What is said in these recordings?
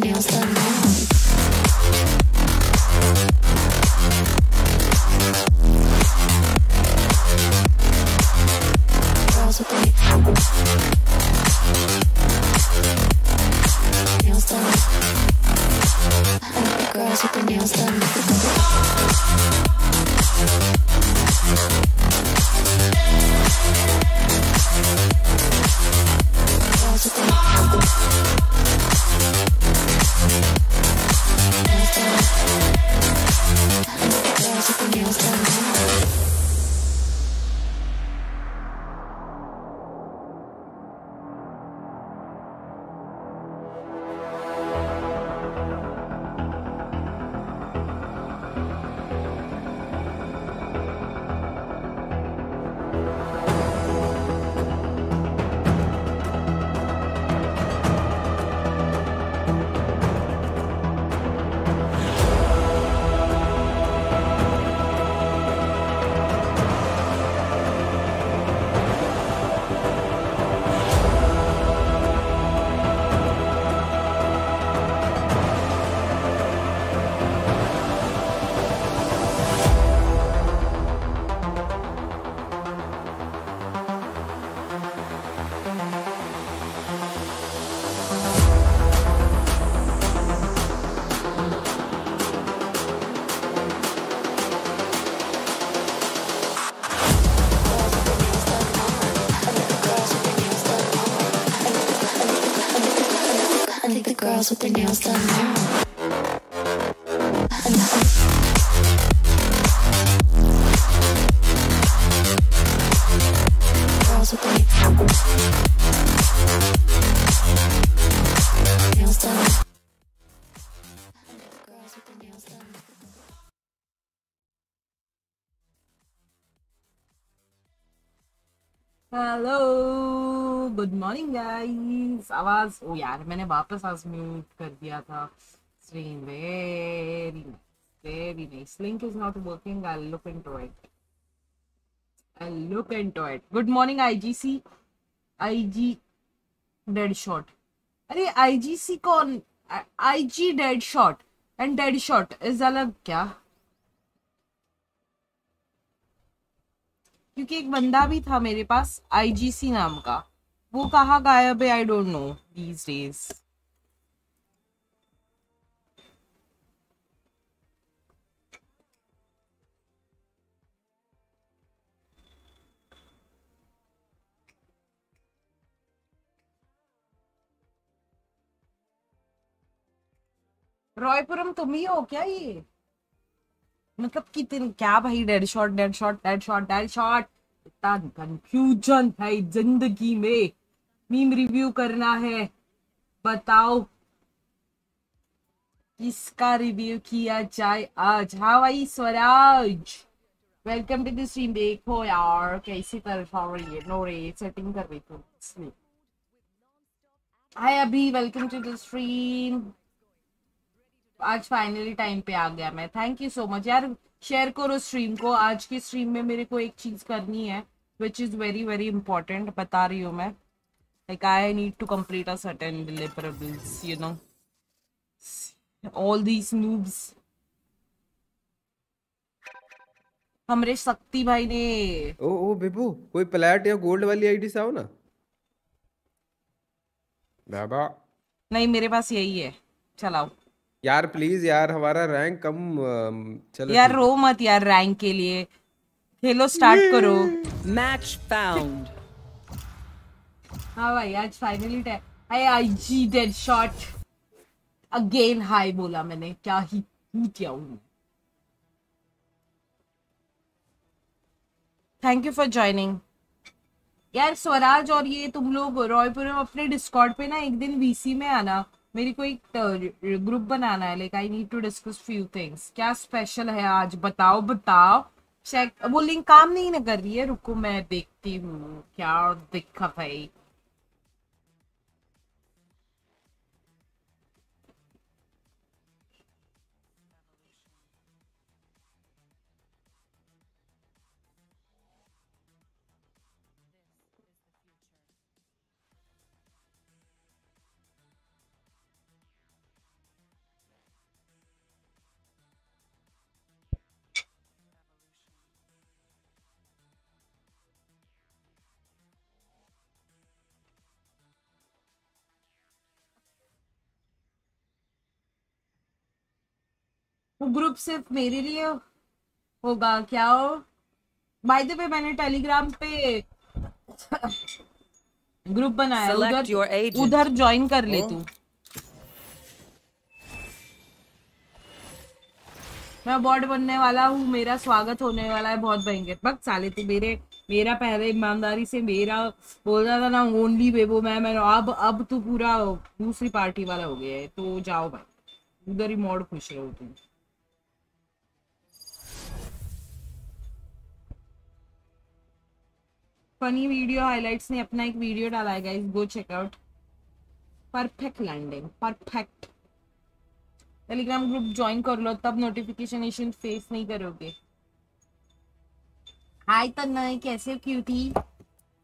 nails. nails done. आवाज़ ओ यार, मैंने वापस आज म्यूट कर दिया था। Stream very very nice link is not working I look into it I look into it good morning IGC IG dead shot अरे आईजीसी कौन? IG dead shot and dead shot is अलग क्या? क्योंकि एक बंदा भी था मेरे पास आईजीसी नाम का। वो कहाँ गायब है? I don't know these days Royapuram तुम ही हो क्या ये? मतलब कितने, क्या भाई? Dead shot dead shot dead shot dead shot इतना कंफ्यूजन है ज़िंदगी में। मीम रिव्यू करना है। बताओ किसका रिव्यू किया जाए आज? हाँ भाई, Swaraj. Welcome to the stream देखो यार, कैसी तरफ़ आ रही है? नो रे सेटिंग कर रही थी इसलिए हाय अभी वेलकम टू द स्ट्रीम आज फाइनली टाइम पे आ गया मैं। थैंक यू सो मच यार शेयर करो स्ट्रीम को। आज की स्ट्रीम में मेरे को एक चीज़ करनी है which is very very important बता रही हूँ मैं। Like I need to complete a certain deliverables you know all these noobs हमरे शक्ति भाई ने ओ ओ बेबू कोई प्लैट या गोल्ड वाली आईडी से आओ ना। बाबा। नहीं मेरे पास यही है। चलाओ। यार प्लीज़ यार हमारा रैंक कम चलो यार रो मत यार रैंक के लिए। खेलो स्टार्ट करो। Match found. हाँ भाई, आज finally hi IG dead shot again hi बोला मैंने, क्या ही किया हूँ थैंक यू फॉर ज्वाइनिंग यार, स्वराज और ये तुम लोग रॉयपुरम अपने डिस्कॉर्ड पे ना एक दिन वीसी में आना. मेरे को एक ग्रुप बनाना है. Like I need to discuss few things क्या स्पेशल है आज? बताओ बताओ. चेक वो लिंक काम नहीं ना कर रही है? रुको, मैं देखती हूँ. क्या दिक्कत है? वो ग्रुप सिर्फ़ मेरे लिए होगा क्या हो? बाय द वे मैंने टेलीग्राम पे ग्रुप बनाया Select उधर उधर ज्वाइन कर ले तू। मैं बॉट बनने वाला हूँ मेरा स्वागत होने वाला है बहुत भयंकर। बक साले तू मेरे मेरा पहले ईमानदारी से मेरा बोल रहा था ना ओनली बेबो मैं मैं अब अब तू पूरा दूसरी पार्टी वाला हो गया है तो जाओ भाई। उधर ही मोड खुश रहो तुम। फनी वीडियो हाइलाइट्स ने अपना एक वीडियो डाला है guys go check out perfect landing perfect Telegram group join कर लो, तब नोटिफिकेशन इशू फेस नहीं करोगे. हाय तन्मय कैसे क्यूटी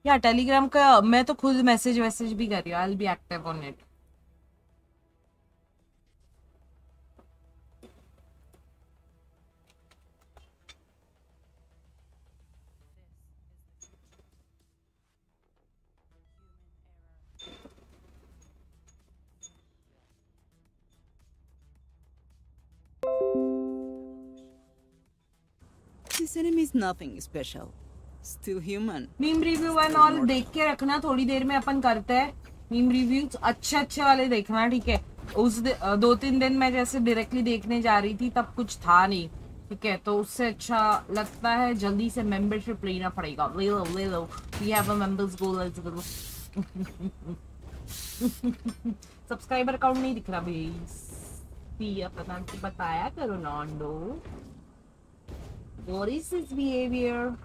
या टेलीग्राम का, मैं तो खुद मैसेज वैसेज भी कर रही हूँ. I'll be active on it This enemy is nothing special. Still human. Meme review and all देख के रखना, थोड़ी देर में अपन करते हैं। मीम रिव्यूज़ अच्छे अच्छे वाले देखना, ठीक है? उस दो तीन दिन मैं जैसे डायरेक्टली देखने जा रही थी, तब कुछ था नहीं, ठीक है? तो उससे अच्छा लगता है, जल्दी से मेंबरशिप लेना पड़ेगा। ले लो ले लो। We have a members goal let's go subscriber account नहीं दिख रहा, भाई। भी अपना तो बताया करो नॉन्डो What is this behavior?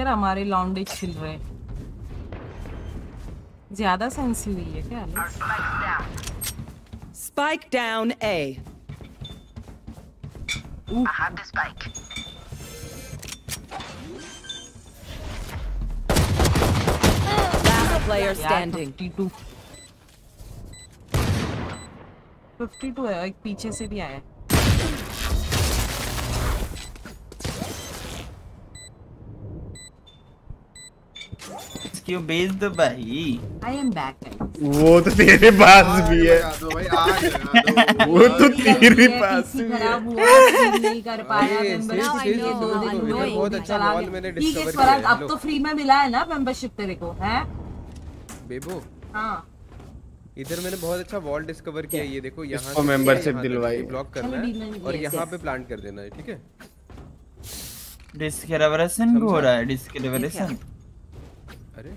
इधर हमारे लॉन्डे छिल रहे ज़्यादा सेंस हुई है क्या spike down A fifty two है एक पीछे से भी आया क्यों बेच दो भाई am back guys. वो तो तेरे पास भी है। वो तो तेरे पास नहीं कर पाया बहुत अच्छा मैंने किया अब तो फ्री में मिला है ना मेंबरशिप तेरे को है? बेबो। हाँ। इधर मैंने बहुत अच्छा वॉल डिस्कवर किया ये देखो यहाँ इसको membership दिलवाई। ब्लॉक करना है और यहाँ पे प्लांट कर देना है ठीक है? डिस्कवरेशन हो रहा है डिस्कवरेशन अरे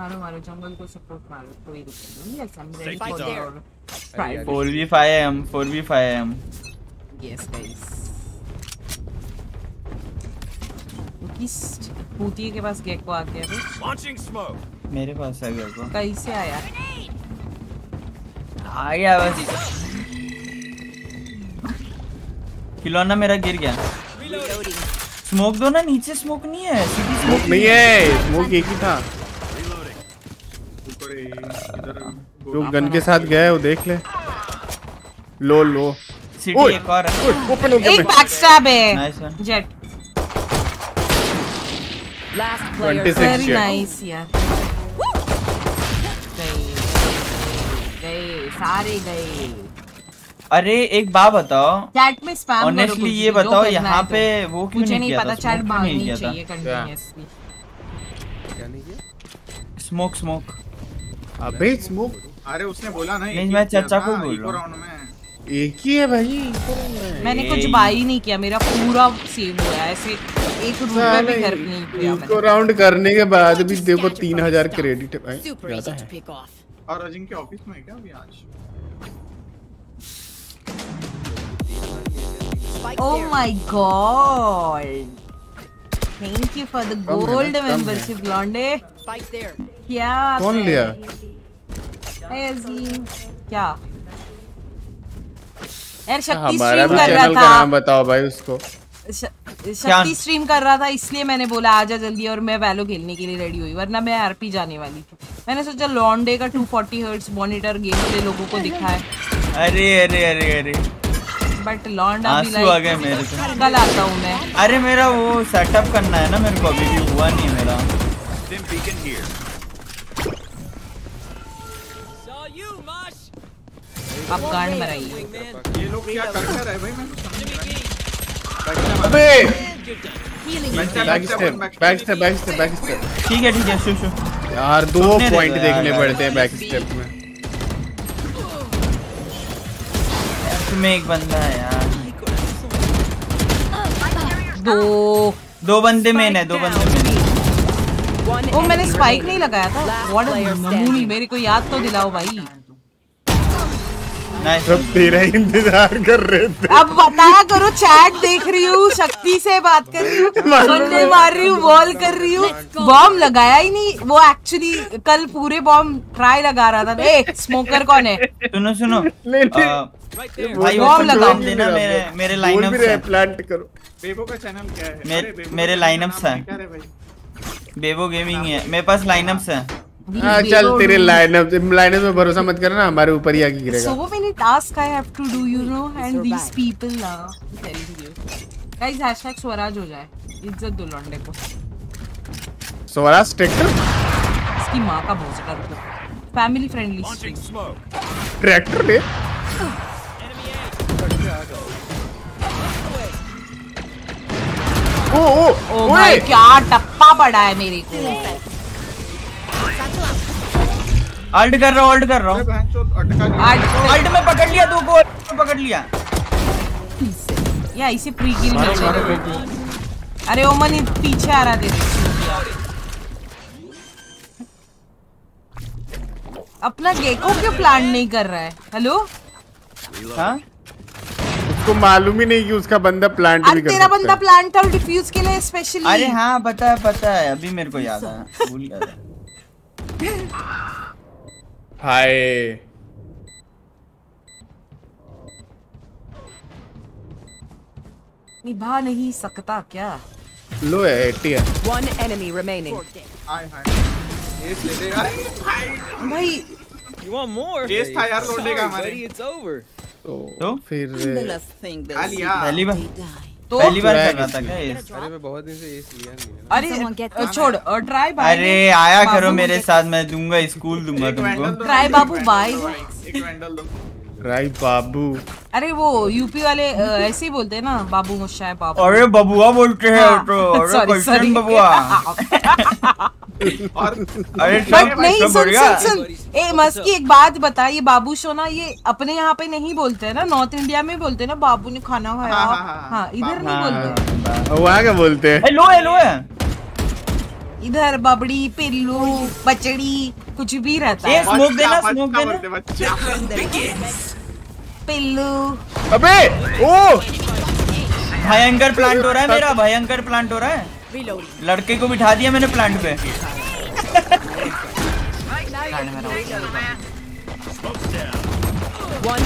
मारो मारो जंगल को सपोर्ट मारो कोई दिक्कत नहीं। Yes I am ready for your अरे प्राइड यार, four V five M four V five M yes guys किस भूतिए के पास गेको आ गया है मेरे पास आ गया को कैसे आया? आ गया बस। खिलौना मेरा गिर गया। स्मोक दो ना नीचे स्मोक नहीं है सीधी स्मोक नहीं है। स्मोक एक ही था ऊपर ही इधर जो गन के साथ गया है वो देख ले। लो लो। सिटी एक और ओपन हो गया एक बैक स्टैब है। Nice one Jett player 26 very nice यार गए गए सारे गए। अरे एक बात बताओ। चैट में स्पैम ऑनेस्टली ये बताओ यहाँ पे वो क्यों मुझे नहीं नहीं किया पता था चैट स्मोक क्यों नहीं किया था? चाहिए कंटिन्यूअसली स्मोक स्मोक अबे स्मोक अरे उसने बोला ना नहीं, मैं चाचा को बोल रहा हूँ। एक ही है भाई मैंने कुछ बाई नहीं किया मेरा पूरा सेव हुआ है ऐसे एक रुपए भी खर्च नहीं किया मैंने राउंड करने के बाद भी देखो तीन हज़ार क्रेडिट है भाई ज़्यादा है. और अजिंक्य ऑफ़िस में क्या अभी आज Spike Oh there. my god. Thank you for the कम है ना, gold कम है। membership, Blonde. Spike there. क्या कौन है? लिया क्या? यार शक्ति स्ट्रीम कर रहा था। नाम बताओ भाई उसको। श- शक्ति स्ट्रीम कर रहा था इसलिए मैंने बोला आजा जल्दी और मैं वैलो खेलने के लिए रेडी हुई वरना मैं आरपी जाने वाली थी। मैंने सोचा लॉन्डे का 240 हर्ट्ज मॉनिटर गेम प्ले लोगों को दिखा है। अरे अरे अरे अरे। बट लॉन्ड आँसू आ गए मेरे तो कल आता हूँ मैं। अरे मेरा वो सेटअप करना है ना मेरे को अभी भी हुआ नहीं मेरा। आप गांड मराइए ये लोग क्या कर रहे भाई मैं समझ नहीं अबे! Back step back step back step back step ठीक है ठीक है शू शू यार दो पॉइंट देखने पड़ते हैं बैक स्टेप में एक बंदा है यार। दो। दो बंदे मेन है दो बंदे मेन है। ओ मैंने स्पाइक नहीं लगाया था। व्हाट नमूनी मेरे को याद तो दिलाओ भाई। सब तेरा इंतज़ार कर रहे थे। अब बताया करो चैट देख रही हूँ शक्ति से बात कर रही हूँ बंदे मार रही हूँ बॉल कर रही हूँ। बॉम्ब लगाया ही नहीं वो एक्चुअली कल पूरे बॉम्ब ट्राई लगा रहा था। ए स्मोकर कौन है? सुनो सुनो। बॉम्ब लगा। देना मेरे मेरे लाइनअप से प्लांट करो। बेबो का चैनल क्या है? मेरे- नाम हैं। क्या है भाई। बेबो गेमिंग है। मेरे पास लाइनअप्स है। हाँ चल तेरे लाइनअप लाइनअप में भरोसा मत करना हमारे ऊपर ही आके गिरेगा। So many tasks I have to do, you know, and these people are telling you. Guys, hashtag Swaraj हो जाए इज़्ज़त दो लौंडे को। स्वराज ट्रैक्टर इसकी माँ का भोज कर दो। फैमिली फ्रेंडली ट्रैक्टर ले। ओ ओ ओ भाई क्या टप्पा पड़ा है मेरे को। अल्ट कर रहा हूँ अल्ट कर रहा अरे हूँ अल्ट में पकड़ लिया दो को अल्ट में पकड़ लिया। या इसे प्री किल मिल गई अरे ओमन पीछे आ रहा तेरे अपना गेको क्यों प्लान नहीं कर रहा है? हेलो हाँ? उसको मालूम ही नहीं कि उसका बंदा प्लांट भी कर तेरा बंदा प्लान था डिफ्यूज के लिए स्पेशली अरे हाँ पता है पता है अभी मेरे को याद आया भूल गया हाय। निभा नहीं सकता क्या? लो एटी है। वन एनिमी रिमेनिंग भाई। यू वांट मोर केस था यार लौटने का हमारे। तो, तो फिर पहली बार। तो पहली बार कर रहा था क्या ये? अरे मैं बहुत दिन से एस लिया नहीं है। अरे छोड़ और ट्राई भाई अरे आया करो मेरे साथ मैं दूँगा स्कूल दूँगा तुमको। ट्राई बाबू, बाय एक वैंडल दो। राई बाबू अरे वो यूपी वाले ऐसे ही बोलते हैं ना बाबू मुश्ता है बाबू। अरे बबुआ बोलते हैं हाँ, तो। अरे sorry, बबुआ। और अरे बट नहीं सुन सुन सुन। ए मस्की एक बात बता ये बाबू सोना ये अपने यहाँ पे नहीं बोलते हैं ना नॉर्थ इंडिया में बोलते हैं ना बाबू ने खाना खाया। हाँ, हाँ, हाँ, हाँ। इधर नहीं बोलते। वहाँ क्या बोलते हैं लो है लो है इधर बबड़ी पिल्लू बचड़ी कुछ भी रहता है। स्मोक देना स्मोक देना। पिल्लू। अबे ओ! भयंकर प्लांट हो रहा है मेरा भयंकर प्लांट हो रहा है। लड़के को बिठा दिया मैंने प्लांट पे।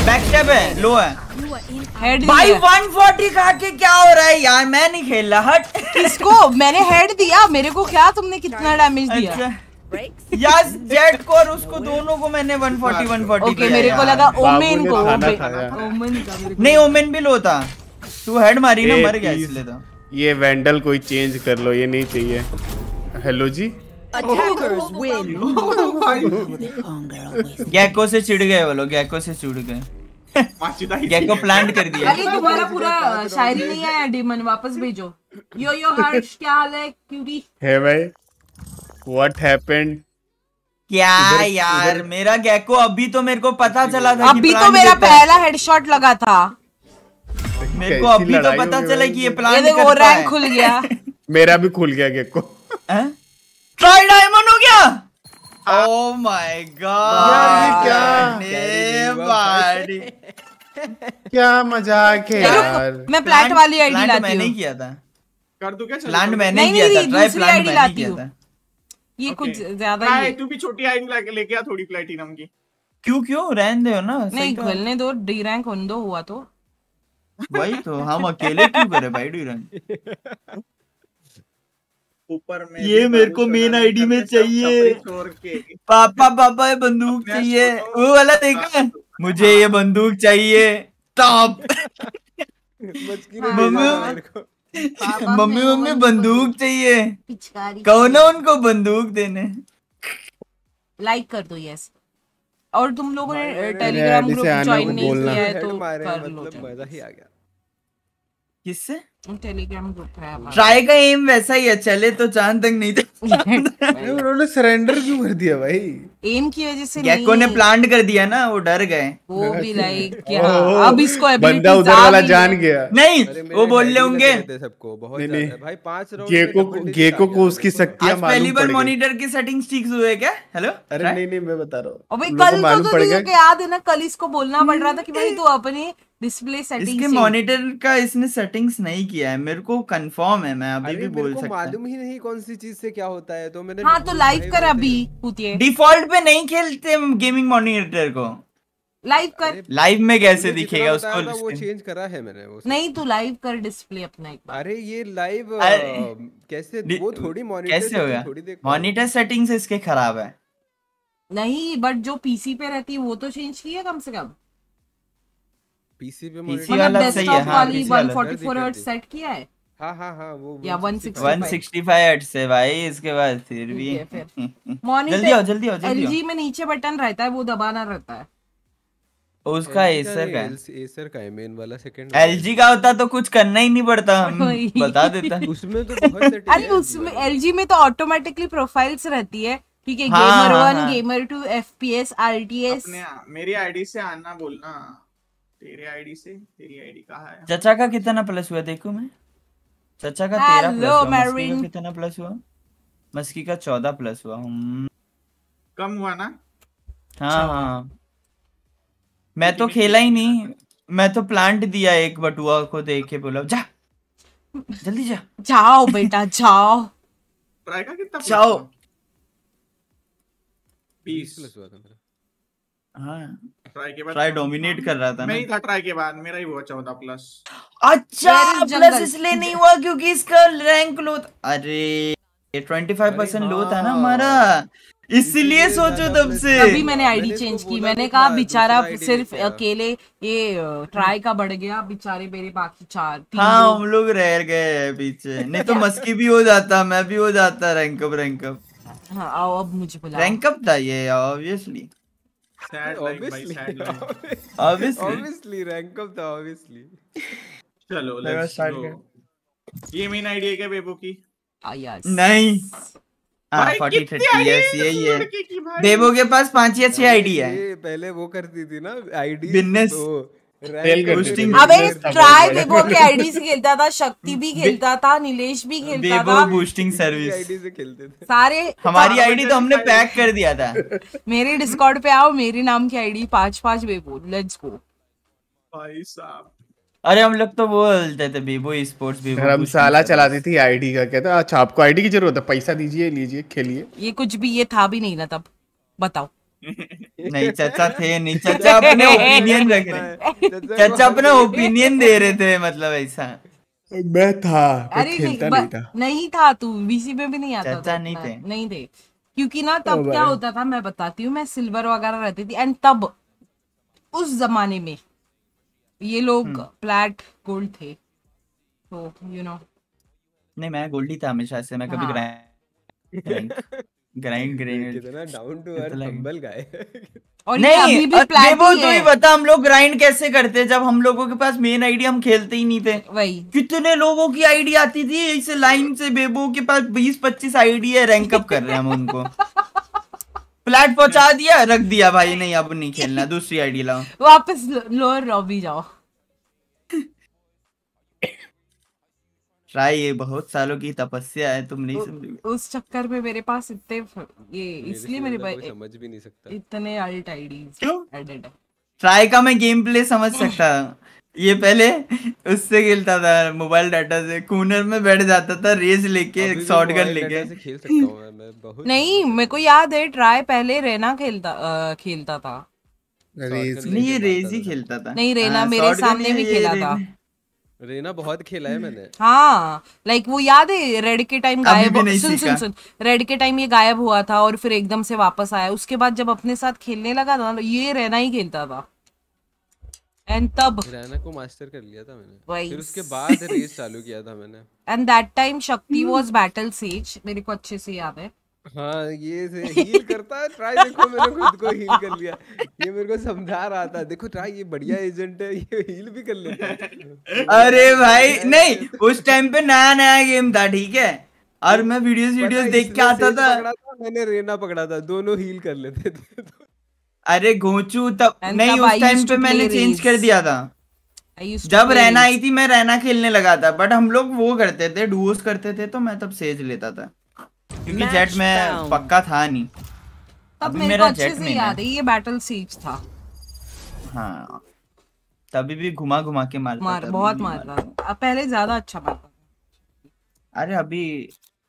बैक स्टेप है लो है। हेड भाई दिया 140 खा के क्या हो रहा है यार मैं नहीं खेल रहा हट किसको मैंने हेड दिया मेरे को क्या तुमने कितना डैमेज दिया अच्छा यार जेट को और उसको दोनों को मैंने 140 140 ओके मेरे को लगा ओमेन को ओमेन का नहीं ओमेन भी लो था तू हेड मारी ना मर गया इसलिए तो ये वैंडल कोई चेंज कर लो ये नहीं चाहिए हेलो जी Attackers win. गैको से चिढ़ गए वो लोग गैको से चिढ़ गए ही गैको प्लांट कर दिया। अरे तुम्हारा पूरा शायरी नहीं आया डिमन वापस भेजो। यो यो हर्ष क्या हाल है? क्यूटी है भाई। व्हाट हैपेंड क्या इदर, यार इदर... मेरा गैको अभी तो मेरे को पता चला था अभी तो मेरा पहला हेडशॉट लगा था। मेरे को अभी तो पता चला कि ये प्लान ये देखो रैंक खुल गया। मेरा भी खुल गया गेको ट्राई डायमंड हो गया? ओ माय गॉड यार, ये क्या? बॉडी क्या मज़ाक है यार मैं प्लांट वाली आईडी प्लांट लाती मैंने ही। किया था। कर दूँ क्या? चलो प्लांट मैंने नहीं, किया नहीं, था ट्राई प्लांट मैंने लाती ही। किया था। ये Okay. कुछ ज़्यादा ही है। तू भी छोटी आइडिया लेके आ थोड़ी प्लेटिनम की। क्यों क्यों? रहने दो ना नहीं तो। खोलने दो डी रैंक होने दो हुआ तो। वही तो हम अकेले क्यों करे? भाई डूरन ऊपर में ये मेरे को है, ID में चाहिए। पापा पापा ये बंदूक चाहिए। हूँ- वो वाला देखा मुझे ये बंदूक चाहिए। टॉप मम्मी- मम्मी मम्मी बंदूक चाहिए। पिचकारी। कहो ना उनको बंदूक देने। लाइक कर दो यस और तुम लोगों ने टेलीग्राम ग्रुप ज्वाइन नहीं किया है तो कर लो मतलब मज़ा ही आ गया। किससे? टेलीग्राम ग्रुप है ट्राई का एम वैसा ही है चले तो चाँद तक नहीं थे उन्होंने सरेंडर क्यों कर दिया भाई? एम की वजह से गैको ने प्लांट कर दिया ना वो डर गए। वो भी लाइक क्या? अब इसको बंदा उधर वाला जान गया। नहीं वो बोल रहे होंगे। सबको बहुत नहीं, नहीं। भाई पाँच गेको गेको को उसकी शक्तियाँ आज पहली बार मॉनिटर की सेटिंग्स ठीक हुए क्या? हेलो अरे नहीं नहीं मैं बता रहा हूँ। अबे कल तो मालूम तो तुझे याद है ना कल इसको बोलना पड़ रहा था कि भाई तू अपनी डिस्प्ले इसके मॉनिटर का इसने सेटिंग्स नहीं किया है। मेरे को कंफर्म है मैं अभी भी बोल सकता हूँ। मालूम ही नहीं कौन सी चीज़ से क्या होता है तो मैंने हाँ तो लाइव कर अभी पुतिए डिफ़ॉल्ट पे नहीं खेलते गेमिंग मॉनिटर को। लाइव कर। लाइव में कैसे दिखेगा था, वो चेंज करा है मैंने वो। नहीं तू लाइव कर डिस्प्ले अपना एक बार। अरे ये लाइव कैसे वो थोड़ी मॉनिटर कैसे होगा देख। पाऊँगा। मॉनिटर सेटिंग्स इसके खराब है। नहीं बट जो पीसी पे रहती है वो तो चेंज की है कम से कम। पीसी पे PC मॉनिटर मतलब वाला सही है, डेस्कटॉप हाँ, वाली 144 हर्ट्ज सेट किया है? हाँ हाँ हाँ वो या 165 165 165 हर्ट्ज से भाई इसके बाद फिर भी। जल्दी आओ जल्दी आओ जल्दी एलजी में नीचे बटन रहता है वो दबाना रहता है। उसका एसर का एसर का है। मेन वाला सेकंड एलजी का होता तो कुछ करना ही नहीं पड़ता हम बता देता। उसमें तो बहुत सेटिंग अरे उसमें एलजी में तो ऑटोमेटिकली प्रोफाइल्स रहती है। ठीक है हाँ, गेमर हाँ, वन हाँ। गेमर टू एफपीएस आरटीएस अपने मेरी आईडी से आना बोलना। तेरे आईडी से? तेरी आईडी कहाँ है? चचा का कितना प्लस हुआ देखो मैं? चचा का तेरह प्लस हुआ का कितना प्लस हुआ? मस्की का चौदह प्लस हुआ हम्म, कम हुआ ना? हाँ हाँ। मैं तो खेला ही नहीं। मैं तो प्लांट दिया एक बटुआ को देख के बोला जा जल्दी जा। जाओ बेटा जाओ। का कितना जाओ। बीस। प्लस हुआ था मेरा। हाँ। ट्राई के बाद ट्राई डोमिनेट कर रहा था मैं ही था ट्राई के बाद मेरा ही हुआ चौदह प्लस अच्छा प्लस इसलिए नहीं हुआ क्योंकि इसका रैंक लो अरे ये ट्वेंटी फाइव परसेंट लो था ना हाँ। हमारा। इसीलिए सोचो तब से। अभी मैंने आईडी चेंज की। मैंने कहा बेचारा सिर्फ़ अकेले ये ट्राई का बढ़ गया बेचारे मेरे बाकी चार हाँ हम लोग रह गए हैं पीछे। नहीं तो मस्की भी हो जाता मैं भी हो जाता रैंकअप रैंकअप हाँ आओ अब मुझे बुलाओ। रैंक अप था ये obviously sad life by sad life obviously obviously rank up था ऑब्वियसली चलो let's गो ये मेन आईडी क्या बेबो की? आ, yes. नहीं। हाँ भाई फोर्टी कितनी थर्टी ID यस है यही है लड़के बेबो के पास पाँच या छह आईडी है। ये पहले वो करती थी ना आईडी Business. अबे ट्राई के आईडी से खेलता था शक्ति भी खेलता था नीलेश भी खेलता बेबो था बूस्टिंग सर्विस आईडी से खेलते थे। सारे हमारी आईडी तो हमने पैक कर दिया था। मेरे डिस्कॉर्ड पे आओ मेरे नाम की आईडी पाँच पाँच बेबो लेट्स गो भाई साहब। अरे हम लोग तो वो बोलते थे बेबो स्पोर्ट्स बेबो धर्मशाला चलाती थी आईडी का कहता अच्छा आपको आईडी की ज़रूरत है पैसा दीजिए लीजिए खेलिए। ये कुछ भी ये था भी नहीं ना तब। बताओ। नहीं चाचा थे नहीं चाचा अपने ओपिनियन रख रहे चाचा अपना ओपिनियन दे रहे थे मतलब ऐसा। मैं था अरे नहीं, खेलता नहीं था। नहीं था तू बीसी में भी नहीं आता चाचा नहीं थे। नहीं थे। क्योंकि ना तब क्या होता था मैं बताती हूँ मैं सिल्वर वगैरह रहती थी। एंड तब उस जमाने में ये लोग हम्म। प्लैट गोल्ड थे। तो यू नो नहीं मैं गोल्डी था हमेशा से मैं कभी हाँ। ग्राइंड ग्राइंड कितना डाउन टू अर्थ लगे। हम्बल गाय और ये अभी भी बेबो ही तो ही बता हम लोग ग्राइंड कैसे करते जब हम लोगों के पास मेन आईडी हम खेलते ही नहीं थे। वही। कितने लोगों की आईडी आती थी? ऐसे लाइन से बेबो के पास बीस पच्चीस आईडी है रैंक अप कर रहे हैं हम उनको। फ्लैट पहुँचा दिया रख दिया भाई नहीं अब नहीं खेलना दूसरी आईडी लाओ। वापस लोअर लॉबी जाओ। ट्राई ये बहुत सालों की तपस्या है तुम नहीं समझोगे उस चक्कर में मेरे पास इतने ये इसलिए मेरे पास समझ भी नहीं सकता। इतने अल्ट आईडीज एडेड ट्राई का मैं गेम प्ले समझ सकता ये पहले उससे खेलता था मोबाइल डाटा से। कूनर में बैठ जाता था रेस लेके शॉटगन mobile लेके। खेल सकता मैं मैं बहुत नहीं मेरे को याद है ट्राई पहले रेना खेलता अ, खेलता था। रेस नहीं ये रेस ही खेलता था। नहीं, रेना हाँ, मेरे सामने भी खेला था। रेना बहुत खेला है मैंने। हाँ लाइक वो याद है रेड के टाइम गायब सुन सुन सुन। रेड के टाइम ये गायब हुआ था और फिर एकदम से वापस आया। उसके बाद जब अपने साथ खेलने लगा था ना ये रहना ही खेलता था। एंड तब रैना को मास्टर कर लिया था मैंने। फिर उसके बाद रेस चालू किया था मैंने। And that time Shakti was battle sage मेरे को अच्छे से याद है। हाँ ये से हील करता है। ट्राई देखो मैंने खुद को हील कर लिया। ये मेरे को समझा रहा था। देखो ट्राई ये बढ़िया एजेंट है ये हील भी कर लेता है। अरे भाई नहीं उस टाइम पे नया नया गेम था ठीक है? और मैं वीडियोस वीडियोस देख के आता था। था मैंने रेना पकड़ा था। दोनों हील कर लेते थे। अरे घोचू तब नहीं उस टाइम पे मैंने चेंज कर दिया था। जब रहना आई थी मैं रहना खेलने लगा था। बट हम लोग वो करते थे डुओस करते थे तो मैं तब सेज लेता था। क्योंकि जेट में पक्का था नहीं। तब अभी मेरे को मेरा अच्छे जेट से में याद है ये बैटल सेज था। हाँ। तभी भी घुमा घुमा के मारता मार बहुत मारता अब पहले ज़्यादा अच्छा मारता था। अरे अभी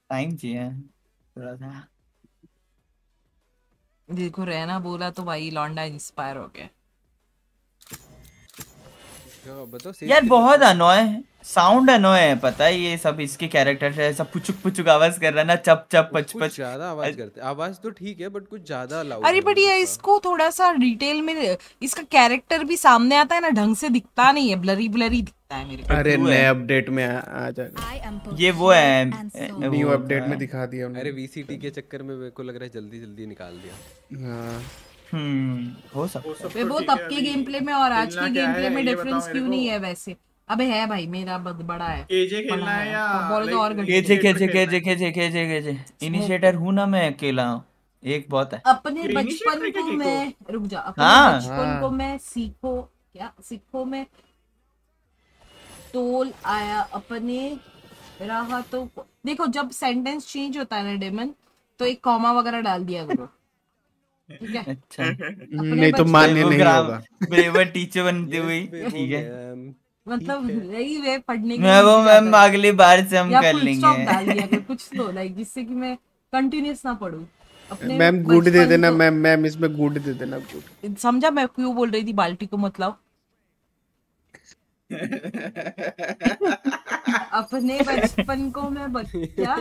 टाइम चाहिए थोड़ा सा। देखो रहना बोला तो भाई लौंडा इंस्पायर हो गया। यार बहुत अनोय है। साउंड अनोय है पता है ये सब इसके कैरेक्टर है ऐसा पुचुक पुचुक आवाज़ कर रहा है ना चप चप पच पच। ज़्यादा आवाज़ करते आवाज़ तो ठीक है बट कुछ ज़्यादा लाउड अरे बट ये इसको थोड़ा सा डिटेल में इसका कैरेक्टर भी सामने आता है ना ढंग से दिखता नहीं है ब्लरी ब्लरी दिखता है मेरे को। अरे नए अपडेट में आ, जाएगा ये वो है न्यू अपडेट में दिखा दिया अरे वीसीटी के चक्कर में मेरे को लग रहा है जल्दी जल्दी निकाल दिया। हाँ। हम्म हो सकता सब वे तो वो तब के गेम प्ले में और आज के गेम प्ले में डिफरेंस क्यों नहीं है वैसे? अबे है भाई मेरा बद बड़ा है। केजे खेलना है। या बोलो तो और KJ KJ KJ KJ KJ KJ. Initiator हूँ। ना मैं अकेला। एक बहुत है। अपने बचपन को मैं रुक जा अपने हाँ। बचपन को मैं सीखो क्या? सीखो में। तोल आया अपने रहा तो देखो जब सेंटेंस चेंज होता है ना डेमन तो एक कॉमा वगैरह डाल दिया करो। ठीक है? अच्छा। नहीं तो मान्य नहीं होगा। ब्रेवर टीचर बनती Yes, ठीक है. मतलब यही वे पढ़ने के मैं वो मैम अगली बार से हम कर लेंगे। कुछ तो लाइक जिससे कि मैं कंटिन्यूस ना पढूं। मैम गुड दे देना को- मैम मैम इसमें गुड दे देना गुड। समझा मैं क्यों बोल रही थी बाल्टी को मतलब? अपने बचपन को मैं बच- क्या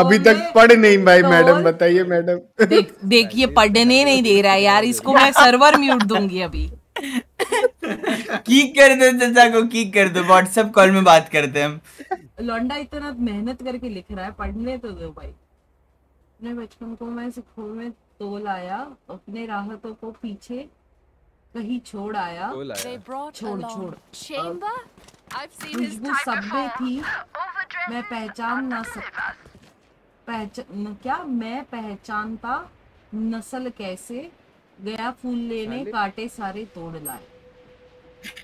अभी तक पढ़ नहीं भाई मैडम बताइए मैडम। देख देख पढ़ने नहीं दे रहा है यार इसको मैं सर्वर म्यूट दूँगी अभी। किक कर दो चाचा को किक कर दो। व्हाट्सएप कॉल में बात करते हैं हम। लौंडा इतना मेहनत करके लिख रहा है पढ़ने तो दो भाई। अपने बचपन को मैं सिक्कों में तोल आया अपने राहतों को पीछे कहीं छोड़ आया। छोड़ छोड़। खुशबू सब में थी। मैं पहचान ना सक पहचान क्या? मैं पहचानता नस्ल कैसे? गया फूल लेने। काटे सारे तोड़ लाए।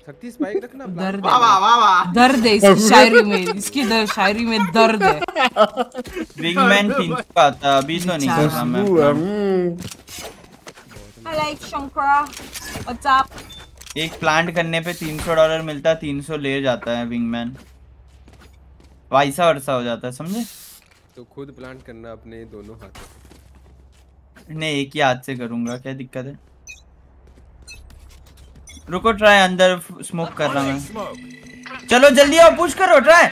शक्ति स्पाइक रखना दर्द वाह वाह वाह वाह दर्द है इसकी शायरी में इसकी शायरी में दर्द है। विंगमैन का आता अभी तो नहीं कर रहा मैं। like Shankara. What's up? एक प्लांट करने पे 300 डॉलर मिलता है 300 ले जाता है विंगमैन वाइसा वर्सा हो जाता है समझे? तो खुद प्लांट करना अपने दोनों हाथों नहीं एक ही हाथ से करूँगा क्या दिक्कत है? रुको ट्राई अंदर स्मोक कर रहा मैं। चलो जल्दी आओ पुश करो ट्राई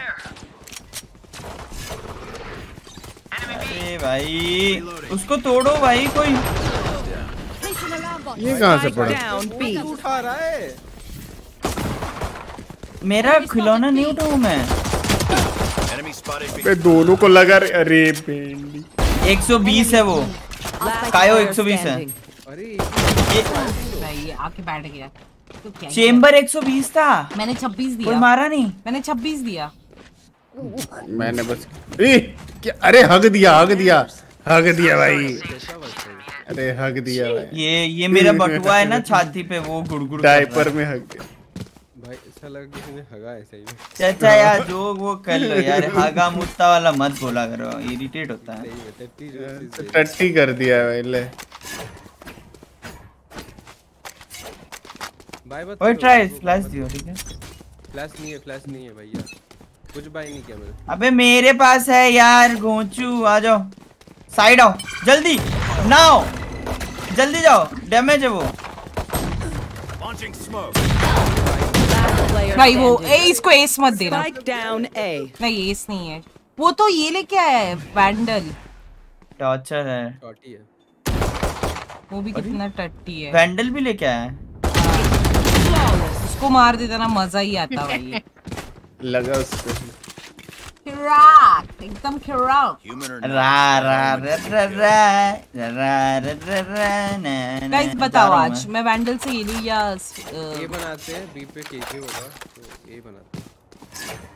अरे भाई उसको तोड़ो भाई कोई। ये कहाँ से B. उठा रहा है मेरा खिलौना नहीं उठाऊ मैं। दोनों को लगा रे- अरे बेंडी। 120 है वो। कायो player 120 है. अरे ये भाई आके बैठ गया। तो क्या ही 120 था। मैंने 26 कोई दिया। मारा नहीं। मैंने 26 दिया। मैंने बस ए, क्या अरे हग दिया हग दिया। हग दिया भाई। अरे हग दिया भाई। ये ये मेरा बटुआ है ना छाती पे वो गुड़गुड़ डायपर में हग दिया ऐसा लगा किसी ने हगा है सही में। चाचा यार जो वो कर लो यार हागा मुत्ता वाला मत बोला करो इरिटेट होता है। टट्टी जोक्स तो कर दिया भाई ले। बाय मत ओए ट्राई फ्लैश दियो ठीक है? फ्लैश नहीं है फ्लैश नहीं है भैया। कुछ बाय नहीं किया मैंने। अबे मेरे पास है यार गोचू आ जाओ। साइड आओ जल्दी नाओ। जल्दी जाओ डैमेज है वो। Player भाई वो. ए इसको एस मत देना। नहीं एस नहीं है। वो तो ये लेके आया है वैंडल टॉर्चर है। टॉटी है। वो भी कितना टट्टी है। वैंडल भी लेके आया है। उसको मार देता ना मज़ा ही आता भाई। लगा उसको।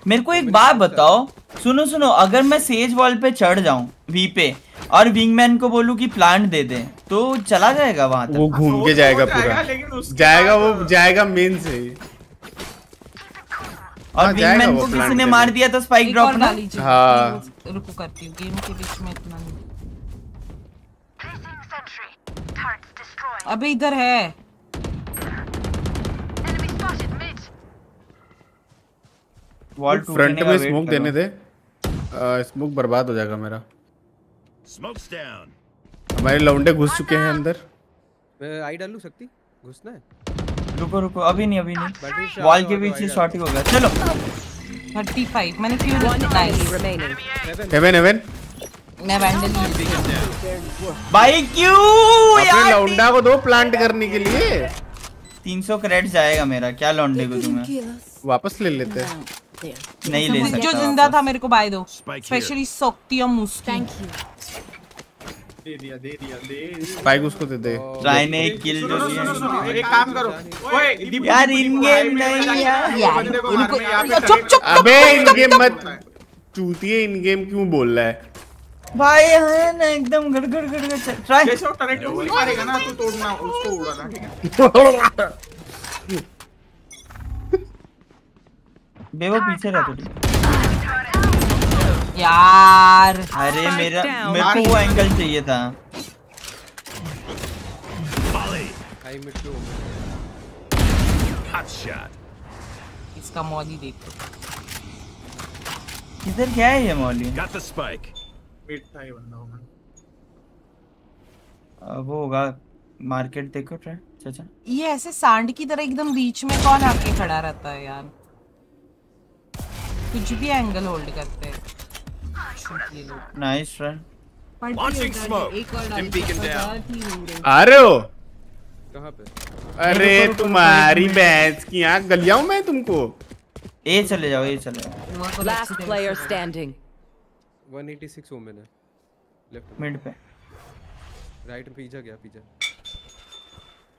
मेरे को एक बात बताओ। सुनो सुनो अगर मैं सेज वॉल पे चढ़ जाऊँ वी पे और विंगमैन को बोलू कि प्लांट दे दे तो चला जाएगा वहाँ तक? वो घूम के जाएगा पूरा। जाएगा वो जाएगा मेन से और हाँ, विंगमैन को किसी ने मार दिया तो स्पाइक ड्रॉप ना? हाँ। रुको करती हूँ गेम के बीच में इतना नहीं. अबे इधर है। वॉल फ्रंट में स्मोक देने दे। स्मोक बर्बाद हो जाएगा मेरा। Smoke's down. हमारे लौंडे घुस चुके हैं अंदर। मैं आई डालू सकती घुसना है? रुको रुको अभी नहीं अभी नहीं। वॉल के वाला बीच से आएगा। शॉट ही होगा। चलो। 35 मैंने नाइस remaining. हेवन हेवन मैं वैंडल भाई क्यों अपने यार? लौंडा को दो प्लांट करने के लिए। 300 क्रेडिट जाएगा मेरा। क्या लौंडे को तुम्हें? वापस ले लेते हैं। नहीं ले सकता जो ज़िंदा था मेरे को बाय दो. स्पेशली सोक्तिया मुस्की Thank you. दे दिया दे दिया दे स्पाइक उसको दे दे। ट्राई ने किल जो दिया सुनो एक काम करो। ओए यार, हाईवे पे नहीं यार। इनको- चुप, चुप, अबे इन गेम मत चूतिए इन गेम क्यों बोल रहा है? भाई है ना एकदम गड़ गड़ गड़ गड़ ट्राई जैसे वो टरेट को गोली मारेगा ना तो तोड़ना उसको उड़ाना ठीक है? बेवो पीछे रह थोड़ी यार। अरे मेरा मेरे को वो एंगल चाहिए था। मिड इसका मॉली देखो इधर क्या है ये Mauli? Got the spike. Wait था ये बंदा वो अ, वो होगा। मार्केट देखो ट्राई चाचा। ये ऐसे सांड की तरह एकदम बीच में कौन आके खड़ा रहता है यार? कुछ भी एंगल होल्ड करते हैं। नाइस हो रही। आ रहे हो कहाँ पे? अरे तुम्हारी भैंस की आँख गलियाऊं मैं तुमको। ए चले जाओ ए चले जाओ। हुआ तो Last accident player से। standing. 186 ओमेन है लेफ़्ट मिड पे। राइट पिज्जा गया पिज्जा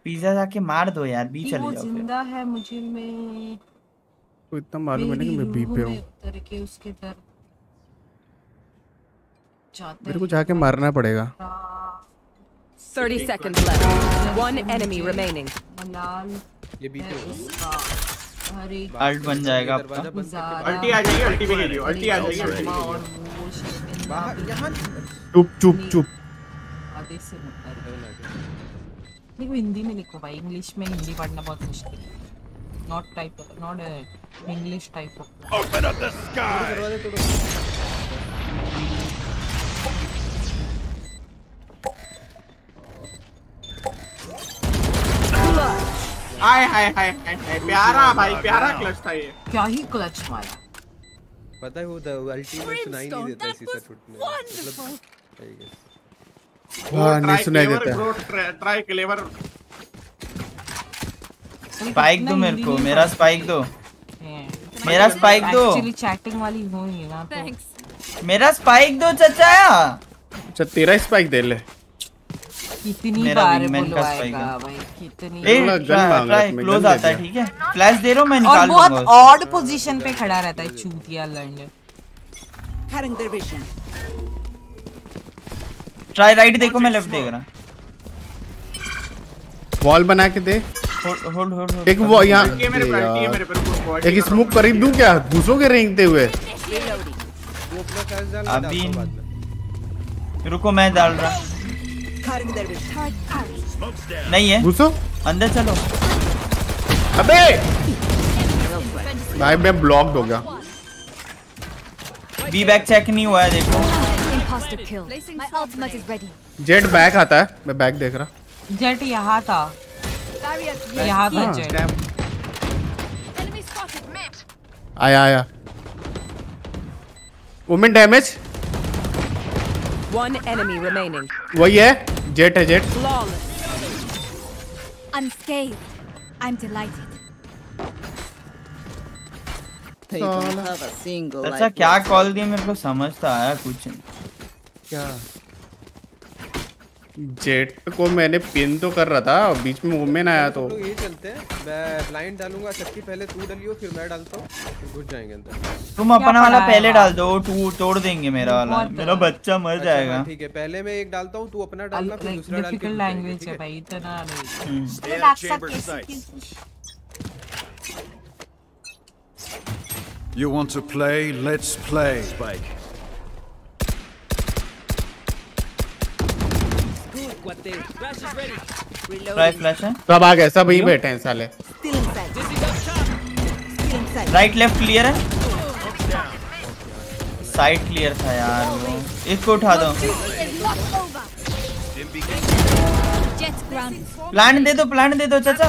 पिज्जा जाके मार दो यार बी चले जाओ ज़िंदा है मुझे मैं तो इतना मालूम है कि मैं बी पे हूँ में उतर के उसके दर मेरे को जाके मारना पड़ेगा। 30 seconds left. One enemy remaining. ये बी पे उसका हर एक अल्ट बन जाएगा आपका। अल्टी आ जाएगी अल्टी पे खेलियो अल्टी आ जाएगी अल्टी बाहर यहाँ चुप चुप चुप। आधे से देखो हिंदी में लिखो भाई इंग्लिश में हिंदी पढ़ना बहुत मुश्किल है। Not type not English type of Open up the hi hi hi प्यारा भाई प्यारा क्लच था ये। क्या ही क्लच मारा। पता है वो अल्टीमेट सुनाई नहीं देता सीधा छूटने मतलब I guess. हाँ नहीं सुनाई देता। ब्रो ट्राई क्लेवर स्पाइक दो मेरे को मेरा स्पाइक दो। मेरा स्पाइक दो। एक्चुअली चैटिंग वाली हुई ना तो। मेरा स्पाइक दो चाचा। अच्छा तेरा स्पाइक दे ले। कितनी बार का बुलवाएगा है। भाई कितनी है, क्लोज आता है ठीक है? फ्लैश दे रहा हूँ मैं निकाल लूँगा और बहुत ऑड पोजीशन पे खड़ा रहता है चूतिया लंड Cutting their vision. Try right देखो मैं लेफ़्ट देख रहा वॉल बना के दे। होल्ड होल्ड होल्ड एक वो यहाँ ये मेरे दे पे है यार। मेरे पे रुको एक स्मोक करीब दूँ क्या? घुसोगे रेंगते हुए? अभी हूँ रुको मैं डाल रहा। नहीं है। घुसो। अंदर चलो। अबे! भाई मैं ब्लॉक हो गया। बी बैक चेक नहीं हुआ है देखो। जेट बैक आता है। मैं बैक देख रहा। जेट यहाँ था। यहाँ था जेट आया आया। Women damage One enemy remaining. वही है जेट है Jett Unscathed. I'm delighted. They don't have a single अच्छा क्या कॉल दिया मेरे को समझ तो आया कुछ नहीं क्या जेट को मैंने पिन तो कर रहा था बीच में वुमेन आया तो लोग ये चलते हैं मैं ब्लाइंड डालूँगा सबसे पहले तू डलियो फिर मैं डालता हूँ फिर घुस जाएँगे अंदर तुम अपना वाला पहले डाल दो टू तोड़ देंगे मेरा वाला मेरा बच्चा मर अच्छा, जाएगा हाँ, ठीक है पहले मैं एक डालता हूँ तू अपना डालना फिर दूसरा डाल के डिफ़िकल्ट लैंग्वेज है? भाई इतना नहीं हम्म। Sights. You want to play? Let's play. Spike. Try flash है? सब आ गए सब यहीं बैठे हैं साले. राइट लेफ़्ट क्लियर है? साइड क्लियर था यार वो। इसको उठा दो. प्लान दे दो प्लान दे दो चाचा।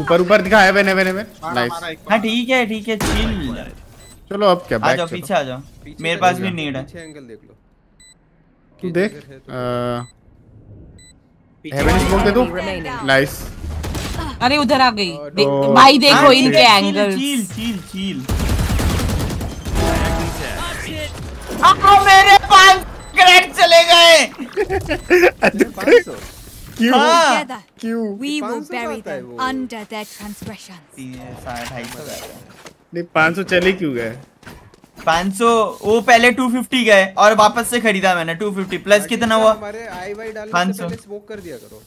ऊपर ऊपर दिखा है मैंने मैंने नाइस हाँ ठीक है ठीक है चिल चलो अब क्या आ जाओ पीछे आ जाओ। मेरे पास भी नीड है। पीछे एंगल देख लो। तू देख है तो। हेवन स्मोक दे दो नाइस अरे उधर आ गई। दे- तो- भाई देखो इनके chill, angles chill chill chill मेरे पाँच क्रैक चले गए। क्यों? हाँ। क्यों? we will 500 bury है them under their transgressions. साढ़े ढाई सौ गए नहीं 500 चले क्यों गए? पाँच सौ वो पहले टू फिफ्टी गए और वापस से खरीदा मैंने टू फिफ्टी प्लस कितना हुआ? पाँच सौ। कर दिया करो।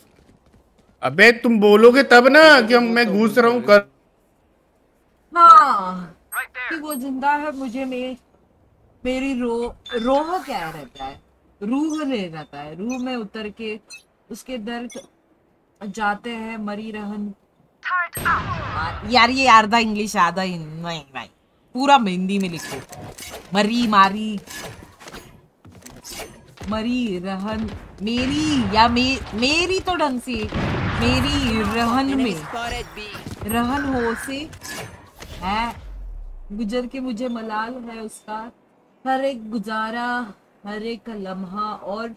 अबे तुम बोलोगे तब ना कि हम मैं घुस रहा हूँ कर हाँ कि वो ज़िंदा है मुझे में मेरी रो रोह क्या रहता है? रूह नहीं रहता है। रूह में उतर के उसके दर्द जाते हैं मरी रहन. आ- यार ये आधा इंग्लिश आधा हिंदी नहीं भाई पूरा हिंदी में लिखो। मरी मारी। मरी रहन मेरी या मे, मेरी तो ढंग से मेरी रहन में। रहन हो से है? गुजर के मुझे मलाल है उसका। हर एक गुजारा हर एक लम्हा और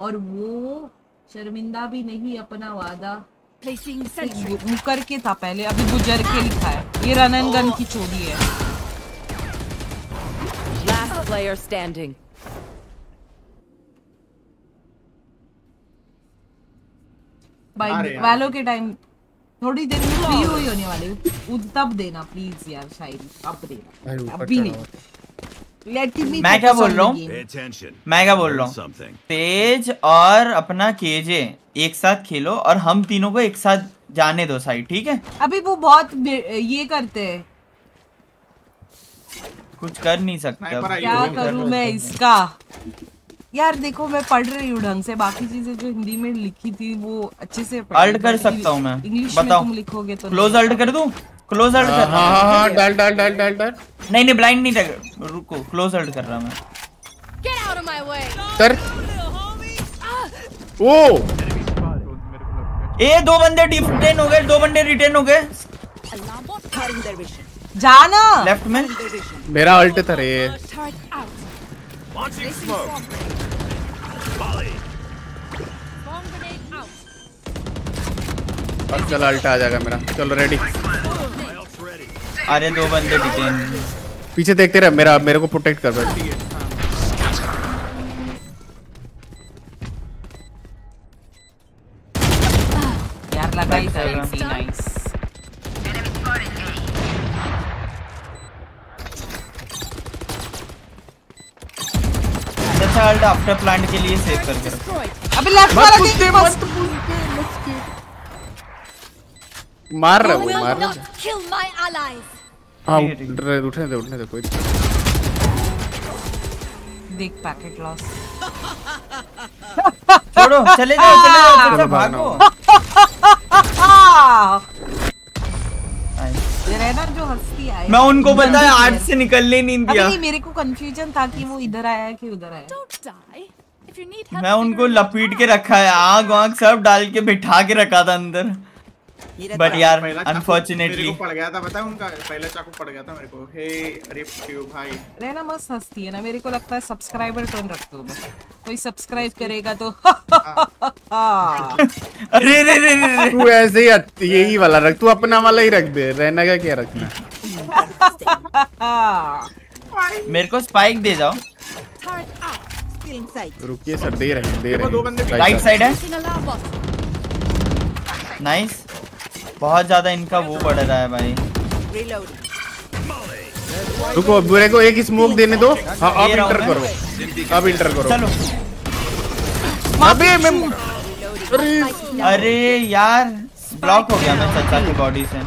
और वो शर्मिंदा भी नहीं अपना वादा. मुकर के था पहले अभी गुजर के लिखा है। ये रन एंड गन की चोरी है। Player standing. भाई वालों के टाइम थोड़ी देर में फ्री हुई होने वाली। तब देना प्लीज़ यार शायरी। अब देना। अभी नहीं। मी क्या बोल रहा हूँ? मैं क्या बोल रहा हूँ. तेज और अपना केजे एक साथ खेलो और हम तीनों को एक साथ जाने दो साइड ठीक है? अभी वो बहुत ये करते हैं। कुछ कर नहीं सकते क्या करूँ? मैं इसका? यार देखो मैं पढ़ रही हूँ ढंग से बाकी चीज़ें जो हिंदी में लिखी थी वो अच्छे से अल्ट कर सकता हूँ मैं। इंग्लिश में बताओ। तुम लिखोगे तो क्लोज अल्ट कर दूँ? क्लोज अल्ट हाँ कर हाँ हाँ। हाँ, डाल डाल डाल डाल डाल। नहीं नहीं ब्लाइंड नहीं लग रुको क्लोज अल्ट कर रहा मैं। Get out of my way. कर ओ! ए दो बंदे रिटेन हो गए दो बंदे रिटेन हो गए. जाना। लेफ़्ट में। मेरा अल्ट था रे। अब चल अल्ट आ जाएगा मेरा। चलो रेडी. अरे दो बंदे रिटेन पीछे देखते रहे मेरा मेरे को प्रोटेक्ट कर बैठ यार लगा ही था नाइस. अच्छा अल्ट आफ्टर प्लांट के लिए सेव करके अबे लेफ़्ट वाला देख मस्त मार रहा You मार रहा. हाँ। है, उठ रहे उठने दे उठने दे कोई देख पैकेट लॉस छोड़ो चले जाओ चले जाओ चले चलो जाओ भागो। जो हंसती मैं उनको बताया आठ से निकलने नहीं दिया। नहीं मेरे को कंफ्यूजन था कि वो इधर आया है कि उधर आया है। मैं उनको लपेट के रखा है आग वाग सब डाल के बिठा के रखा था अंदर। बट यार अनफॉर्चुनेटली को पड़ गया था पता है उनका? पहला चाकू पड़ गया था मेरे को। हे रिप टू भाई। रहना मस्त हंसती है ना मेरे को लगता है सब्सक्राइबर टोन रखते हो बस। कोई सब्सक्राइब करेगा तो अरे रे रे रे तू ऐसे ही यही वाला रख तू अपना वाला ही रख दे रहना का क्या रखना? मेरे को स्पाइक दे जाओ. रुकिए सर दे रहे हैं दे रहे हैं। राइट साइड है? नाइस बहुत ज़्यादा इनका वो बढ़ रहा है भाई। रुको मेरे को एक स्मोक देने दो। हाँ। अब रहा हूँ। इंटर करो। अब इंटर करो। चलो। अबे मैं अरे। अरे यार ब्लॉक हो गया मैं चाचा की बॉडी से।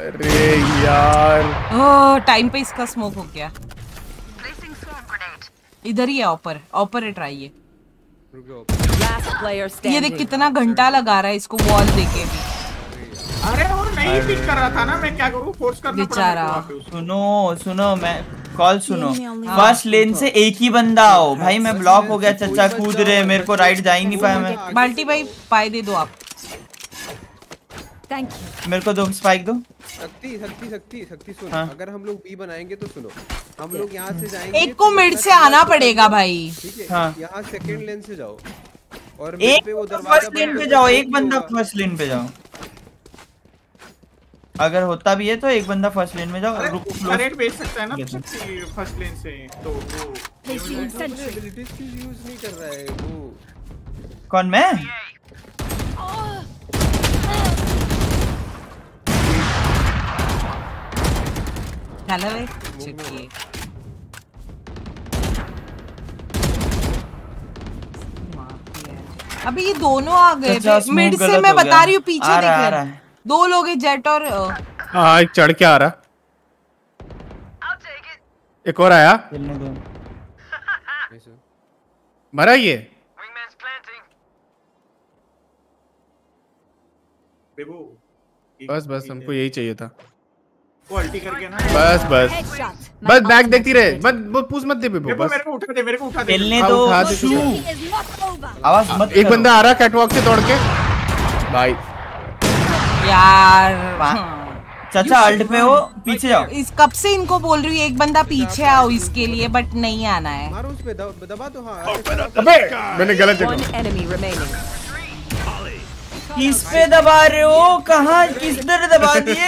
अरे यार। टाइम पे इसका स्मोक हो गया. इधर ही है ऑपर ऑपर है ट्राई player ये देख कितना घंटा लगा रहा है इसको वॉल देके भी अरे वो नहीं पिक कर रहा था ना मैं क्या करूँ? फोर्स करना पड़ा बेचारा। सुनो सुनो मैं कॉल सुनो। फ़र्स्ट लेन से एक ही बंदा आओ। भाई मैं ब्लॉक हो गया चचा कूद रहे मेरे को राइट जा ही नहीं पाया मैं। बाल्टी भाई पाए दे दो आप। Thank you. मेरे को दो स्पाइक दो। शक्ति शक्ति शक्ति शक्ति सुन। हाँ। अगर हम लोग बी बनाएँगे तो सुनो। हम लोग यहाँ से जाएँगे एक को मिड से आना पड़ेगा भाई। ठीक है? हाँ। यहाँ सेकंड लेन से जाओ। और एक पे वो दरवाज़ा फ़र्स्ट लेन पे जाओ एक बंदा फ़र्स्ट लेन पे जाओ। अगर होता भी है तो एक बंदा फ़र्स्ट लेन में जाओ अरे रुक भेज सकता है ना फ़र्स्ट लेन से तो वो sentry. की यूज़ नहीं कर रहा है वो। कौन मैं? हेलो वे चुकी अभी ये दोनों आ गए मिड से मैं बता रही हूँ पीछे देख रहा है। दो लोग हैं जेट और अ, हाँ एक चढ़ के आ रहा. एक और आया। मरा ये? बस बस हमको यही चाहिए था। वो अल्टी करके ना। बस बस। बस बैग देखती रहे। मत वो पूछ मत दे बेबो बस। मेरे को उठा दे मेरे को उठा दे। खेलने हाँ, दो. आवाज़ मत एक बंदा आ रहा कैटवॉक से दौड़ के। भाई यार। चाचा अल्ट पे हो पीछे जाओ इस कब से इनको बोल रही हूँ एक बंदा पीछे आओ इसके लिए बट नहीं आना है। मारो उस पे दब- दबा तो हाँ। अबे मैंने गलत. किस पे दबा रहे हो? कहाँ? किसने दबा दिए?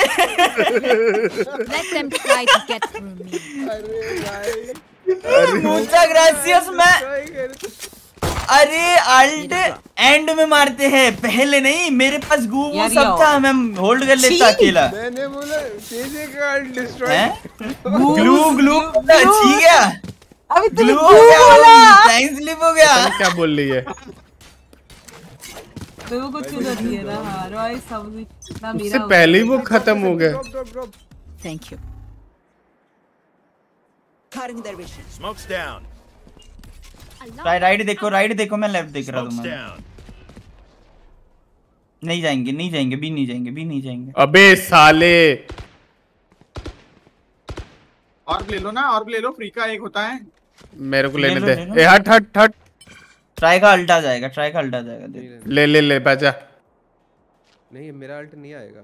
मुझा ग्रासियस मैं अरे अल्ट एंड में मारते हैं। पहले नहीं मेरे पास गू वो सब था मैं होल्ड कर लेता अकेला। मैंने बोला तेजे का डिस्ट्रॉय ग्लू ग्लू तूने ग्लू हो। गया बोला टाइम स्लिप हो गया। क्या बोल रही है। तो वो कुछ उधर दिया ना हाँ रॉय ना मेरा पहले ही वो खत्म हो. Cutting their vision. Smoke's down. Right right देखो राइट देखो मैं लेफ़्ट देख रहा Smoke's हूँ नहीं जाएँगे नहीं जाएँगे भी नहीं जाएँगे भी नहीं जाएँगे। अबे साले। और ले लो ना और ले लो फ्री का एक होता है। मेरे को लेने लो, दे। ए हट हट हट। ट्राई का अल्टा जाएगा ट्राई का अल्टा जाएगा ले ले ले पैसा नहीं मेरा अल्ट नहीं आएगा।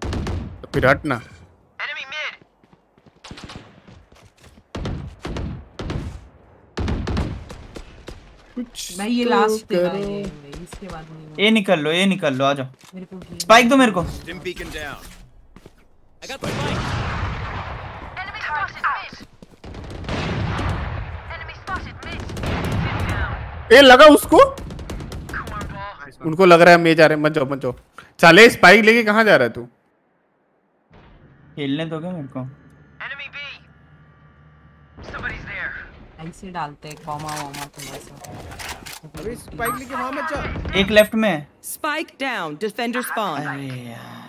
तो फिर हट ना। कुछ भाई ये लास्ट करो। ये इसके बाद नहीं ये निकल लो ये निकल लो आ जाओ मेरे को भी- स्पाइक दो मेरे को. Enemy spotted mid. Enemy spotted mid. Pin down. ए लगा उसको उनको लग रहा है मैं जा रहे हैं, मत जाओ मत जाओ साले स्पाइक लेके कहाँ जा रहा है तू खेलने दोगे मेरे को Enemy B. Somebody's there. ऐसे डालते हैं कॉमा वॉमा थोड़ा सा अबे स्पाइक लेके वहाँ मत जा एक लेफ़्ट में। Spike down. Defender spawn. अरे यार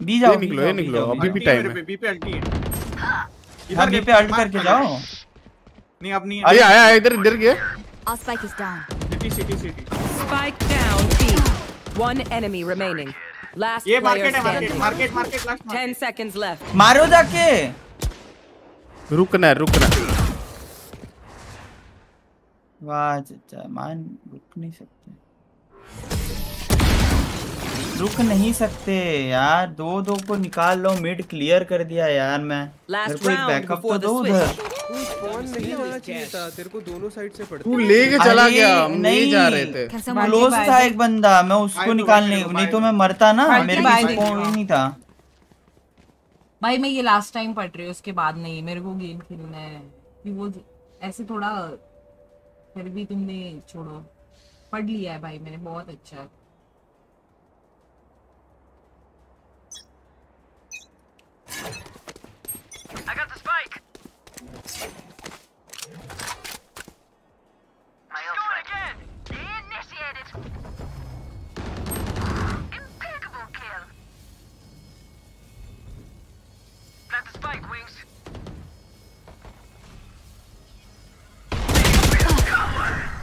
बी जाओ ये निकलो, ये निकलो, अभी भी टाइम है। बी पे अल्टी है हाँ बी पे अल्ट करके जाओ नहीं अब नहीं अरे आया आया, इधर इधर गया Our spike is down. City city city Spike down. B. One enemy remaining. Last ये player मार्केट है market standing. Market market last Ten seconds left. मारो जाके रुकना है रुकना वाह चाचा मान रुक नहीं सकते। रुक नहीं सकते यार दो दो को निकाल लो मिड क्लियर कर दिया यार मैं। मेरे को एक बैकअप तो दो उधर। तू तेरे को दोनों साइड से पड़ते तू लेके चला गया हम नहीं। जा रहे थे। क्लोज था एक बंदा मैं उसको निकालने नहीं तो मैं मरता ना मेरे पास बाय किसी दो। को ही नहीं था। भाई मैं ये लास्ट टाइम पढ़ रही हूँ उसके बाद नहीं मेरे को गेम खेलना है कि वो ऐसे थोड़ा फिर भी तुमने छोड़ो पढ़ लिया है भाई मैंने बहुत अच्छा है I got the spike. My Going again. Initiated. spike, wings.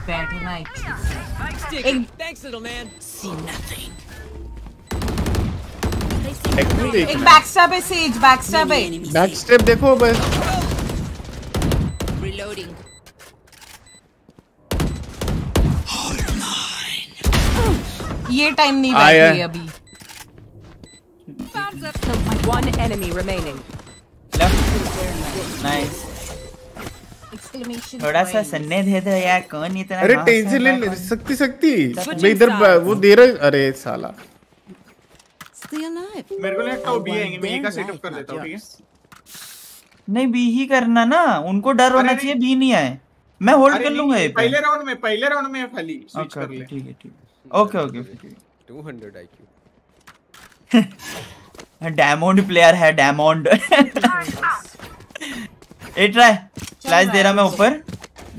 बैठना है Spike एक Thanks, little man. See nothing. Active देख एक बैकस्टैब है सेज बैकस्टैब है बैक स्टेप देखो बस Reloading. ये टाइम नहीं आया। बैठ रही अभी One enemy remaining. Left nice थोड़ा सा सन्ने दे दो यार कौन इतना अरे टेंशन ले सकती सकती मैं इधर वो दे रहा अरे साला। मेरे को लगता है बी आएँगे। मैं ए का सेटअप कर देता हूँ ठीक है? नहीं बी ही करना ना। उनको डर होना चाहिए बी नहीं आए। मैं होल्ड कर लूँगा पहले राउंड में पहले राउंड में खाली स्विच कर ले। ठीक है ठीक है। Okay okay okay 200 IQ diamond player है डायमंड ए ट्राई फ्लैश दे रहा मैं ऊपर.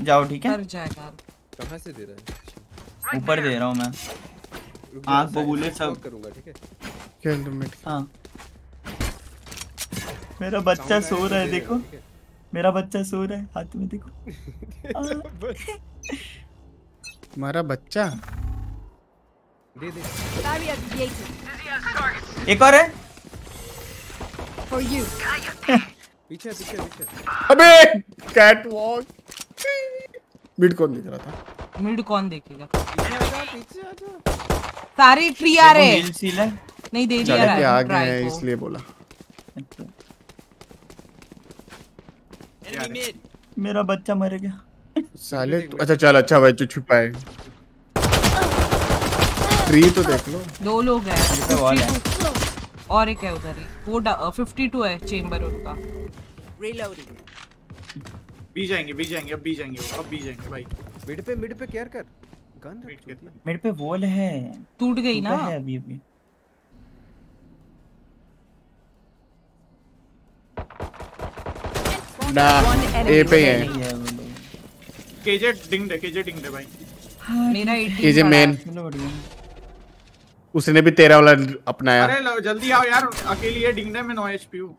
जाओ ठीक है? कहाँ से दे रहा है? ऊपर दे रहा हूँ मैं। आँख side बबूले सब। करूँगा ठीक है? खेल मिट हाँ। मेरा बच्चा सो रहा है देखो। मेरा बच्चा सो रहा है हाथ में देखो। हमारा बच्चा? दे दे. एक और है? For you. पीछे पीछे पीछे अबे कैट वॉक मिड कौन दिख रहा था। मिड कौन देखेगा। पीछे आजा पीछे आजा सारे फ्री आ रहे सील है। नहीं दे चले दिया के आ गए इसलिए बोला। मेरा बच्चा मर गया। साले तो- अच्छा चल अच्छा भाई जो छुपा है ट्री तो देख लो। दो लोग हैं। पे wall है। 52 और एक है उधर ही। वो फिफ्टी टू है चेम्बर उनका. बी जाएँगे बी जाएँगे अब बी जाएँगे अब बी जाएँगे भाई। मिड पे मिड पे केयर कर। गन कितना पे वॉल है। टूट गई ना? है अभी अभी। ना ए पे है। केजे डिंग दे केजे डिंग दे भाई। मेरा 18 ये जो पड़ा। मेन चलो बढ़िया। उसने भी तेरा वाला अपनाया। अरे लो, जल्दी आओ यार अकेली है डिंग दे मैं 9 एचपी हूँ।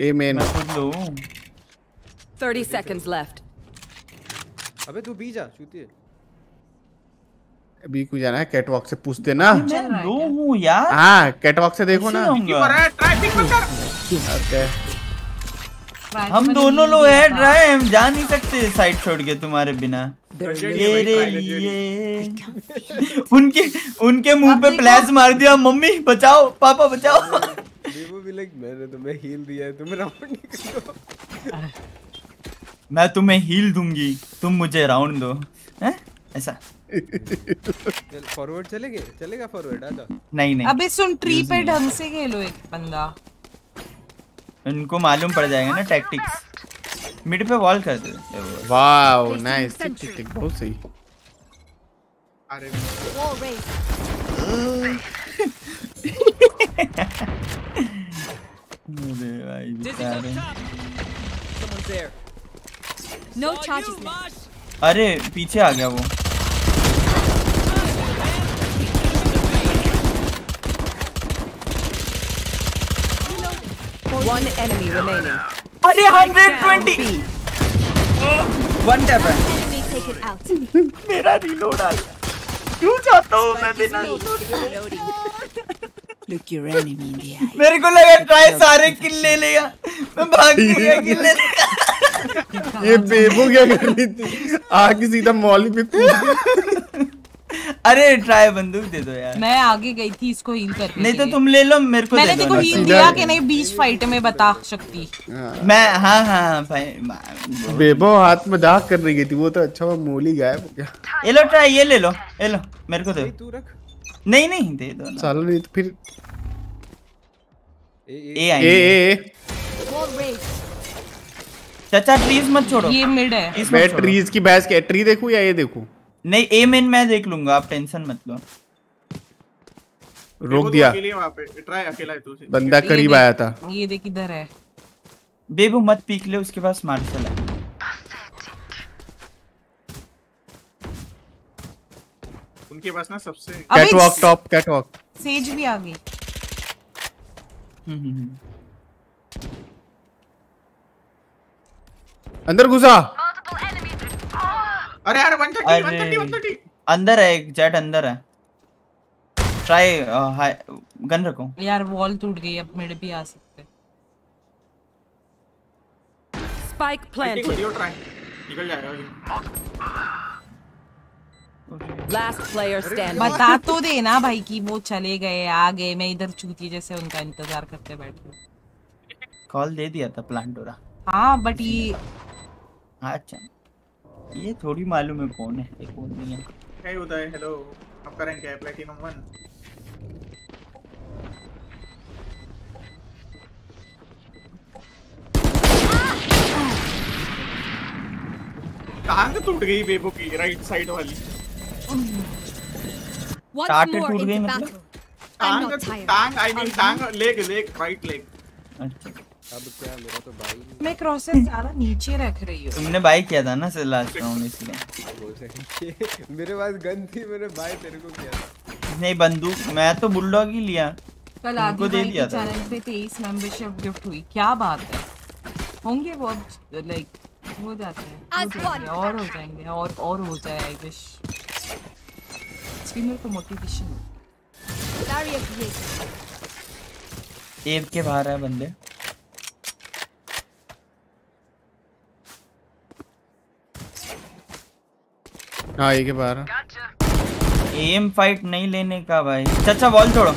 ए मेन मैं खुद लूँ। 30 seconds left. अबे तू बी जा चूतिए अभी को जाना है? कैटवॉक से पूछते ना मैं लो हूँ यार। हाँ कैटवॉक से देखो ना। पर है ट्रैफ़िक मत कर ओके हम दोनों लोग हैं हम जा नहीं सकते साइड छोड़ के तुम्हारे बिना। है tragedy। लिए उनके उनके मुँह पे। फ्लैश मार दिया मम्मी बचाओ पापा बचाओ. देवो भी लाइक मैंने तुम्हें हील दिया है तुम राउंड निकलो. मैं तुम्हें हील दूँगी तुम मुझे राउंड दो। हैं? ऐसा। चल फॉरवर्ड चलेंगे? चलेगा फॉरवर्ड आजा नहीं नहीं। अबे सुन ट्री पे ढंग से खेलो एक बंदा। उनको मालूम पड़ जाएगा ना टैक्टिक्स मिड पे वॉल कर दे। वाओ नाइस ठीक ठीक ठीक बहुत सही। अरे। मेरे भाई बेचारे। नो चार्जेस अरे पीछे आ गया वो। One enemy remaining. अरे 120 B. वन टैप है. मेरा रीलोड आ गया। क्यों चाहता हूँ मैं बिना Look your enemy in the eye. मेरे को लगा ट्राई सारे किल ले लेगा मैं भाग गया किल ले लेगा ये बेबो क्या कर रही थी? आके सीधा मॉल पे। अरे ट्राई बंदूक दे दो यार। मैं आगे गई थी इसको हील करने नहीं तो तुम ले लो मेरे को मैंने देखो हील दिया कि नहीं बीच फाइट में बता शक्ति मैं हाँ हाँ भाई बेबो हाथ में दाग कर रही थी वो तो अच्छा हुआ मोली गायब हो गया। ये लो ट्राई ये ले लो ये लो मेरे को दो। तू रख। नहीं नहीं दे दो ना। साला नहीं तो फिर ए ए ए. चाचा ट्रीज मत छोड़ो। ये मिड है। मैं ट्रीज की बहस के ट्री देखूँ या ये देखूँ? नहीं ए मेन मैं देख लूँगा आप टेंशन मत लो। रोक दिया अकेले वहाँ पे ट्राई अकेला है तू बंदा करीब आया था। ये देख इधर है। बेबू मत पीक ले उसके पास मार्शल है उनके पास ना सबसे कैटवॉक टॉप कैटवॉक सेज भी आ गई। हम्म, हम्म, हम्म। अंदर घुसा। अरे यार 130 अरे। 130 130 अंदर है एक जेट अंदर है। ट्राई हाय गन रखो। यार वॉल टूट गई अब मिड भी आ सकते हैं। ठीक वीडियो ट्राई निकल जाएगा। Last player standing. बता तो देना भाई कि वो चले गए आ गए मैं इधर चूती जैसे उनका इंतज़ार करते बैठ कॉल दे दिया था प्लांटोरा हाँ बट ये अच्छा। ये थोड़ी मालूम है कौन है ये कौन नहीं है। क्या ही होता है हेलो आपका रैंक क्या है प्लेटिनम 1 टांग टूट गई बेबो की राइट साइड वाली? Started more टूट गई मतलब? टांग टांग आई मीन टांग लेग लेग राइट लेग अच्छा। अब क्या मेरा तो भाई मैं क्रॉसेस ज़्यादा नीचे रख रही हूँ। तुमने बाई किया था ना से लास्ट राउंड इसलिए। मेरे पास गन थी मैंने भाई तेरे को किया नहीं बंदूक मैं तो बुलडॉग ही लिया। कल आदि दे दिया था। चैनल पे तेईस मेंबरशिप गिफ्ट हुई। क्या बात है। होंगे बहुत लाइक हो जाते हैं. और हो जाएँगे और और हो जाए आई विश स्ट्रीमर को मोटिवेशन के बाहर है बंदे। हाँ ये के बाहर एम फाइट नहीं लेने का भाई। चाचा बॉल छोड़ो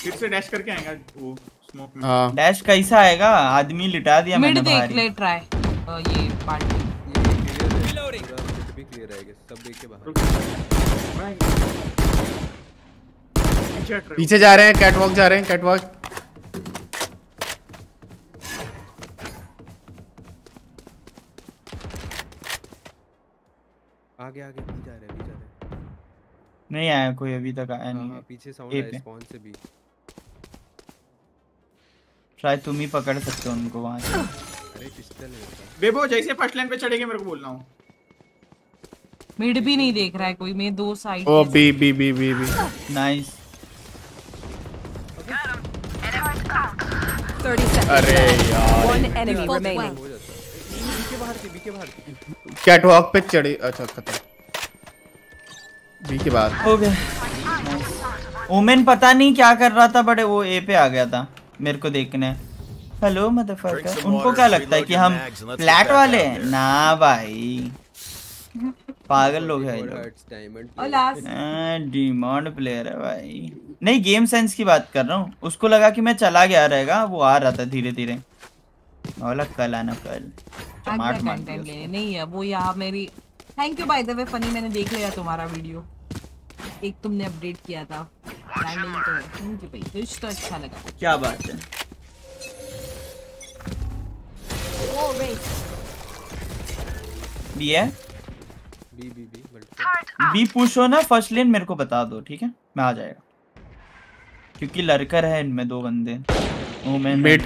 फिर से डैश करके आएगा वो स्मोक में। हाँ। डैश कैसा आएगा? आदमी लिटा दिया मैंने देख बाहर ही। ले ट्राई तो ये पार्टी पूरा भी क्लियर है सब देख के बाहर पीछे जा रहे हैं कैट वॉक जा रहे हैं कैट आगे आगे भी जा रहे हैं भी जा रहे हैं। नहीं आया कोई अभी तक आया हाँ नहीं हाँ है पीछे साउंड है स्पॉन से भी शायद तुम ही पकड़ सकते हो उनको वहाँ से। अरे पिस्टल है बेबो जैसे फ़र्स्ट लाइन पे चढ़ेंगे मेरे को बोलना हूँ। मिड भी नहीं देख रहा है कोई मैं दो साइड ओ B B B B B nice अरे यार। One enemy Both बाहर थी बी के बाहर थी। कैट वॉक पे चढ़ी अच्छा खत्म। बी के बाद। हो गया। ओमेन पता नहीं क्या कर रहा था बट वो ए पे आ गया था मेरे को देखने। हेलो मदरफकर उनको क्या लगता है कि हम फ्लैट वाले हैं? ना भाई। पागल लोग हैं लोग। डिमांड प्लेयर है भाई। नहीं गेम सेंस की बात कर रहा हूँ। उसको लगा कि मैं चला गया रहेगा वो आ रहा था धीरे धीरे कल आना कल। नहीं है वो यहाँ मेरी thank you by the way funny मैंने देख लिया तुम्हारा वीडियो एक तुमने अपडेट किया था। तो थैंक यू भाई कुछ तो अच्छा लगा। क्या बात है? बी है? B B B B push हो ना फ़र्स्ट लेन मेरे को बता दो ठीक है? मैं आ जाएगा। क्योंकि लड़कर है इनमें दो बंदे। Women Mid.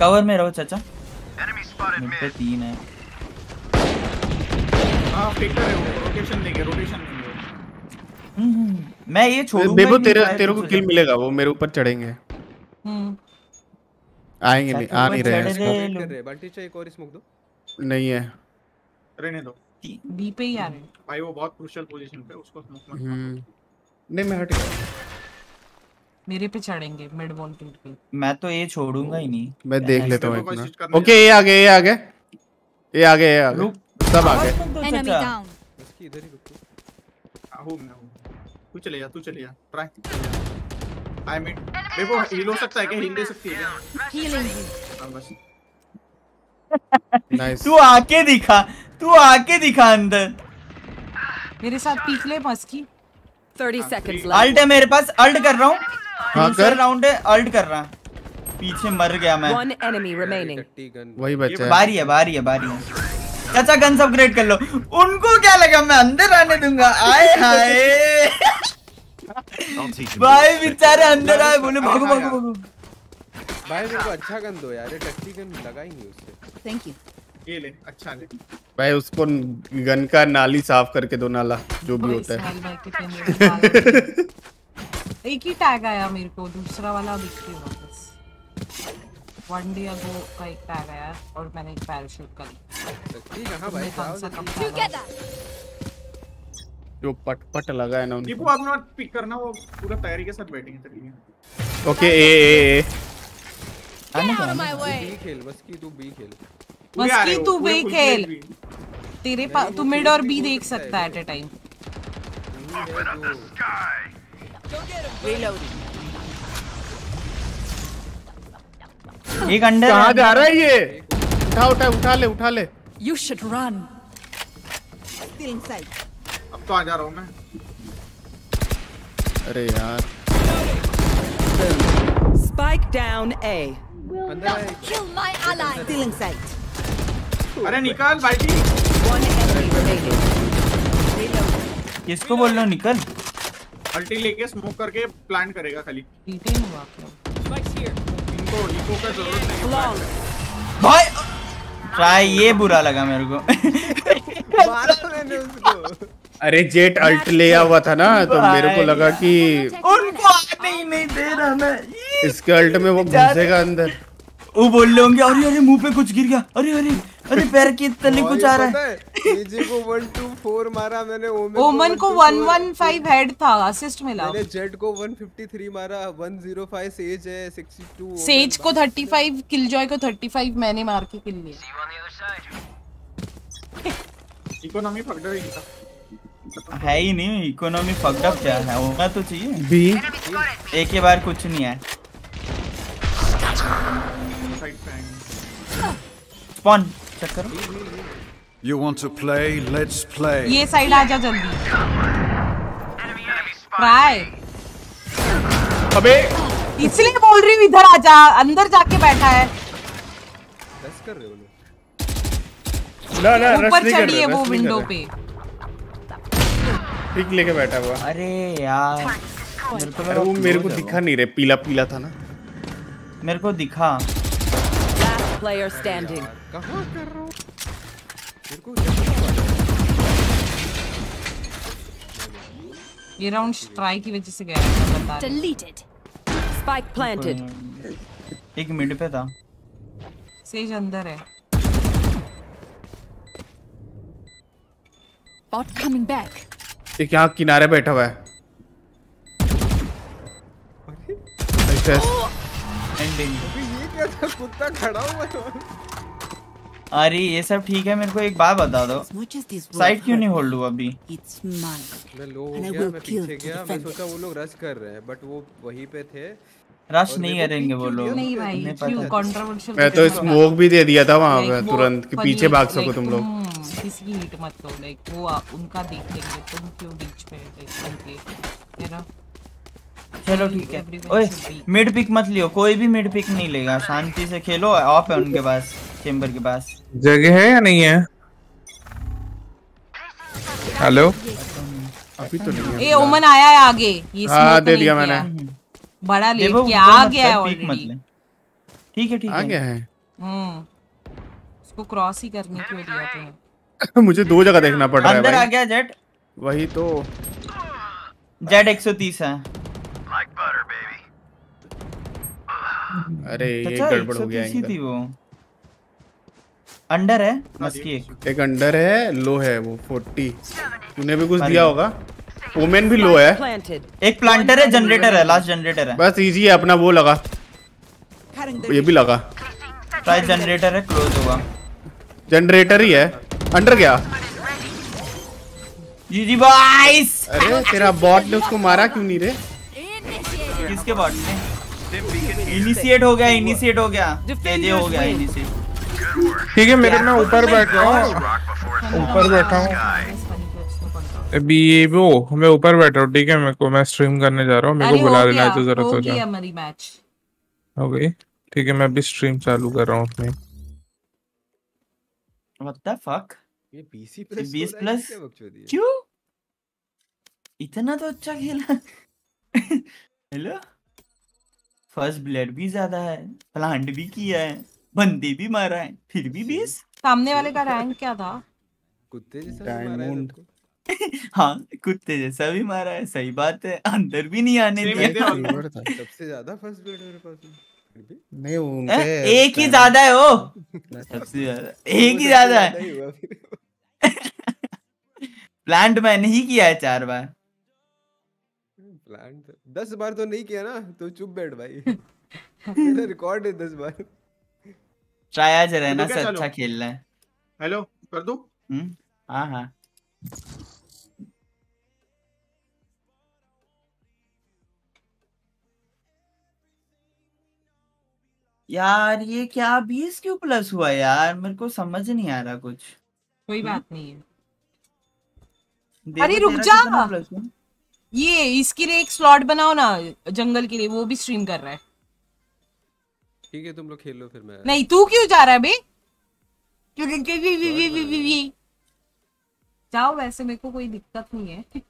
कवर में रहो चाचा। पे तीन है। हाँ फेकर है वो रोटेशन देंगे रोटेशन देंगे। हम्म, मैं ये छोड़ूँगा बेबो तेरे तेरे को किल मिलेगा वो मेरे ऊपर चढ़ेंगे। हम्म। आएँगे नहीं आ नहीं रहे हैं बंटी चाहिए एक और स्मोक दो। नहीं है। रहने दो। बी पे ही आ रहे हैं। भाई वो बहुत क्रूशियल पोजीशन पे उसको स्मोक मत हम्म। नहीं मैं हट गया। मेरे पे चढ़ेंगे मिड मॉन्टेन पे। मैं तो ये छोड़ूँगा ही नहीं। मैं देख लेता हूँ करने ओके ये आ गए ये आ गए ये आ गए ये आ गए सब आ गए Enemy down. उसकी इधर ही रुको। हाँ, हूँ मैं हूँ। तू चले जा तू चले जा। ट्राई। आई मिड देखो हील हो सकता है क्या? हील दे सकती है क्या? you. हाँ, नाइस तू आके दिखा तू आके दिखा अंदर। मेरे साथ ले मस्की 30 seconds left. अल्ट है मेरे पास अल्ट कर रहा हूँ। कर। राउंड है अल्ट कर रहा पीछे मर गया मैं. वही बच्चा बारी है बारी है बारी है। चाचा गन्स अपग्रेड कर लो। उनको क्या लगा मैं अंदर आने दूँगा? आए हाय. भाई बेचारे अंदर आए बोले भागो भागो भागो। भाई मेरे को अच्छा गन दो यार ये टट्टी गन लगा ही नहीं उससे। Thank you. ये ले अच्छा ले। भाई उसको गन का नाली साफ़ करके दो नाला जो भी होता है। एक ही टैग आया मेरे को दूसरा वाला दिख रही वापस। वन डे अगो का एक टैग आया और मैंने एक पैराशूट कर लिया. जो पट पट लगा है ना दीपू उनको आप ना पिक करना वो पूरा तैयारी के साथ बैठेंगे तरीके okay A A A Get out of my way. B खेल बस की तू बी खेल। मस्की हो, तू full खेल। तेरे पास तू मिड और बी देख सकता है एट अ टाइम रहा है ये? उठा उठा उठा ले उठा ले। यू शुड रन अब तो आ जा रहा हूँ मैं। अरे यार। स्पाइक डाउन ए अरे निकल भाई जी। किसको बोल रहा हूँ निकल? अल्टी लेके स्मोक करके प्लान करेगा खाली। रिटेन हुआ क्या? इनको इको का ज़रूरत नहीं है भाई ट्राई ये बुरा लगा मेरे को। मारा मैंने उसको। अरे जेट अल्ट ले हुआ था ना तो मेरे को लगा कि उनको आने ही नहीं दे रहा मैं। इसके अल्ट में वो घुसेगा अंदर। वो बोल रहे होंगे अरे अरे मुँह पे कुछ गिर गया। अरे अरे अरे पैर के तले कुछ आ रहा है। एजे को 124 मारा मैंने ओमन ओमन को 124 115 हेड था असिस्ट मिला। मैंने जेट को 153 मारा 105 सेज है 62 ओमन सेज को 35 किलजॉय को 35 मैंने मार के किल लिया. इकोनॉमी फकड़ ही है ही नहीं इकोनॉमी फक्ड अप क्या है? होना तो चाहिए। बी एक के बार कुछ नहीं है। स्पॉन चेक करो। You want to play? Let's play. ये साइड आ जा जल्दी। ट्राई अबे। इसलिए बोल रही हूँ इधर आ जा अंदर जाके बैठा है। रस कर रहे हो लोग ना ना ऊपर नहीं कर चढ़ी है वो विंडो पे। पिक लेके बैठा हुआ। अरे यार मेरे को अरे लगा वो मेरे को दिखा नहीं रहे पीला पीला था ना। मेरे को दिखा Last player standing. कहाँ कर रहा हूँ मेरे को ये राउंड ट्राई की वजह से गया बता रही हूँ। Deleted. एक मिड पे था सेज अंदर है Bot coming back. एक यहाँ किनारे बैठा हुआ है ऐसे एंडिंग ये क्या था? कुत्ता खड़ा हुआ है। अरे ये सब ठीक है मेरे को एक बात बता दो। साइड क्यों नहीं होल्ड हुआ अभी? मैं लो हो गया मैं पीछे गया मैं सोचा वो लोग रश कर रहे हैं बट वो वहीं पे थे। रश नहीं करेंगे वो लोग? नहीं भाई क्यों? कंट्रोवर्शियल मैं तो स्मोक भी दे दिया था वहाँ पे तुरंत कि पीछे भाग सको तुम लोग। किसी की हिट मत लो लाइक वो उनका देख लेंगे तुम क्यों बीच पे लाइक है ना? चलो ठीक है। ओए मिड पिक मत लियो कोई भी मिड पिक नहीं लेगा। शांति से खेलो ऑफ़ है उनके पास चेंबर के पास। जगह है या नहीं है? हेलो अभी तो नहीं है। ए ओमन आया है आगे। ये हाँ, दे दिया मैंने। बड़ा लेट देखो आ गया है ऑलरेडी ले। ठीक है ठीक आ है। गया है। हम्म उसको क्रॉस ही करने क्यों दिया तूने मुझे दो जगह देखना पड़ रहा है अंदर आ गया जेट। वही तो। जेट 130 है। Like butter, baby. अरे ये गड़बड़ हो गया 130 थी वो। अंडर है? मस्की एक एक अंडर है लो है वो 40 तूने भी कुछ दिया होगा? ओमेन भी लो है। एक प्लांटर है जनरेटर है लास्ट जनरेटर है। बस इजी है अपना वो लगा। ये भी लगा। ट्राई जनरेटर है क्लोज होगा। जनरेटर ही है। अंडर गया जी जी बॉयस अरे तेरा बॉट ने उसको मारा क्यों नहीं रे? किसके बॉट ने इनिशिएट हो गया इनिशिएट हो गया। तेजे हो गया इनिशिएट ठीक है मेरे मैं ऊपर बैठा हूँ। ऊपर बैठा हूँ। अभी ये वो मैं ऊपर बैठा हूँ ठीक है मेरे को मैं स्ट्रीम करने जा रहा हूँ मेरे को बुला लेना है तो ज़रूरत हो हो जाए हमारी मैच हो गई। ठीक है मैं अभी स्ट्रीम चालू कर रहा हूँ अपनी। व्हाट द फक ये ये प्लस 20 प्लस क्यों? इतना तो अच्छा खेला। हेलो फ़र्स्ट ब्लड भी ज़्यादा है प्लांट भी किया है बंदे भी मारा है फिर भी बीस सामने वाले का रैंक क्या था? कुत्ते जैसा भी मारा है। हाँ कुत्ते जैसा भी मारा है सही बात है अंदर भी नहीं आने दिया। सबसे ज़्यादा फ़र्स्ट ब्लड मेरे पास नहीं उनके एक ही ज़्यादा है वो सबसे ज़्यादा एक ही ज़्यादा है। प्लांट मैंने ही किया है चार बार। प्लान तो दस बार तो नहीं किया ना तो चुप बैठ भाई। मेरा रिकॉर्ड है दस बार। ट्राई आज रहना से अच्छा खेलना है। हेलो कर दूँ? हम्म हाँ हाँ। यार ये क्या बीस क्यों प्लस हुआ यार? मेरे को समझ नहीं आ रहा कुछ। कोई बात नहीं है। अरे रुक जा? ये इसके लिए एक स्लॉट बनाओ ना जंगल के लिए वो भी स्ट्रीम कर रहा है। ठीक है तुम लोग खेल लो फिर मैं नहीं तू क्यों जा रहा है बे? क्योंकि। जाओ वैसे मेरे को कोई दिक्कत नहीं है।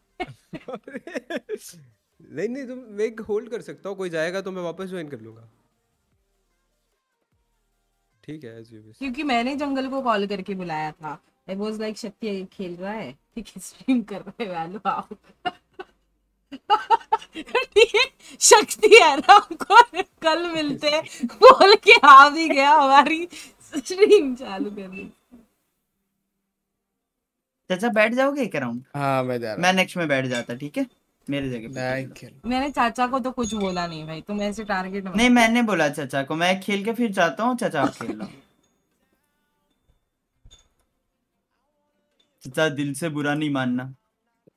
नहीं नहीं तुम मैं होल्ड कर सकता हूँ कोई जाएगा तो मैं वापस ज्वाइन कर लूँगा। ठीक है क्योंकि मैंने जंगल को कॉल करके बुलाया था। आई वाज लाइक शक्ति खेल रहा है ठीक है स्ट्रीम कर रहा है वैल्यू आओ। ठीक है शक्ति है ना हमको कल मिलते हैं। बोल के आ भी गया हमारी स्ट्रीम चालू कर दी चाचा बैठ जाओगे एक राउंड हाँ मैं जा रहा मैं नेक्स्ट में बैठ जाता ठीक है? मेरे जगह पे नहीं खेल मैंने चाचा को तो कुछ बोला नहीं भाई तुम ऐसे टारगेट नहीं मैंने बोला चाचा को मैं खेल के फिर जाता हूँ चाचा आप खेल लो। चाचा दिल से बुरा नहीं मानना।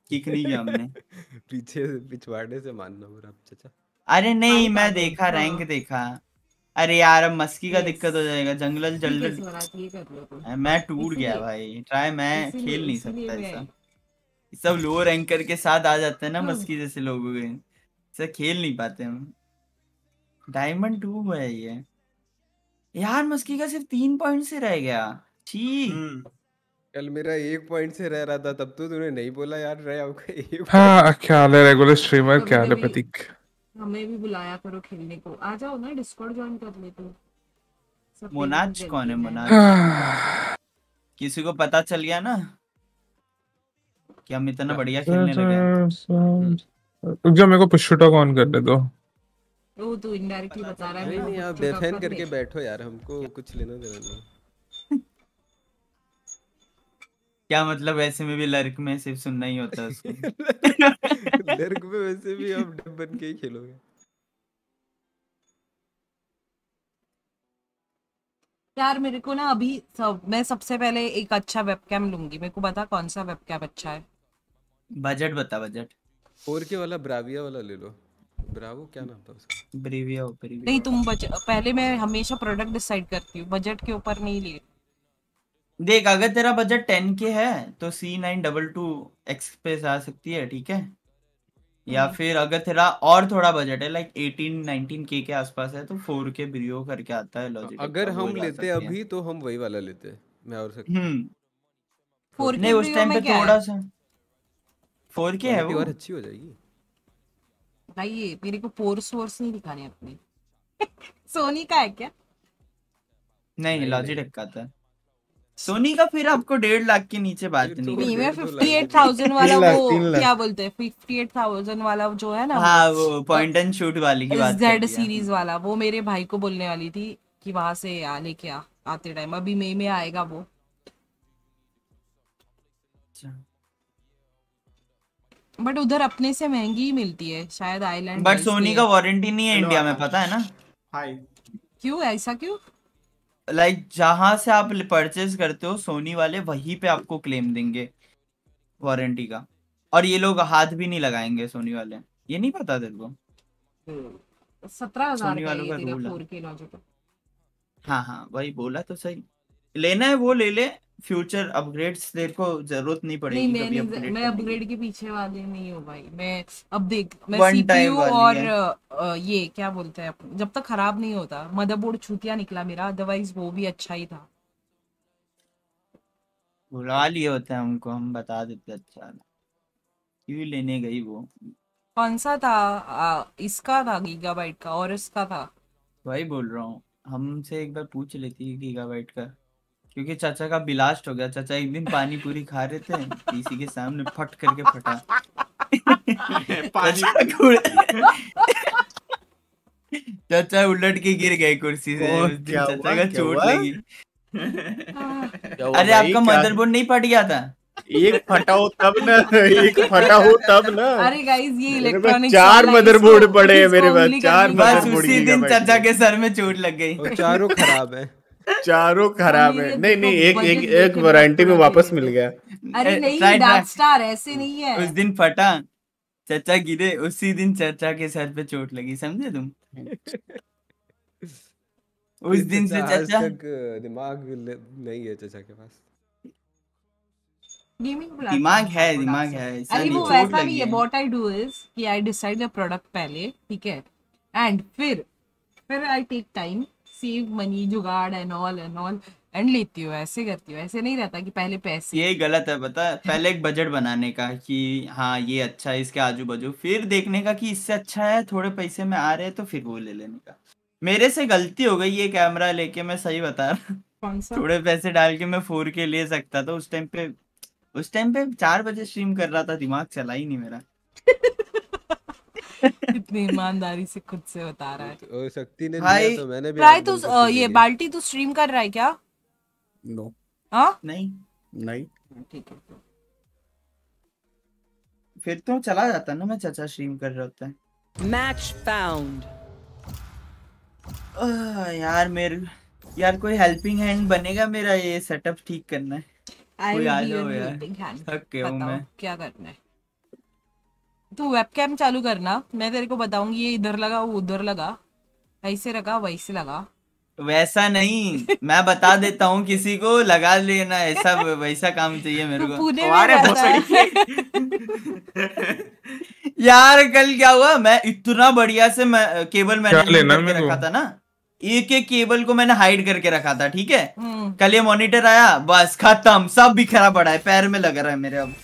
किक नहीं किया हमने। पीछे पिछवाड़े से मानना बुरा चाचा। अरे नहीं मैं देखा रैंक देखा। अरे यार अब मस्की का दिक्कत हो जाएगा जंगल जल्द मैं टूट गया भाई ट्राई मैं खेल नहीं सकता ऐसा। सब लो रैंकर के साथ आ जाते हैं ना हाँ। मस्की जैसे लोग हो गए। ऐसा खेल नहीं पाते हम। डायमंड टू है ये। यार मस्की का सिर्फ़ तीन पॉइंट से रह गया। ठीक कल मेरा एक पॉइंट से रह रहा था तब तो तूने नहीं बोला यार रहे आपका एक हाँ क्या हाल है रेगुलर स्ट्रीमर क्या हाल है प्रतीक? हमें भी बुलाया करो खेलने को। आ जाओ ना डिस्कॉर्ड ज्वाइन कर ले तू। मोनाज कौन है मोनाज? किसी को पता चल गया ना? कि हम इतना बढ़िया खेलने लगे हैं। रुक जा मेरे को पुश टॉक ऑन करने दो वो तू इनडायरेक्टली बता रहा है नहीं नहीं आप बेफैन करके बैठो यार हमको कुछ लेना देना नहीं। क्या मतलब ऐसे में भी लर्क में सिर्फ़ सुनना ही होता है उसको? लर्क में वैसे भी आप डब बन के ही खेलोगे। यार मेरे को ना अभी सब मैं सबसे पहले एक अच्छा वेबकैम लूँगी। मेरे को बता कौन सा वेबकैम अच्छा है। बजट बता बजट। 4K वाला? ब्राविया वाला ले लो। ब्रावो क्या नाम था उसका? ब्रीविया ब्रीविया नहीं तुम बज... पहले मैं हमेशा प्रोडक्ट डिसाइड करती हूँ। बजट के ऊपर नहीं ले। देख अगर तेरा बजट टेन के है तो C nine double two X पे आ सकती है ठीक है? या हम्म। फिर अगर तेरा और थोड़ा बजट है लाइक एटीन नाइनटीन के के आसपास है तो फोर के ब्रियो करके आता है लॉजिक अगर हम लेते अभी तो हम वही वाला लेते मैं और सकता हम्म। 4K नहीं उस टाइम पे थोड़ा सा फोर के है वो। और अच्छी हो जाएगी। भाई ये मेरे को पोर्स वोर्स नहीं दिखाने अपने। सोनी का है क्या? नहीं लॉजिटेक का था सोनी का फिर आपको डेढ़ लाख के नीचे बात नहीं नहीं मैं फिफ्टी एट थाउज़ेंड वाला वो क्या बोलते हैं? फिफ्टी एट थाउज़ेंड वाला जो है ना हाँ वो पॉइंट एंड शूट वाली की बात जेड सीरीज़ वाला वो मेरे भाई को बोलने वाली थी कि वहाँ से आ लेके आ आते टाइम अभी मई में आएगा वो। बट उधर अपने से महँगी ही मिलती है शायद आइलैंड बट सोनी का वारंटी नहीं है इंडिया में पता है ना? हाय क्यों ऐसा क्यों? लाइक जहाँ से आप परचेज करते हो सोनी वाले वहीं पे आपको क्लेम देंगे वारंटी का। और ये लोग हाथ भी नहीं लगाएँगे सोनी वाले। ये नहीं पता तेरे को? सत्रह हज़ार सोनी का वालों का रूल हाँ हाँ वही बोला तो सही। लेना है वो ले ले फ्यूचर अपग्रेड्स तेरे को ज़रूरत नहीं नहीं पड़ेगी मैं कभी नहीं अपग्रेड मैं अपग्रेड के। पीछे वाले नहीं हूँ भाई। मैं अब देख मैं सीपीयू और है। ये क्या बोलते हैं जब तक खराब नहीं होता मदरबोर्ड छूतिया निकला मेरा अदरवाइज़ वो भी अच्छा ही था। बुला लिए होते हैं हमको हम बता देते अच्छा क्यों लेने गई वो? कौन सा था? आ, इसका था गीगाबाइट का और इसका था? वही बोल रहा हूँ हमसे एक बार पूछ लेती गीगाबाइट का। क्योंकि चाचा का बिलास्ट हो गया चाचा एक दिन पानी पूरी खा रहे थे पीसी के सामने फट करके फटा। पानी चाचा उलट के गिर गए कुर्सी से चाचा का चोट लगी। अरे आपका मदरबोर्ड नहीं फट गया था? एक फटा हो तब ना एक फटा हो तब ना। अरे गाइस ये इलेक्ट्रॉनिक चार मदरबोर्ड पड़े हैं मेरे पास चार बस मदरबोर्ड उसी दिन चाचा के सर में चोट लग गई। चारों खराब है। चारों खराब है। नहीं नहीं एक एक एक वारंटी में वापस मिल गया। अरे नहीं डार्क स्टार ऐसे नहीं है। उस दिन फटा चाचा गिरे उसी दिन चाचा के सर पे चोट लगी समझे तुम? उस दिन से चाचा दिमाग नहीं है चाचा के पास। गेमिंग दिमाग है दिमाग है अरे वो वैसा है। है। व्हाट आई डू इज़ कि आई डिसाइड द प्रोडक्ट पहले ठीक है? एंड फिर फिर I take time save money जुगाड़ and all and all and लेती हूँ ऐसे करती हूँ ऐसे नहीं रहता कि पहले पैसे। ये गलत है पता पहले एक बजट बनाने का कि हाँ ये अच्छा है इसके आजू बाजू फिर देखने का कि इससे अच्छा है थोड़े पैसे में आ रहे हैं तो फिर वो ले लेने का। मेरे से गलती हो गई ये कैमरा लेके मैं सही बता रहा। कौन सा? थोड़े पैसे डाल के मैं फोर के ले सकता था उस टाइम पे उस टाइम पे चार बजे स्ट्रीम कर रहा था दिमाग चला ही नहीं मेरा। इतनी ईमानदारी से खुद से बता रहा है। ओ शक्ति ने भाई, दिया तो मैंने भी ट्राई आज तो ये बाल्टी तो स्ट्रीम कर रहा है क्या? नो हाँ? नहीं। नहीं। ठीक है फिर तो चला जाता ना मैं चाचा स्ट्रीम कर रहा होता। है मैच found. आह, यार मेरे यार कोई हेल्पिंग हैंड बनेगा मेरा ये सेटअप ठीक करना है। आई कोई विल आ बी जाओ योर यार। हेल्पिंग हैंड थक गया हूँ मैं। क्या करना है? तू वेबकैम चालू करना. मैं तेरे को बताऊँगी ये इधर लगा वो उधर लगा. ऐसे लगा वैसे लगा. वैसा नहीं. मैं बता देता हूँ किसी को लगा लेना ऐसा वैसा काम चाहिए मेरे को. पुणे में रहता है. यार कल क्या हुआ? मैं इतना बढ़िया से मैं केबल मैंने मेरे रखा था ना? एक एक केबल को मैंने हाइड करके रखा था ठीक है? हम्म, कल ये मॉनिटर आया बस खत्म सब बिखरा पड़ा है पैर में लग रहा है मेरे अब.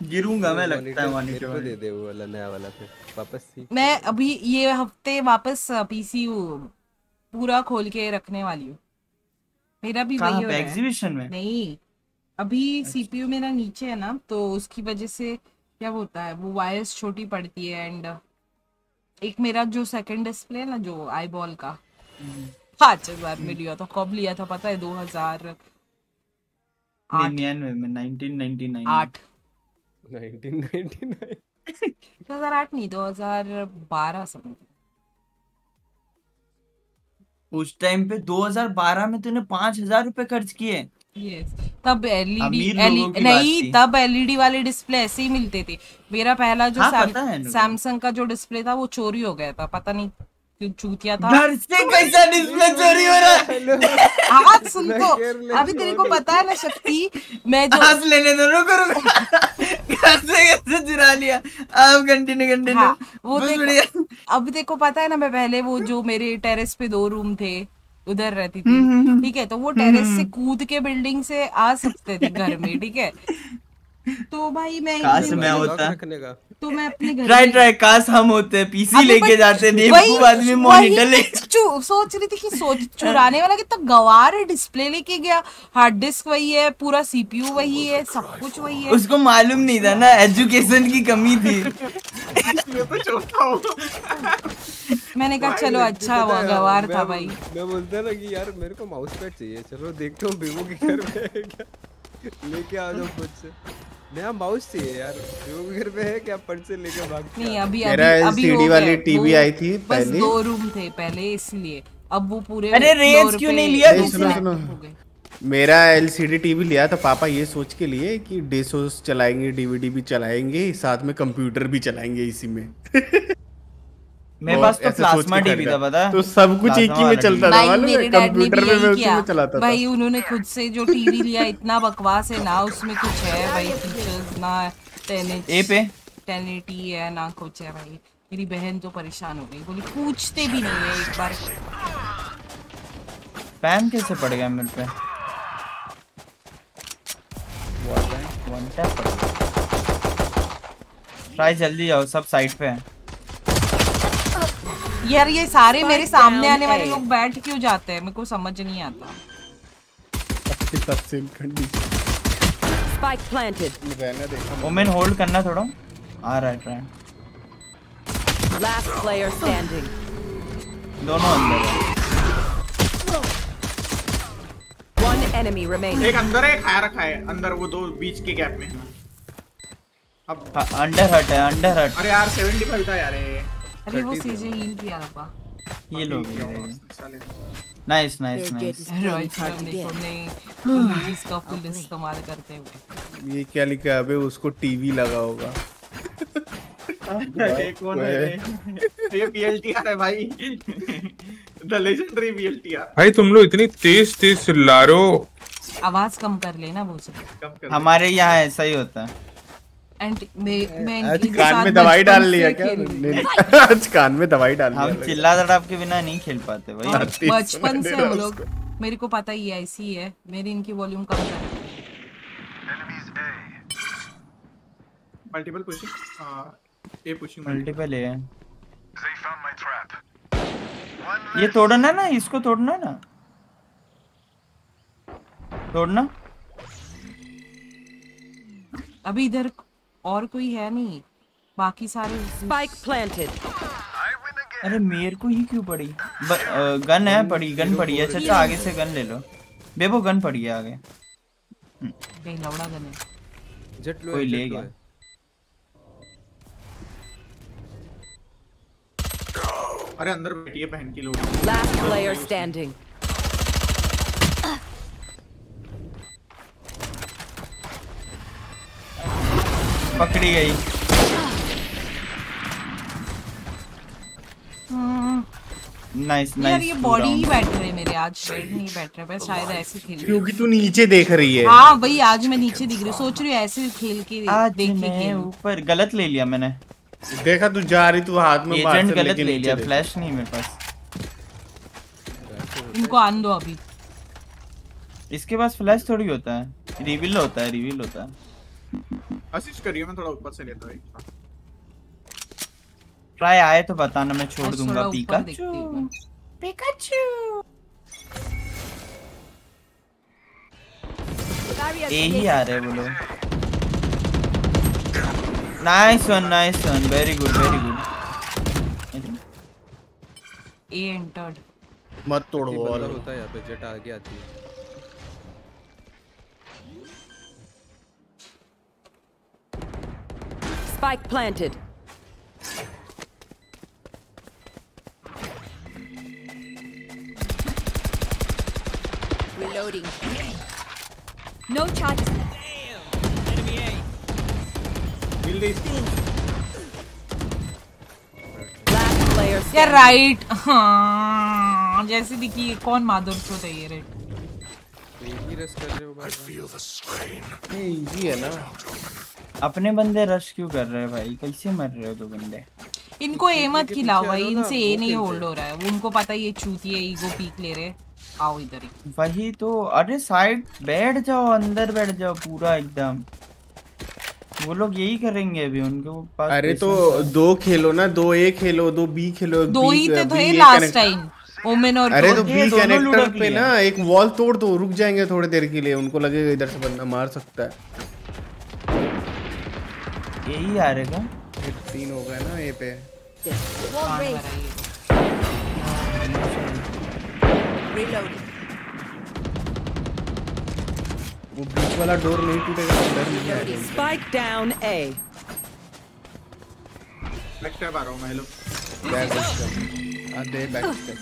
गिरूँगा मैं लगता है मॉनिटर मेरे को दे दे वो वाला नया वाला फिर वापस सीख मैं अभी ये हफ़्ते वापस पीसी पूरा खोल के रखने वाली हूँ। मेरा भी वही हो रहा है। एग्जीबिशन में? नहीं अभी सीपीयू मेरा नीचे है ना तो उसकी वजह से क्या होता है वो वायर्स छोटी पड़ती है एंड एक मेरा जो सेकंड डिस्प्ले है ना जो आई बॉल का पाँच हज़ार में लिया था कब लिया था पता है दो हज़ार आठ। निन्यानवे में 1999 आठ 1999 दो हज़ार आठ नहीं दो हज़ार बारह समथिंग उस टाइम पे 2012 में तूने पाँच हज़ार रूपए खर्च किए। यस तब एलईडी की बात नहीं तब एलईडी वाले डिस्प्ले ऐसे ही मिलते थे। मेरा पहला जो हाँ। सैमसंग का जो डिस्प्ले था वो चोरी हो गया था पता नहीं चूतिया था घर से कैसा डिस्प्ले चोरी हो रहा है आज सुन तो अभी तेरे को पता है ना शक्ति मैं जो आज लेने दो रुको रुको घर से कैसे चुरा लिया आप कंटिन्यू कंटिन्यू हाँ, वो देखो बढ़िया अब देखो पता है ना मैं पहले वो जो मेरे टेरेस पे दो रूम थे उधर रहती थी ठीक है तो वो टेरेस से कूद के बिल्डिंग से आ सकते थे घर में ठीक है तो भाई मैं काश मैं होता। तो मैं अपने घर ट्राई ट्राई काश हम होते। पीसी लेके जाते बेवकूफ़ आदमी मॉनिटर ले सोच रही थी कि सोच चुराने वाला कितना गवार है डिस्प्ले लेके गया। हार्ड डिस्क वही है पूरा सीपीयू वही है सब कुछ वही है। उसको मालूम नहीं था ना एजुकेशन की कमी थी। ये तो मैंने कहा चलो अच्छा हुआ गवार था भाई। मैं बोलता ना कि यार मेरे को माउस पैड चाहिए। चलो देखता हूँ बेबू के घर में क्या लेके आ जाओ खुद से। नया माउस चाहिए यार। जो घर पे है क्या पर्चे से लेके भाग नहीं अभी मेरा अभी अभी सीडी वाली टीवी आई थी पहले। दो रूम थे पहले इसलिए। अब वो पूरे अरे रेंज क्यों नहीं लिया नहीं, किसी सुनो ने? सुनो। हो गए। मेरा एलसीडी टीवी लिया था पापा ये सोच के लिए कि डेसोस चलाएँगे डीवीडी भी चलाएँगे साथ में कंप्यूटर भी चलाएँगे इसी में। मेरे पास तो प्लाज्मा टीवी था पता है? तो सब कुछ एक ही में चलता था मालूम है? मेरे डैड ने कंप्यूटर में मैं उसी में चलाता था। भाई उन्होंने खुद से जो टीवी लिया इतना बकवास है ना उसमें कुछ है भाई फीचर्स ना टेन ए पे? टेन है ना कुछ है भाई। मेरी बहन तो परेशान हो गई। बोली पूछते भी नहीं है एक बार। पैन कैसे पड़ गया मेरे पे? वन टैप ट्राई जल्दी जाओ सब साइड पे है। यार ये सारे मेरे सामने आने वाले लोग बैठ क्यों जाते हैं? मेरे को समझ नहीं आता. रहने दे। ओमेन होल्ड करना थोड़ा। आ रहा है ट्राई Last player standing. दोनों अंदर है। One enemy remaining. एक अंदर है एक खाया रखा है। अंदर वो दो बीच के गैप में। अब हाँ, अंडर हट है अंडर हट अरे यार 75 था यार ये। अरे वो सीजे हील किया था। ये लोग साले नाइस नाइस नाइस इसका फुल इस्तेमाल करते हुए। ये क्या लिखा है? अबे उसको टीवी लगा होगा। ये कौन है। ये पीएलटीआर है भाई। द लेजेंडरी पीएलटीआर भाई तुम लोग इतनी तेज तेज चिल्ला रहे हो। आवाज़ कम कर लेना वो से कम कर हमारे यहाँ ऐसा ही होता है। एंड मैं मैं आज कान में दवाई डाल लिया क्या खेल रही हूँ। नहीं, आज कान में दवाई डाल हम चिल्ला तड़ाप के बिना नहीं खेल पाते भाई। हाँ, बचपन से हम लोग मेरे को पता ही है ऐसी है मेरी इनकी वॉल्यूम कम कर मल्टीपल पुशिंग हाँ ये पुशिंग मल्टीपल है They found my trap. ये तोड़ना ना इसको तोड़ना ना। तोड़ना। अभी इधर और कोई है नहीं। बाकी सारे Spike planted. अरे मेरे को ही क्यों पड़ी? ब, अ, गन है पड़ी गन पड़ी है। चाचा आगे से गन ले लो। बेबो गन पड़ी है आगे। कहीं लौड़ा गने जेट लो कोई ले गया। अरे अंदर बैठी है बहन की लोग Last player standing. पकड़ी गई। नाइस यार नाइस ये बॉडी ही बैठ रहे मेरे आज। शेड नहीं बैठ रहे मैं शायद ऐसे खेल क्योंकि तू नीचे देख रही है? हाँ वही आज मैं नीचे दिख रही हूँ। सोच रही हूँ ऐसे खेल के आज देख के मैं ऊपर गलत ले लिया मैंने। देखा तू जा रही तू हाथ में एजेंट गलत ले लिया फ्लैश नहीं मेरे पास। इनको आन दो अभी। इसके पास फ्लैश थोड़ी होता है। रिवील होता है रिवील होता है। असिस्ट करिए मैं थोड़ा ऊपर से लेता हूँ ट्राई आए तो बताना मैं छोड़ दूँगा ऊपर पीका देखती ए ही आ रहे हैं वो लोग nice one nice one very good very good A entered मत तोड़ वॉल होता है यहाँ पे जेट आगे आती है Spike planted. Reloading. No charges left. मिल गई Last player या standing. राइट हाँ जैसे दिखी कौन माधुर को था ये राइट यही रस कर रहे हो बार ये इजी है ना अपने बंदे रश क्यों कर रहे हैं भाई? कैसे मर रहे हो दो बंदे? इनको ए मत खिलाओ भाई इनसे ए नहीं होल्ड हो रहा है। उनको पता ये चूती है ईगो पीक ले रहे आओ इधर ही। वही तो अरे साइड बैठ जाओ अंदर बैठ जाओ पूरा एकदम। वो लोग यही करेंगे अभी उनके पास अरे तो दो खेलो ना दो ए खेलो दो बी खेलो दो ही तो थे लास्ट टाइम ओमेन और अरे तो बी कनेक्टर पे ना एक वॉल तोड़ दो रुक जाएँगे थोड़ी देर के लिए उनको लगेगा इधर से बंदा मार सकता है। यही आ रहेगा ये तीन हो गए ना ए पे ये। Reloading. वो बीच वाला डोर नहीं टूटेगा डर नहीं है Spike down A. Back step आ रहा हूँ मैं हेलो बैक स्टेप आ दे बैक स्टेप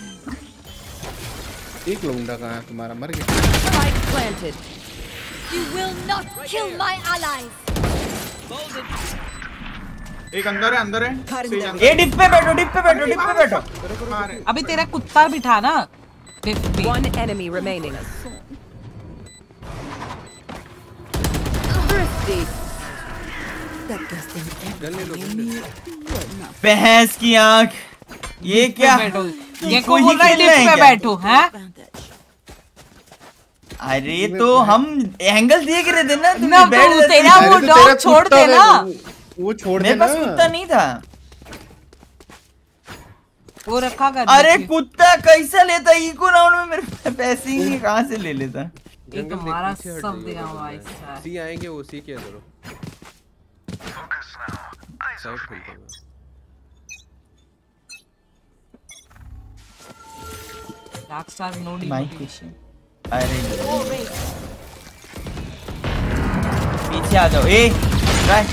एक लौंडा कहाँ है तुम्हारा मर गया Spike planted. You will not kill my allies. एक अंदर है अंदर है। ए डिप पे बैठो डिप पे बैठो डिप पे बैठो। अभी तेरा कुत्ता बिठा ना। One enemy remaining. Thrifty. भैंस की आँख। ये क्या? बैठो। ये ये कोई बोल रहा है लिफ्ट पे बैठो हैं? अरे तो हम एंगल देख रहे थे ना? तुम ना, बैठ तो जाते तेरा वो तो तेरा छोड़ दे ना। वो- छोड़ मेरे पास कुत्ता नहीं था। वो रखा कर अरे कुत्ता कैसा लेता इको राउंड में मेरे पास पैसे ही नहीं कहाँ से ले लेता? ये तुम्हारा सब दिया हुआ। है सी आएँगे वो सी किया करो साइड खुलता है dark star no my question अरे पीछे आ जाओ। ए ट्राई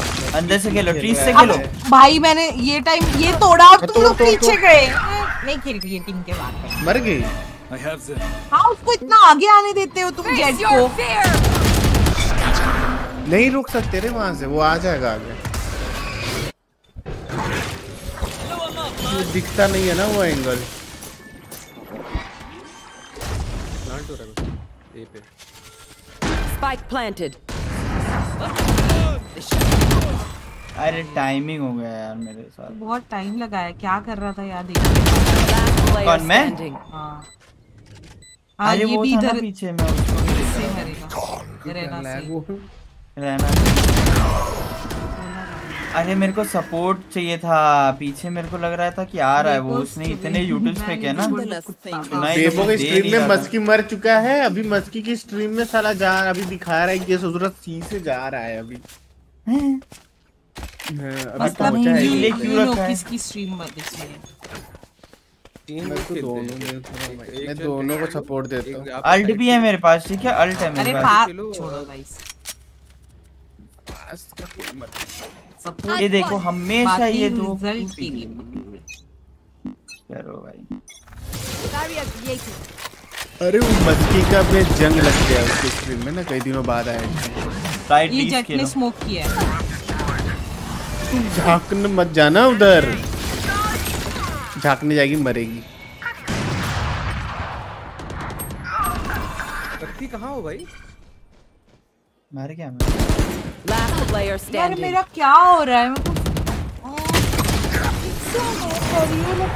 अंदर से खेलो ट्रीज से खेलो। भाई मैंने ये टाइम ये तोड़ा और तुम लोग पीछे गए। नहीं खेल रही है टीम के बाद मर गई. हाँ उसको इतना आगे आने देते हो तुम जेट को। नहीं रुक सकते रे वहाँ से वो आ जाएगा आगे। दिखता नहीं है ना वो एंगल ए पे। Spike planted. अरे टाइमिंग हो गया यार मेरे साथ। बहुत टाइम लगा है क्या कर रहा था यार? player कौन, मैं? हाँ। हाँ अरे वो भी इधर पीछे मैं उसको भी देख रहना रहना अरे मेरे को सपोर्ट चाहिए था। पीछे मेरे को लग रहा था कि आ रहा है वो उसने इतने यूट्यूब्स पे किया ना। तो की स्ट्रीम में मस्की मर चुका है अभी मस्की की स्ट्रीम में साला जा अभी दिखा रहा है कि सूरत सी से जा रहा है अभी। हाँ, अभी मतलब पहुँचा है। ये you- लिए you क्यों रखा है? किसकी स्ट्रीम मत इसलिए तीन मैं तो दोनों हैं। में मैं दोनों को सपोर्ट देता हूँ। अल्ट भी है मेरे पास ठीक है? अल्ट है मेरे पास। छोड़ो भाई। ये देखो हमेशा ये दो करो भाई। अरे वो मस्की का भी जंग लग गया उसकी स्ट्रीम में ना कई दिनों बाद आया। राइट ये जेट ने स्मोक किया तुम झांकने मत जाना उधर। झांकने जाएगी मरेगी। कहाँ हो भाई? मार गया मैं। Last player यार मेरा क्या हो रहा है? मेरे को इससे नहीं कर रही मैं।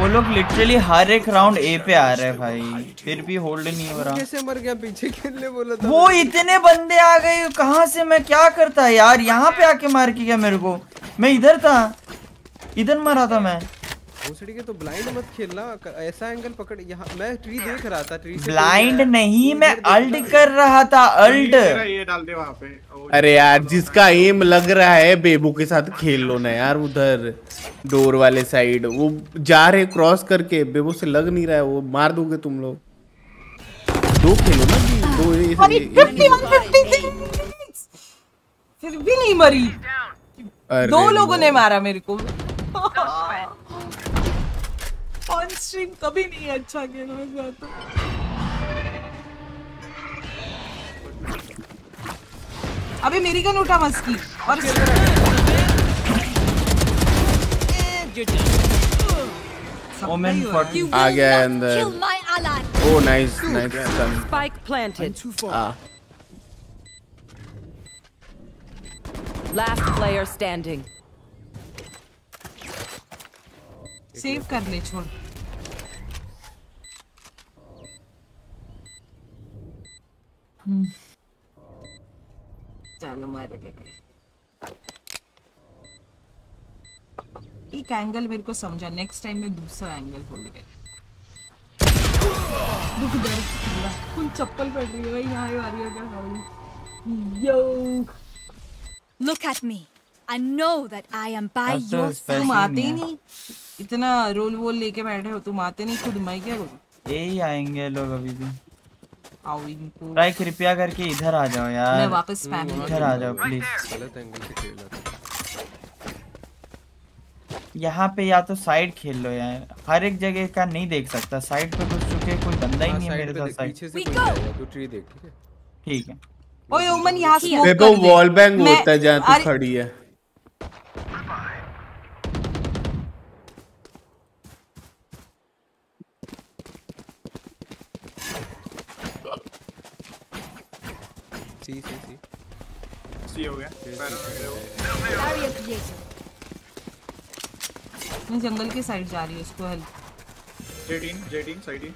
वो लोग लिटरली हर एक राउंड ए पे आ रहे हैं भाई। फिर भी होल्ड नहीं हो रहा। कैसे मर गया? पीछे खेलने बोला था। वो इतने बंदे आ गए कहाँ से मैं क्या करता यार? यहाँ पे आके मार के गया मेरे को। मैं इधर था। इधर मरा था मैं। भोसड़ी के तो ब्लाइंड मत खेलना ऐसा एंगल पकड़ यहाँ मैं ट्री देख रहा था ट्री से ब्लाइंड नहीं मैं अल्ट कर रहा था अल्ट ये डाल दे वहाँ पे। अरे यार जिसका एम लग रहा है बेबू के साथ खेल लो ना यार उधर डोर वाले साइड वो जा रहे क्रॉस करके बेबू से लग नहीं रहा है वो मार दोगे तुम लोग। दो खेलो ना जी, दो ये- अरे ये- 51 56 फिर भी नहीं मरी। दो लोगों ने मारा मेरे को। ऑन स्ट्रीम कभी नहीं अच्छा खेला जाता अबे मेरी गन उठा मस्की और ओमेन 40 आ गया अंदर. ओ नाइस नाइस Spike planted. आ Last player standing. सेव कर ले छोड़। चलो मार एक एंगल मेरे को समझा नेक्स्ट टाइम मैं दूसरा एंगल खोलूँगा दुख दर्द पूरा फुल चप्पल पड़ रही है भाई यहाँ आ रही है क्या यो at me. I know that I am by अब तो तुम आते ही नहीं नहीं। इतना रोल वोल लेके बैठे हो तुम आते नहीं खुद मैं क्या करूँ? यही आएँगे लोग अभी भी। आओ इनको। ट्राई कृपया करके इधर आ जाओ यार। मैं वापस spam ही। इधर आ जाओ प्लीज़ गलत एंगल से खेल रहा था यहाँ पे या तो साइड खेल लो यार। हर एक जगह का नहीं देख सकता। साइड पे घुस चुके कोई बंदा ही हाँ, नहीं है मेरे साथ साइड पीछे से कोई तू ट्री देख ठीक है? ठीक है। ओए ओमन यहाँ स्मोक बेबो कर दे। वॉल बैंग होता है जहाँ तू खड़ी है सी सी सी सी हो गया। मैं जंगल के साइड जा रही हूँ उसको हेल्प जेटीन जेटीन साइड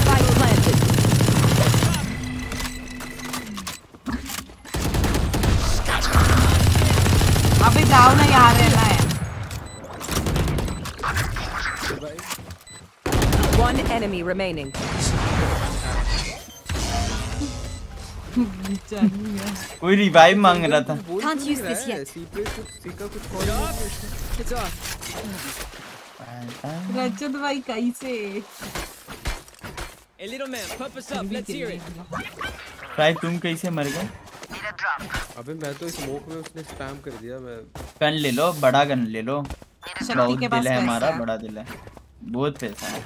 Spike planted. जाओ ना यहाँ रहना है। One enemy remaining. कोई रिवाइव मांग रहा था Can't use this yet. रजत भाई कैसे Hey, little man, pump us up. Let's hear it. Try तुम कैसे मर गए अबे मैं तो स्मोक में उसने स्पैम कर दिया मैं गन ले लो बड़ा गन ले लो बहुत दिल है हमारा बड़ा दिल है बहुत पैसा है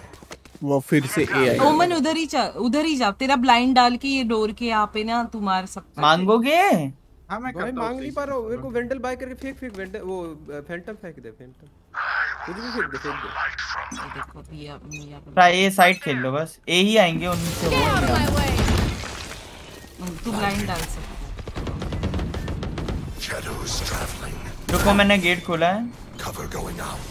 वो फिर से ए आई ओमन उधर ही जा उधर ही जा तेरा ब्लाइंड डाल के ये डोर के यहाँ पे ना तू मार सकता मांगोगे? हाँ मैं करता मांग नहीं पा रहा हूँ। मेरे को वेंटल बाय करके फेंक फेंक वेंटल वो फैंटम फेंक दे फैंटम कुछ भी फेंक दे फेंक दे। दिया मिया ट्राई ये साइड खेल लो बस। ए ही आएँगे उनसे वो. तू ब्लाइंड डाल सकता Shadows traveling. रुको मैंने गेट खोला है। Cover going out.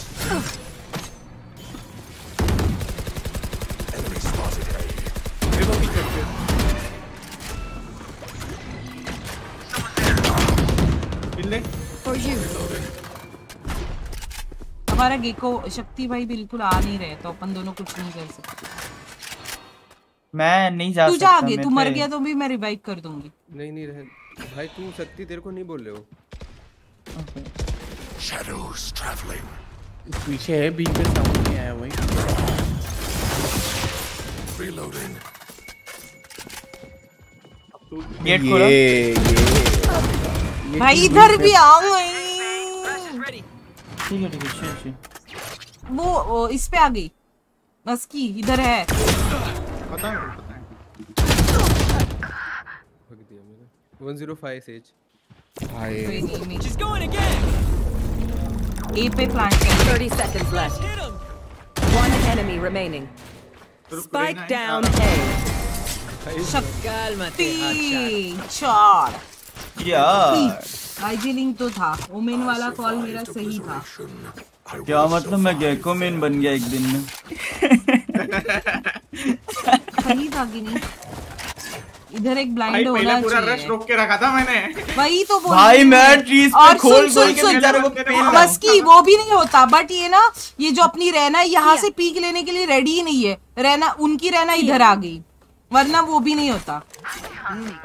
हमारा गेको शक्ति भाई बिल्कुल आ नहीं रहे तो अपन दोनों कुछ नहीं कर सकते। मैं नहीं जा तू जा आगे तू मर गया तो भी मैं रिवाइव कर दूँगी। नहीं नहीं रहे। भाई तू शक्ति तेरे को नहीं बोल रहे हो। Shadows traveling. पीछे है बी पे साउंड नहीं आया वही। Reloading. गेट खोलो ये ये भाई इधर भी आ गई ठीक है ठीक है chill। वो, वो इस पे आ गई बस की इधर है पता है पता है फेंक दिया मैंने 105 सेज भाई कोई नहीं मैं She's going again. ए पे प्लांट कर 30 seconds left. One enemy remaining. Spike down A. Cálmate, शक्ति चार यार दार्जिलिंग तो था. ओमेन वाला कॉल मेरा सही था. क्या मतलब मैं गेको मेन बन गया एक दिन में? सही था कि नहीं? इधर एक ब्लाइंड पहले होना पूरा रश चाहिए रोक के रखा था मैंने। वही तो बोल भाई मैं ट्रीज पे खोल खोल के बेचारे को पेल बस की वो भी नहीं होता बट ये ना ये जो अपनी रहना है यहाँ से पीक लेने के लिए रेडी ही नहीं है। रहना उनकी रहना इधर आ गई। वरना वो भी नहीं होता।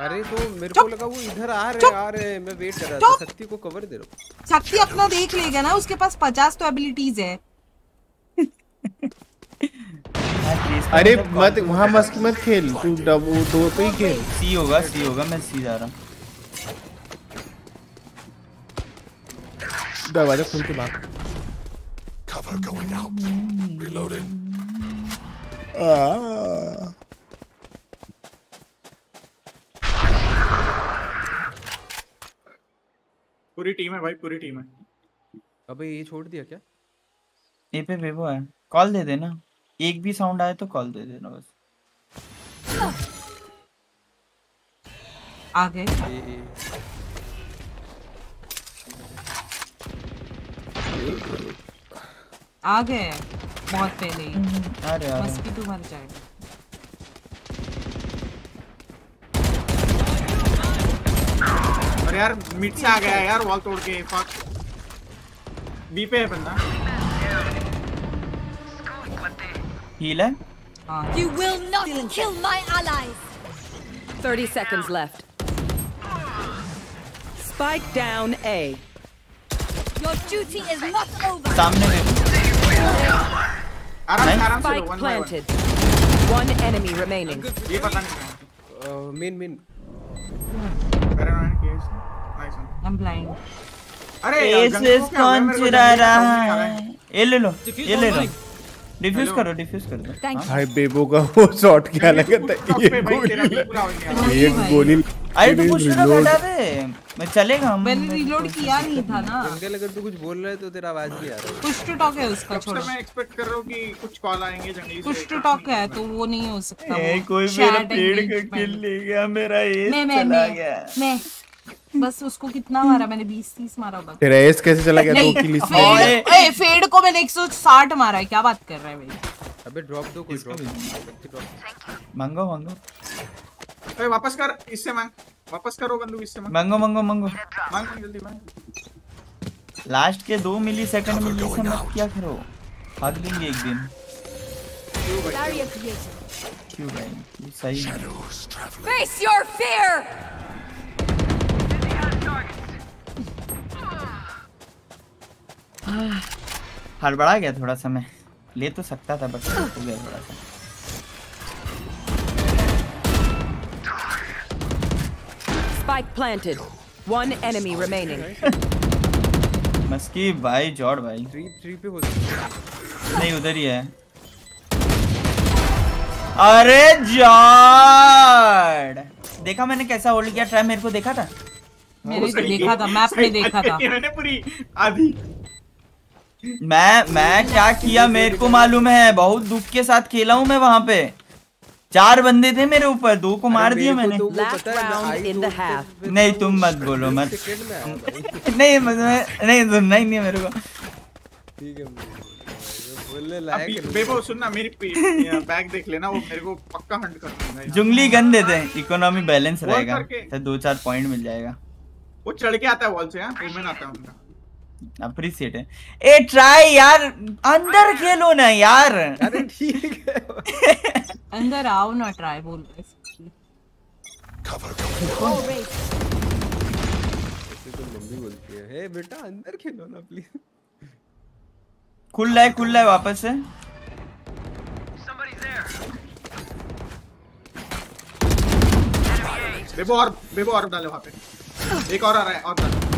अरे तो मेरे को लगा वो इधर आ रहे आ रहे मैं वेट कर रहा था शक्ति को कवर दे रहा शक्ति अपना देख लेगा ना उसके पास पचास तो एबिलिटीज है। अरे मत वहाँ मस्क मत खेल तू डब वो दो पे ही खेल। सी होगा सी होगा मैं सी जा रहा हूँ। दरवाज़ा खोल के भाग Cover going out. Reloading. आ, पूरी टीम है भाई पूरी टीम है। अबे ये छोड़ दिया क्या? ए पे बेबो है। कॉल दे देना। एक भी साउंड आए तो कॉल दे देना बस। आ गए। आ गए। बहुत पहले ही अरे अरे मस्किटो मर जाएगा। अरे यार मिड से आ गया है यार वॉल तोड़ के फक बी पे है बंदा हील है हाँ You will not kill my allies. 30 seconds left. Spike down A. Your duty is not over. सामने देखो आराम आराम से लो, one। planted. One enemy remaining. ये पता नहीं मेन मेन I'm blind. अरे यार, एस गया? कौन चुरा रहा है? ये ले लो ये ले लो। डिफ्यूज करो डिफ्यूज कर दो। हाँ? भाई बेबो का वो शॉट क्या लगा था? एक गोली एक गोली अरे तू कुछ ना बैठा दे। मैं चलेगा हम मैंने रीलोड किया नहीं था ना। अंकल अगर तू कुछ बोल रहा है तो तेरा आवाज़ भी आ रहा पुश टू टॉक है उसका छोड़ो। मैं एक्सपेक्ट कर रहा हूँ कि कुछ कॉल आएँगे जंगली पुश से टू टॉक है तो वो नहीं हो सकता कोई मेरा पेड़ का किल ले गया मेरा मैं चला गया। मैं। बस उसको कितना मारा मैंने 20 30 मारा होगा। तेरा एस कैसे चला गया? दो नहीं, किल इसमें फेड ए फेड को मैंने 160 मारा है क्या बात कर रहा है भाई? अबे ड्रॉप दो कोई ड्रॉप मांगो मांगो। अरे वापस कर इससे मांग। वापस करो बंदूक इससे मांग। मांगो मांगो मांगो। मांग जल्दी मांग। लास्ट के दो मिली सेकंड में ये सब मत क्या करो। भाग देंगे एक दिन। Barrier created. क्यों भाई? ये सही है। Face your हड़बड़ा गया थोड़ा सा मैं। ले तो सकता था बट हो। गया थोड़ा सा। Spike planted. One enemy remaining. Maski भाई जॉर्ड भाई। थ्री थ्री पे हो नहीं उधर ही है। अरे जॉर्ड! देखा मैंने कैसा होल्ड किया ट्राई मेरे को देखा था? मैंने तो देखा था मैप में देखा था। मैंने पूरी आधी मैं मैं क्या किया मेरे को मालूम है? बहुत दुख के साथ खेला हूँ मैं वहाँ पे। चार बंदे थे मेरे ऊपर दो को मार दिया मैंने. नहीं तुम मत बोलो मत। नहीं नहीं सुनना ही नहीं मेरे को। ठीक है बोलने अभी लायक नहीं। बेबो सुनना मेरी बैग देख लेना वो मेरे को पक्का हंट कर दूँगा जुंगली गन दे दे इकोनॉमी बैलेंस रहेगा। दो चार पॉइंट मिल जाएगा। वो चढ़ के आता है वॉल से हाँ? ओमेन आता है उनका। अप्रिशिएट है ए ट्राई यार अंदर खेलो ना यार। अरे ठीक है। अंदर आओ ना ट्राई बोल रहे ऐसे तो मम्मी बोलती है हे बेटा अंदर खेलो ना प्लीज़ खुल रहा है खुल रहा है वापस से। बेबो और बेबो और डाले वहाँ पे। एक और आ रहा है और डाल।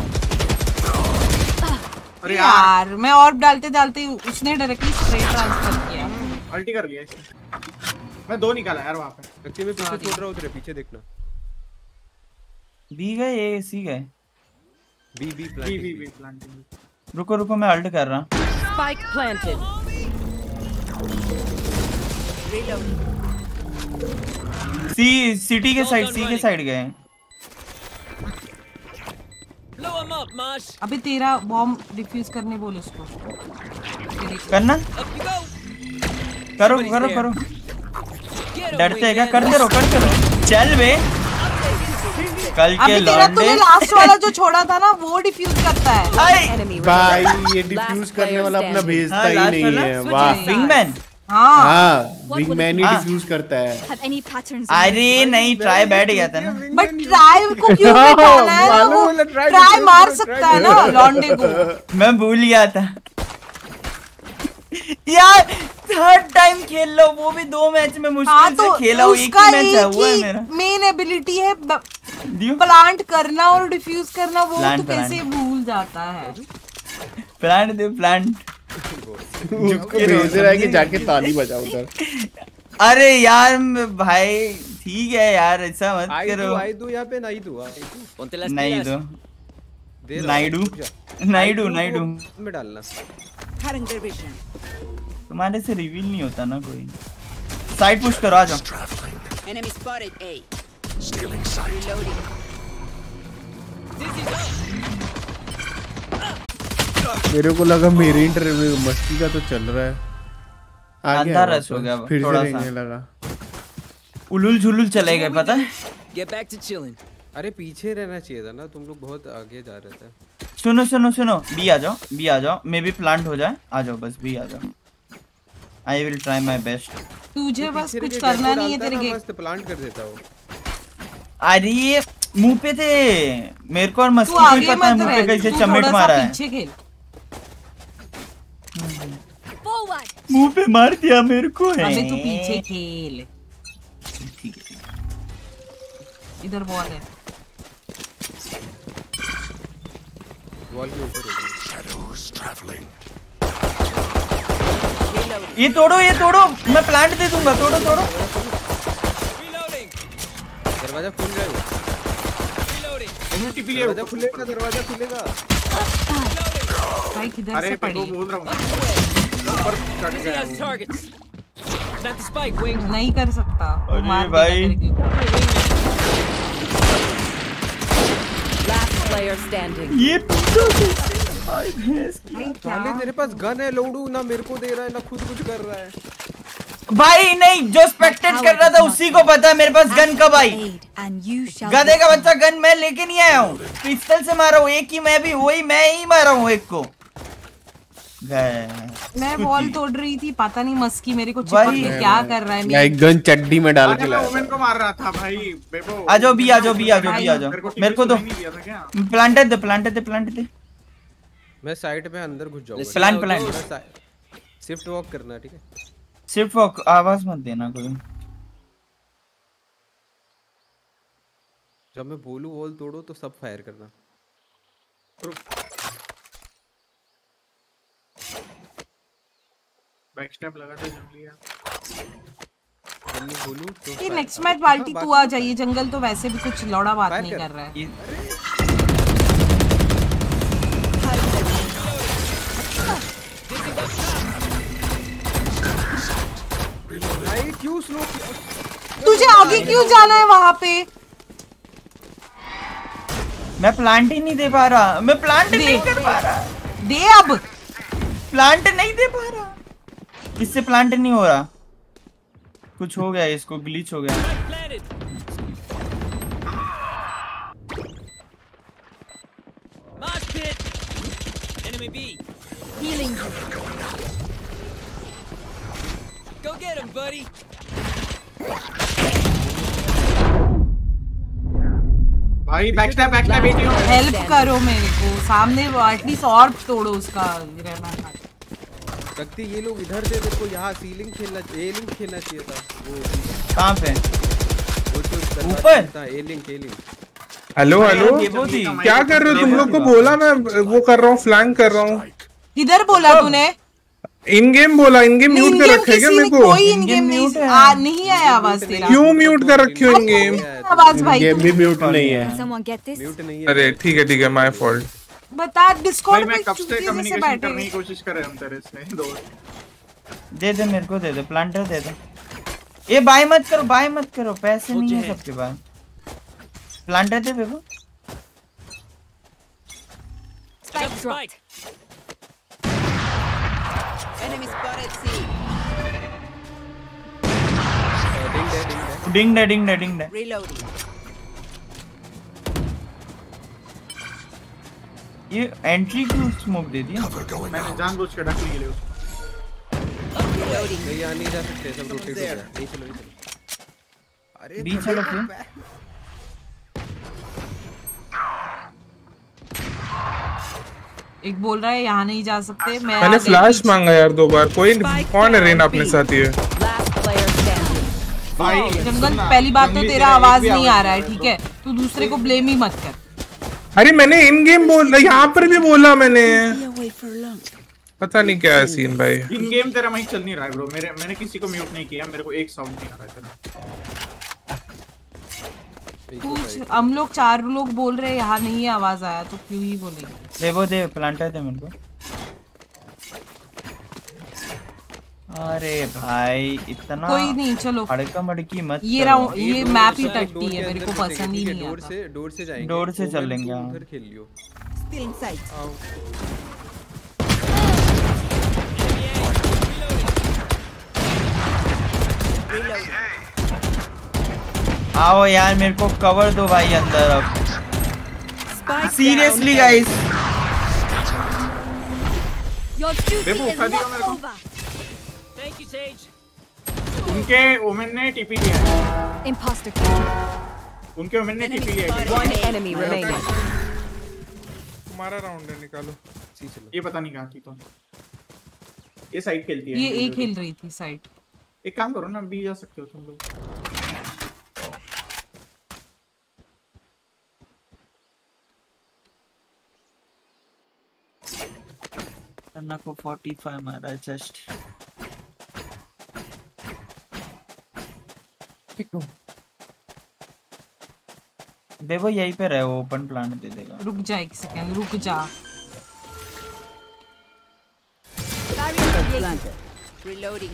अरे यार यार। मैं और डालते डालते उसने डायरेक्टली स्प्रे ट्रांसफ़र किया। अल्टी कर लिया इसने। मैं दो निकाला यार वहाँ पे। बच्चे में पीछे छोड़ रहा हूँ तेरे पीछे देखना। बी गए ए सी गए। B B B B B planting रुको रुको मैं अल्ट कर रहा Spike planted. सी सिटी के साइड सी के साइड गए। अबे तेरा बॉम्ब डिफ्यूज करने बोल उसको। करना. करो करो करो। डरते हैं क्या. करते रहो करते रहो। चल बे। कल के तूने लास्ट वाला जो छोड़ा था ना वो डिफ्यूज करता है। भाई ये डिफ्यूज करने वाला अपना भेजता हाँ, ही नहीं है। वाह। विंगमैन हाँ। हाँ विंगमैन। डिफ्यूज करता है। अरे नहीं ट्राई बैठ गया था ना। बट ट्राई को क्यों बिठाना है ना वो? ट्राई मार सकता है ना लॉन्डे को। मैं भूल गया था। यार थर्ड टाइम खेल लो वो भी दो मैच में हाँ तो से खेला एक ही मैच है वो है मेरा। मेन एबिलिटी है प्लांट करना और डिफ्यूज करना वो तो कैसे भूल जाता है? प्लांट दे प्लांट उसको भेज रहा है कि जाके ताली बजाओ उधर। अरे यार भाई ठीक है यार ऐसा मत करो। आई दो यहाँ पे नहीं दो आई दो Ponte las नहीं दो दे रहा नाइडू नाइडू नाइडू में डालना। Cutting their vision. तुम्हारे से रिवील नहीं होता ना कोई। साइड पुश करो आ जाओ. मेरे को लगा मेरे इंटरव्यू मस्ती का तो चल रहा है। आ गया रस हो गया फिर थोड़ा से। रहने लगा। उलुल झुलुल चले गए पता है? Get back to chilling. अरे पीछे रहना चाहिए था ना तुम लोग बहुत आगे जा रहे थे। सुनो सुनो सुनो। बी आ जाओ बी आ जाओ। मे भी प्लांट हो जाए। आ जाओ बस बी आ जाओ। I will try my best तुझे बस कुछ करना नहीं है तेरे गे मस्त प्लांट कर देता वो। अरे मुँह पे थे। मेरे को और तू मस्की को पता है मुँह पे कैसे चमेट मारा है। पीछे खेल। मुँह पे मार दिया मेरे को अबे तू पीछे खेल। ठीक है इधर बॉल है। वॉल के ऊपर हो गया। ये तोड़ो ये तोड़ो। मैं प्लांट दे दूँगा तोड़ो तोड़ो। दरवाज़ा खुल गया दरवाज़ा खुलेगा दरवाज़ा खुलेगा। अरे से मैं तो पड़ी। बोल रहा हूँ। ऊपर Busy गया नहीं कर सकता अरे भाई। ये साले पास गन है लोडू ना मेरे को दे रहा है ना खुद कुछ कर रहा है भाई नहीं जो स्पेक्टेट कर रहा था उसी को पता है मेरे पास गन कब आई गधे का बच्चा गन मैं लेके नहीं आया हूँ पिस्टल से मारा हूँ एक ही मैं भी वही मैं ही मारा हूँ एक को। मैं बॉल तोड़ रही थी पता नहीं मस्की मेरे को चिपक के क्या कर रहा है मैं एक गन चड्डी में डाल के मैं लाया। वुमेन को मार रहा था भाई बेबो। आ जाओ भी आ जाओ भी आ जाओ भी आ जाओ मेरे को तो क्या? प्लांटेड दे प्लांटेड दे प्लांटेड दे मैं साइड पे अंदर घुस जाऊँगा। प्लान प्लान शिफ्ट वॉक करना ठीक है? सिर्फ़ वो आवाज़ मत देना कोई। जब मैं बोलूँ वॉल तोड़ो तो सब फायर करना। बैक स्टेप लगा दे जंगलिया जब मैं बोलूँ तो ये नेक्स्ट मैच बाल्टी तू आ तो जाइए जंगल तो वैसे भी कुछ लौड़ा बात नहीं कर। कर रहा है। भाई क्यों स्लो तुझे आगे क्यों जाना है वहाँ पे? मैं प्लांट ही नहीं दे पा रहा। मैं प्लांट नहीं कर पा रहा। दे अब। प्लांट नहीं दे पा रहा। इससे प्लांट नहीं हो रहा कुछ हो गया इसको ग्लिच हो गया Planted. Mosh pit. Enemy B. healing. Go get him, buddy. भाई बैक स्टेप बैक हेल्प करो मेरे को सामने एटलीस्ट और तोड़ो उसका रहना शक्ति ये लोग इधर तेरे को यहाँ सीलिंग खेलना ए लिंक खेलना चाहिए था। वो कहाँ पे? वो दरवाज़ा ऊपर? था A link A link hello hello. क्या कर रहे हो? तुम लोग को बोला मैं वो कर रहा हूँ फ्लैंक कर रहा हूँ। किधर बोला तूने? इन गेम बोला इन गेम म्यूट कर रखे क्या मेरे को? कोई इन गेम नहीं आ, नहीं आया आवाज़ तेरा। क्यों म्यूट कर रखे हो इन गेम आवाज़ भाई गेम भी है? म्यूट नहीं है। अरे ठीक है ठीक है माय फॉल्ट बता डिस्कॉर्ड मैं पे कब से कम्युनिकेशन करने की कोशिश कर रहे हम तेरे से दो। दे दे मेरे को दे दे प्लांटर दे दे। ये बाय मत करो बाय मत करो पैसे नहीं है सबके पास। प्लांटर दे बेबो. डिंग डे डिंग डे डिंग ये एंट्री क्यों स्मोक दे दिया। मैंने जानबूझ के ढक लिए उसको नहीं यहाँ नहीं जा सकते सब रोटेट हो गया। नहीं चलो नहीं चलो। अरे बीच एक बोल रहा है यहाँ नहीं जा सकते मैं मैंने फ्लैश मांगा यार दो बार। कोई कौन है रेना अपने साथ ये? भाई जंगल पहली बात तो तेरा तेरा आवाज़ नहीं आ रहा है ठीक है? तू दूसरे को ब्लेम ही मत कर। अरे मैंने इन गेम बोला यहाँ पर भी बोला मैंने। पता नहीं क्या है सीन भाई। इन गेम तेरा माइक चल नहीं रहा है ब्रो मेरे मैंने किसी को म्यूट नहीं किया मेरे को एक साउंड नहीं आ रहा है तेरा हम लोग चार लोग बोल रहे हैं यहाँ नहीं है आवाज़ आया तो क्यों ही बोलेंगे? दे वो दे प्लांटर दे मेरे को। अरे भाई इतना कोई नहीं चलो। अड़का मड़की मत ये। राउंड ये मैप ही टट्टी है मेरे को पसंद ही है, नहीं डोर से डोर से जाएँगे। डोर से चल लेंगे। उधर खेल लियो। Sight. आओ। आओ यार मेरे को कवर दो भाई अंदर अब। सीरियसली गाइस देखो, उठा दिया मेरे को। Over. Thank you, Sage. उनके ओमेन ने टीपी लिया। है kill. उनके ओमेन ने टीपी लिया। है One enemy remaining. तुम्हारा राउंड है निकालो। सी चलो। ये पता नहीं कहाँ थी तो। ये साइड खेलती है ये एक खेल रही थी साइड एक काम करो ना बी जा सकते हो तुम लोग। अन्ना को 45 मारा जस्ट देखो यहीं पे रहे वो ओपन प्लान दे देगा रुक जा एक सेकंड रुक जा. Reloading.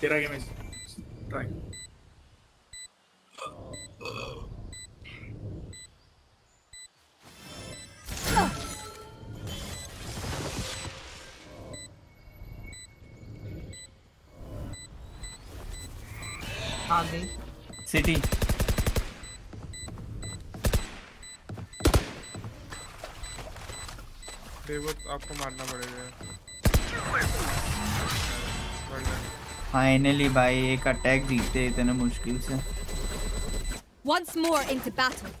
तेरा गेम है ट्राई आ गई। सिटी। आपको मारना पड़ेगा। फाइनली भाई एक अटैक जीते इतने मुश्किल से। Once more into battle.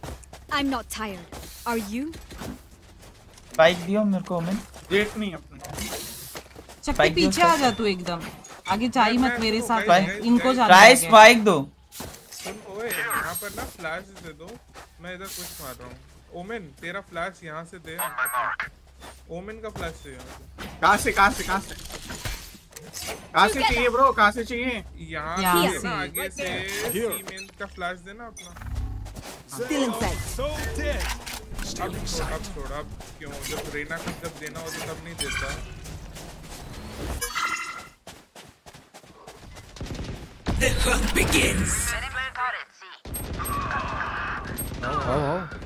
I'm not tired. Are you? Bike दियो मेरे को ओमेन जेट नहीं अपने। चक्की पीछे आ जा तू एकदम। आगे जा ही मत मेरे साथ। इनको जाना ट्राई स्पाइक दो। सुन ओए यहाँ पर ना फ्लैश दे दो। मैं इधर कुछ मार रहा हूँ। ओमेन तेरा फ्लैश यहाँ से दे। ओमेन का फ्लैश दे यहाँ से कहाँ से कहाँ से? कहाँ से कहाँ से चाहिए ब्रो कहाँ से चाहिए? यहाँ से। ना आगे से सीमेंट का फ्लैश देना अपना। Still. अब छोड़ अब छोड़ अब क्यों? जब रेना को जब देना हो तो तब नहीं देता। The hunt begins. Oh, oh, oh.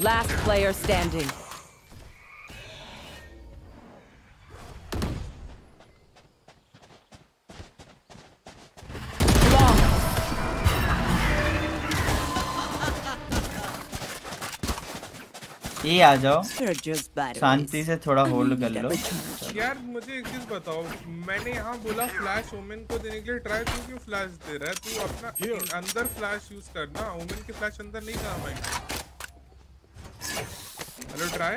Last player standing. ये आ जाओ. शांति से थोड़ा होल्ड कर लो। यार मुझे एक चीज़ बताओ। मैंने यहाँ बोला फ्लैश ओमेन को देने के लिए ट्राई तू क्यों फ्लैश दे रहा है? तू अपना अंदर फ्लैश यूज़ करना। ओमेन के फ्लैश अंदर नहीं काम आएँगे हेलो ट्राई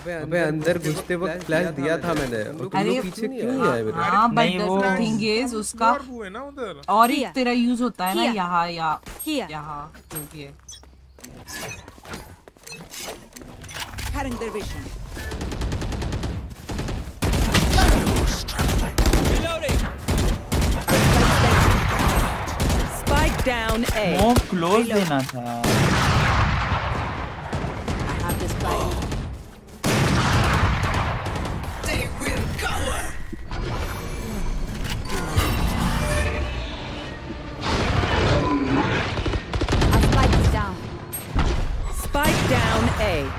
अबे अबे अंदर घुसते वक्त फ्लैश दिया था मैंने। तुम अरे पीछे क्यों नहीं आए मेरे? हाँ बट वो- थिंग इज़ उसका और है ना उधर। और एक तेरा यूज़ होता है ना. यहाँ या. यहाँ है Cutting their vision. Reloading. Spike down A. वो क्लोज देना था Spike down A.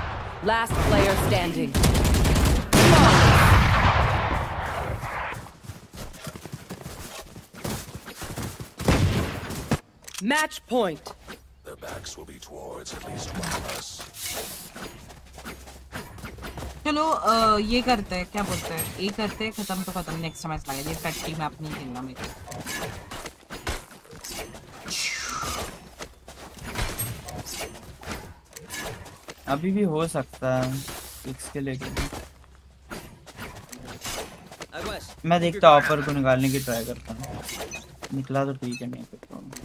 Last player standing. Match point. Their backs will be towards at least one of us. चलो अ, ये करते हैं क्या बोलते हैं ये करते हैं खत्म तो खत्म नेक्स्ट मैच लगे ये टट्टी मैप नहीं खेलना मेरे अभी भी हो सकता है सिक्स के लेके मैं देखता ऑफ़र को निकालने की ट्राई करता हूँ। निकला तो ठीक है नहीं तो problem।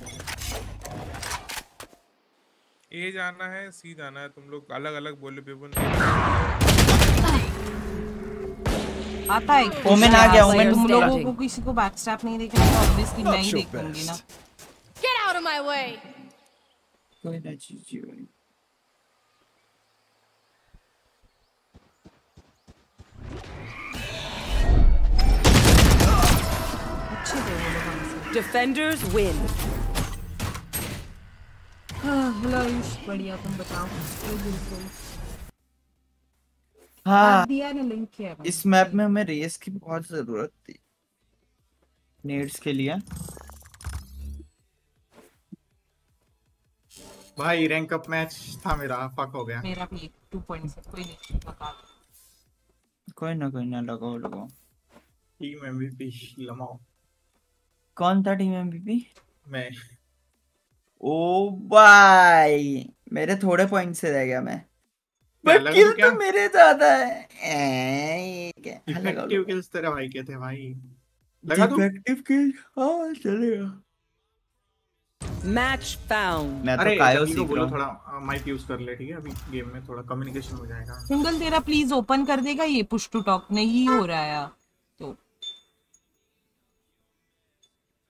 ए जाना है सी जाना है तुम लोग अलग अलग बोले। बेबुन आता है ओमेन आ गया, ओमेन तुम लोगों को किसी को बैकस्टैप नहीं देखना तो ऑब्वियसली मैं ही देखूँगी ना। Get out of my way. कोई ना चीज़ Defenders win. हाँ, बढ़िया तुम बताओ। बिल्कुल हाँ दिया ने लिंक किया इस मैप में हमें रेस की बहुत ज़रूरत थी। नेड्स के लिए। भाई रैंक अप मैच था मेरा फक हो गया। मेरा भी टू पॉइंट कोई नहीं लगा कोई ना कोई ना लगाओ लगाओ। Team MVP lmao. कौन था टीम एमवीपी मैं। ओ भाई मेरे थोड़े पॉइंट से रह गया मैं। बट किल तो मेरे ज़्यादा है। हाँ। इफ़ेक्टिव किल्स तेरे भाई के थे भाई। लगा तू। डिफेक्टिव किल हाँ चलेगा Match found. मैं तो कायो सीख बोलो रहा हूँ। थोड़ा माइक यूज़ कर ले ठीक है? अभी गेम में थोड़ा कम्युनिकेशन हो जाएगा। सिंगल तेरा प्लीज़ ओपन कर देगा ये पुश टू टॉक नहीं हो रहा है।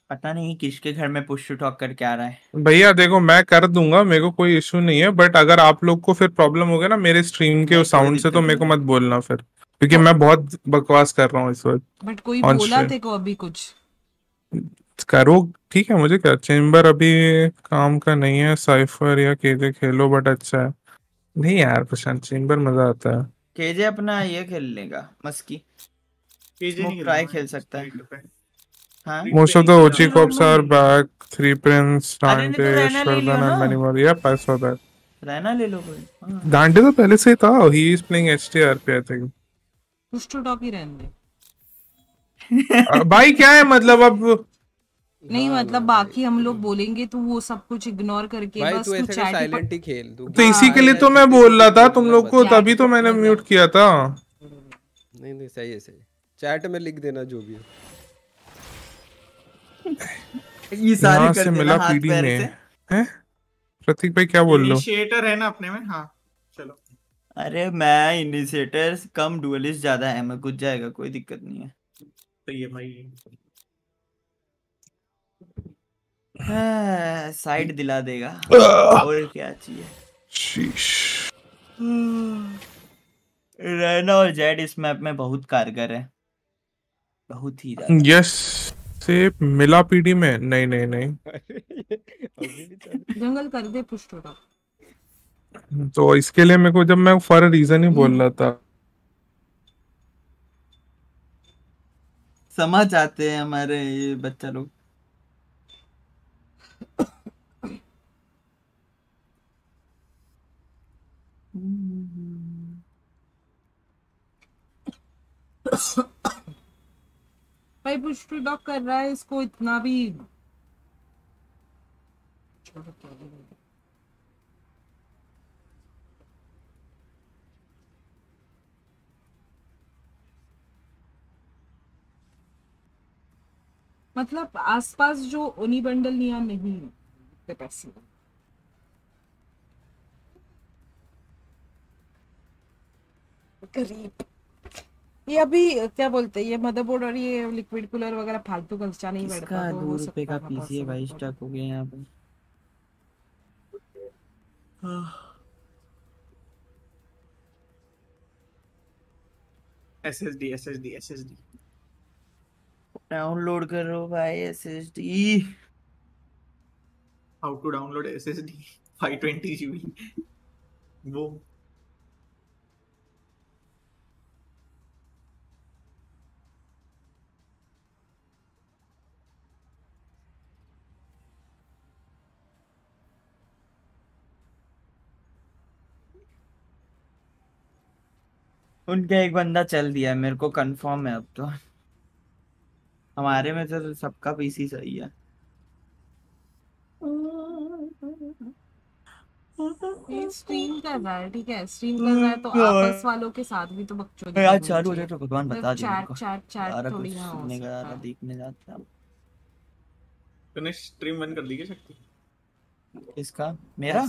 पता नहीं किसके घर में पुश टू टॉक करके आ रहा है। भैया देखो मैं कर दूँगा मेरे को कोई इशू नहीं है बट अगर आप लोग को फिर प्रॉब्लम हो गया ना मेरे स्ट्रीम के साउंड से तो मेरे को मत बोलना फिर क्योंकि मैं बहुत बकवास कर रहा हूँ इस वक्त। बट कोई बोला. तेरे को अभी कुछ? करो ठीक है मुझे क्या चेम्बर अभी काम का नहीं है साइफर या केजे खेलो बट अच्छा है। नहीं यार प्रशांत चेम्बर मज़ा आता है। केजे अपना ये खेल लेगा मस्की। केजे नहीं ट्राई खेल सकता हाँ। Most of the OG cops are back. Three Prince, Dante, ना। and many more. Yep, I saw that. रहना ले लो कोई हाँ। Dante तो पहले से ही था. He is playing HTR पे I think. Push to talk ही रहने दे भाई क्या है मतलब अब नहीं मतलब बाकी हम लोग बोलेंगे तो वो सब कुछ इग्नोर करके भाई बस तू तू ऐसे चैट साइलेंट ही खेल तू तो इसी के लिए तो मैं बोल रहा था तुम लोग को तभी तो मैंने म्यूट किया था नहीं नहीं सही है सही चैट में लिख देना जो भी हो ये सारे कर से मिला पीडी में। हैं? प्रतीक भाई क्या बोल लो? इनिशिएटर है ना अपने में? हाँ चलो। अरे मैं इनिशिएटर कम डुअलिस्ट ज़्यादा है मैं कुछ जाएगा कोई दिक्कत नहीं है। सही है भाई। हाँ, साइड दिला देगा। और क्या चाहिए? शीश। रैना और जेड इस मैप में बहुत कारगर है। बहुत ही यस से मिला पीडी में नहीं नहीं नहीं जंगल कर दे पुश टू तो इसके लिए मेरे को जब मैं फॉर रीजन ही बोल रहा था समझ आते हैं हमारे ये बच्चा लोग भाई पुश टू टॉक कर रहा है, इसको इतना भी। मतलब आसपास जो उनी बंडल निया नहीं पैसे गरीब ये अभी क्या बोलते हैं ये मदरबोर्ड और ये लिक्विड कूलर वगैरह फालतू खर्चा नहीं इसका तो दो रुपए का पीसी है भाई स्टक हो। गया यहाँ पे एसएसडी एसएसडी एसएसडी डाउनलोड करो भाई SSD how to download SSD 520 GB वो उनका एक बंदा चल दिया है मेरे को कंफर्म है अब तो। हमारे में तो सबका पीसी सही है। स्ट्रीम कर रहा है ठीक है? स्ट्रीम कर रहा है तो आपस वालों के साथ भी तो बकचोदी अरे यार चालू हो जाए तो भगवान बता दे मेरे चैट को चैट चैट थोड़ी ना हो सुनने का सकता देखने जाता तूने स्ट्रीम बंद कर दी क्या शक्ति? किसका? मेरा?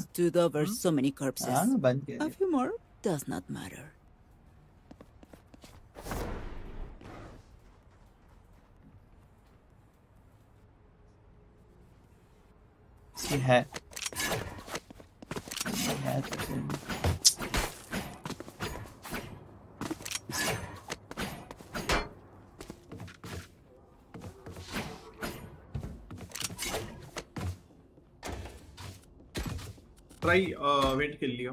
Many corpses. हाँ बंद कर few more does not try wait खेल लियो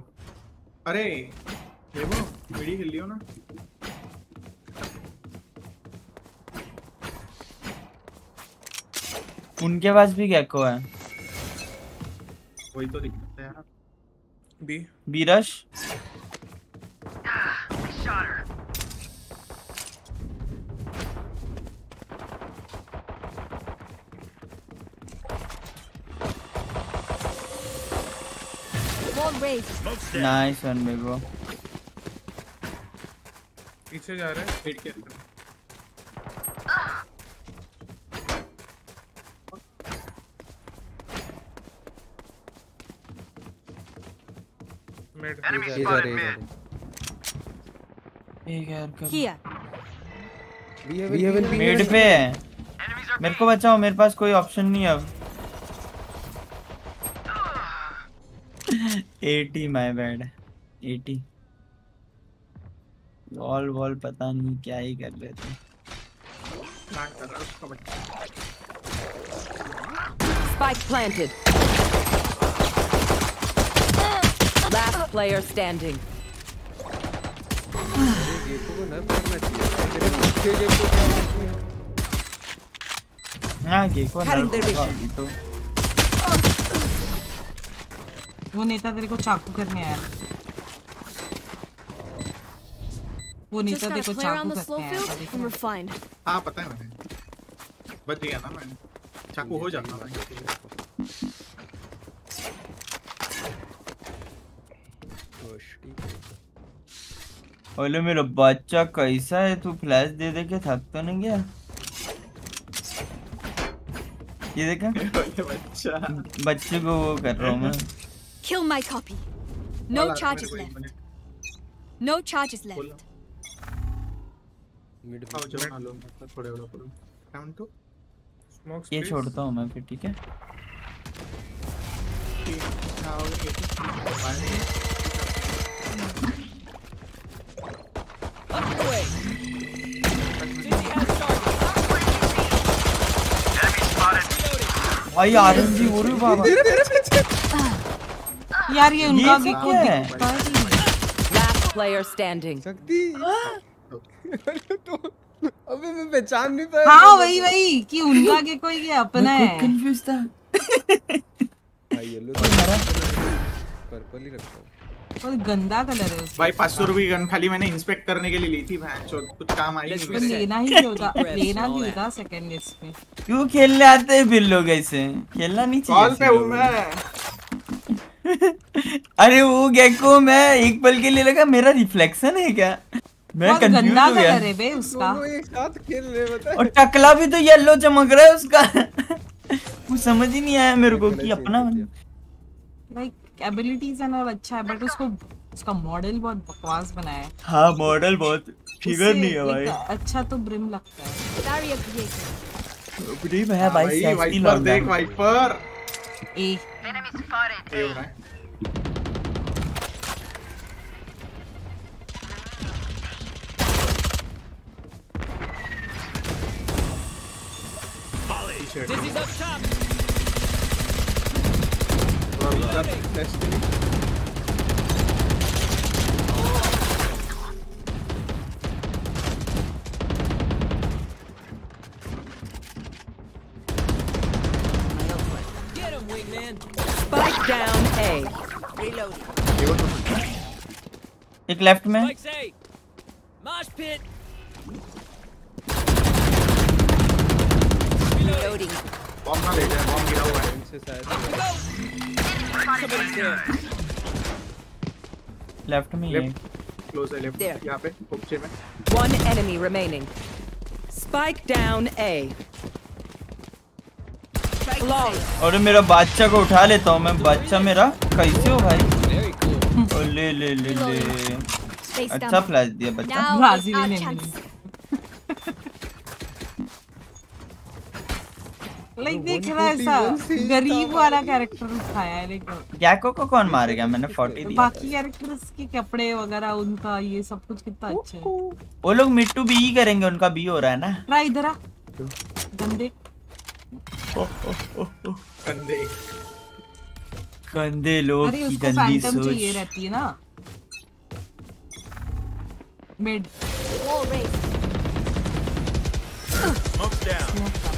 अरे ये वो वीडियो खेल लियो ना? उनके पास भी गैको है। वही तो दिखता है बी। बीरश? Nice one, big पीछे जा रहा है पेट के अंदर। ये जा रहे हैं ठीक है मिड पे. है मेरे को बचाओ मेरे पास कोई ऑप्शन नहीं है अब 80 माय बैड 80 वॉल वॉल पता नहीं क्या ही कर रहे थे। Spike planted. Last player standing. Gekko को नर्फ करना चाहिए तेरे पीछे गेको क्या करती है? हाँ Gekko Cutting their nerf vision. तो वो नेता तेरे को चाकू करने आया वो Just नेता तेरे gotta को play around चाकू the slow करने आया था, field देखा? and we're fine. हाँ पता है मैंने बच गया ना मैं चाकू हो जाता भाई बोले मेरा बच्चा कैसा है तू फ्लैश दे दे के थक तो नहीं गया ये देखा बच्चा बच्चे को वो कर रहा हूँ मैं Kill my copy. No charges left. No charges left. Mid आओ जाओ लो थोड़े वाला करो काउंट टू स्मोक ये छोड़ता हूँ मैं फिर ठीक है भाई आरएनजी हो रही बाबा। यार ये उनका भी खुद है? लास्ट प्लेयर नहीं। Last player standing. शक्ति। तो अबे मैं पहचान नहीं पाया। हाँ वही वही कि उनका के कोई के अपना है। कंफ्यूज था। भाई येलो पर्पल ही रखता हूँ। और गंदा कलर है भाई पाँच सौ रुपये गन खाली मैंने इंस्पेक्ट करने के लिए ली थी भैंस कुछ काम आई तो नहीं लेना ही क्यों था लेना क्यों था सेकंड इसमें क्यों खेलने आते हैं फिर लोग ऐसे? खेलना नहीं चाहिए कॉल पे हूँ। मैं अरे वो गेको मैं एक पल के लिए लगा मेरा रिफ्लेक्शन है क्या? मैं कंफ्यूज गंदा हो गया। कलर है बे उसका। एक साथ खेल रहे बता और टकला भी तो येलो चमक रहा है उसका। कुछ समझ ही नहीं आया मेरे को कि अपना लाइक एबिलिटीज एंड ऑल अच्छा है बट उसको उसका मॉडल बहुत बकवास बनाया है। हाँ मॉडल बहुत फिगर नहीं है भाई। अच्छा तो ब्रिम लगता है. ब्रीम है भाई भाई सेक्सी वाइपर देख वाइपर ए। ये हो रहा है Dizzy's up top. और उधर Destiny. Get him, wingman. Spike down A. Reloading. ये वो तो सुन एक लेफ्ट में Spike's A. Mosh pit. Reloading. Bomb ना ले जाए बॉम्ब गिरा हुआ है इनसे शायद Somebody's there. लेफ़्ट में ये क्लोज है लेफ़्ट There. यहाँ पे उपचे में One enemy remaining. Spike down A. Long. और मेरा बादशाह को उठा लेता हूँ मैं बादशाह मेरा कैसे हो भाई cool. ओ ले ले ले ले अच्छा फ्लैश दिया बच्चा Now is our Brazilian chance. Like देख रहा है ऐसा गरीब वाला कैरेक्टर उठाया है लेकिन गैको को कौन मारेगा? मैंने 40 दिया। बाकी कैरेक्टर्स के कपड़े वगैरह उनका ये सब कुछ कितना अच्छा है। वो लोग मिड टू बी ही करेंगे उनका बी हो रहा है ना? ट्राई इधर आ। गंदे। कंधे गंदे। लोग अरे की उसको गंदी फैंटम चाहिए रहती है ना। Mid Wall raised. Smoke's down.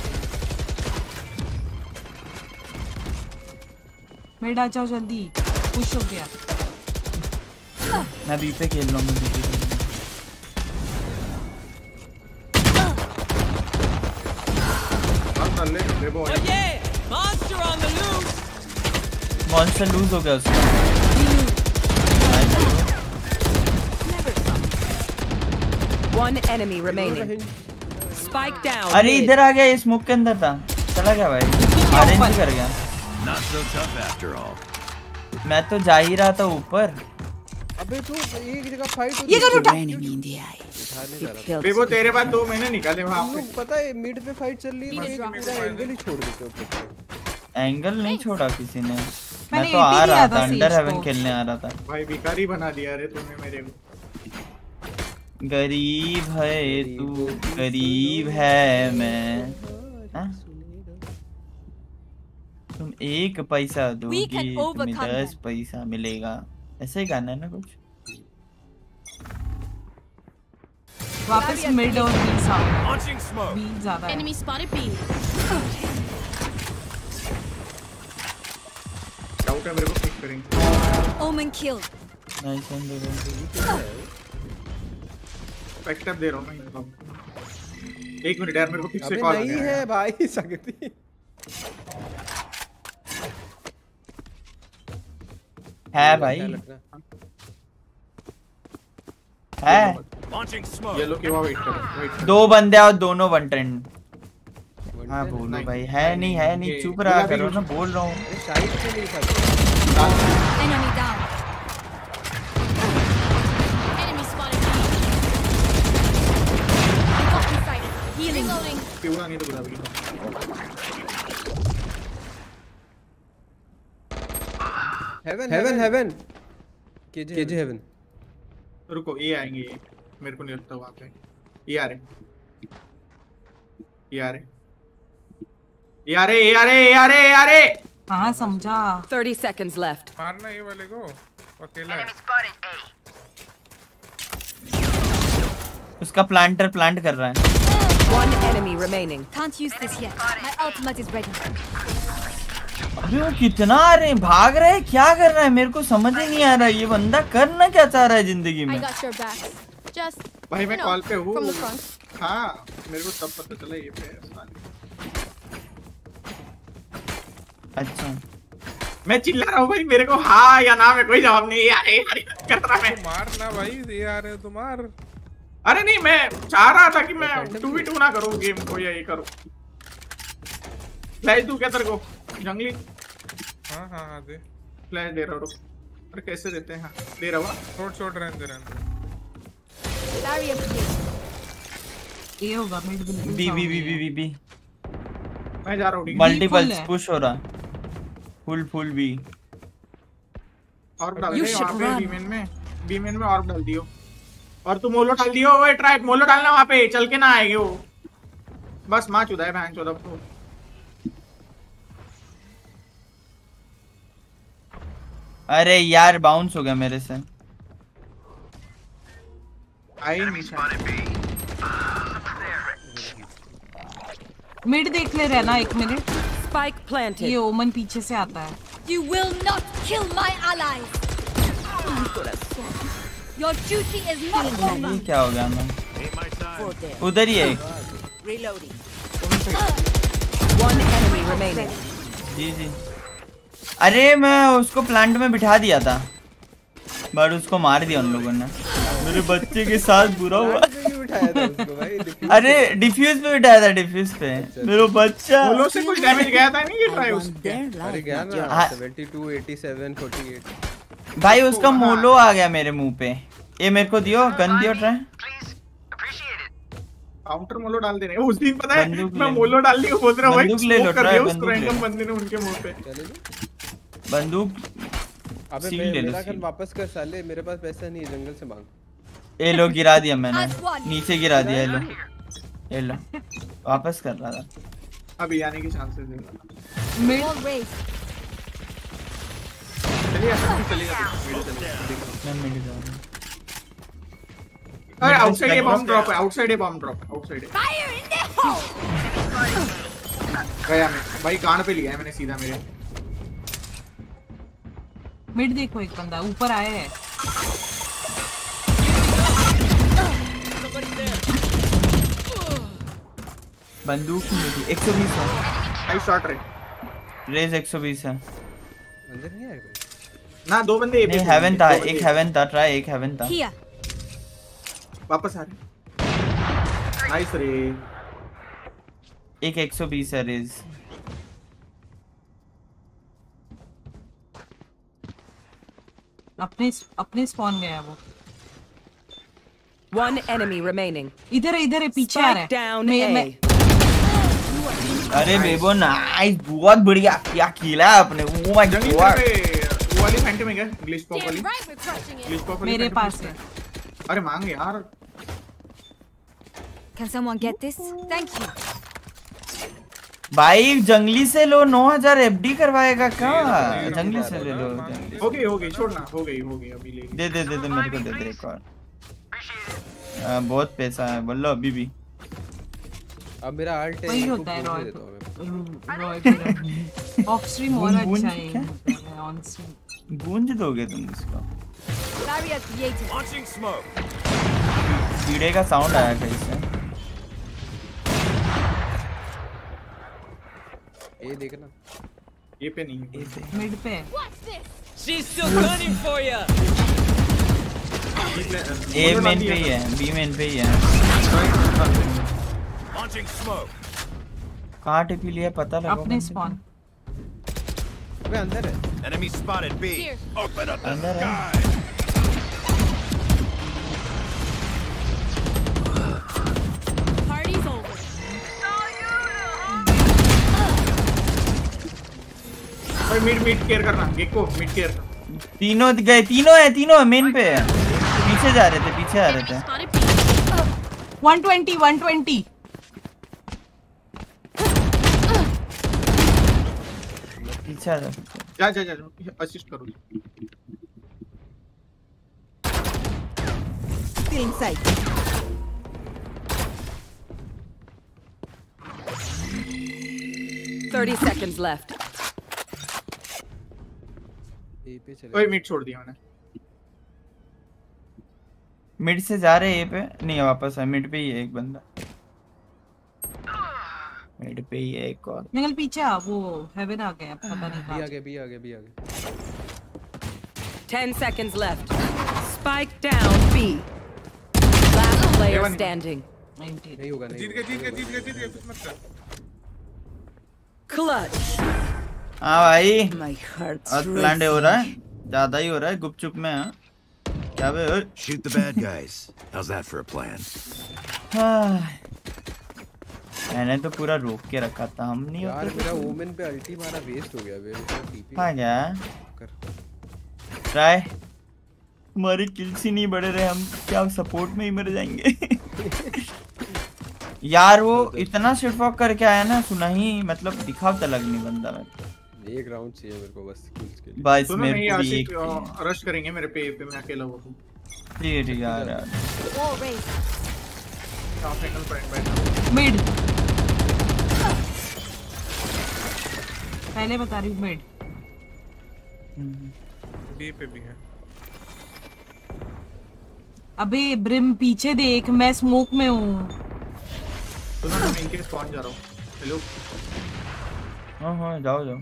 Mid आ जाओ जल्दी। खुश हो गया। मैं बीपे खेल रहा हूँ। बी पे खेल मॉन्स्टर लूज हो गया उसका। One enemy remaining. Spike down. अरे इधर आ गया स्मोक के अंदर था। चला गया भाई। ऑरेंज कर गया। Not so tough after all. मैं तो जा ही रहा था ऊपर। अबे तो एक जगह फाइट ये करो उठा। उठाने जा रहा था। बेबो तेरे बाद दो महीने निकाले वहाँ पे। पता है मिड पे फाइट चल रही है तो एक पूरा एंगल ही छोड़ देते हो। एंगल नहीं छोड़ा किसी ने। मैं तो आ रहा था अंडर हेवन खेलने आ रहा था। भाई भिखारी बना दिया रे तूने मेरे को। गरीब है तू गरीब है मैं। हाँ? तुम एक पैसा दोगी तुम्हें दस पैसा मिलेगा। ऐसे ही गाना है ना कुछ? वापस मिड और बी साउंड. बी ज़्यादा है। Enemy spotted B. डाउट है मेरे को पिक करेंगे। Omen killed. नाइस वन दे दो बैक स्टेप दे रहा हूँ मैं इनको। एक मिनट यार मेरे को फिर से कॉल नहीं है भाई सकती वेट करो वेट दो बंदे और दोनों वन ट्रेंड हाँ बोलो भाई। है नहीं है नहीं चुप रहा करो ना बोल रहा हूँ। Enemy down. Enemy spotted B. Got inside. Healing. Reloading. क्यों नहीं तो गुलाबी heaven heaven heaven KJ KJ heaven रुको ये आएँगे ये मेरे को नहीं लगता वहाँ पे। ये आ रहे ये आ रहे ये आ रहे ये आ रहे ये आ रहे ये आ रहे हाँ। समझा? 30 seconds left. मारना ये वाले को अकेला। है उसका प्लांटर प्लांट कर रहा है। One enemy remaining. Can't use this yet. My ultimate is ready. अरे वो कितना आ रहे हैं भाग रहे हैं क्या कर रहा है? मेरे को समझ ही नहीं आ रहा ये बंदा करना क्या चाह रहा है ज़िंदगी में. Just. भाई मैं कॉल पे हूँ. हाँ मेरे को तब पता चला ये पे अच्छा। मैं चिल्ला रहा हूँ भाई मेरे को हाँ या ना में कोई जवाब नहीं अरे अरे कर रहा मैं? मारना भाई ये आ रहे हो तो मार। अरे नहीं मैं चाह रहा था कि मैं टू वी टू ना करूँ गेम को या ये करूँ। फ्लैश दूँ क्या तेरे को? जंगली। हाँ हाँ हाँ दे। फ्लैश दे रहा हूँ। अरे कैसे देते हैं? हाँ दे रहा हूँ। छोड़ छोड़ रहने दे रहने दे। Barrier here. ये होगा मिड बिल्कुल B B B B B B. मैं जा रहा हूँ ठीक है? मल्टीपल्स पुश हो। रहा फुल फुल बी और डाल दे वहाँ पे. बीमेन में। बीमेन में और डाल दियो। और तू मोलो डाल दियो ओए ट्राई मोलो डालना वहाँ पे चल के ना आएगी वो। बस माँ चुदा है बहन चौदह अरे यार बाउंस हो गया मेरे से। मिड देख ले रहे ना एक मिनट। स्पाइक प्लांट ये ओमन पीछे से आता है। You will not kill my ally your duty is not over क्या हो गया मैं उधर ही है रीलोडिंग वन एनिमी रिमेनिंग जी जी। अरे मैं उसको प्लांट में बिठा दिया था। बट उसको मार दिया उन लोगों ने। मेरे बच्चे के साथ बुरा हुआ। था उसको भाई अरे डिफ्यूज पे बिठाया था डिफ्यूज पे। मेरा बच्चा। मोलो से कुछ डैमेज गया था नहीं ये ट्राई उसके? अरे गया ना हाँ। 72 87 48 भाई उसका मोलो आ गया मेरे मुँह पे। ये मेरे को दियो गन दियो ट्राई काउंटर मोलो डाल देने। उस दिन पता है मैं मोलो डाल दी बोल रहा हूँ भाई ले लो, smoke कर try उस रैंडम बंदे ने उनके मुँह पे। बंदूक अबे मेरा गन वापस कर साले मेरे पास पैसा नहीं है जंगल से मांग ये लो गिरा दिया मैंने। नीचे गिरा दिया ये लो। ये लो। वापस कर रहा था। अभी आने की चांसेस है All चलिए अच्छा, चलिए चलिए मैं मिड जा रहा हूँ अरे आउटसाइड ये बॉम्ब ड्रॉप है आउटसाइड ये बॉम्ब ड्रॉप है outside Fire in the hole. गया मैं। भाई कान पे लिया है मैंने सीधा मेरे। मिड देखो एक बंदा ऊपर आया है। बंदूक मिली 120 है। भाई शॉट रे रेज 120 है। अंदर नहीं आएगा ना दो बंदे नहीं हेवन था। एक हेवन था ट्राई एक हेवन था. वापस आ रहे नाइस रे एक 120 है रेज। अपने अपने स्पॉन गया वो। One enemy remaining. इधर है इधर है पीछे आ रहा है। Down मैं, मैं, अरे बेबो नाइस बहुत बढ़िया क्या खेला है आपने ओ माय गॉड वो वाली फैंटम है क्या ग्लिच पॉप वाली। ग्लिच पॉप वाली मेरे पास है है। अरे मांग यार। Can someone get this? Thank you. भाई जंगली से लो 9000 एफडी करवाएगा क्या? जंगली से ले लो हो। गई हो गई छोड़ना हो गई हो गई अभी ले दे दे दे दे मेरे को दे दे एक और। बहुत पैसा है बोलो अभी भी। अब मेरा आल्ट है वही होता है रॉय। रॉय ऑफ़ स्ट्रीम और अच्छा है ऑन स्ट्रीम गूंज दोगे तुम इसको? Smoke. कीड़े का साउंड आया कहीं से? ये देखना ये पे नहीं ये पे मिड पे। She is still running for you A main पे है। बी मेन पे है लॉन्चिंग स्मोक कहाँ टीपी लिया पता लगा अपने स्पॉन वे अंदर है enemy spotted B open up अंदर है। भाई मिड मिड केयर करना। गेको मिड केयर तीनों गए तीनों है तीनों है मेन पे। है पीछे जा रहे थे पीछे आ रहे थे। 120 120 पीछे आ जा जा जा जा असिस्ट करो। Feeling. Thirty seconds left. ए पे चले ओए मिड छोड़ दिया मैंने। मिड से जा रहे ए पे? नहीं वापस है। मिड पे ही है एक बंदा। मिड पे ही है एक और। निकल पीछे आ वो हेवन आ गया पता नहीं कहाँ आ गया बी आ गया बी आ गया Ten seconds left. Spike down B. Last player standing. 19 नहीं होगा नहीं जीत गए जीत गए जीत गए जीत गए कुछ मत कर। Clutch. हाँ भाई। Heart's हो रहा है। ज़्यादा ही हो रहा है गुपचुप में हाँ। क्या बे? Shoot the bad guys. How's that for a plan? हाँ। मैंने तो पूरा रोक के रखा था हम नहीं यार मेरा वोमेन पे अल्टी मारा वेस्ट हो गया बे टीपी कहाँ गया ट्राई हमारे किल्स ही नहीं बढ़े रहे हम क्या सपोर्ट में ही मर जाएँगे? यार वो इतना शिटफॉक करके आया ना सुना ही मतलब दिखाव तलक नहीं बंदा में एक राउंड चाहिए मेरे को बस kills के लिए। सुनो मेरे नहीं को एक रश करेंगे मेरे पे पे मैं अकेला हूँ। ठीक है ठीक है Wall टॉप एंगल पॉइंट बैठा मिड पहले बता रही हूँ मिड बी पे भी है। अबे ब्रिम पीछे देख मैं स्मोक में हूँ। सुनो मैं इनके स्पॉन जा रहा हूँ। हेलो हाँ हाँ जाओ जाओ।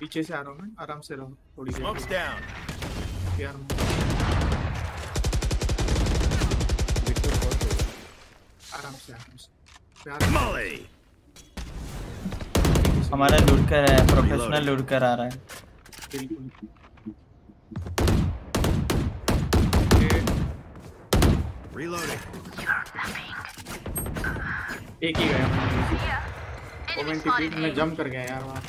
पीछे से आ रहा हूँ मैं आराम से रहो थोड़ी देर Smoke's down. यार विक्टर बहुत हो आराम से आराम से। Molly. हमारा लुड़कर है प्रोफेशनल लुड़कर आ रहा है। बिल्कुल। Reloading. एक ही गया कमेंट टीपी में जंप कर गया यार वहाँ।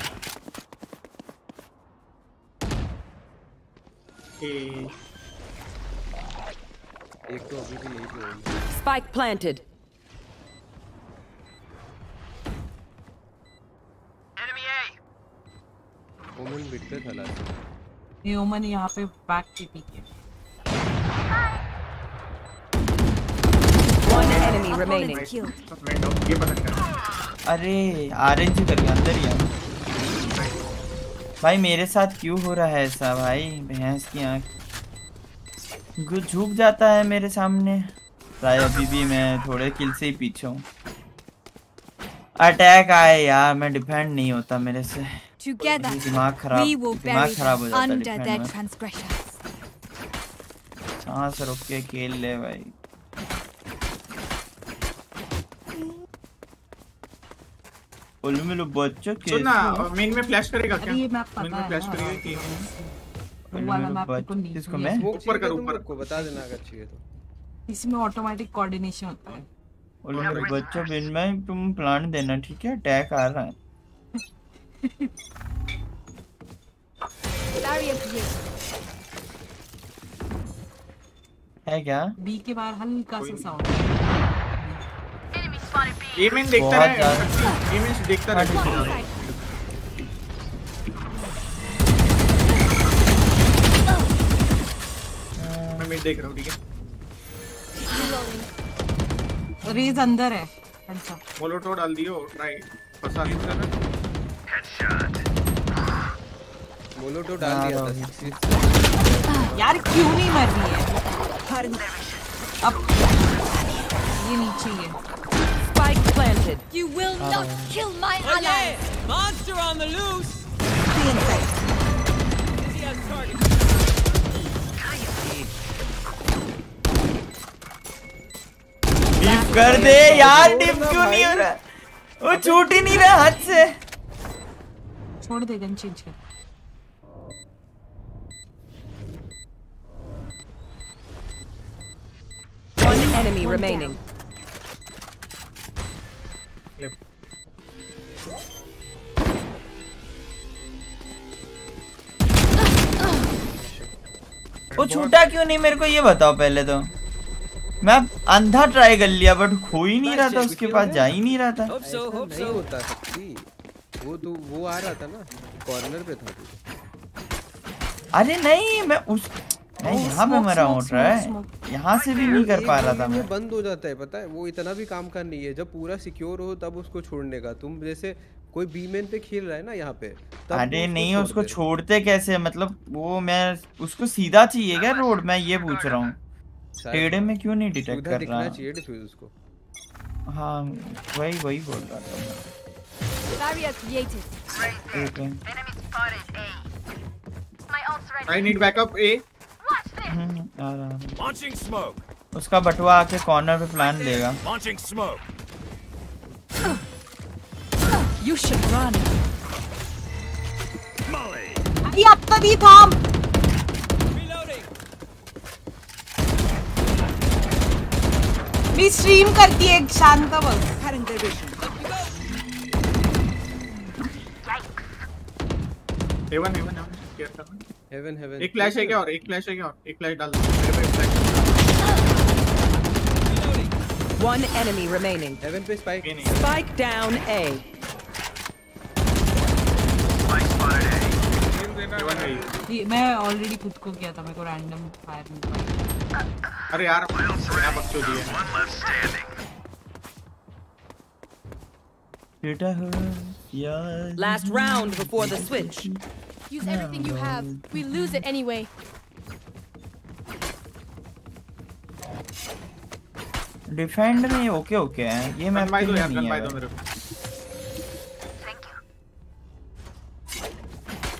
एक तो अभी भी यही पे है Spike planted. वोमेन बिट पे था लास्ट ये ओमन यहाँ पे बैक के पीछे One enemy remaining. Opponent killed. मैं डाउन ये पता कर अरे आरएनजी करके अंदर ही है भाई मेरे साथ क्यों हो रहा है ऐसा भाई? भैंस की आँख। झुक जाता है मेरे सामने। भाई अभी भी मैं थोड़े किल से ही पीछे हूँ। अटैक आए यार मैं डिफेंड नहीं होता मेरे से। दिमाग खराब दिमाग खराब हो जाता है सांस रुक के खेल ले भाई? बोलो मेरे बच्चों के सुन ना मेन में फ्लैश करेगा क्या? अरे मैप पता मेन में फ्लैश। करेगा कि वो वाला मैप को नहीं किसको नहीं मैं? ऊपर कर, ऊपर। को बता देना अगर चाहिए तो। इसमें ऑटोमेटिक कोऑर्डिनेशन होता है। बोलो मेरे बच्चों बिन में तुम प्लान देना ठीक है? अटैक आ रहा है। है क्या? बी के बाहर हल्का सा साउंड ये देखता रहे ये देखता रहे मैं मिड देख रहा हूँ ठीक है? रेज अंदर है। अच्छा मोलोटो डाल दियो ट्राई फंसा नहीं था मोलोटो डाल दिया था। यार क्यों नहीं मर रही है? अब ये नीचे ही है। Spike planted. You will not kill my Oh ally. yeah! Monster on the loose! Be in sight. Busy on target. Dip कर दे यार डिप क्यों नहीं हो रहा वो छूट ही नहीं रहा हाथ से छोड़ दे गन चेंज कर One enemy remaining. वो छूटा क्यों नहीं? मेरे को ये बताओ पहले तो। मैं अंधा ट्राई कर लिया बट हो ही नहीं रहा था उसके पास जा ही नहीं रहा था। नहीं। होता वो तो वो आ रहा था ना कॉर्नर पे था अरे नहीं मैं उस मैं Oh, यहाँ पे मरा हूँ ट्राई यहाँ से भी नहीं कर पा रहा था मैं। बंद हो जाता है पता है? वो इतना भी काम का नहीं है। जब पूरा सिक्योर हो तब उसको छोड़ने का। तुम जैसे कोई बीमेन पे खेल रहा है ना यहाँ पे अरे नहीं उसको छोड़ते कैसे मतलब वो मैं उसको सीधा चाहिए क्या रोड? मैं ये पूछ रहा हूँ। टेढ़े में क्यों नहीं डिटेक्ट कर रहा? चाहिए डिफ्यूज उसको। हाँ वही वही बोल रहा था मैं। Barrier created. ठीक है। आई नीड बैकअप ए हम्म, आ रहा है। Launching smoke. उसका बटुआ आके कॉर्नर पे प्लान देगा Launching smoke. You should run. अब तक ही थाम। मैं स्ट्रीम करती है एक शांत बस। Heaven heaven heaven heaven heaven एक फ्लैश है क्या और? एक फ्लैश है क्या और? एक फ्लैश डाल दो। मेरे पे flash One enemy remaining. Heaven पे spike Spike down A. Heaven है ये। ये मैं ऑलरेडी खुद को किया था मेरे को रैंडम फायर मिला अरे यार क्या बकचोदी है बेटा हो यार Last round before the switch. Use everything you have. We lose it anyway. Defend में ओके ओके है ये मैं बाय दो यार गन बाय दो मेरे को।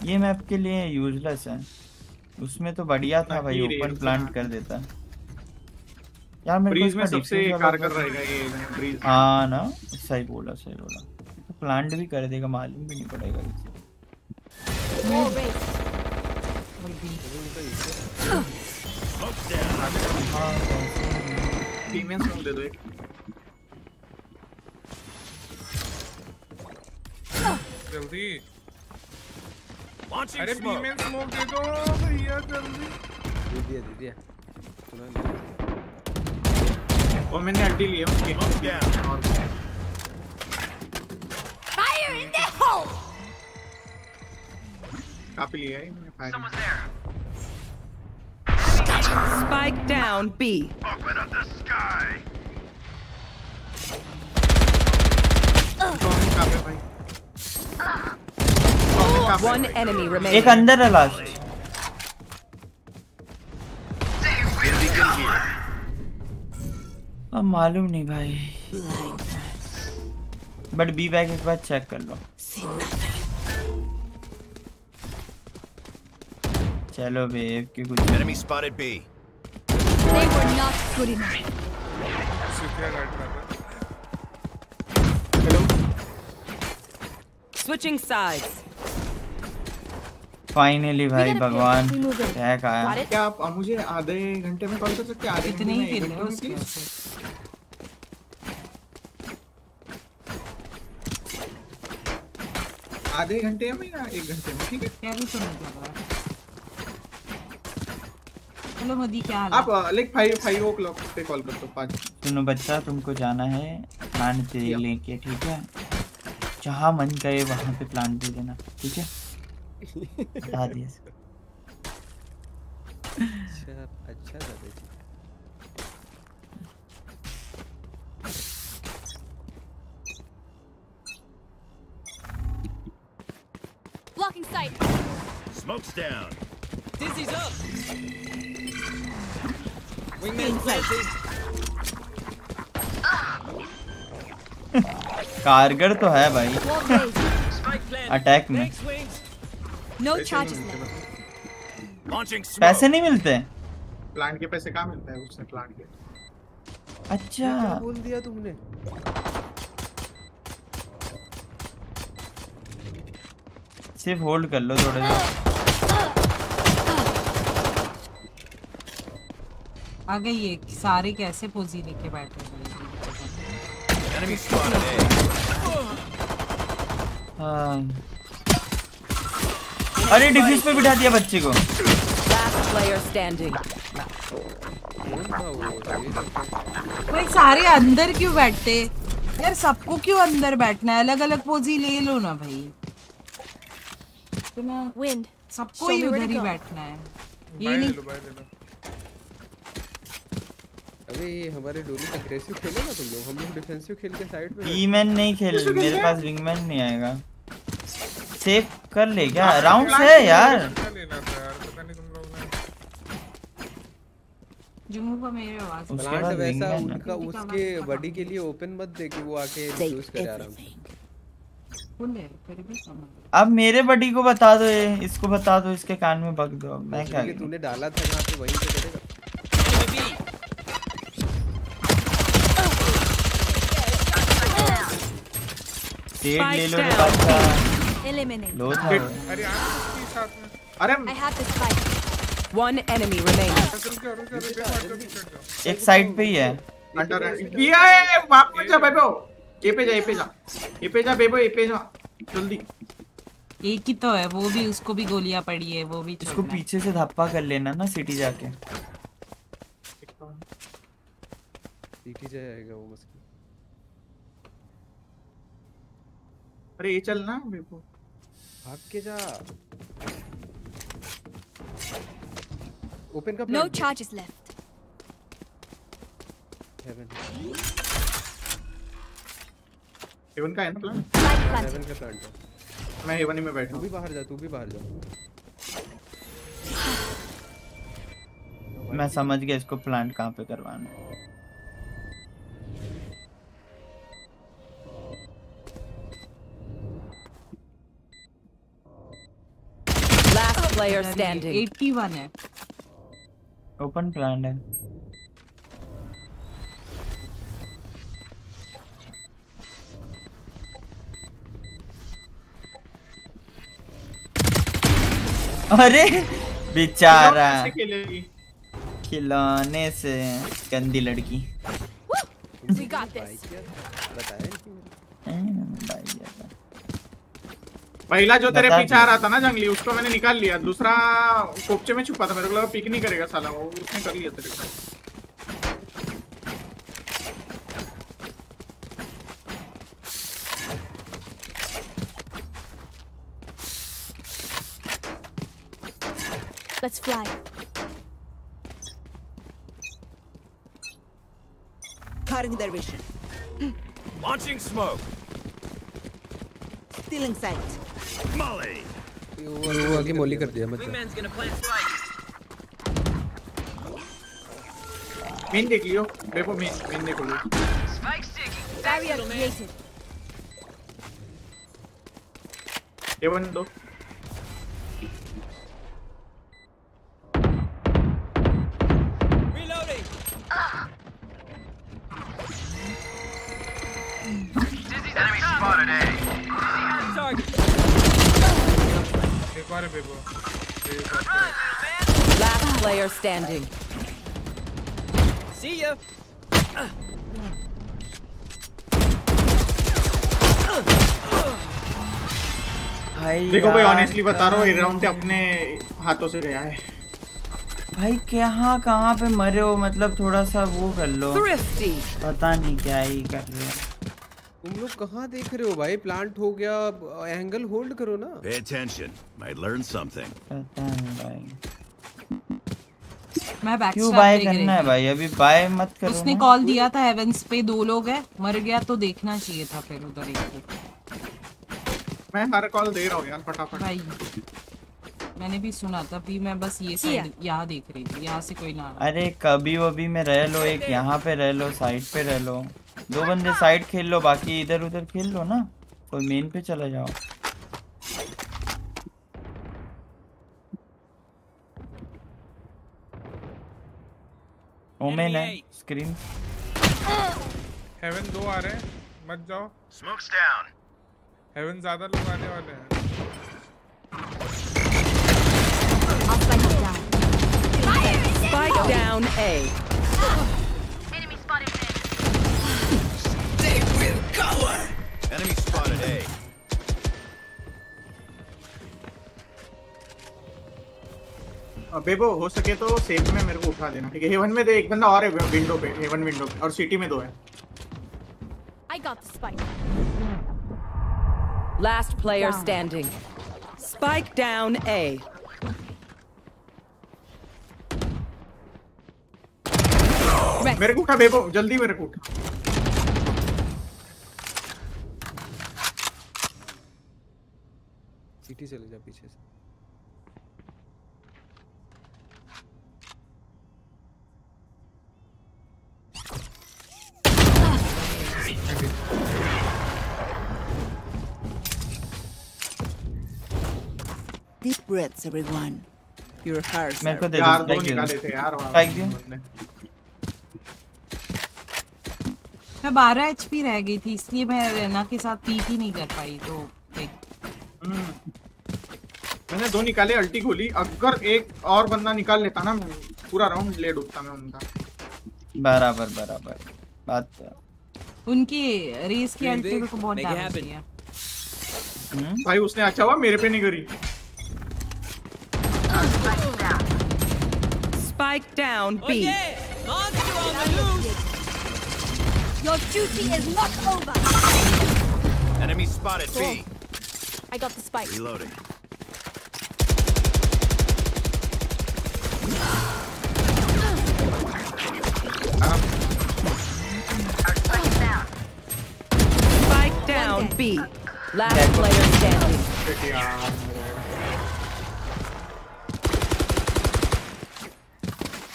ये मैप के लिए यूजलेस है। उसमें तो बढ़िया था भाई नहीं ओपन प्लांट हाँ। कर देता। यार मेरे को ब्रीज में सबसे कारगर रहेगा ये ब्रीज हाँ ना सही बोला सही बोला। तो प्लांट भी कर देगा मालूम भी नहीं पड़ेगा किसी More race. फीमेल स्मोक दे दो एक जल्दी Launching अरे smoke. फीमेल स्मोक दे दो भैया जल्दी दे दिया दे दिया सुना नहीं और मैंने अल्टी लिया उसकी Smoke down. और Fire in the hole! काफ़ी लिया है मैंने fire Spike down B. Open up the sky. One enemy एक remaining. अंदर है लास्ट अब मालूम नहीं भाई। बट बी बैग एक बार चेक कर लो। चलो बेब की कुछ Enemy spotted B. They were not good enough. Switching sides. Finally भाई भगवान टैग आया। क्या आप मुझे आधे घंटे में कॉल कर सकते हैं? आधे इतने घंटे ही घंटे में आधे घंटे में या एक घंटे में? ठीक है। क्या भी नहीं लग रहा चलो मदी क्या हाल आप like five five o'clock पे कॉल कर दो पाँच। सुनो बच्चा तुमको जाना है प्लान पे लेके ठीक है? जहाँ मन करे वहाँ पे प्लान दे देना ठीक है? बता दिया अच्छा अच्छा दादा जी Blocking sight. Smoke's down. Dizzy's up. कारगर तो है भाई। अटैक में। No पैसे नहीं मिलते? प्लान के पैसे कहाँ मिलते हैं उसने प्लान के? अच्छा। बोल दिया तुमने? सिर्फ़ होल्ड कर लो थोड़े आ गई ये सारे कैसे पोजी लेके बैठे हैं. हाँ। अरे डिफ्यूज पे बिठा दिया बच्चे को. भाई सारे अंदर क्यों बैठते? यार सबको क्यों अंदर बैठना है? अलग अलग पोजी ले लो ना भाई। सबको ही उधर ही बैठना है। ये नहीं अबे हमारे डोली अग्रेसिव खेलो ना तुम लोग? हम लोग डिफेंसिव खेल के साइड पे ईमैन नहीं खेल मेरे पास विंगमैन नहीं आएगा। सेव कर ले क्या? राउंड है यार। लेना था यार पता नहीं तुम लोग ने। जुमू का मेरे आवाज़ उसके प्लांट बाद वैसा है। उनका उसके बॉडी के लिए ओपन मत दे कि वो आके यूज़ करे आराम से। है? अब मेरे बडी को बता दो ये इसको बता दो इसके कान में बग दो। मैं क्या तूने डाला था यहाँ पे वहीं पे करेगा सेड ले लो रे लो था। वो। अरे साथ में। अरे एक साइड पे ही है। अंडर किया वापस जा बेबो। ए पे जा ए पे जा। ए पे जा बेबो ए पे जा। जल्दी। एक ही तो है वो भी उसको भी गोलियाँ पड़ी है वो भी इसको पीछे से धप्पा कर लेना ना सिटी जाके। सीटी जाएगा वो मस्की अरे ये चल ना बेबो भाग के जा। ओपन का plan charges left. Haven Haven का है ना प्लान हेवन का प्लांट है मैं हेवन ही में बैठा तू भी बाहर जा तू भी बाहर जा। मैं समझ गया इसको प्लांट कहाँ पे करवाना है। Player standing. 81 है। ओपन प्लांट है। अरे! बेचारा। कैसे खिलौने से। गंदी लड़की। We got this. बताया नहीं कि मेरे हम्म, भाई यार। पहला जो तेरे पीछे आ रहा था ना जंगली उसको मैंने निकाल लिया दूसरा कोपचे में छुपा था मेरे को लगा पिक नहीं करेगा साला वो उसने कर लिया तेरे को Let's fly. Cutting their vision. Launching smoke. Stealing sight. Molly. वो आगे मोली कर दिया मतलब मेन देख लियो। देखो मेन मेन देखो लो। बैरियर क्रिएटेड एवन दो। Dizzy's enemy spotted A. Dizzy has target. Last player standing. See ya. देखो भाई ऑनेस्टली बता रहा हूँ ये राउंड अपने हाथों से गया है। भाई कहाँ कहाँ पे मरे हो? मतलब थोड़ा सा वो कर लो। पता नहीं क्या ही कर रहे हो। तुम लोग कहाँ देख रहे हो भाई? प्लांट हो गया एंगल होल्ड करो ना। Pay attention. Might learn something. मैं बैक क्यों बाय करना है भाई? अभी बाय मत करो उसने कॉल दिया था हेवेंस पे दो लोग हैं। मर गया तो देखना चाहिए था फिर उधर एक को। मैं हर कॉल दे रहा हूँ यार फटाफट। भाई मैंने भी सुना था अभी मैं बस ये साइड यहाँ देख रही थी यहाँ से कोई ना अरे कभी वभी में रह लो एक यहाँ पे रह लो साइड पे रह लो। दो बंदे साइड खेल लो बाकी इधर उधर खेल लो ना। कोई मेन पे चला जाओ। ओमेन है स्क्रीन हेवन दो आ रहे हैं मत जाओ। Smoke's down. हेवन ज़्यादा लोग आने वाले हैं। Spike down A. Enemy spotted A. अब बेबो हो सके तो सेफ़ में मेरे को उठा देना ठीक है हेवन में दे एक बंदा और है विंडो पे हेवन विंडो पे और सिटी में दो है I got the spike. Last player Down. standing. Spike down A. मेरे को उठा बेबो जल्दी मेरे को उठा सिटी चले जा पीछे से। Deep breaths, everyone. Your hearts मेरे को are दे दो यार दो निकाले थे यार वहाँ मैं बारह एचपी रह गई थी इसलिए मैं रेना के साथ पीक ही नहीं कर पाई तो मैंने दो निकाले अल्टी खोली अगर एक और बंदा निकाल लेता ना मैं पूरा राउंड ले डूबता मैं उनका बराबर बराबर बात तो उनकी रेस की अल्टी को बहुत डैमेज. दिया हम्म? भाई उसने अच्छा हुआ मेरे पे नहीं करी Spike down Oh B. yeah! Monster on the loose! Your duty is not over. Enemy spotted B. I got the spike. Reloading. Spike down B. Last player standing.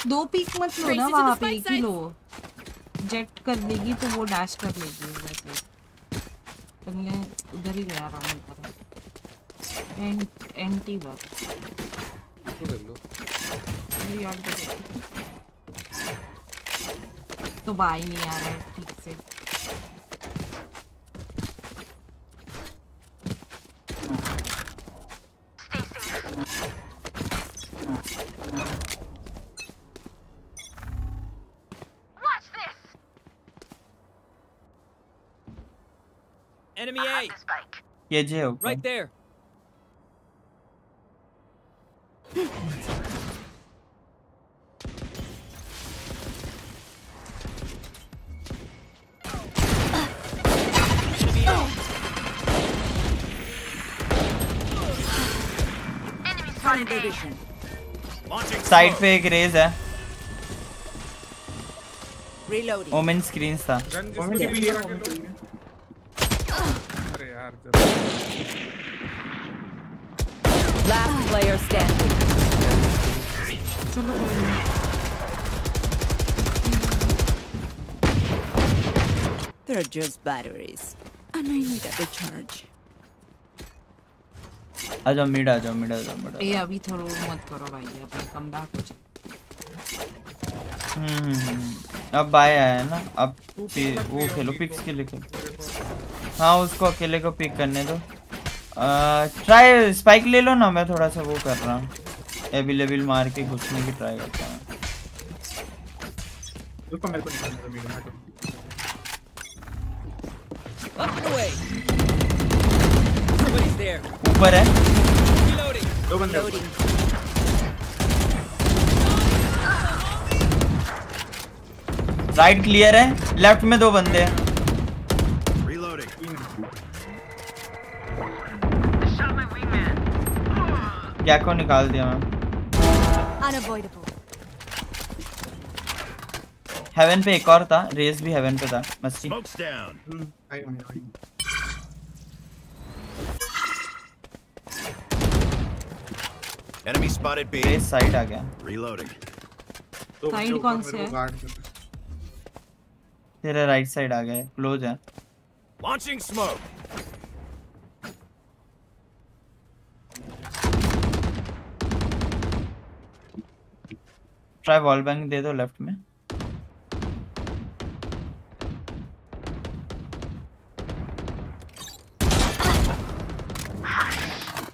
दो पीक मत लो Trace ना it to the वहाँ पे spike एक ही site. लो jet कर लेगी तो वो डैश कर लेगी वैसे तुमने उधर ही गया राउंड पर एंड एंटी वर्क तो कर लो मेरी याद करो। तो बाई नहीं आ रहा है ठीक से Enemy A! ये जे हो Right there! Side smoke. पे एक रेज है Reloading. ओमेन स्क्रीन था गन मोमेंट की भी जिसको लिया लगे मोमेंट तो- की भी। अरे यार जब Last player standing. चलो कोई नहीं They're just batteries. And I need a recharge. आ जाओ मिड आ जाओ मिड आ जाओ मिड ये अभी थोड़ा मत करो भाई अभी कम बैक हो जाए हम्म। अब बाय आया है ना अब वो खेलो पिक्स के लिए खेलो हाँ उसको अकेले को पिक करने दो ट्राई स्पाइक ले लो ना मैं थोड़ा सा वो कर रहा हूँ अवेलेबल मार के घुसने की ट्राई करता हूँ। रुको मेरे को निकालने दो वीडियो में Up and away. Somebody's there. ऊपर है। Reloading. दो बंदे। राइट क्लियर है। लेफ़्ट में दो बंदे हैं। क्या को निकाल दिया मैं। Unavoidable. हेवन पे एक और था रेस भी हेवन पे था मस्ती Smoke's down. Hmm. Enemy spotted B. Raze side आ गया Reloading. Side कौन से है? हैं। तेरे राइट साइड आ गया क्लोज है Launching smoke. Try wall bang दे दो लेफ़्ट में।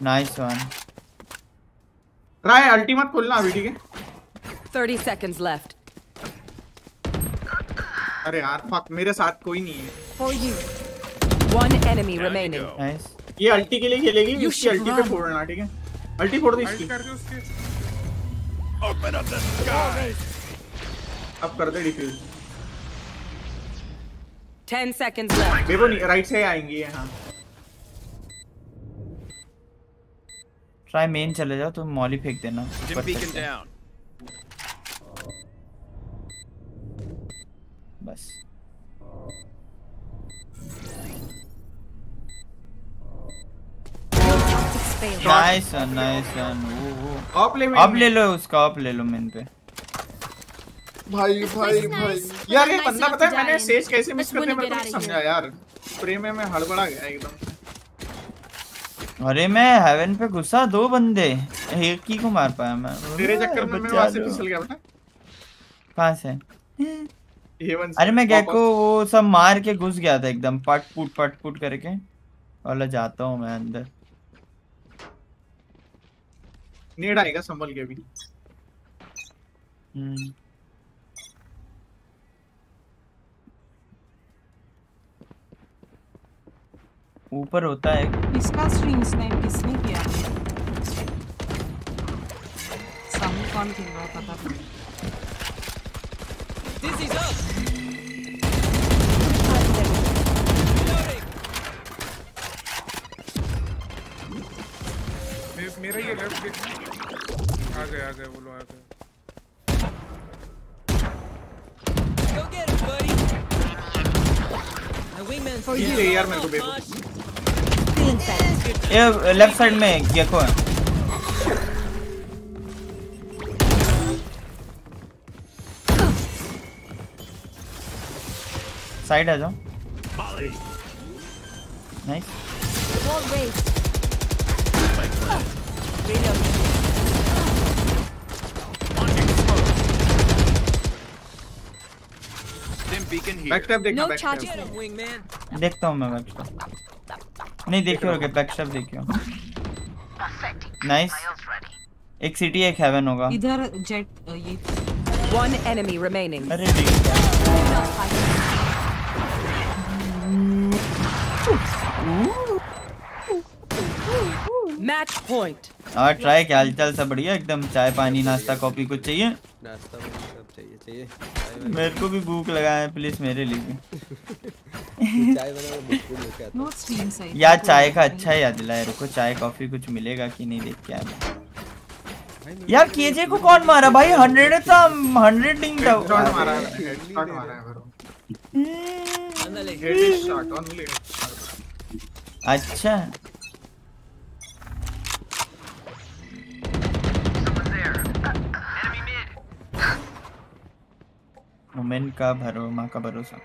नाइस वन ट्राई अल्टीमेट खोलना अभी ठीक है? 30 seconds left. अरे यार फक मेरे साथ कोई नहीं है। For you. One enemy remaining. Nice ये अल्टी के लिए खेलेगी इसकी अल्टी पे फोड़ना ठीक है? अल्टी फोड़ दे इसकी। Open up the sky. अब कर दे डिफ्यूज 10 seconds left. देखो नहीं राइट से आएँगे ये हाँ ट्राई मेन चले जाओ तो मॉली फेंक देना. बस nice one nice one off ले अब ले लो उसका ऑफ़ ले लो मेन पे. भाई भाई भाई। यार ये बंदा पता है मैंने सेज कैसे मिस करते मेरे को समझा यार। स्प्रे में मैं हड़बड़ा गया एकदम अरे मैं हेवन पे घुसा दो बंदे। एक ही को मार पाया मैं। तेरे चक्कर में मैं वहाँ से फिसल गया पता कहाँ से? हेवन अरे मैं गैको वो सब मार के घुस गया था एकदम पट पुट पट पुट करके। वाला जाता हूँ मैं अंदर। नेड आएगा संभल के भी। हम्म। ऊपर होता है। इसका स्ट्रीम स्नाइप किसने किया सामने कौन खेल रहा पता नहीं Dizzy's up. मेरा ये लेफ़्ट आ गए आ गए वो लोग आ गए। Go get him, buddy. My wingman's For ये you. यार मेरे को ये लेफ़्ट साइड में गेको है। साइड आ जाओ। Nice Wall raised. Dim beacon here. Back step देखना No back charges Get him, left. wingman. देखता हूँ मैं बैक नहीं देखियो होगे बैक स्टेप देखियो नाइस एक सिटी एक हेवन होगा इधर जेट ये One enemy remaining. अरे ठीक Match point. और ट्राई क्या हालचाल सब बढ़िया? एकदम चाय पानी नाश्ता कॉफ़ी कुछ चाहिए? नाश्ता सब चाहिए चाहिए। मेरे को भी भूख लगा है प्लीज़ मेरे लिए चाय यार चाय का अच्छा याद दिलाया रुको चाय कॉफ़ी कुछ मिलेगा कि नहीं देख के आया यार केजे को कौन मारा भाई हंड्रेड था हंड्रेड नहीं था मारा है है ओनली अच्छा। मोमेन का भरो माँ का भरोसा।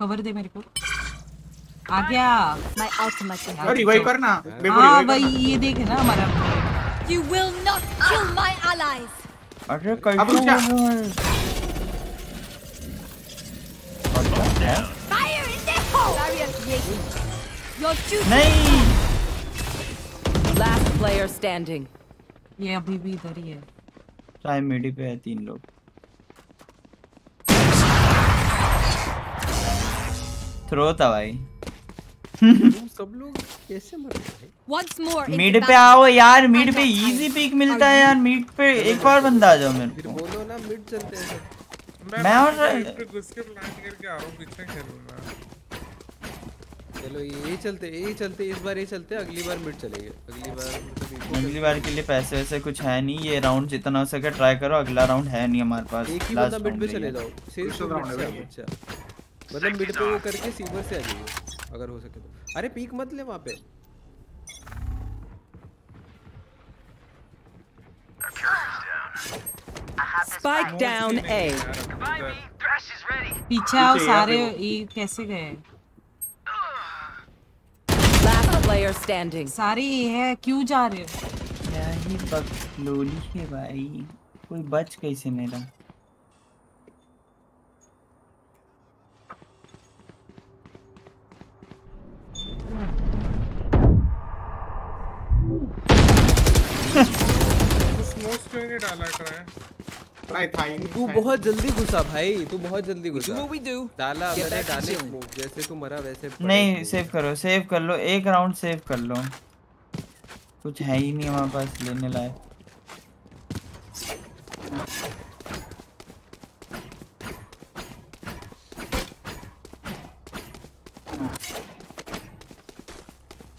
खबर दे मेरे को। आ गया। मैं आउट मच अरे वही करना। हाँ, हाँ भाई ये देख ना हमारा। You will not kill my allies. अरे कैसे अब क्या नहीं। Last player standing. ये अभी भी इधर ही है। ट्राई मिडी पे है तीन लोग। थ्रो था भाई। सब लोग कैसे मर गए मिड पे आओ यार मिड पे इजी पिक मिलता है यार मिड पे एक और बंदा आ जाओ मेरे को। बोलो ना मिड चलते हैं। मैं और घुस के प्लान करके आ रहा हूँ पीछे खेलूँगा। चलो ये चलते ये चलते इस बार ये चलते अगली बार मिड चलेंगे। अगली बार मतलब अगली बार के लिए पैसे वैसे कुछ है नहीं ये राउंड जितना हो सके ट्राई करो अगला राउंड है नहीं हमारे पास एक ही बंदा मिड पे चले जाओ सेफ़ दूसरा round है अच्छा। मतलब मिड पे वो करके सीवर से आ जाइए अगर हो सके तो। अरे पीक मत ले वहाँ पे। Spike down A. पीछे आओ सारे। ये कैसे गए? Player standing. सारे ये है क्यों जा रहे हो? क्या ही बकलोली है भाई। कोई बच कैसे नहीं डाला ट्राई था ही तू बहुत जल्दी घुसा भाई तू बहुत जल्दी घुसा what we do. डाला मैंने डाले। जैसे तू मरा वैसे नहीं। सेव करो सेव कर लो एक राउंड सेव कर लो। कुछ है ही नहीं हमारे पास लेने लायक।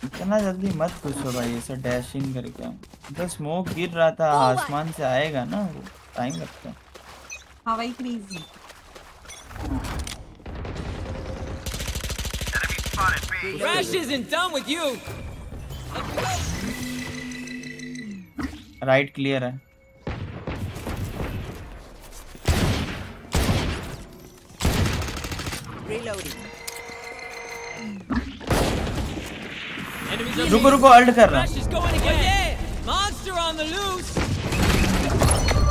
इतना जल्दी मत घुसो भाई ऐसा डैशिंग करके। तो स्मोक गिर रहा था आसमान से आएगा ना टाइम लगता है हवाई crazy Crash isn't done with you. Right clear है are रुको रुको अल्ट कर रहा Crash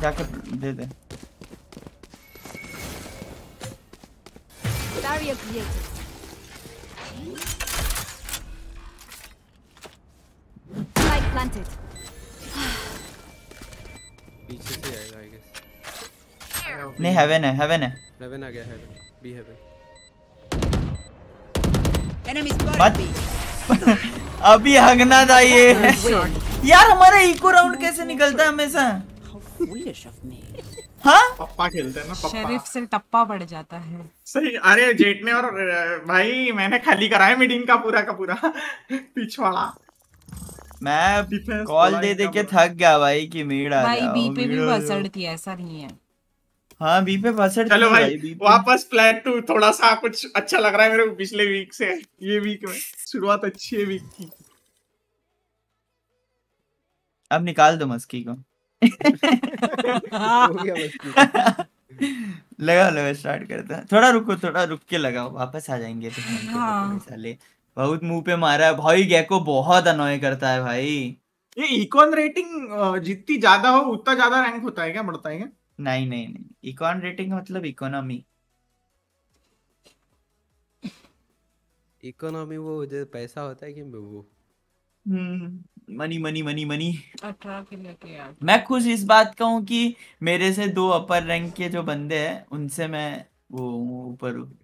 जाके दे दे। Barrier created. Spike planted. पीछे से आएगा आई गेस नहीं हेवन है हेवन है। हेवन आ गया हेवन बी हेवन मत B. अभी हगना था ये यार हमारा इको राउंड कैसे निकलता है हमेशा? Foolish of me. हाँ पप्पा खेलते हैं ना पप्पा शेरिफ से टप्पा पड़ जाता है। सही अरे जेट ने और भाई मैंने खाली कराया मीटिंग का पूरा का पूरा। पिछवाड़ा। मैं कॉल दे दे के थक गया भाई कि मीड आ भाई बी पे भी। बसड़ थी ऐसा नहीं है। हाँ बी पे बसड़ चलो थी भाई वापस प्लान टू थोड़ा सा कुछ अच्छा लग रहा है मेरे को पिछले वीक से ये वीक में। शुरुआत अच्छी है वीक की। अब निकाल दो मस्की को। हो लगा लगा स्टार्ट करते हैं। थोड़ा रुको थोड़ा रुक के लगाओ वापस आ जाएँगे हम हाँ। तो साले। बहुत मुँह पे मारा है। भाई गैको बहुत अनोय करता है भाई। ये इकॉन रेटिंग जितनी ज़्यादा हो उतना ज़्यादा रैंक होता है क्या बढ़ता है क्या? नहीं नहीं नहीं। इकॉन रेटिंग मतलब इकोनॉमी इकोनॉमी वो जो पैसा होता है कि वो मनी मनी मनी मनी। अठारह के लेके यार। मैं खुश इस बात का हूँ कि मेरे से दो अपर रैंक के जो बंदे हैं उनसे मैं वो ऊपर। हूँ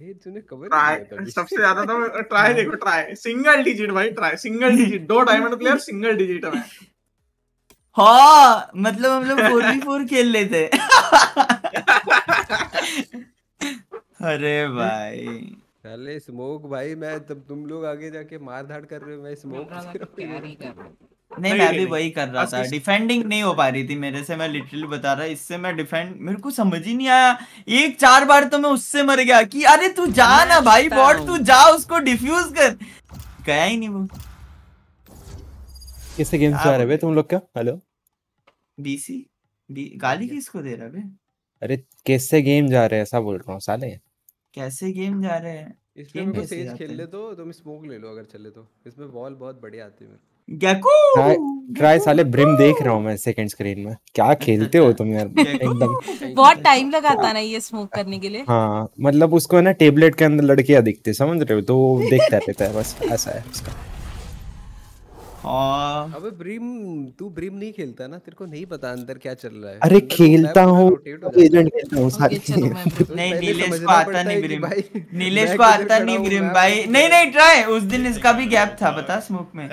ये तूने कवर ट्राई सबसे ज़्यादा तो ट्राई देखो ट्राई सिंगल डिजिट भाई ट्राई सिंगल डिजिट दो डायमंड प्लेयर सिंगल डिजिट है हाँ मतलब हम लोग फोर वी फोर खेल लेते। अरे भाई। पहले स्मोक भाई मैं तब तुम लोग आगे जाके मार धाड़ कर रहे हो मैं स्मोक रहा हूँ। नहीं मैं भी वही कर रहा था डिफेंडिंग नहीं हो पा रही थी मेरे से मैं लिटरली बता रहा इससे मैं डिफेंड मेरे को समझ ही नहीं आया। एक चार बार तो मैं उससे मर गया कि अरे तू जा ना भाई बॉट तू जा उसको डिफ्यूज कर। गया ही नहीं वो। किससे गेम्स जा रहे बे तुम लोग क्या? हेलो बीसी बी गाली किसको दे रहा बे? अरे कैसे गेम जा रहे हैं ऐसा बोल रहा हूँ साले। कैसे गेम जा रहे हैं? इसमें मेरे को सेज खेल ले तो तुम स्मोक ले लो अगर चले तो। इसमें वॉल बहुत बढ़िया आती है मेरे गैकू! ट्राई साले ब्रिम देख रहा हूँ मैं सेकंड स्क्रीन में। क्या खेलते हो तुम यार? एकदम। बहुत टाइम लगाता ना ये स्मोक करने के लिए। हाँ मतलब उसको है ना टेबलेट के अंदर लड़कियाँ दिखती समझ रहे हो? तो वो देखता रहता है बस ऐसा है उसका। हाँ। अबे ब्रिम तू ब्रिम नहीं खेलता ना? तेरे को नहीं पता अंदर क्या चल रहा है। अरे तो खेलता हूँ। एजेंट खेलता हूँ सारे नहीं नीलेश को आता नहीं ब्रिम। भाई, नीलेश को आता नहीं ब्रिम भाई। नहीं नहीं ट्राई उस दिन इसका भी गैप था पता स्मोक मैं।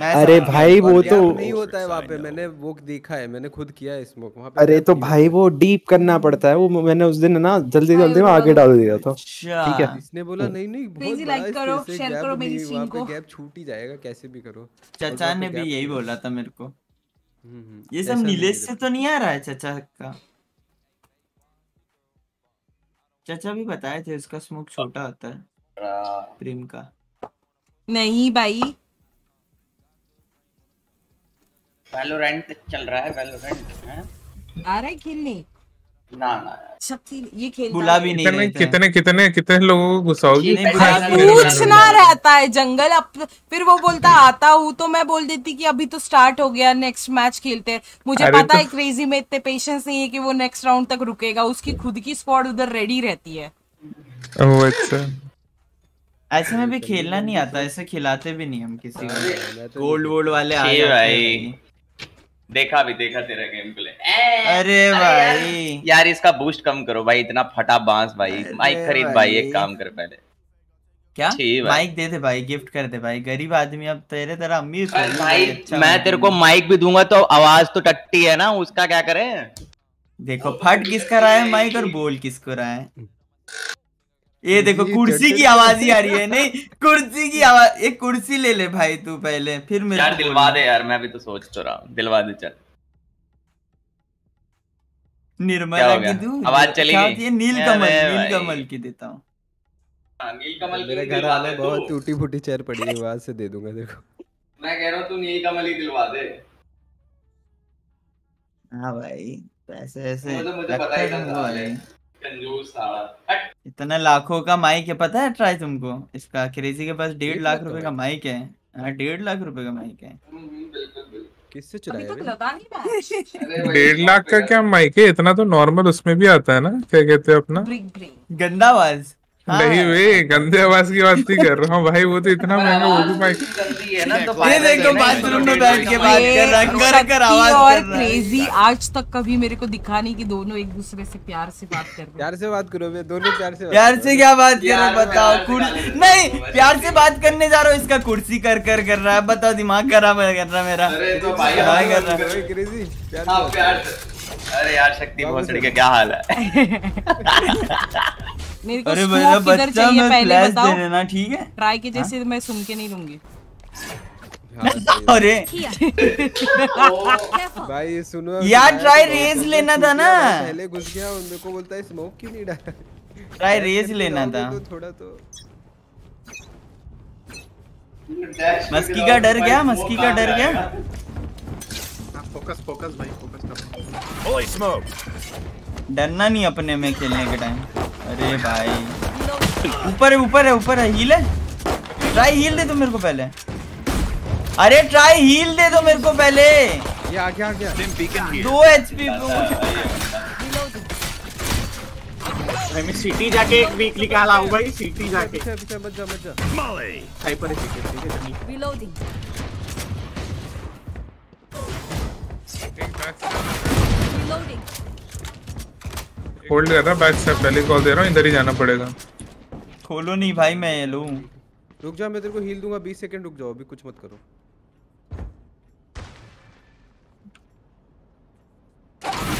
अरे भाई वो तो नहीं होता है वहाँ पे मैंने वो देखा है मैंने खुद किया है स्मोक वहाँ पे अरे तो नहीं भाई वो डीप करना पड़ता है वो मैंने उस दिन ना जल्दी जल्दी में आगे डाल दिया था। अच्छा। ठीक है। इसने बोला नहीं नहीं बहुत like करो, gap करो मेरी वहाँ को। गैप छूट ही जाएगा कैसे भी करो चाचा ने भी यही बोला था मेरे को। हम्म, हम्म, ये सब नीलेश से तो नहीं आ रहा है चाचा का? चाचा भी बताए थे इसका स्मोक छोटा होता है प्रेम का। नहीं भाई वैलोरेंट चल रहा है वैलोरेंट हैं। आ रहा है खेलने? ना ना। शक्ति ये खेलता बुला भी नहीं कितने कितने कितने कितने लोगों को इतने बुला पूछना रहता। है जंगल अब फिर वो बोलता आता हूँ। तो मैं बोल देती कि अभी तो स्टार्ट हो गया नेक्स्ट मैच खेलते हैं। मुझे पता तो- है क्रेजी में इतने पेशेंस नहीं है कि वो नेक्स्ट राउंड तक रुकेगा। उसकी खुद की स्क्वाड उधर रेडी रहती है। ओह अच्छा। ऐसे में भी खेलना नहीं आता ऐसे खिलाते भी नहीं हम किसी को। गोल्ड वोल्ड वाले आ छी जाते भाई हैं। देखा भी देखा तेरा गेम प्ले अरे भाई। यार इसका बूस्ट कम करो भाई इतना फटा बाँस भाई माइक खरीद भाई एक काम कर पहले। क्या? माइक दे दे भाई गिफ्ट कर दे भाई। गरीब आदमी अब तेरे तरह है, भाई अच्छा मैं तेरे को माइक भी दूँगा तो आवाज़ तो टट्टी है ना उसका क्या करें? देखो फट किसका रहा है माइक और बोल किसको रहा है? ये देखो कुर्सी की आवाज़ ही आ रही है नहीं कुर्सी की आवाज़ एक कुर्सी ले ले भाई तू पहले फिर मेरे यार दिलवा दे यार मैं भी तो सोच तो रहा हूँ दिलवा दे चल। निर्मला की? दूँ आवाज़ चली गई? होती है? नीलकमल अरे भाई। नीलकमल की देता हूँ। हाँ, नीलकमल मेरे घर वाले बहुत टूटी फूटी चेयर पड़ी है वहाँ से दे दूँगा देखो। मैं कह रहा हूँ तू नीलकमल ही दिलवा दे। हाँ भाई पैसे ऐसे तो मुझे पता ही है था इतना लाखों का माइक है पता है ट्राई तुमको? इसका क्रेजी के पास डेढ़ डेढ़ लाख रुपए का माइक है। हाँ डेढ़ लाख रुपए का माइक है। किससे चुराया डेढ़ लाख का क्या माइक है? इतना तो नॉर्मल उसमें भी आता है ना क्या कहते हैं अपना? गंदा आवाज़। हाँ। नहीं वे गंदे आवाज़ की बात नहीं कर रहा हूँ भाई वो तो इतना महँगा वो माइक है तो ये देखो बाथरूम में बैठ के बात कर रहा है कर कर आवाज़ और कर रहा है। क्रेजी आज तक कभी मेरे को दिखा नहीं कि दोनों एक दूसरे से प्यार से बात कर रहे प्यार से बात करो बे दोनों प्यार से प्यार से क्या बात कर रहे हो? बताओ कुर्सी नहीं प्यार से बात करने जा रहा हूँ इसका कुर्सी कर कर कर रहा है। बताओ दिमाग खराब कर रहा है मेरा। अरे तो भाई क्या कर रहा है। क्रेजी प्यार हाँ अरे यार शक्ति भोसड़ी का क्या हाल है? मेरे को अरे मेरा स्कोप किधर बच्चा चाहिए मैं पहले फ्लैश दे बताओ। देना ठीक है? ट्राई के जैसे मैं सुन के नहीं लूँगी। हाँ, अरे भाई ये सुनो यार, तो रेस लेना था ना। पहले घुस गया और मेरे को बोलता है स्मोक क्यों नहीं डाला? ट्राई रेस लेना था। तो थोड़ा तो। मस्की का डर गया मस्की का डर गया। फोकस फोकस भाई फोकस कर। Fully smoked. डरना नहीं अपने में खेलने के टाइम अरे भाई। ऊपर है ऊपर है ऊपर है हील है। ट्राई हील दे दो मेरे को पहले। अरे ट्राई हील दे दो मेरे को पहले। ये आ गया आ. दो एचपी भाई। मैं सिटी जाके एक वीकली का लाऊं भाई सिटी जाके। पीछे पीछे मत जा मत जा। Molly. हाइपर है सिटी ठीक है Reloading. Reloading. होल्ड कर रहा बैक से पहले कॉल दे रहा हूँ इधर ही जाना पड़ेगा। खोलो नहीं भाई मैं ये लूँ। रुक जा मैं तेरे को हील दूँगा 20 सेकंड रुक जाओ अभी कुछ मत करो।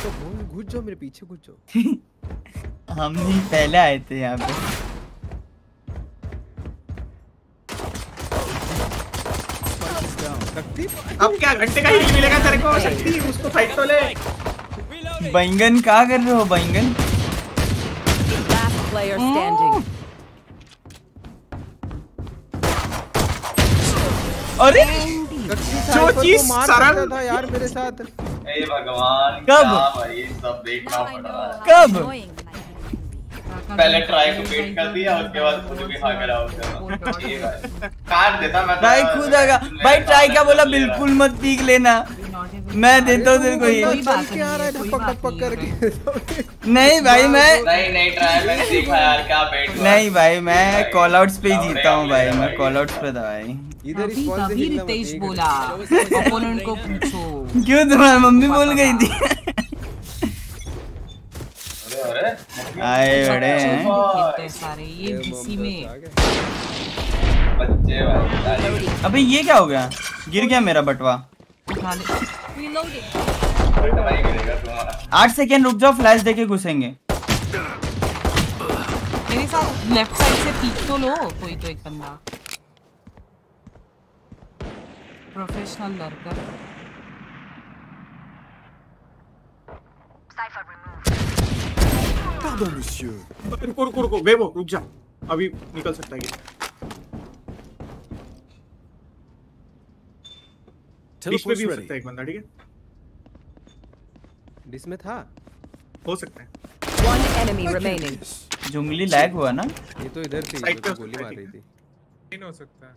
तो घूम घुस जाओ मेरे पीछे घुस जाओ। हम नहीं पहले आए थे यहाँ पे। अब क्या घंटे का हील मिलेगा तेरे को? शक्ति उसको फाइट तो ले। बैंगन क्या कर रहे हो बैंगन? Last player standing. अरे! जो चीज़ मार सरल था यार मेरे साथ। हे भगवान कब? भाई सब देखना पड़। रहा है कब पहले ट्राई को बेट कर दिया उसके बाद खुद भी आउट कर भाई काट देता मैं तो- भाई खुद आगा भाई ट्राई क्या बोला? बिल्कुल मत पीक लेना। मैं देता हूँ तेरे को ये। है? नहीं। भाई मैं नहीं नहीं मैंने देखा यार क्या हुआ। नहीं भाई मैं कॉल आउट्स पे ही जीता हूँ भाई मैं कॉल आउट्स पे था भाई। इधर तभी रितेश बोला। ओपोनेंट को पूछो। क्यों तुम्हारी मम्मी बोल गई थी। अरे अरे आए बड़े हैं। सारे ये बीसी में। बच्चे भाई अबे ये क्या हो गया? गिर गया मेरा बटवा। उठा ले आठ सेकेंड रुक जाओ फ्लैश देके घुसेंगे। मेरे साथ लेफ़्ट साइड से पीक तो लो कोई तो एक बंदा। प्रोफेशनल लड़कर Pardon, monsieur. रुको रुको रुको बेबो रुक जा। अभी निकल सकता है बीच पे भी हो सकता है एक बंदा ठीक है? डिस में था। हो सकता है। One enemy remaining. जुंगली लैग हुआ ना? ये तो इधर थी तो गोली मार रही थी। नहीं हो सकता है।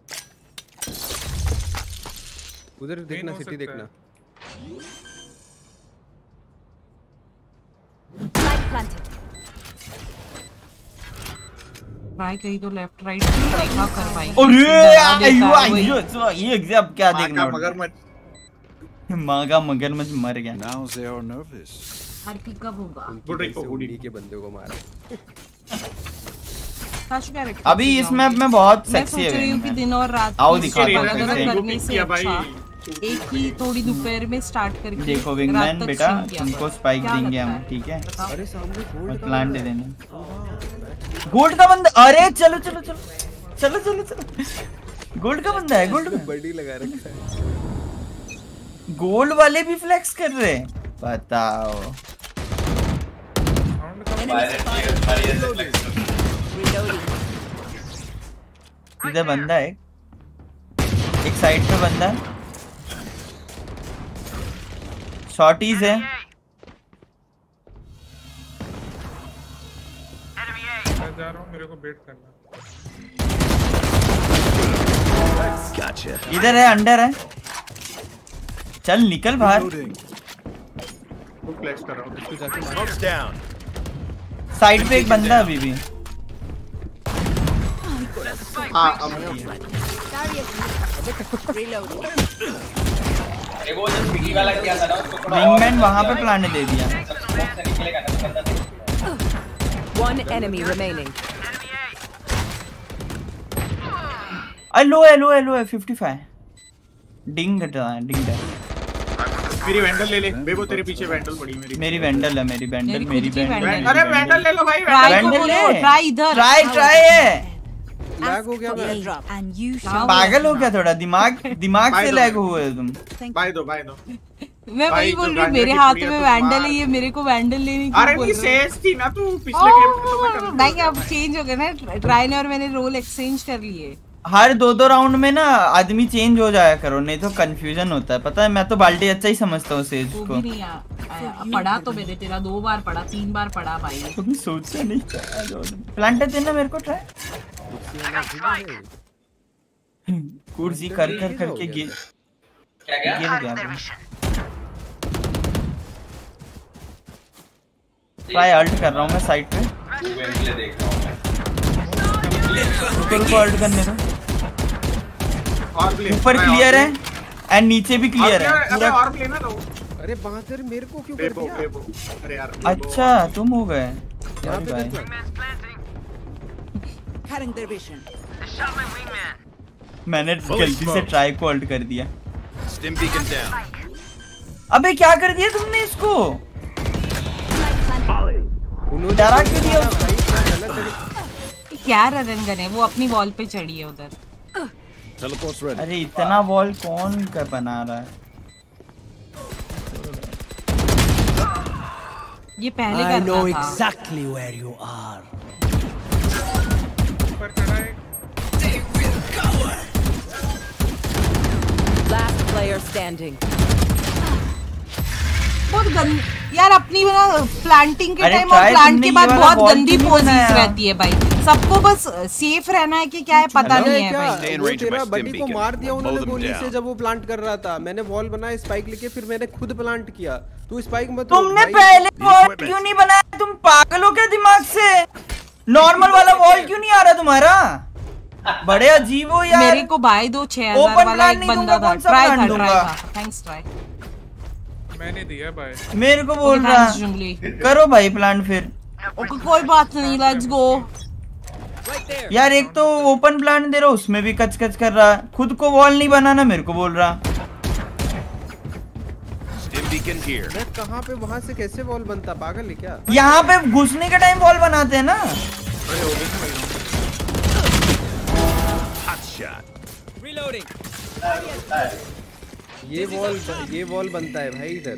उधर देखना सिटी देखना. ट्राई करी तो लेफ़्ट राइट देखा कर पाई अरे तो ये एग्ज़ाम क्या देखना मगर मत मागा मगरमच्छ मर गया। Now they are nervous. हर पी कब होगा? उनकी दिल से के बंदे को मारा। अभी इस मैप में बहुत मैं सेक्सी सोच रही हूँ कि है दिन और रात आओ की हूँ अलग करने से किया भाई। अच्छा एक ही थोड़ी दोपहर में स्टार्ट करके देखो विंगमैन बेटा तुमको स्पाइक देंगे हम ठीक है? अरे सामने प्लान दे देंगे। गोल्ड का बंदा अरे चलो चलो चलो। चलो चलो चलो। गोल्ड का बंदा है गोल्ड बड़ी लगा रखा है। गोल्ड वाले भी फ्लेक्स कर रहे हैं। बताओ। इधर बंदा है। एक साइड पे बंदा है। शॉर्टीज है। जा रहा हूँ मेरे को बेट करना. इधर है अंडर है। चल निकल बाहर। Reloading. वो फ्लैश कर रहा हूँ। इसको जाके मार। Smoke's down. साइड पे एक बंदा है अभी भी। हाँ अब अरे वो जो स्पीडी वाला किया था ना उसको थोड़ा और विंगमैन वहाँ पे प्लान दे दिया। One enemy remaining. है लो है लो है 55 डिंग घटा है डिंग है मेरी वैंडल ले ले। बेबो तेरे पीछे वैंडल पड़ी है मेरी। मेरी वेंडल है मेरी वेंडल मेरी वेंडल। अरे वैंडल ले लो भाई वैंडल ले। ट्राई इधर। ट्राई ट्राई है। लैग हो गया पागल हो क्या थोड़ा दिमाग दिमाग से लैग हुए हो तुम। बाय दो बाय दो। मैं वही बोल रही हूँ मेरे हाथ में तो वैंडल मार। है ये मेरे को वैंडल लेने की अरे नहीं सेज थी ना तू पिछले गेम में तो मैं नहीं अब चेंज हो गया ना ट्राई ने और मैंने रोल एक्सचेंज कर लिए। हर दो दो राउंड में ना आदमी चेंज हो जाया करो नहीं तो कंफ्यूजन होता है। पता है मैं तो बाल्टी अच्छा ही समझता हूँ सेज को। पढ़ा तो मैंने तेरा दो बार पढ़ा तीन बार पढ़ा भाई। तुम सोचते नहीं प्लांटर देना मेरे को ट्राई कुर्सी कर कर करके गिर। गिर गया ट्राई अल्ट कर रहा हूँ मैं साइड पे। देख रहा हूँ मैं। को अल्ट करने प्ले ऊपर क्लियर है एंड नीचे भी क्लियर है. पूरा और प्ले ना अरे बांदर मेरे को क्यों कर बेबो दिया? बेबो. अरे यार बेबो। अच्छा तुम हो गए। मैंने गलती से ट्राई को अल्ट कर दिया. अबे क्या कर दिया तुमने इसको? डरा क्यों दिया क्या रन गन है? वो अपनी वॉल पे चढ़ी है उधर। Teleport's ready. अरे इतना बॉल कौन कर बना रहा है ये पहले करता था exactly where you are. They will cover. Last player standing. बहुत गंद यार अपनी ना प्लांटिंग के टाइम और प्लांट के बाद बहुत गंदी पोजीज रहती है भाई। सबको बस सेफ़ रहना है कि क्या है पता नहीं है भाई। वो तेरा बड्डी को मार दिया उन्होंने गोली से जब वो प्लांट कर रहा था। मैंने वॉल बनाया स्पाइक लेके फिर मैंने खुद प्लांट किया। तू स्पाइक मत तुमने पहले वॉल क्यों नहीं बनाया? तुम पागल हो क्या दिमाग से? नॉर्मल वाला वॉल क्यों नहीं आ रहा तुम्हारा? बड़े अजीब हो यार। मेरे को भाई दो छह हज़ार Open वाला एक बंदा था। ट्राई था ट्राई था। थैंक्स ट्राई मैंने दिया भाई। मेरे को बोल रहा करो भाई प्लान फिर। ओके कोई बात नहीं लेट्स गो यार एक तो ओपन प्लान दे रहा उसमें भी कच कच कर रहा। है खुद को वॉल नहीं बनाना मेरे को बोल रहा। कहाँ पे वहाँ से कैसे वॉल बनता? पागल है क्या? यहाँ पे घुसने के टाइम वॉल बनाते हैं ना। shot. ये वॉल ये वॉल बनता है भाई इधर।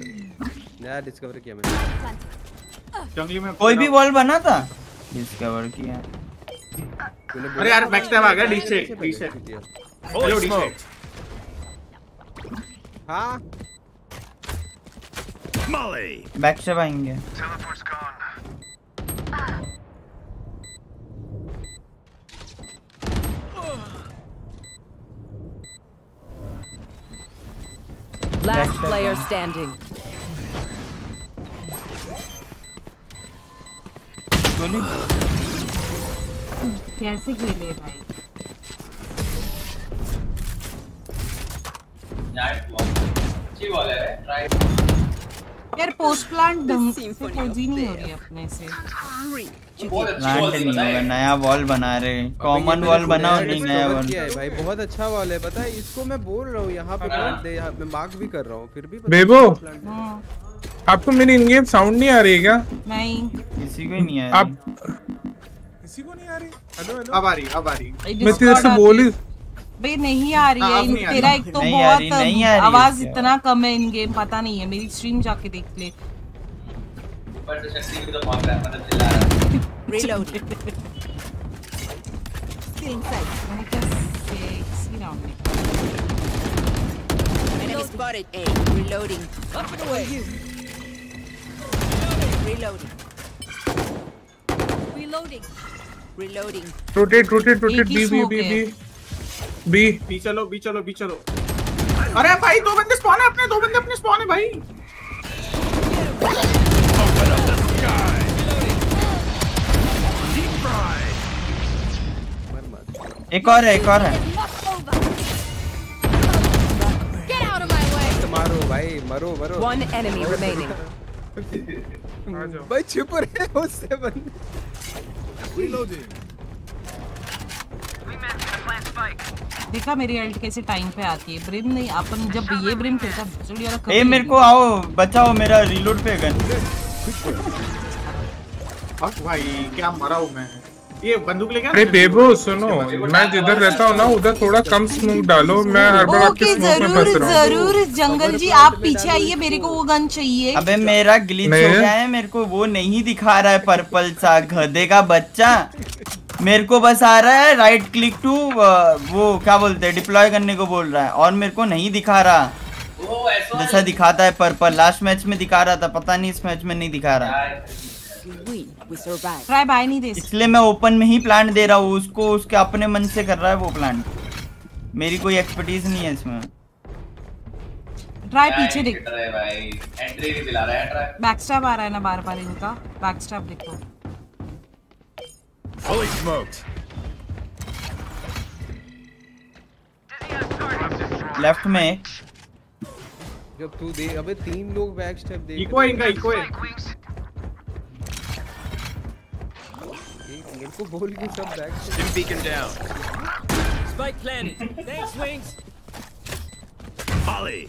नया डिस्कवर किया मैंने। जंगली में कोई भी वॉल बना था? डिस्कवर किया। अरे यार बैक स्टेप आ गया डी से डी से हेलो डी से हाँ। Molly. बैक से आएँगे। Last Next player second. standing. कैसे खेले भाई अच्छी बॉल है ट्राई यार पोस्ट प्लांट ढंग से खोजी नहीं हो रही अपने से। प्लांट नहीं होगा नया वॉल बना रहे कॉमन वॉल बनाओ नहीं नया वॉल भाई बहुत अच्छा वॉल है पता है? इसको मैं बोल रहा हूँ यहाँ पे प्लांट दे यहाँ मैं मार्क भी कर रहा हूँ फिर भी बेबो दे। हाँ, आपको मेरी इन गेम साउंड नहीं आ रही है क्या? नहीं। किसी को ही नहीं आया आप किसी को नहीं आ रही? हेलो हेलो अब आ रही अब आ रही। मैं तेरे से बोल ही भाई नहीं आ रही हाँ, है अब तेरा एक तो बहुत है आवाज़ इतना कम है इन गेम पता नहीं है मेरी स्ट्रीम जाके देख ले तो है मतलब है spotted A. Reloading. Up and away. Reloading. Reloading. Reloading. Rotate rotate एक ही B B smoke B. B चलो बी चलो बी चलो। अरे भाई दो बंदे स्पॉन है अपने दो बंदे अपने स्पॉन है भाई। एक और है एक और है। मारो भाई मरो मरो। One enemy remaining. भाई छुप रहे हो उससे बंदे। देखा मेरी अल्ट कैसे टाइम पे आती है। ब्रिम नहीं अपन जब ये ब्रिम खेलता भोसड़ी वाला ए मेरे को आओ बचाओ मेरा रीलोड पे गन अब भाई क्या मरा हूँ मैं? ये बंदूक लेके अरे बेबो सुनो मैं जिधर रहता हूँ ना उधर थोड़ा कम स्मोक डालो मैं हर बार आपके स्मोक में ज़रूर फंस रहा हूँ। ज़रूर जंगल जी आप पीछे आइए मेरे को वो गन चाहिए। अबे मेरा ग्लिच हो गया है मेरे को वो नहीं दिखा रहा है पर्पल सा गधे का बच्चा। मेरे को बस आ रहा है राइट क्लिक टू वो क्या बोलते हैं डिप्लॉय करने को बोल रहा है। और मेरे को नहीं दिखा रहा। जैसा दिखाता है पर्पल लास्ट मैच में दिखा रहा था पता नहीं इस मैच में नहीं दिखा रहा। इसलिए मैं ओपन में ही प्लांट दे रहा हूँ उसको उसके अपने मन से कर रहा है वो प्लांट मेरी कोई एक्सपर्टीज नहीं है इसमें। ट्राई पीछे देख। है भाई। एंट्री नहीं दिला रहा है ट्राई बैकस्टैब आ रहा है ना बार बार इनका बैकस्टैब देखो Fully smoked. लेफ़्ट में जब तू दे अबे तीन लोग बैक स्टेप देख इको है इनका इको है मेरे को बोल के सब back Stim beacon down. Spike planted. Thanks, Wings. Molly.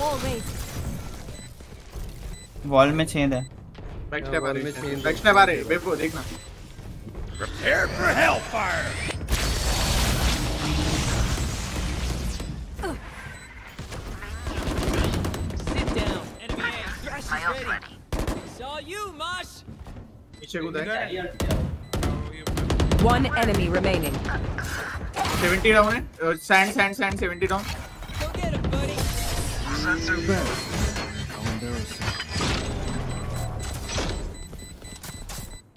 Wall raised. Wall में छेद है बैक स्टेप आ रहे बैक स्टेप आ रहे बेबो देखना Prepare for hellfire! Sit down. Enemy A. Thrash is ready. Saw you, Mosh. One enemy remaining. 70 down है. Uh, sand, sand, sand. 70 down. Go get him, buddy.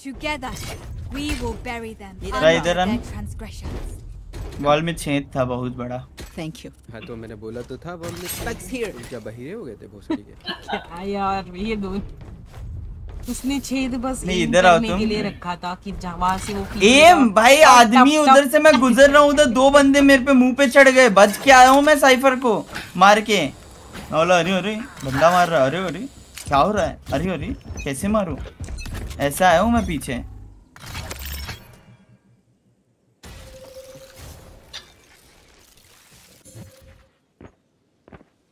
Together, we will bury them under आना। transgressions. Wall में छेद था बहुत बड़ा। Thank you हाँ तो मैंने बोला तो था बॉल में तुम क्या बहिरे हो गए थे भोसड़ी के? क्या यार ये दो। उसने छेद बस नहीं, इधर आओ तुम। के लिए रखा था कि जहाँ से वो एम भाई आदमी उधर से मैं गुजर रहा हूँ उधर दो बंदे मेरे पे मुँह पे चढ़ गए। बच के आया हूँ मैं साइफर को मार के। बोला अरे अरे बंदा मार रहा अरे अरे क्या हो रहा है? अरे अरे कैसे मारूं? ऐसा आया हूँ मैं पीछे।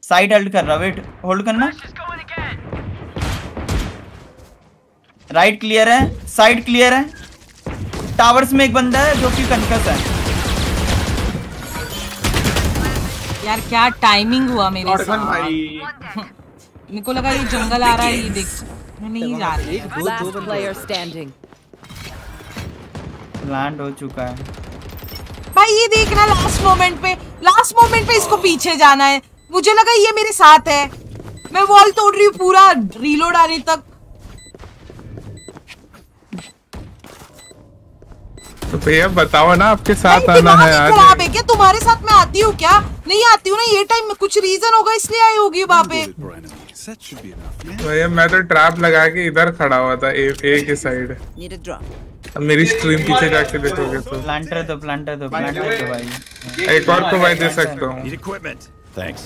साइड होल्ड कर रहा वेट होल्ड करना। राइट क्लियर है साइड क्लियर है। टावर्स में एक बंदा है जो कि कनकस है। यार क्या टाइमिंग हुआ मेरे साथ? मेरे को लगा ये जंगल आ रहा है ये देख। नहीं जा रही Last player standing. प्लांट हो चुका है। भाई ये देखना लास्ट मोमेंट पे। लास्ट मोमेंट पे इसको पीछे जाना है। मुझे लगा ये मेरे साथ है। मैं वॉल तोड़ रही हूँ पूरा रीलोड आने तक। तो भैया बताओ ना आपके साथ आना है आज। खराब है क्या? तुम्हारे साथ मैं आती हूँ क्या? नहीं आती हूँ ना ये टाइम में कुछ रीजन होगा इसलिए आई होगी वहाँ पे। भैया मैं तो ट्रैप लगा के इधर खड़ा हुआ था ए, ए के साइड नीड अ ड्रॉप अब मेरी स्ट्रीम पीछे जाके देखोगे तो। प्लांटर तो प्लांटर तो प्लांटर तो भाई। एक और को भाई दे सकता हूँ। Equipment. Thanks.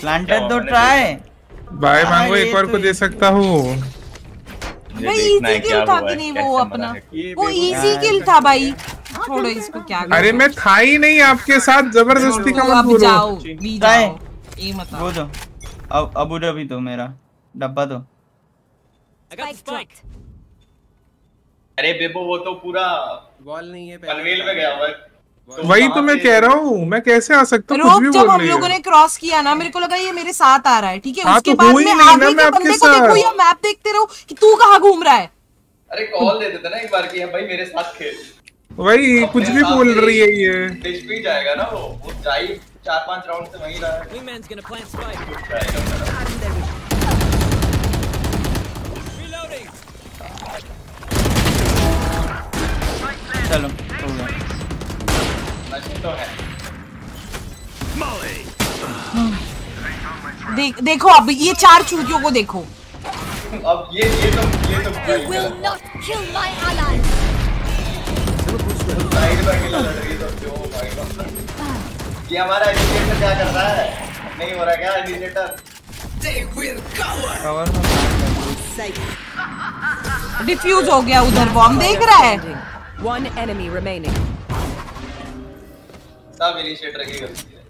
प्लांटर तो ट्राई भाई हाँ, मांगो एक और तो को दे सकता हूँ। भाई इजी किल था कि नहीं वो अपना? वो इजी किल था भाई। छोड़ो इसको क्या अरे मैं था ही नहीं आपके साथ ज़बरदस्ती का तो मत अब जाओ बोलो ट्राई जाओ। ये मत वो दो अब अबू धाबी दो मेरा। डब्बा दो अरे बेबो वो तो पूरा बॉल नहीं है पनवेल में गया हुआ है। तो वही तो मैं कह रहा हूँ मैं कैसे आ सकता हूँ कुछ भी जब हम रही लोगों है ने क्रॉस किया ना मेरे को लगा ये मेरे साथ आ रहा है ठीक है? हाँ, उसके तो बाद में ना, आगे के बंदे को देखो। या मैप देखते रहो कि तू कहाँ घूम रहा है? अरे कॉल दे देते ना एक बार कि हम भाई मेरे साथ खेल। वही कुछ भी बोल रही है ये। जाएगा ना वो वो जाई चार पाँच राउंड से वहीं रहा है Wingman's gonna plant spike. Reloading. चलो हो गया तो है देख देखो अब ये चार चूतियों को देखो अब ये ये तो ये तो will not kill my allies. Side पर अकेला लड़ रही है तो जो भाई साहब। ये हमारा एजुकेटर क्या कर रहा है? नहीं हो रहा क्या एजुकेटर कवर डिफ्यूज हो गया उधर बॉम्ब देख रहा है। One enemy remaining. सब इनिशिएटर की गलती है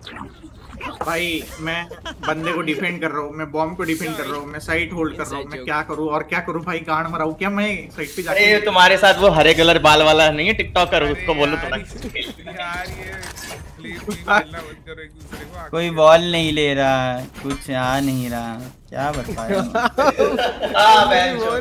भाई मैं बंदे को डिफेंड कर रहा हूँ मैं बॉम्ब को डिफेंड कर रहा हूँ मैं साइट होल्ड कर रहा हूँ मैं क्या करूँ और क्या करूँ भाई गांड मराऊँ क्या मैं साइट पे अरे जाके तुम्हारे साथ वो हरे कलर बाल वाला नहीं है टिकटॉकर उसको बोलो थोड़ा। कोई बॉल नहीं ले रहा कुछ आ नहीं रहा क्या बताया हाँ हाँ जा भाई बॉल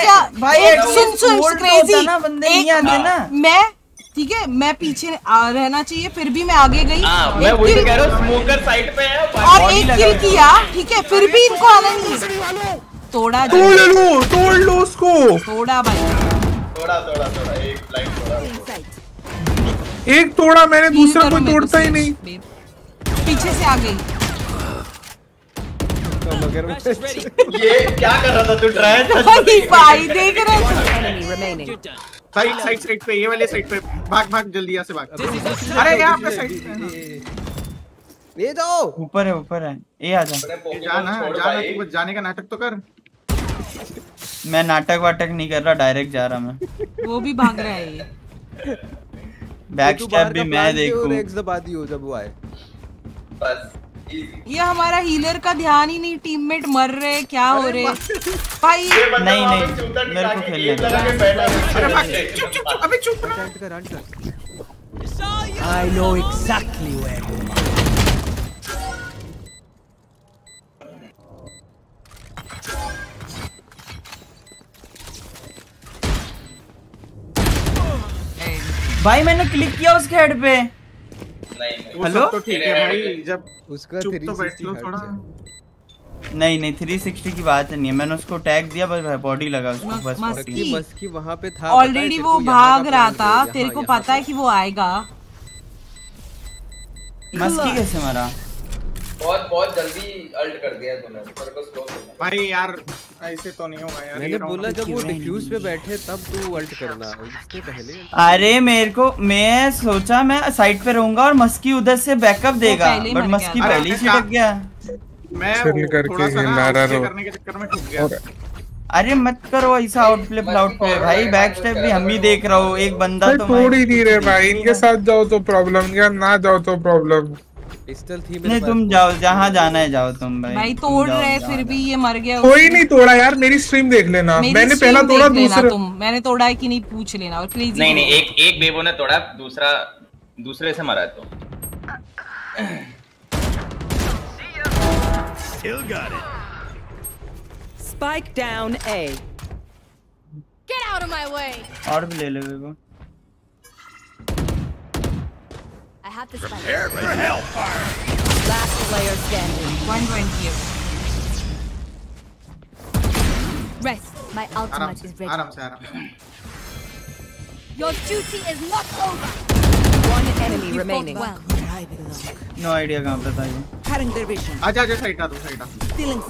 क्या भाई एक सुन सुन तो क्रेजी ना, बंदे नहीं आते ना। मैं ठीक है? मैं पीछे आ, रहना चाहिए फिर भी मैं आगे गई। हाँ मैं वही तो कह रहा हूँ स्मोकर साइड पे है और एक किल किया ठीक है? फिर भी इनको आना नहीं। तोड़ा तोड़ लो तोड़ लो उसको। तोड़ा भाई। थोड़ा थोड़ा थोड़ा एक लाइन थोड़ा एक तोड़ा मैंने दूसरा कोई को तोड़ता ही नहीं। पीछे से आ गई। ये क्या कर रहा था तू? ट्राई भाई भाई देख रहे. साइड साइड साइड पे ये वाले साइड पे। भाग भाग जल्दी यहाँ से भाग। अरे यहाँ पे साइड ये दो ऊपर है ऊपर है। ये आ जा। जाना जाना तू बस जाने का नाटक तो कर। मैं नाटक वाटक नहीं कर रहा डायरेक्ट जा रहा मैं। वो भी भाग रहा है ये। बैक स्टेप भी मैं दे देखूँ। एक्स दबा दियो जब वो आए? बस। ये हमारा हीलर का ध्यान ही नहीं टीममेट मर रहे क्या हो रहे भाई। नहीं नहीं मेरे को खेलने अबे चुप रहा I know exactly where भाई मैंने क्लिक किया उसके हेड पे। हेलो? तो ठीक है भाई जब उसका चुप तो बैठ लो थोड़ा। नहीं नहीं थ्री सिक्सटी की बात नहीं है। मैंने उसको टैग दिया बस बॉडी लगा उसको बस मस्ती। 40 मस्की वहाँ पे था ऑलरेडी वो भाग रहा था तेरे को पता है कि वो आएगा। मस्की कैसे मारा? बहुत बहुत जल्दी अल्ट कर दिया तूने। मेरे को स्लो भाई यार ऐसे तो नहीं होगा यार। मैंने बोला जब वो डिफ्यूज पे बैठे तब तू अल्ट करना। उससे पहले अरे मेरे को मैं सोचा मैं साइड पे रहूँगा और मस्की उधर से बैकअप देगा बट मस्की पहले ही छिटक गया। मैं करके थोड़ा सा रो। करने के चक्कर में ठुक गया। अरे मत करो ऐसा आउटप्ले फ्लाउट पे भाई बैक स्टेप भी हम ही देख रहा हूँ एक बंदा तो तोड़ ही नहीं रहे भाई इनके साथ जाओ तो प्रॉब्लम या ना जाओ तो प्रॉब्लम पिस्टल थी नहीं तुम जाओ जहाँ जाना है जाओ तुम भाई। भाई तोड़ रहे फिर भी ये मर गया कोई नहीं तोड़ा यार मेरी स्ट्रीम देख लेना। मैंने पहला तोड़ा दूसरा तुम। मैंने तोड़ा है कि नहीं पूछ लेना और क्रेजी नहीं नहीं एक एक बेबो ने तोड़ा दूसरा दूसरे से मरा है तो। Still got it. Spike down A. Get out of my way! और भी ले लो बेबो। have the spike. Prepare for hellfire. Last player standing. 120 Rest. My आराम ultimate से is ready. आराम से आराम से Your duty is not over. One enemy You remaining. fought well. No idea कहाँ पे था ये Cutting their vision. आजा आजा साइड आ दो साइड आ Still in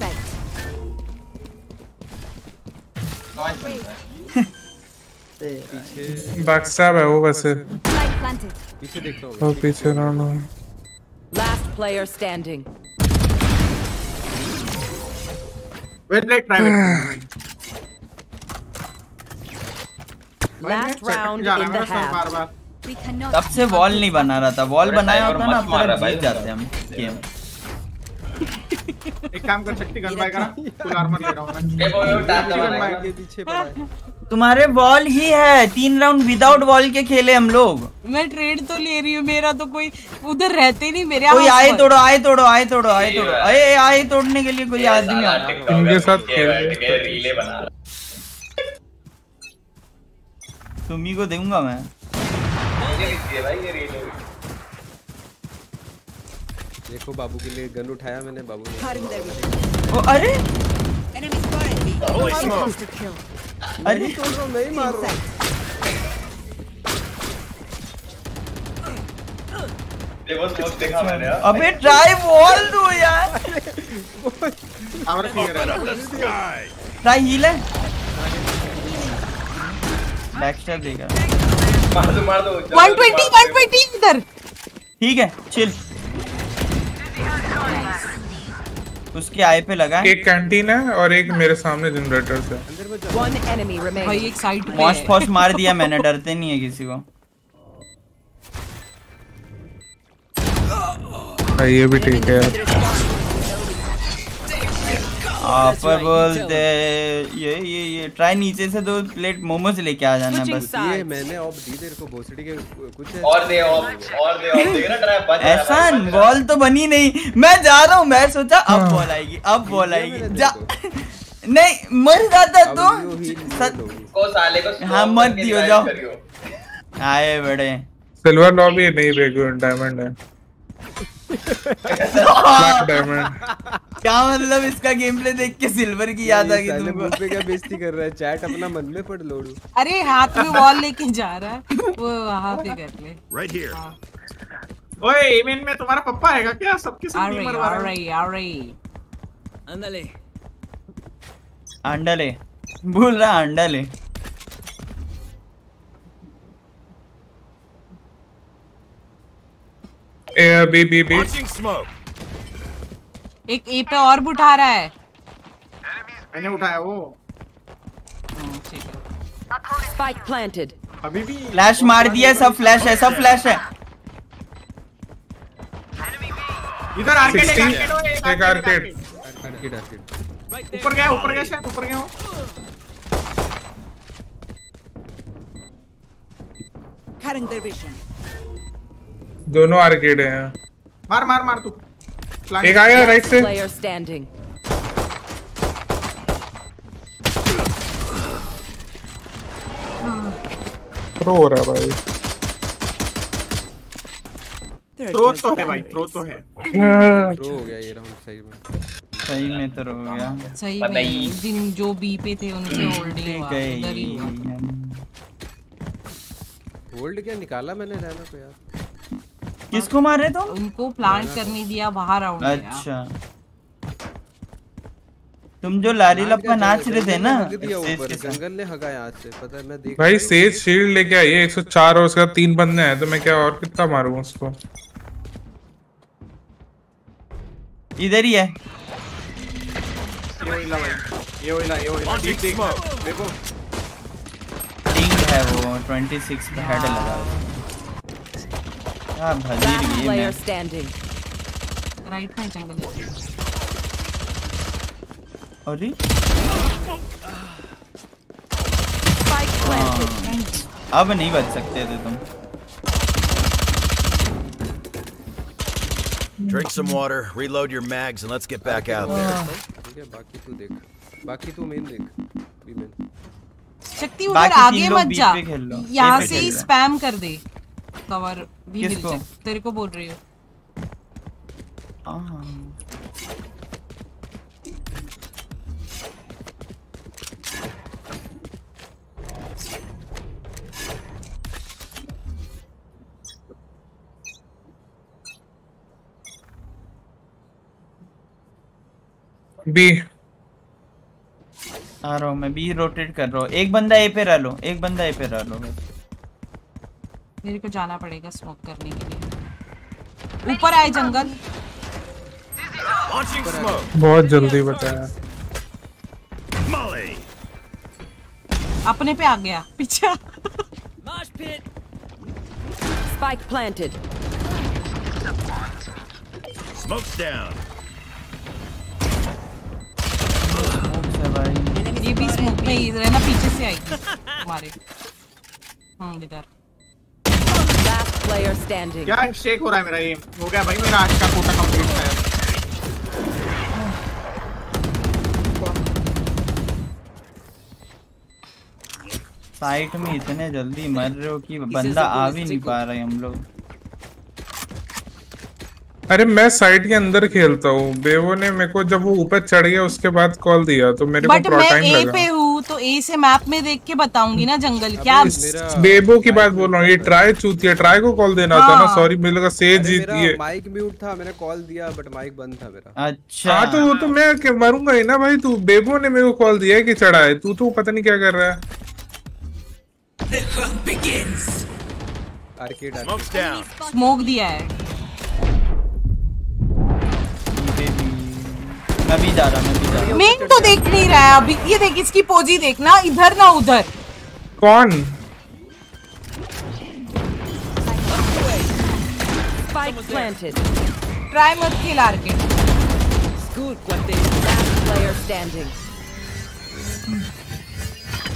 बक्सा है। वो वैसे। पीछे देखता हूँ। वो पीछे ना Last player standing. Wait wait try wait Last round in the half. बार बार We cannot. तब से वॉल नहीं बना रहा था। वॉल बनाया होता ना अब जीत जाते हम गेम एक काम कर सकती गन बाय करा। फुल आर्मर ले रहा हूँ मैं। Bebo yo tap buy. के पीछे पड़ा है। तुम्हारे वॉल ही है। तीन राउंड विदाउट वॉल के खेले हम लोग। मैं ट्रेड तो ले रही हूँ। मेरा तो कोई उधर रहते नहीं मेरे कोई आए तोड़ो आए तोड़ो आए तोड़ो आए तोड़ो। अरे आए तोड़ने के लिए कोई आदमी आ रहा है। इनके साथ खेल। के रीले बना रहा तुम्ही को दूँगा मैं। चाहिए भाई ये रीले देखो बाबू के लिए गन उठाया मैंने बाबू ने. ओ अरे! Kill. अरे! तोड़ रहा हूँ मैं ही मार रहा। हूँ देखा मैंने अबे ट्राई वॉल दो यार। है. ट्राई हील है? बैक स्टेप देगा। मार दो मार दो। 120 120 इधर। ठीक है चिल उसके आई पे लगा एक कैंटीन है और एक मेरे सामने जनरेटर से भाई remaining. एक साइड पे मॉस है। फॉस मार दिया मैंने डरते नहीं है किसी को भाई ये भी ठीक है यार ऑफ़र बोलते ये ये ये. ट्राई नीचे से दो प्लेट मोमोज लेके आ जाना बस. ये मैंने ऑफ़ दी तेरे को भोसड़ी के कुछ और दे और और दे और देख ना ट्राई बच है है। बॉल तो बनी नहीं। मैं जा रहा हूँ मैं सोचा अब बॉल आएगी अब बॉल आएगी। जा। नहीं मर जाता तो। को साले को हाँ, मत दियो, जाओ। आए बड़े। सिल्वर लॉबी नहीं बेगू डायमंड है। डायमंड क्या मतलब इसका गेम प्ले देख के सिल्वर की याद आ गई तुमको? पे क्या बेइज्जती कर रहा है? चैट अपना मन में पढ़ लोड़ू। अरे हाथ में वॉल लेके जा रहा है। वो वहाँ पे कर ले। Right here. ओए इवेंट में तुम्हारा पप्पा आएगा क्या? सबके सब आ रही टीमर आ रही आ रही। Ándale. अंडा ले भूल रहा अंडा ए बी बी बी। एक ए पे और उठा रहा है। मैंने उठाया वो। ठीक है। Planted. अभी भी फ्लैश मार दिया सब फ्लैश है सब फ्लैश है। इधर आर्केड एक 60 आर्केड एक आर्केड, आर्केड आर्किड. ऊपर गया ऊपर गया शायद ऊपर गया। हो Cutting their vision. दोनों आर्केड हैं। मार मार मार तू। एक आया राइट से। Player प्रो हो रहा है भाई। थ्रोट तो है भाई थ्रोट तो है। Throw हो गया ये राउंड सही में। सही में तो रो गया। सही में ही। जिन जो बी पे थे उनसे होल्डिंग ही। हुआ। होल्ड क्या निकाला मैंने रहना को यार। किसको मारे तुम? उनको प्लांट करने दिया बाहर राउंड अच्छा। तुम जो लारी लप्पा नाच रहे थे ना के जंगल ने हगा यहाँ से पता है मैं देख भाई सेज शील्ड लेके आई है 104 और उसके तीन बंदे हैं तो मैं क्या और कितना मारूं उसको? इधर ही है। ये वही ला भाई ये वही ला ये वही ला देख। टिंग है वो 26 का हेड लगा। क्या Last गेम player है standing. राइट में जंगल अरे अब नहीं बच सकते थे तुम। Drink some water, reload your mags, and let's get back out there. है बाकी तू देख। बाकी तू मेन देख बी मेन शक्ति उधर आगे मत जा। यहाँ से ही है। स्पैम कर दे। कवर भी मिल जाए तेरे को बोल रही हूँ। बी। आ रहा हूँ मैं। बी रोटेट कर रहा हूँ। एक बंदा ए पे रह लो। एक बंदा ए पे रह लो। बस। मेरे को जाना पड़ेगा स्मोक करने के लिए। ऊपर आए जंगल। बहुत जल्दी बताया अपने पे आ गया पीछे. Spike planted. Smoke's down. ये भी स्मोक में ही रहना पीछे से आएगी। हमारे हाँ इधर। Player standing. क्या शेक हो रहा है मेरा ये हो गया भाई मेरा आज का कोटा कंप्लीट है। साइट में इतने जल्दी मर रहे हो कि बंदा आ भी नहीं पा रहे हम लोग। अरे मैं साइड के अंदर खेलता हूँ। बेवो ने मेरे को जब वो ऊपर चढ़ गया उसके बाद कॉल दिया तो मेरे को टाइम ए लगा। पे हूँ। तो ए से मैप में देख के बताऊँगी ना जंगल क्या बेबो की बात बोल रहा हूँ। ये ट्राई चूतिया ट्राई को कॉल देना था ना हाँ। सॉरी मुझे लगा सेज जीत गई माइक म्यूट था मैंने कॉल दिया बट माइक बंद था मेरा। अच्छा। हाँ तो वो तो मैं मरूँगा ही ना भाई तू बेबो ने मेरे को कॉल दिया है कि चढ़ा है तू तो पता नहीं क्या कर रहा है. स्मोक दिया है। मैं भी जा रहा मैं भी जा रहा। मेन तो देख नहीं रहा है अभी। ये देख इसकी पोजी देखना इधर ना उधर। कौन. ट्राई मत खेल Good,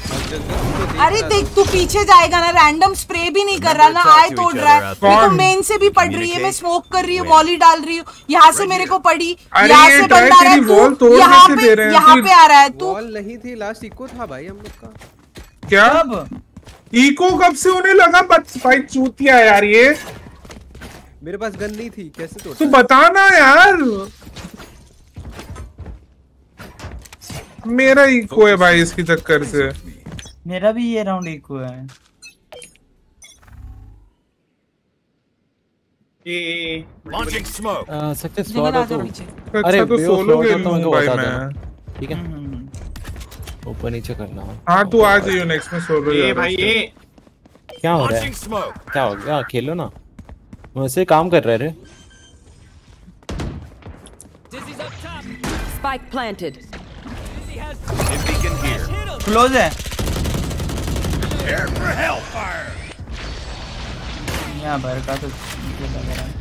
अरे देख तू पीछे जाएगा ना रैंडम स्प्रे भी नहीं कर रहा ना आए तोड़ रहा है। मेरे को मेन से भी पड़ रही है मैं स्मोक कर रही हूँ वॉली डाल रही हूँ। यहाँ से मेरे को पड़ी यहाँ से बंदा रहा है तू यहाँ पे दे रहे हैं? यहाँ पे आ रहा है तू। वॉल नहीं थी लास्ट इको था भाई हम लोग का। क्या? इको कब से होने लगा? बट भाई चूतिया यार ये। मेरे पास गन नहीं थी कैसे तोड़ तू बता ना यार। मेरा इको है भाई इसके चक्कर से। मेरा भी ये राउंड इको है। ये Launching smoke. सक्सेस जंगल फ्लॉट आ हो तो नीचे अच्छा तो सोलो खेल हो तो लूँगा भाई मैं। ठीक है? ऊपर नीचे करना। हाँ तू आ जाइयो नेक्स्ट में सोलो ये भाई ये। क्या हो रहा है. क्या हो गया? खेलो ना। वैसे काम कर रहे रे. Spike planted. क्लोज है Prepare for hellfire. यहाँ भर का तो मुझे लग रहा है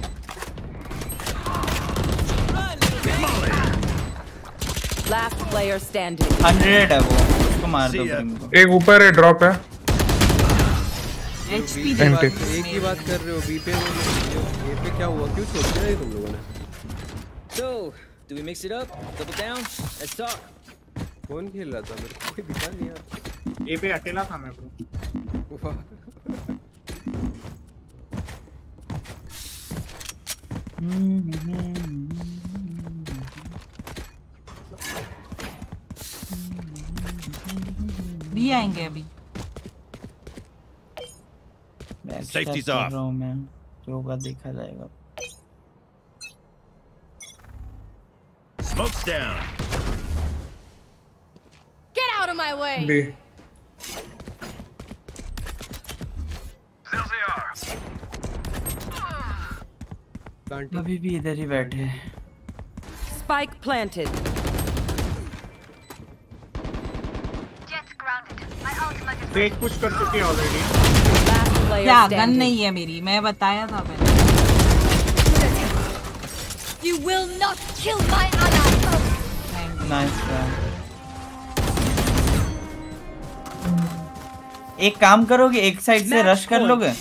Last player standing. हंड्रेड है वो उसको मार दो See ya. प्रिम को एक ऊपर है ड्रॉप है एचपी एक दे Empty. एक ही बात कर रहे हो बी पे हो ए पे क्या हुआ क्यों छोड़ दिया ये तुम लोगों ने So, do we mix it up? Double down? Let's talk. कौन खेल रहा था? मेरे को कोई दिखा नहीं यार। ये पे अकेला था मैं ब्रो भी आएँगे अभी. रहा हूँ मैं। जो होगा देखा जाएगा। Smoke's down. Get out of my way! B अभी भी इधर ही बैठे हैं Spike planted. फेक पुश कर चुकी है ऑलरेडी Last player क्या गन standing. नहीं है मेरी मैं बताया था पहले You will not kill my ally. Nice एक काम करोगे एक साइड से रश कर लोगे?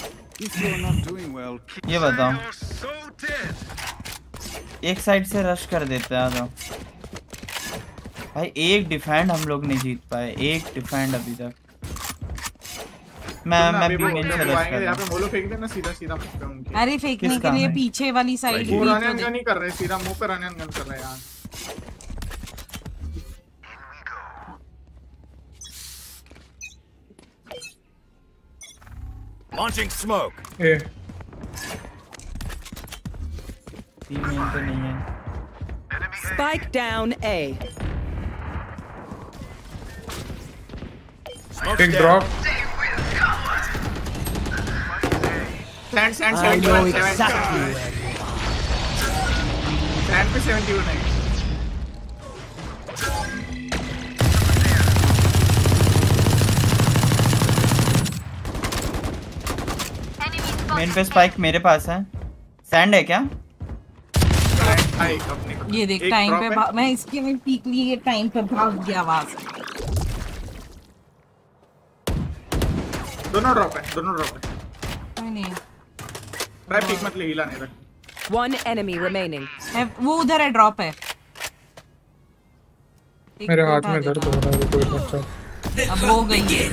ये बताओ। एक साइड से रश कर देते हैं आ भाई एक डिफेंड हम लोग नहीं जीत पाए। एक डिफेंड अभी तक। मैं मैं भी मेन से रश कर यहाँ रहा पे मोलो फेंक देना सीधा सीधा मुँह पे अरे फेंकने के लिए पीछे वाली साइड भी तो एंड दे- गन ही कर रहे सीधा मुँह पे रन एंड गन कर रहे हैं यार। Launching smoke. Here. Spike down A. Smoke Big drop. Plants and 71. I know exactly you are. Main पे स्पाइक मेरे पास है। सैंड है क्या? ये देख टाइम पे। मैं इसके में पीक लिए ये टाइम पे भाग गया वहाँ से दोनों ड्रॉप है दोनों ड्रॉप है। कोई नहीं। ट्राई पिक मत ले हिला नहीं रख One enemy remaining. वो उधर है ड्रॉप है। मेरे हाथ में दर्द हो रहा है कोई बच्चा। अब हो गई है।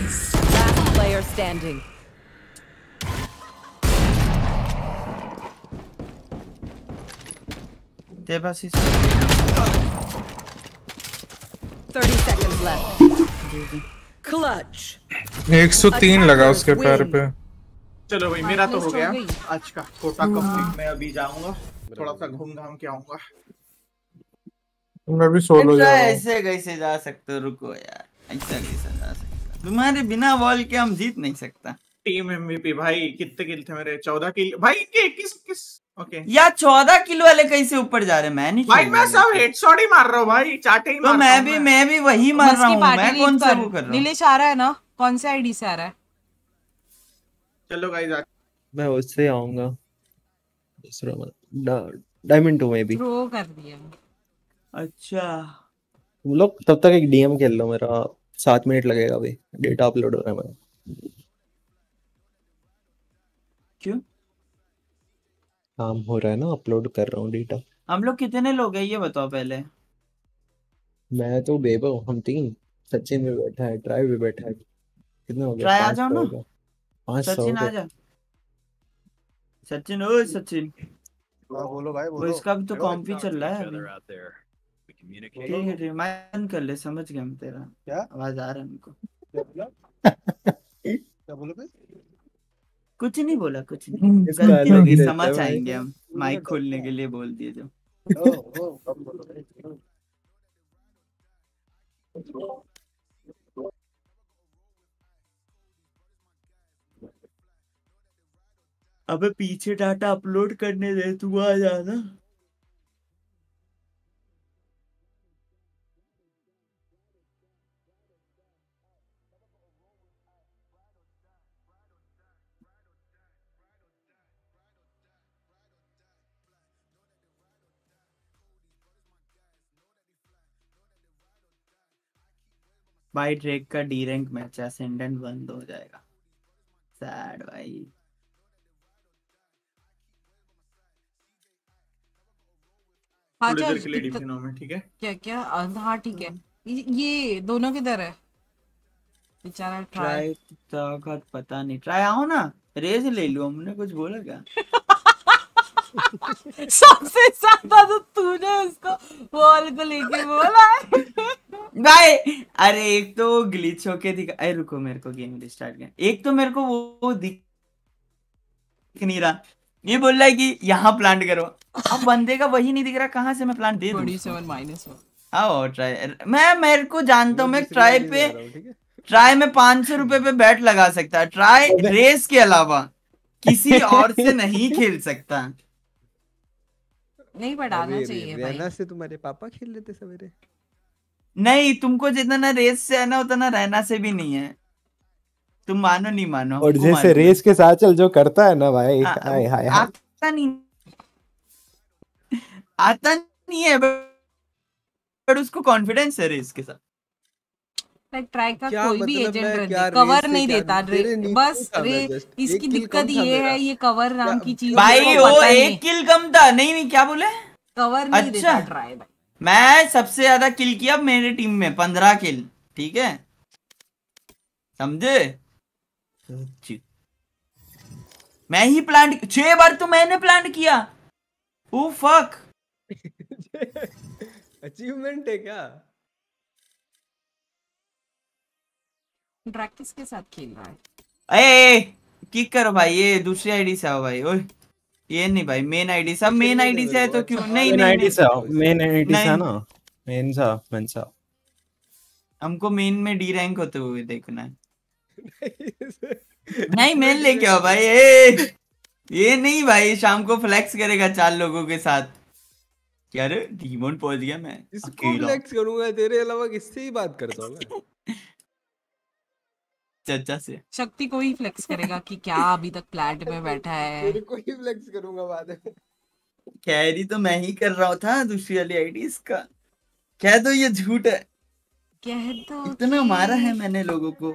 Last player तेरे पास इस 30 seconds left. Clutch. 103 लगा उसके पैर पे। चलो भाई मेरा तो हो गया। आज का कोटा कंप्लीट मैं अभी जाऊँगा। थोड़ा सा घूम घाम के आऊँगा। मैं भी सोलो जा रहा हूँ ऐसे कैसे जा सकते हो? रुको यार। ऐसा कैसे जा सकते तुम्हारे बिना बॉल के हम जीत नहीं सकता। टीम एमवीपी भाई कितने किल थे मेरे? 14 किल भाई के किस किस ओके या चौदह किलो वाले कैसे ऊपर जा रहे मैं नहीं भाई मैं सब हेडशॉट ही मार रहा हूँ भाई चाटे ही तो मार मैं भी मैं। भी वही मार रहा हूँ। मैं कौन सा वो कर रहा हूँ? नीलेश आ रहा है ना? कौन से आईडी से आ रहा है? चलो गाइस मैं उससे आऊँगा। दूसरा डायमंड टू में भी। थ्रो कर दिया। अच्छा। तुम लोग तब तक एक डीएम खेल लो मेरा। सात मिनट लगेगा अभी। डेटा अपलोड हो रहा है मेरा। क्यों? काम हो रहा है ना अपलोड कर रहा हूँ डेटा हम लोग कितने लोग हैं ये बताओ पहले। मैं तो बेबो हम तीन। सचिन भी बैठा है ट्राई भी बैठा है। कितना हो गया ट्राई आ पाँच जाओ सौ ना। हो पाँच सौ हो सचिन आ जा। सचिन ओ सचिन। बोलो भाई वो इसका भी तो कॉम्पी चल रहा है. ठीक है ठीक है मैं कर ले समझ गया मैं तेरा। क्या? आवाज़ आ रहा है मेरे को। क्या बोलो भाई? कुछ नहीं बोला कुछ नहीं। गलती होगी। समझ आएँगे हम। माइक खोलने के लिए बोल दिए जो। अबे पीछे डाटा अपलोड करने दे तू आ जाना भाई ड्रेक का डी रैंक मैच है असेंडेंट बंद हो जाएगा। सैड भाई। हाँ ठीक है? क्या क्या? हाँ ठीक है। ये दोनों किधर है? बेचारा ट्राई ताकत पता नहीं। ट्राई आओ ना। रेज ले लो हमने कुछ बोला क्या? सबसे ज़्यादा तो तूने उसको बॉल को लेके बोला भाई अरे एक तो ग्लिच होके दिखा अरे रुको मेरे को गेम रिस्टार्ट कर एक तो मेरे को वो दिख नहीं रहा। ये बोल रहा है कि यहाँ प्लांट करो। अब बंदे का वही नहीं दिख रहा कहाँ से मैं प्लांट दे दूँ आओ ट्राई हाँ, मैं मेरे को जानता हूँ मैं ट्राई पे ट्राई में पाँच सौ रुपए पे बैट लगा सकता ट्राई रेस के अलावा किसी और से नहीं खेल सकता। नहीं बढ़ाना चाहिए रहना भाई। से तुम्हारे पापा खेल लेते सवेरे? नहीं तुमको जितना रेस से है ना उतना रहना से भी नहीं है। तुम मानो नहीं मानो और जैसे रेस के साथ चल जो करता है ना भाई आ- हाय हाय आता नहीं। आता नहीं है बट उसको कॉन्फिडेंस है रेस के साथ। ट्राई का कोई भी मतलब एजेंट मैं दे कवर नहीं देता बस रे इसकी दिक्कत ये है ये कवर नाम की चीज़ भाई वो एक किल कम था। नहीं नहीं क्या बोले? कवर नहीं देता अच्छा ट्राई भाई। मैं सबसे ज़्यादा किल किया मेरी टीम में पंद्रह किल ठीक है? समझे? मैं ही प्लांट छह बार तो मैंने प्लांट किया। ओ फक अचीवमेंट है क्या? ड्रैग किसके साथ खेल रहा है। ए किक करो भाई ये दूसरी आईडी से आओ भाई ओए ये नहीं भाई मेन आईडी सब मेन आईडी से है तो क्यों नहीं मेन आईडी से आओ मेन आईडी से ना। मेन सा मेन सा हमको मेन में डी रैंक होते हुए देखना है। नहीं मेन लेके आओ भाई ए ये नहीं भाई शाम को फ्लेक्स करेगा चार लोगों के साथ। क्या रे डीमन पहुँच गया मैं इसको फ्लेक्स करूँगा तेरे अलावा किससे ही बात करता हूँ चचा से। शक्ति को ही फ्लेक्स करेगा कि क्या अभी तक प्लांट में बैठा है। तेरे को ही फ्लेक्स करूँगा बाद में। कैरी तो मैं ही कर रहा था दूसरी वाली आईडी इसका। कह दो ये झूठ है। कह दो इतना मारा है मैंने लोगों को।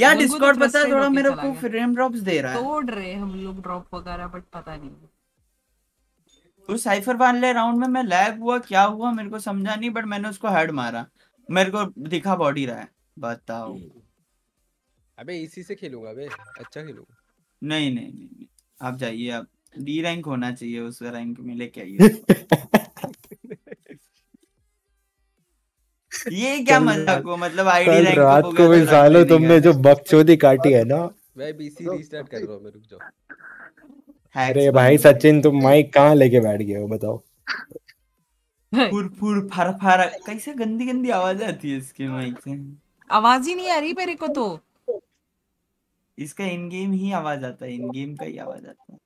यार डिस्कॉर्ड पता है थोड़ा मेरे को फ्रेम ड्रॉप्स दे रहा है। तोड़ रहे हम लोग ड्रॉप वगैरह बट पता नहीं। उस साइफर वाले राउंड में मैं लैग हुआ क्या हुआ मेरे को समझा नहीं बट मैंने उसको हेड मारा। मेरे को दिखा बॉडी रहा है। बताओ। अबे इसी से खेलूँगा बे अच्छा खेलूँगा। नहीं नहीं नहीं, नहीं। आप जाइए आप डी रैंक होना चाहिए उस रैंक में लेके आइए। ये क्या मज़ाक हो मतलब आईडी रैंक रात को भी तो सालो तुमने जो बकचोदी काटी है ना। मैं बीसी रीस्टार्ट कर रहा हूँ मैं रुक जाओ। अरे भाई सचिन तुम माइक कहाँ लेके बैठ गए हो बताओ। फुर फुर फर फर। कैसे गंदी गंदी आवाज़ आती है इसके माइक से? आवाज़ ही नहीं आ रही मेरे को तो। इसका इन गेम ही आवाज़ आता है इन गेम का ही आवाज़ आता है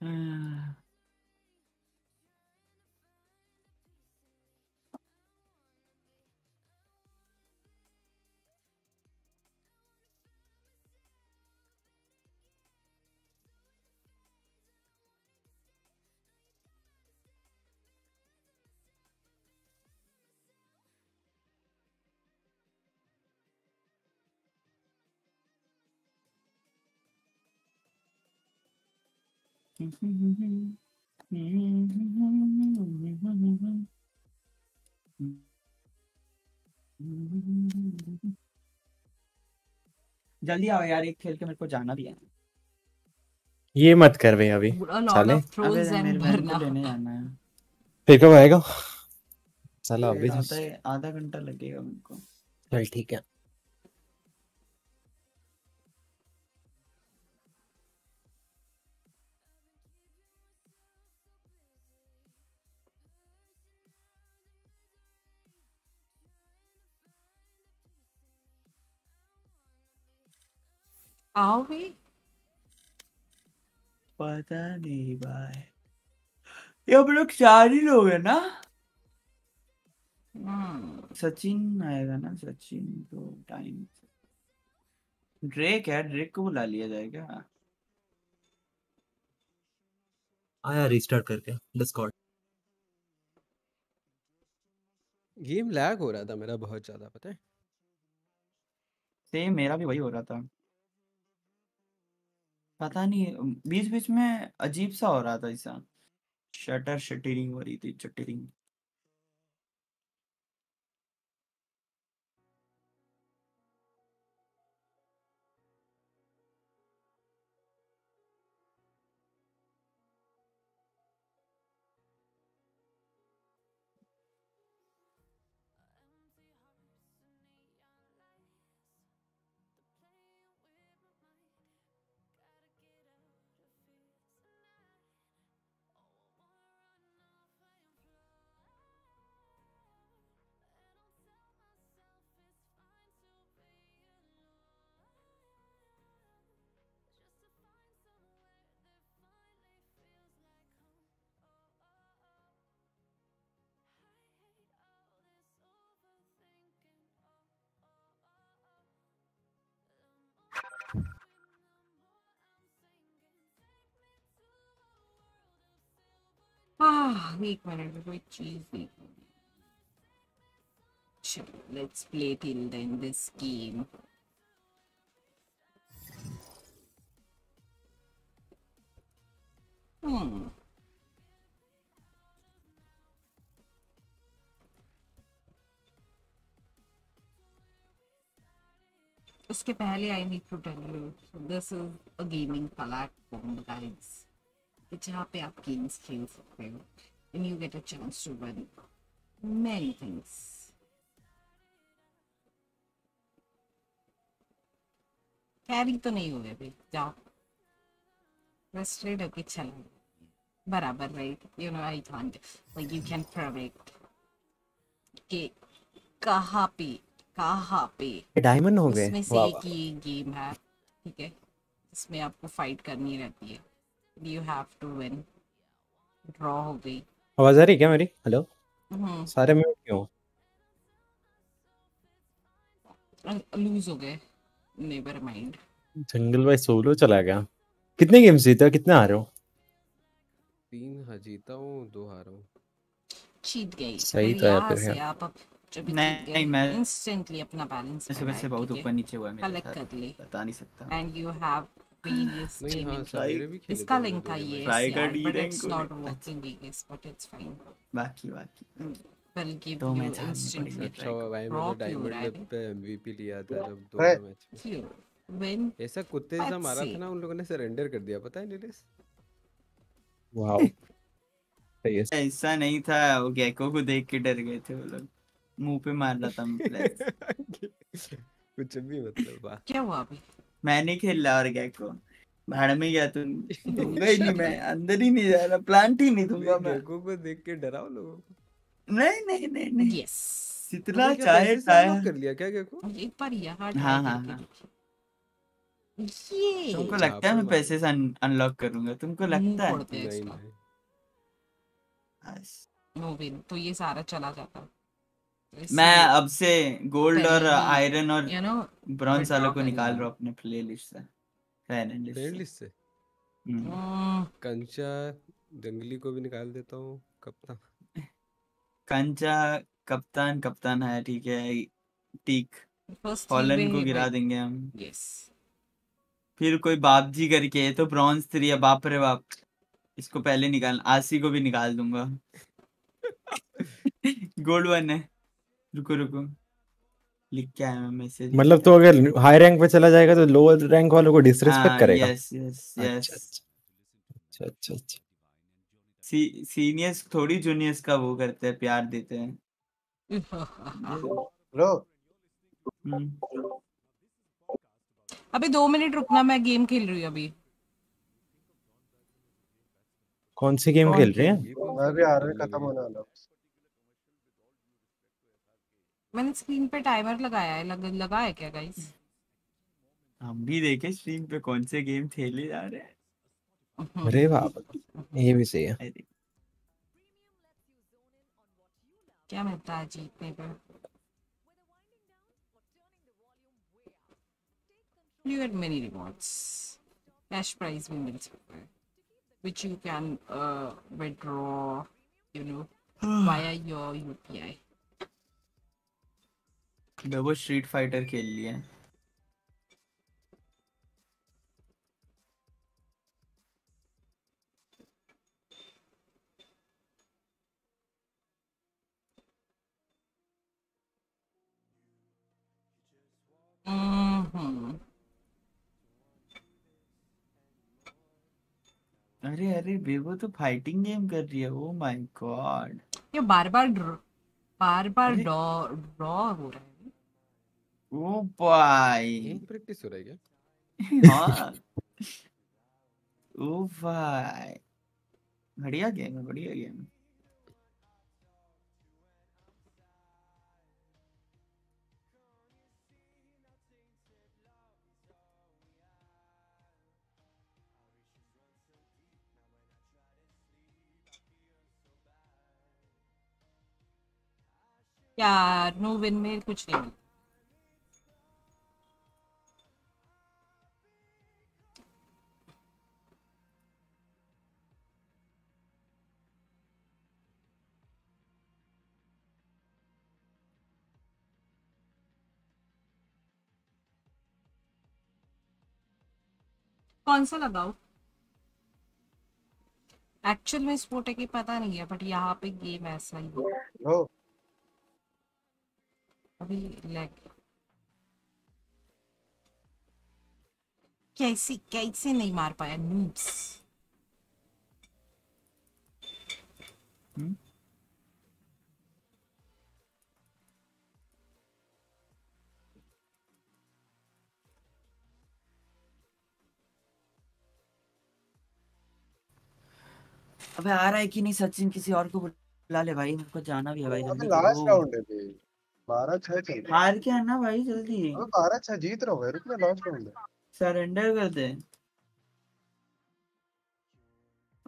हाँ। जल्दी आओ यार एक खेल के मेरे को जाना भी है। ये मत कर भाई अभी अबे मेरे को लेने जाना है। फिर कब आएगा? चलो अभी आधा घंटा लगेगा मेरे को। चल ठीक है। आओ भी पता नहीं भाई। ये हम लोग चार ही लोग हैं ना? हम्म, सचिन आएगा ना? सचिन तो टाइम ड्रेक है ड्रेक को बुला लिया जाएगा आया रिस्टार्ट करके। डिस्कॉर्ड गेम लैग हो रहा था मेरा बहुत ज़्यादा पता है? सेम मेरा भी वही हो रहा था। पता नहीं बीच बीच में अजीब सा हो रहा था ऐसा। शटर शटरिंग हो रही थी चटरिंग Ah, oh, week winners, which is Sure, let's play Tilda in this game. Hmm. उसके पहले I need to tell you this is a gaming platform guys जहाँ पे आप गेम्स खेल सकते हो, and you get a chance to win many things. Carry तो नहीं हुए अभी, जाओ। फ्रस्ट्रेट होके चलो बराबर right you know I can't like you can provoke कि कहाँ पे कहाँ पे। डायमंड हो गए। इसमें से एक ये गेम है ठीक है? इसमें आपको फाइट करनी रहती है। You have to win draw हो गई। आवाज़ आ रही क्या मेरी? हेलो हम्म। सारे म्यूट क्यों? लूज हो गए। नेवर माइंड जंगल भाई सोलो चला गया। कितने गेम्स जीते? हो कितने रहे हो? तीन हाँ जीता हूँ दो हारा हूँ। चीट गई। सही फिर तो है यार। आप नहीं, मैं- इंस्टेंटली अपना बैलेंस इस वजह से बहुत ऊपर नीचे हुआ मेरे कलेक्ट कर ले। बता नहीं सकता। एंड यू हैव इसका लिंक था ये भी। working I guess but बाकी बाकी। Will give दो you मैच instantly अच्छा हुआ भाई मैंने डायमंड पे एमवीपी लिया था जब दो मैच में। ऐसा कुत्ते जैसा मारा था ना उन लोगों ने सरेंडर कर दिया पता है नीलेश वाओ ऐसा नहीं था वो गैको को देख के डर गए थे वो लोग। मुँह पे मार रहा था कुछ भी मतलब क्या हुआ अभी? मैं नहीं खेल रहा और गैको भाड़ में गया तुम दूँगा ही नहीं मैं अंदर ही नहीं जा रहा प्लांट ही नहीं दूँगा मैं। गेको को देख के डराओ लोगों को। नहीं नहीं नहीं नहीं। Yes. जितना चाहे चाहे। कर लिया क्या गेको एक बार यहाँ हाँ हाँ हाँ। ये। तुमको लगता है मैं पैसे से अनलॉक करूँगा? तुमको लगता है? नहीं नहीं। नो विन तो ये सारा चला जाता। तो मैं अब से गोल्ड और आयरन और you know, ब्रॉन्ज वालों को निकाल रहा हूँ अपने प्ले लिस्ट से फ्रेंड लिस्ट फ्रेंड से। हम्म। हम्म, कंचा जंगली को भी निकाल देता हूँ कप्तान। कंचा कप्तान कप्तान है ठीक है टीक। हॉलैंड को गिरा देंगे हम। Yes फिर कोई बाप जी करके है तो ब्रॉन्ज थ्री है बाप रे बाप। इसको पहले निकाल आसी को भी निकाल दूँगा। गोल्ड वन है। रुको रुको। लिख के आया मैसेज मतलब तो अगर हाई रैंक पे चला जाएगा तो लोअर रैंक वालों को डिसरिस्पेक्ट करेगा। यस यस अच्छा यस अच्छा अच्छा अच्छा सी सीनियर्स थोड़ी जूनियर्स का वो करते हैं प्यार देते हैं। हेलो हम्म। अबे दो मिनट रुकना मैं गेम खेल रही हूँ अभी। कौन सी गेम खेल रहे हैं? मैं भी आ रहा है खत्म होने वाला मैंने स्क्रीन पे टाइमर लगाया है लग, लगा है क्या गाइस हम भी देखे स्ट्रीम पे कौन से गेम खेले जा रहे हैं। अरे बाप ये भी सही है। क्या मिलता है जीतने पे? You get many rewards. Cash prize भी मिल सकता है। Which you can uh, withdraw, you know, via your UPI. मैं वो स्ट्रीट फाइटर खेल लिया है Mm-hmm. अरे अरे बेबो तो फाइटिंग गेम कर रही है ओ माय गॉड ये बार बार बार बार। ड्रॉ ड्रॉ हो रहा है ओ भाई प्रैक्टिस हो रहा है क्या हाँ ओ भाई बढ़िया गेम है बढ़िया गेम है यार नो विन में कुछ नहीं। कौन सा लगाओ? एक्चुअल में स्पोर्ट है कि पता नहीं है बट यहाँ पे गेम ऐसा ही है। ओ अभी लैग कैसे कैसे नहीं मार पाया? नूब्स अबे आ रहा है कि नहीं सचिन किसी और को बुला ले भाई हमको जाना भी है भाई जल्दी लास्ट राउंड है बारह छह चल रहा है हार के आना भाई जल्दी। अबे बारह छह जीत रहा हूँ रुक ना लास्ट राउंड है। सरेंडर कर दे।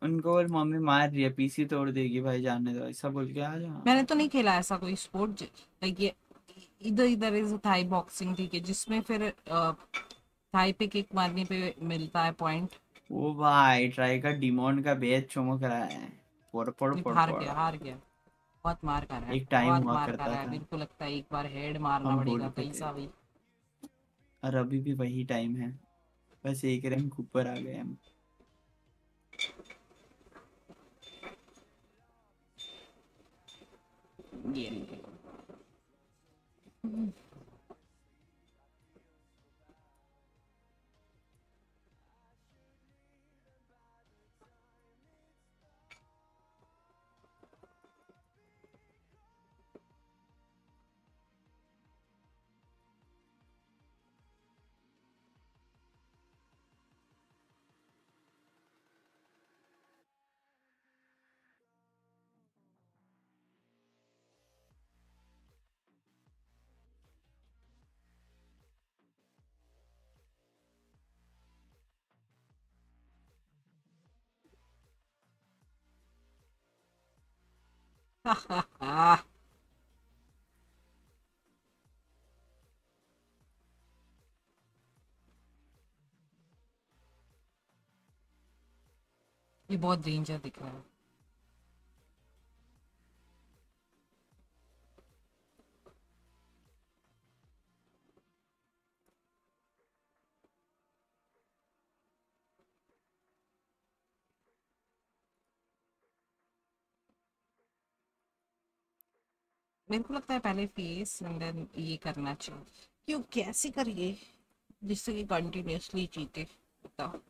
उनको बोल मम्मी मार रही है पीसी तोड़ देगी भाई जाने दो ऐसा बोल के आ जा। मैंने तो नहीं खेला ऐसा कोई स्पोर्ट लाइक ये इधर इधर इज़ थाई बॉक्सिंग ठीक है जिसमें फिर थाई पे किक मारने पे मिलता है पॉइंट ओ भाई ट्राई का डिमोन का बेच चमक रहा है। पोर पोर पोर हार गया हार गया। बहुत मार कर रहा है एक बहुत हुआ करता है। था। मेरे को लगता है एक बार हेड मारना पड़ेगा कैसा भी। और अभी भी वही टाइम है। बस एक रैंक ऊपर आ गए हम। ये नहीं। ये बहुत डेंजर दिख मेरे को लगता है पहले फेस एंड देन ये करना चाहिए। क्यों? कैसे करिए? जिससे कि कंटिन्यूअसली जीते। बताओ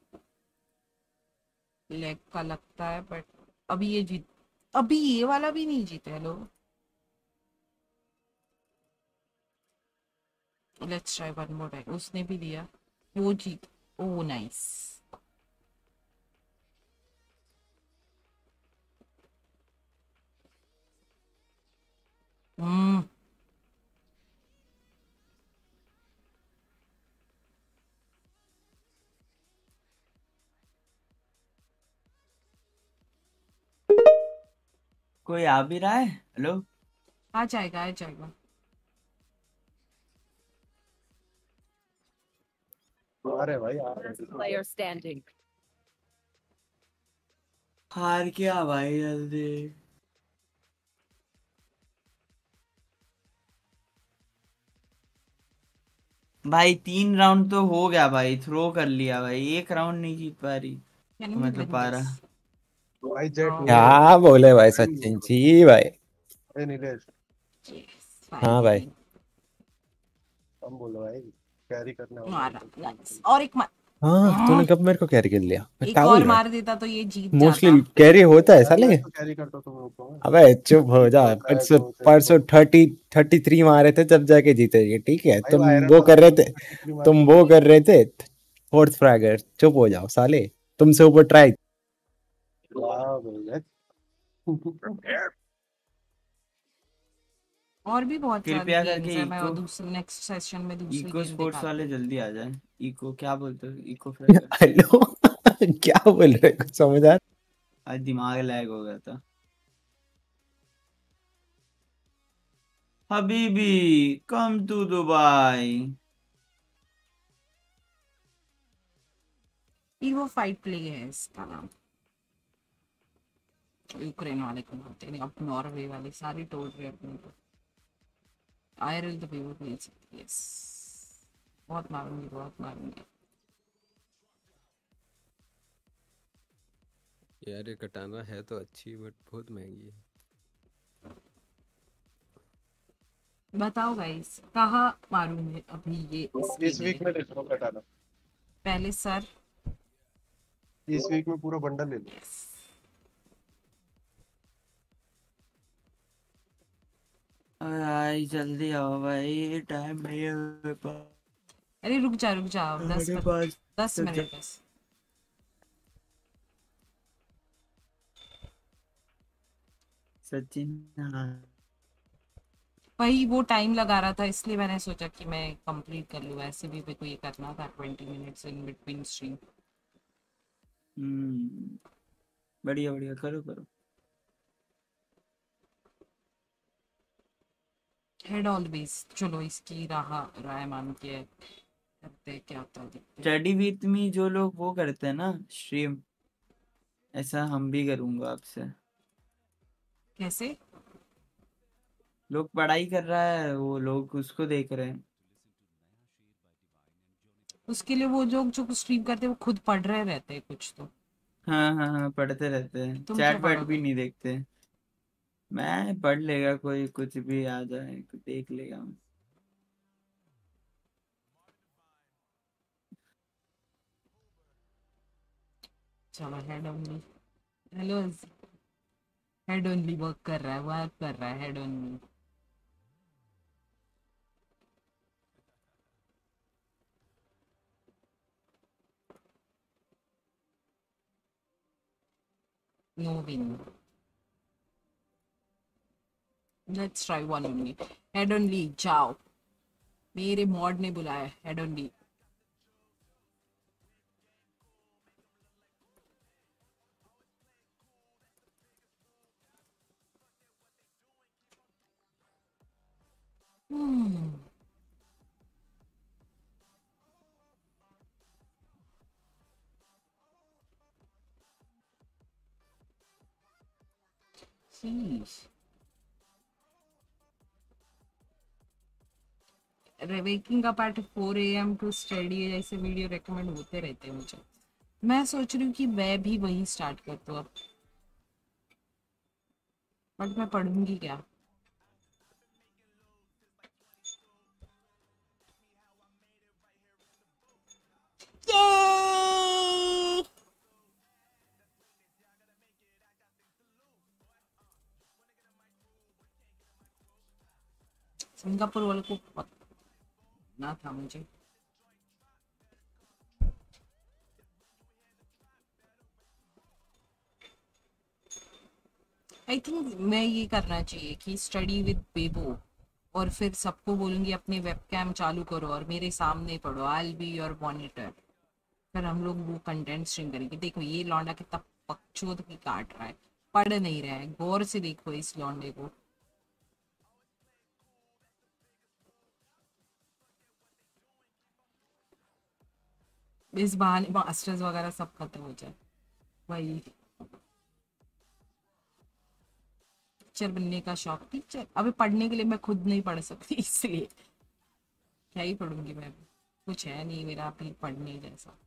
लेग का लगता है बट अभी ये जीत अभी ये वाला भी नहीं जीते लोग। Let's try one more time उसने भी दिया वो जीत ओ नाइस हम्म कोई आ भी रहा है? हेलो आ जाएगा आ जाएगा। अरे भाई आ रहे हैं। Player standing. हार क्या भाई जल्दी। भाई तीन राउंड तो हो गया भाई थ्रो कर लिया भाई एक राउंड नहीं जीत पा रही। मतलब पा रहा। भाई जेट क्या बोले भाई सचिन? जी भाई। ए हाँ भाई। हम बोलो भाई कैरी करने वाला और एक मार हाँ तूने कब मेरे को कैरी कर लिया? एक और मार देता तो ये जीत मोस्टली कैरी होता है साले। तो कैरी करता तुम अबे चुप हो जा। परसों परसों थर्टी थर्टी थ्री मारे थे जब जाके जीते ये ठीक है? तुम वो कर रहे थे तुम वो कर रहे थे फोर्थ फ्रैगर चुप हो जाओ साले। तुमसे ऊपर ट्राई और भी बहुत सारे कृपया गेम्स करके है मैं इको दूसरे नेक्स्ट सेशन में दूसरे इको गेम स्पोर्ट्स वाले जल्दी आ जाए। इको क्या बोलते हो? इको हेलो क्या बोल रहे हो? समझ आ आज दिमाग लैग हो गया था। हबीबी कम टू दुबई वो फाइट प्ले है इसका नाम। यूक्रेन वाले को बोलते हैं अब नॉर्वे वाले सारे तोड़ रहे अपने को। आयरल तो बेवकूफ़ मिल सकती यस बहुत मारूँगी बहुत मारूँगी यार ये कटाना है तो अच्छी बट बहुत महँगी है। बताओ गाइस कहा मारू मैं अभी ये इस वीक में ले लो कटाना। पहले सर इस वीक में पूरा बंडल ले लो। भाई जल्दी आओ भाई टाइम नहीं है मेरे पास। अरे रुक जा रुक जा दस मिनट दस मिनट बस। सचिन हाँ। वही वो टाइम लगा रहा था इसलिए मैंने सोचा कि मैं कंप्लीट कर लूँ। ऐसे भी मेरे को ये करना था twenty minutes in between stream हम्म बढ़िया बढ़िया करो करो। हेड ऑलवेज चलो इसकी राह राय मान के करते क्या होता है हैं। स्टडी विथ मी जो लोग वो करते हैं ना स्ट्रीम ऐसा हम भी करूँगा आपसे। कैसे? लोग पढ़ाई कर रहा है वो लोग उसको देख रहे हैं। उसके लिए वो लोग जो स्ट्रीम करते हैं वो खुद पढ़ रहे रहते हैं कुछ तो। हाँ हाँ हाँ पढ़ते रहते हैं। चैट पैट भी नहीं देखते। मैं पढ़ लेगा, कोई कुछ भी आ जाए कुछ देख लेगा। चलो head only hello head only work कर रहा है वर्क कर रहा है head only no win let's try one only head only जाओ मेरे मॉड ने बुलाया head only Hmm. Sheesh. Waking up at 4 AM to study जैसे वीडियो रेकमेंड होते रहते हैं मुझे। मैं सोच रही हूँ कि मैं भी वही स्टार्ट कर दूँ अब। बट मैं पढ़ूँगी क्या? सिंगापुर वाले को पता था मुझे। आई थिंक मैं ये करना चाहिए कि स्टडी विद बेबो और फिर सबको बोलूँगी अपने वेबकैम चालू करो और मेरे सामने पढ़ो। आई बी योर मॉनिटर फिर हम लोग वो कंटेंट स्ट्रीम करेंगे। देखो, ये लौंडा कितना पक्षोद की काट रहा है। पढ़ नहीं रहा है। गौर से देखो इस लौंडे को। इस बहाने मास्टर्स वगैरह सब खत्म हो जाए। वही। टीचर बनने का शौक, टीचर। अभी पढ़ने के लिए मैं खुद नहीं पढ़ सकती, इसलिए। क्या ही पढ़ूँगी मैं कुछ है नहीं मेरा अभी पढ़ने जैसा।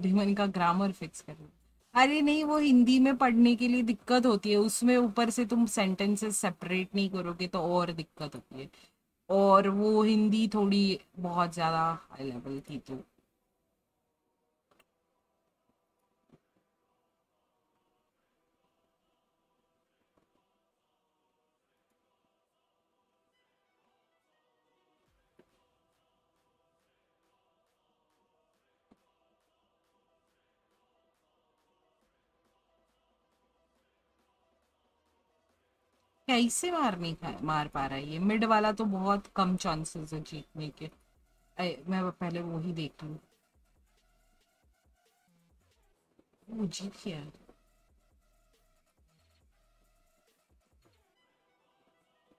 धीमन का ग्रामर फिक्स कर अरे नहीं, वो हिंदी में पढ़ने के लिए दिक्कत होती है। उसमें ऊपर से तुम सेंटेंसेस सेपरेट नहीं करोगे तो और दिक्कत होती है। और वो हिंदी थोड़ी बहुत ज़्यादा हाई लेवल थी तो कैसे मार नहीं मार पा रहा है ये। मिड वाला तो बहुत कम चांसेस है जीतने के। अय, मैं पहले वो ही देख लूँ। जीत गया।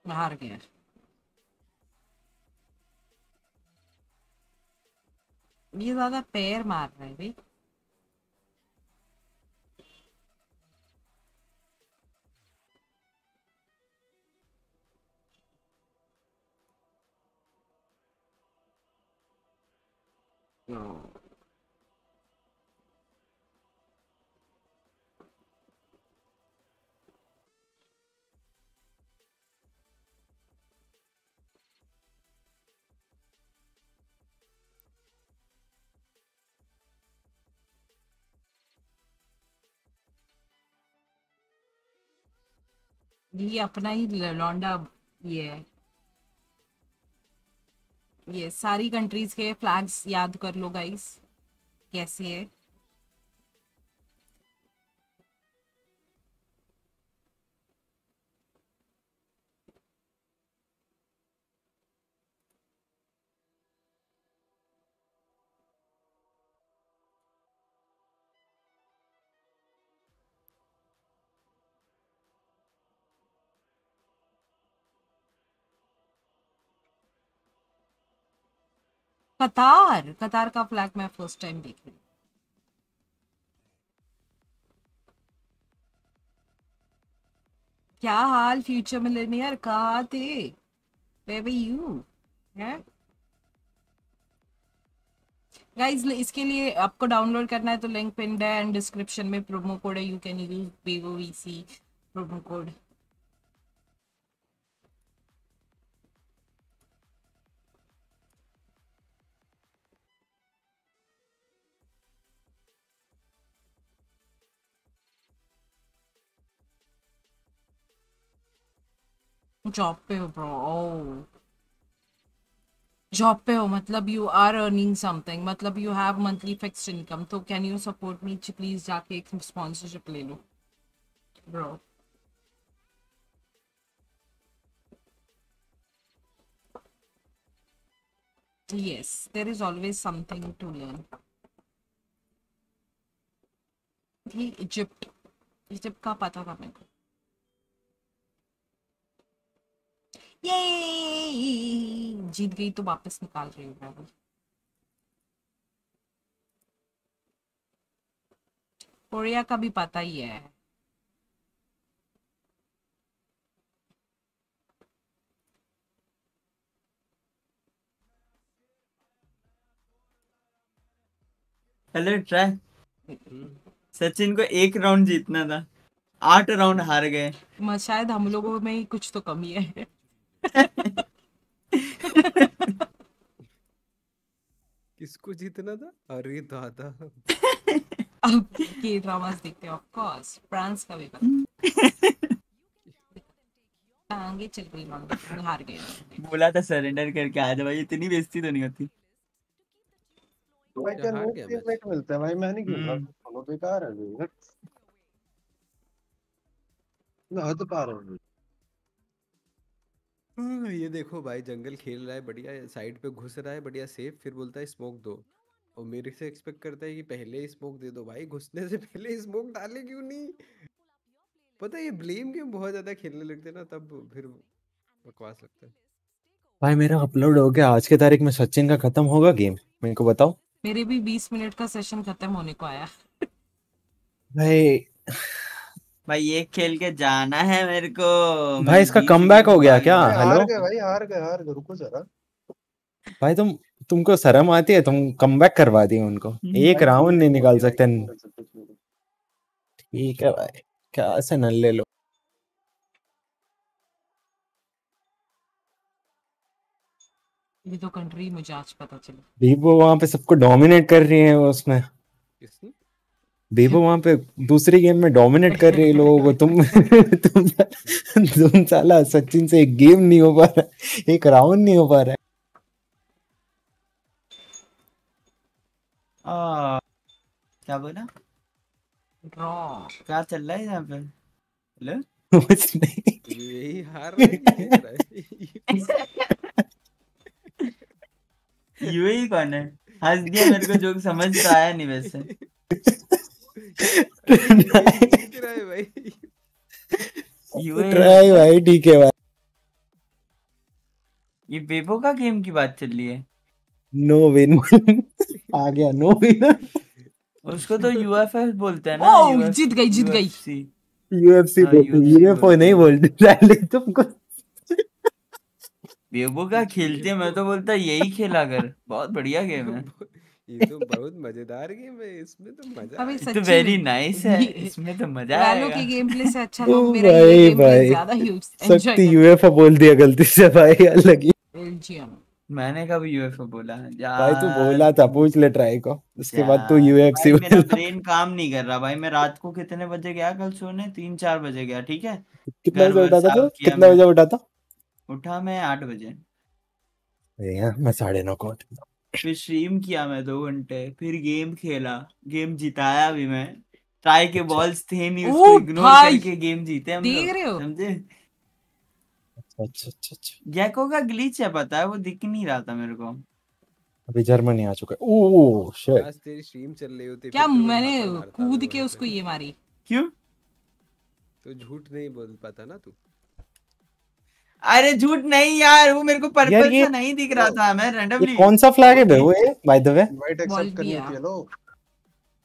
हार गया। ये ज़्यादा पैर मार रहा है भाई। No. ये अपना ही लौंडा ये है ये सारी कंट्रीज़ के फ्लैग्स याद कर लो गाइस कैसे है? कतार कतार का फ्लैग मैं फ़र्स्ट टाइम देख रही हूँ क्या हाल फ्यूचर मिलेनियर कहाँ थे were you? हैं गाइस इसके लिए आपको डाउनलोड करना है तो लिंक पिन है एंड डिस्क्रिप्शन में प्रोमो कोड है you can use Vivo VC promo code job पे हो ब्रो ओह जॉब पे हो मतलब यू आर अर्निंग समथिंग मतलब you have monthly fixed income तो can you support me please जाके एक स्पॉन्सरशिप ले लो. Bro yes, there is always something to learn. ये इजिप्ट इजिप्ट का पता था मेरे को. ये जीत गई तो वापस निकाल रही हूँ मैं। कोरिया का भी पता ही है। हेलो ट्राई सचिन को एक राउंड जीतना था। आठ राउंड हार गए। शायद हम लोगों में ही कुछ तो कमी है। किसको जीतना था? अरे दादा। अब के ड्रामास देखते हैं ऑफ़ कोर्स फ्रांस का भी पता आगे चल गई मम्मी हार गए बोला था सरेंडर करके आ जा भाई इतनी बेइज्जती तो नहीं होती। भाई क्या नो पेमेंट मिलता है भाई मैं नहीं खेल रहा। हम्म। बेकार है। हट। हद पा रहा हूँ। हाँ, ये देखो भाई जंगल खेल रहा है बढ़िया साइड पे घुस रहा है बढ़िया सेफ़ फिर बोलता है स्मोक दो। और मेरे से एक्सपेक्ट करता है कि पहले ही स्मोक दे दो भाई। घुसने से पहले ही स्मोक डाले क्यों नहीं? पता है ये ब्लेम गेम बहुत ज़्यादा खेलने लगते हैं ना तब फिर बकवास लगता है। भाई मेरा अपलोड हो गया। आज के तारीख में सचिन का खत्म होगा गेम? मेरे को बताओ। मेरे भी 20 मिनट का सेशन खत्म होने को आया। भाई भाई ये खेल के जाना है मेरे को। भाई इसका बीच कमबैक हो गया क्या? हेलो भाई हार गए हार गए रुको जरा। भाई तुम तुमको शर्म आती है तुम कमबैक करवा दिए उनको। एक राउंड नहीं निकाल सकते। ठीक है भाई क्या से नल्ले लो ये तो कंट्री मुझे आज पता चला। बीबो वहाँ पे सबको डोमिनेट कर रही है उसमें। किसने बीबो वहाँ पे दूसरी गेम में डोमिनेट कर रही है लोगों को। तुम तुम तुम साला सचिन से एक गेम नहीं हो पा रहा एक राउंड नहीं हो पा रहा है। आ, क्या बोला? क्या चल रहा है यहाँ पे? हेलो? कुछ नहीं। यही हार है है। यूएई कौन है? हंस दिया मेरे को जोक समझ तो आया नहीं वैसे। जीत भाई ट्राई भाई ठीक है भाई ये बेबो का गेम की बात चल रही है। नो विन आ गया नो विन उसको तो यूएफएफ बोलते हैं ना ओह, UF जीत गई, जीत गई। यूएफसी हाँ, बोलते यूएफओ नहीं बोलते साले तुमको बेबो का खेलते मैं तो बोलता यही खेला कर बहुत बढ़िया गेम है। ये तो बहुत मज़ेदार गेम है इसमें तो मज़ा अभी। तो सच्ची वेरी नाइस है इसमें तो मज़ा वैलो के गेम प्ले से अच्छा लोग मेरा भाई भाई। ज़्यादा यूज़ एंजॉय यूएफओ बोल दिया गलती से भाई अलग ही मैंने कभी यूएफओ बोला भाई तू बोला था पूछ ले ट्राई को। उसके बाद तू यार यूएफसी मेरा ब्रेन काम नहीं कर रहा भाई। मैं रात को कितने बजे गया कल सोने? तीन चार बजे गया ठीक है? कितने बजे उठा था तू? कितने बजे उठा था? उठा मैं आठ बजे। यार मैं साढ़े नौ को उठा। फिर स्ट्रीम किया मैं दो घंटे फिर गेम खेला गेम जिताया भी मैं। ट्राई के बॉल्स थे नहीं उसको इग्नोर करके गेम जीते हम देख लोग रहे हो? समझे? अच्छा अच्छा अच्छा अच्छा। गैको का ग्लिच है पता है? वो दिख नहीं रहा था मेरे को। अभी जर्मनी आ चुका है। ओह शिट आज तेरी स्ट्रीम चल रही होती क्या मैंने कूद के उसको ये मारी? क्यों? तो झूठ नहीं बोल पाता ना तू। अरे झूठ नहीं यार वो मेरे को पर्पल सा नहीं दिख रहा था मैं रैंडमली कौन सा फ्लैग है बे वो by the way invite accept करनी होती है। लो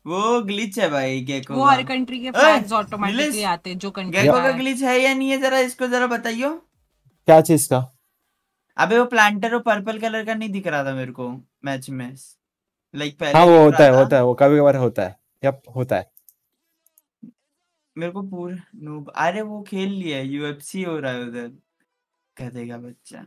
वो ग्लिच है भाई गेको वो हर कंट्री के फ्लैग्स ऑटोमेटिकली आते हैं जो कंट्री गेको का का ग्लिच है या नहीं है जरा इसको जरा बताइयो। क्या चीज़ का? अबे वो प्लांटर और पर्पल कलर का नहीं दिख रहा था मेरे को मैच में। लाइक पहले हाँ वो होता है होता है वो कभी कभार होता है। यप होता है। मेरे को पूरा नूब अरे वो खेल लिया यूएफसी हो रहा है उधर। गधे का बच्चा।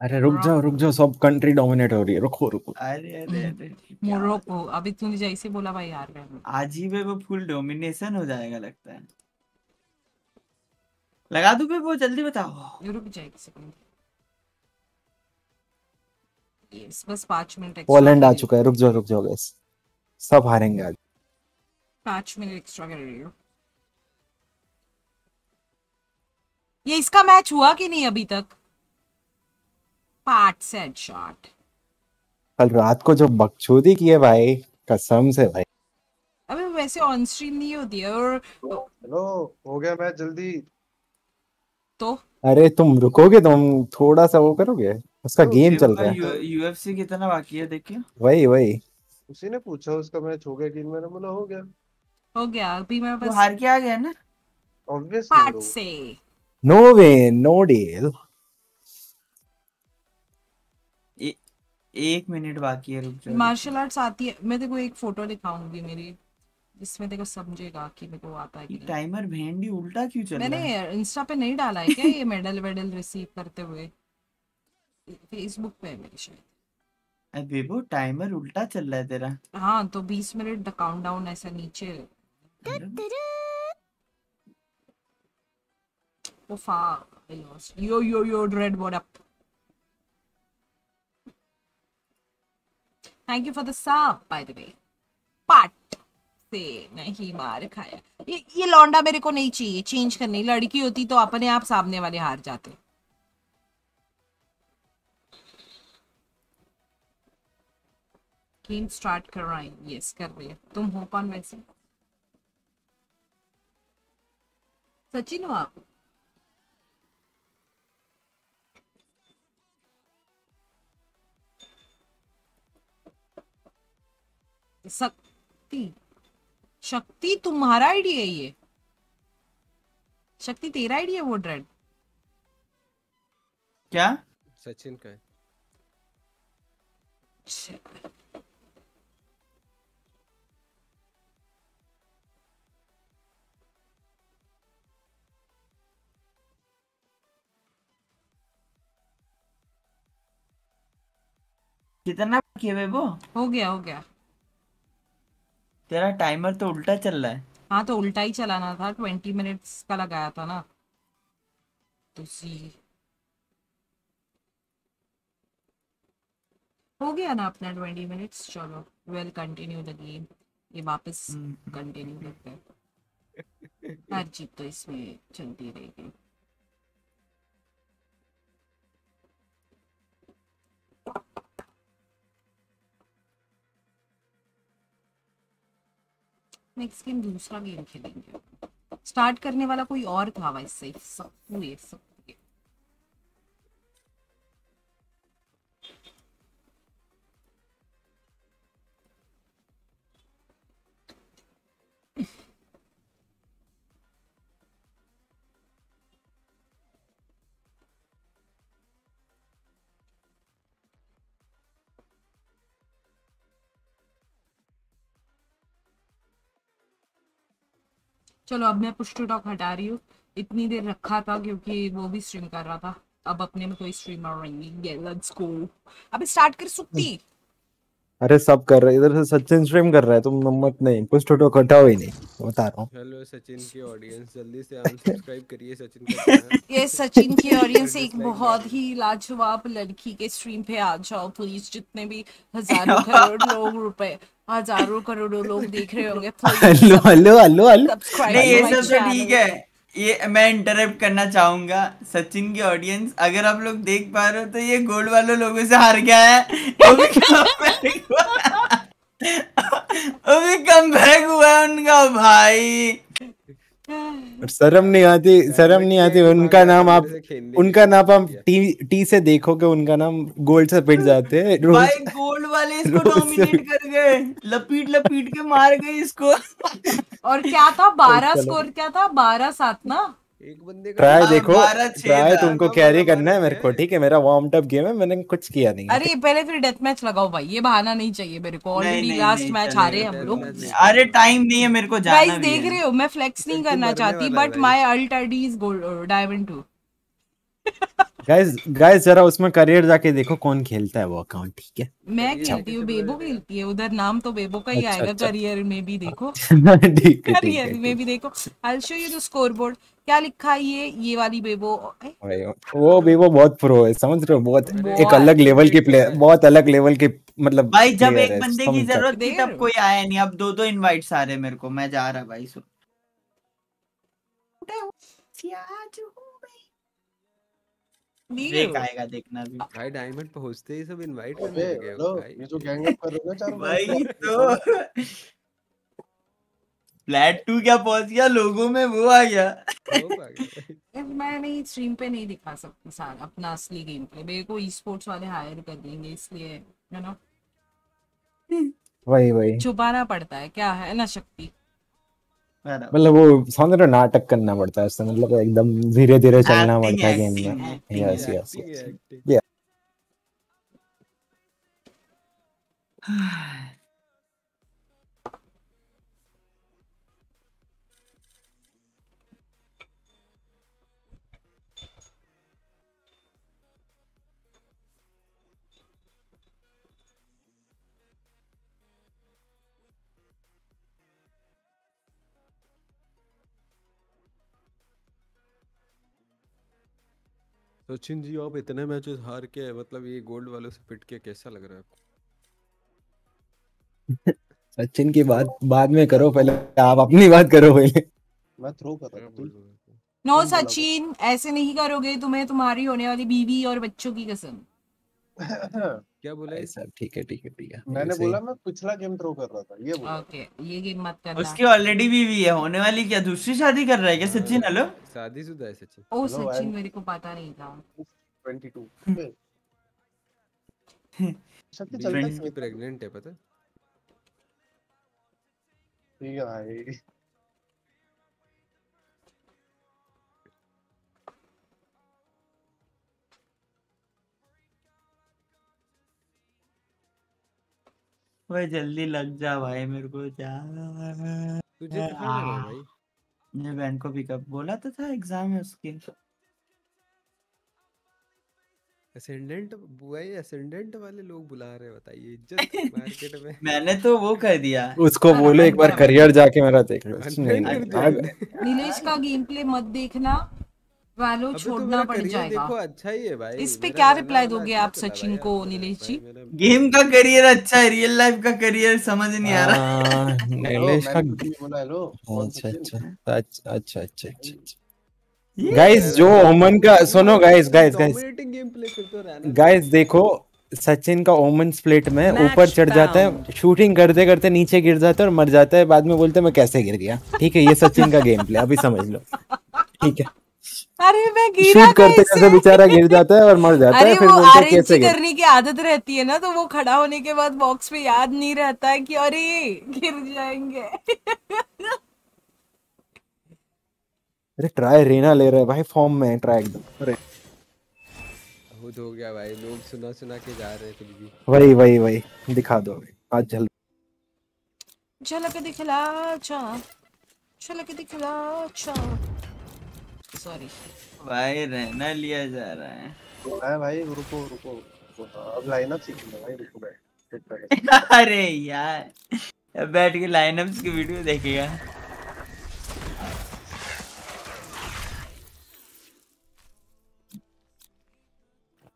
अरे रुक जाओ रुक जाओ सब कंट्री डोमिनेट हो रही है। रुको रुको। अरे अरे अरे क्या मोरक्को अभी तूने जैसे बोला भाई यार आज ही में वो फुल डोमिनेशन हो जाएगा लगता है। लगा दूँ पे वो जल्दी बताओ। रुक जा एक सेकंड यस बस पाँच मिनट एक्स्ट्रा पोलैंड आ चुका है। रुक जाओ रुक जाओ गाइस सब हारेंगे आज। पाँच मिनट एक्स्ट्रा कर रही हूँ ये इसका मैच हुआ कि नहीं अभी तक? पार्ट सेट शॉट कल रात को जो बकचोदी की है भाई कसम से भाई। अबे वैसे ऑन स्ट्रीम नहीं होती है और हेलो हो गया मैच जल्दी। तो? अरे तुम रुकोगे तुम थोड़ा सा वो करोगे? उसका तो गेम चल रहा है। यूएफसी कितना बाकी है देखिए। वही वही। उसी ने पूछा उसका मैच हो गया कि मैंने बोला हो गया। हो गया अभी मैं वो बस हार के आ गया ना? ऑब्वियसली पार्ट से। वे नो डील ए, एक मिनट बाकी है रुक जाओ। मार्शल आर्ट्स आती है। मैं तेको एक फ़ोटो दिखाऊँगी मेरी। जिसमें देखो समझेगा कि मेरे को आता है कि टाइमर भेंडी उल्टा क्यों चल रहा है? मैंने इंस्टा पे नहीं डाला है क्या ये मेडल वेडल रिसीव करते हुए? फेसबुक पे है मेरी शायद। अबे वो टाइमर उल्टा चल रहा है तेरा। हाँ तो 20 मिनट द काउंटडाउन ऐसा नीचे। ओ fuck I lost yo yo yo dread what up thank you for the sub, by the way. पट से नहीं मार खाया। ये ये लौंडा मेरे को नहीं चाहिए चेंज करनी। लड़की होती तो अपने आप सामने वाले हार जाते। गेम स्टार्ट कर रहा है। यस कर रही है। तुम हो कौन वैसे? सचिन हो आप? शक्ति शक्ति तुम्हारा आइडिया है ये। शक्ति तेरा आइडिया वो ड्रेड क्या? सचिन का है। कितना है बे वो? हो गया हो गया। तेरा टाइमर तो उल्टा चल रहा है। हाँ तो उल्टा ही चलाना था। ट्वेंटी मिनट्स का लगाया था ना। तो सी हो गया ना अपना ट्वेंटी मिनट्स चलो वेल कंटिन्यू द गेम ये वापस कंटिन्यू करते हैं। हर जीत तो इसमें चलती रहेगी। नेक्स्ट गेम दूसरा गेम खेलेंगे। स्टार्ट करने वाला कोई और था वैसे सब पूरे सब। चलो अब मैं पुश टू टॉक हटा रही हूँ। इतनी देर रखा था क्योंकि वो भी स्ट्रीम कर रहा था। अब अपने में कोई स्ट्रीमर रहेंगे लेट्स गो अबे स्टार्ट कर सुक्ति अरे सब कर रहे इधर से सचिन स्ट्रीम कर रहा है तुम मत नहीं। कुछ तो कटाओ ही नहीं। बता रहा हूँ। हेलो सचिन की ऑडियंस जल्दी से अनसब्सक्राइब करिए सचिन का ये सचिन की ऑडियंस एक बहुत ही लाजवाब लड़की के स्ट्रीम पे आ जाओ प्लीज़ जितने भी हज़ारों करोड़ लोग रुपए। हज़ारों करोड़ों लोग देख रहे होंगे हेलो हेलो हेलो हेलो। नहीं ये सब तो ठीक है। ये मैं इंटरप्ट करना चाहूँगा सचिन की ऑडियंस अगर आप लोग देख पा रहे हो तो ये गोल्ड वालों लोगों से हार गया है। वो भी कमबैक हुआ। वो भी कमबैक हुआ है उनका भाई। शर्म नहीं आती शर्म नहीं आती उनका नाम आप उनका नाम आप टी टी से देखोगे उनका नाम गोल्ड से पिट जाते हैं भाई गोल्ड वाले इसको डोमिनेट कर गए। लपीट लपीट के मार गए इसको। और क्या था? बारह स्कोर क्या था? बारह सात ना? एक बंदे का ट्राई देखो ट्राई तुमको कैरी करना है मेरे को ठीक है? मेरा वार्म अप गेम है मैंने कुछ किया नहीं अरे पहले फिर डेथ मैच लगाओ भाई ये बहाना नहीं चाहिए मेरे को ऑलरेडी लास्ट मैच हारे हम लोग। अरे टाइम नहीं है मेरे को जाना गाइस भी देख रहे हो मैं फ्लेक्स नहीं करना चाहती but my my alt ID is gold diamond 2 guys guys जरा उसमें करियर जाके देखो कौन खेलता है वो अकाउंट ठीक है? मैं खेलती हूँ बेबो खेलती है उधर नाम तो बेबो का ही अच्छा, आएगा अच्छा। करियर में भी देखो। करियर में भी देखो। I show you the scoreboard क्या लिखा है ये ये वाली बेबो? वो वो बहुत प्रो है समझ रहे हो? बहुत एक अलग लेवल की प्लेयर बहुत अलग लेवल के मतलब भाई जब एक बंदे की ज़रूरत थी तब कोई आया नहीं। अब दो दो इनवाइट्स आ रहे मेरे को मैं जा रहा भाई सो ली ब्रेक आएगा देखना भी। भाई डायमंड पहुँचते ही सब इनवाइट करने लगे हो भाई। ये जो गैंग अप कर रहे हो ना चारों भाई तो। फ्लैट टू क्या पहुँच गया? लोगों में वो आ गया। मैं नहीं स्ट्रीम पे नहीं दिखा सकती सारा अपना असली गेम प्ले मेरे को ई स्पोर्ट्स वाले हायर कर देंगे इसलिए यू नो वही वही। छुपाना पड़ता है क्या है? ना शक्ति। मतलब वो समझ रहे हो नाटक करना पड़ता है उससे मतलब एकदम धीरे धीरे चलना Acting, पड़ता है गेम acting, में acting, yes yes Sachin ji आप इतने मैचेस हार के मतलब ये गोल्ड वालों से पिट के कैसा लग रहा है आपको? सचिन की बात बाद में करो पहले आप अपनी बात करो पहले। मैं थ्रो कर रहा हूँ? नो सचिन ऐसे नहीं करोगे तुम्हें तुम्हारी होने वाली बीवी और बच्चों की कसम। क्या बोला साहब ठीक है ठीक है ठीक है। मैंने बोला मैं पिछला गेम थ्रो कर रहा था ये बोला। ओके ये गेम मत करना। उसकी ऑलरेडी बीवी है होने वाली क्या दूसरी शादी कर रहा है क्या सचिन? हेलो? शादीशुदा है सचिन। ओ सचिन मेरे को पता नहीं था। 22 अबे, शक्ति चलता फ्रेंड्स है। की प्रेग्नेंट है पता है? ठीक है भाई। भाई जल्दी लग जा भाई मेरे को जा। तुझे कहाँ जाना भाई? मेरे बहन को पिकअप बोला तो था एग्ज़ाम है उसकी। असेंडेंट बुआ ये असेंडेंट वाले लोग बुला रहे बताइए इज़्ज़त मार्केट में। मैंने तो वो कर दिया। उसको बोलो एक बार करियर जाके मेरा देख लो। नीलेश का गेम प्ले मत देखना। वालो अबे तो छोड़ना पड़ जाएगा। देखो अच्छा ही है भाई इस पे क्या रिप्लाई दोगे अच्छा आप सचिन को यार, नीलेश जी? गेम का करियर अच्छा है रियल लाइफ का करियर समझ नहीं आ रहा। नीलेश का हेलो कौन अच्छा अच्छा अच्छा अच्छा अच्छा अच्छा गाइस जो ओमन का सुनो guys guys guys game play फिर तो गाइस देखो सचिन का ओमन स्प्लिट में ऊपर चढ़ जाता है शूटिंग करते करते नीचे गिर जाता है और मर जाता है बाद में बोलते हैं, मैं कैसे गिर गया? ठीक है ये सचिन का गेम प्ले अभी समझ लो। ठीक है। अरे मैं गिरा शूट करते करते बेचारा गिर जाता है और मर जाता अरे है फिर वो बोलते कैसे गिर करने की आदत रहती है ना तो वो खड़ा होने के बाद बॉक्स में याद नहीं रहता है कि अरे गिर जाएँगे। अरे ट्राई रेना ले रहा है भाई फॉर्म में ट्राई एकदम। अरे। खुद हो गया भाई लोग सुना सुना के जा रहे हैं कुछ भी। वही वही वही दिखा दो अभी आज जल झलक दिखला चा झलक दिखला चा सॉरी भाई रहना लिया जा रहा है। है भाई रुको रुको रुको। अब लाइनअप सीखेंगे भाई रुको बैठ अरे यार अब बैठ के लाइनअप्स की वीडियो देखेगा।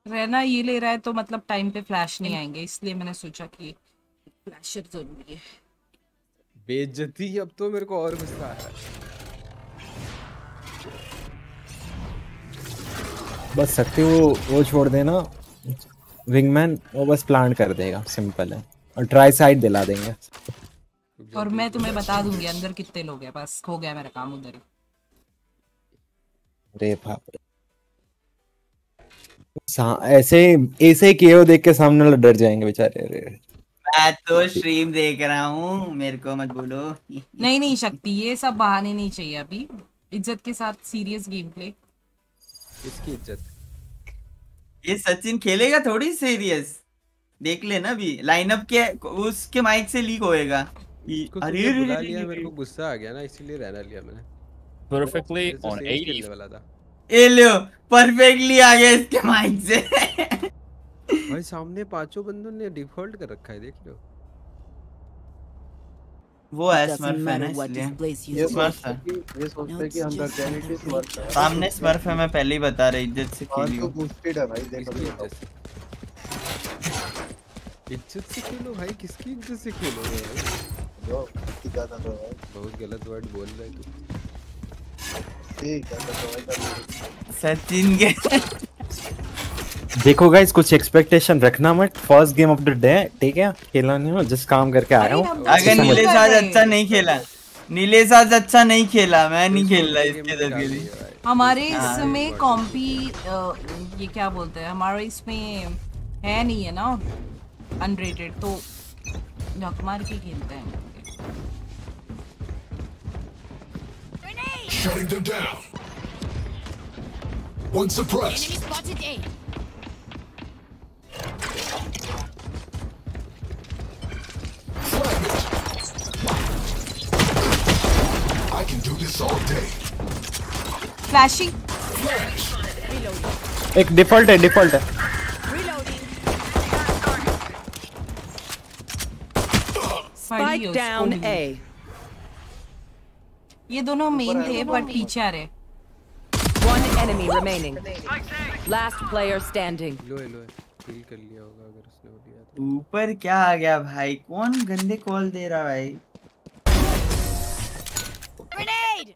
रहना ये ले रहा है तो मतलब टाइम पे फ्लैश नहीं आएँगे इसलिए मैंने सोचा कि फ्लैशर ज़रूरी है। बेइज्जती अब तो मेरे को और गुस्सा आ रहा है। बस सकते वो वो छोड़ देना। विंगमैन वो बस प्लांट कर देगा सिंपल है। और ट्राई साइड दिला देंगे। और मैं तुम्हें बता दूँगी अंदर कितने लोग हैं बस हो गया मेरा काम उधर ही। अरे बाप रे। ऐसे ऐसे ही किए देख के सामने वाले डर जाएँगे बेचारे अरे। मैं तो स्ट्रीम देख रहा हूँ मेरे को मत बोलो। नहीं नहीं शक्ति ये सब बहाने नहीं चाहिए अभी। इज़्ज़त के साथ सीरियस गेम प्ले इसकी इज़्ज़त? ये सचिन खेलेगा थोड़ी सीरियस देख लेना अभी। लाइनअप के उसके माइक से लीक होएगा। अरे मेरे को गुस्सा आ गया ना इसीलिए रहना लिया मैंने। Perfectly sage 80. खेलने वाला था। ये लो परफेक्टली आ गया इसके माइक से। भाई सामने पाँचों बंदों ने डिफ़ॉल्ट कर रखा है देख लो। वो है स्मर्फ है ना इसलिए। ये स्मर्फ है। सोचते कि ये सोचते हैं कि हम स्मर्फ है सामने स्मर्फ है मैं पहले ही बता रहा इज़्ज़त से हाँ खेलियो। तो बूस्टेड है भाई देखो किसकी इज़्ज़त से इज़्ज़त से खेलो भाई किसकी इज़्ज़त से खेलोगे भाई? जो कितनी ज़्यादा तो है। बहुत गलत वर्ड बोल रहे तू ठीक है तो भाई सचिन के देखो गाइस कुछ एक्सपेक्टेशन रखना मत। First game of the day ठीक है? खेलना नहीं हो जिस काम करके आया हूँ। अगर नीलेश आज अच्छा नहीं खेला। नीलेश आज अच्छा नहीं खेला। मैं नहीं खेल रहा इसके दर के लिए। हमारे हाँ, इसमें कॉम्पी ये क्या बोलते हैं? हमारे इसमें है नहीं है ना? अनरेटेड तो झक मार के खेलते हैं। Shutting them down. One suppressed. Enemy spotted A. I can do this all day. Flashing एक डिफॉल्ट है डिफॉल्ट है Spike down A. ये दोनों मेन थे बट पीछे आ रहे One enemy remaining. Last player standing. लो है लो फील कर लिया होगा अगर उसने वो लिया तो। ऊपर क्या आ गया भाई? कौन गंदे कॉल दे रहा भाई?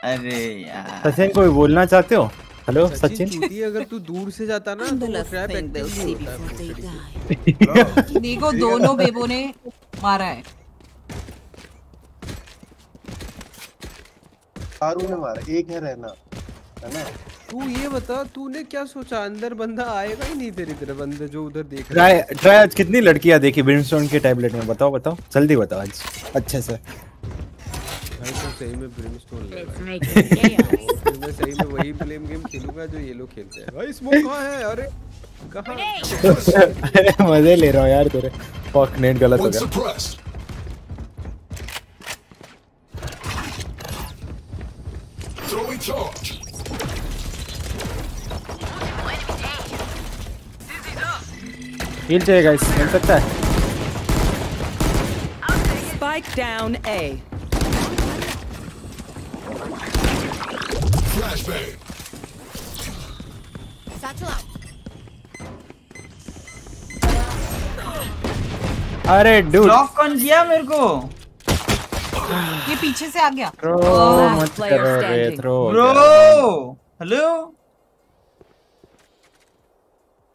अरे यार। सचिन कोई बोलना चाहते हो? हेलो सचिन अगर तू दूर से जाता ना तो ट्रैप एक्टिव। देखो दोनों बेबो ने मारा है। चारों ने मारा एक है रहना। है ना तू ये बता तूने क्या सोचा? अंदर बंदा आएगा ही नहीं तेरी तरफ़ बंदे जो उधर देख रहा ट्राई ट्राई आज कितनी लड़कियाँ देखी ब्रिमस्टोन के टैबलेट में? बताओ बताओ। जल्दी बताओ आज। अच्छे से। भाई तो सही में ब्रिमस्टोन ले Let's रहा make it chaos. है फिर मैं सही में वही ब्लेम गेम खेलूँगा जो ये लोग खेलते हैं। भाई स्मोक कहाँ है? अरे कहाँ? अरे। मज़े ले रहा हूँ यार तेरे। फक नेट गलत हो गया. Throwing charge. हील चाहिए गाइस मिल सकता है. Flashbang. Satchel out. अरे डूड ब्लॉक कौन किया मेरे को? ये पीछे से आ गया। Last मत करो रे थ्रो ब्रो हेलो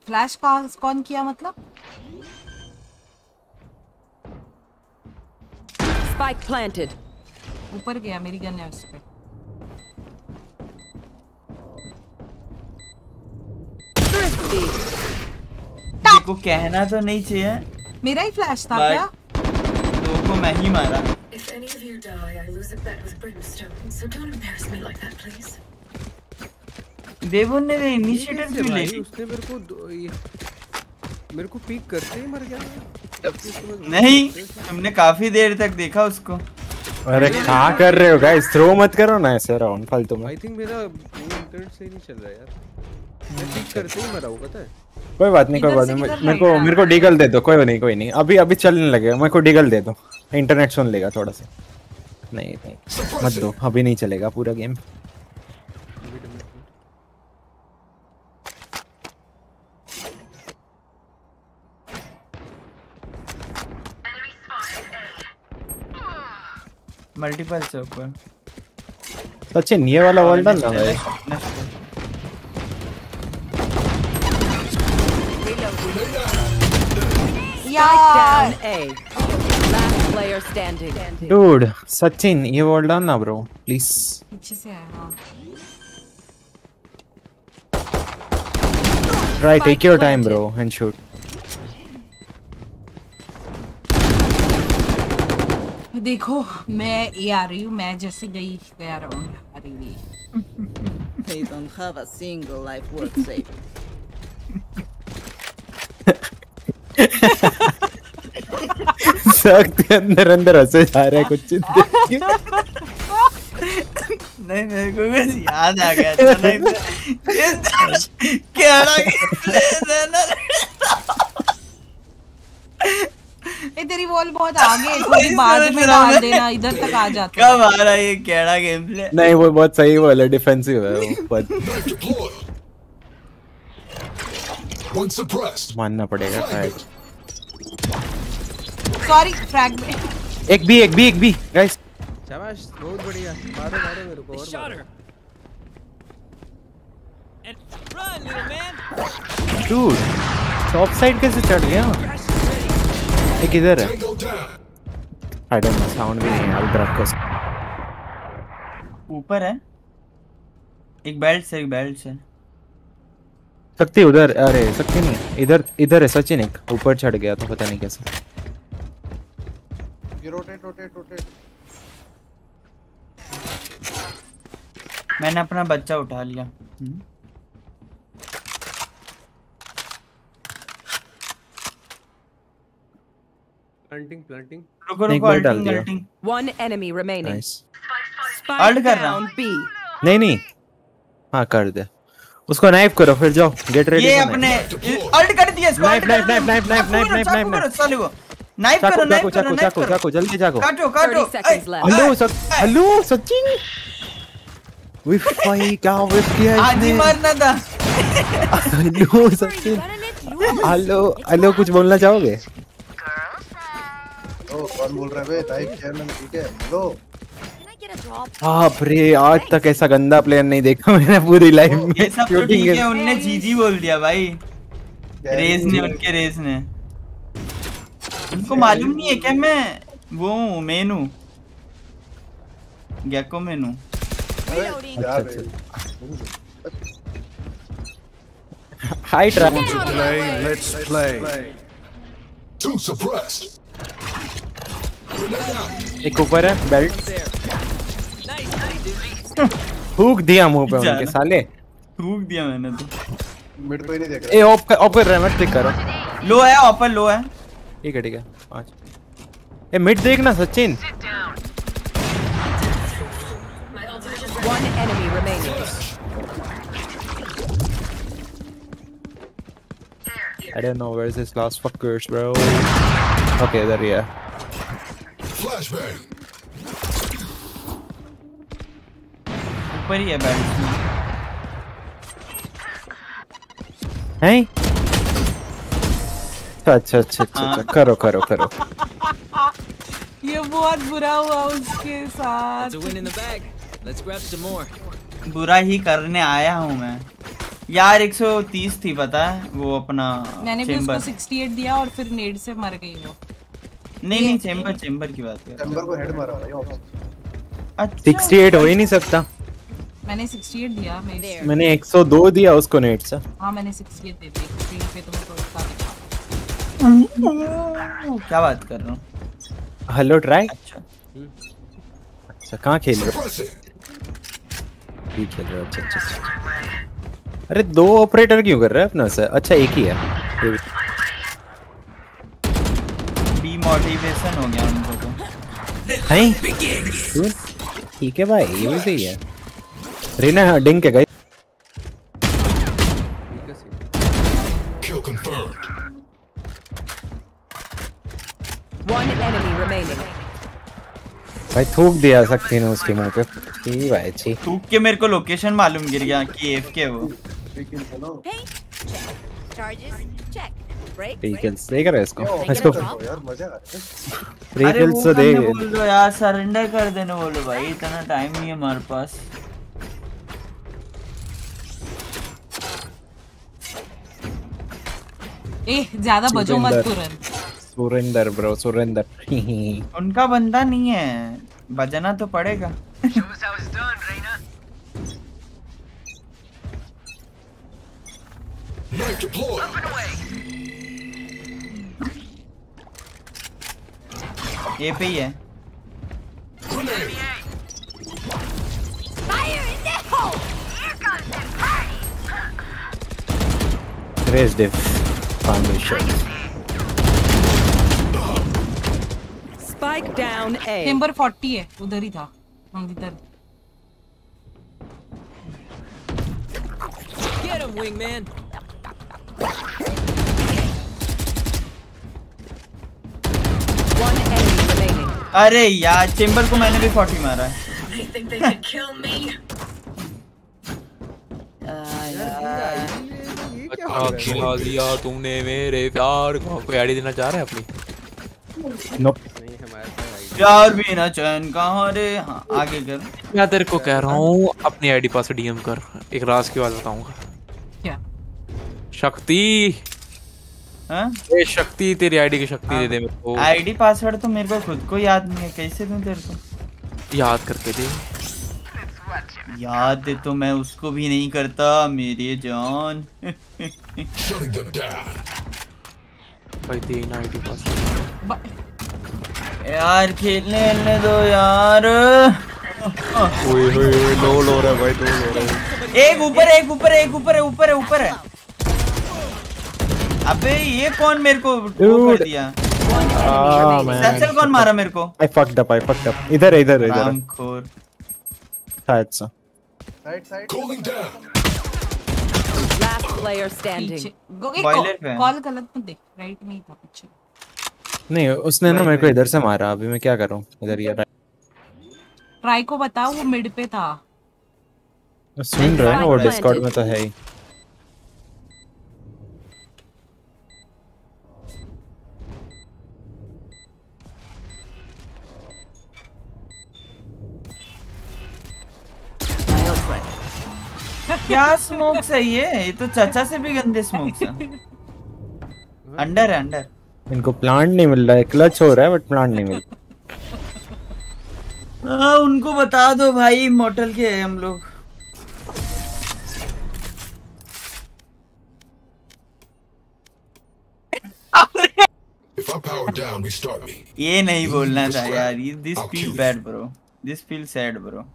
फ्लैश कौन किया मतलब Spike planted. ऊपर गया मेरी गन है उस पे Thrifty. देखो कहना तो नहीं चाहिए मेरा ही फ्लैश था क्या दो को मैं ही मारा If any of you die, I lose a bet with Brimstone, so don't embarrass me like that, please. देवो ने इनिशिएटिव क्यों ले ली। उसने मेरे को मेरे को पीक करते ही मर गया नहीं तुमने काफ़ी देर तक देखा उसको। अरे क्या कर रहे हो गाइस थ्रो मत करो ना ऐसे राउंड फालतू में। आई थिंक मेरा इंटरनेट सही नहीं चल रहा यार। मैं ठीक करते ही मरा हूँ पता है? कोई बात नहीं कोई बात नहीं। मेरे को मेरे को डिगल दे दो कोई नहीं कोई नहीं। अभी अभी चलने लगेगा मेरे को डिगल दे दो। इंटरनेट सुन लेगा थोड़ा सा। नहीं नहीं। मत दो अभी नहीं चलेगा पूरा गेम मल्टीपल से ऊपर। सचिन ये वाला वर्ल्ड ना भाई। यार। Down A. Last player standing. Dude Sachin ये वर्ल्ड ना ब्रो प्लीज़ पीछे से आया try take your time bro and देखो मैं ये आ रही हूँ मैं जैसे गई गया राउंड आ रही They don't have a single life worth saving. सख्त के अंदर अंदर हंसे जा रहा है कुछ नहीं मेरे को बस याद आ गया था नहीं तो क्या ए तेरी बॉल बहुत आगे है थोड़ी बाद में डाल देना इधर तक आ जाता कब आ रहा है ये केड़ा गेम प्ले नहीं वो बहुत सही वाला डिफेंसिव है वो suppressed. मानना पड़ेगा शायद। सॉरी फ्रैग में। एक भी एक भी एक भी गाइस शाबाश बहुत बढ़िया। मारो मारो मेरे को और मारो। run, little man. Dude top side कैसे चढ़ गया? एक इधर है आई डोंट नो साउंड भी नहीं है अभी रख को ऊपर है? एक बेल्ट से एक बेल्ट से शक्ति उधर अरे शक्ति नहीं इधर इधर है सचिन एक ऊपर चढ़ गया तो पता नहीं कैसे। You rotate, rotate, rotate. मैंने अपना बच्चा उठा लिया। प्लांटिंग प्लांटिंग रुको रुको अल्टिंग दिया। Ulting One enemy remaining. Nice Ult कर रहा down B. नहीं नहीं। हाँ कर दे। उसको नाइफ करो फिर जाओ। गेट रेडी ये अपने अल्ट कर दिया इसको knife, चाकू knife, करो, knife, चाकू knife, करो, knife. साले को नाइफ करो नाइफ करो। चाकू नाइफ चाकू करो चाकू जल्दी चाकू काटो काटो। 30 seconds left. हेलो सच हेलो सचिन। विफ भाई क्या विफ किया आज ही इसने मारना था। हेलो सचिन। हेलो हेलो कुछ बोलना चाहोगे? ओ कौन बोल रहा है? बे टाइप ठीक है लो बाप रे आज तक ऐसा गंदा प्लेयर नहीं देखा मैंने पूरी लाइफ में। ये सब तो ठीक है उनने जीजी बोल दिया भाई। रेस ने उनके रेस ने। उनको मालूम नहीं है क्या मैं? वो हूँ मेन हूँ। गैको मेन हूँ। अच्छा अच्छा। High track Want to play? Let's play. Two suppressed. एक ऊपर है बेल्ट हुक दिया मुँह पे उनके साले। थूक दिया मैंने तो। मिड पे नहीं देख रहा। ए ऑफ़ कर ऑफ़ कर रहा है मत क्लिक करो लो है। ऑपर लो है ठीक है ठीक है पाँच। ए मिड देखना Sachin. One enemy remaining. I don't know where's this last fuckers bro okay there he है Flashbang. ऊपर ही है बेल्ट में हैं अच्छा अच्छा अच्छा अच्छा करो करो करो ये बहुत बुरा हुआ उसके साथ. बुरा ही करने आया हूँ मैं। यार 130 थी पता? है वो अपना मैंने भी उसको 68 दिया और फिर नेड से मर गई वो। नहीं नहीं चेम्बर चेम्बर की बात कर चैम्बर को हेड मारा भाई ऑफ़ अच्छा 68 हो ही नहीं सकता। मैंने 68 दिया मेरे मैंने 102 दिया उसको नेट से। हाँ मैंने 68 दे दी स्क्रीन पे तुमको इसका दिखा। क्या बात कर रहा हूँ? हेलो ट्राई अच्छा। अच्छा कहाँ खेल रहे हो? ठीक खेल रहे हो अच्छा अच्छा अच्छा। अरे दो ऑपरेटर क्यों कर रहा है अपना से? अच्छा एक ही है। मोटिवेशन हो गया उनको तो। नहीं। ठीक है भाई ये भी सही है। रीना है डिंग के गाइस भाई थूक दिया सकती ने उसके मुँह पे ठीक भाई अच्छी। थूक के मेरे को लोकेशन मालूम गिर गया कि एफके वो। लेकिन हेलो चार्जेस चेक देख रहा है इसको इसको यार मज़ा आ रहा है। फ्री अरे किल्स वो तो दे बोल दो यार सरेंडर कर देने बोलो भाई इतना टाइम नहीं है हमारे पास। ए ज़्यादा बजो मत सुरेंदर। तुरंत। सुरेंदर ब्रो सुरेंदर उनका बंदा नहीं है। बजना तो पड़ेगा। Knife deployed. ये पे ही है Fire in the hole! Here comes the party! Raze diff foundation Spike down A. Timber 40 है उधर ही था हम इधर Get him, wingman. One enemy remaining. अरे यार चेम्बर को मैंने भी 40 मारा है. अच्छा खिला दिया तुमने मेरे प्यार को कोई आईडी देना चाह रहा है अपनी नोप नहीं हमारे पास प्यार भी ना चैन कहाँ रे हाँ आगे कर। मैं तेरे को कह रहा हूँ अपनी आईडी पास डीएम कर। एक राज की बात बताऊँगा। क्या? शक्ति! हाँ? ए शक्ति तेरी आईडी की शक्ति दे दे मेरे को। आईडी पासवर्ड तो मेरे को खुद को याद नहीं है। कैसे दूँ तेरे को? याद करके दे। याद तो मैं उसको भी नहीं करता मेरे जान. भाई देना आईडी पास यार खेलने खेलने दो यार। ओए ओए लो लो रे भाई लो लो रे एक ऊपर एक ऊपर एक ऊपर है ऊपर है ऊपर। है अबे ये कौन मेरे को कर दिया? Ah, कौन मारा मेरे को? I fucked up, I fucked up. इधर इधर इधर। रामखोर। शायद से। Side side Calling down. Last player standing. पीछे गो- एक Boiler पे है। कॉल गलत मत देख। राइट में ही था पीछे। नहीं उसने ना मेरे को इधर से मारा अभी मैं क्या करूँ? इधर ये ट्राई को बताओ वो मिड पे था। सुन रहा है ना वो डिस्कॉर्ड में तो है ही। क्या स्मोक है ये? ये तो चाचा से भी गंदे स्मोक है। अंडर है अंडर। इनको प्लांट नहीं मिल रहा है। क्लच हो रहा है बट प्लांट नहीं मिल हाँ उनको बता दो भाई मोटल के हैं हम लोग। If I power down, restart me. ये नहीं बोलना था यार this feel bad bro this feel sad bro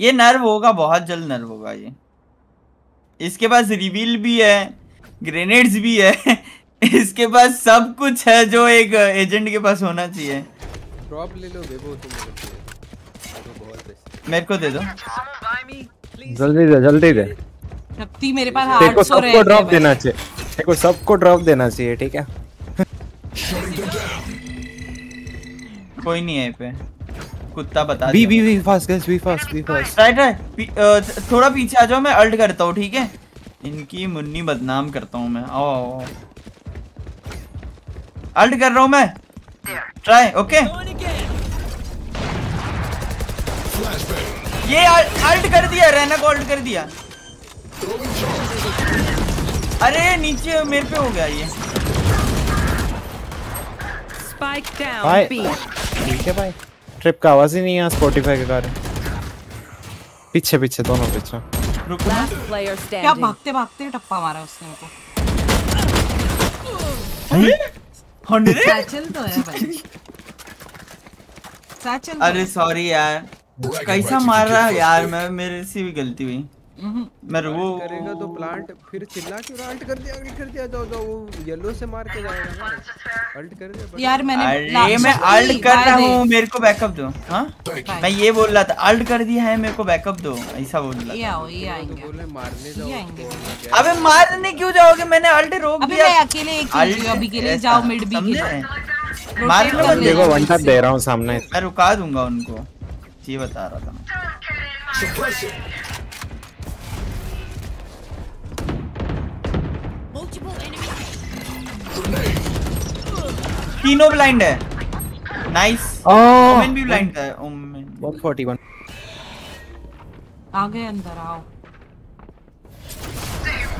ये नर्व होगा बहुत जल्द नर्व होगा ये। इसके पास रिवील भी है ग्रेनेड्स भी है इसके पास सब कुछ है जो एक एजेंट के पास होना चाहिए। ड्रॉप ले लो बेबो तुम तो मेरे को दे दो। जल्दी दे जल्दी दे। शक्ति मेरे पास देखो 800 रह सबको ड्रॉप देना चाहिए। देखो सबको ड्रॉप देना चाहिए ठीक है? कोई नहीं है पे। कुत्ता बता be be be fast guys be fast be fast right right थोड़ा पीछे आ जाओ मैं अल्ट करता हूँ ठीक है? इनकी मुन्नी बदनाम करता हूँ मैं। आओ। अल्ट कर रहा हूँ मैं। Try okay? ये अल्ट कर दिया रैना को अल्ट कर दिया। अरे नीचे मेरे पे हो गया ये। Down भाई B. ठीक है भाई ट्रिप का आवाज़ ही नहीं है स्पॉटिफाई के कारण पीछे पीछे दोनों पीछे। क्या भागते भागते टप्पा मारा उसने मेरे को? तो है भाई। सैचल तो अरे सॉरी यार। कैसा मार रहा यार मैं मेरे से भी गलती हुई। मैं वो करेगा तो प्लांट फिर चिल्ला क्यों रहा? अल्ट कर दिया अल्ट कर दिया जाओ जाओ वो येलो से मार के जाएगा ना। अल्ट कर दिया यार मैंने अरे मैं अल्ट कर रहा हूँ मेरे को बैकअप दो हाँ? मैं ये बोल रहा था अल्ट कर दिया है मेरे को बैकअप दो ऐसा बोल रहा था। ये आओ ये आएँगे। बोले मारने जाओ अबे मारने क्यों जाओगे? मैंने अल्ट रोक अभी दिया। मैं अकेले एक ही हूँ, अभी के लिए जाओ मिड बी के मार लो देखो वन टैप दे रहा हूँ सामने। मैं रुका दूँगा उनको ये बता रहा था तीनों ब्लाइंड है। नाइस. ओमेन भी ब्लाइंड है ओमेन 141 आ गए अंदर आओ।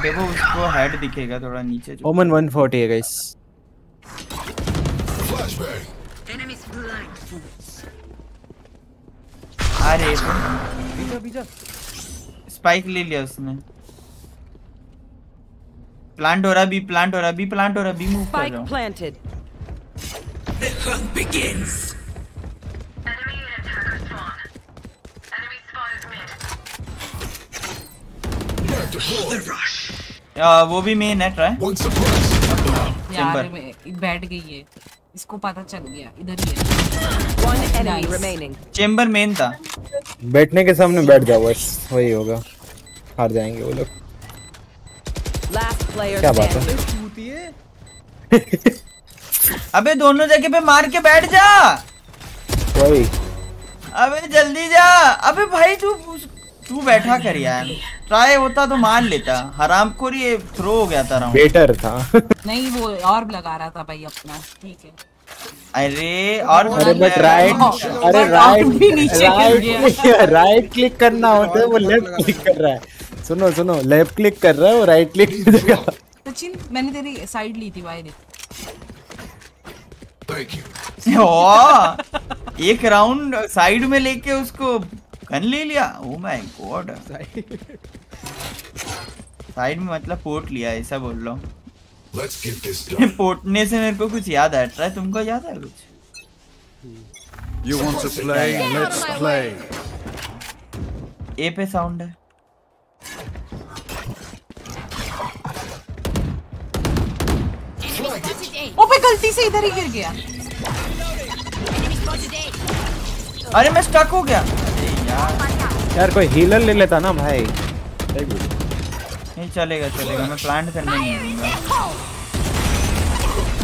देखो उसको हेड दिखेगा थोड़ा नीचे जो। ओमन 140 है गाइस अरे बीजा बीजा। स्पाइक ले लिया उसने। प्लांट हो रहा बी प्लांट हो रहा बी प्लांट हो रहा बी मूव कर रहा हूँ rush. आ, वो भी मेन है ट्राई यार मैं- बैठ गई है। इसको पता चल गया इधर ही है। Enemy Nice. remaining. Chamber main था। बैठने के सामने बैठ जाओ बस वही होगा। हार जाएँगे वो लोग। Last player क्या बात है? अबे दोनों जगह पे मार के बैठ जा। वही। अबे जल्दी जा। अबे भाई तू तू बैठा कर यार। ट्राई होता तो मार लेता। हराम को ये थ्रो हो गया था बेटर था। नहीं वो और लगा रहा था भाई अपना। ठीक है। अरे और अरे बट राइट अरे Round भी नीचे राइट राइट क्लिक करना होता है वो लेफ़्ट क्लिक कर रहा है। सुनो सुनो लेफ़्ट क्लिक कर रहा है वो राइट क्लिक सचिन मैंने तेरी साइड ली थी भाई ने ओ, एक राउंड साइड में लेके उसको गन ले लिया? ओ माय गॉड साइड में मतलब पोर्ट लिया ऐसा बोल रहा हूँ. पोर्टने से मेरे को कुछ याद आया ट्राई तुमको याद है कुछ? You want to play? Let's play. ए पे साउंड है। ओबे गलती से इधर ही गिर गया। अरे मैं स्टक हो गया। यार यार कोई हीलर ले लेता ना भाई। नहीं चलेगा चलेगा मैं प्लांट करने नहीं दूँगा।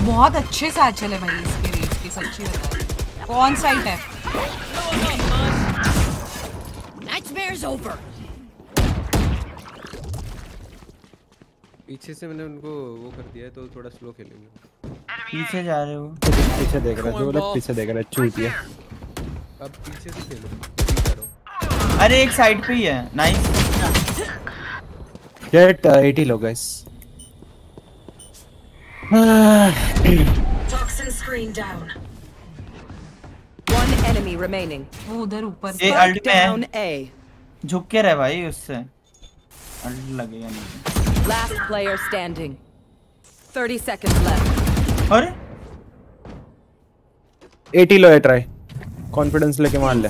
बहुत अच्छे से आज चले भाई इसके रेट की सच्ची बता कौन साइट है? Nightmare's over. पीछे से मैंने उनको वो कर दिया है तो थोड़ा स्लो खेलेंगे। पीछे जा रहे हो। पीछे देख रहा है जो लोग पीछे देख रहा है चूतिया अब पीछे से खेलो। अरे एक साइड पे ही है। नाइस जेट 80 लो guys Toxin screen down. One enemy remaining. वो उधर ऊपर Spike अल्ट में down है झुक के रहे भाई उससे। अल्ट लगेगा नहीं? Last player standing. 30 seconds left. अरे 80 लो है ट्राई कॉन्फिडेंस लेके मार ले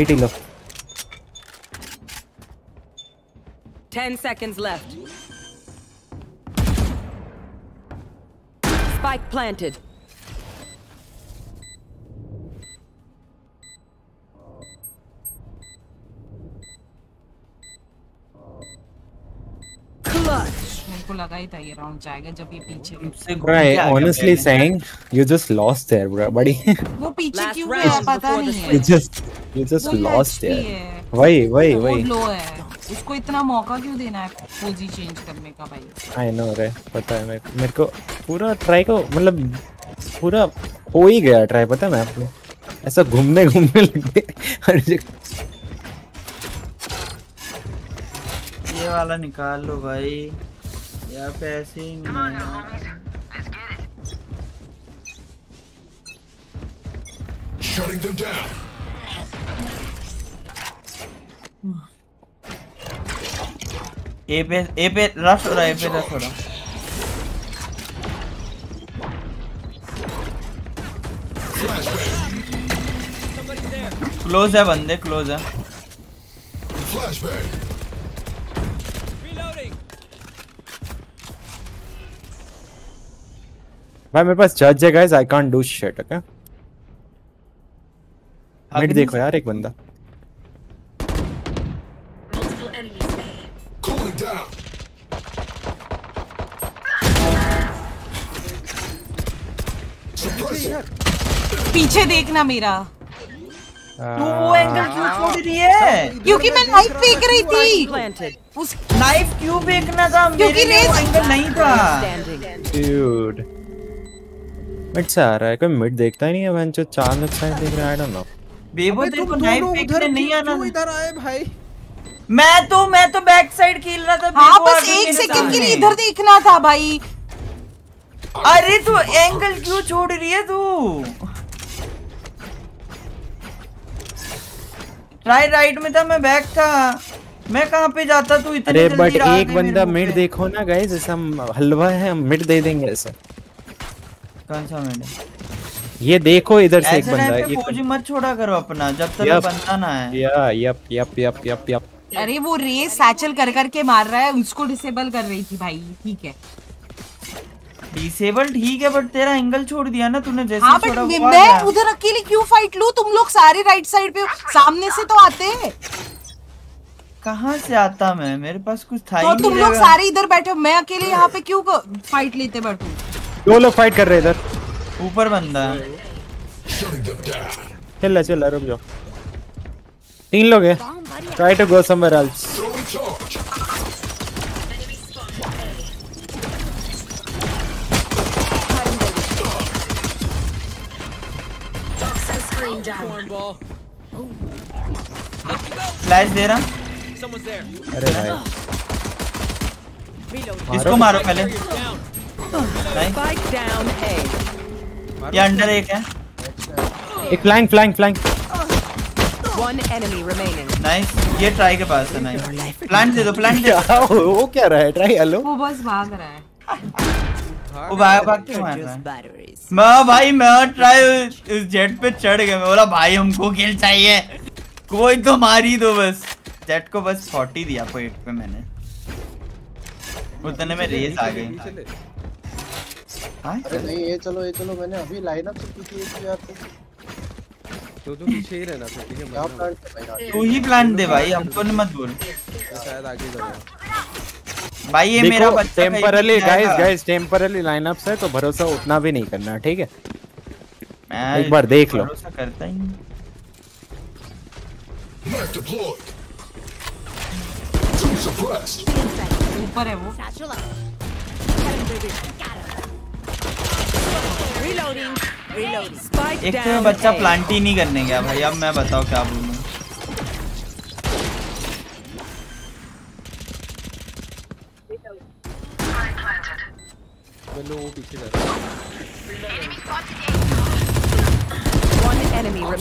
एटी लो 10 seconds left. Spike planted. को लगा ही था ये राउंड जाएगा जब ये पीछे Bro, I honestly saying you just lost there, bro, buddy. वो पीछे Last क्यों round गया पता before the you just you just lost there. वही वही वही। लो है। उसको इतना मौका क्यों देना है पोजी चेंज करने का भाई? आई नो रे पता है मेरे मेरे को पूरा ट्राई को मतलब पूरा हो ही गया ट्राई पता है मैं आपको ऐसा घूमने घूमने लग गए ये वाला निकाल लो भाई। यहाँ पे ऐसे ही नहीं है। Shutting them down. ए पे ए पे रश हो रहा है ए पे रश हो रहा है। क्लोज है बंदे क्लोज है। भाई मेरे पास जज है guys I can't do shit okay mid देखो यार एक बंदा। पीछे देखना मेरा। तो वो एंगल क्यों छोड़ रही है। क्योंकि मैं नाइफ फेंक रही थी। उस नाइफ क्यों फेंकना था? मेरे रेस एंगल नहीं था। ड्यूड मिड से आ रहा है कोई मिड देखता ही नहीं है बेंचो चार लोग साइड देख रहे हैं आई डोंट नो बेबो तेरे को नाइफ फेंकने नहीं आना। था। इधर आए भाई? मैं तो मैं तो बैक साइड खेल रहा था हाँ बस आगे एक सेकंड के लिए इधर देखना था भाई। अरे तू एंगल क्यों छोड़ रही है तू? ट्राई राइट में था मैं बैक था। मैं कहाँ पे जाता तू इतनी अरे बट एक बंदा मिड देखो ना गाइस जैसे हम हलवा है हम मिड दे देंगे ऐसा। कौन सा मिड ये देखो इधर से एक बंदा है फौजी मत छोड़ा करो अपना जब तक। बनता ना है या yup yup yup yup yup. अरे वो रेस सैचल कर करके मार रहा है उसको डिसेबल कर रही थी भाई ठीक है। डिसेबल ठीक है बट तेरा एंगल छोड़ दिया ना तूने जैसे हाँ छोड़ा मैं मैं उधर अकेले क्यों फाइट लूँ? तुम लोग सारे राइट साइड पे सामने से तो आते हैं। कहाँ से आता मैं? मेरे पास कुछ था ही तो तुम लोग सारे इधर बैठे हो मैं अकेले यहाँ पे क्यों फाइट लेते बैठू? दो लोग फाइट कर रहे इधर। ऊपर बंदा चल चल रुक जाओ। तीन लोग हैं। Try to go somewhere else flash दे रहा अरे भाई। इसको मारो पहले। A. ये अंडर एक है। एक flank flank flank One enemy remaining. Nice ये ट्राई के पास है नाइस प्लांट दे दो प्लांट दे दो। वो क्या रहा है? ट्राई हेलो वो बस भाग रहा है। वो भाग भाग के मार रहा है? मैं भाई मैं ट्राई इस जेट पे चढ़ गया। मैं बोला भाई हमको किल चाहिए। कोई तो मार ही दो बस। जेट को बस 40 दिया पॉइंट पे मैंने। उतने में रेस आ गई? अरे नहीं ये चलो ये चलो मैंने अभी लाइन अप की थी एक यार तो। तो पीछे ही रहना फिर ठीक है क्या प्लान भाई तू ही प्लान दे भाई हमको नहीं मत बोल। शायद आगे जाएगा भाई ये मेरा बच्चा गाइस। गाइस टेम्परली लाइनअप्स है तो भरोसा उतना भी नहीं करना ठीक है? एक बार देख लो। भरोसा करता ही नहीं. ऊपर है वो। Reloading. Reloading. Spike एक तो बच्चा प्लांट ही नहीं करने गया भाई अब मैं बताओ क्या बोलूँ। पीछे जा.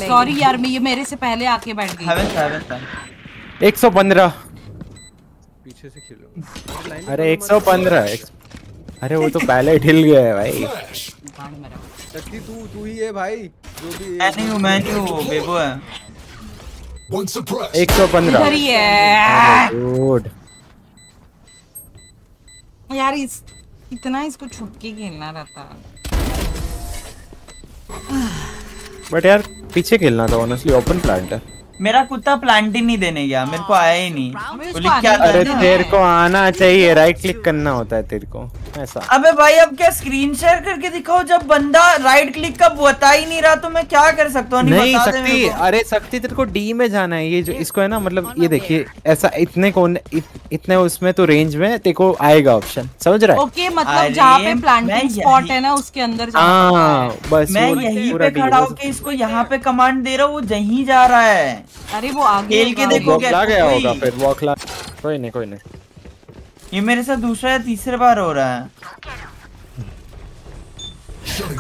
सॉरी यार मैं ये मेरे से पहले आके बैठ गई। हेवन हेवन था 115 पीछे से खेलो। अरे 115 एक- अरे वो तो पहले ढिल गया है भाई। शक्ति तू तू ही है भाई जो भी मैं नहीं हूँ मैं नहीं हूँ? बेबो है। 115 इधर ही है। गुड यार इस इतना इसको छुप के खेलना रहता। बट यार पीछे खेलना था ऑनेस्टली ओपन प्लांट है। मेरा कुत्ता प्लांट ही नहीं देने गया मेरे को आया ही नहीं। वो लिख के अरे तेरे को आना चाहिए राइट क्लिक करना होता है तेरे को ऐसा। अबे भाई अब क्या स्क्रीन शेयर करके दिखाओ जब बंदा राइट क्लिक का बता ही नहीं रहा तो मैं क्या कर सकता हूँ? नहीं मेरे को। अरे शक्ति तेरे को डी में जाना है ये जो इसको है ना मतलब ये देखिए ऐसा इतने कौन इत, इतने उसमें तो रेंज में तेरे को आएगा ऑप्शन समझ रहा है? ओके मतलब जहाँ पे प्लांटिंग स्पॉट है ना उसके अंदर जाना हाँ बस मैं यहीं पे खड़ा। होके इसको यहाँ पे कमांड दे रहा हूँ वो जहीं जा रहा है। अरे वो आगे खेल के देखो क्या गया होगा फिर वॉक ला कोई नहीं कोई नहीं। ये मेरे साथ दूसरा या तीसरे बार हो रहा है।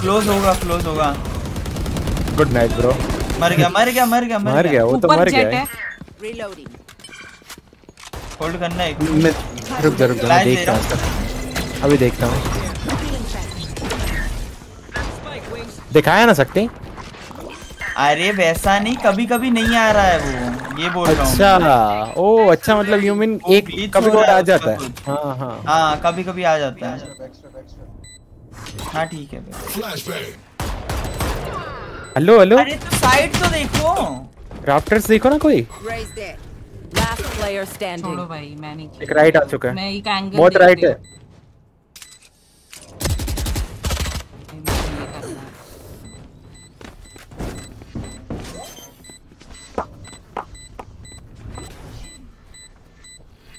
क्लोज होगा क्लोज होगा। गुड नाइट ब्रो मर गया मर गया मर गया मर गया। वो तो मर गया है। है। होल्ड करना एक। मैं रुक जा रुक जा मैं देखता हूँ। अभी देखता हूँ। दिखाया ना सकते? अरे वैसा नहीं कभी कभी नहीं आ रहा है वो ये बोल रहा हूँ। अच्छा ओ अच्छा मतलब यू मीन एक कभी कभी आ है जाता है। हाँ हाँ। हाँ कभी कभी आ जाता है। हाँ ठीक है हेलो हेलो अरे तो साइड तो देखो। राफ्टर्स देखो ना कोई? छोड़ो भाई मैं नहीं एक राइट आ चुका मैं है एक एंगल बहुत राइट है। हूँ।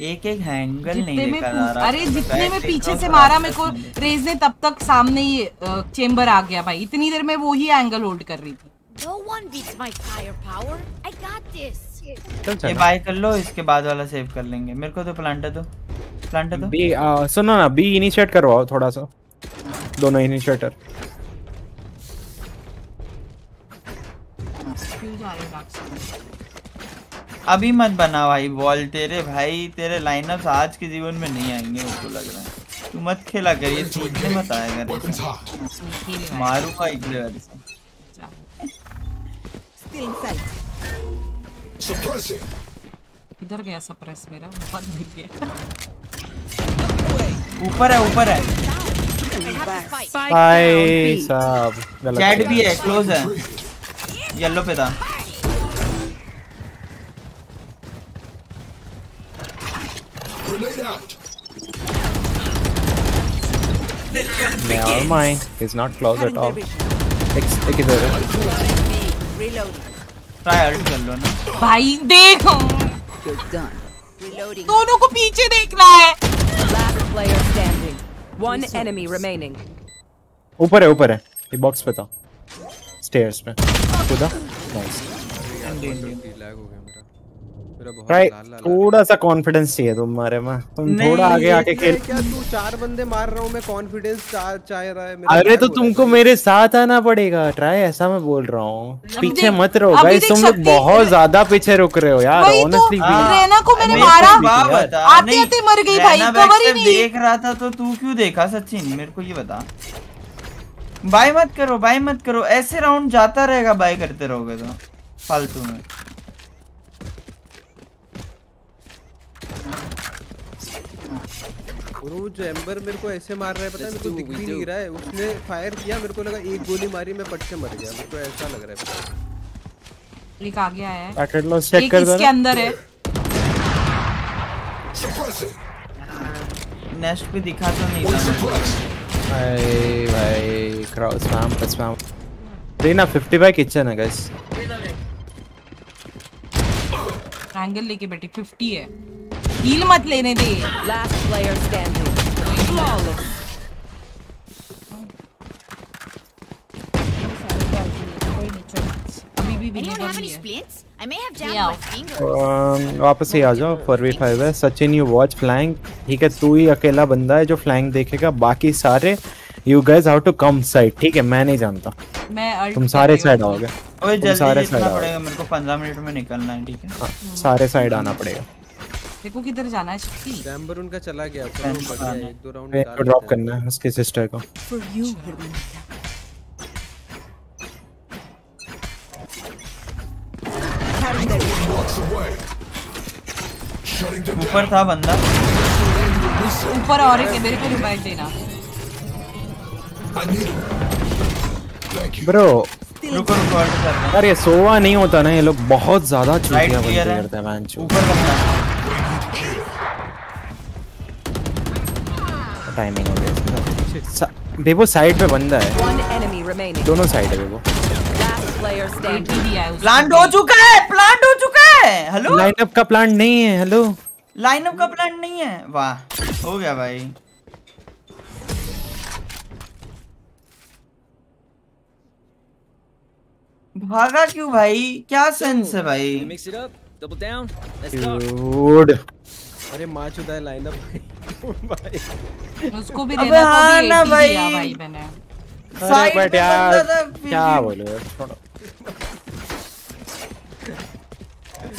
एक एक हैंगल नहीं में अरे जितने में पीछे से मारा मेरे को रेज ने तब तक सामने ही चेम्बर आ गया भाई। इतनी देर में वो ही एंगल होल्ड कर रही थी। No one beats my firepower. I got this. ये बाय कर लो इसके बाद वाला सेव कर लेंगे। मेरे को तो प्लांट दो। प्लांट दो। बी सुनो ना बी इनिशिएट करवाओ थोड़ा सा दोनों इनिशिएटर क्यों जा रहे हो? अभी मत बना भाई बॉल तेरे भाई तेरे लाइनअप्स आज के जीवन में नहीं आएँगे मेरे को लग रहा है। तू मत खेला कर ये सीखने मत आएगा रे मारूँगा एक से. Suppressing. इधर गया सप्रेस मेरा बहुत गिर गया। ऊपर है ऊपर है। भाई साहब। चैट भी है क्लोज है। येलो पे था। Never mind. He's not close at all. एक इधर है Reloading. ट्राई अल्ट कर लो ना भाई देख You're done. Reloading. दोनों को पीछे देखना है Last player standing. One enemy remaining. ऊपर है ऊपर है ये बॉक्स पे था स्टेयर्स पे कूदा नाइस लैग हो गया लाल थोड़ा सा कॉन्फिडेंस चाहिए तुम्हारे में। तुम थोड़ा आगे आके खेल क्या तू चार बंदे मार रहा हूँ मैं कॉन्फिडेंस चाह चाह रहा है अरे तो हो है। तुमको मेरे साथ आना पड़ेगा ट्राई ऐसा मैं बोल रहा हूँ। पीछे मत रहो गाइस तुम लोग बहुत ज़्यादा पीछे रुक रहे हो यार वही तो ऑनेस्टली रैना को मैंने मारा आते आते मर गई भाई कवर ही नहीं। देख रहा था तो तू क्यों देखा? सचिन मेरे को ये बता। बाय मत करो बाय मत करो ऐसे राउंड जाता रहेगा बाय करते रहोगे तो फालतू में। और वो जो एम्बर मेरे को ऐसे मार रहा है पता है मेरे को दिख भी नहीं रहा है। उसने फायर किया मेरे को लगा एक गोली मारी मैं पट से मर गया। मेरे को ऐसा लग रहा है। पता है। एक आगे आया है। पैकेट लॉस चेक कर दो इसके अंदर है। नेक्स्ट पे दिखा तो नहीं था। भाई भाई क्राउड स्पैम पर स्पैम रीना 50 बाय किचन है गाइस एंगल लेके बैठी 50 है। हील मत लेने दे Yeah. my fingers. Um, वापस ही आ जाओ फोर वी फाइव है। सचिन यू वॉच फ्लैंक ठीक है तू ही अकेला बंदा है जो फ्लैंक देखेगा। बाकी सारे you guys how to come side ठीक है मैं नहीं जानता। मैं तुम सारे साइड आओगे। सारे साइड आओगे। मेरे को 15 मिनट में निकलना है ठीक है? हाँ, सारे साइड आना पड़ेगा। देखो किधर जाना है शक्ति जैम्बर उनका चला गया चलो बढ़िया है, एक दो राउंड को ड्रॉप करना है उसके सिस्टर को. Shutting them ऊपर था बंदा। ऊपर और एक मेरे को रिवाइव देना। ब्रो रुको रुको यार ये सोवा नहीं होता ना ये लोग बहुत ज़्यादा चूतिया बनते करते हैं ऊपर बंदा टाइमिंग हो गया बेबो साइड पे बंदा है. दोनों साइड है बेबो standing. प्लांट हो चुका है प्लांट हो चुका है। हेलो लाइनअप का प्लान नहीं है हेलो लाइनअप का प्लान नहीं है? वाह हो गया भाई। भागा क्यों भाई? क्या सेंस है भाई? Mix it up. Double down. Let's go. Dude. अरे मार चुदा है लाइनअप भाई। उसको भी अबे देना हाँ तो ना भाई। भाई मैंने। अरे साइड बट पे यार क्या बोलो यार छोड़ो।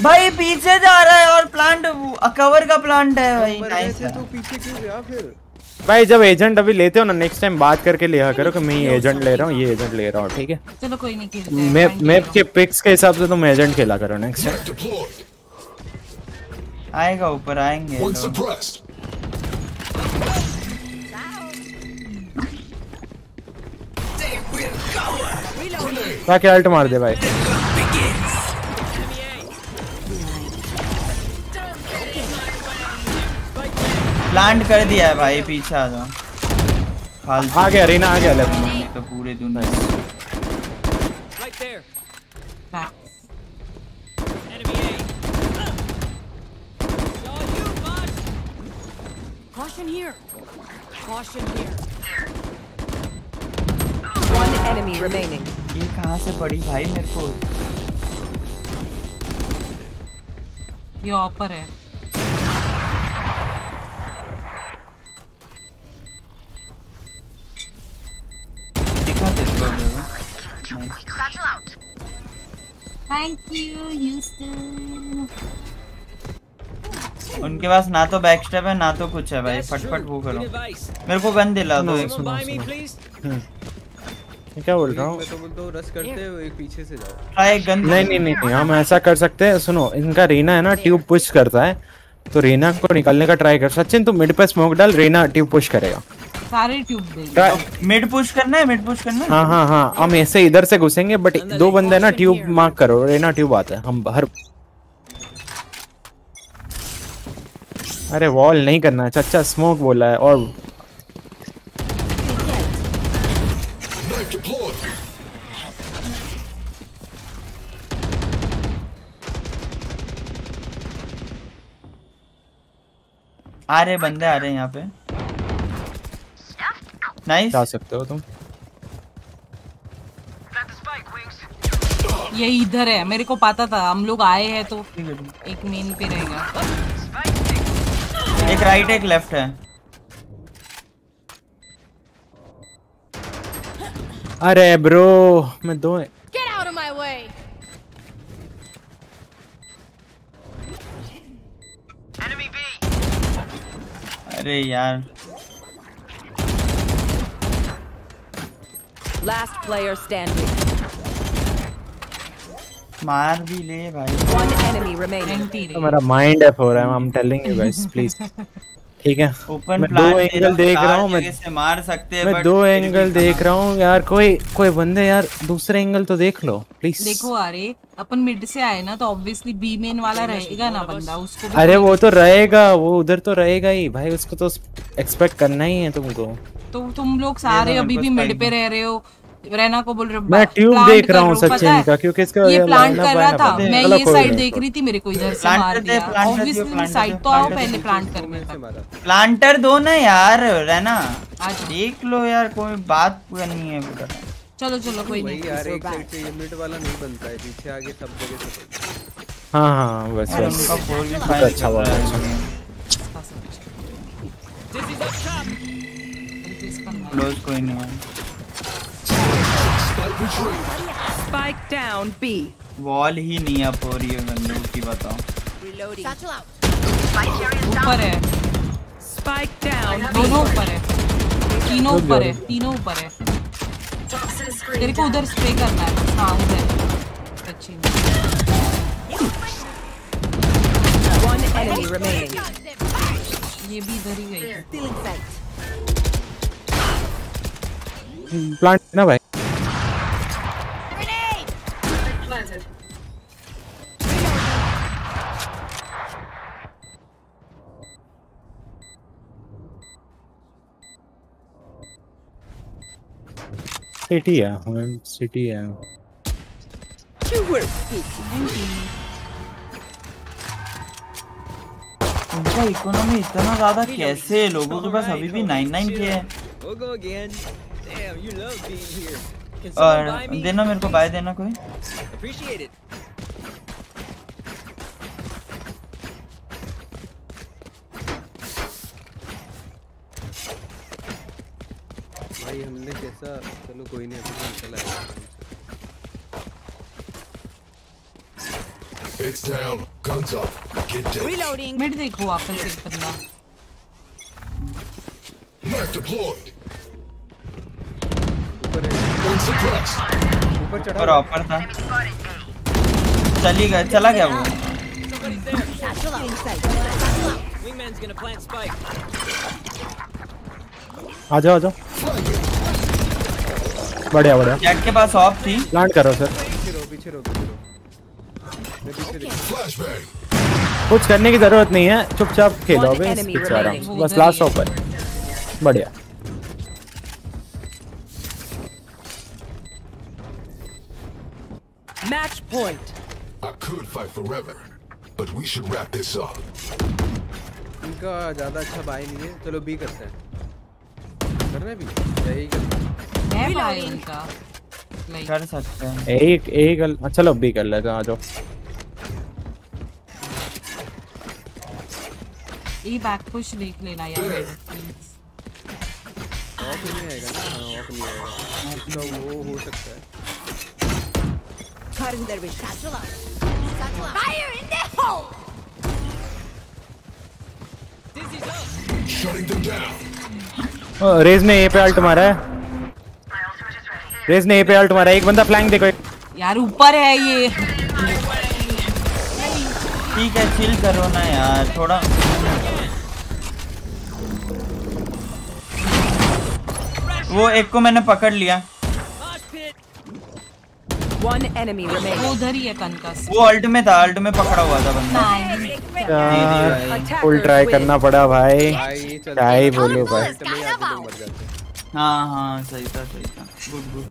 भाई पीछे जा रहा है और प्लांट कवर का प्लांट है भाई। नाइस तो पीछे क्यों गया फिर? भाई जब एजेंट अभी लेते हो ना नेक्स्ट टाइम बात करके लिया करो कि मैं ये एजेंट ले रहा हूँ ये एजेंट ले रहा हूँ ठीक है? चलो कोई नहीं मैप मैप के पिक्स के हिसाब से तुम एजेंट खेला करो नेक्स्ट टाइम आएगा ऊपर आएँगे suppressed. जाके अल्ट मार दे भाई। प्लांट कर दिया है भाई पीछे आ जाओ। आ गया रीना आ गया लेफ़्ट में तो पूरे दुनिया Caution here. Caution here. One enemy remaining. ये कहाँ से पड़ी भाई मेरे को ये ऑपर है दिखा तेरे को उनके पास ना तो बैक स्टेप है ना तो कुछ है भाई। फटफट वो करो। मेरे को गन दिला दो। एक सुनो सुनो। मैं क्या बोल रहा हूँ? मैं तो हूँ रस करते हो एक पीछे से जाओ। ट्राई गन नहीं नहीं नहीं नहीं, हम ऐसा कर सकते हैं। सुनो इनका रीना है ना ट्यूब पुश करता है। तो रीना को निकालने का ट्राई कर। सचिन तू मिड पे स्मोक डाल रीना ट्यूब पुश करेगा। सारे ट्यूब मिड पुश करना है मिड पुश करना है? हाँ हाँ हाँ हम ऐसे इधर से घुसेंगे बट दो बंदे ना ट्यूब मार्क करो रेना ट्यूब आता है। हम बाहर अरे वॉल नहीं करना है। चाचा स्मोक बोला है और आ रहे बंदे आ रहे हैं यहाँ पे। नाइस जा सकते हो तुम। ये इधर है मेरे को पता था हम लोग आए हैं तो एक मेन पे रहेगा। एक राइट है एक लेफ़्ट है। अरे ब्रो मैं दो अरे यार। लास्ट प्लेयर स्टैंडिंग मार भी ले भाई। Enemy remaining. तो मेरा माइंड एफ़ हो रहा है I am telling you guys please ठीक है? ओपन मैं प्लान दो एंगल देख रहा हूँ मैं से मार सकते हैं मैं दो एंगल देख रहा हूँ यार कोई कोई बंदे यार दूसरे एंगल तो देख लो प्लीज़ देखो अरे अपन मिड से आए ना तो ऑब्वियसली बी मेन वाला रहेगा ना बंदा उसको अरे वो तो रहेगा वो उधर तो रहेगा ही। भाई उसको तो एक्सपेक्ट करना ही है तुमको। तो तुम लोग सारे अभी भी मिड पे रह रहे हो रैना को बोल रहे हो मैं ट्यूब देख रहा हूँ सचिन का क्योंकि इसका ये प्लांट कर रहा था। मैं ये साइड देख रही थी मेरे को इधर से मार दिया। ऑब्वियसली साइड तो आओ पहले। प्लांट करने तक प्लांटर दो ना यार रहना देख लो यार कोई बात करनी है पूरा चलो चलो कोई नहीं। यार एक साइड से ये मिड वाला नहीं बनता है पीछे आगे सब जगह से। हाँ हाँ बस बस उनका फोर भी फाइन अच्छा हुआ अच्छा। क्लोज कोई नहीं है। Spike down B. वॉल ही नहीं अप हो रही है बंदूक की बताओ। ऊपर है। Spike down. दोनों ऊपर है। तीनों ऊपर। है तीनों ऊपर है। तेरे को उधर स्प्रे करना है। हाँ उधर। अच्छी One enemy remaining. ये भी इधर ही गई. प्लांट ना भाई? सिटी है हम सिटी है। इनका इकोनॉमी इतना ज़्यादा कैसे है? लोगों के पास अभी भी 99 के है। और देना मेरे को बाय देना कोई। भाई हमने कैसा चलो कोई नहीं अभी तो चला है It's down. Guns up. Get dead. Reloading. Mid देखो वापस एक बंदा Knife deployed. ऊपर है suppressed. ऊपर चढ़ा ऊपर ऑफ़र था चली गया चला गया वो sight. Wingman's gonna plant spike. आ जाओ आ जाओ बढ़िया बढ़िया जेट के पास ऑफ़ थी प्लांट करो सर पीछे रहो पीछे रहो. कुछ करने की ज़रूरत नहीं है चुपचाप खेलो remaining. से बस लास्ट ऑफ़ है बढ़िया Match point. I could fight forever, but we should wrap this up. इनका ज़्यादा अच्छा बाय नहीं है चलो बी करते हैं करना है बी या यही करना है? भाई Like, कर सकते हैं एक एक अल- चलो बी कर लेते हैं आ जाओ ये बैक पुश देख लेना यार please. ऑफ़ नहीं आएगा ना हाँ ऑफ़ नहीं आएगा इसका वो हो सकता है Cutting their vision. Satchel out. Satchel out. Fire in the hole! Shutting them down. Raze ने ए पे अल्ट मारा है। रेज ने ए पे अल्ट मारा है। एक बंदा फ्लैंक देखो। यार ऊपर है ये। ठीक है चिल करो ना यार थोड़ा। वो एक को मैंने पकड़ लिया। One enemy वो remaining. उधर ही है कनकस वो अल्ट में था अल्ट में पकड़ा हुआ था बंदा। यार फुल ट्राई करना पड़ा भाई। भाई क्या ही बोलो भाई। हैं। हाँ हाँ सही था सही था। गुड गुड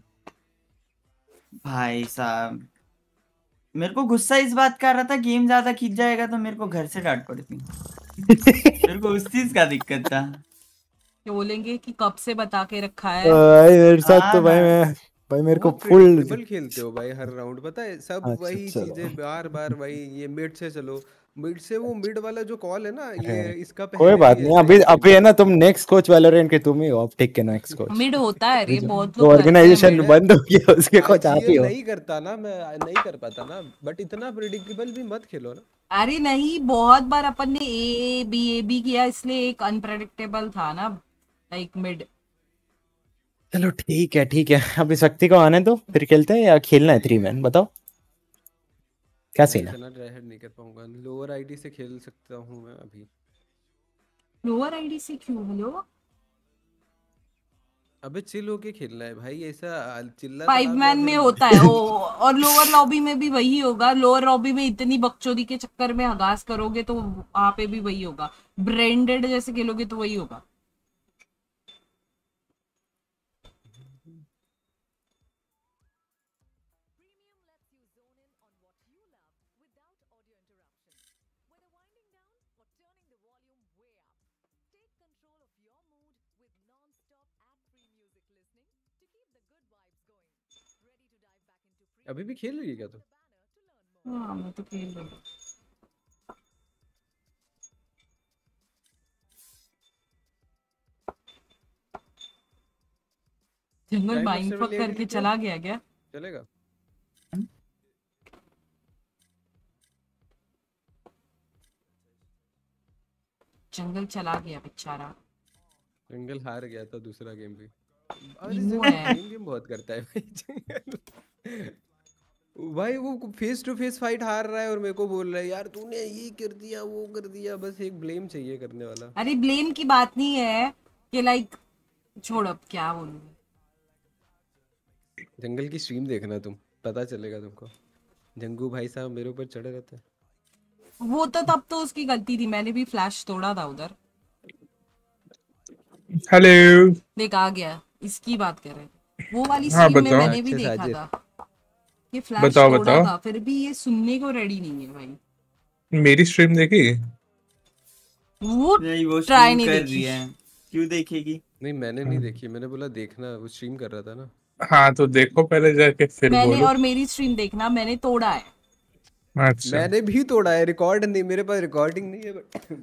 भाई साहब। मेरे को गुस्सा इस बात का आ रहा था गेम ज़्यादा खींच जाएगा तो मेरे को घर से डांट पड़ती। मेरे को उस चीज़ का दिक्कत था। बोलेंगे कि कब से बता के रखा है। भाई मेरे साथ हाँ तो भाई मैं भाई मेरे को फुल खेलते हो भाई हर राउंड पता है? सब अच्छा, वही चीज़ें बार बार वही ये मिड से चलो। मिड से वो मिड वाला जो कॉल है ना ये है। इसका कोई बात नहीं अभी अभी है ना तुम नेक्स्ट कोच वैलोरेंट के तुम ही हो अब ठीक के नेक्स्ट कोच मिड होता है रे बहुत तो लोग ऑर्गेनाइजेशन बंद हो गया उसके कोच आप ही हो। नहीं करता ना मैं नहीं कर पाता ना बट इतना प्रिडिक्टेबल भी मत खेलो ना। अरे नहीं बहुत बार अपन ने ए बी ए बी किया इसलिए एक अनप्रेडिक्टेबल था ना लाइक मिड चलो ठीक है ठीक है। अभी शक्ति को आने दो फिर खेलते हैं या खेलना है थ्री मैन बताओ। क्या सीन है? नहीं कर पाऊँगा। लोअर आईडी से खेल सकता हूँ मैं अभी। लोअर आईडी से क्यों? हेलो अबे चिल होके खेलना है भाई ऐसा चिल्ला फाइव मैन में होता है ओ, और लोअर लॉबी में भी वही होगा। लोअर लॉबी में इतनी बकचोदी के चक्कर में हगास करोगे तो वहाँ पे भी वही होगा। ब्रांडेड जैसे खेलोगे तो वही होगा। अभी भी खेल रही है क्या तू? हाँ मैं तो खेल रही हूँ। जंगल माइंड फक करके चला गया क्या? चलेगा। जंगल चला गया बेचारा। जंगल हार गया था दूसरा गेम भी। गेम गेम बहुत करता है भाई। भाई वो फेस टू फेस फाइट हार रहा है और मेरे को बोल रहा है यार तूने ये कर दिया वो कर दिया। बस एक ब्लेम चाहिए करने वाला। अरे ब्लेम की बात नहीं है कि लाइक छोड़ अब क्या बोलूँ। जंगल की स्ट्रीम देखना तुम पता चलेगा तुमको। जंगू भाई साहब मेरे ऊपर चढ़े रहते हैं। वो तो तब तो उसकी गलती थी मैंने भी फ्लैश तोड़ा था उधर। हेलो देख आ गया इसकी बात कर। रहे वो वाली हाँ, स्ट्रीम में मैंने भी देखा था। ये फ्लैश बताओ, बताओ। था फिर भी ये सुनने को रेडी नहीं है भाई। मेरी स्ट्रीम देखी? वो नहीं वो ट्राई नहीं कर रही है। क्यों देखेगी? नहीं मैंने नहीं देखी मैंने बोला देखना वो स्ट्रीम कर रहा था ना। हाँ तो देखो पहले जाके फिर मैंने बोलो। और मेरी स्ट्रीम देखना मैंने तोड़ा है। अच्छा। मैंने भी तोड़ा है रिकॉर्ड नहीं मेरे पास रिकॉर्डिंग नहीं है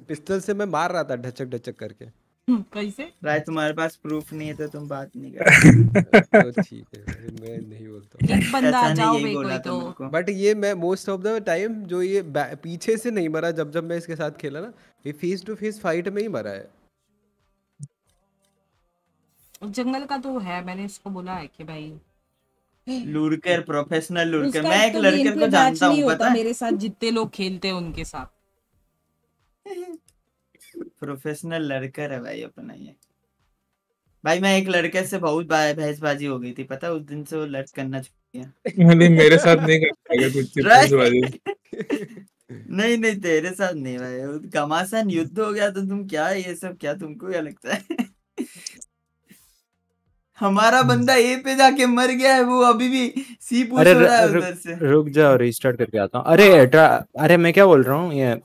पिस्टल से मैं मार रहा था ढचक ढचक करके। कैसे? राय तुम्हारे पास प्रूफ नहीं है तो तुम बात नहीं कर तो ठीक है मैं नहीं बोलता। एक बंदा आ जाओ बे कोई तो। बट ये मैं मोस्ट ऑफ़ द टाइम जो ये पीछे से नहीं मरा जब जब मैं इसके साथ खेला ना ये फेस टू फेस फाइट में ही मरा है। जंगल का तो है मैंने इसको बोला है कि भाई। Lurker professional lurker. मैं एक तो लड़के को जानता हूँ पता है? मेरे साथ जितने लोग खेलते हैं उनके साथ। प्रोफेशनल लड़कर है भाई अपना ये। भाई मैं एक लड़के से बहुत बहसबाजी हो गई थी पता उस दिन से वो लड़ करना गया नहीं मेरे साथ नहीं कर कुछ नहीं नहीं तेरे साथ नहीं भाई। घमासान युद्ध हो गया तो तुम क्या ये सब क्या तुमको क्या लगता है? हमारा बंदा ए पे जाके मर गया है वो अभी भी सी पूछ रहा है उधर से। रुक रुक जाओ रिस्टार्ट करके आता हूँ। अरे अरे मैं क्या बोल रहा हूँ? ये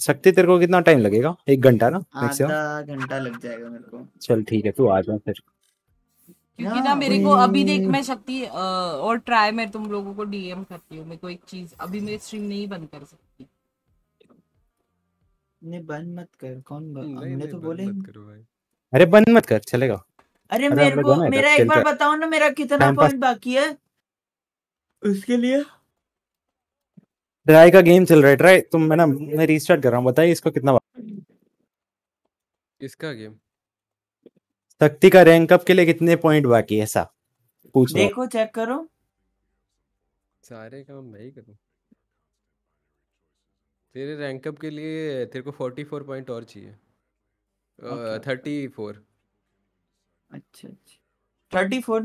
शक्ति तेरे को कितना टाइम लगेगा? एक घंटा ना आधा घंटा लग जाएगा मेरे को। चल ठीक है तू आ जा फिर। क्योंकि ना मेरे को अभी देख मैं शक्ति और ट्राई मैं तुम लोगों को डीएम करती हूँ मेरे को एक चीज़ अभी मेरी स्ट्रीम नहीं बंद कर सकती। नहीं बंद मत कर कौन हमने तो बोले मत करो भाई। अरे बंद मत कर चलेगा। अरे मेरे को मेरा एक बार बताओ ना मेरा कितना पॉइंट बाकी है। उसके लिए? ट्राई का गेम चल रहा है ट्राई तुम मैं ना मैं रीस्टार्ट कर रहा हूँ। बताइए इसको कितना किसका गेम शक्ति का रैंक अप के लिए कितने पॉइंट बाकी है ऐसा? पूछ देखो चेक करो। सारे काम मैं ही करूँ। तेरे रैंक अप के लिए तेरे को 44 पॉइंट और चाहिए। थर्टी फोर अच्छा अच्छा। थर्टी फोर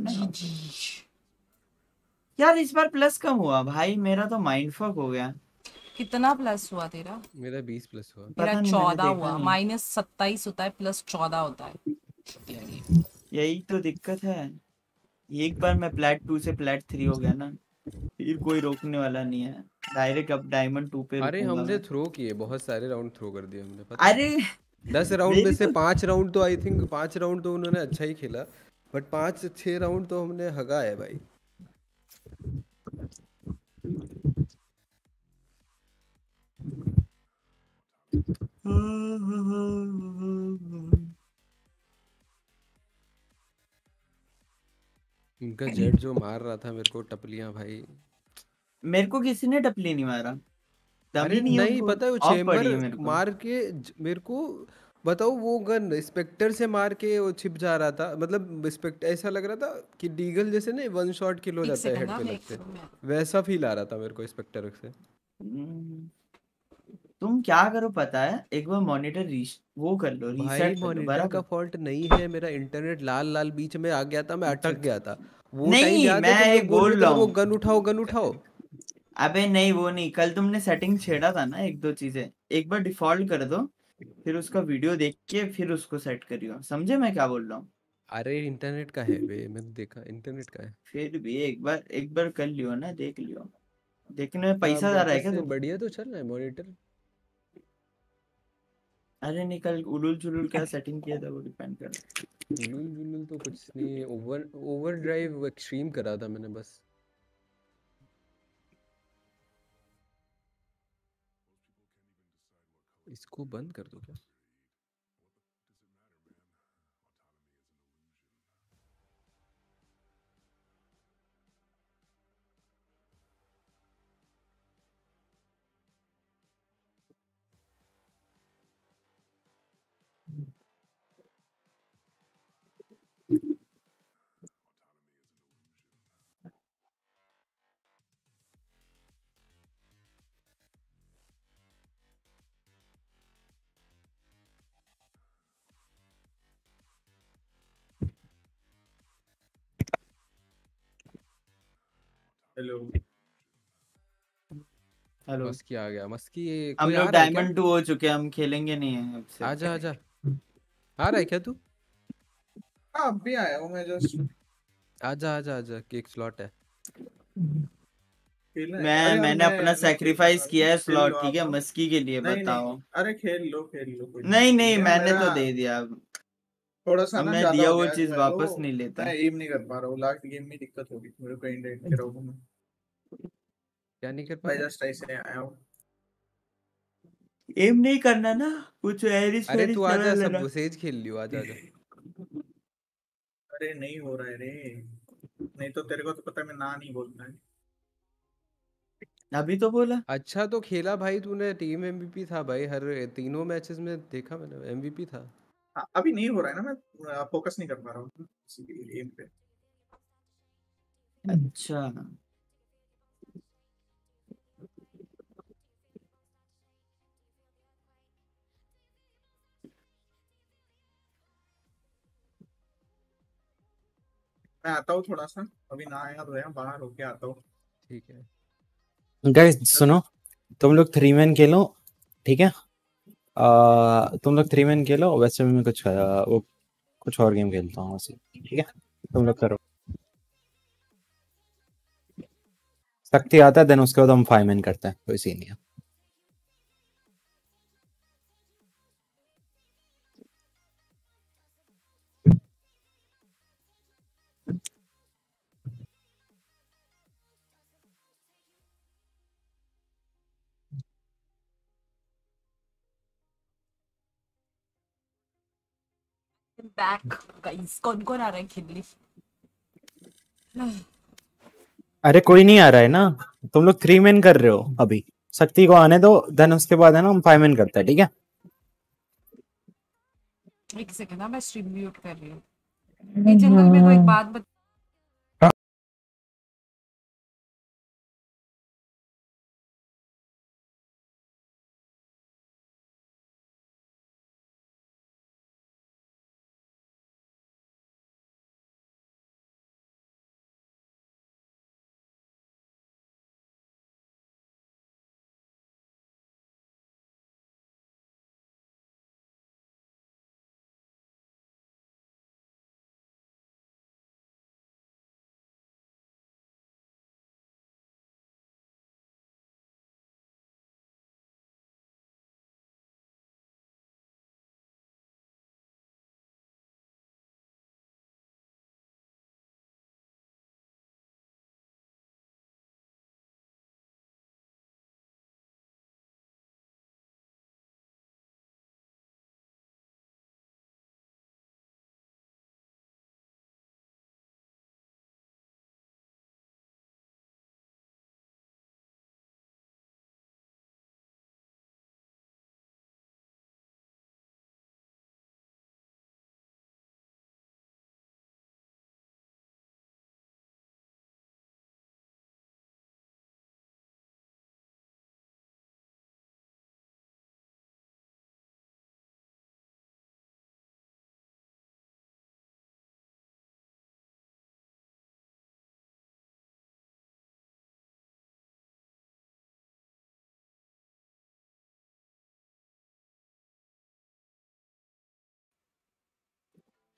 यार इस बार प्लस कम हुआ। भाई मेरा तो माइंड फक हो गया। कितना प्लस हुआ तेरा? मेरा 20 प्लस हुआ। मेरा नहीं, चौदह हुआ। माइनस सत्ताईस होता है प्लस चौदह होता है। यही तो दिक्कत है। एक बार मैं प्लेट टू से प्लेट थ्री हो गया ना फिर कोई रोकने वाला नहीं है। डायरेक्ट अब डायमंड टू पे अरे हमने थ्रो किए। बहुत सारे राउंड थ्रो कर दिए हमने पता अरे! दस राउंड में से पाँच राउंड तो आई थिंक पाँच राउंड तो उन्होंने अच्छा ही खेला। बट पाँच छह राउंड तो हमने हगा है भाई। उनका जेट जो मार रहा था मेरे को टपलियाँ भाई। मेरे को किसी ने टपली नहीं मारा। दम अरे नहीं नहीं पता है वो है चेम्बर मार के मेरे को बताओ वो गन स्पेक्टर से मार के वो छिप जा रहा था। मतलब स्पेक्ट ऐसा लग रहा था कि डीगल जैसे ना वन शॉट किल हो जाता है हेड पे लगते। वैसा फील आ रहा था मेरे को स्पेक्टर से। हम्म। तुम क्या करो पता है? एक बार मॉनिटर वो कर लो भाई रीसेट मॉनिटर का फॉल्ट नहीं है मेरा इंटरनेट लाल लाल बीच में आ गया था मैं अटक गया था। वो नहीं, है मैं एक बोल रहे हूँ। गन उठाओ गन उठाओ। अबे नहीं वो नहीं कल तुमने सेटिंग छेड़ा था ना एक दो चीज़ें। एक बार डिफ़ॉल्ट कर दो फिर उसका वीडियो देख के फिर उसको सेट करियो। समझे मैं क्या बोल रहा हूँ? अरे इंटरनेट का है बे मैंने देखा इंटरनेट का है। फिर भी एक बार एक बार कर लियो ना देख लियो। देखने में पैसा जा रहा है क्या बढ़िया तो चल रहा है मॉनिटर। अरे निकल उलुल चुलुल क्या सेटिंग किया था वो डिपेंड कर जुलूल जुलूल तो कुछ नहीं ओवर ओवर ड्राइव एक्सट्रीम करा था मैंने बस। इसको बंद कर दो क्या? हेलो। हेलो। मस्की आ गया मस्की हम लोग डायमंड टू हो चुके हैं हम खेलेंगे नहीं है अब से। आजा आजा। आ रहा है क्या तू? हाँ अब भी आया हूँ मैं जस्ट आजा आजा आजा केक स्लॉट है। मैं मैंने अपना सेक्रीफाइस किया है स्लॉट ठीक है? मस्की के लिए नहीं, बताओ। नहीं, अरे खेल लो खेल लो कोई नहीं नहीं मैंने तो दे दिया। थोड़ा सा मैं दिया वो चीज़ वापस नहीं लेता। मैं एम नहीं कर पा रहा हूँ। लास्ट गेम में दिक्कत होगी मेरे को एंड एंड के मैं क्या नहीं कर पा रहा जस्ट ऐसे आया हूँ। एम नहीं करना ना कुछ एरिस अरे तू आजा लेवल सब लेना। सेज खेल लियो आजा आजा। अरे नहीं हो रहा है रे। नहीं तो तेरे को तो पता है मैं ना नहीं बोलता है। अभी तो बोला। अच्छा तो खेला भाई तूने टीम एमवीपी था भाई हर तीनों मैचेस में देखा मैंने एमवीपी था। हाँ, अभी नहीं हो रहा है ना मैं फोकस नहीं कर पा रहा हूँ पे। अच्छा। मैं आता हूँ थोड़ा सा। अभी ना आया तो यहाँ बाहर होके आता हूँ। ठीक है। गाइस सुनो तुम लोग थ्री मैन खेलो ठीक है? आ, तुम लोग थ्री मैन खेलो वैसे भी मैं कुछ आ, वो कुछ और गेम खेलता हूँ वैसे ठीक है? तुम लोग करो। शक्ति आता है देन उसके बाद हम फाइव मैन करते हैं कोई सीन नहीं है। बैक गाइस कौन कौन आ रहा है खेलने अरे कोई नहीं आ रहा है ना। तुम लोग थ्री मैन कर रहे हो अभी। शक्ति को आने दो देन उसके बाद है ना हम फाइव मैन करते हैं ठीक है? एक सेकंड ना मैं स्ट्रीम म्यूट कर रही हूँ। जंगल में कोई बात बता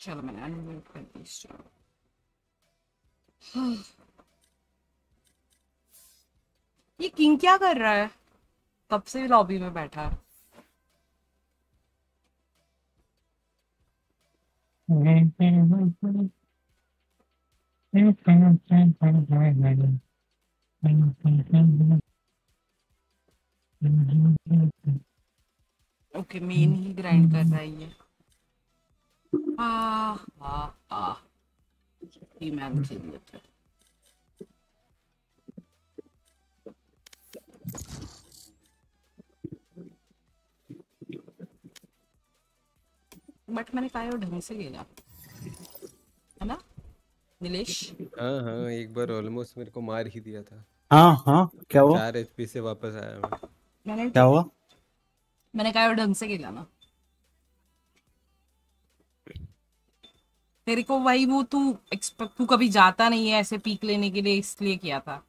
चलो मैंने अनम्यूट कर दी स्ट्रीम ये किंग क्या कर रहा है? कब से लॉबी में बैठा। है ओके मेन ही ग्राइंड कर रहा है ये। आ आ आ ये मैन खेल लेते हैं बट मैंने कहा ढंग से खेला है ना? नीलेश? हाँ हाँ एक बार ऑलमोस्ट मेरे को मार ही दिया था। हाँ हाँ क्या हुआ? चार एचपी से वापस आया मैं। मैंने क्या हुआ? मैंने कहा ढंग से खेला ना। तेरे को वही वो तू एक्सपेक्ट तू कभी जाता नहीं है ऐसे पीक लेने के लिए इसलिए किया था।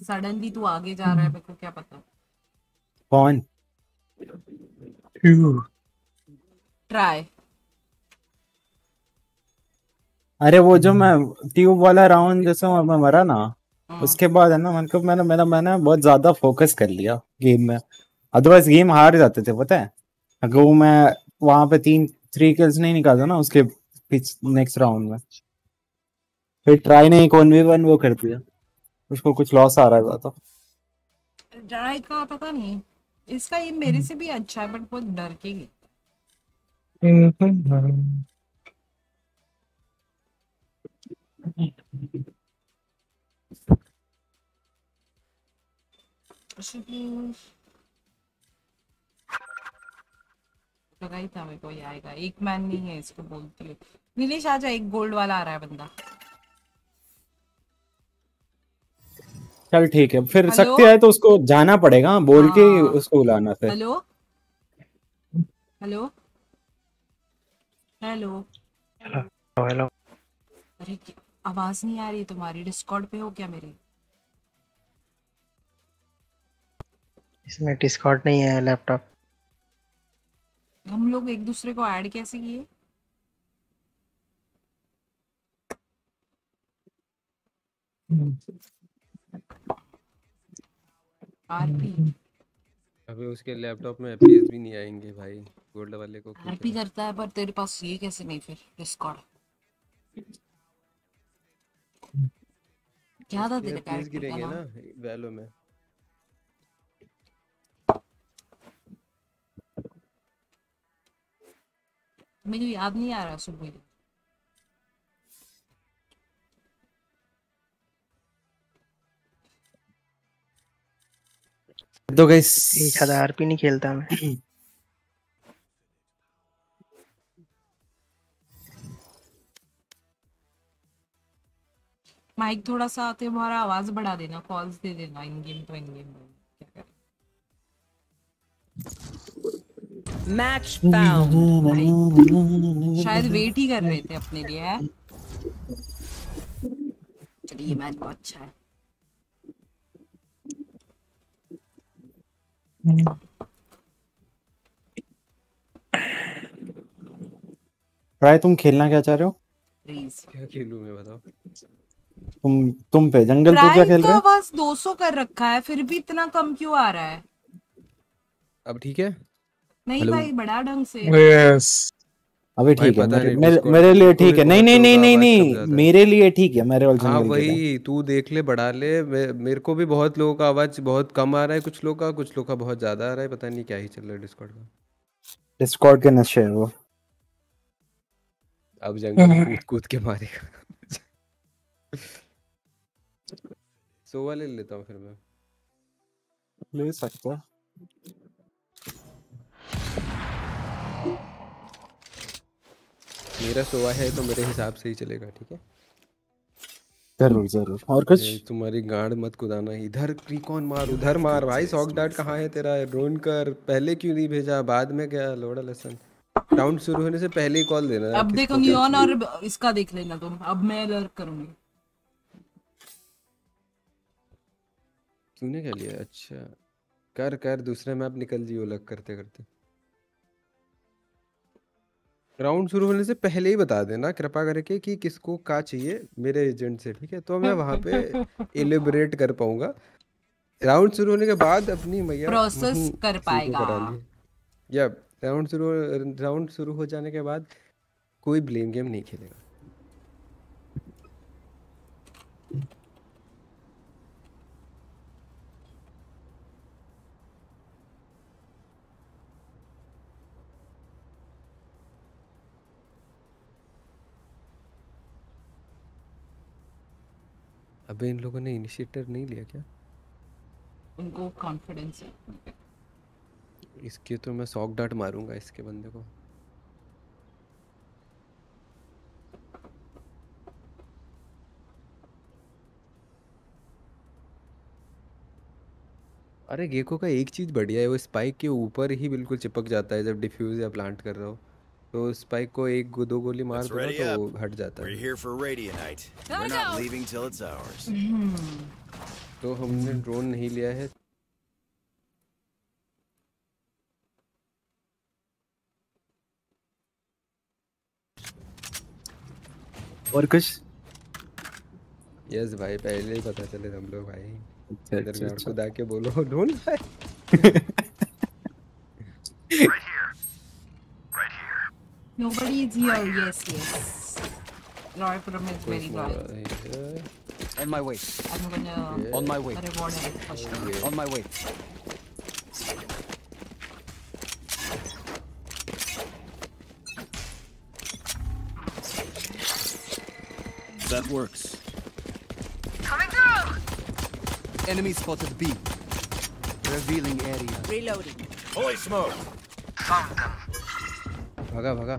सडनली तू आगे जा रहा है मेरे को क्या पता? कौन? ट्राई अरे वो जो मैं ट्यूब वाला राउंड जैसे मैं मैं मरा ना उसके बाद है ना मतलब मैंने मैंने मैंने बहुत ज़्यादा फोकस कर लिया गेम में। अदरवाइज़ गेम हार जाते थे पता है? अगर वो मैं वहाँ पे तीन थ्री किल्स नहीं निकालता ना उसके नेक्स्ट राउंड में। फिर ट्राई ने एक वन वी वन वो कर दिया। उसको कुछ लॉस आ रहा था तो ट्राई का पता नहीं इसका ये मेरे से भी अच्छा है बट बहुत डर के गई लगा ही था मेरे को ये आएगा एक मैन नहीं है इसको बोलती हूँ। नीलेश आजा एक गोल्ड वाला आ रहा है बंदा। चल ठीक है। फिर? सकते है तो उसको जाना पड़ेगा। बोल के उसको बुलाना फिर। हेलो हेलो हेलो हेलो अरे आवाज़ नहीं आ रही तुम्हारी। डिस्कॉर्ड पे हो क्या मेरे? इसमें डिस्कॉर्ड नहीं है लैपटॉप हम लोग एक दूसरे को ऐड कैसे किए? आरपी अबे उसके लैपटॉप में एपीएस भी नहीं आएँगे भाई। गोल्ड वाले को आरपी करता है पर तेरे पास ये कैसे नहीं फिर? डिस्कॉर्ड क्या था तेरे एपीएस गिरेंगे ना वैलो में। मुझे याद नहीं आ रहा सुबह तो गाइस एक भी नहीं खेलता मैं। माइक थोड़ा सा तुम्हारा आवाज़ बढ़ा देना कॉल्स दे देना इन गेम तो इन गेम क्या करें? Match found. शायद वेट ही कर रहे थे अपने लिए है? चलिए मैच बहुत अच्छा है। ट्राई तुम खेलना क्या चाह रहे हो? प्लीज़ क्या खेलूं मैं बताओ। तुम तुम पे जंगल तो क्या खेल तो रहे हो? बस 200 कर रखा है फिर भी इतना कम क्यों आ रहा है? अब ठीक है? नहीं? भाई बड़ा ढंग से। यस। अभी ठीक है मेरे मेरे, मेरे लिए ठीक है। नहीं नहीं नहीं नहीं नहीं मेरे लिए ठीक है मेरे और हाँ वही तू देख ले बढ़ा ले। मेरे को भी बहुत लोगों का आवाज़ बहुत कम आ रहा है कुछ लोगों का कुछ लोगों का बहुत ज़्यादा आ रहा है पता नहीं क्या ही चल रहा है डिस्कॉर्ड का। डिस्कॉर्ड के नशे हैं वो। अब जंगल कूद कूद के मारेगा। सोवा ले लेता हूँ फिर मैं। ले सकता मेरा सोवा है तो मेरे हिसाब से ही चलेगा ठीक है? ज़रूर ज़रूर। और कुछ? तुम्हारी गांड मत कुदाना इधर रिकॉन मार उधर मार। भाई सॉक डाट कहाँ है तेरा? ड्रोन कर। पहले क्यों नहीं भेजा? बाद में क्या लोड़ा लेसन। राउंड शुरू होने से पहले ही कॉल देना। अब देखूँगी ऑन और इसका देख लेना तुम। अब मैं लर्क करूँगी। तूने क्या लिया? अच्छा। कर कर। दूसरे मैप निकल जियो लग करते करते राउंड शुरू होने से पहले ही बता देना कृपा करके कि किसको का चाहिए मेरे एजेंट से ठीक है? तो मैं वहाँ पे एलिबरेट कर पाऊँगा। राउंड शुरू होने के बाद अपनी मैया प्रोसेस कर पाएगा। या राउंड शुरू राउंड शुरू हो जाने के बाद कोई ब्लेम गेम नहीं खेलेगा। अबे इन लोगों ने इनिशिएटर नहीं लिया क्या? उनको कॉन्फिडेंस है। इसके तो मैं सॉक डाट मारूँगा इसके बंदे को। अरे गेको का एक चीज़ बढ़िया है वो स्पाइक के ऊपर ही बिल्कुल चिपक जाता है जब डिफ्यूज या प्लांट कर रहा हो। तो स्पाइक को एक दो गोली मार दो तो वो हट जाता है। We're here for Radianite. We're not leaving till it's ours. तो हमने ड्रोन नहीं लिया है। और कुछ? यस भाई पहले ही पता चले हम लोग भाई। अच्छा, इधर अच्छा, अच्छा। को दाके बोलो ढूंढ भाई। Nobody is here. Yes, yes. Roy Puram is very loyal. On my way. I'm gonna On my way. reward him for sure. On my way. That works. Coming through! Enemy spotted B. Revealing area. Reloading. Holy smoke! भागा भागा।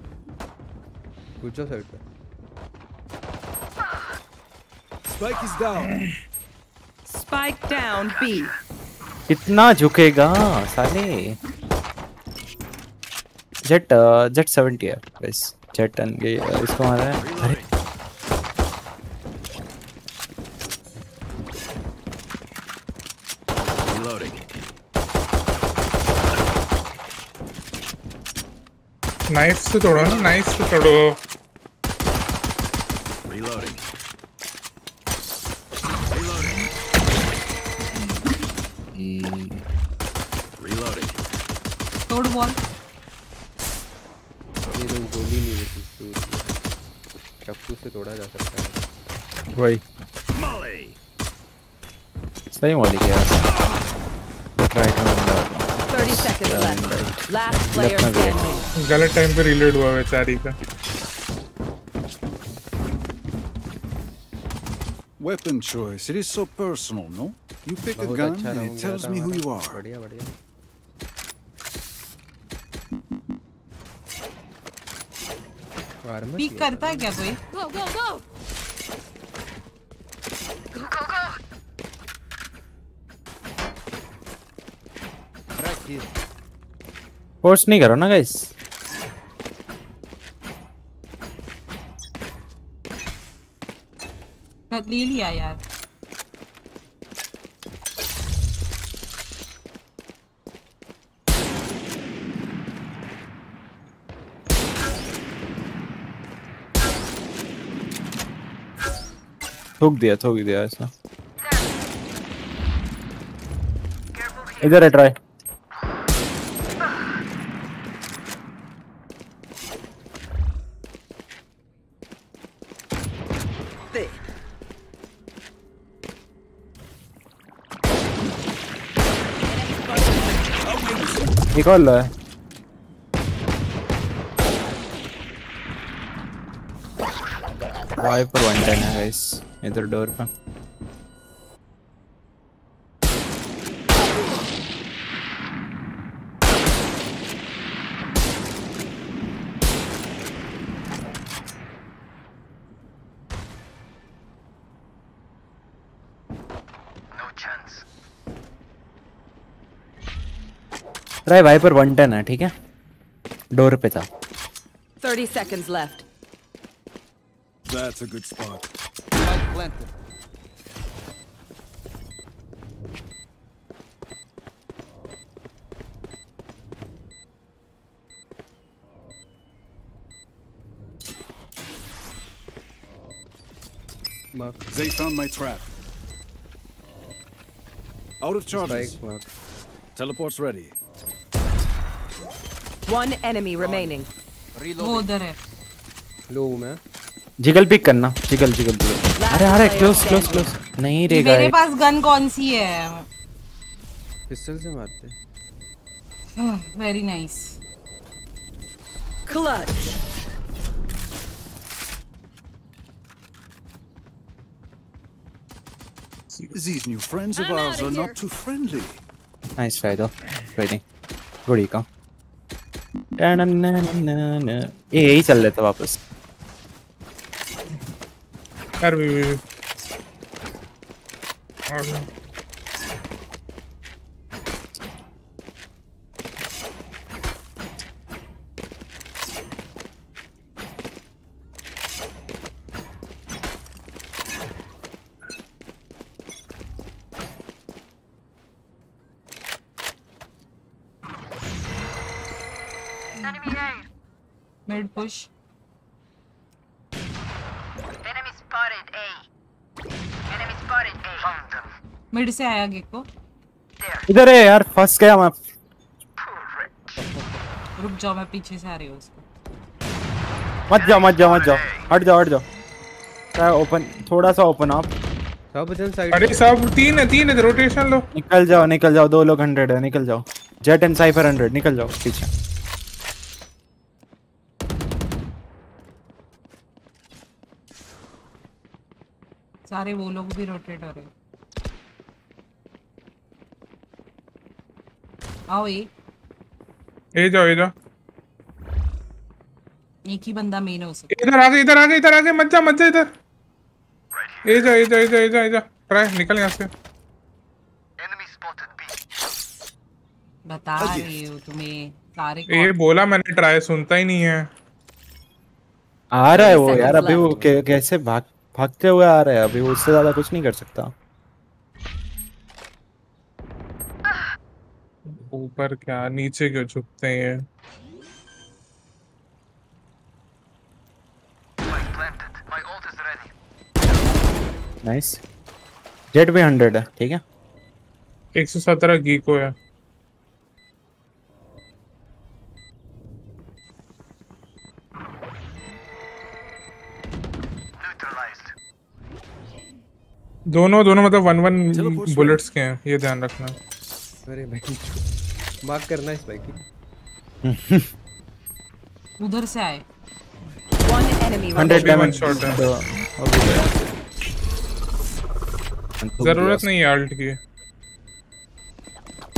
कुछ जाओ side पे। Spike is down. Spike down B. कितना झुकेगा साले। Jet jet 70 है। बस जेट टन ये इसको मारा है। अरे नाइफ से तोड़ो ना नाइफ से तोड़ो Reloading. Reloading. तोड़ बॉल ये तो गोली नहीं होती तो चप्पू से तोड़ा जा सकता है वही Molly. सही मौलिक है यार राइट में बंदा 30 seconds left. Last player गलत टाइम पे रिलोड हुआ बेचारी का Weapon choice. It is so personal, no? You pick a gun अच्छा and it tells me who you are. बढ़िया बढ़िया Armor पीक करता है क्या कोई Go, go, go! Go, go, go! Right here. Force नहीं करो ना गाइस ले लिया यार। थूक दिया थूक दिया ऐसा। इधर है ट्राई है वाइपर वन टेन है गाइस इधर डोर पे ट्राई वाइपर वन टेन है ठीक है डोर पे था 30 seconds left. That's a good spot. Spike planted. They found my trap. Out of charges. Spike mark. Teleport's ready. One enemy remaining. वो उधर है। लो मैं। जिगल पिक करना जिगल जिगल जिगल। अरे अरे क्लोज क्लोज क्लोज नहीं रे मेरे गाइस पास गन कौन सी है? पिस्टल से मारते very nice Clutch. These new friends of ours are not too friendly. Nice try दो वेटिंग गुड का ये यही चल रहे वापस कर भी भी। और- mid push Enemy spotted A. Enemy spotted A. Found them. Mid से आया गेको इधर है यार फंस गया मैं। रुक जाओ मैं पीछे से आ रही हूँ उसको। मत जाओ मत जाओ मत जाओ। हट जाओ हट जाओ। ट्राई ओपन थोड़ा सा ओपन आप सब जन साइड अरे सब तीन है तीन है रोटेशन लो। निकल जाओ निकल जाओ दो लोग हंड्रेड है निकल जाओ। जेट एंड साइफर हंड्रेड निकल जाओ पीछे। सारे वो लोग भी रोटेट हो रहे हैं। आओ ये। ए जाओ ए जाओ। एक ही बंदा मेन हो सकता इधर आगे इधर आगे इधर आगे मत जा मत जा इधर। ए जा ए जा ए जा ए जा ए जा ट्राई निकल यहाँ से। बता रही हूँ तुम्हें सारे ए बोला मैंने ट्राई सुनता ही नहीं है। आ रहा है वो यार अभी वो कैसे भाग भागते हुए आ रहे हैं अभी उससे ज़्यादा कुछ नहीं कर सकता। ऊपर क्या नीचे क्यों झुकते हैं नाइस जेट भी हंड्रेड है ठीक है? एक सौ सत्रह गीको है। दोनों दोनों मतलब वन वन बुलेट्स के हैं ये ध्यान रखना। अरे भाई मार्क करना है स्पाइकी उधर से आए। One हंड्रेड डैमेज shot है। ज़रूरत नहीं है अल्ट की।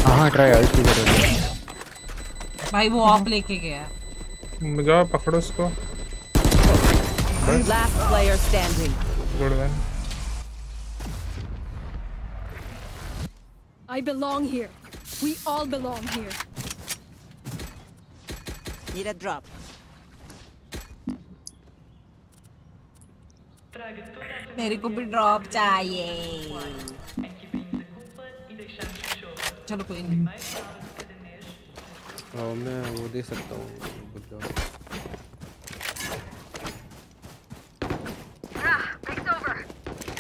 हाँ ट्राई अल्ट की ज़रूरत है। भाई वो ऑफ़ लेके गया। जाओ पकड़ो उसको। Last player standing. Good one I belong here. We all belong here. Need a drop. मेरे को भी ड्रॉप चाहिए चलो कोई नहीं हाँ मैं वो दे सकता हूँ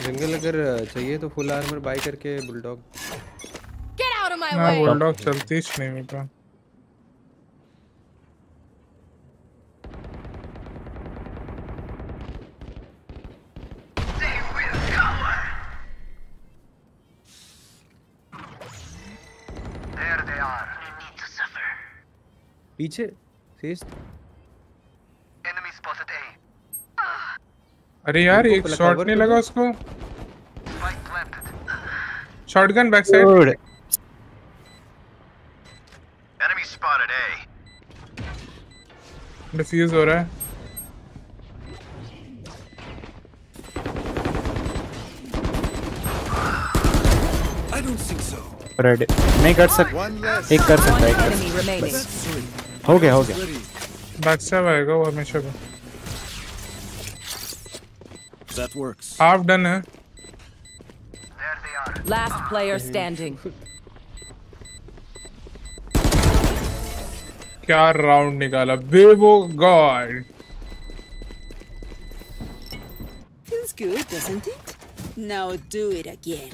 जंगल अगर चाहिए तो फुल आर्मर बाय करके bulldog my no, way. No, one doctor teach me, पीछे एनिमी अरे यार एक शॉट नहीं लगा उसको। शॉटगन बैक साइड डिफ्यूज हो रहा है I don't think so. Red नहीं कर सकता एक कर सकता है एक कर Enemy remaining. सकता। हो गया हो गया बैक स्टेप आएगा वो हमेशा भी That works. हाफ़ डन है Last player standing. क्या राउंड निकाला Bebo god Feels good, doesn't it? Now do it again.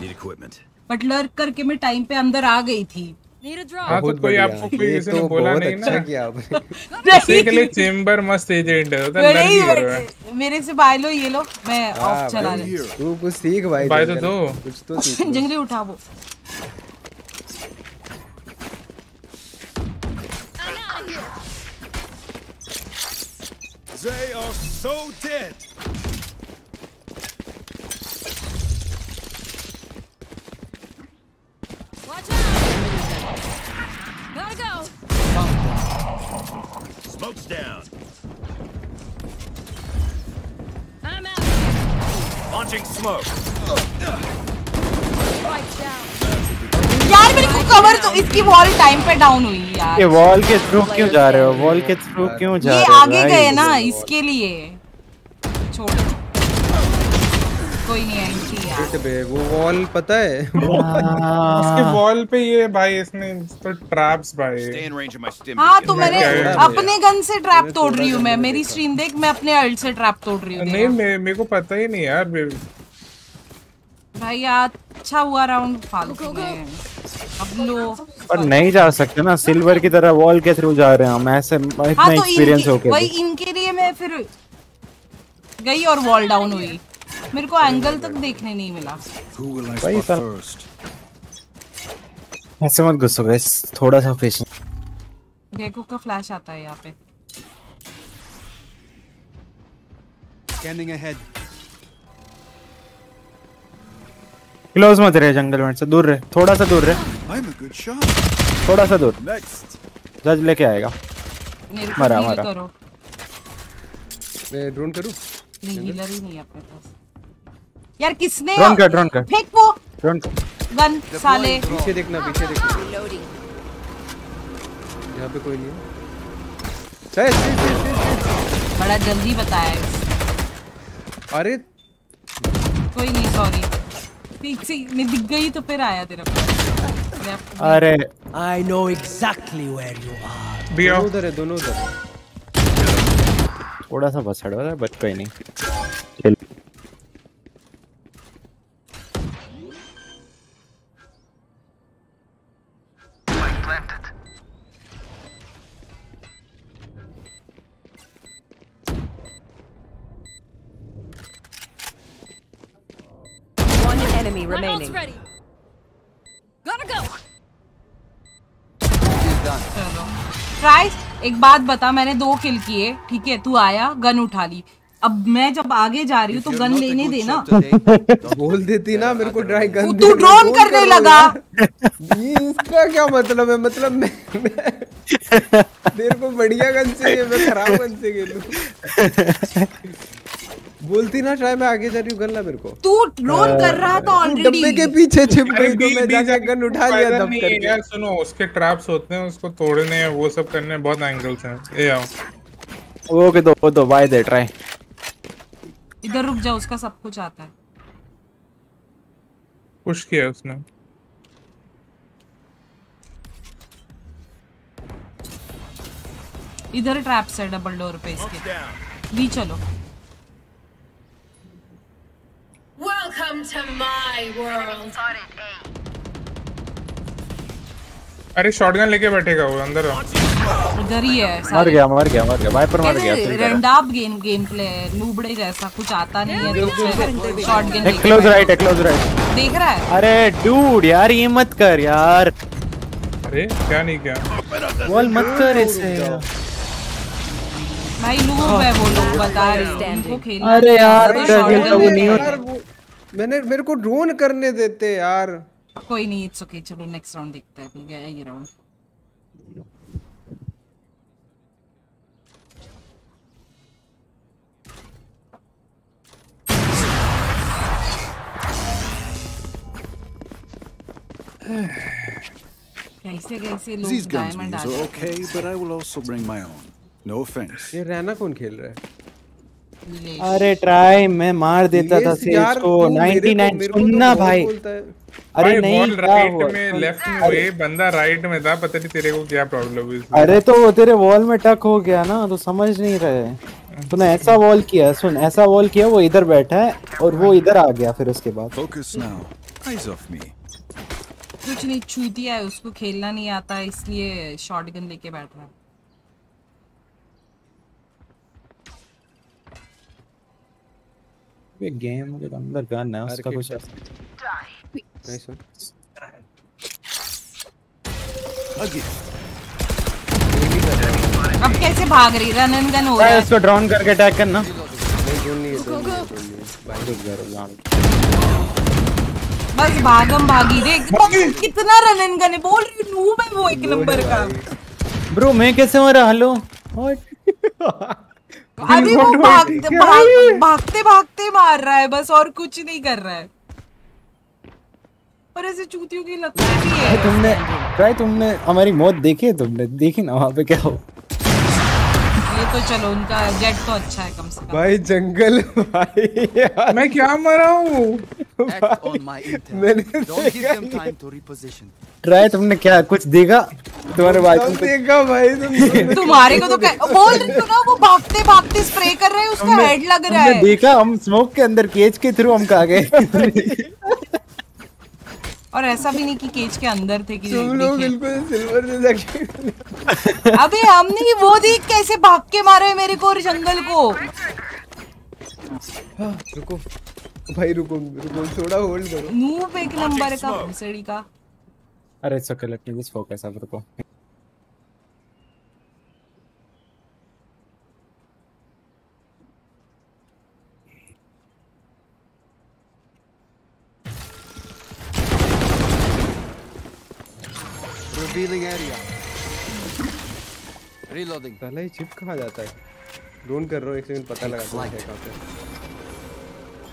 Need equipment. But lurk करके मैं टाइम पे अंदर आ गई थी. हाँ तो बहुत कोई बढ़िया आपको कोई किसी ने तो बोला नहीं अच्छा ना किया आपने के लिए चेम्बर मस्त एजेंट है उधर मेरे लड़ ही ही करो है। मेरे से बाय लो ये लो मैं हाँ ऑफ़ चला भाई, रही तू कुछ सीख भाई भाई तो दो। कुछ तो सीख जंगली उठा वो They are so dead. Watch out. Gotta go. Smoke's down. I'm out. Launching smoke. Lights down. यार मेरे को कवर तो इसकी वॉल टाइम पे डाउन हुई यार। ये वॉल के थ्रू क्यों जा रहे हो? वॉल के थ्रू क्यों जा रहे हो ये आगे गए ना इसके लिए। छोड़। कोई नहीं एंटी यार। बे, वो वॉल पता है? उसके वॉल पे ये भाई इसने तो ट्रैप्स भाई. हाँ तो मैंने अपने गन से ट्रैप तोड़ रही हूँ मैं। मेरी स्ट्रीम देख मैं अपने अल्ट से ट्रैप तोड़ रही हूँ नहीं मेरे को पता ही नहीं यार भाई अच्छा हुआ राउंड फालतू में। अब लो। पर नहीं जा सकते ना सिल्वर की तरह वॉल के थ्रू जा रहे हैं हम ऐसे इतना हाँ तो एक्सपीरियंस इनके, होके वही भी। इनके लिए मैं फिर गई और वॉल डाउन हुई। मेरे को एंगल तक देखने नहीं मिला। भाई सर- ऐसे मत गुस्सो गाइस थोड़ा सा पेशेंस गेको का फ्लैश आता है यहाँ पे। Scanning ahead. क्लोज मत रहे जंगल में से दूर रहे थोड़ा सा दूर रहे. थोड़ा सा दूर। जज लेके आएगा। मरा मरा मैं ड्रोन करूँ नहीं हीलर ही नहीं अपने पास। यार किसने ड्रोन कर ड्रोन कर। फेंक वो। ड्रोन कर। गन साले। पीछे देखना पीछे देखना. यहाँ पे कोई नहीं है। सही सही सही सही सही बड़ा जल्दी बताया अरे कोई नहीं सॉरी पीछे मैं दिख गई तो फिर आया तेरा अरे। I know exactly where you are B दोनों उधर है दोनों उधर। थोड़ा सा बस हो रहा है बट कोई नहीं। चल। Enemy My remaining. ready. Gotta go. Try एक बात बता मैंने दो किल किए ठीक है? तू आया गन उठा ली। अब मैं जब आगे जा रही हूँ तो गन लेने देना। बोल देती ना मेरे को ड्राई गन तू ड्रोन करने लगा। ये इसका क्या मतलब है? मतलब मैं, मैं मेरे को बढ़िया गन चाहिए मैं खराब गन से खेलूं बोलती ना ट्राई मैं आगे जा रही हूँ गन ला मेरे को। तू ड्रोन कर रहा था ऑलरेडी डब्बे के पीछे छिप गई तो मैं जाके गन उठा लिया दब है करके यार सुनो उसके ट्रैप्स होते हैं उसको तोड़ने हैं वो सब करने बहुत एंगल्स हैं। ये आओ। वो के दो वो दो बाय दे ट्राई इधर रुक जा उसका सब कुछ आता है। पुश किया उसने। इधर ट्रैप्स है डबल डोर पे इसके। भी चलो। Welcome to my world. अरे शॉटगन लेके बैठेगा वो अंदर इधर ही है मर गया मर गया मर गया वाइपर मर गया। रैंडाप गेम गेम प्ले नूबड़े जैसा कुछ आता नहीं है शॉटगन एक क्लोज राइट है क्लोज राइट देख रहा है? अरे डूड यार ये मत कर यार। अरे क्या नहीं क्या? वॉल मत कर इसे। भाई है। वो लोग बता रहे उनको खेलना अरे यार, वो नहीं होता। मैंने मेरे को ड्रोन करने देते यार। कोई नहीं इट्स ओके चलो नेक्स्ट राउंड देखते हैं ठीक है ये राउंड कैसे कैसे लोग These guns डायमंड are डाल okay, but I will also bring my No offense. ये रहना कौन खेल रहा है? अरे ट्राई मैं मार देता था सेज को। तू मेरे 99 तो सुनना भाई। अरे नहीं क्या राइट में लेफ़्ट में हुए बंदा राइट में था पता नहीं तेरे को क्या प्रॉब्लम हुई अरे तो वो तेरे वॉल में टक हो गया ना तो समझ नहीं रहे। तूने ऐसा वॉल किया सुन ऐसा वॉल किया वो इधर बैठा है और वो इधर आ गया फिर उसके बाद। Focus now. Eyes off me. कुछ नहीं चूतिया है उसको खेलना नहीं आता इसलिए शॉटगन लेके बैठा है। ये गेम के अंदर गन है उसका कुछ नहीं सुन अब कैसे भाग रही? रन एंड गन हो रहा है। उसको ड्रोन करके अटैक करना। नहीं ड्रोन नहीं है। भाई रुक जा, रुक जा। बस भागम भागी देख। कितना रन एंड गन है बोल रही हूँ नूब है वो एक नंबर का। ब्रो मैं कैसे मरा? हेलो अरे वो भागते भाग, भागते भागते मार रहा है बस और कुछ नहीं कर रहा है। और ऐसे चूतियों की लगता भी है। तुमने भाई तुमने हमारी मौत देखी है तुमने? देखी ना वहाँ पे क्या हो? ये तो चलो उनका जेट तो अच्छा है कम से कम। भाई जंगल भाई। यार मैं क्या मरा हूँ. ट्राई तुमने क्या कुछ देखा? तुम्हारे भाई तुम देखा भाई तुम तुम्हारे को तो बोल रही हूँ ना वो भागते भागते स्प्रे कर रहे हैं उसका हेड लग रहा है। देखा हम स्मोक के अंदर केज के थ्रू हम कहा गए। और ऐसा भी नहीं कि केज के अंदर थे कि तुम लोग बिल्कुल सिल्वर से लगे अबे हमने वो देख कैसे भाग के मारे है मेरे को और जंगल को? हाँ, रुको। भाई रुको रुको थोड़ा होल्ड करो। नूब एक नंबर का भूसड़ी का? अरे it's okay let me just focus अब रुको। Revealing area. Reloading. साला ये चिप कहाँ जाता है? ड्रोन कर रहा हूँ एक सेकंड पता लगा है कहाँ पे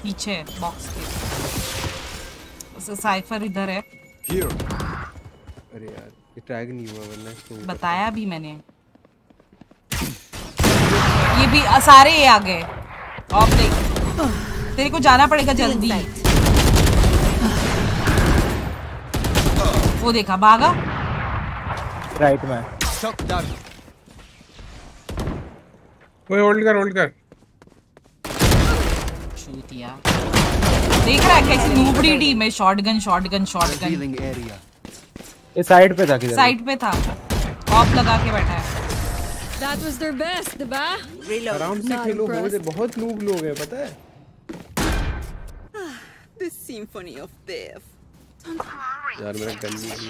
पीछे बॉक्स के। उसे साइफर इधर है। Here. अरे यार ये ट्रैग नहीं हुआ वरना इसको बताया भी मैंने। ये भी सारे ये आ गए ऑफ़ देख तेरे को जाना पड़ेगा जल्दी। वो देखा भागा। राइट में. वो होल्ड कर होल्ड कर। चूतिया देख रहा है कैसे नूबड़ी टीम है शॉटगन शॉटगन शॉटगन. ये साइड पे था किधर? साइड पे था। ऑफ़ लगा के बैठा है। That was their best, ba? आराम से खेलो बहुत बहुत नूब लोग हैं पता है? The symphony of death. यार मेरा गन नहीं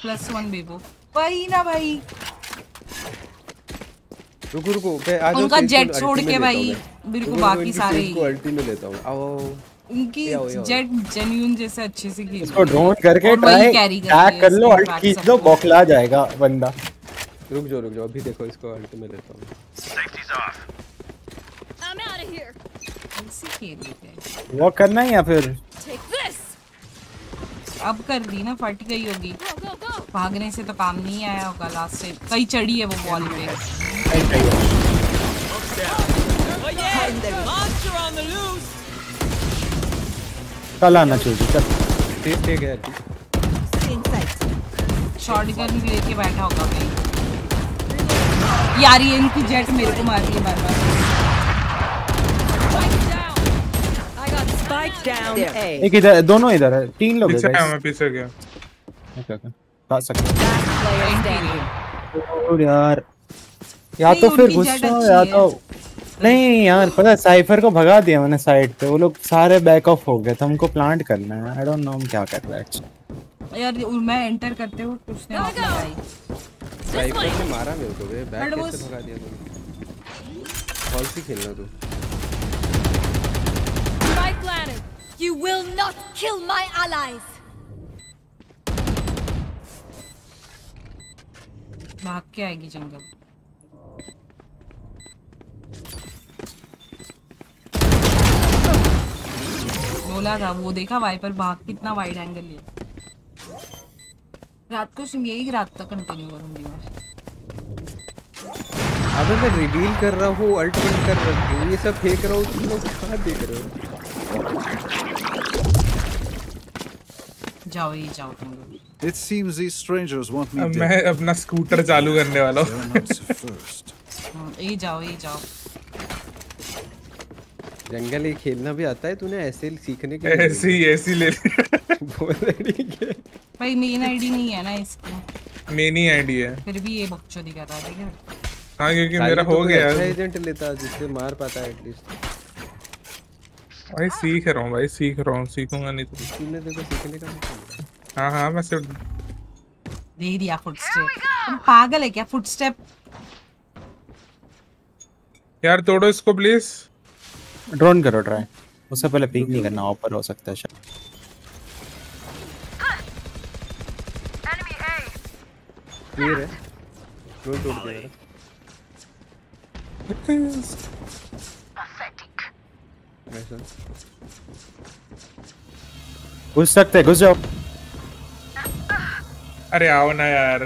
प्लस वन बेबो वही ना भाई रुको रुको मैं आ उनका jet को छोड़ के भाई। मेरे को बाकी सारे ही। अल्टी में लेता हूँ आओ उनकी। जेट जेन्यून जैसे अच्छे से खेल इसको ड्रोन करके ट्राई टैग कर लो अल्ट खींच लो बौखला जाएगा बंदा रुक जाओ रुक जाओ अभी देखो इसको अल्टी में लेता हूँ I'm out of here. ऐसे खेल लेते हैं वॉक करना है या फिर. अब कर दी ना फट गई होगी। भागने से तो काम नहीं आया होगा लास्ट से कहीं चढ़ी है वो वॉल पे! कल आना चाहिए चल। ठीक है शॉटगन भी लेके बैठा होगा कहीं यार ये इनकी जेट मेरे को मार रही है बार बार Spike down A. एक इधर दोनों इधर है। तीन लोग हैं आया मैं पीछे गया। Okay okay. खा सकते. हैं। यार। या तो फिर गुस्सा अच्छी या तो नहीं यार पता है साइफर को भगा दिया मैंने साइड पे। वो लोग सारे बैक ऑफ़ हो गए तो हमको प्लांट करना है। आई डोंट नो हम क्या कर रहे हैं actually। यार मैं एंटर करते हुए उसने ऑफ़ लगाई स्नाइपर ने मारा मेरे को बे बैक कैसे भगा दिया तूने? कौन सी खेलना तू Spike planted. You will not kill my allies. भाग के आएगी जंगल बोला था वो देखा वाइपर भाग कितना वाइड एंगल लिया। रात को सुन यही रात तक कंटिन्यू करूँगी मैं। अबे मैं रिवील कर रहा हूँ अल्टीमेट कर रहा हूँ ये सब फेंक रहा हूँ तुम लोग कहाँ देख रहे हो? जाओ ये जाओ तुम लोग। It seems these strangers want me मैं अपना स्कूटर चालू करने वाला हूँ. हाँ, ये जाओ ये जाओ। जंगल ये खेलना भी आता है तूने ऐसे सीखने के ऐसी ऐसी ले बोल रही है भाई मेन आईडी नहीं है ना इसकी। मेनी आईडी है। फिर भी ये बकचोदी कर रहा है ठीक है? हाँ क्योंकि मेरा तो हो गया। अच्छा एजेंट लेता जिससे मार पाता है एटलीस्ट भाई सीख रहा हूँ भाई सीख रहा हूँ सीखूँगा नहीं तो तूने देखो सीखने का मिला। हाँ हाँ मैं सिर्फ़ दे दिया फुटस्टेप तुम पागल है क्या फुटस्टेप यार तोड़ो इसको प्लीज़ ड्रोन करो ट्राई उससे पहले पिक नहीं करना ऊपर हो सकता है शायद। क्लियर है तोड़ दिया मेरा। ऐसा घुस सकते घुस जाओ अरे आओ ना यार।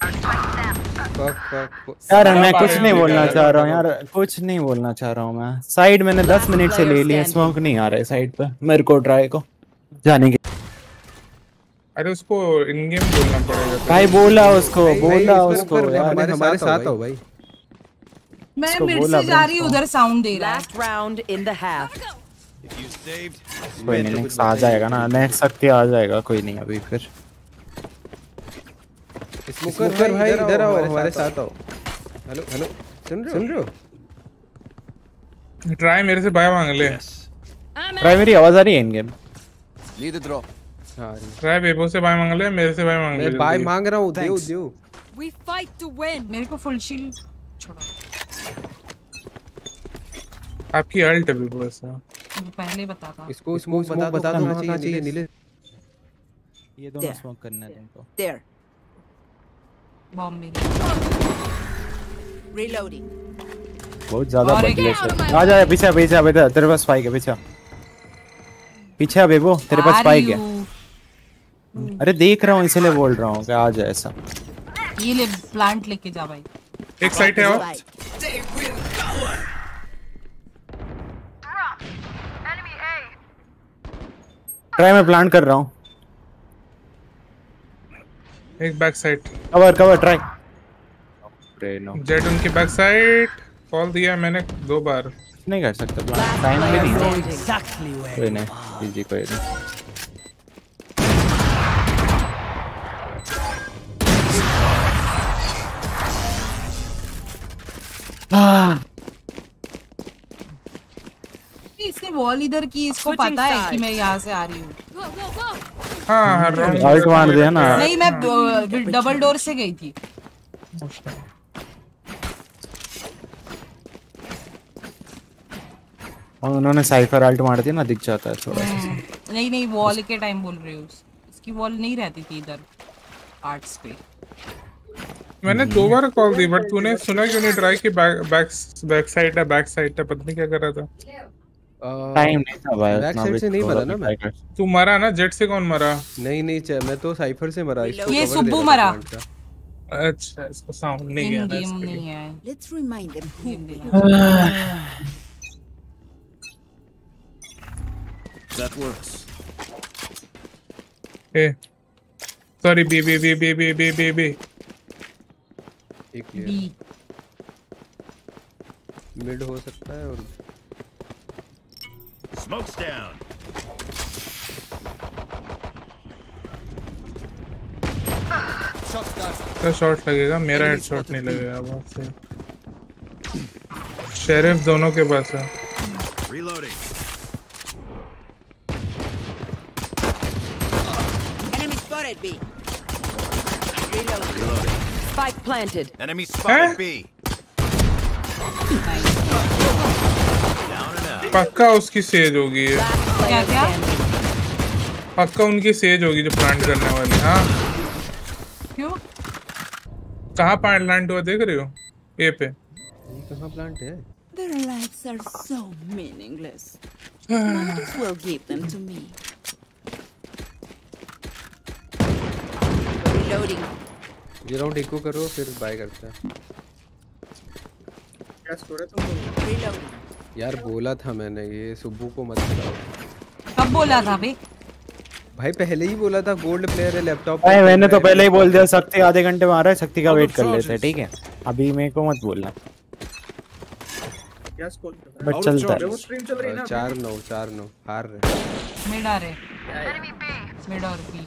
फक फक यार मैं कुछ नहीं बोलना चाह रहा हूँ यार कुछ नहीं बोलना चाह रहा हूँ मैं। साइड मैंने 10 मिनट से ले लिया स्मोक नहीं आ रहा है साइड पे। मेरे को ट्राई को। जाने के अरे उसको इन गेम बोलना पड़ेगा। भाई बोला उसको बोला उसको हमारे हमारे साथ आओ भाई। मैं मिड से जा रही उधर साउंड दे रहा है। Round in the half. कोई नहीं नेक्स्ट आ जाएगा ना। नेक्स्ट शक्ति आ जाएगा कोई नहीं अभी फिर। स्मोकर भाई इधर आओ हमारे साथ आओ। हेलो हेलो सुन रहे हो? सुन रहे हो? ट्राई मेरे से बाय मांग ले। ट्राई मेरी आवाज़ आ रही है इन गेम a drop. हाँ ट्राई बेबो से बाय मांग ले मेरे से बाय मांग ले। मैं बाय मांग रहा हूँ देव देव We fight to win. मेरे को फुल शील्ड छोड़ो। आपकी अल्ट है। बेबो ऐसा पहले बता था इसको स्मोक बता बता दो कहाँ चाहिए नीले ये दोनों स्मोक करना है तुमको। There. बॉम्ब मेरी Reloading. बहुत ज़्यादा बदले से आ जा पीछे पीछे बेटा तेरे पास स्पाइक है पीछे पीछे आ बेबो तेरे पास स्पाइक है। अरे देख रहा हूँ इसलिए बोल रहा हूँ कि आ जा ऐसा। ये ले प्लांट लेके जा भाई। एक साइड है और। ट्राई मैं प्लान कर रहा हूँ। एक back side cover cover try no Jett उनकी बैक साइड कॉल दिया मैंने दो बार। नहीं कर सकता। प्लान टाइम भी नहीं है। कोई नहीं जी जी कोई नहीं। इसने वॉल इधर की इसको पता है कि मैं यहाँ से आ रही हूँ। हाँ मार दिया ना। नहीं मैं डबल डोर से गई थी। और उन्होंने साइफर अल्ट मार दिया ना दिख जाता है थोड़ा सा। हम्म, नहीं नहीं वॉल के टाइम बोल रही हूँ। इसकी वॉल नहीं रहती थी इधर आर्ट्स पे। मैंने दो बार कॉल दी बट तूने सुना क्यों नहीं? ट्राई कि बैक बैक बैक साइड है बैक साइड है पता नहीं क्या कर रहा था। टाइम नहीं था भाई बैक साइड से नहीं मरा ना मैं? तू मरा ना? जेट से कौन मरा? नहीं नहीं मैं तो साइफर से मरा इसको ये सुब्बू मरा। अच्छा इसको साउंड नहीं गया गेम इसके लिए। नहीं है remind them who. That works. A sorry B B B B B B B he clear mid हो सकता है और स्मोक्स डाउन का शॉट लगेगा मेरा हेड शॉट नहीं लगेगा वहाँ से। शेरिफ दोनों के पास है। Reloading enemy spotted B reloading Spike planted. Enemy spotted B. पक्का उसकी सेज होगी ये क्या क्या पक्का उनकी सेज होगी जो प्लांट करने वाली हाँ क्यों कहाँ प्लांट हुआ देख रहे हो ए पे ये कहाँ प्लांट है Their lives are so meaningless. Might as well give them to me. Reloading. ये राउंड इको करो फिर बाय करते हैं। क्या स्कोर है तुम Reloading. यार बोला था मैंने ये सुब्बू को मत कराओ कब बोला था बे भाई पहले ही बोला था गोल्ड प्लेयर है लैपटॉप भाई मैंने तो पहले ही बोल दिया शक्ति आधे घंटे में आ रहा है शक्ति का वेट कर लेते हैं ठीक है? अभी मेरे को मत बोलना। क्या स्कोर बट चलता है। वो स्ट्रीम चल रही है ना चार नौ चार नौ हार रहे। मिड आ रहे। एनिमी पे मिड और बी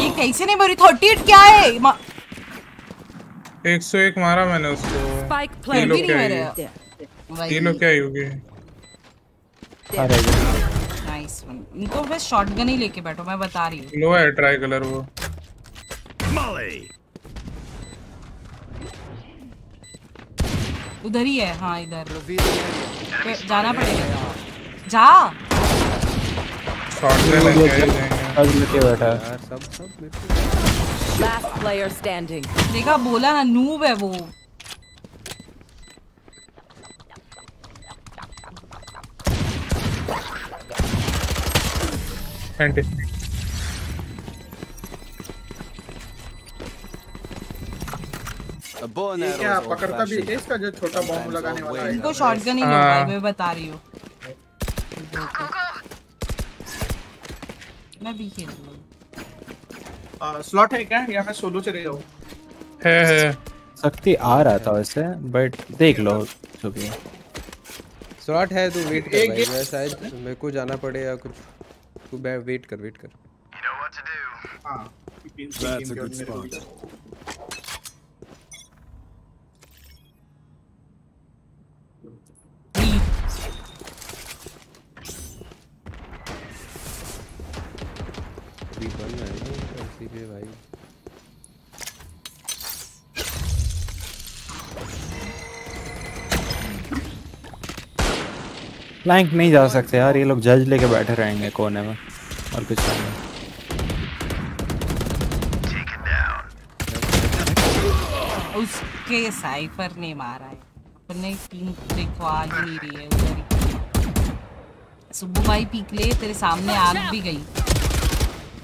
ये कैसे नहीं मरी थर्टी एट क्या है? मा- 101 मारा मैंने उसको। ये. लोग क्या नहीं ही? ये लोग क्या होगी? अरे नाइस वन इनको बस शॉटगन ही लेके बैठो मैं बता रही हूँ। लो है ट्राई कलर वो. उधर ही है हाँ इधर। जाना पड़ेगा। जा। शॉट ले लेंगे आ जाएँगे लेके बैठा है। यार सब सब मेरे को Last देखा बोला ना नूब है वो। ये क्या पकड़ता भी है इसका जो छोटा बॉम्ब लगाने वाला है। इनको शॉटगन ही हाँ। भाई मैं बता रही हूँ। मैं भी खेल लूँगा स्लॉट है क्या? या मैं सोलो चले जाऊँ? है है। शक्ति आ रहा था वैसे बट देख लो जो भी है। स्लॉट है तू वेट कर भाई मैं शायद मेरे को जाना पड़े या कुछ। तू वेट कर वेट कर। हाँ. अभी बन रहा है ऐसी पे भाई। फ्लैंक नहीं जा सकते यार ये लोग जज लेके बैठे रहेंगे कोने में और कुछ नहीं। उसके साइफर ने मारा है। अपने टीम देखो आ ही नहीं रही है उधर ही। सुब्बू भाई पीक ले तेरे सामने आग भी गई।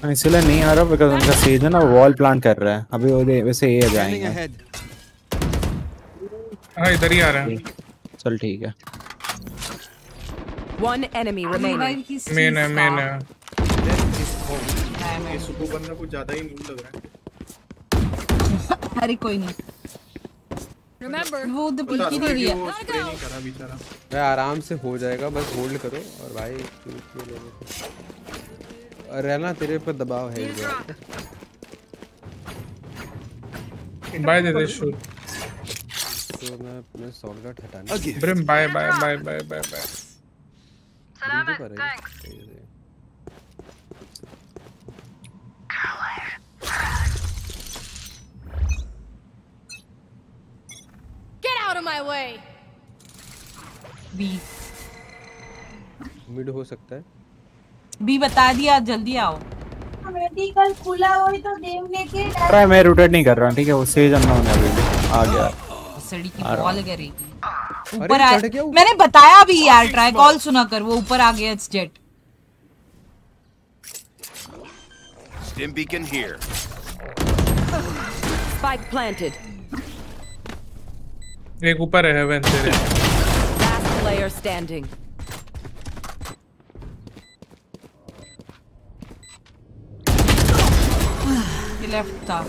इसलिए नहीं आ रहा बिकॉज़ उनका सीज है ना वॉल प्लांट कर रहा है। अभी वो दे- वैसे ये Scanning जाएँगे. हाँ इधर ही आ रहे हैं। चल ठीक है। One enemy remaining. मेन है मेन है। है, ये कुछ ज़्यादा ही न्यू लग रहा है अरे कोई नहीं Remember, वो भाई आराम से हो जाएगा बस होल्ड करो और भाई रहना तेरे पर दबाव है बाय दे दे शूट तो मैं अपने हटाने Brim bye bye bye bye bye bye पर है Get out of my way! B mid हो सकता है। बी बता दिया जल्दी आओ। मेडिकल खुला हो तो देव लेके ट्राई मैं रोटेट नहीं कर रहा ठीक है? वो सेज अननोन है अभी आ गया। सड़ी की बॉल हूँ। करेगी ऊपर आ गया मैंने बताया भी यार ट्राई कॉल सुना कर वो ऊपर आ गया it's Jett Stim beacon here. Spike planted. एक ऊपर है हेवन तेरे। Last player standing. ये लेफ़्ट था.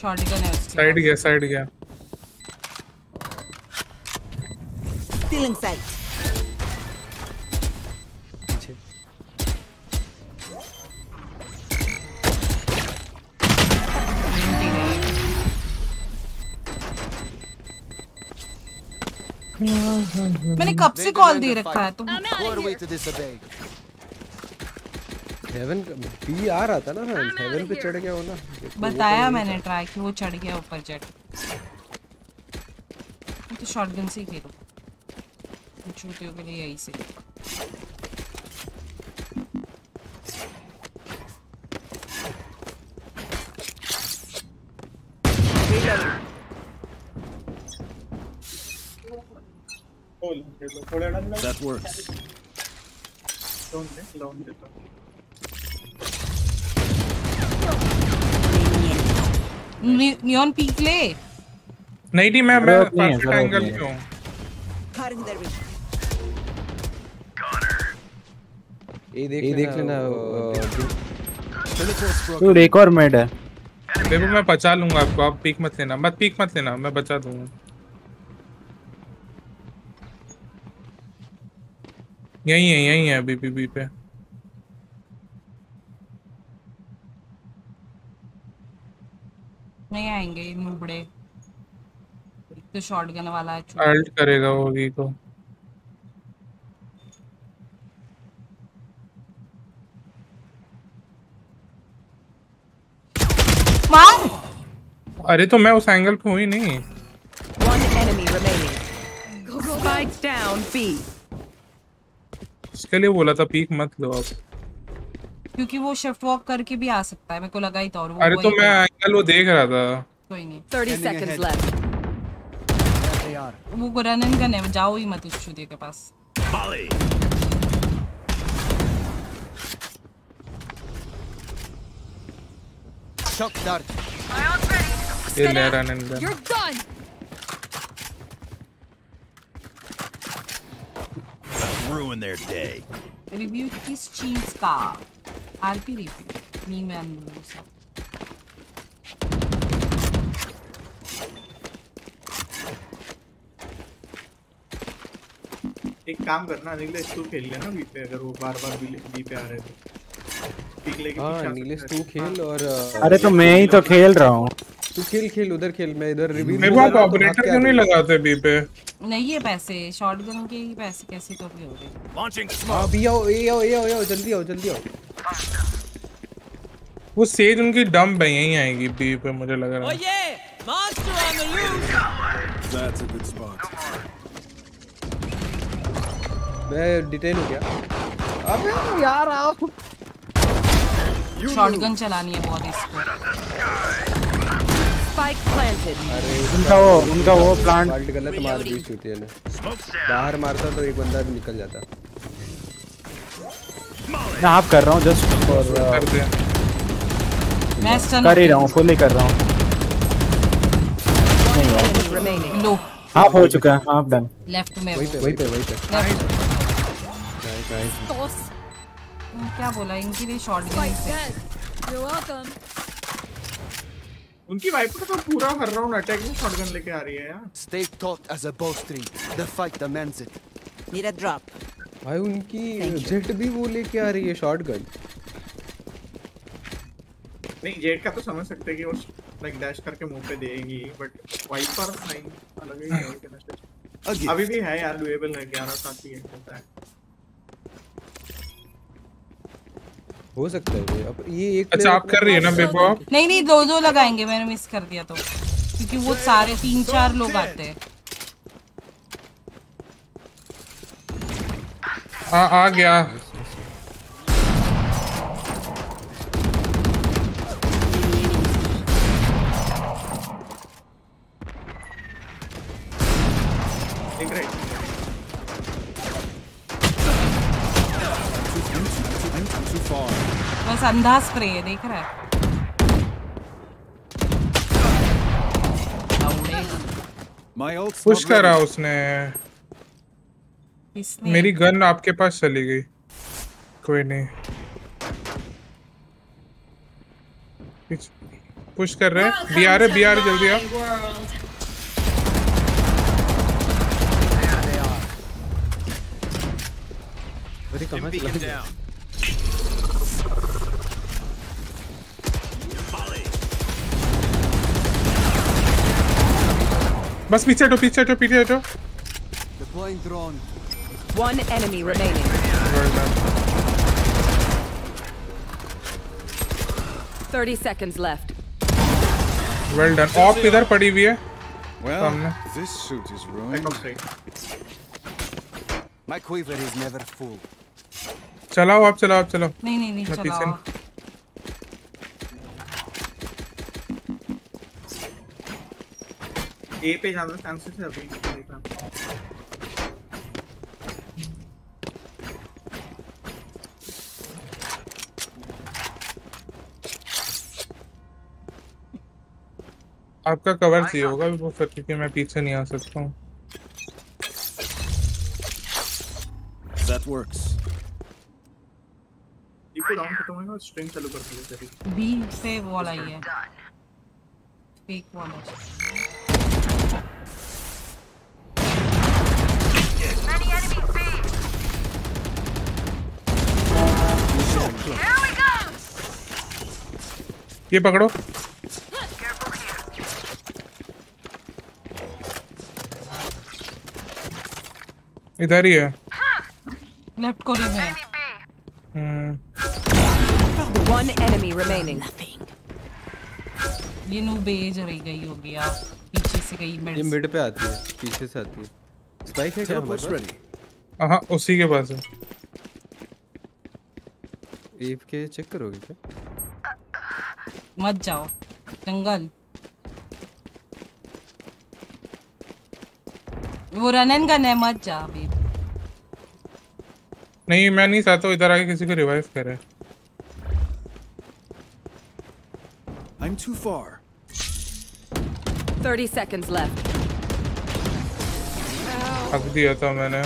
शॉटगन है साइड गया साइड गया मैंने कब से कॉल दे रखा है? तुम What a way to disobey. Heaven B आ रहा था ना हाँ हेवन पे चढ़ गया हो ना तो बताया तो मैंने ट्राई कि वो चढ़ गया ऊपर जेट मैं तो शॉटगन से ही खेलूं चूतियों के लिए यही से। That works. नियॉन पीक ले। नहीं नहीं मैं मैं परफेक्ट एंगल पे हूँ. ये देख ये देख लेना Dude, एक और मिड है। देखो मैं बचा लूँगा आपको आप पीक मत लेना। मत पीक मत लेना मैं बचा दूँगा। यही है यही है अभी बी पे। नहीं आएँगे ये नुबड़े एक तो शॉटगन वाला है। अल्ट करेगा वो वी को मार अरे तो मैं उस एंगल पे हूँ ही नहीं One enemy remaining. Spike down B. इसके लिए बोला था पीक मत लो आप क्योंकि वो शिफ्ट वॉक करके भी आ सकता है मेरे को लगा ही था और वो अरे तो मैं एंगल वो देख रहा था कोई नहीं 30 seconds left. वो रन एंड गन है जाओ ही मत उस चूतिया के पास Molly. Shock dart. ये ले run and gun You're done! Ruin their day. Review किस चीज़ का? आरपी रिव्यू मीम एंड सब एक काम करना नीलेश तू खेल लेना बी पे अगर वो बार बार बी पे आ रहे तो। पीक लेके हाँ नीलेश तू खेल और अरे तो मैं ही तो खेल रहा हूँ। तू खेल खेल उधर खेल मैं इधर रिव्यू मेरे को आप ऑपरेटर क्यों नहीं लगाते बी पे नहीं है पैसे शॉटगन के ही पैसे कैसे तो भी हो रहे Launching हाँ smoke. आओ ये आओ ये आओ ये आओ जल्दी आओ जल्दी आओ वो सेज उनकी डंप है यहीं आएगी बी पे मुझे लग रहा है yeah! Monster on the loose! That's a good spot. मैं डिटेन हो गया अबे यार आओ शॉटगन चलानी है बहुत इसको Spike planted. अरे उनका वो उनका वो प्लांट फाल्ट गलत मार दी चूतिया ने। बाहर मारता तो एक बंदा भी निकल जाता। मैं आप कर रहा हूँ जस्ट फॉर मैं स्टन कर ही रहा हूँ फुल ही कर रहा हूँ। नहीं यार। लो हाफ़ हो चुका है हाफ़ डन लेफ़्ट में वहीं पे वहीं पे वहीं पे। नाइस नाइस क्या बोला? इनके लिए शॉटगन से dead. You're welcome. उनकी वाइपर तो पूरा हर राउंड अटैक में शॉटगन लेके आ रही है यार Stay taut as a bowstring. The fight demands it. Need a drop. भाई उनकी जेट भी वो लेके आ रही है शॉटगन नहीं जेट का तो समझ सकते हैं कि वो लाइक डैश करके मुँह पे देगी बट वाइपर नहीं अलग ही है अभी भी है यार डुएबल है 11 साथ ही है होता है सकता है ये। अब ये एक अच्छा आप कर रही है ना बेबो आप नहीं नहीं दो दो लगाएँगे मैंने मिस कर दिया तो। क्योंकि वो सारे तीन चार लोग आते हैं। आ आ गया एक राइट Too far. बस अंधा स्प्रे है देख रहा है। पुश करा उसने। मेरी गन आपके पास चली गई। कोई नहीं। पुश कर रहे हैं। बी आ रहे बी आ जल्दी आप अरे बस पीछे हटो पीछे हटो पीछे हटो Deploying drone. One enemy remaining. Thirty seconds left. Well done of इधर पड़ी हुई है Well, सामने this suit is ruined. My quiver is never full. चलाओ आप चलाओ आप चलाओ नहीं नहीं नहीं मैं पीछे चलाओ ए पे ज़्यादा चांसेस है अभी आपका कवर चाहिए होगा वो फिर क्योंकि मैं पीछे नहीं आ सकता हूँ। That works. इको डाउन खत्म होगा स्ट्रिंग चालू कर बी पे वॉल आई है। फेक वॉल है Many enemies B. Here we go. ये पकड़ो। इधर ही है। लेफ़्ट कॉर्नर में One enemy remaining. ये नो बेज रही गई होगी आप। पीछे से गई ये मिड मिड पे आती है पीछे से आती है। स्पाइक है क्या हाँ उसी के पास है। के चेक करोगे क्या? मत जाओ जंगल। वो रन एंड गन है मत जा अभी। नहीं मैं नहीं चाहता इधर आके किसी को रिवाइव करे। I'm too far. Thirty seconds left. हक दिया था मैंने!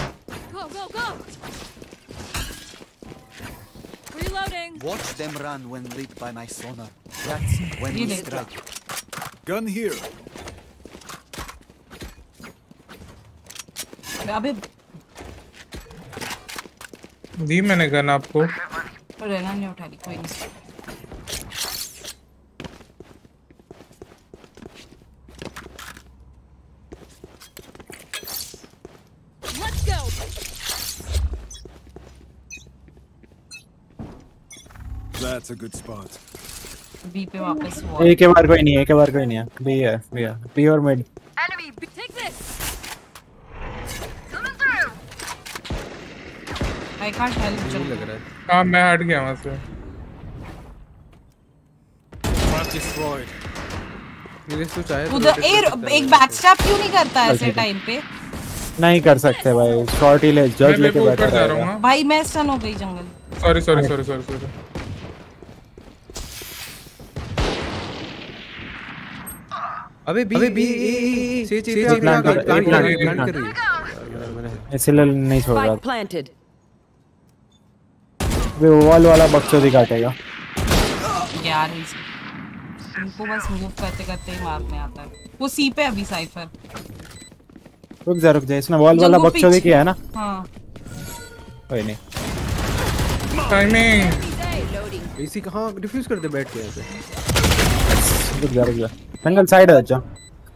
Watch them run when lit by my sonar. That's when we strike. Gun here. अबे दी मैंने गन आपको रहना नहीं उठा ली कोई नहीं Let's go! That's a good spot. B पे वापस ए के बार कोई नहीं है के बार कोई नहीं है। बी है बी है। बी और मिड. आई कांट हेल्प लग रहा है। हाँ मैं हट गया वहाँ से। Front destroyed. मेरे तो उधर एक क्यों नहीं करता ऐसे टाइम पे? नहीं कर सकते भाई। शॉर्ट ही ले जज लेके बैठा रहा हूँ हाँ। भाई मैं स्टन हो गई जंगल। Sorry sorry sorry sorry sorry अबे बी बी सी ची ची प्लान कर- प्लान। कर रही है इसलिए नहीं छोड़ रहा planted. वे वॉल वाला बक्सो दिखाटेगा यार इनको बस मूव करते करते ही मारने आता है वो सी पे है अभी साइफर रुक जा रुक जा इसने वॉल वाला बक्चोदी पीछे। किया है ना हाँ कोई नहीं टाइमिंग इसी कहाँ डिफ्यूज कर दे बैठ के पे रुक जा रुक जा। जंगल साइड आ जा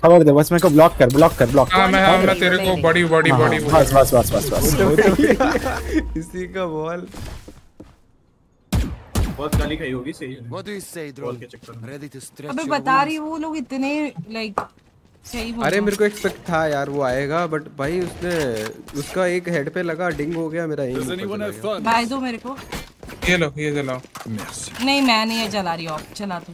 कवर दे बस मेरे को ब्लॉक कर ब्लॉक कर ब्लॉक हाँ मैं हाँ मैं तेरे को बड़ी बड़ी हाँ, बड़ी। बस बस बस बस बस। इसी का बॉल। बहुत गाली खाई होगी सही है। What do you say, के चक्कर में। Ready to stretch अबे बता रही वो लोग इतने लाइक अरे मेरे को एक्सपेक्ट था यार वो आएगा बट भाई उसने उसका एक हेड पे लगा डिंग हो गया मेरा एम? भाई दो मेरे को। ये लो ये जलाओ। नहीं मैं नहीं ये चला रही ऑफ़ चला तू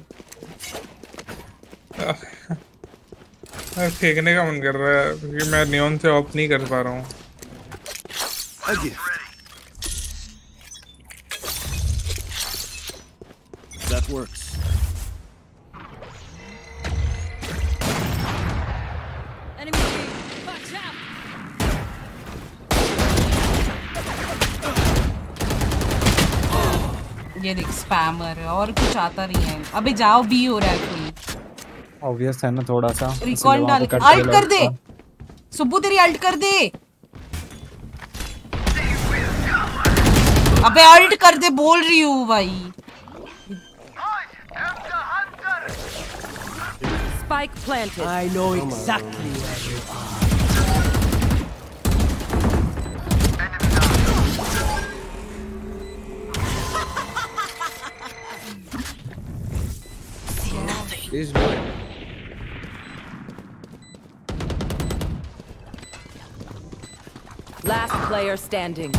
फेंकने का मन कर रहा है क्योंकि मैं नियॉन से ऑफ़ नहीं कर पा रहा हूँ। That works. ये देख स्पैमर है और कुछ आता नहीं है। अबे जाओ बी हो रहा है कोई। ऑब्वियस है ना थोड़ा सा रिकॉल डाल अल्ट कर दे। सुब्बू तेरी अल्ट कर दे। अबे अल्ट कर दे बोल रही हूँ भाई। Spike planted. I know exactly where you are. इस बॉल Last player standing.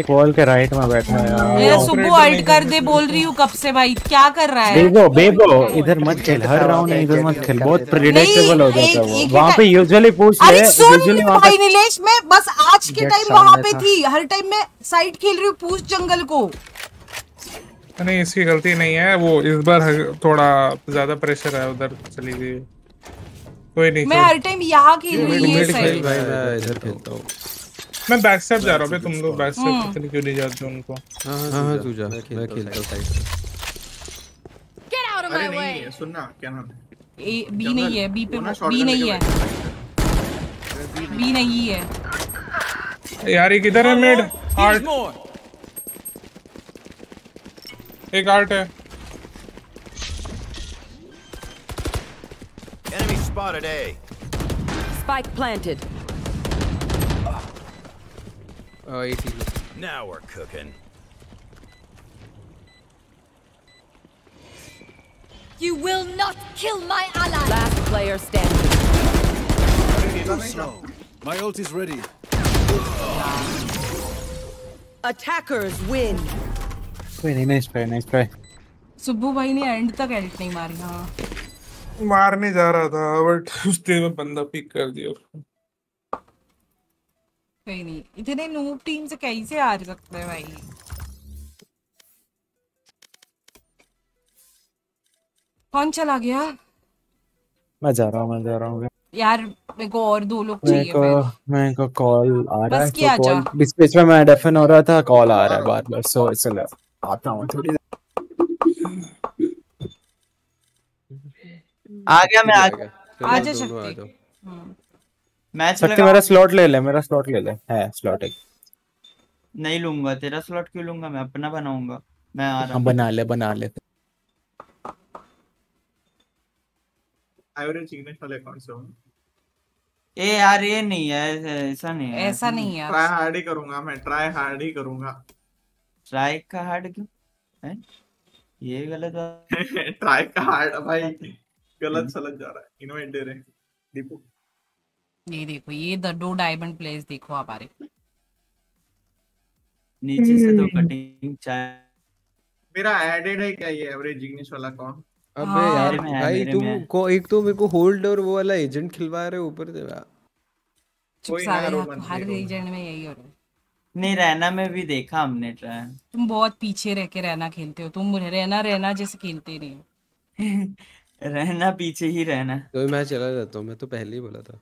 एक वॉल के राइट में बैठा है यार। मेरा सुब्बू अल्ट कर दे बोल रही हूँ कब से भाई? क्या कर रहा है? बेबो बेबो इधर मत खेल हर राउंड इधर मत खेल बहुत प्रेडिक्टेबल हो जाता है वो। वहाँ पे यूजुअली पूछ ले यूजुअली वहाँ भाई नीलेश मैं बस आज के टाइम वहाँ पे थी। हर टाइम मैं साइड खेल रही हूँ पूछ जंगल को। नहीं इसकी गलती नहीं है। वो इस बार थोड़ा ज़्यादा प्रेशर है उधर चली गई। कोई नहीं मैं हर टाइम यहाँ खेल रही हूँ ये साइड भाई मैं इधर खेलता हूँ। मैं बैक स्टेप जा रहा हूँ बे, तुम लोग बैक स्टेप हम्म। पता नहीं क्यों नहीं जाते उनको। हाँ हाँ हाँ तू जा मैं खेलता हूँ साइड Get out of अरे my नहीं way. है सुनना क्या नाम है? बी नहीं है बी पे वो बी नहीं है। बी नहीं है। यार ये किधर है मिड more. एक आर्ट है Enemy spotted A. Spike planted. Eighty Now we're cooking. You will not kill my ally. Last player standing. Too slow. My ult is ready. Attackers win. कोई नहीं nice try nice try Subbu भाई ने and तक Alt नहीं मारी हाँ। मारने जा रहा था बट उस देर में बंदा पिक कर दिया। कोई नहीं इतने नूब टीम से कैसे हार सकते हैं भाई? कौन चला गया? मैं जा रहा हूँ मैं जा रहा हूँ। यार मेरे को और दो लोग मेरे चाहिए को मेरे को कॉल आ रहा है बस किया तो जा। कॉल बीच बीच में मैं डेफिन हो रहा था कॉल आ रहा है बार बार सो इसलिए। आता हूँ थोड़ी आ गया। मैं आ गया आ शक्ति। जाओ हम्म। मैच शक्ति मेरा स्लॉट ले ले मेरा स्लॉट ले ले। है स्लॉट एक। नहीं लूँगा तेरा स्लॉट क्यों लूँगा? मैं अपना बनाऊँगा। मैं आ रहा हाँ बना ले बना ले। एवरेज इंग्लिश वाले अकाउंट से हूँ। ए यार ये नहीं है ऐसा- ऐसा नहीं है। ऐसा नहीं है। ट्राई हार्ड ही करूँगा मैं ट्राई हार्ड ही करूँगा। ट्राई का हार्ड क्यों? है? ये गलत बात ट्राई का हार्ड भाई। गलत सलत जा रहा है। इनोवेट दे रहे दीपू। ये देखो ये द दो डायमंड प्लेस देखो हमारे नीचे से तो कटिंग चाय मेरा एडेड है क्या ये एवरेज इंग्लिश वाला अकाउंट अबे हाँ। यार भाई तुम को एक तो मेरे को होल्ड और वो वाला एजेंट खिलवा रहे हो ऊपर से। यार। चुप कोई ना सारे हर। रीजन में यही हो रहा है। नहीं रहना में भी देखा हमने ट्राई तुम बहुत पीछे रह के रहना खेलते हो तुम रहना रहना जैसे खेलते नहीं हो। रहना पीछे ही रहना। तो मैं चला जाता हूँ मैं तो पहले ही बोला था।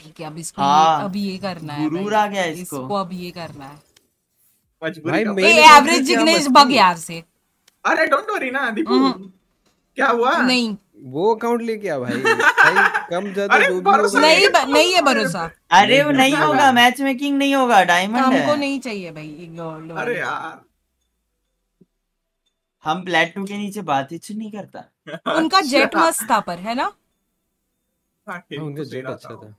ठीक है अब इसको हाँ, ये, अभी ये करना है गुरूर आ गया इसको। इसको अब ये करना है। मजबूरी भाई एवरेज जिग्नेश बग यार से। अरे डोंट वरी ना दीपू। क्या हुआ? नहीं वो अकाउंट लेके आ भाई। भाई कम ज़्यादा जो भी नहीं नहीं है भरोसा। अरे वो नहीं होगा मैच मेकिंग नहीं होगा डायमंड हमको नहीं चाहिए भाई अरे यार। हम प्लेटू के नीचे बात ही नहीं करता। उनका जेट मस्त था पर है ना? हाँ, हाँ, उनका जेट अच्छा था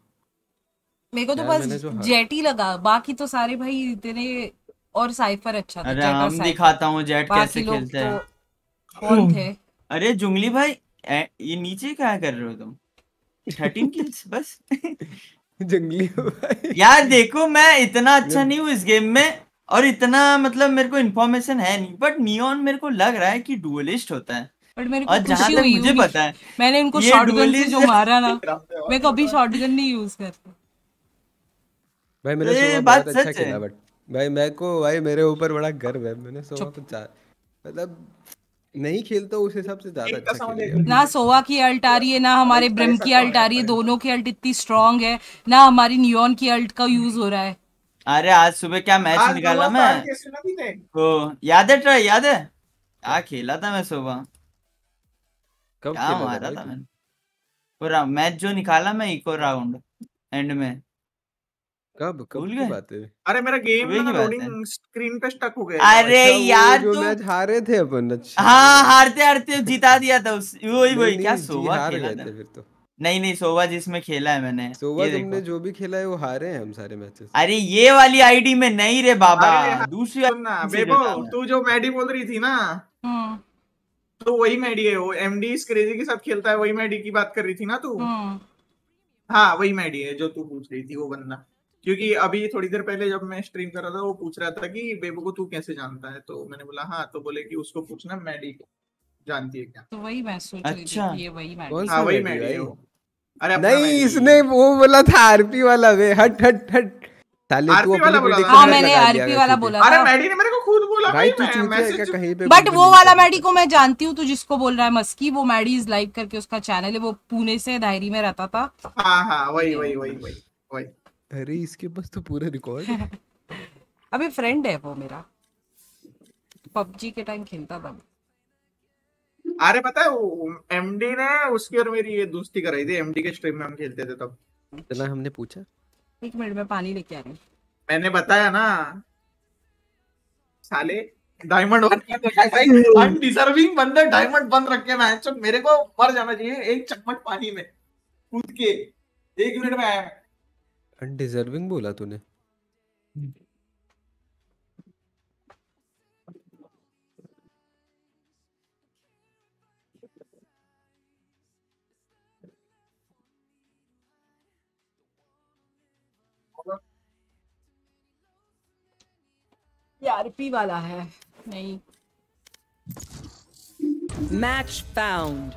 मेरे को तो बस मैंने जो हाँ- जेट ही लगा। बाकी तो सारे भाई इतने और साइफर अच्छा था अरे जेट हम दिखाता हूँ जेट कैसे खेलते हैं। तो कौन थे? अरे जुंगली भाई ये नीचे क्या कर रहे हो तुम? थर्टीन किल्स बस। जंगली हो भाई। यार देखो मैं इतना अच्छा नहीं हूँ इस गेम में और इतना मतलब मेरे को इन्फॉर्मेशन है नहीं बट नियॉन मेरे को लग रहा है कि डुअलिस्ट होता है। बट मेरे को जहाँ खुशी तक हुई मुझे पता है मैंने उनको शॉटगन से जो मारा ना मैं कभी शॉटगन नहीं यूज़ करती भाई मैंने ये बात बहुत अच्छा सच है। खेला बट भाई मेरे को भाई मेरे ऊपर बड़ा गर्व है। मैंने को चार मतलब नहीं खेलता उस हिसाब से ज़्यादा अच्छा ना सोवा की अल्ट आ रही है ना हमारे ब्रिम की अल्ट आ रही है दोनों की अल्ट इतनी स्ट्रांग है ना हमारी नियॉन की अल्ट का यूज़ हो रहा है। अरे आज सुबह क्या मैच निकाला मैं? तो याद है ट्राई याद है? आ खेला था मैं सुबह कब क्या खेला मारा था मैंने। पूरा मैच जो निकाला मैं इको राउंड एंड में। कब? कब भूल की गए? बात है? अरे मेरा गेम ना है। लोडिंग स्क्रीन पे स्टक हो गया। अरे अच्छा, यार जो तू मैच हारे थे अपन अच्छा। हाँ हारते हारते जिता दिया था उस वही नहीं, वही क्या सोवा हार खेला गए था? फिर तो। नहीं नहीं सोवा जिसमें खेला है मैंने सोवा तुमने जो भी खेला है वो हारे हैं हम सारे मैचेस अरे ये वाली आईडी में नहीं रे बाबा हाँ, दूसरी बेबो तू जो मैडी बोल रही थी ना हम्म तो वही मैडी है वो एमडी इस क्रेजी के साथ खेलता है वही मैडी की बात कर रही थी ना तू? हम्म हाँ वही मैडी है जो तू पूछ रही थी वो बंदा। क्योंकि अभी थोड़ी देर पहले जब मैं स्ट्रीम कर रहा था वो पूछ रहा था कि बेबो को तू कैसे जानता है? तो मैंने बोला हाँ तो बोले कि उसको पूछना मैडी को जानती है क्या? तो वही मैं सोच रही थी अच्छा। ये वही कौन हाँ वही मैडी मैडी है अरे नहीं इसने वो बोला था आरपी वाला वे। हट हट हट। साले तू अपनी हाँ मैंने आरपी वाला बोला अरे मैडी ने मेरे को खुद बोला। भाई तू चूतिया क्या? कहीं पे बट वो वाला मैडी को मैं जानती हूँ तू जिसको बोल रहा है मस्की वो मैडी इज़ लाइव करके उसका चैनल है वो पुणे से डायरी में रहता था। हाँ हाँ वही वही वही वही वही। अरे इसके पास तो पूरा रिकॉर्ड है। अबे फ्रेंड है वो मेरा। पबजी के टाइम खेलता था अरे पता है वो एमडी ने उसकी और मेरी ये दोस्ती कराई थी। एमडी के स्ट्रीम में हम खेलते थे तब। इतना हमने पूछा? एक मिनट में पानी लेके आ रही मैंने बताया ना साले डायमंड वन भाई अनडिजर्विंग बंदे डायमंड बंद रख के मैच मेरे को मर जाना चाहिए एक चम्मच पानी में कूद के। एक मिनट में आया मैं। अनडिजर्विंग बोला तूने आरपी वाला है नहीं Match found.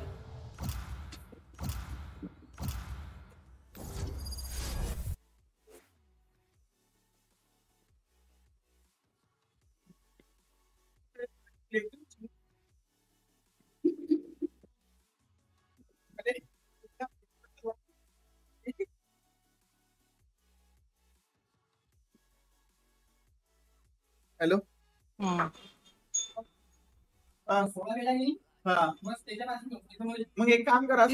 हेलो. मग एक काम करा.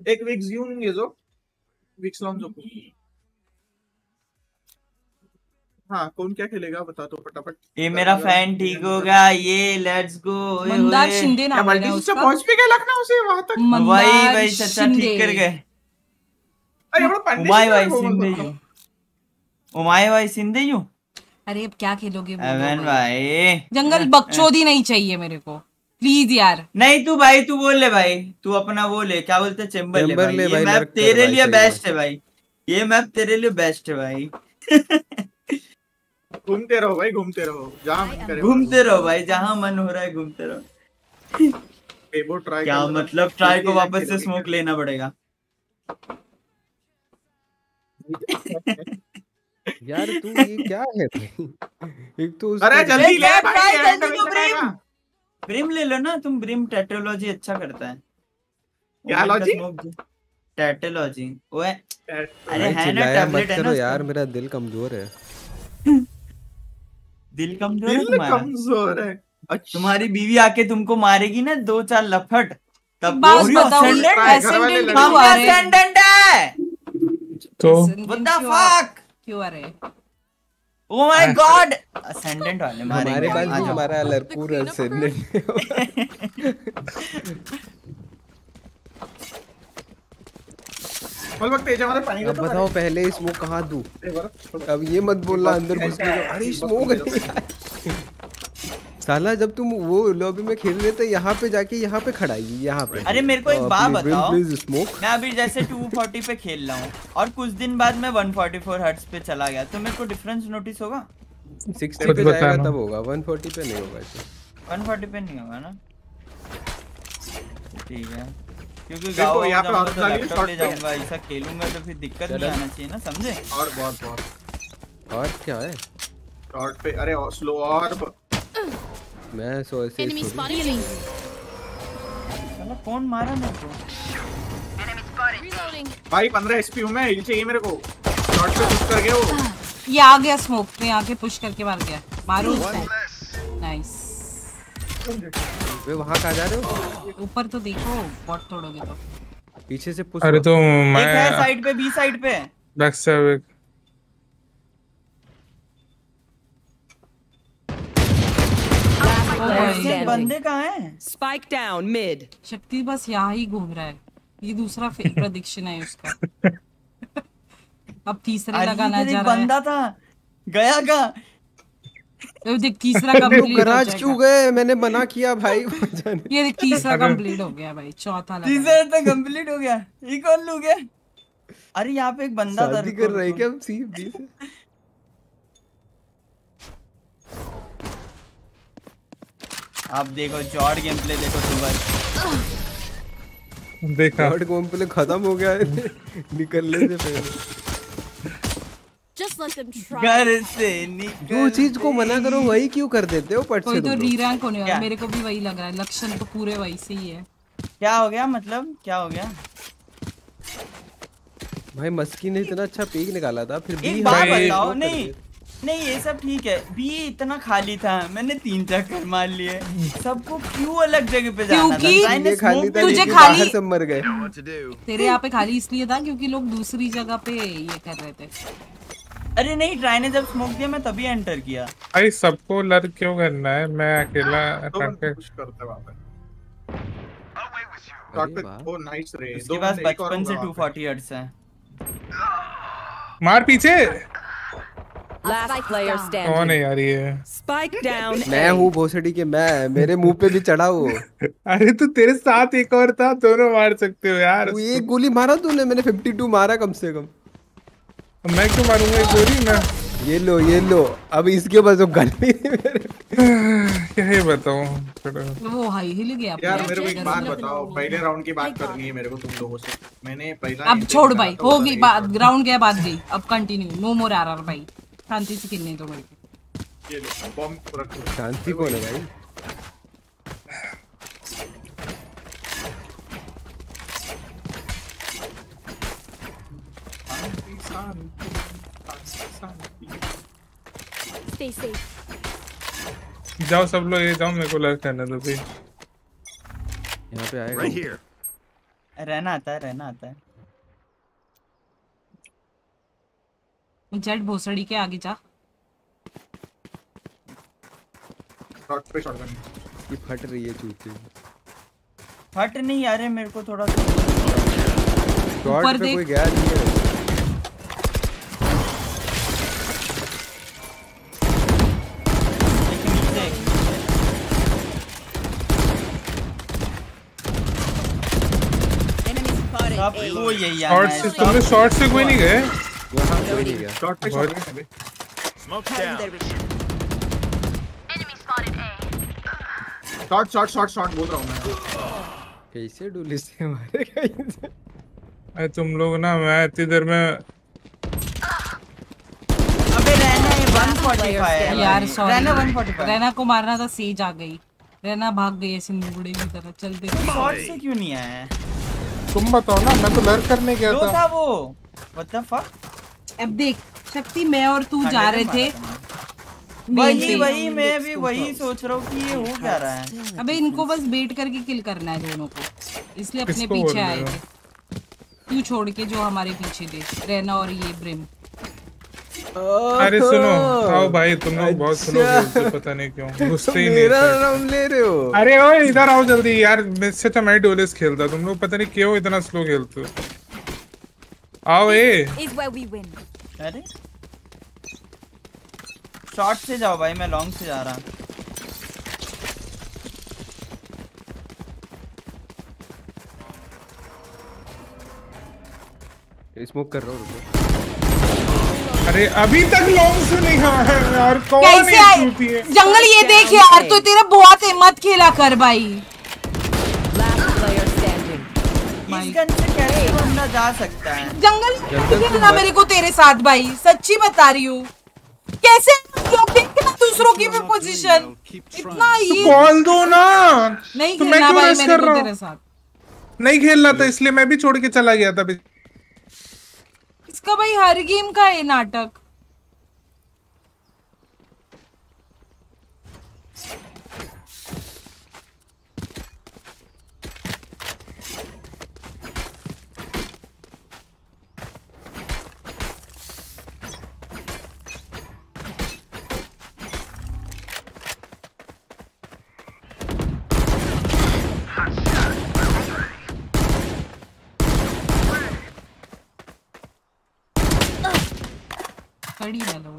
एक विक्स घेऊन घे जो. विक्स लावून झोपू. हाँ कौन क्या खेलेगा बता दो फटाफट ये मेरा फ़ैन ठीक होगा ये लेट्स गो मंदार शिंदे नाम है ना उसका? पहुँच भी गए लखनऊ से वहाँ तक? भाई मंदार भाई चाचा ठीक कर गए. उमाय भाई सिंधे यू उमाय भाई सिंधे यू अरे अब क्या खेलोगे अमन भाई। भाई। जंगल बकचोदी नहीं चाहिए मेरे को। प्लीज़ यार। नहीं तू भाई तू बोल ले भाई। तू अपना वो ले क्या बोलते चेंबर ले भाई। ले ये मैप तेरे लिए बेस्ट है भाई। ये मैप तेरे लिए बेस्ट है भाई। घूमते रहो भाई घूमते रहो। जहाँ मन करे। घूमते रहो भाई जहाँ मन हो रहा है घूमते रहो। ट्राई क्या मतलब? ट्राई को वापस से स्मोक लेना पड़ेगा। यार तू ये क्या है एक तो अरे जल्दी ले भाई जल्दी तो चलेगा ब्रिम ले लो ना तुम ब्रिम टेट्रोलॉजी अच्छा करता है। क्या लॉजी? smoke जो- टैटोलॉजी ओए अरे है ना टैबलेट है ना यार मेरा दिल कमज़ोर है। दिल कमज़ोर है तुम्हारा। कमज़ोर है। तुम्हारी बीवी आके तुमको मारेगी ना दो चार लफट। तब बात बताओ, रहे हैं? तो What the fuck? क्यों आ रहे Oh my god! Ascendant वाले हमारे पास भी। हमारा लड़पूर ascendant बोल वक्त तेज हमारे पानी का अब तो बताओ पहले स्मोक कहाँ दूँ? अब ये मत बोलना अंदर घुस के। अरे स्मोक है साला जब तुम वो लॉबी में खेल रहे थे यहाँ पे जाके यहाँ पे खड़ा है यहाँ पे। अरे मेरे को एक बात बताओ। प्लीज़ स्मोक मैं अभी जैसे 240 पे खेल रहा हूँ और कुछ दिन बाद मैं 144 हर्ट्ज पे चला गया तो मेरे को डिफरेंस नोटिस होगा? 60 पे जाएगा तब होगा 140 पे नहीं होगा ऐसे। 140 पे नहीं होगा ना? ठीक है। क्योंकि गाँव यहाँ पे तो लैपटॉप ले जाऊँगा ऐसा खेलूँगा तो फिर दिक्कत नहीं आना चाहिए ना समझे? और बहुत बहुत। और क्या है? शॉर्ट पे अरे स्लो और मैं सो ऐसे Enemy थोड़ी- spotted. साला कौन मारा मेरे को। Enemy Reloading. भाई 15 एचपी हूँ मैं हिल चाहिए मेरे को। शॉर्ट पे पुश कर गया वो। ये आ गया स्मोक में आके पुश करके मार गया। मारो उसको नाइस वे वहाँ कहाँ जा रहे हो? ऊपर तो देखो बॉट तोड़ोगे तो। पीछे से पुश अरे तो एक है मैं साइड पे बी साइड पे। बैक से अब बंदे कहाँ हैं? Spike down mid. शक्ति बस यहाँ ही घूम रहा है। ये दूसरा प्रडिक्शन है उसका। अब तीसरे लगाना जा रहा है। बंदा था। गया का तो देख तीसरा कंप्लीट हो गराज क्यों गए? मैंने मना किया भाई। ये देख तीसरा कंप्लीट हो गया भाई चौथा तीसरा तो कंप्लीट हो गया। ये कौन लोग है? अरे यहाँ पे एक बंदा कर रहे हैं। क्या? हम आप देखो जॉर्ड गेम प्ले देखो सुबह देखा। गॉड कॉम्प्ले खत्म हो गया है। निकलने से पहले. घर से निकल जो चीज़ को मना करो वही क्यों कर देते हो पट कोई से तो री रैंक होने वाला? मेरे को भी वही लग रहा है। लक्षण तो पूरे वही से ही है। क्या हो गया मतलब? क्या हो गया? भाई मस्की ने इतना अच्छा पीक निकाला था फिर भी एक बात बताओ नहीं। नहीं ये सब ठीक है। बी इतना खाली था मैंने तीन चक्कर मार लिए। सबको क्यों अलग जगह पे जाना था? क्योंकि ये खाली था तुझे खाली- बाहर सब मर गए। तेरे यहाँ पे खाली इसलिए था क्योंकि लोग दूसरी जगह पे ये कर रहे थे। अरे नहीं ट्राई ने जब स्मोक दिया मैं तभी एंटर किया। भाई सबको लड़ क्यों करना है? मैं अकेला पुश करते बचपन से होगा वहाँ पे। 240 हर्ट्ज है मार पीछे! Last player कौन है यार ये? Spike down. मैं हूँ भोसड़ी के मैं मेरे मुँह पे भी चढ़ा वो। अरे तो तेरे साथ एक और था दोनों मार सकते हो यार। वो एक गोली मारा तूने मैंने 52 मारा कम से कम। मैं क्यों मारूँगा एक गोली? मैं ये लो ये लो। अब इसके पास तो गन भी क्या ही बताऊँ? वो हाई हिल गया यार। मेरे को एक बात बताओ। पहले राउंड की बात करनी है मेरे को तुम लोगों से। मैंने पहला अब छोड़ भाई था, वो होगी बात। ग्राउंड गया बात गई। अब कंटिन्यू नो मोर आरआर भाई। शांति से खेलने दो को ये लो बॉम्ब रखो शांति कौन है भाई जाओ सब लोग ये जाओ मेरे को लड़ करने दो भाई यहाँ पे आएगा Right रहना आता है रहना आता है जेट भोसड़ी के आगे जा। शॉट पे शॉटगन ये फट रही है चूती फट नहीं यार ये मेरे को थोड़ा शॉट ऊपर पे देख। कोई गया नहीं है। Enemy spotted. सब A. को यही आना शॉर्ट से तुमने शॉर्ट से कोई नहीं गए? वहाँ कोई नहीं गया। शॉट पे बहुत- शॉटगन है Smoke down. Enemy spotted shot shot shot shot बोल रहा हूँ मैं। कैसे डुली से मारे कहीं से अरे तुम लोग ना मैं इतनी देर में अबे रहना है 145 है। यार सॉरी रहना 145 रैना को मारना था सेज आ गई। रैना भाग गई ऐसे नुबड़े की तरह चल दे शॉट से क्यों नहीं आया? तुम बताओ ना मैं तो लर्क करने गया था। था वो। व्हाट द फक अब देख शक्ति मैं और तू हाँ, जा रहे थे वही वही मैं भी वही सोच रहा हूँ कि ये हो क्या रहा है? अबे इनको बस बेट करके किल करना है दोनों को। इसलिए अपने पीछे आए थे। तू छोड़ के जो हमारे पीछे थे रहना और ये ब्रिम। अरे सुनो। आओ भाई तुम लोग बहुत स्लो अच्छा। पता नहीं क्यों। तो घुसते ही मेरा नहीं राउंड ले रहे हो? अरे ओ इधर आओ जल्दी। यार इससे अच्छा मैं डोलेस खेलता तुम लोग पता नहीं क्यों इतना स्लो खेलते हो। आओ A. Is where we win. अरे शॉर्ट से जाओ भाई मैं लॉन्ग से जा रहा। हूँ स्मोक कर रहा हूँ अरे अभी तक लॉन्ग से नहीं आया है यार। कौन कैसे है? जंगल ये देख यार तो तेरा बहुत हिम्मत खेला कर भाई। बंदा जा सकता है। जंगल ना मेरे को तेरे साथ भाई सच्ची बता रही हूँ। कैसे लोग देखना दूसरों की भी पोजीशन इतना ही ये कॉल दो ना। नहीं तो खेलना क्यों भाई मेरे को रहा तेरे साथ। नहीं खेलना था इसलिए मैं भी छोड़ के चला गया था। इसका भाई हर गेम का है नाटक कड़ी ना लो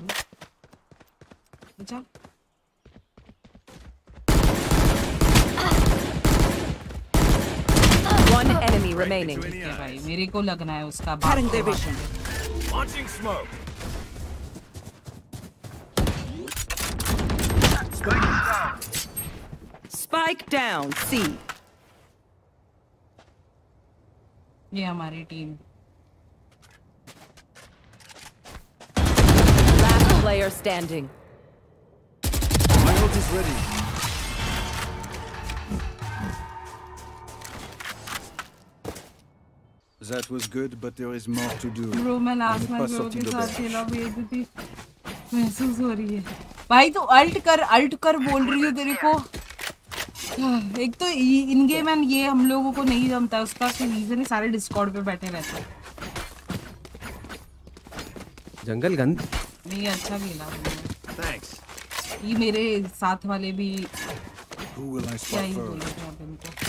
अच्छा One ही नहीं जीतते भाई। मेरे को लगना है उसका स्पाइक डाउन सी ये हमारी team last player standing Michael is ready That was good, but there is more to do. pas bro sorti के साथ खेला बेइज्जती महसूस हो रही है भाई तू अल्ट कर अल्ट कर बोल रही हो तेरे को। एक तो इन गेम एंड ये हम लोगों को नहीं जमता उसका रीजन सारे डिस्कॉर्ड पे बैठे रहते हैं। जंगल गंद नहीं अच्छा खेला तुमने। ये मेरे साथ वाले भी Who will I क्या ही first? बोले इनको?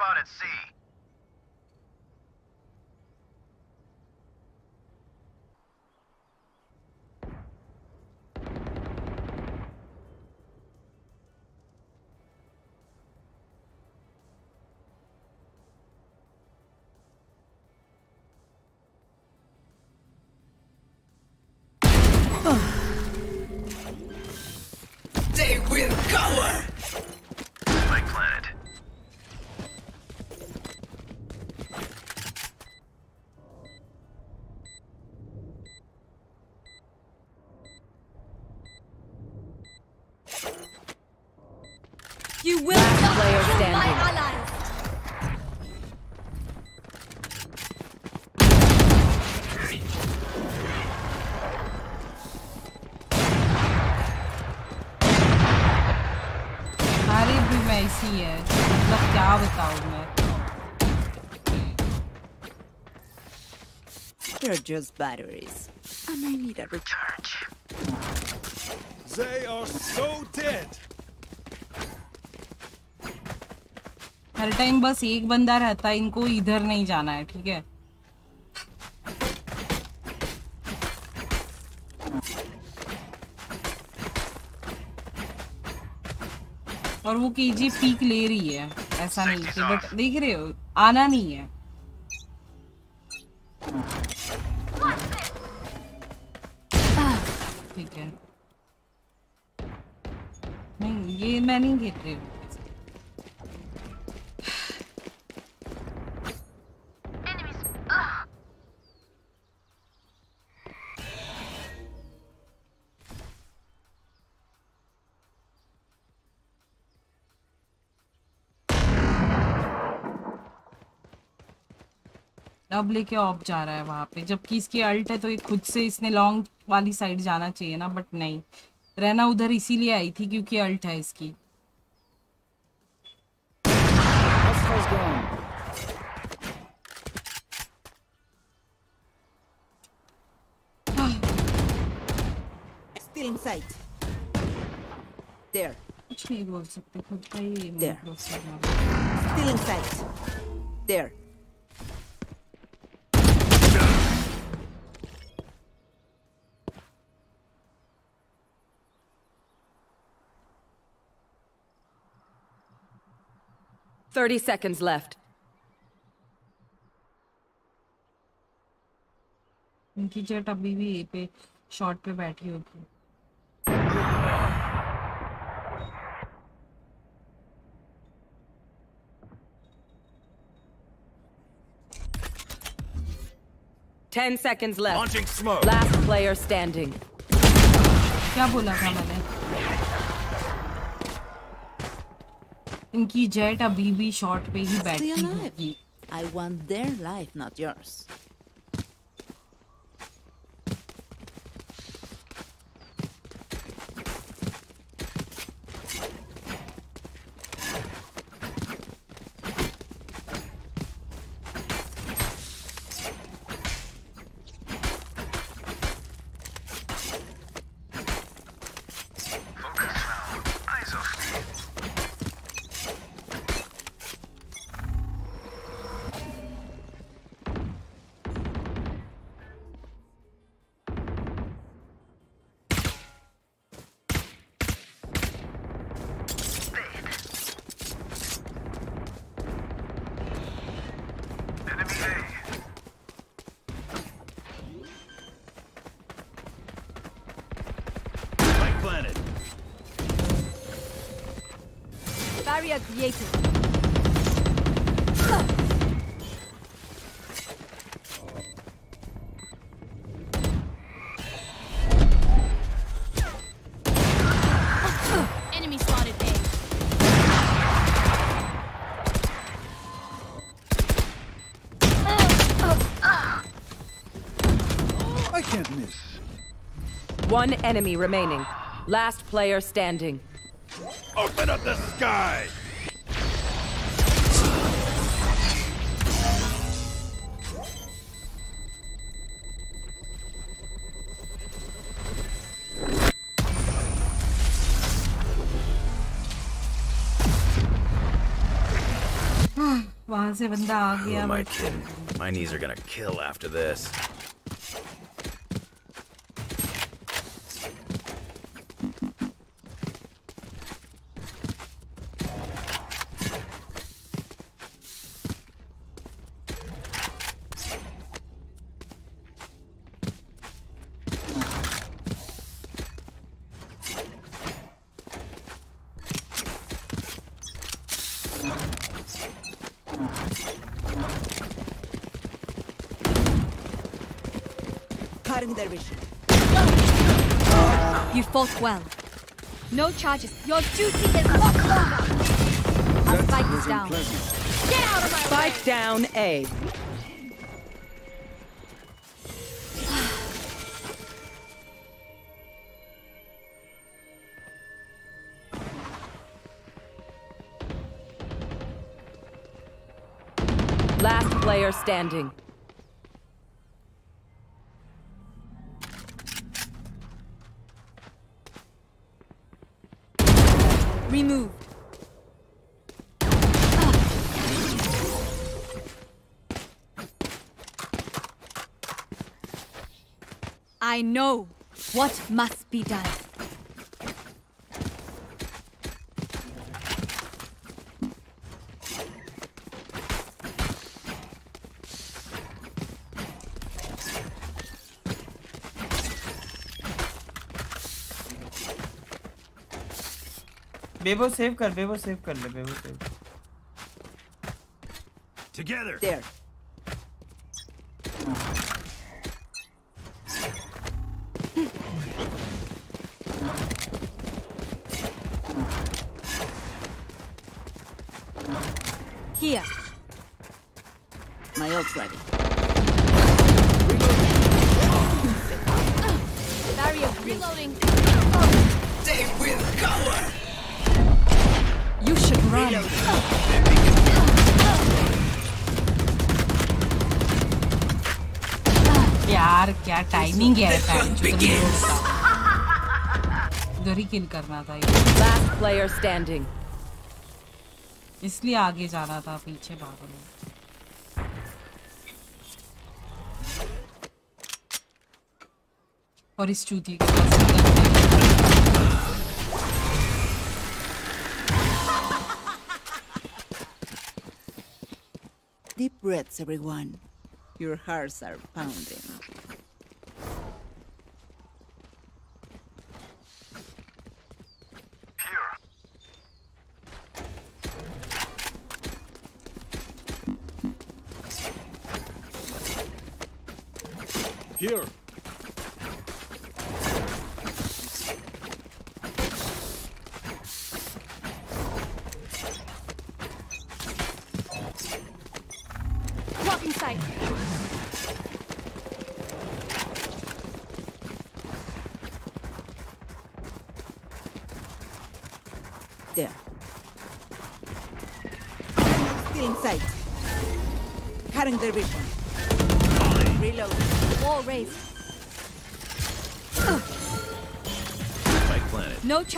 spot at sea. Are just batteries. I may need a recharge. They are so dead. हर टाइम बस एक बंदा रहता है इनको इधर नहीं जाना है ठीक है और वो केजी पीक ले रही है ऐसा नहीं कि बट देख रहे हो आना नहीं है मैं नहीं खेल रही हूँ। लेके ऑफ़ जा रहा है वहाँ पे। जबकि इसकी अल्ट है तो ये खुद से इसने लॉन्ग वाली साइड जाना चाहिए ना बट नहीं। रहना उधर इसीलिए आई थी क्योंकि अल्ट है इसकी. कुछ नहीं बोल सकते खुद का ही There. प्रोसेस है Still in sight. There. Thirty seconds left. इनकी जेट अभी भी ए पे शॉर्ट पे बैठी होगी Ten seconds left. Launching smoke. Last player standing. क्या बोला था मैंने इनकी जेट अभी भी शॉर्ट पे ही बैठी होगी I want their life, not yours. One enemy remaining. Last player standing. Open up the sky! Who? Oh, my knees are gonna kill after this. Well. No charges. Your duty is not over. Our spike is down. Get out of my way! Down A. Last player standing. I know what must be done. Bebo, save कर Bebo, save कर ले Together. There. है इधर ही किल करना था ये Last player standing. इसलिए आगे जाना था पीछे भागो नहीं और इस चूती के पास Deep breaths, everyone. Your hearts are pounding.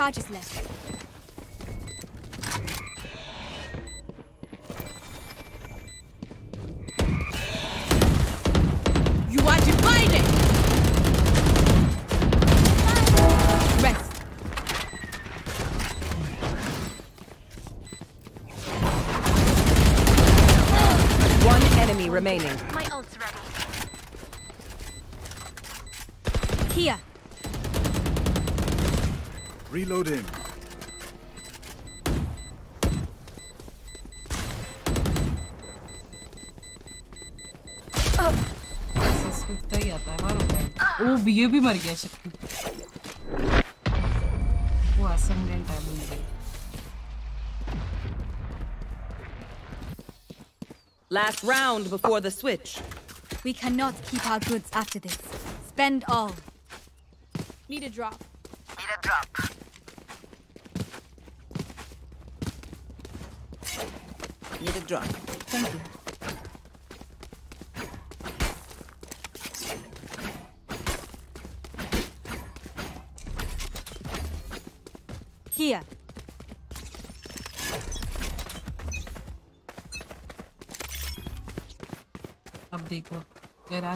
Charges left. मर गया शक्ति वो असेंडेंट है बंदे Last round before the switch. We cannot keep our goods after this. Spend all. Need a drop. Need a drop. Need a drop.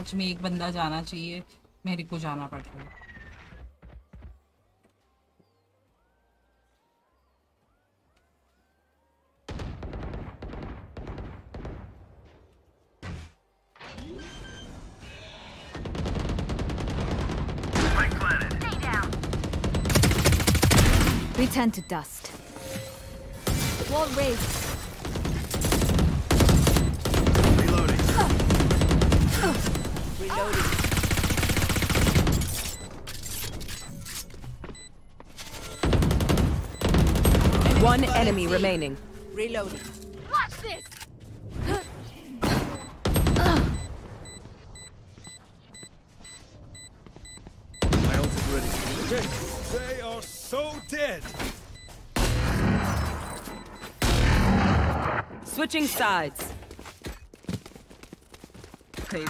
Garage में एक बंदा जाना चाहिए मेरे को जाना पड़ रहा है. Return to dust. Wall raised. One enemy remaining. Reloading. Watch this. My ult is ready. They are so dead. Switching sides. They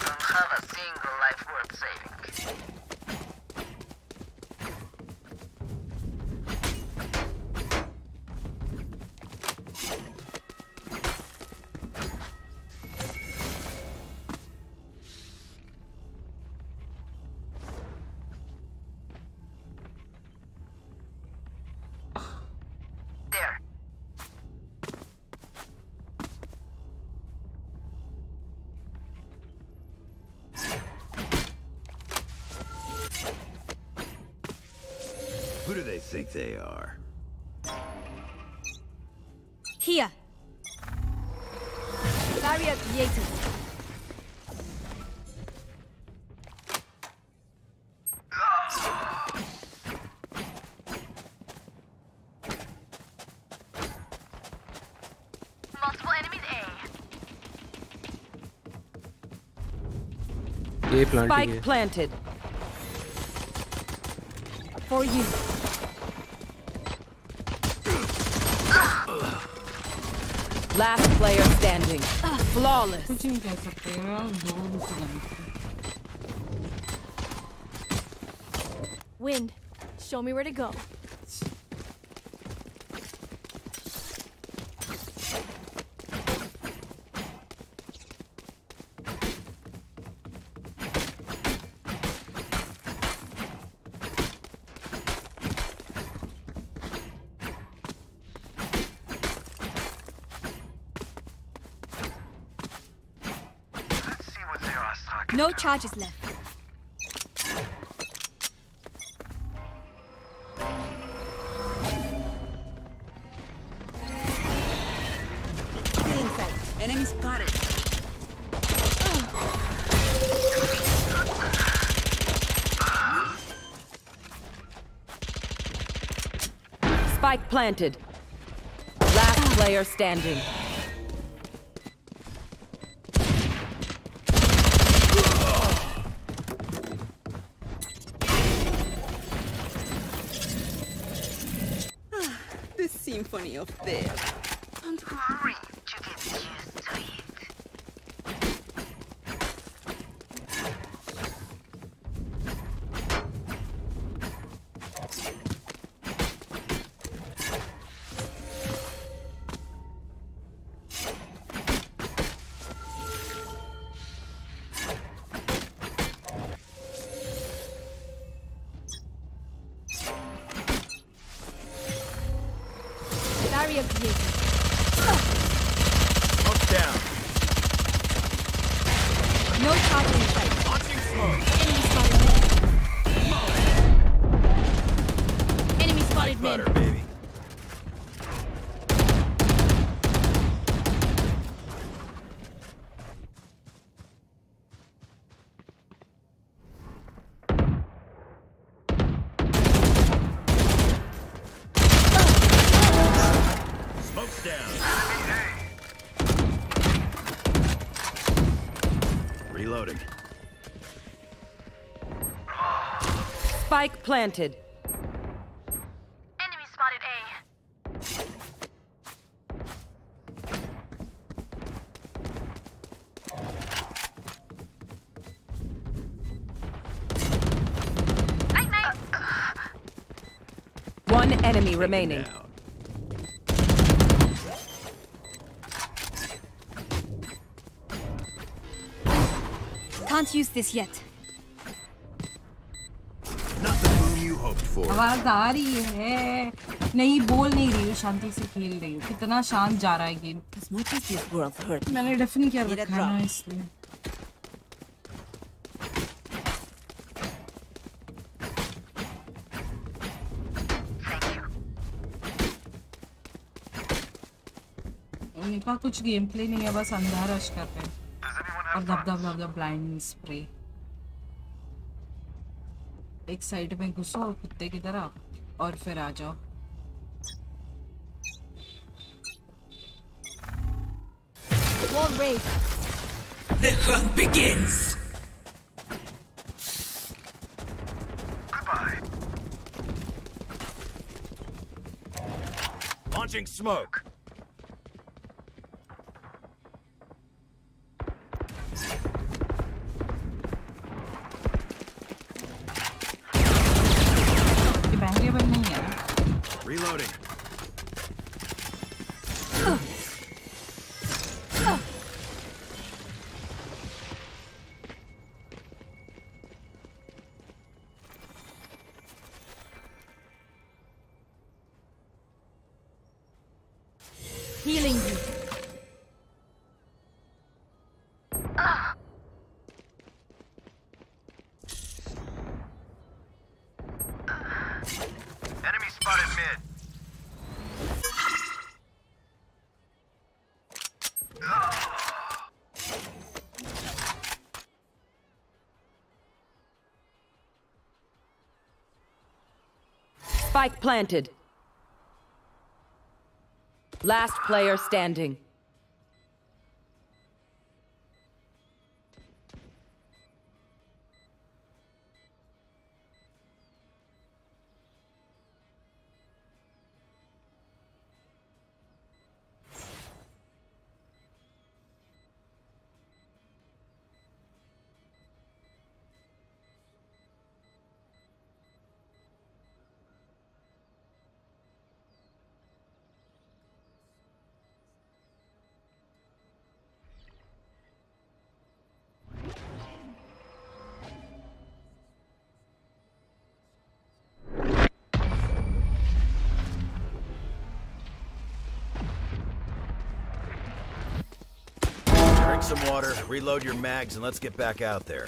they are. Here! Barrier created. Spike planted. For you. Last player standing. Flawless. कुछ नहीं कह सकते यार दो दूसरे Wind. Show me where to go. Charges left. Enemy spotted. Spike planted. Last player standing. this. Planted. Enemy spotted A. Night night. One enemy remaining. Can't use this yet. आवाज़ आ रही है। नहीं बोल नहीं रही हूँ शांति से खेल रही हूँ। कितना शांत जा रहा है गेम। मैंने डेफिन किया रखा है इसलिए। कुछ गेम प्ले नहीं है बस अंधा रश कर रहे हैं। और दब दब दब दब ब्लाइंड स्प्रे एक साइड में घुसो और कुत्ते की तरह और फिर आ जाओ Wall raised. The hunt begins. Launching smoke. Spike planted. Last player standing. Water, reload your mags, and let's get back out there.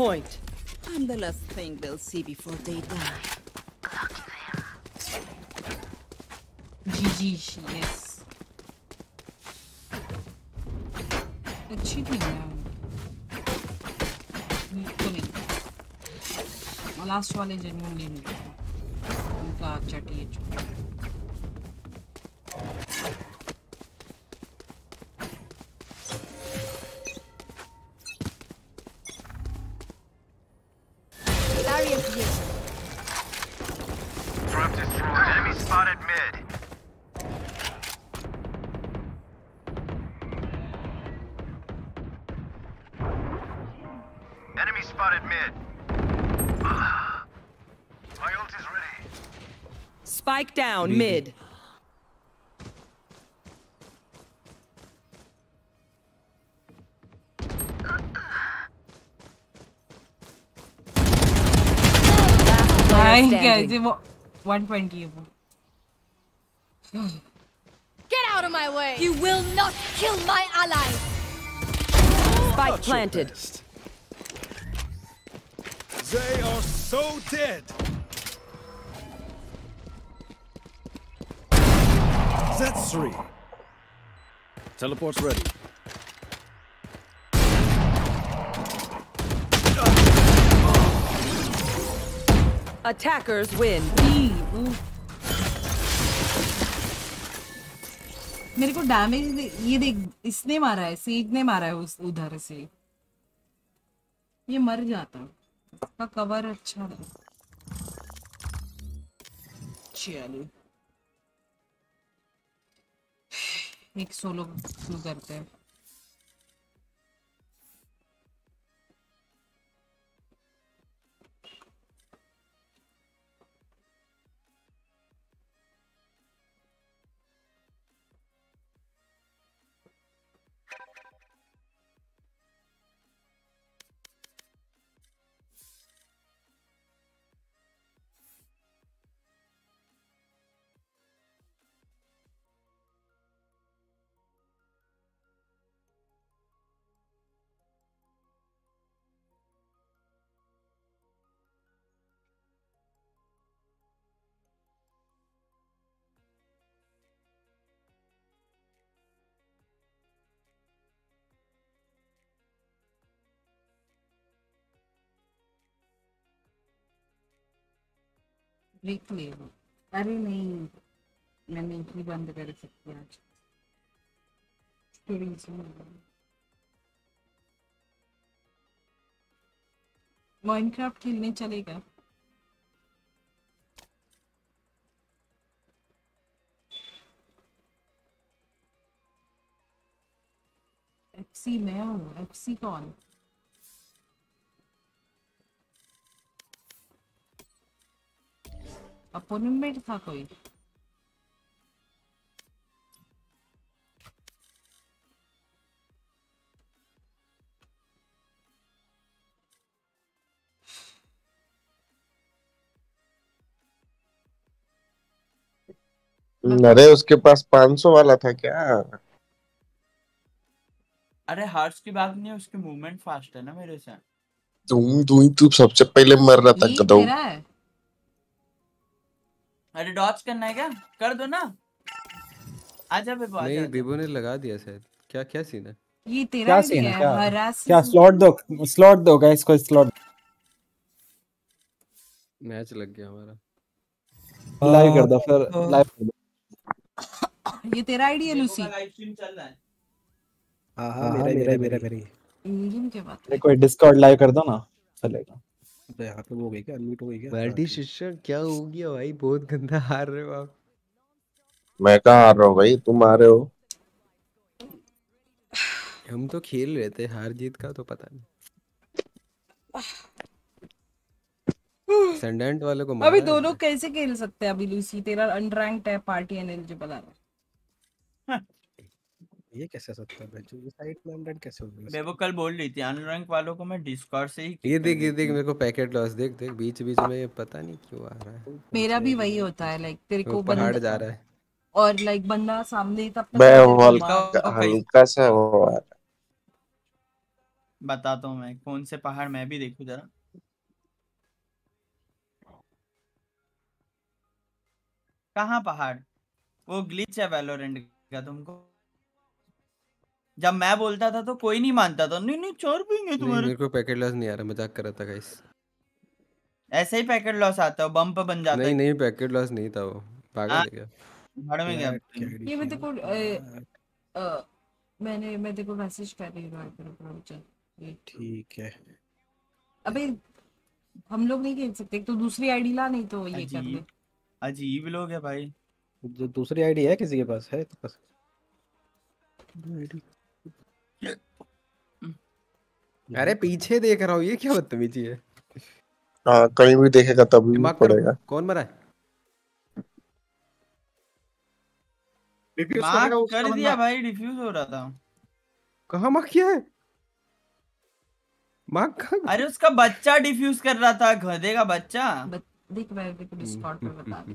point. I'm the last thing they'll see before they die. GG, yes. What should we now? Last వాళ్ళు down mid. One point. Get out of my way! You will not kill my ally! Spike planted. They are so dead! Three. Teleport's ready. Attackers win. मेरे को damage ये देख इसने मारा है says ने मारा है उस उधर से ये मर जाता इसका कवर अच्छा है चलो एक सोलो शुरू करते हैं। देख ले अरे नहीं मैंने ही बंद कर सकती आज माइनक्राफ्ट खेलने चलेगा। एफसी मैं हूँ। एफसी कौन? अपोनेंट था कोई अरे उसके पास 500 वाला था क्या अरे हार्ट्स की बात नहीं है उसकी मूवमेंट फास्ट है ना मेरे से। तुम तू ही तू सबसे पहले मर रहा था है। अरे डॉच करना है क्या? कर दो ना। आजा बेबो आजा नहीं बेबो ने लगा दिया शायद। क्या क्या सीन है? ये तेरा क्या सीन है क्या? हरास क्या स्लॉट दो? स्लॉट दो गाइस को स्लॉट मैच लग गया हमारा। लाइव कर दो फिर लाइव कर दो। ये तेरा आईडी है लूसी लाइव स्ट्रीम चल रहा है। हाँ हाँ, मेरा मेरा मेरा मेरा इंजन के बात कोई डिस्कॉर्ड लाइव कर दो ना चलेगा। तो यहाँ पे वो हो गई क्या? अनम्यूट हो गई क्या? बैठी शिष्य क्या हो गया भाई? बहुत गंदा हार रहे हो आप। मैं कहाँ आ रहा हूँ भाई? तुम आ रहे हो। हम तो खेल रहे थे हार जीत का तो पता नहीं। सेंडेंट वाले को अभी दोनों कैसे खेल सकते हैं? अभी लूसी तेरा अनरैंक्ड है पार्टी एलिजिबल आ रहा है। ये कैसे सकता है भाई? ये साइड में अनरन कैसे हो गई बेबो कल बोल रही थी अनरैंक वालों को मैं डिस्कॉर्ड से ही ये देख ये देख मेरे को पैकेट लॉस देख देख बीच बीच में पता नहीं क्यों आ रहा है। मेरा भी वही होता है। लाइक तेरे को पहाड़ जा रहा है। और लाइक बंदा सामने ही तब तक मैं हल्का हल्का सा वो आ रहा बताता हूँ मैं कौन से पहाड़ मैं भी देखूँ जरा। कहाँ पहाड़? वो ग्लिच है वैलोरेंट का तुमको जब मैं बोलता था तो कोई नहीं मानता था। नहीं नहीं चार पिंग है नहीं तुम्हारे। मेरे को पैकेट लॉस नहीं आ रहा मज़ाक कर रहा था गाइस ऐसे ही पैकेट लॉस आता है बम पे बन जाता नहीं है। नहीं पैकेट लॉस नहीं था वो। पागल हाँ। है भाड़ में गया। ये मैं देखो मैंने मैं देखो मैसेज कर रही हूँ तेरे को रुक ये ठीक है। अबे हम लोग नहीं खेल सकते तो दूसरी आईडी ला नहीं तो ये कर दे अजीब लोग है भाई। जो दूसरी आईडी है किसी के पास है तो पास? अरे पीछे देख रहा हूँ ये क्या बदतमीजी है? हाँ कहीं भी देखेगा तब भी पड़ेगा। कौन मरा है? मार्क कर दिया भाई डिफ्यूज हो रहा था। कहाँ मार्क किया है? मार्क कहाँ अरे उसका बच्चा डिफ्यूज कर रहा था गधे का बच्चा। देख मैं देखो डिस्कॉर्ड पे बता दे।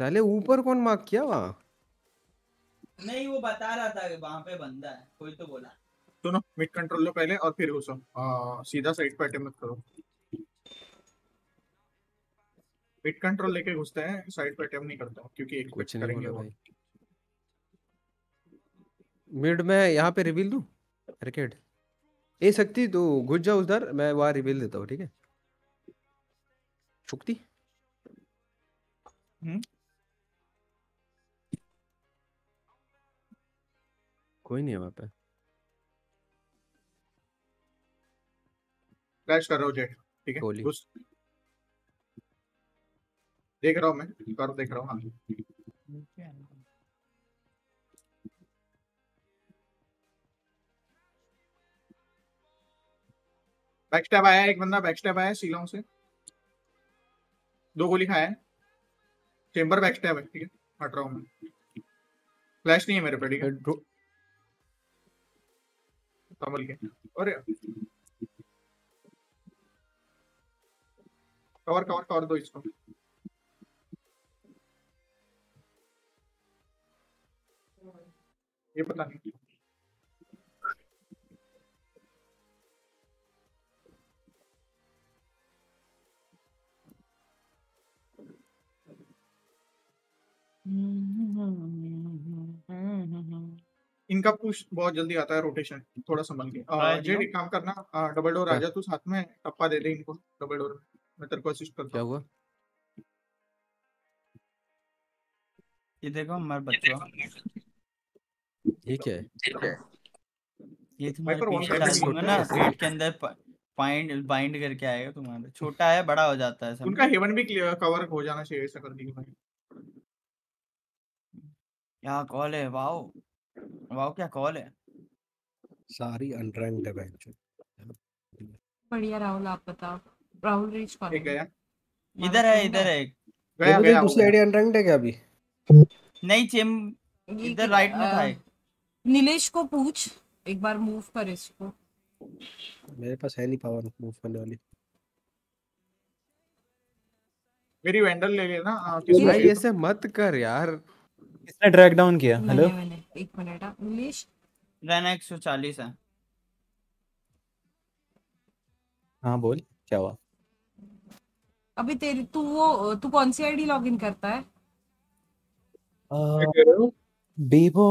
साले ऊपर कौन मार्क किया वहाँ? नहीं वो बता रहा था कि वहाँ पे बंदा है कोई तो बोला। सुनो मिड कंट्रोल लो पहले और फिर घुसो। सीधा साइड पे अटेम्प्ट मत करो। मिड कंट्रोल लेके घुसते हैं साइड पे अटेम्प्ट नहीं करता क्योंकि एक कुछ नहीं करेंगे वो। भाई। मिड में यहाँ पे रिवील दूँ? आर्केड ए शक्ति तू घुस जा उधर मैं वहाँ रिवील देता हूँ ठीक है? शुक्ति? कोई नहीं है वहाँ पे। फ्लैश कर रहा हूँ जेट ठीक है। घुस। देख रहा हूँ मैं। कर देख रहा हूँ हाँ। बैक स्टैब आया एक बंदा बैक स्टैब आया सीलों से। दो गोली खाया है। चेंबर बैक स्टैब है ठीक है? हट रहा हूँ मैं। फ्लैश नहीं है मेरे पे ठीक है? संभल के। अरे कवर कवर कवर दो इसको। ये पता नहीं। इनका पुश बहुत जल्दी आता है रोटेशन थोड़ा संभल के। हाँ, जेड हाँ। एक काम करना डबल डोर आ जा तू साथ में टप्पा दे दे इनको डबल डोर मैं तेरे को असिस्ट करता क्या हुआ? ये देखो हमारे बच्चों। ये क्या है? ये तो तुम्हारे पीछे ना सीट के अंदर बाइंड बाइंड करके आएगा तुम्हारा। छोटा है बड़ा हो जाता है सब। उनका हेवन भी क्लियर कवर हो जाना चाहिए ऐसा कर दिया भाई क्या कॉल है वाओ। वाओ क्या कॉल है? सारी अनरैंक्ड है बेंच बढ़िया राहुल आप बताओ। राहुल रीच एक गया इधर है इधर है। गया गया दूसरी आईडी अनरैंक्ड है क्या अभी? नहीं चिम इधर राइट में था नीलेश को पूछ। एक बार मूव कर इसको। मेरे पास है नहीं पावर मूव करने वाली। मेरी वेंडल ले लेना भाई ऐसे मत कर यार। किसने ड्रैग डाउन किया। हेलो एक मिनट हाँ, नीलेश रहना एक सौ चालीस है। हाँ बोल क्या हुआ? अभी तेरी तू वो तू कौन सी आईडी लॉगिन करता है? बीबो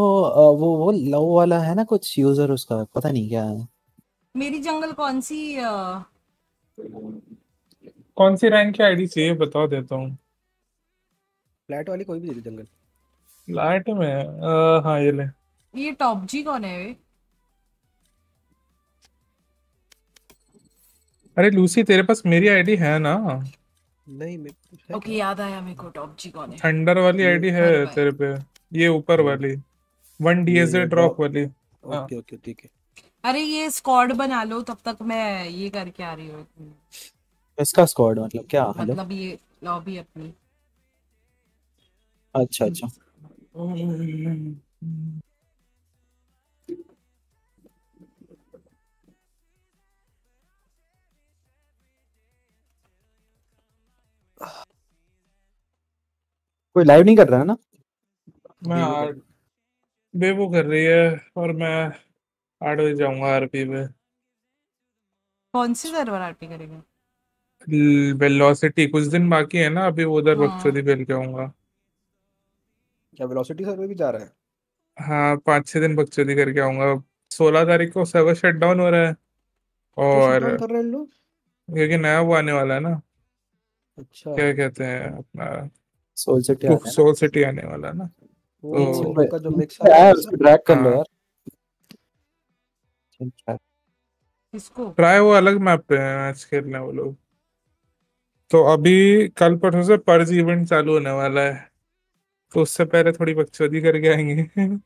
वो वो लव वाला है ना कुछ यूज़र उसका पता नहीं क्या है। मेरी जंगल कौन सी अ, कौन सी रैंक की आईडी चाहिए बता देता हूँ। फ्लैट वाली कोई भी दे दे जंगल। लाइट में है। अ, हाँ ये ले। ये टॉप जी कौन है वे? अरे लूसी तेरे पास मेरी आईडी है ना? नहीं मैं ओके याद आया मेरे को टॉप जी कौन है। थंडर वाली आईडी है तेरे पे। ये ऊपर वाली। वन डीएसए ड्रॉप वाली। हाँ। ओके ओके ठीक है। अरे ये स्क्वाड बना लो तब तक मैं ये करके आ रही हूँ। इसका स्क्वाड मतलब क्या? मतलब ये लॉबी अपनी। अच्छा अच्छा। कोई लाइव नहीं कर रहा है ना? मैं बेबो कर रही है और मैं आठ बजे जाऊँगा आरपी में कौन सी सर्वर आरपी करेगा? वेलोसिटी कुछ दिन बाकी है ना अभी उधर हाँ। बकचोदी खेल के आऊँगा। क्या वेलोसिटी सर्वर भी जा रहा है? हाँ पाँच छह दिन बकचोदी करके आऊँगा। सोलह तारीख को सर्वर शट डाउन हो रहा है। तो और कर रहे हैं लोग? क्योंकि नया वो आने वाला है ना। अच्छा। क्या कहते हैं अपना? सोल सिटी आ रहा है सोल सिटी आने वाला है ना। वो तो का जो मिक्स आ यार रहा है उसको ड्रैग कर लो हाँ। यार। किसको? ट्राई वो अलग मैप पे है मैच खेलने वो लोग। तो अभी कल परसों से पर्ज इवेंट चालू होने वाला है। तो उससे पहले थोड़ी बकचोदी करके आएँगे।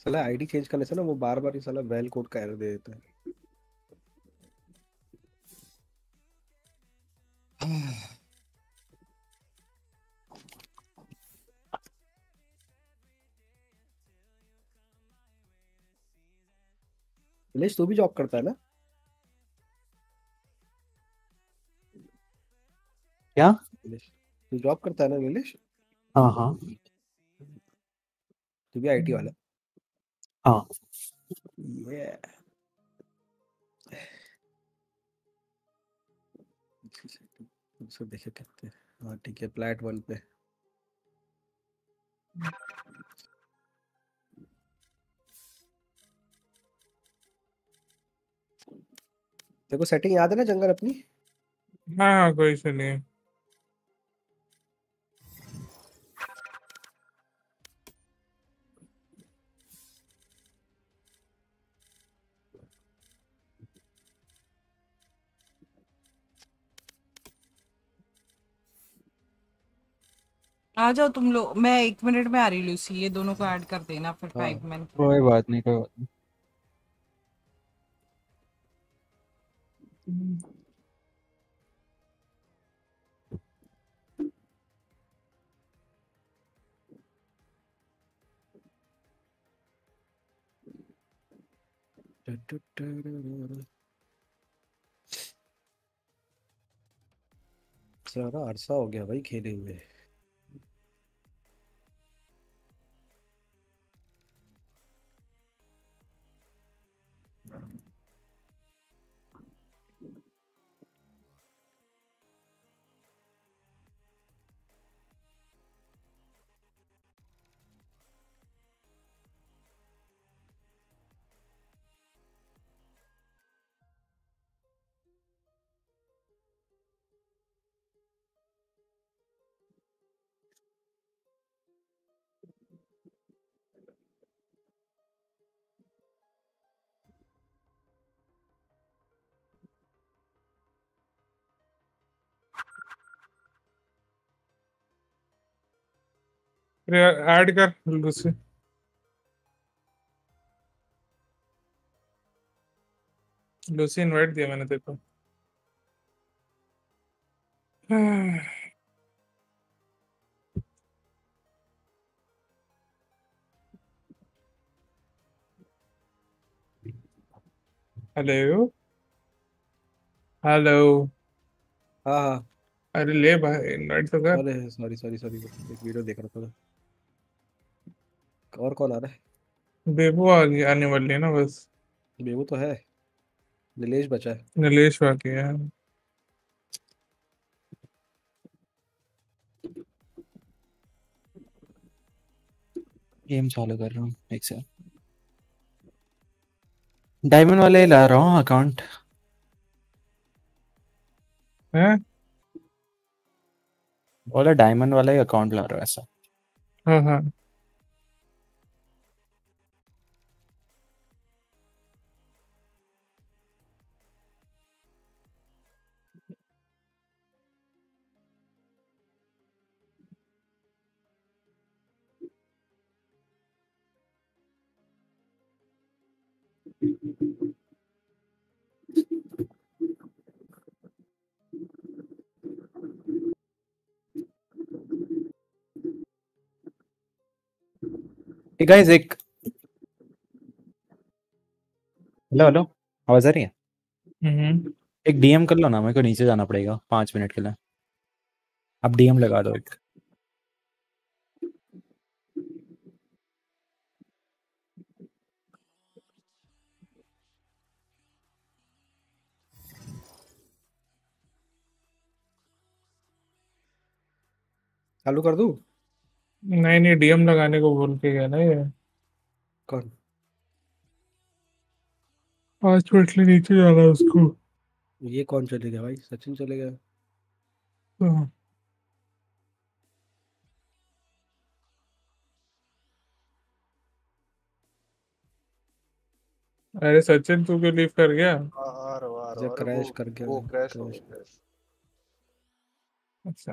साला आईडी चेंज करने से ना वो बार बार ये साला वेल कोड का एरर दे देता है। नीलेश तू भी जॉब करता है ना? क्या? तू जॉब करता है ना नीलेश हाँ हाँ। तू भी आईटी वाला। हाँ। ये उसको देखे कितने हाँ ठीक है प्लेट वन पे। देखो सेटिंग याद है ना जंगल अपनी? हाँ हाँ कोई से नहीं आ जाओ तुम लोग मैं एक मिनट में आ रही हूँ लूसी ये दोनों को ऐड कर देना फिर हाँ। फाइव मैन कोई बात नहीं कोई बात नहीं। सारा अरसा हो गया भाई खेले हुए। ऐड कर लूसी लूसी इनवाइट दिया मैंने तेरे को। हेलो हेलो हाँ हाँ। अरे ले भाई इनवाइट तो कर। अरे सॉरी सॉरी सॉरी एक वीडियो देख रहा था। और कौन आ रहा है? बेबू आ गई आने वाली है ना बस। बेबू तो है। नीलेश बचा है। नीलेश बाकी है। गेम चालू कर रहा हूँ एक से। डायमंड वाले ही ला रहा हूँ अकाउंट हैं? बोला डायमंड वाला ही अकाउंट ला रहा हूँ ऐसा। हाँ हाँ। Hey guys, एक हेलो हेलो आवाज़ आ रही है? हम्म। एक डीएम कर लो ना मेरे को नीचे जाना पड़ेगा पाँच मिनट के लिए। अब डीएम लगा दो एक। चालू कर दूँ? नहीं नहीं डीएम लगाने को बोल के गया ना ये। कौन? पाँच मिनट के नीचे जाना है उसको। ये कौन चले गया भाई? सचिन चले गया। हाँ। अरे सचिन तू क्यों लीव कर गया? आ रहा हूँ, रहा हूँ। क्रैश कर गया वो क्रैश हो गया। क्रैश अच्छा।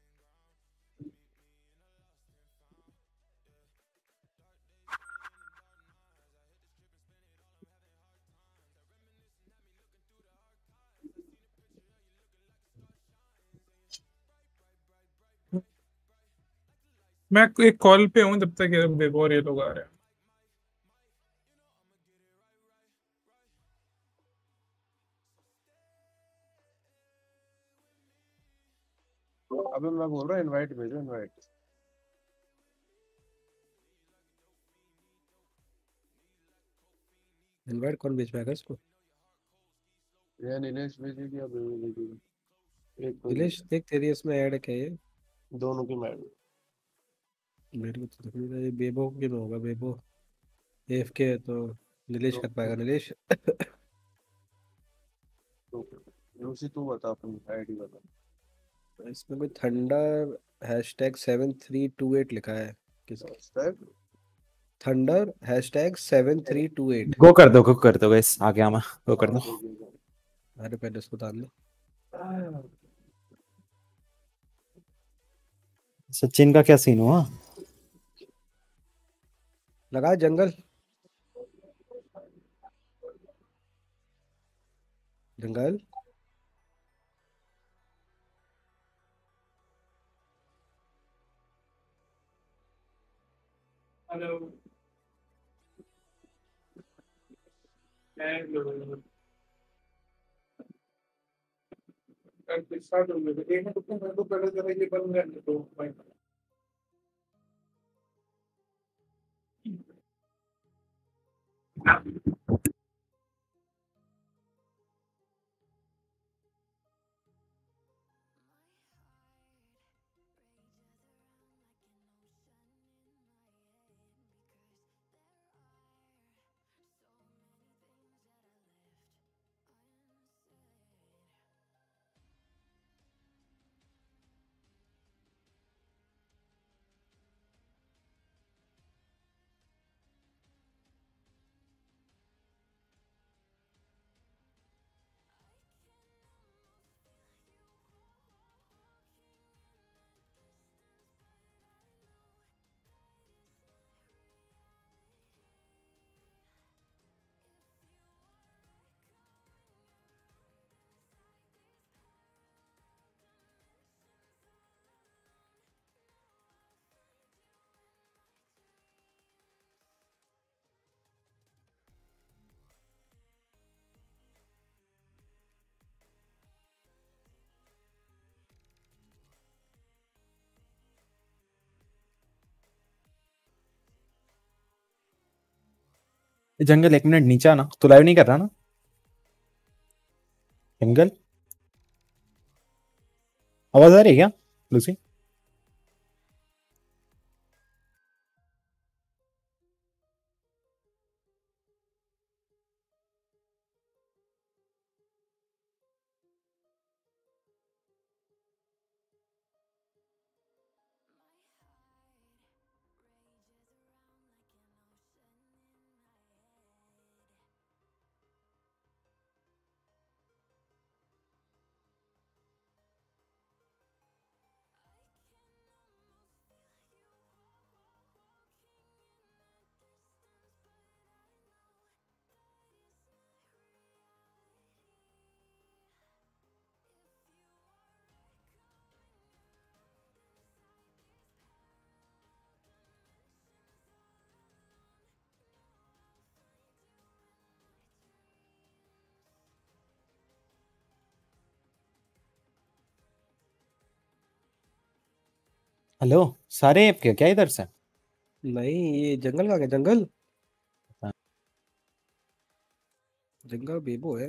मैं एक कॉल पे हूँ जब तक ये और ये लोग आ रहे हैं। अबे मैं बोल रहा हूँ इनवाइट भेजो इनवाइट इनवाइट कौन भेज पाएगा इसको? या नीलेश भेजेगी या बेबू भेजेगी एक नीलेश देख तेरी इसमें ऐड है क्या ये। दोनों की मैड मेरे को तो दिख नहीं रहा ये बेबो के में होगा बेबो। एफ़ के है तो नीलेश कर पाएगा नीलेश। लूसी तू बता अपनी आईडी बता। इसमें कोई thunder hashtag seven three two eight लिखा है किसका? Thunder hashtag seven three two eight go कर दो गो कर दो गाइस आ गया मैं गो कर दो। अरे पहले इसको डाल दे सचिन का क्या सीन हुआ? लगा जंगल? जंगल? हेलो। हो गया एक मिनट मेरे को पहले जरा ये बंद करने दो। माइक जंगल एक मिनट नीचे आना तो लाइव नहीं कर रहा ना? जंगल? आवाज़ आ रही है क्या लूसी हेलो सारे ऐप क्या क्या इधर से? नहीं ये जंगल का क्या जंगल? जंगल बेबो है।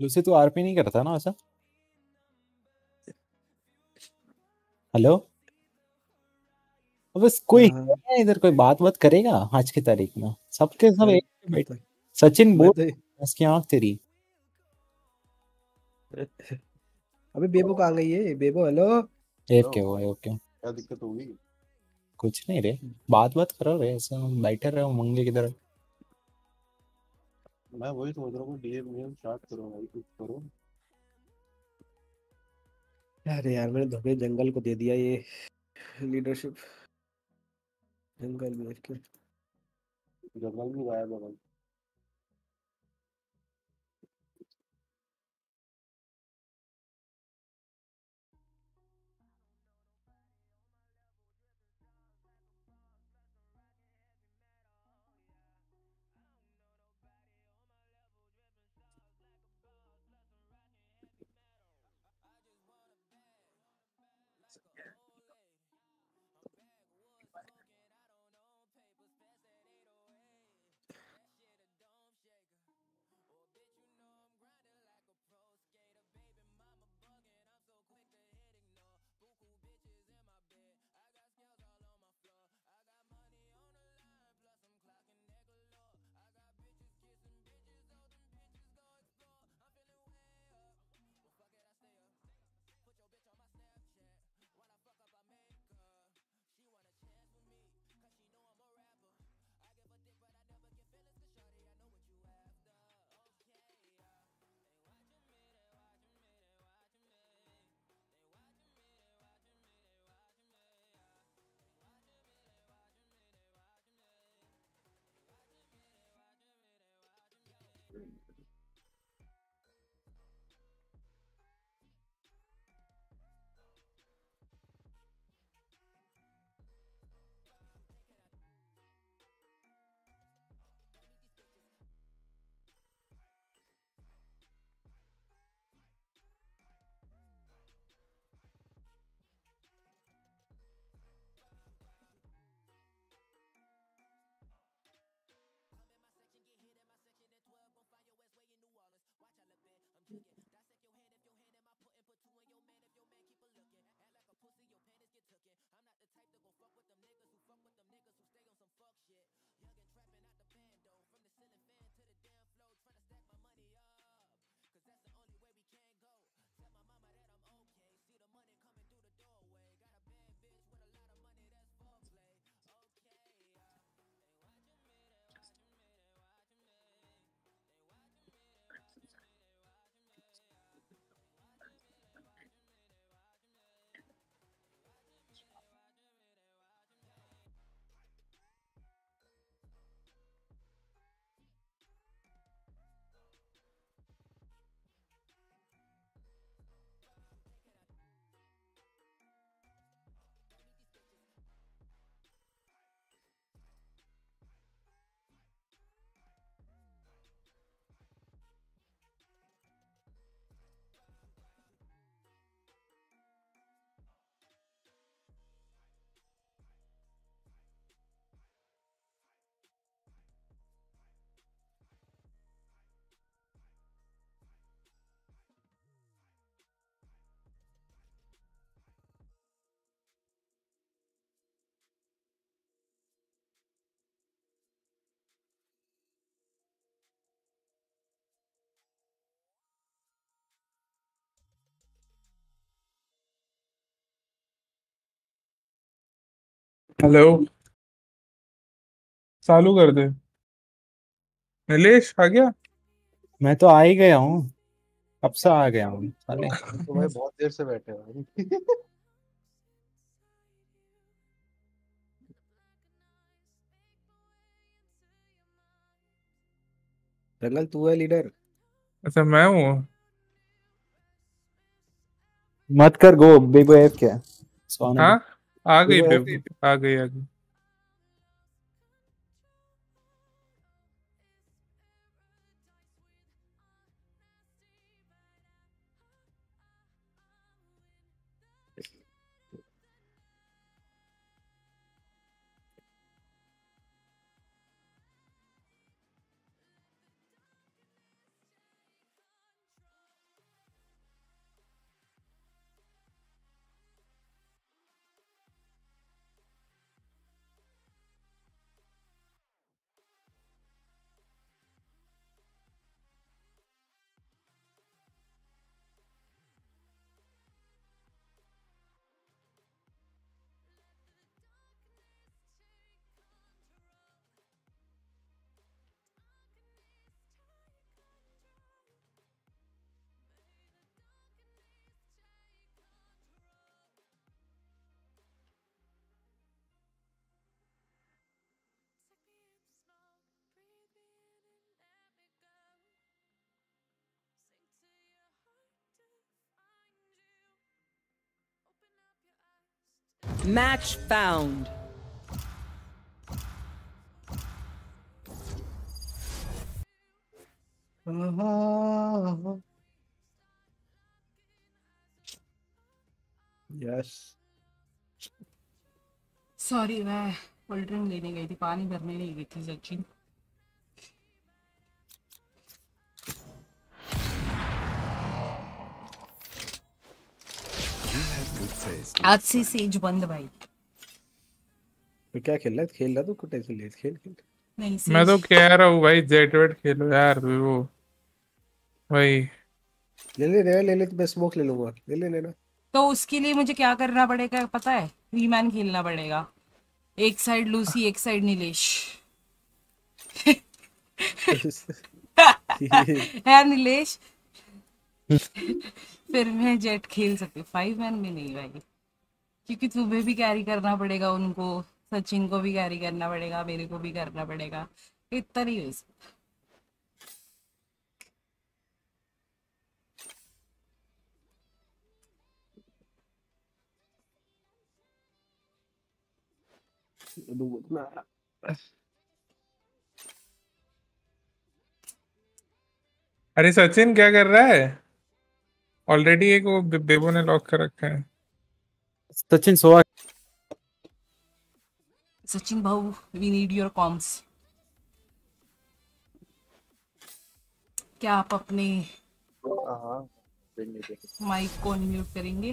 लूसी तू आरपी नहीं करता ना ऐसा? हेलो? अब बस कोई हाँ। है इधर कोई बात बात करेगा आज की तारीख में? सबके सब एक बैठे सचिन बोल तो उसकी आँख तेरी। अबे बेबो कहाँ गई है? बेबो हेलो? एक के वो एक के क्या दिक्कत होगी कुछ नहीं रे बात बात करो रे ऐसे बैठे रहे मंगे की तरह। मैं वही सोच रहा हूँ डीएम में स्टार्ट करो भाई कुछ करो। अरे यार मैंने धोखे जंगल को दे दिया ये लीडरशिप जंगल में जंगल भी गायब है भाई। हेलो। चालू कर दे। नीलेश आ गया? मैं तो आ ही गया हूँ। कब से आ गया हूँ? साले। तो भाई बहुत देर से बैठे हैं भाई जंगल तू है लीडर। अच्छा मैं हूँ? मत कर गो। बेबो एफ़ क्या सोने हाँ? आ गई आ गई आ गई। Match found. यस सॉरी मैं कोल्ड ड्रिंक लेने गई थी पानी भरने नहीं गई थी सचिन आज से सेज बंद भाई। तो क्या खेल रहा है? खेल रहा तो कुछ ऐसे ले खेल खेल। नहीं मैं तो कह रहा हूँ भाई जेट वेट खेलो यार वो। भाई। ले ले ले ले ले तो मैं स्मोक ले लूँगा। ले ले लेना तो उसके लिए मुझे क्या करना पड़ेगा पता है? थ्री मैन खेलना पड़ेगा। एक साइड लूसी एक साइड नीलेश है नीलेश फिर मैं जेट खेल सकती हूँ। फाइव मैन में नहीं भाई क्योंकि तुम्हें भी कैरी करना पड़ेगा उनको। सचिन को भी कैरी करना पड़ेगा, मेरे को भी करना पड़ेगा। इतना नहीं हो सकता। अरे सचिन क्या कर रहा है? ऑलरेडी एक वो बेबो ने लॉक कर रखा है। सचिन सोआ सचिन भाऊ वी नीड योर कॉम्स क्या आप अपने माइक को अनम्यूट करेंगे?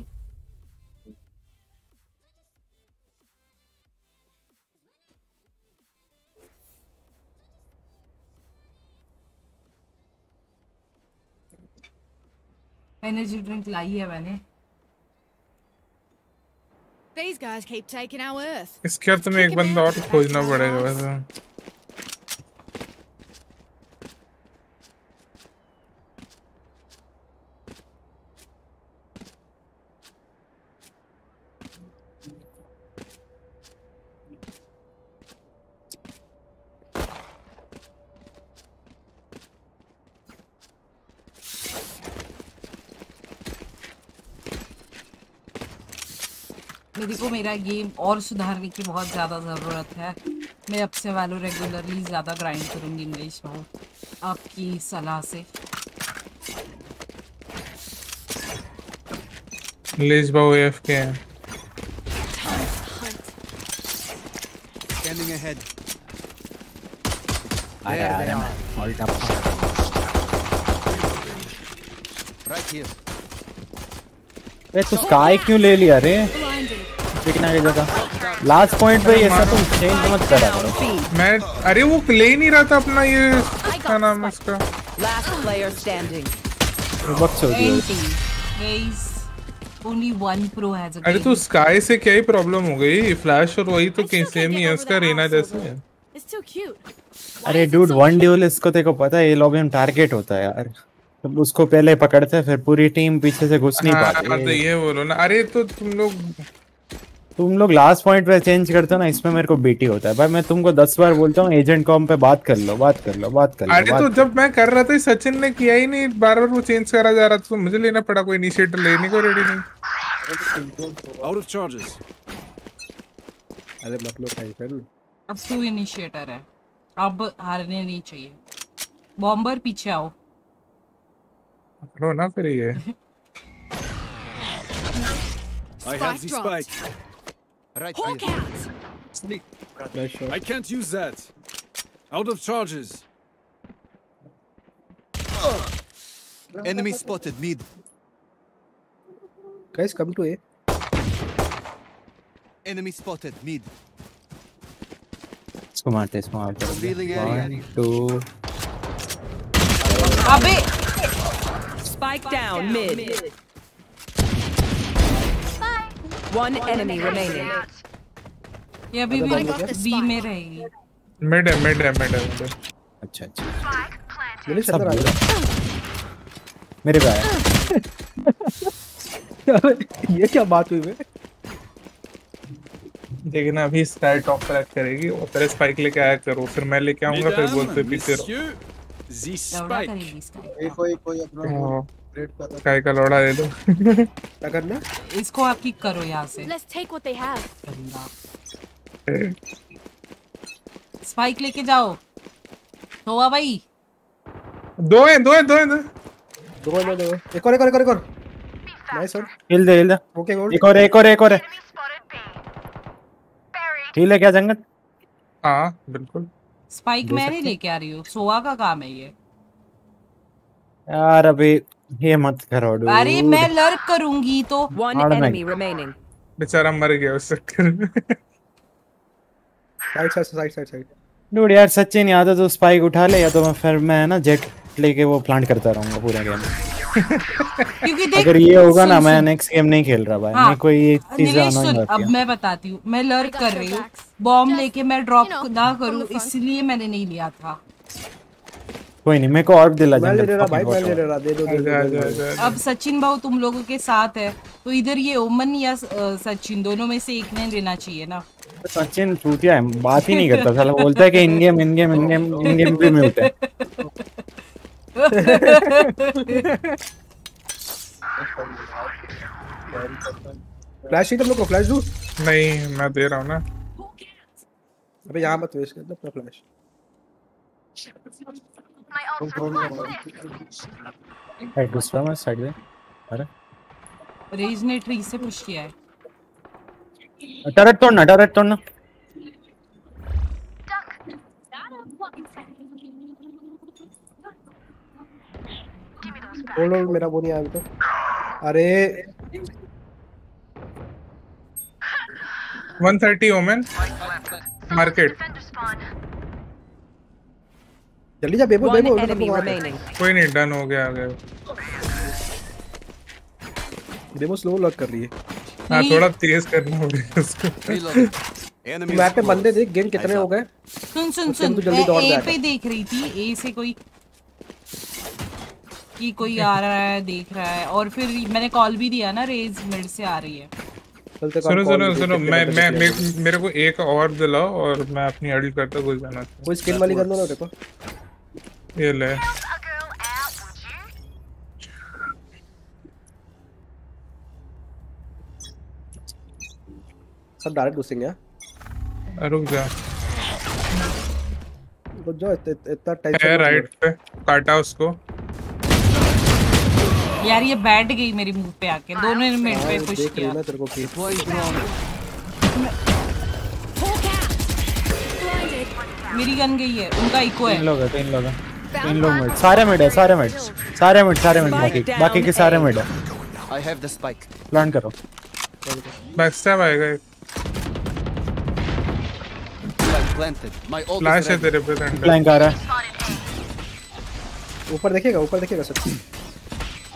एनर्जी ड्रिंक लाई है मैंने। These guys keep taking our Earth. इसके अर्थ में एक बंदा और खोजना पड़ेगा वैसे। मेरे को मेरा गेम और सुधारने की बहुत ज़्यादा ज़रूरत है। मैं अब से वैलो रेगुलरली ज़्यादा ग्राइंड करूँगी इंग्लिश भाऊ आपकी सलाह से। बाबू एफ़ के हैं। Scanning ahead. अरे अरे मैं Right here. ए तू स्काई क्यों ले लिया रे? चिकना की जगह? लास्ट पॉइंट पे ऐसा तुम चेंज मत करा करो। मैं अरे वो ले ही नहीं रहा था अपना ये क्या नाम है इसका Last player standing. वक्त हो गया only one pro has a अरे तो स्काई से क्या ही प्रॉब्लम हो गई? फ्लैश और वही तो सेम ही है उसका रेना जैसे है. अरे डूड वन ड्यूल इसको को पता है ये लॉबी में टारगेट होता है यार। तो उसको पहले पकड़ते हैं फिर पूरी टीम पीछे से घुस नहीं हाँ, तो पाती ये बोलो ना। अरे तो तुम लोग तुम लोग लास्ट पॉइंट पे चेंज करते हो ना इसमें मेरे को बीटी होता है। भाई मैं तुमको दस बार बोलता हूँ एजेंट कॉम पे बात कर लो बात कर लो बात कर लो अरे तो जब मैं कर रहा था सचिन ने किया ही नहीं बार बार वो चेंज करा जा रहा था तो मुझे लेना पड़ा कोई इनिशिएटिव लेने को रेडी नहीं। Out of charges. अरे मतलब टाइटन अब तू इनिशिएटर है। अब हारने नहीं चाहिए। बॉम्बर पीछे आओ। लो ना फिर ये। I have the spike. Right Hawk here. out. Sneak. I can't use that. Out of charges. Enemy spotted mid. guys come to A Enemy spotted mid. इसको मारते इसको मारते Revealing area. वन टू अबे Spike down mid. One enemy remaining. ये अभी अरे भी बंद हो गया? बी में रहेगी मिड है मिड है मिड है अच्छा। अच्छा मेरे सब आ गया मेरे पे आया ये क्या बात हुई बे देखना अभी स्काई टॉप क्रैक करेगी और तेरे स्पाइक लेके आया करो। फिर मैं लेके आऊँगा फिर बोलते पीछे रहो। कोई कोई कोई अपना हाँ। काय का लौड़ा दे दो। क्या करना? इसको आप किक करो यहाँ से। Let's take what they have. Spike लेके जाओ। हुआ भाई। दो है दो है दो है दो है। दो है दो है एक और एक और एक और एक और। नाइस वन हिल दे हिल दे। ओके गोल्ड एक और एक और एक और हिल है क्या जंगल? हाँ बिल्कुल। स्पाइक मैं नहीं लेके आ रही हूँ। सोवा का काम है ये। यार अभी ये मत करो अरे मैं लर्क करूँगी तो। Enemy mic. remaining. बेचारा मर गया उस चक्कर में। Side side side side side dude यार सच्ची नहीं आता तो स्पाइक उठा ले या तो मैं फिर मैं ना जेट लेके वो प्लांट करता रहूँगा पूरा गेम क्योंकि देख अगर ये होगा ना मैं। नेक्स्ट गेम नहीं खेल रहा भाई। हाँ, मेरे को ये चीज़ ही अब मैं बताती हूँ मैं लर्क कर रही हूँ। बॉम्ब लेके मैं ड्रॉप ना करूँ इसलिए मैंने नहीं लिया था। कोई नहीं मेरे को और दिला मैं ले रहा भाई मैं ले रहा दे दो अब सचिन भाऊ तुम लोगों के साथ है तो इधर ये ओमन या सचिन दोनों में से एक ने लेना चाहिए ना? सचिन चूतिया है बात ही नहीं करता साला बोलता है कि in game in game in game in game भी म्यूट है। फ्लैश ही तुम लोग को फ्लैश दूँ? नहीं मैं दे रहा हूँ ना। अबे यहाँ मत वेस्ट कर दो अपना फ्लैश है दूसरा मैं साइड में। अरे। रेज ने ट्री से पुश किया है। टरट तोड़ना टरट तोड़ना। होल्ड होल्ड मेरा वो नहीं आया तक अरे 130 ओमेन। मार्केट जल्दी जा बेबो बेबो कोई नहीं डन हो गया आ गया बेबो स्लो लॉक कर रही है। हाँ थोड़ा तेज करना होगा उसको। मैप पे बंदे देख गेम कितने हो गए। सुन सुन सुन तू जल्दी मैं ए पे देख रही थी ए से कोई कि कोई आ रहा है देख रहा है और फिर मैंने कॉल भी दिया ना रेज मिड से आ रही है। सुनो सुनो सुनो मैं मैं मेरे को एक और दिलाओ और मैं अपनी अडल करता घुस जाना कोई स्किन वाली गन दो ना देखो ये ले। सब डायरेक्ट घुसेंगे हाँ? रुक जा। रुक जाओ इत- इत- इतना टेंशन है राइट पे काटा उसको। यार ये बैठ गई मेरी मुँह पे आके। दोनों ने मिड पे हाँ, पुश किया। ना तेरे को की मेरी गन गई है उनका इको है। तीन लोग है तीन लोग है। तीन लोग मिड सारे मिड है सारे मिड सारे मिड सारे मिड बाकी बाकी के सारे मिड है। I have the spike. Plan करो। बैक स्टैप आएगा एक। फ्लैश है तेरे पे फ्लैंक आ रहा है। ऊपर देखेगा ऊपर देखेगा सब।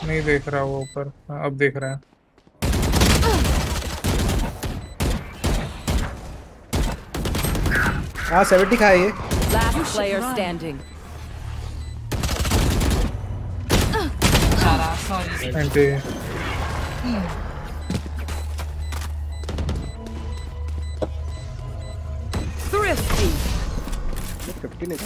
नहीं देख रहा वो ऊपर। हाँ, अब देख रहा है। हाँ सेवेंटी है ये। सॉरी एंटी नहीं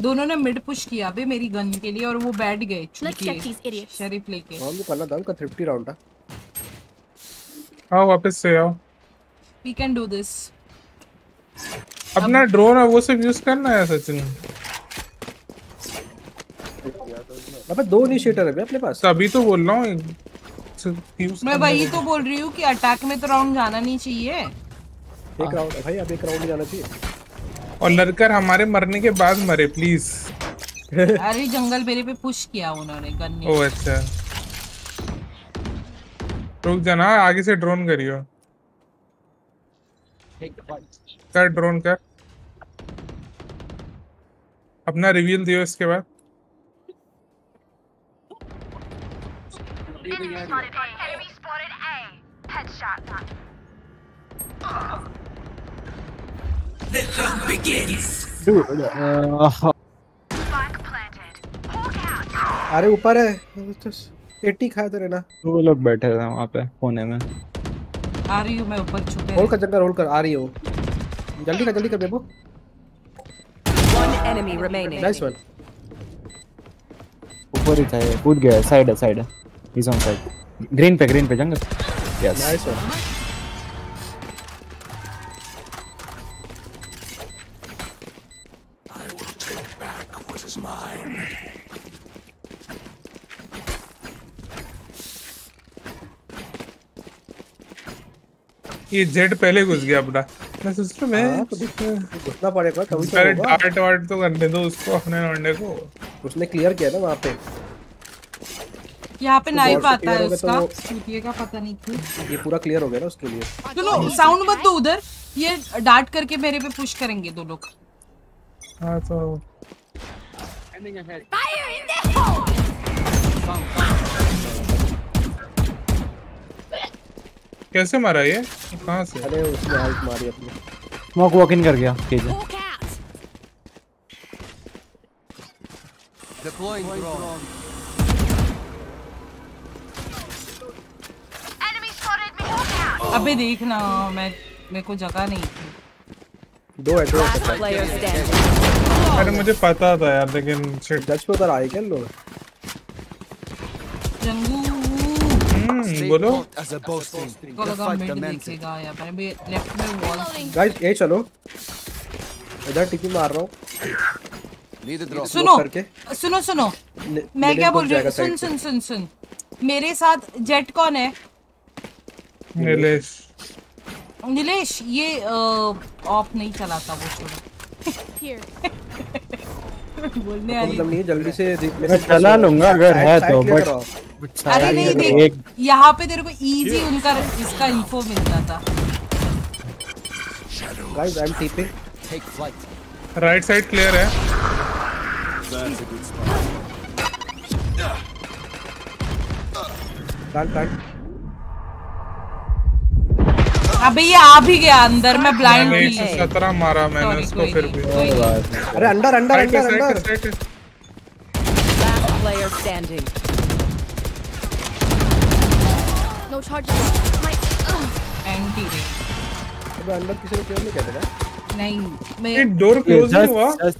दोनों ने मिड पुश किया बे मेरी गन के लिए और वो बैठ गए Let's check these चूतिए idiots. शरीफ लेके। हम तो करना था उनका फिफ्टी राउंड था। आओ वापस से आओ। वी कैन डू दिस अपना ड्रोन है वो सिर्फ़ यूज़ करना है सचिन। अबे दो इनिशिएटर है अपने पास। तभी तो बोल रहा हूँ मैं वही तो बोल रही हूँ कि अटैक में तो राउंड जाना नहीं चाहिए। एक राउंड भाई अब एक राउंड जाना चाहिए। और लड़कर हमारे मरने के बाद मरे प्लीज़ अरे जंगल मेरे पे पुश किया उन्होंने गन ओ ने अच्छा। रुक जाना आगे से ड्रोन करियो। कर ड्रोन कर। अपना रिवील दियो इसके बाद। Enemy spotted. A. Enemy spotted A. Headshot. That. अरे ऊपर है। एट्टी खाया तेरे ना वो लोग बैठे थे वहाँ पे कोने में। आ रही हूँ मैं ऊपर छुपे होल्ड कर जंगल होल्ड कर आ रही है जल्दी कर जल्दी कर Bebo. One enemy remaining. Nice one ऊपर ही था ये कूद गया साइड है साइड है। इज़ ऑन साइड ग्रीन पे ग्रीन पे जंगल यस नाइस वन ये जेड पहले घुस गया अपना। मैं सोच रहा मैं हाँ, तो घुसना पड़ेगा तभी तो डार्ट वार्ट तो करने दो उसको अपने वनडे को। उसने क्लियर किया ना वहाँ पे। यहाँ पे तो नाइफ आता है उसका। तो का पता नहीं क्यों। ये पूरा क्लियर हो गया ना उसके लिए। सुनो साउंड मत दो उधर। ये डार्ट करके मेरे पे पुश करेंगे दो लोग। हाँ तो कैसे मारा ये? कहाँ से? अरे उसने हाइट मारी अपनी। स्मोक वॉक इन कर गया केजे Deploying drone. अबे देखना मैं मेरे को जगह नहीं थी। दो है है। Standing. अरे मुझे पता था यार लेकिन शिट जज पे उधर आए क्या लोग? जंगू। हम्म बोलो। As a boasting. को लगा मिड commences. देखेगा पर अभी लेफ़्ट में वॉल गाइस ए चलो। इधर टिकी मार रहा हूँ. सुनो सुनो सुनो। मैं क्या बोल रही हूँ? सुन सुन सुन सुन। मेरे साथ जेट कौन है? नीलेश नीलेश ये ऑफ़ नहीं चलाता वो छोड़ो। बोलने तो आई मतलब नहीं जल्दी से मैं चला लूँगा अगर है तो बट अरे नहीं देख यहाँ पे तेरे को इजी उनका इसका इन्फो मिलता था। Guys I am TPing Take flight. Right side clear है। That's a अबे ये आ भी गया अंदर मैं ब्लाइंड मैंने थी सत्रह मारा मैंने उसको फिर भी अरे under under under under right, right. Last player standing. No एंटी अबे अंडर किसी ने क्यों नहीं था नहीं ये मैं डोर क्लोज नहीं हुआ। था।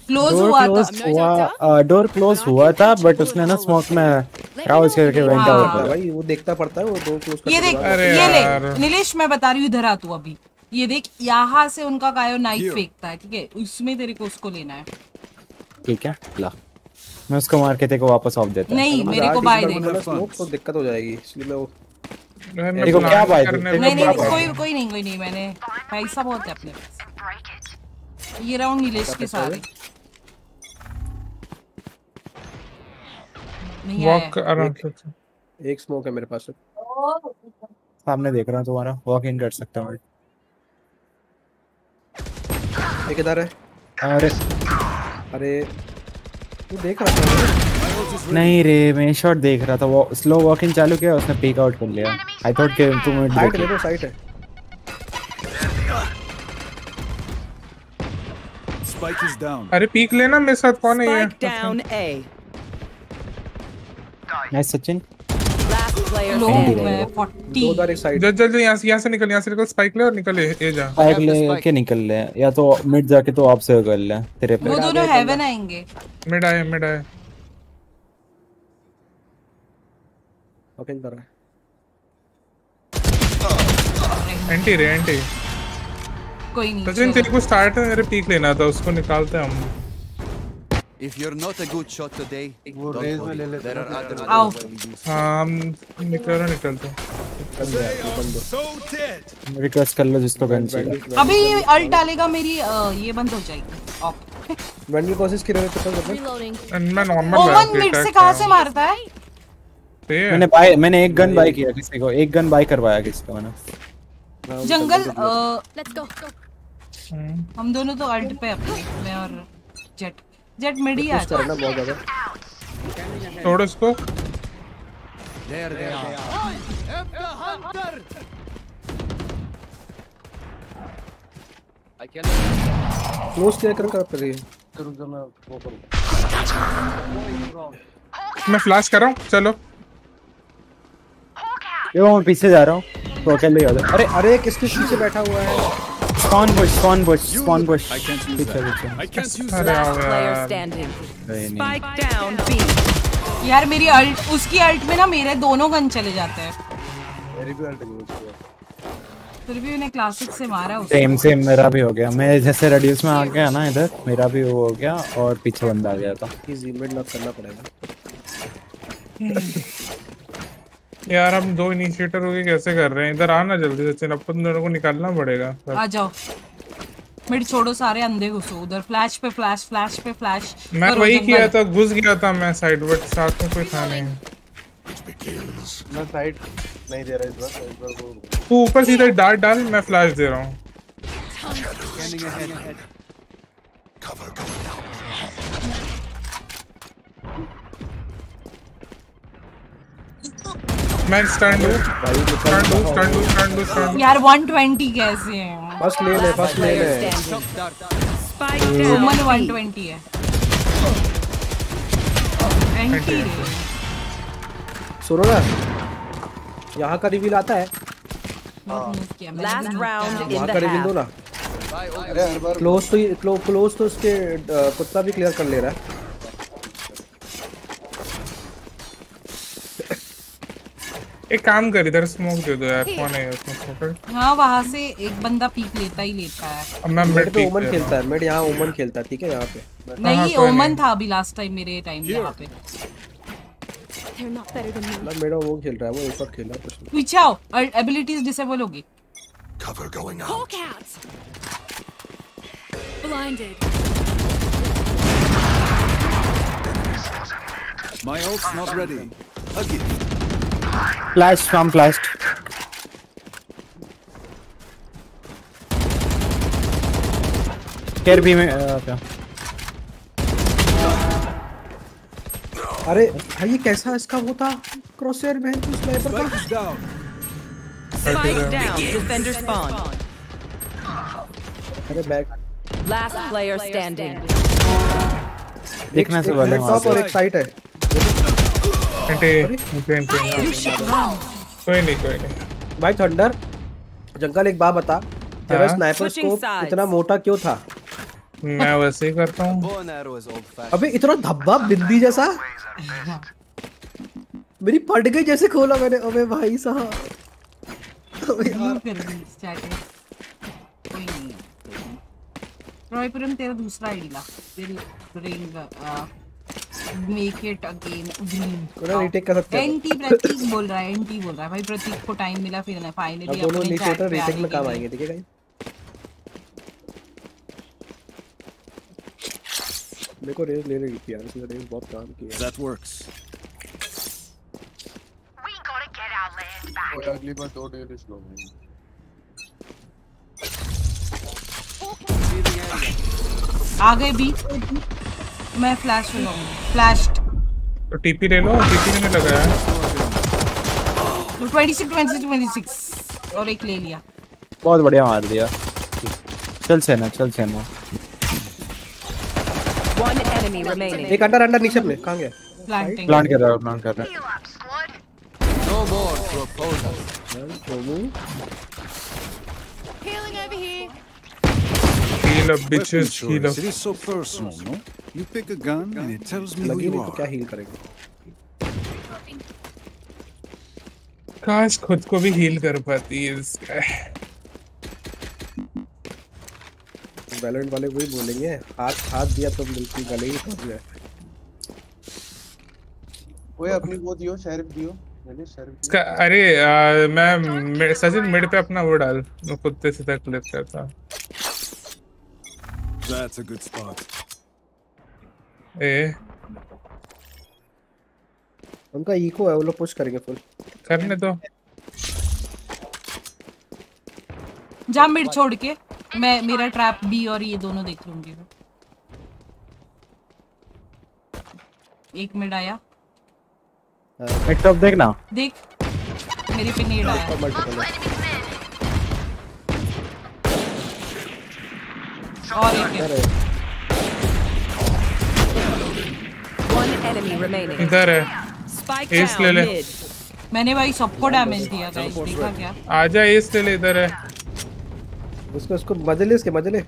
हुआ डोर क्लोज हुआ था बट उसने ना स्मोक में क्राउच करके वेंट। आउट किया भाई वो देखता पड़ता है वो दो क्लोज ये देख ये ले नीलेश मैं बता रही हूँ इधर आ तू अभी। ये देख यहाँ से उनका कायो नाइफ फेंकता है ठीक है? उसमें तेरे को उसको लेना है। ठीक है ला। मैं उसको मार के तेरे को वापस ऑफ़ देता नहीं मेरे को बाय दे स्मोक तो दिक्कत हो जाएगी इसलिए मैं वो मैंने देखो क्या है, नहीं नहीं कोई कोई नहीं कोई नहीं मैंने पैसा बहुत है अपने पास। ये राउंड नीलेश के सारे वॉक से एक स्मोक है। मेरे पास। सामने देख रहा हूँ तुम्हारा। वॉक इन कर सकता हूँ। एक इधर है। अरे। अरे तू देख रहा था नहीं रे मैं शॉट देख रहा था। वो स्लो वॉक इन चालू किया उसने पीक आउट कर लिया। आई थॉट कि टू मिनट साइड ले साइड है। Spike is down. अरे पीक लेना मेरे साथ कौन है ये? Spike down A. नाइस सचिन। Last player standing. दो 40 उधर एक साइड जल्दी जल्दी यहाँ से यहाँ से निकल यहाँ से निकल स्पाइक ले और निकल ए ए जा। स्पाइक ले के निकल ले या तो मिड जाके तो आप से कर ले तेरे पे। वो दोनों हेवन आएँगे। मिड आए मिड आए। ओके इधर है। एंटी रे एंटी कोई नहीं सचिन तेरे को स्टार्ट में मेरे पीक लेना था उसको निकालते हैं हम। If you're not a good shot today, don't raise में ले लेते हैं। आओ। हाँ हम निकल रहे निकलते हैं रिक्वेस्ट कर लो जिसको गन चाहिए। अभी ये अल्ट डालेगा मेरी ये बंद हो जाएगी। ऑफ़ वेंडल कोशिश की रहे थे तो. एंड मैं नॉर्मल ओवन मिड से कहाँ से मारता है? मैंने बाय मैंने एक गन बाय किया किसी को एक गन बाय करवाया किसी को मैंने जंगल अ, Let's go. go. हम दोनों तो अल्ट पे अपने मैं और जेट। जेट मिड ही आ करना बहुत ज़्यादा। There they are. I can close clear कर कर रही है करूँ तो मैं वो करूँ मैं फ्लैश कर रहा हूँ चलो। यो मैं पीछे जा रहा हूँ। तो अकेले ही हो जा अरे अरे किसके पीछे बैठा हुआ है? Spawn bush spawn bush spawn bush I can't use that. I can't use that. Last player standing. नहीं, नहीं। Spike down B. यार मेरी अल्ट उसकी अल्ट में ना मेरे दोनों गन चले जाते हैं मेरी भी अल्ट गई उसके फिर भी उन्हें क्लासिक से मारा उसने सेम सेम मेरा भी हो गया मैं जैसे रेडियस में आ गया ना इधर मेरा भी वो हो गया और पीछे बंदा आ गया था इजी मिड नॉक करना पड़ेगा यार हम दो इनिशिएटर होके कैसे कर रहे हैं? इधर आना जल्दी सचिन। अपन दोनों को निकालना पड़ेगा। आ जाओ। मिड छोड़ो सारे अंधे घुसो उधर। फ्लैश पे फ्लैश फ्लैश पे फ्लैश मैं वही किया था घुस गया था मैं साइड बट साथ में कोई था नहीं। मैं साइड नहीं दे रहा इस बार इस बार वो तू ऊपर सीधा डाल डाल मैं फ्लैश दे रहा हूँ। मैं स्टैंड हूँ स्टैंड हूँ स्टैंड हूँ स्टैंड हूँ स्टैंड यार 120 कैसे है? फ़र्स्ट ले ले फ़र्स्ट ले ले सुमन 120 है. एंटी सुनो ना यहाँ का रिवील आता है. In वहाँ the का रिवील दो ना. क्लोज तो क्लोज तो उसके कुत्ता भी क्लियर कर ले रहा है. एक काम कर इधर स्मोक दे दो यार कौन है उसमें स्मोकर हाँ वहाँ से एक बंदा पीक लेता ही लेता है अब मैं मिड मिड पे ओमन खेलता है मिड यहाँ ओमन खेलता है ठीक है यहाँ पे नहीं ओमन था अभी लास्ट टाइम मेरे टाइम यहाँ पे me. मतलब मेरा वो खेल रहा है वो एक और खेला कुछ पीछे आओ एबिलिटीज डिसेबल होगी Cover going out. Hawk out. Blinded. My ult's not ready. Hug flash from flash care भी में क्या? अरे भाई ये कैसा इसका वो था? क्रॉसफायर में स्नाइपर का? Spike down. Defender spawn. अरे बैक Last player standing. देखने से पहले वहाँ टॉप और एक साइड है। एंटी एंटी एंटी कोई नहीं कोई नहीं। भाई थंडर जंगल एक बात बता। तेरा? Sniper scope. इतना मोटा क्यों था? मैं वैसे ही करता हूँ. अबे इतना धब्बा बिंदी जैसा? मेरी पट गई जैसे खोला मैंने। अबे भाई साहब। अबे यार। कर दी चैटिंग कोई नहीं रॉयपुरम तेरा दूसरा ID La. Will bring make it again green कोना रीटेक कर सकते हैं। एंटी प्रतीक बोल रहा है एंटी बोल रहा है। भाई प्रतीक को टाइम मिला फिर ना अब फाइनली दोनों अपने नीचे पे रीटेक में काम आएँगे ठीक है गाइस मेरे को रेस ले रही थी यार इसने रेस बहुत काम किया। Land back. और अगली बार दो डेढ़ स्लो आ गए बी मैं फ्लैश लगाऊँगी फ्लैश्ड तो टीपी ले लो टीपी मैंने लगाया तो 26 26 26 और एक ले लिया। बहुत बढ़िया मार दिया। चल सेना चल सेना। One enemy remaining. एक अंडर अंडर नीचे में कहाँ गया? प्लांटिंग प्लांट कर रहा है प्लांट कर। रहा है No more proposals. Somu Healing over here. Heal up bitches heal up It is so personal, no? You pick a gun and it tells me who you नहीं तो क्या are. काश खुद को भी हील कर पाती है इसका वैलेंट वाले वही बोलेंगे हाथ हाथ दिया तो बिल्कुल गले ही फंस गए ओए अपनी वो दियो शेरिफ दियो। मैंने शेरिफ इसका अरे आ, मैं मैं- सचिन मिड पे अपना वो डाल। मैं कुत्ते से तक क्लिक करता That's a good spot. ए उनका इको है वो लोग पुश करेंगे फुल करने दो। जा मिड छोड़ के। मैं मेरा ट्रैप बी और ये दोनों देख लूँगी। एक मिड आया। एक टॉप देखना। देख। मेरे पे नेड आया। और एक है। One enemy remaining. इधर है। एस ले ले। मैंने भाई सबको डैमेज दिया गाइस देखा क्या? आजा एस ले ले इधर है। उसको उसको मज़े ले उसके मज़े ले।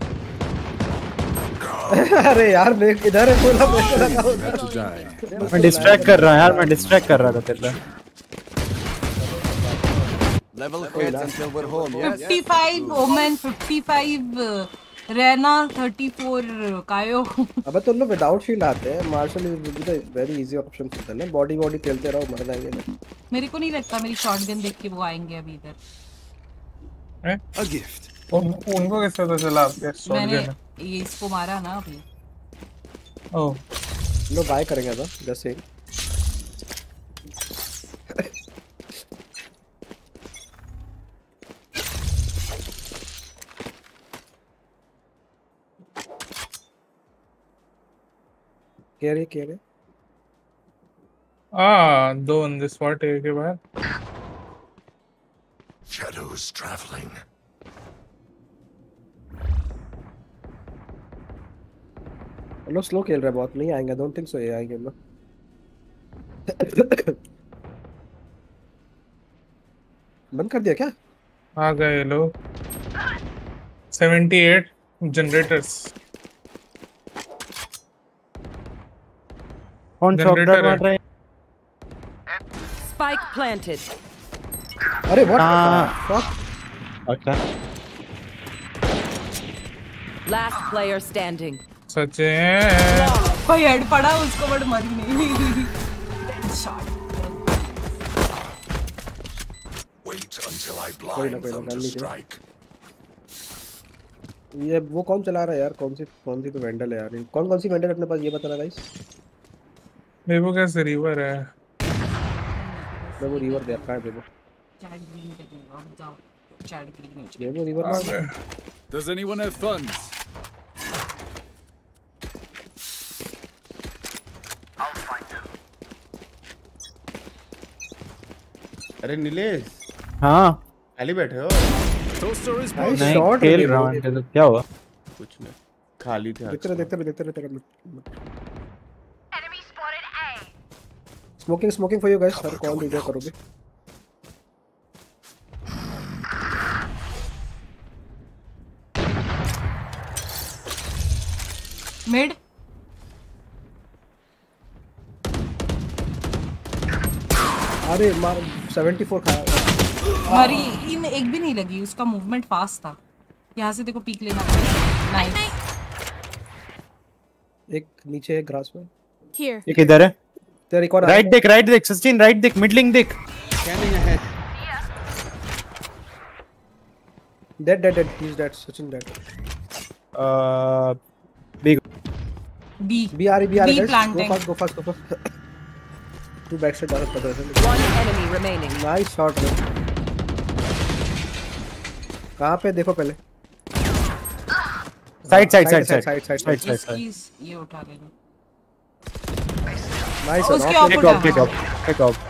अरे यार मैं इधर है बोला उधर। मैं डिस्ट्रैक्ट कर रहा हूँ यार मैं डिस्ट्रैक्ट कर रहा था तेरे Level heads until we're home, yes? 55 ओमन 55 रहना 34 कायो अबे तुम लोग विदाउट शील्ड आते हैं। Marshal is the very easy option होता है। ना बॉडी बॉडी खेलते रहो मर जाएँगे ना। मेरे को नहीं लगता मेरी शॉटगन देख के वो आएँगे अभी इधर। A gift. उन, उनको कैसे पता चला आपके मैंने शॉटगन ये इसको मारा ना अभी। ओह लो बाय करेंगे तो जस्ट कह रही कह आ दो द स्पॉट एक के बाद। Shadows traveling. लोग स्लो खेल रहे हैं बहुत नहीं आएँगे डोंट थिंक सो ये आएँगे लोग। बंद कर दिया क्या? आ गए लोग। 78 जनरेटर्स कौन शॉटगन मार रहा है? Spike planted. अरे व्हाट हाँ। अच्छा। Last player standing. सचिन कोई हेड पड़ा उसको बट मरी नहीं। Shot Wait until I blind them to strike. ये वो कौन चला रहा है यार? कौन सी कौन सी तो वेंडल है यार? कौन कौन सी वेंडल अपने पास? ये बताना गाइस बेबो कैसे रिवर है? मैं वो रिवर दे रखा है बेबो चैट ग्रीन के दूँगा जाओ चैट ग्रीन नीचे बेबो रिवर आ में Does anyone have funds? अरे नीलेश हाँ। खाली बैठे हो। नहीं शॉट खेल रहा हूँ तो क्या हुआ? कुछ नहीं खाली थे देखते रहे देखते रहे देखते रहे देखते रहे Enemy spotted A. Smoking smoking for you guys sir कौन वीडियो करोगे। मिड अरे मार 74 खाया। मरी। इन एक भी नहीं लगी उसका मूवमेंट फास्ट था। यहाँ से देखो पीक लेना। नाइस एक नीचे है ग्रास में। Here. ये किधर है। तेरा एक और राइट देख राइट देख सचिन राइट देख मिडलिंग देख। Scanning ahead dead dead dead he is dead Sachin dead B B आ रही बी आ रही B guys go planting. Fast go fast go fast to back से डायरेक्ट पता है One enemy remaining. Nice shot कहाँ पे? देखो पहले। Side side Side, side side, side side, side side इसकी ये उठा लेना नाइस उसके off take off take off take off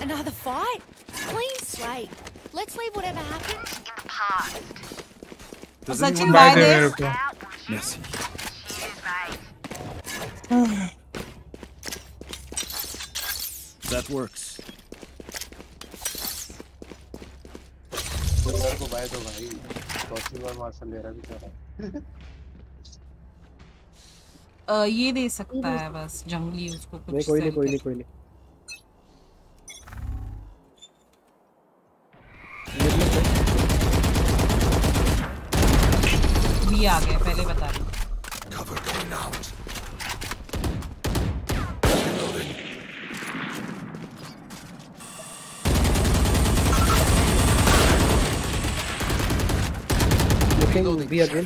Another fight? Clean slate. Let's leave whatever happened in the past. Does Sachin anyone buy दे दे मेरे को Messi. That works. मेरे को bye दो भाई पॉसिबल बार मार्शल ले रहा है बेचारा अ, ये दे सकता है बस जंगली उसको कुछ नहीं कोई नहीं कोई नहीं कोई नहीं। भी आ गया पहले बता रही Cover going out. Looking B again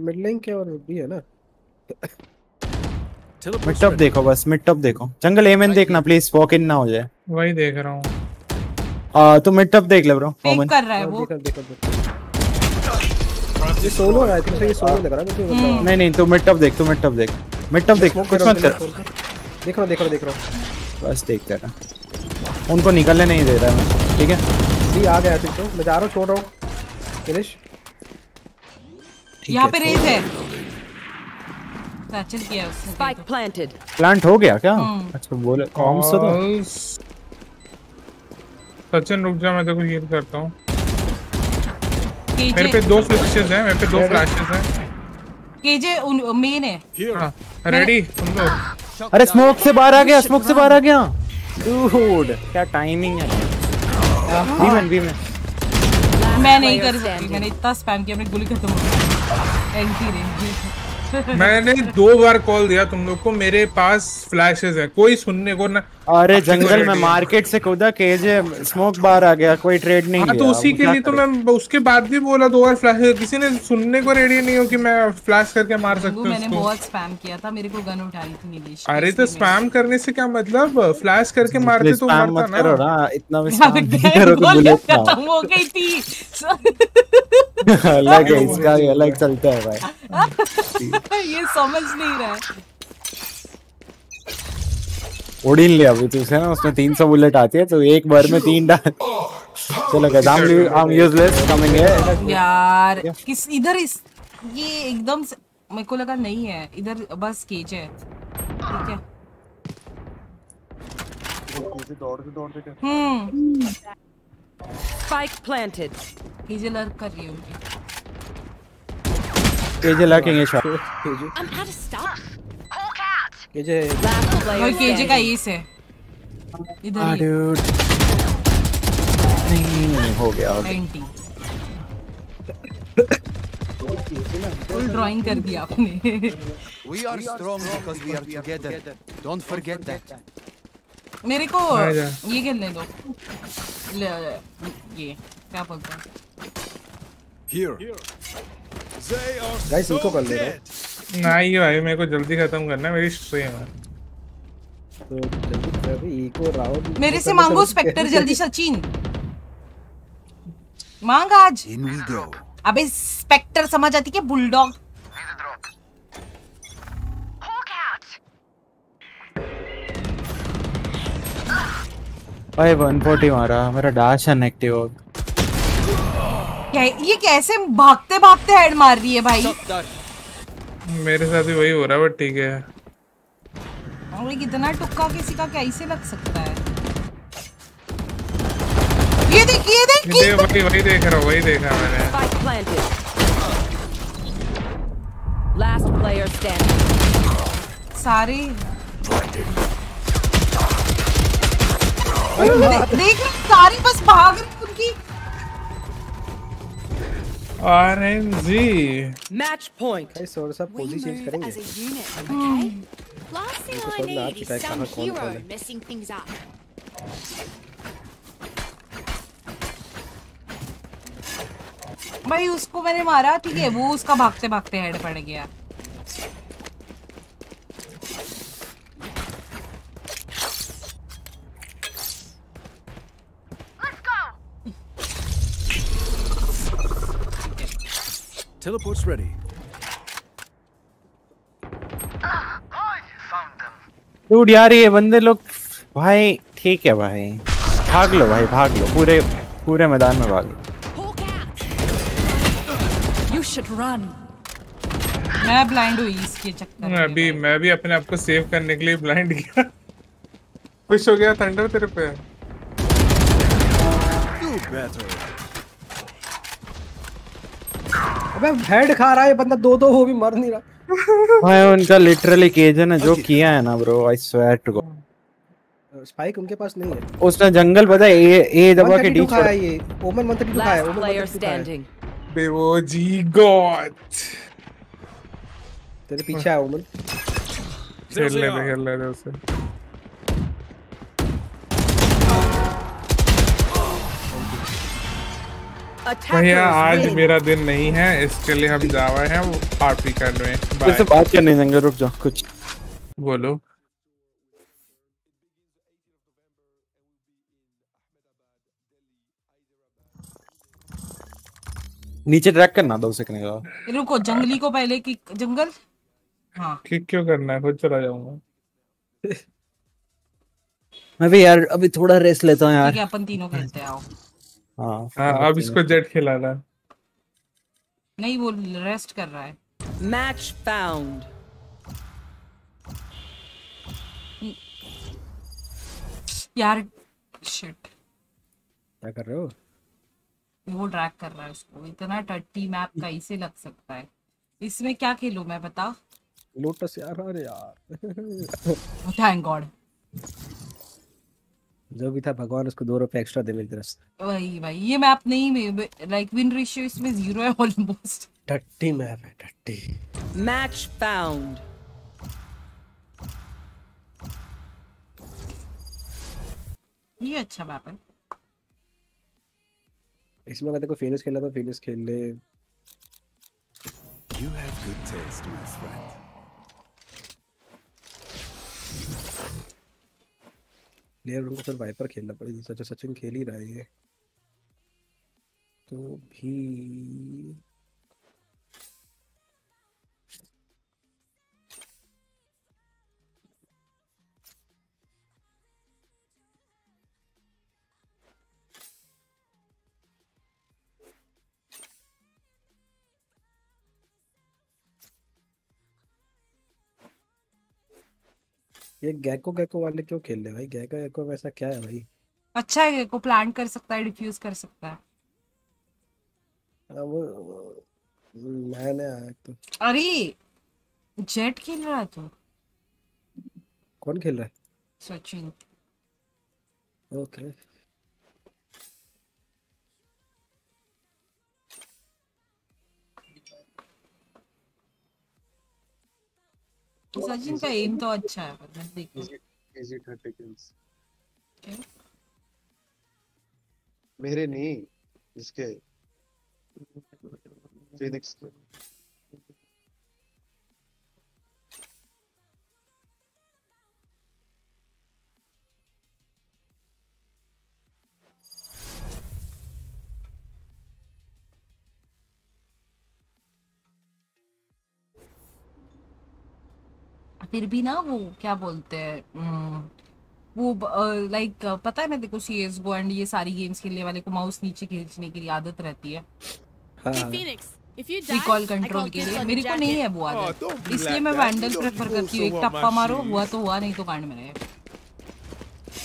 mid line के और बी है ना। Teleport's मिड टॉप देखो बस मिड टॉप देखो। जंगल एमएन देखना प्लीज़ वॉक इन ना हो जाए। वही देख रहा हूँ। आ तू मिड टॉप देख ले ब्रो फेक ओमन कर रहा है वो। देखो देखो देखो। ये सोलो है आई थिंक ये सोलो लग रहा है मुझे मतलब नहीं नहीं तू मिड टॉप देख तू मिड टॉप देख। मिड टॉप देख कुछ मत कर। देख रहा देख रहा देख। रहा बस देखते रहा उनको निकलने नहीं दे रहा मैं ठीक है? बी आ गया थिंक तो। मैं जा रहा हूँ छोड़ रहा हूँ। फिनिश यहाँ पे रेस है। किया उसने. प्लांट हो गया क्या? हम्म। अच्छा बोले कौन सा Calls. सचिन रुक जा मैं तेरे को हील करता हूँ। मेरे पे दो फ्लैशेस हैं मेरे पे दो फ्लैशेस हैं। केजे उन मेन है। हाँ रेडी तुम लोग अरे स्मोक से बाहर आ गया स्मोक से बाहर आ गया। डूड क्या टाइमिंग है। बीमन बीमन मैं नहीं कर सकती मैंने इतना स्पैम किया अपनी गोली खत्म हो गई। एंटी रेंज मैंने दो बार कॉल दिया तुम लोग को मेरे पास फ्लैशेस है। कोई सुनने को ना अरे जंगल में मार्केट से कूदा केजे स्मोक बाहर आ गया कोई ट्रेड नहीं हाँ तो उसी के लिए तो मैं उसके बाद भी बोला दो बार फ्लैश किसी ने सुनने को रेडी नहीं हो कि मैं फ्लैश करके मार सकता हूँ उसको। बहुत स्पैम किया था मेरे को गन उठाई थी नीलेश अरे तो स्पैम करने से क्या मतलब? फ्लैश करके मारते तो स्पैम मरता मत करो ना ना इतना भी स्पैम नहीं करो तो बुलेट खत्म हो गई थी। अलग है इसका अलग चलता है भाई। ये समझ नहीं रहा है। ओडिन ले अभी तुझे ना उसमें 300 बुलेट आती है तो एक बार में तीन डाल। चलो guys I am I am useless coming here यार किस इधर इस ये एकदम से मेरे को लगा नहीं है इधर बस केज है ठीक है। हम्म। Spike planted. केजे लर्क कर रही है उनकी। केजे लैकिंग है shot KJ I am had a stop hole cat KJ और केजे का ईस है। इधर हाँ, ही डूड नहीं हो गया 90 फुल ड्राइंग कर दिया आपने। We are strong because we are together don't forget that मेरे को हाँ, ये खेलने दो। ले ये क्या बोलते हैं? हियर गाइस इनको कर ले रहा नहीं भाई मेरे को जल्दी खत्म करना है मेरी स्ट्रीम है। तो जल्दी कर अभी इको राउंड मेरे से मांगो स्पेक्टर जल्दी सचिन। मांग आज. अबे स्पेक्टर समझ आती क्या बुलडॉग भाई 140 मारा मेरा डैश अनएक्टिव हो गया। क्या ये कैसे भागते भागते हेड मार रही है भाई? मेरे साथ भी वही हो रहा है बट ठीक है। और कितना टुक्का किसी का कैसे लग सकता है। ये देख ये देख ये वही वही देख रहा हूँ वही देखा मैंने. Last player standing. सारे देख सारे बस भाग रहे हैं RNG Match point. Guys so we move change करेंगे As a unit, okay? Last thing I need is some uh, hero messing things up. भाई उसको मैंने मारा ठीक है वो उसका भागते भागते हेड पड़ गया Teleport's ready. डूड यार ये बंदे लोग भाई ठीक है भाई भाग लो भाई भाग लो पूरे पूरे मैदान में भाग लो You should run. मैं ब्लाइंड हुई इसके चक्कर में मैं भी मैं भी अपने आप को सेव करने के लिए ब्लाइंड किया। खुश हो गया थंडर तेरे पे Do better. अबे हेड खा रहा है बंदा दो दो हो भी मर नहीं रहा। भाई उनका लिटरली केजे ने जो किया है ना bro I swear to god spike उनके पास नहीं है। उसने जंगल पता है ए ए दबा के 132 डी खाया ये। ओमन 132 खाया ओमन player 132 खाया standing. जी गॉड। तेरे पीछे है ओमन खेल ले खेल ले उसे। भैया आज मेरा दिन नहीं है इसके लिए हम जावा हैं वो पार्टी करने। फिर से बात करने देंगे रुक जाओ कुछ। बोलो। नीचे ट्रैक करना दो सेकंड का। रुको जंगली को पहले कि जंगल? हाँ। किक क्यों करना है? खुद चला जाऊँगा। मैं भी यार अभी थोड़ा रेस्ट लेता हूँ यार। अपन तीनों खेलते हैं आओ। हाँ, हाँ अब इसको अच्छा। जेट खिला रहा है। नहीं वो रेस्ट कर रहा है। मैच फाउंड यार शिट क्या कर रहे हो? वो ड्रैग कर रहा है उसको। इतना टट्टी मैप का इसे लग सकता है। इसमें क्या खेलूं मैं बता? लोटस यार अरे यार। थैंक गॉड जो भी था भगवान उसको दो रुपए एक्स्ट्रा दे मेरी तरफ़ से वही भाई ये मैप नहीं लाइक विन रेशियो इसमें ज़ीरो है ऑलमोस्ट टट्टी मैप है टट्टी। Match found. ये अच्छा मैप है। इसमें अगर देखो फिनिश खेलना तो फिनिश खेल ले। You have good taste, my friend. Player उनको सर वाइपर खेलना पड़ेगा सच सचिन खेल ही रहा है तो भी ये गैको गैको वाले क्यों खेल रहे भाई? गैको गैको वैसा क्या है भाई? अच्छा है को प्लांट कर सकता है डिफ्यूज कर सकता है। हाँ, वो नया आया तो। अरे जेट खेल रहा है तो। कौन खेल रहा है? सचिन। Okay okay. सचिन का एम तो अच्छा है पर देखो Easy, easy 30 kills. क्या? मेरे नहीं इसके फिनिक्स फिर भी ना वो क्या बोलते हैं वो लाइक पता है ना देखो सी एस गो एंड ये सारी गेम्स खेलने वाले को माउस नीचे खींचने की आदत रहती है। हाँ। रिकॉल कंट्रोल के लिए। मेरे को नहीं है वो Oh, आदत। इसलिए मैं वैंडल प्रेफर करती हूँ एक टप्पा मारो हुआ तो हुआ नहीं तो कांड में रहे।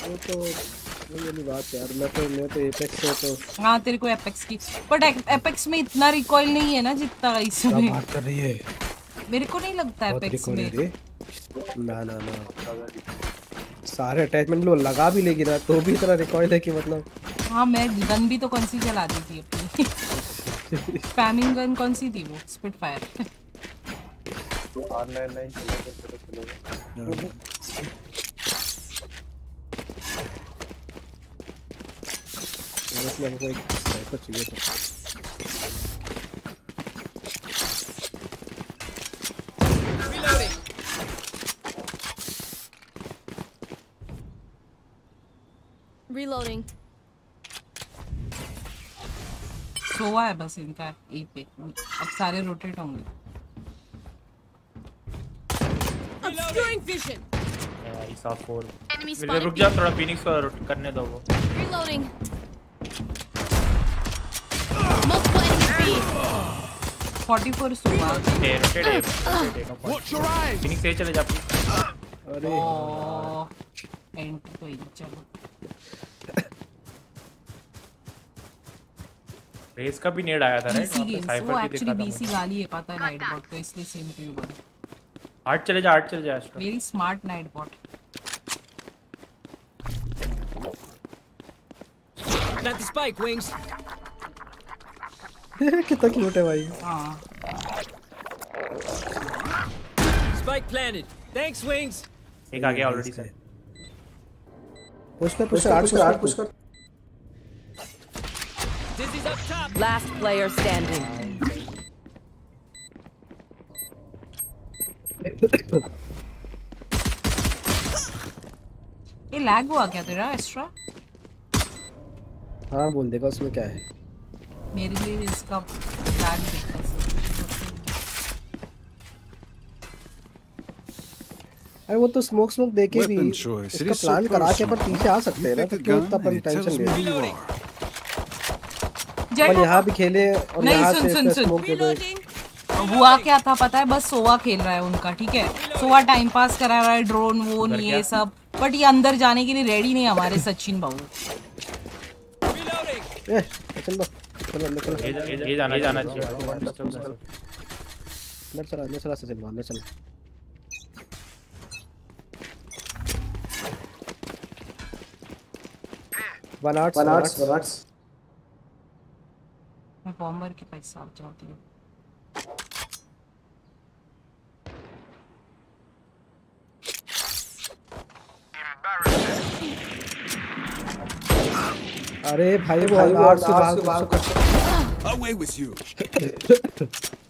वो तो वो वाली बात यार मैं तो मैं तो एपेक्स पे तो हाँ तेरे को एपेक्स की बट एपेक्स में इतना रिकॉइल नहीं है ना जितना इसमें बात कर रही है? मेरे को नहीं लगता एपेक्स रिकॉर्ड में। ना ना ना सारे अटैचमेंट लो लगा भी लेगी ना तो भी इतना रिकॉइल है कि मतलब हाँ मैं गन भी तो कौन सी चला दी थी अपनी? स्पैमिंग गन कौन सी थी वो? स्पिट फायर तो ऑनलाइन नहीं चलेगा तो चलेगा इसलिए हमको एक स्नाइपर चाहिए था Reloading. Reloading. सोवा है बस इनका ए पे अब सारे रोटेट होंगे Obscuring vision. ईसा फोर Enemy रुक spotted. जा थोड़ा फिनिक्स को रोट- करने दो वो Reloading. Multiple enemy B. 44 Sova A rotate है फिनिक्स से चले जा। अरे ओ तो ही चलो रेस का भी नेड आया था राइट वो साइफर एक्चुअली देखा था बीसी। गाली है पता है नाइट बॉट तो इसलिए सेम टू यू बोला आठ चले जा आठ चले जा Astro very smart night bot Plant the spike, wings. कितना क्यूट है भाई हाँ Spike planted. Thanks, wings. एक आ गया ऑलरेडी सर पुश कर पुश कर आठ पुश कर आठ पुश कर Dizzy's up top. Last player standing. ये लैग हुआ क्या तेरा एक्स्ट्रा हाँ बोल देगा उसमें क्या है मेरे लिए इसका लैग देखा अरे वो तो स्मोक स्मोक देके भी। इसका प्लान करा के अपन पीछे आ सकते हैं ना तो क्यों इतना अपन टेंशन ले रहे are. अपन यहाँ भी खेले और नहीं यहाँ सुन से सुन सुन। स्मोक दे दो। हुआ क्या था पता है? बस सोवा खेल रहा है उनका ठीक है? सोवा टाइम पास करा रहा है ड्रोन वो नहीं ये सब। बट ये अंदर जाने के लिए रेडी नहीं है हमारे सचिन बाबू। ए चल चलो ये जाना- जाना चाहिए। अंदर चला अंदर चला सचिन अंदर चला one arts one arts one arts मैं बॉम्बर के पैसा आप जाती हूँ। अरे भाई वो आर्ट्स से भाग भाग Away with you.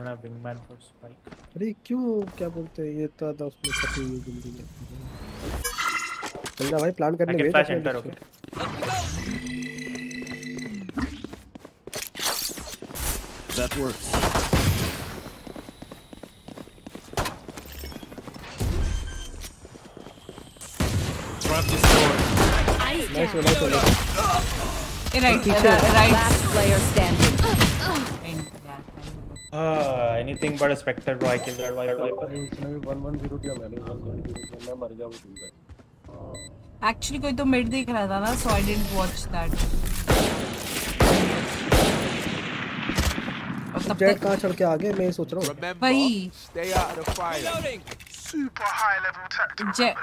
don't have wingman for spike. अरे क्यों क्या बोलते हैं ये तो था उसमें कटी हुई ज़िंदगी में चल जा भाई प्लान करने I can गए थे flash अपने enter, disk That works. Trap destroyed. Nice one, nice one, nice one. A right पीछे। Right Last player standing. Ah, anything but a specter, bro. I killed that. Viper. उसने भी 110 दिया मैंने 110 दिया मैं मर गया वो ठीक है एक्चुअली कोई तो मिड देख रहा था ना so I didn't watch that और तब जेट तक कहाँ चढ़ के आ गए? मैं सोच रहा हूँ। वही. जेट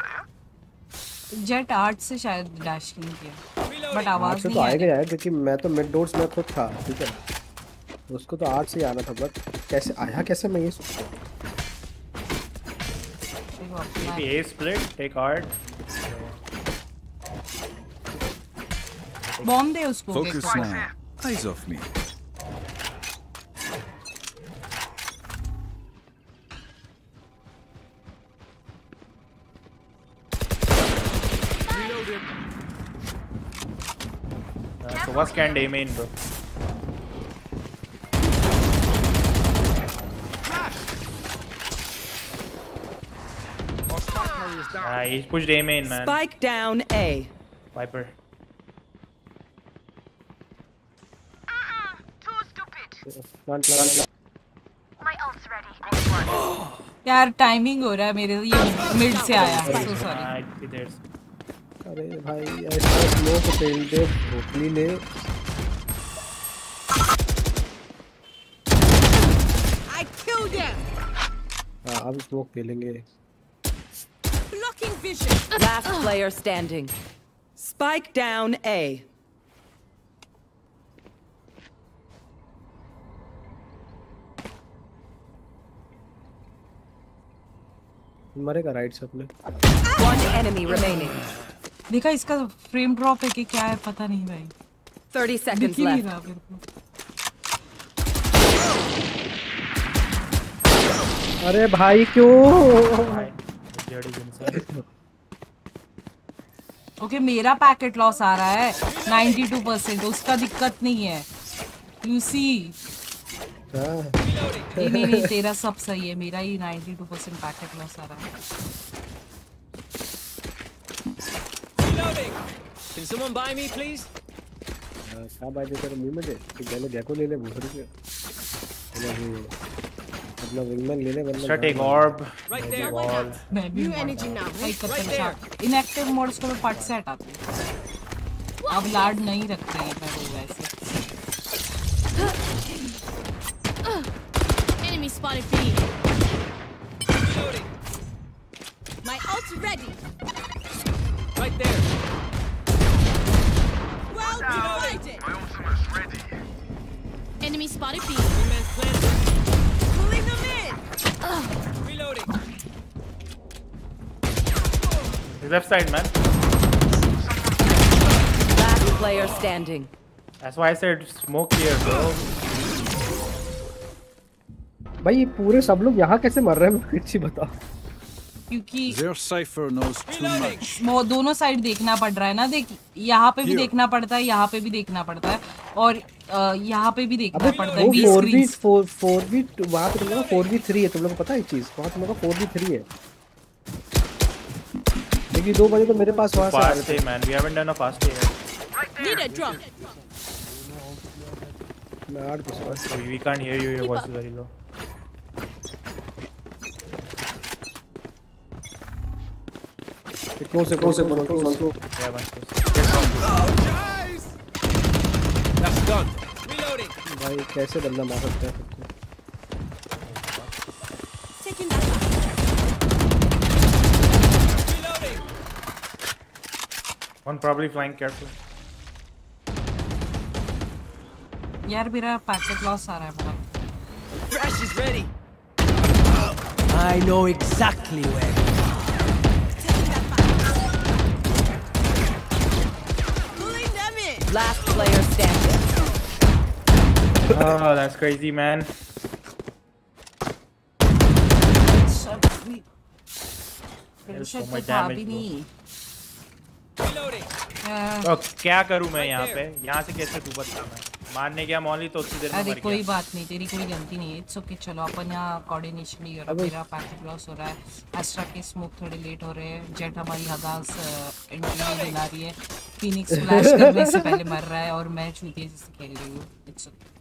जेट आर्ट से शायद डैश किया। बट आवाज़ से तो नहीं आएगा आई यार क्योंकि मैं तो मिड डोर्स में खुद था ठीक है। उसको तो आज से आना था बट कैसे आया कैसे मैं ये सोच रहा बॉम्ब दे उसको। Focus now eyes off me reloaded so what in bro Ah, he pushed A main, man. Spike down A. Viper. Plan plan My ult's ready. यार टाइमिंग हो रहा है मेरे ये मिड से आया so sorry Ah, I see there's. अरे भाई ऐसा स्मोक फेल दे भोकली ले I killed him. हाँ अब smoke फेलेंगे Blocking vision. Last player standing. Spike down A. मरेगा राइट से अपने One enemy remaining. देखा इसका फ्रेम ड्रॉप है कि क्या है पता नहीं भाई 30 दिख seconds ही नहीं left. रहा मेरे को अरे भाई क्यों ओके मेरा पैकेट लॉस आ रहा है। 92 परसेंट उसका दिक्कत नहीं है। यू सी नहीं नहीं नहीं तेरा सब सही है। मेरा ही 92 परसेंट पैकेट लॉस आ रहा है। Can someone buy me, please? क्या बात है तेरे मुँह में दे? तू पहले जैको ले ले भूसड़ी के अपना ये अपना विंगमैन ले ले वरना Should I take orb? Right there. Wall. मैं भी New energy now. Right there. Inactive modes को मैं पट से हटाती हूँ अब लाड नहीं रखते हैं मैं वो वैसे Enemy spotted B. Reloading. My ult's ready. Right there. Well divided. My ultimate's ready. Enemy spotted B. Wingman's them in. Reloading. His left side, man. Last player standing. That's why I said smoke here, bro. भाई ये पूरे सब लोग यहाँ कैसे मर रहे हैं मुझे अच्छी बता क्योंकि. वो दोनों साइड देखना पड़ रहा है ना देख यहाँ पे भी Here. देखना पड़ता है यहाँ पे भी देखना पड़ता है और यहाँ पे भी देखना पड़ता है वो B four V four four वहाँ पे तुम लोग फोर वी थ्री है तुम लोग को पता है चीज़ वहाँ तुम लोग का फोर वी थ्री है क्योंकि दो बजे तो मेरे पास वहाँ से आ रहे A, man. We haven't done a fast A yet. Need a मैं आठ रहा So we can't hear you. Your voice is Close it, close it, bro. Close, close. Yeah, one close. That's done. Reloading. भाई कैसे बंदा मार सकता है सबको One probably flying careful. यार मेरा पैकेट लॉस आ रहा है बहुत Crash is ready. I know exactly where. Last player standing. Oh, that's crazy, man. There's so much तो damage, Reloading. नहीं तो क्या करूँ मैं यहाँ पे यहाँ से कैसे डूबता मैं मारने गया मौली तो उतनी देर में अरे कोई बात नहीं तेरी कोई गलती नहीं है इट्स ओके चलो अपन यहाँ कोऑर्डिनेशन नहीं हो रहा मेरा पैकेट लॉस हो रहा है। एस्ट्रा के स्मोक थोड़े लेट हो रहे हैं जेट हमारी हदास इंटरव्यू दिला रही है। फिनिक्स फ्लैश करने से पहले मर रहा है और मैं चूतिया जैसे खेल रही हूँ इट्स ओके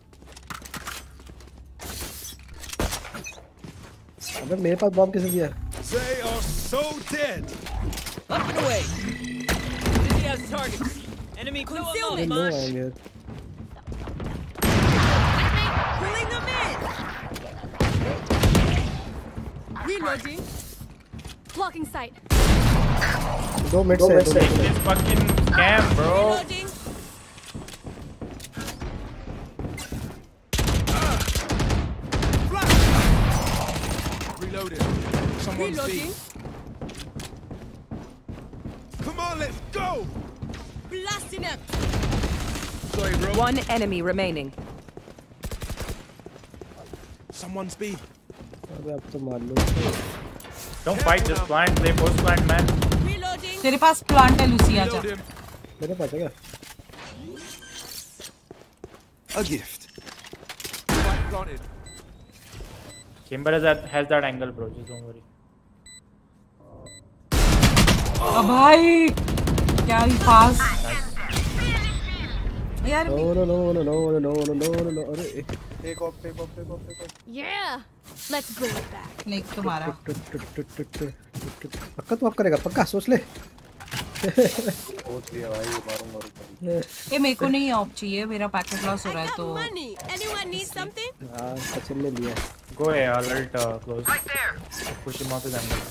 अबे मेरे पास बॉम्ब किसे दिया? They are so dead. Up and away. Busy has targets. Enemy concealment. Pulling them in! Reloading. Blocking sight. Go mid side. This fucking scam, bro. Reloading. Reloading. Come on, let's go! Blasting up! Sorry, bro. One enemy remaining. Someone's B. अबे अब तो मार लो Don't fight, just plant. Play post plant, man. Reloading. तेरे पास plant है Lucy आजा Reload him. मेरे पास है क्या A gift. Spike planted. Chamber has that, has that angle, bro. Just don't worry. ओ भाई क्या ही पास यार no no no no no no no no no no अरे take off take off take off take off. Let's bring it back. नहीं तुम्हारा पक्का तो आप करेगा पक्का सोच ले सोच लिया भाई मारूँगा रुको ये मेरे को नहीं ऑफ़ चाहिए मेरा पैकेट लॉस हो रहा है तो Money. Anyone need something? हाँ सचिन ने लिया uh, close. Push him out his angle.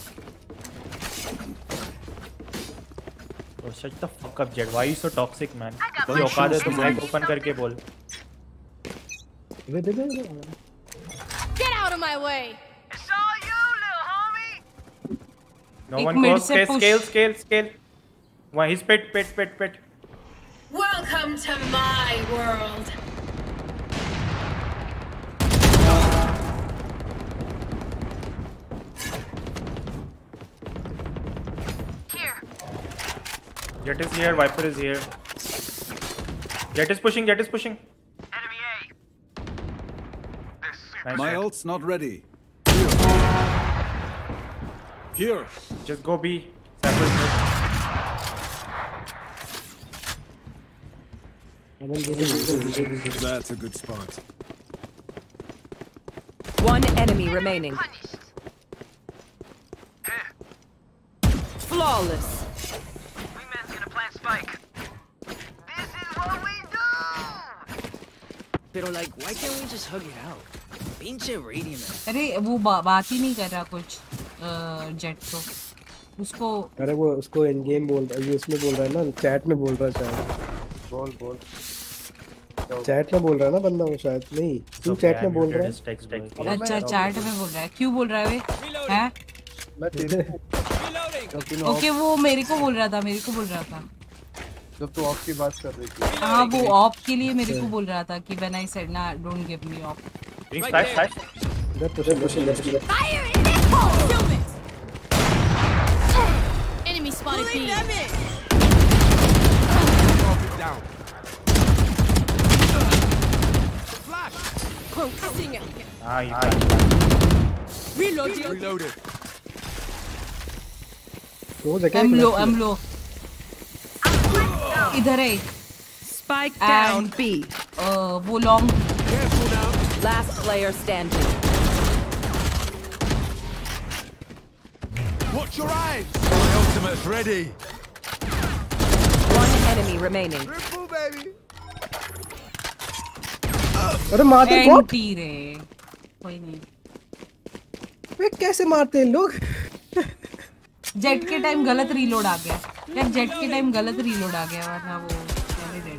Oh, shut the fuck up, Jet. Why are you so toxic, man? ये औकात है तो open करके बोल. Get out of my way! It's all you, little homie! No one goes. Okay, scale, scale, scale. Why he's pit, pit, pit, pit. Welcome to my world. Here. Jet is here, Viper is here. Jet is pushing, Jet is pushing. Nice My shot. ult's not ready. Here. Just go B. Cypher. That's a good spot. One enemy remaining. Flawless. Wingman's gonna plant spike. This is what we do. Pero like, why can't we just hug it out? अरे वो बा, बात ही नहीं कर रहा कुछ jet तो उसको अरे वो उसको इन गेम बोल रहा है ये उसमें बोल रहा है ना चैट में बोल रहा है शायद। बोल बोल। चैट में बोल रहा है ना बंदा वो शायद नहीं तू चैट में बोल रहा text. अच्छा चैट में बोल रहा है। क्यों बोल रहा है वे? हैं? मैं तेरे ओके वो मेरे को बोल रहा था मेरे को बोल रहा था। जब तू ऑफ़ की बात कर रही थी। हाँ वो ऑफ़ के लिए मेरे को बोल रहा था कि व्हेन आई सेड ना don't give me off please fight fight इधर पुश पुश इधर fire in this hole kill me enemy spotted me down flash. Closing out ah, ah reloaded. Reloaded I'm low, I'm low. इधर है एक Spike down And- B. अ, वो long Careful now. Last player standing. Watch your eyes! My ultimate's ready. One enemy remaining. अरे मारते को anti रे कोई नहीं वे कैसे मारते हैं लोग जेट के टाइम गलत रीलोड आ गया। यार जेट के टाइम गलत रीलोड आ गया वरना वो पहले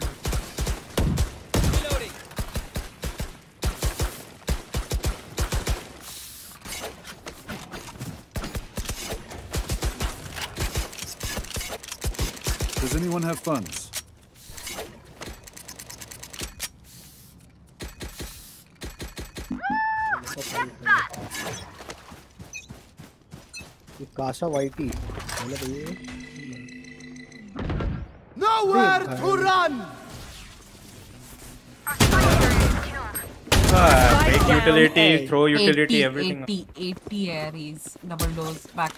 Does anyone have funds? ये काशा वाइटी मैंने तो ये Nowhere Big to run! Ah, make utility, throw 80, utility, everything. 80 80 है Raze double dose back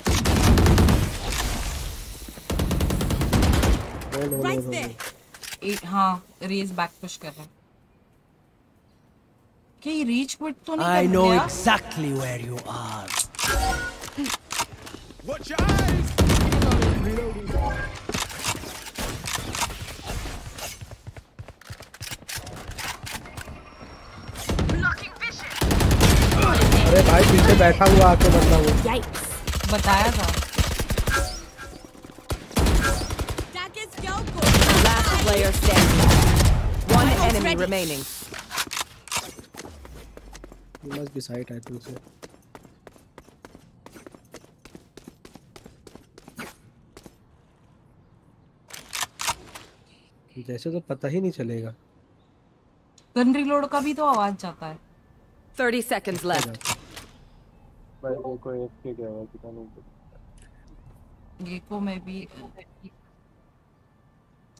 Right there हाँ रेज बैक पुश कर रहा है क्या ये रीच क्विट तो नहीं I कर know गया? exactly where you are. Watch your eyes! अरे भाई पीछे बैठा हुआ आके बंदा वो बताया था Last player standing. One enemy remaining. You must be side I think जैसे तो पता ही नहीं चलेगा। गन रीलोड का भी तो आवाज़ जाता है। 30 seconds left. भाई देखो एक के क्या हुआ पता नहीं गेको में भी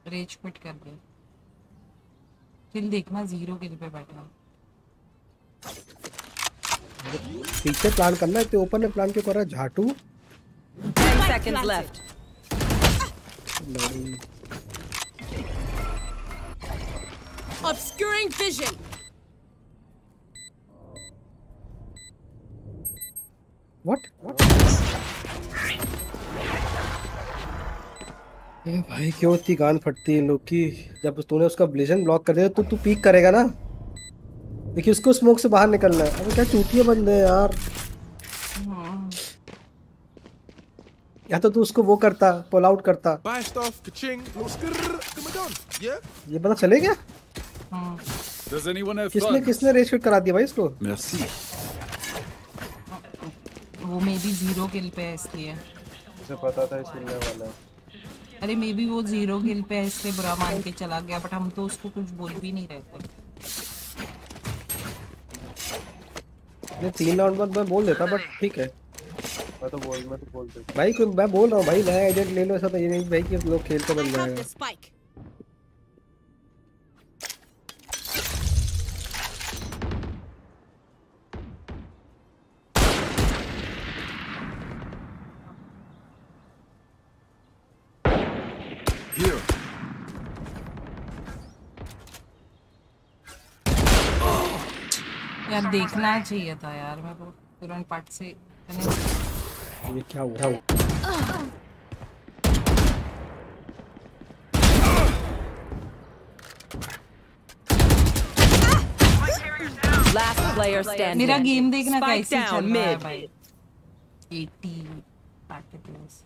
रेज क्विट कर दिया फिर देखना ज़ीरो किल पे बैठा पीछे प्लान करना है तो ओपन में प्लान क्यों कर रहा झाटू? 10 seconds left. Obscuring vision. What a भाई क्यों इतनी गान फटती है इन लोग की? जब तूने उसका ब्लेजन ब्लॉक कर दिया तो तू पीक करेगा ना? देखिए उसको स्मोक से बाहर निकलना है। अबे क्या चूतिया बंदे हैं यार। या तो तू उसको वो करता पुल आउट करता? ये पता चले क्या? Does anyone have किसने funds? किसने रेस फिट करा दिया भाई इसको? Merci. वो मे बी ज़ीरो किल पे है इसलिए मुझे पता था इस मिलने वाला। है अरे मे बी वो ज़ीरो किल पे है इसलिए बुरा मान के चला गया बट हम तो उसको कुछ बोल भी नहीं रहे थे। नहीं तीन राउंड बाद मैं बोल देता बट ठीक है। मैं तो बोल मैं तो बोल देता। भाई कोई मैं बोल रहा हूँ भाई नया एजेंट ले लो ऐसा तो ये नहीं भाई कि लोग खेल के बन जाएगा Spike. Here. यार देखना चाहिए था यार मैं वो तुरंत पार्ट से ये क्या हुआ? Last player standing. मेरा गेम देखना कैसे चल रहा है. भाई। 80 पैकेजेस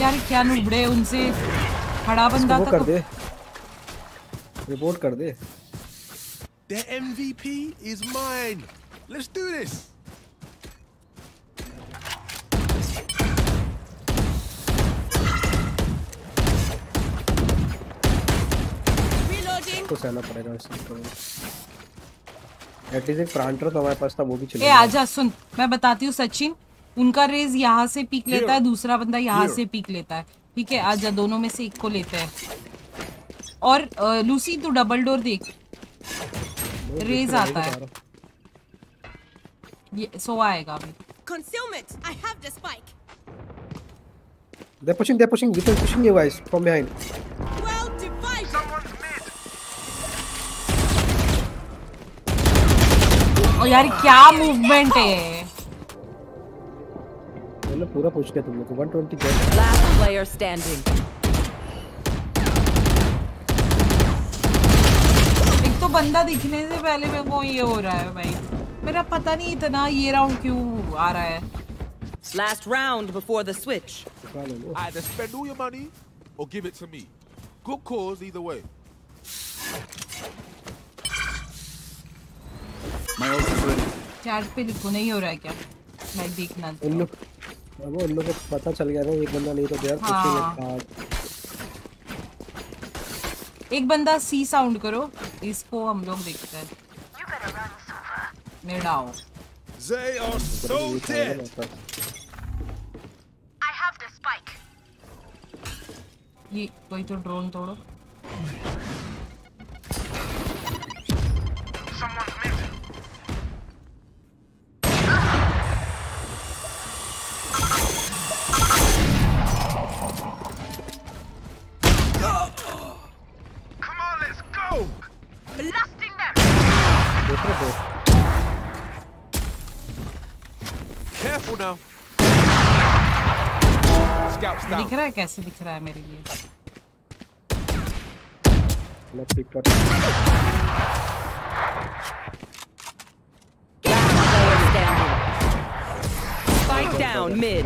यार क्या नुबड़े उनसे? खड़ा बंदा था कर तो दे। रिपोर्ट कर दे। The MVP is mine. Let's do this. तो सहना पड़ेगा इसको एटलीस्ट एक प्रांटर तो हमारे पास था वो भी ए आजा सुन मैं बताती हूँ सचिन। उनका रेज यहाँ से पीक लेता है दूसरा बंदा यहाँ से पीक लेता है। ठीक है आजा दोनों में से एक को लेते हैं। और लूसी तू डबल डोर देख। रेज आता है। ये सो आएगा अभी। Concealment I have the spike they pushing they pushing with pushing you guys from behind ओ यार क्या मूवमेंट है पूरा पूछ के तुम लोग को 120 लास्ट प्लेयर स्टैंडिंग बंदा दिखने से पहले मेरे को ये हो रहा है भाई। मेरा पता नहीं इतना ये राउंड क्यों आ रहा है। Last round before the switch either spend all your money और give it to me good cause either way my ult is charge पे लिखो नहीं हो रहा है क्या? मैं देखना। अब उन लोगों को पता चल गया ना एक बंदा नहीं तो यार कुछ नहीं हाँ। था एक बंदा सी साउंड करो इसको हम लोग देखते हैं निडाओ They are so dead. I have the spike. ये कोई तो ड्रोन तोड़ो Someone's Blasting them. दूसरे दो Careful now. Scouts down. दिख रहा है कैसे दिख रहा है मेरे लिए मैं पिक कर Player standing. Spike down mid.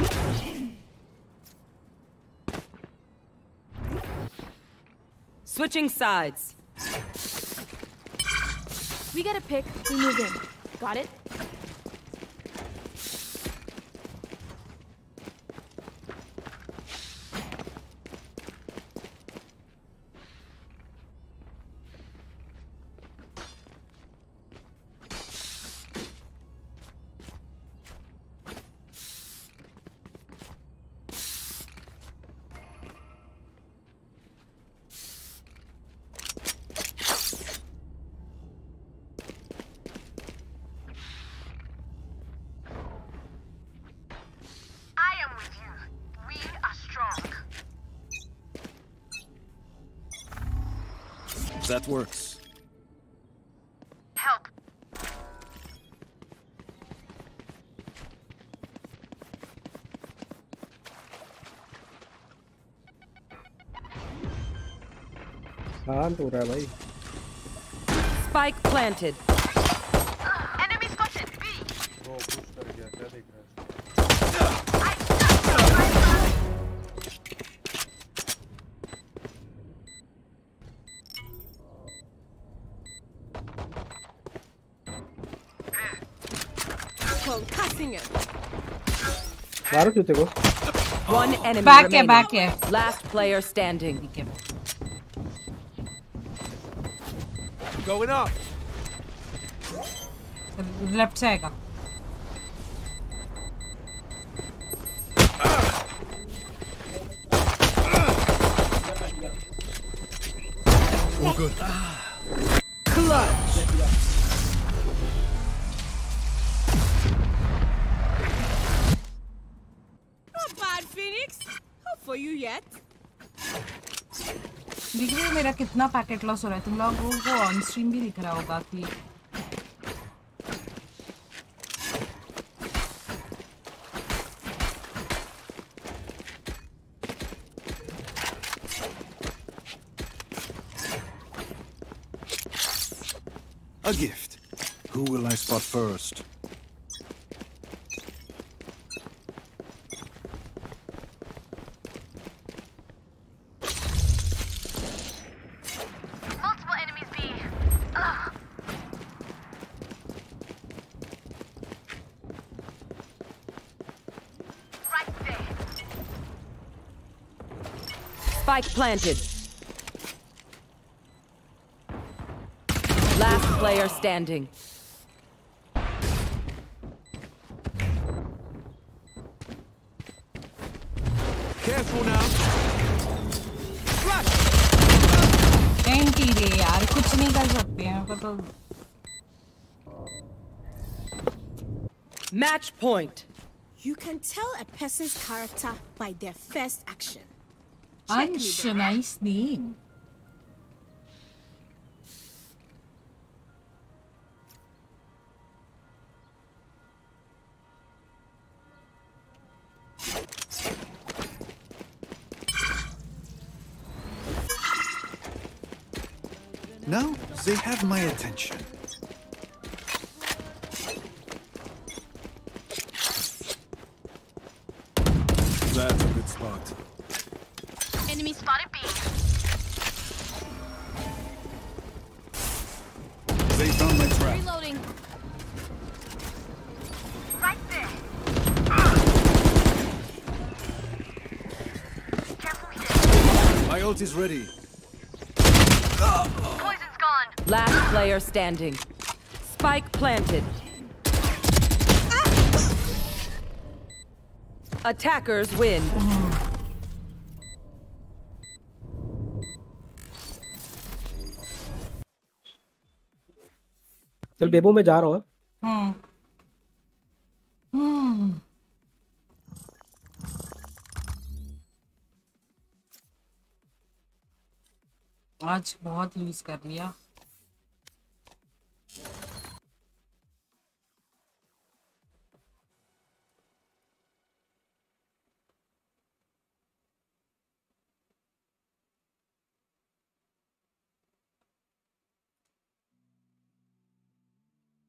Switching sides. We get a pick, we move in. Got it? शांत हो रहा है भाई Spike planted. Enemy spotted. B. वो पुश कर गया क्या देख रहा है Concussing it. मारो जूते को One enemy Back है, remaining. back है। Last player standing. Going up. Left से पैकेट लॉस हो रहा है तुम लोगों को ऑन स्ट्रीम भी दिख रहा होगा कि A gift. Who will I spot first? Spike planted. Last player standing. Careful now. Anti रे यार कुछ नहीं कर सकते हैं पर तो Match point. You can tell a person's character by their first action. Anşınayız değil. Now they have my attention. That's a good spot. My ult is ready. Poison's gone. Last player standing. Spike planted. Attackers win. चल बेबो मैं जा रहा हूँ आज बहुत use कर लिया।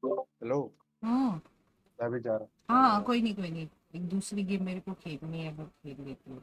Hello हम्म मैं भी जा रहा हाँ। कोई नहीं कोई नहीं। एक दूसरी गेम मेरे को खेलनी है वो खेल लेती हूँ।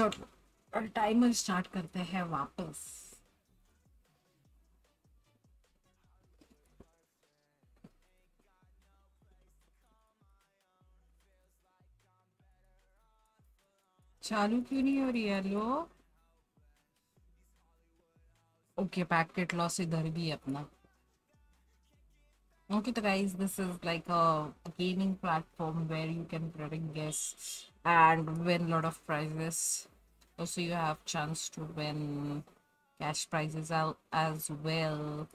हूँ हाँ हाँ चलो टाइमर स्टार्ट करते हैं वापस चालू क्यों नहीं हो रही है लो ओके पैकेट लॉस इधर भी है अपना so guys, this is like a gaming platform where you can predict guests and win a lot of prizes. also you have chance to win cash prizes as well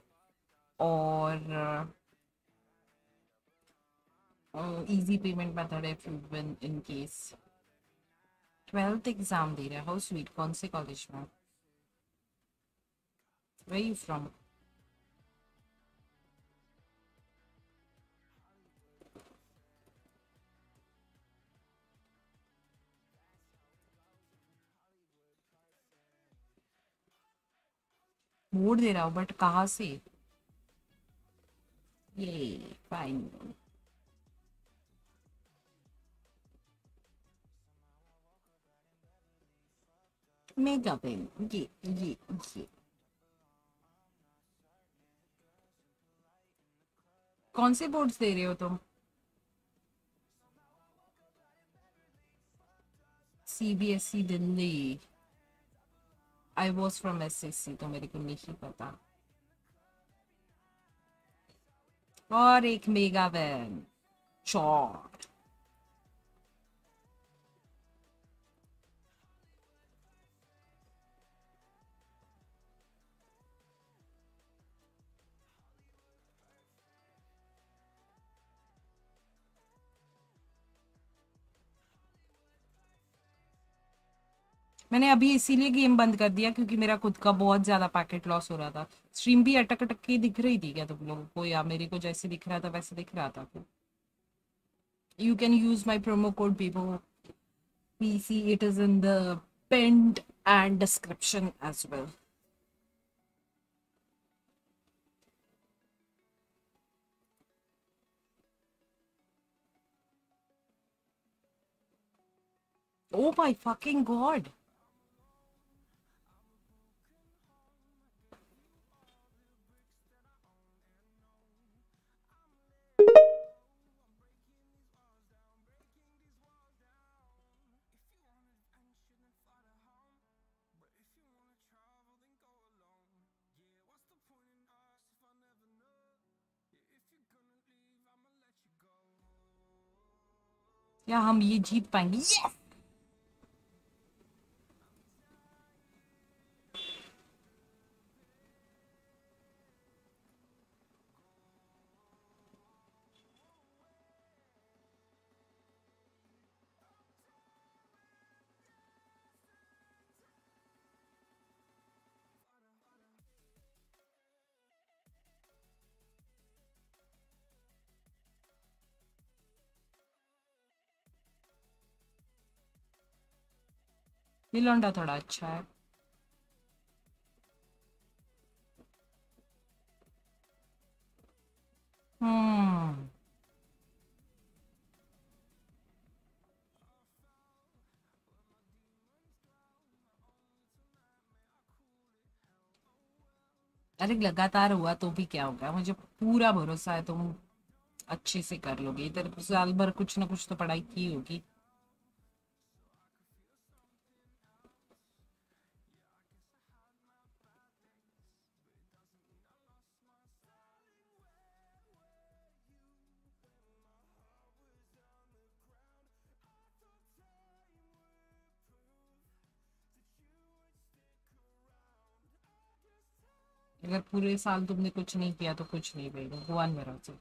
or uh, easy payment method if you win in case. 12th exam data how sweet kaun college mein where you from? Mode दे रहा हूँ but कहाँ से? ये fine mega पेन ये ये ये. कौन से बोर्ड्स दे रहे हो तुम? CBSE Delhi I was from S S C तो मेरे को नहीं पता और एक मेगा वैन चौड़ मैंने अभी इसीलिए गेम बंद कर दिया क्योंकि मेरा खुद का बहुत ज़्यादा पैकेट लॉस हो रहा था। स्ट्रीम भी अटक अटक के दिख रही थी क्या तुम लोगों को? या मेरे को जैसे दिख रहा था, वैसे दिख रहा था you can use my promo code Bebo PC it is in the the pinned and description as well. Oh my fucking god! या हम ये जीत पाएँगे? यस ये लौंडा थोड़ा अच्छा है। हम्म। अरे लगातार हुआ तो भी क्या होगा? मुझे पूरा भरोसा है तुम अच्छे से कर लोगे। इधर साल भर कुछ ना कुछ तो पढ़ाई की होगी। अगर पूरे साल तुमने कुछ नहीं किया तो कुछ नहीं भाई भगवान भरोसे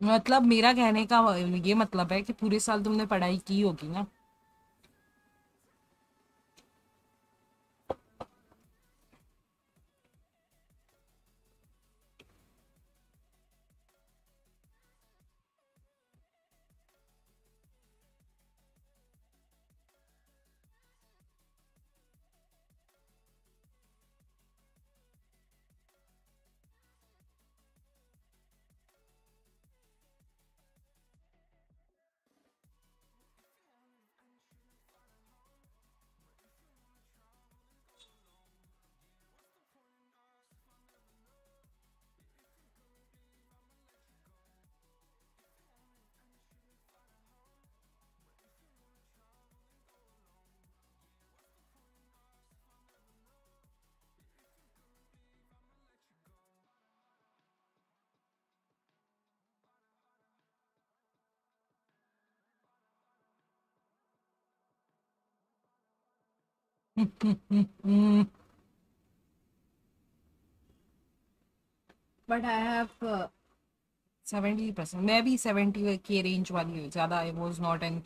मतलब मेरा कहने का ये मतलब है कि पूरे साल तुमने पढ़ाई की होगी ना। But I have seventy percent मैं भी सेवेंटी के रेंज वाली हूँ। ज़्यादा I was not an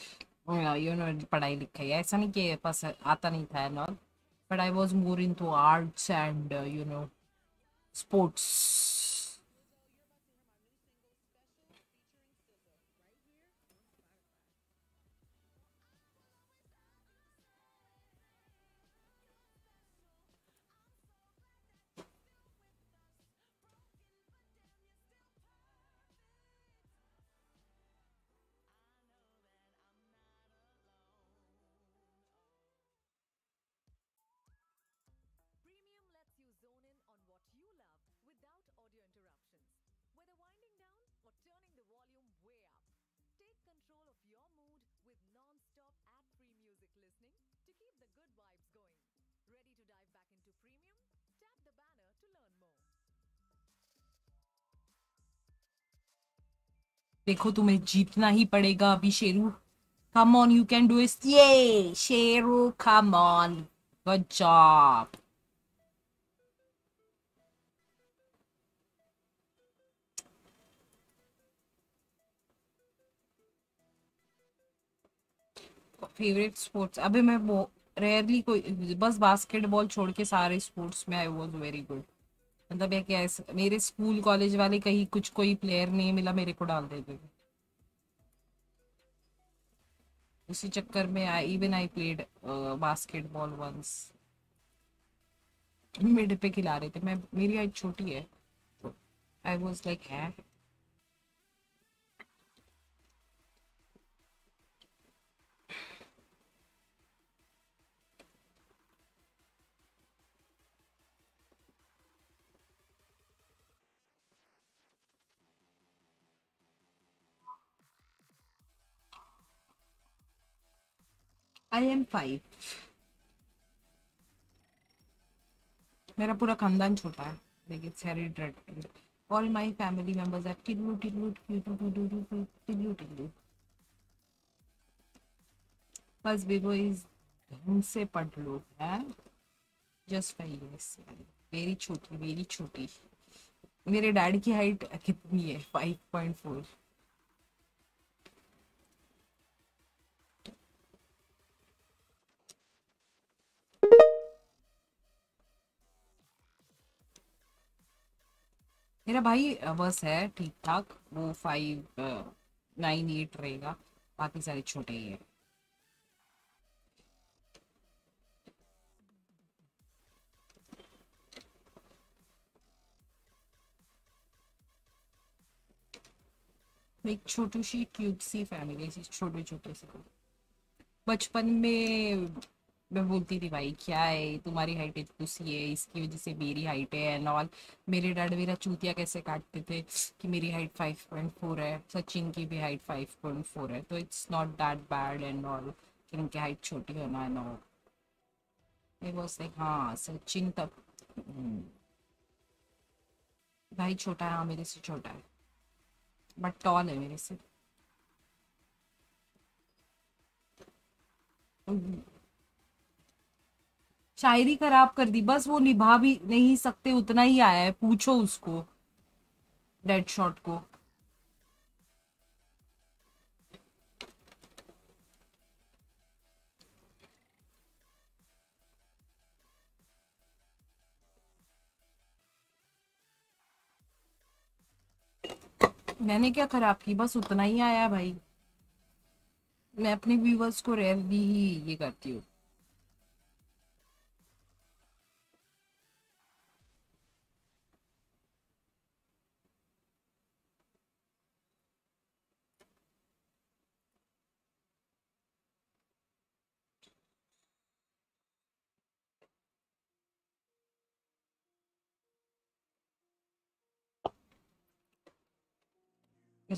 you know पढ़ाई लिखाई। ऐसा नहीं कि पास आता नहीं था not but I was more into arts and you know sports premium? Tap the banner to learn more. देखो तुम्हें जीतना ही पड़ेगा, अभी Sheru. Come on you can do this ये Sheru come on good job favourite sports अभी मैं rarely कोई, बस बास्केटबॉल छोड़ के सारे स्पोर्ट्स में आई वाज वेरी गुड मतलब ये क्या मेरे स्कूल कॉलेज वाले कहीं कुछ कोई प्लेयर नहीं मिला, मेरे को डाल देते थे उसी चक्कर में I even I played basketball once mid पे खिला रहे थे। मैं, मेरी हाइट छोटी है। आई वाज लाइक है? आई एम फाइव मेरा पूरा खानदान छोटा है। लेकिन सारी dread all my family members are Tillu Tillu Tillu Tillu बस बेबो इज़ ढंग से पढ़ लो, है? जस्ट फाइव इयर्स वेरी छोटी वेरी छोटी। मेरे डैड की हाइट कितनी है? फाइव पॉइंट फोर मेरा भाई बस है ठीक ठाक वो फाइव नाइन एट रहेगा। बाकी सारे छोटे ही है। एक छोटी सी क्यूट सी फैमिली छोटे छोटे से। बचपन में मैं बोलती थी भाई क्या है? तुम्हारी हाइट इतनी है इसकी वजह से मेरी हाइट है एंड ऑल मेरे डैड मेरा चूतिया कैसे काटते थे कि मेरी हाइट फाइव पॉइंट फोर है सचिन की भी हाइट फाइव पॉइंट फोर है। तो it's not that bad and all कि उनकी हाइट छोटी होना एंड ऑल was like हाँ सचिन तक हम्म, भाई छोटा है हाँ मेरे से छोटा है बट टॉल है मेरे से। शायरी खराब कर दी, बस वो निभा भी नहीं सकते, उतना ही आया है, पूछो उसको डेड शॉट को। मैंने क्या खराब की? बस उतना ही आया भाई। मैं अपने व्यूवर्स को रेयरली ही ये करती हूँ।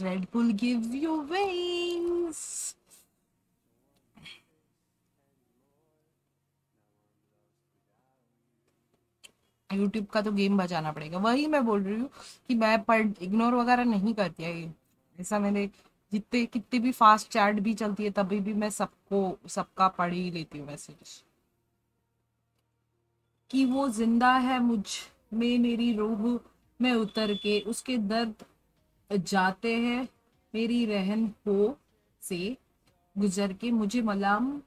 Red Bull give you wings. YouTube का तो गेम बजाना पड़ेगा वही मैं बोल रही हूँ कि मैं पढ़ इग्नोर वगैरह नहीं करती है। ऐसा मैंने जितने, कितने भी फास्ट चैट भी चलती है, तभी भी मैं सबको, सबका पढ़ ही लेती हूँ मैसेज कि वो ज़िंदा है मुझमें, मेरी रूह में उतर के, उसके दर्द जाते हैं, मेरी रहन हो से गुजर के। मुझे मलाम,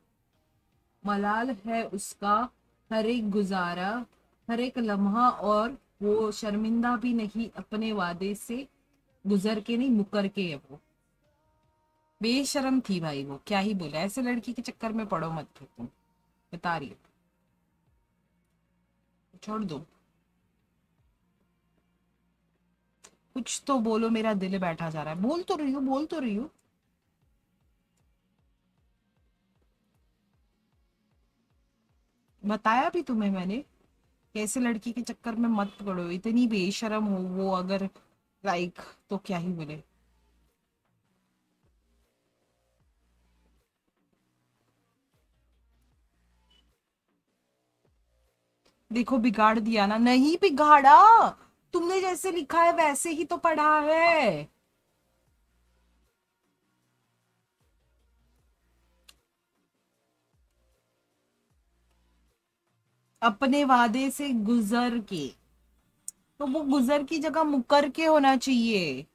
मलाल है उसका हर एक गुजारा, हर एक लम्हा और वो शर्मिंदा भी नहीं अपने वादे से गुजर के नहीं, मुकर के है वो। बेशरम थी भाई वो, क्या ही बोला, ऐसे लड़की के चक्कर में पड़ो मत फिर तुम, बता रही हो। छोड़ दो। कुछ तो बोलो, मेरा दिल बैठा जा रहा है। बोल तो रही हूँ, बोल तो रही हूँ। बताया भी तुम्हें मैंने कैसे लड़की के चक्कर में मत पड़ो, इतनी बेशरम हो वो अगर लाइक तो क्या ही बोले। देखो, बिगाड़ दिया ना। नहीं बिगाड़ा! तुमने जैसे लिखा है, वैसे ही तो पढ़ा है। अपने वादे से गुजर के। तो वो गुजर की जगह मुकर के होना चाहिए।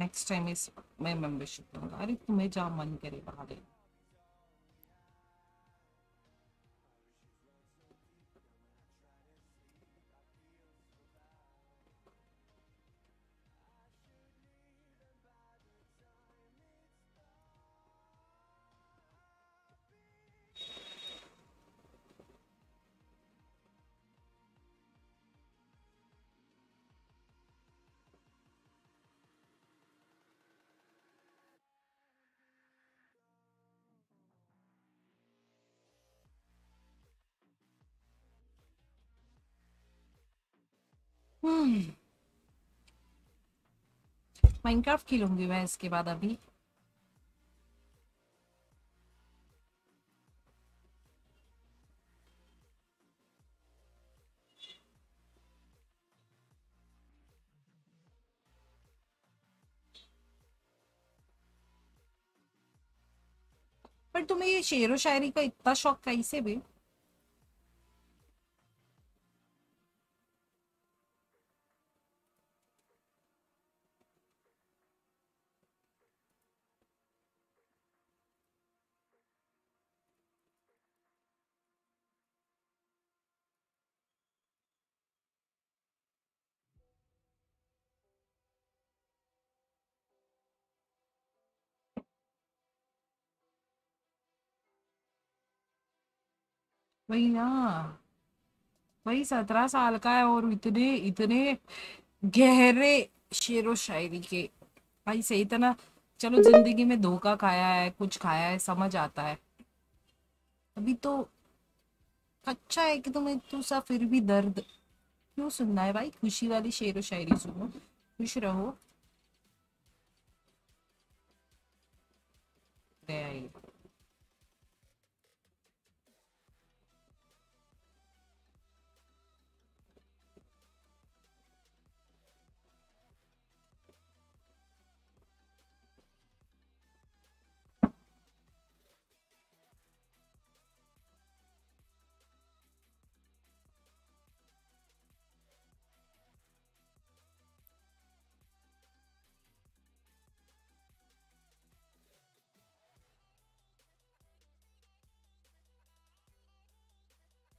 नेक्स्ट टाइम इस मैं मेंबरशिप लूँगा अरे तुम्हें जहाँ मन करे वहाँ माइनक्राफ्ट खेलूँगी मैं इसके बाद अभी। पर तुम्हें ये शेर व शायरी का इतना शौक कैसे भी वही ना। वही सत्रह साल का है और इतने इतने गहरे शेरो शायरी के। भाई सही इतना चलो ज़िंदगी में धोखा खाया है, कुछ खाया है, समझ आता है। अभी तो अच्छा है कि तुम्हें तू सा फिर भी दर्द। क्यों सुनना है भाई? खुशी वाली शेरो शायरी सुनो। खुश रहो। ले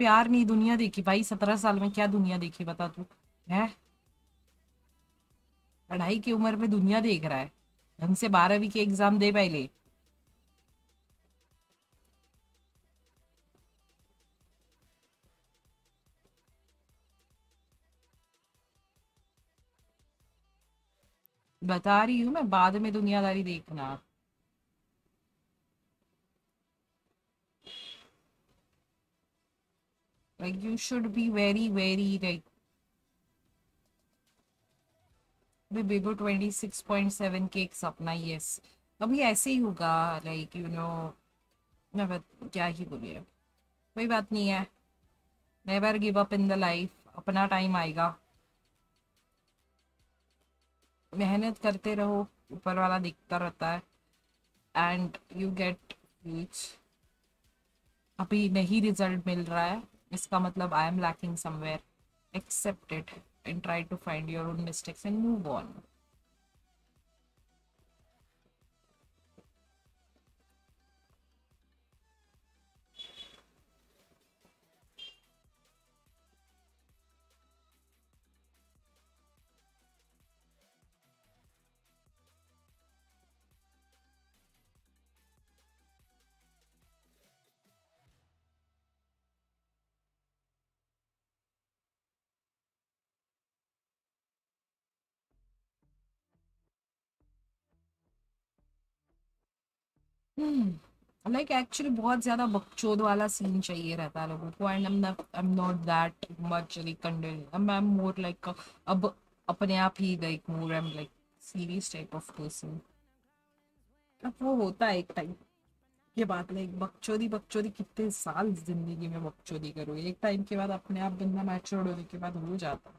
प्यार नहीं दुनिया देखी भाई, सत्रह साल में क्या दुनिया देखी बता तू, है? पढ़ाई की उम्र में दुनिया देख रहा है, ढंग से बारहवीं के एग्ज़ाम दे पहले। बता रही हूँ मैं, बाद में दुनियादारी देखना। Like you should be very very like बेबो 26.7 के एक सपना यस अभी ऐसे ही होगा लाइक यू नो मैं बत, क्या ही बोलिए। कोई बात नहीं है। Never give up in the life अपना टाइम आएगा। मेहनत करते रहो। ऊपर वाला दिखता रहता है। एंड यू गेट रीच अभी नहीं रिज़ल्ट मिल रहा है। इसका मतलब I am lacking somewhere accepted and try to find your own mistakes and move on like actually बहुत ज़्यादा बकचोद वाला सीन चाहिए रहता है लोगों को and I am not that much reckoned I am more like अब अपने आप ही like more I am like serious type of person अब वो होता है एक टाइम ये बात लाइक बकचोदी बकचोदी कितने साल ज़िंदगी में बकचोदी करोगे एक टाइम के बाद अपने आप बंदा मैच्योर होने के बाद हो जाता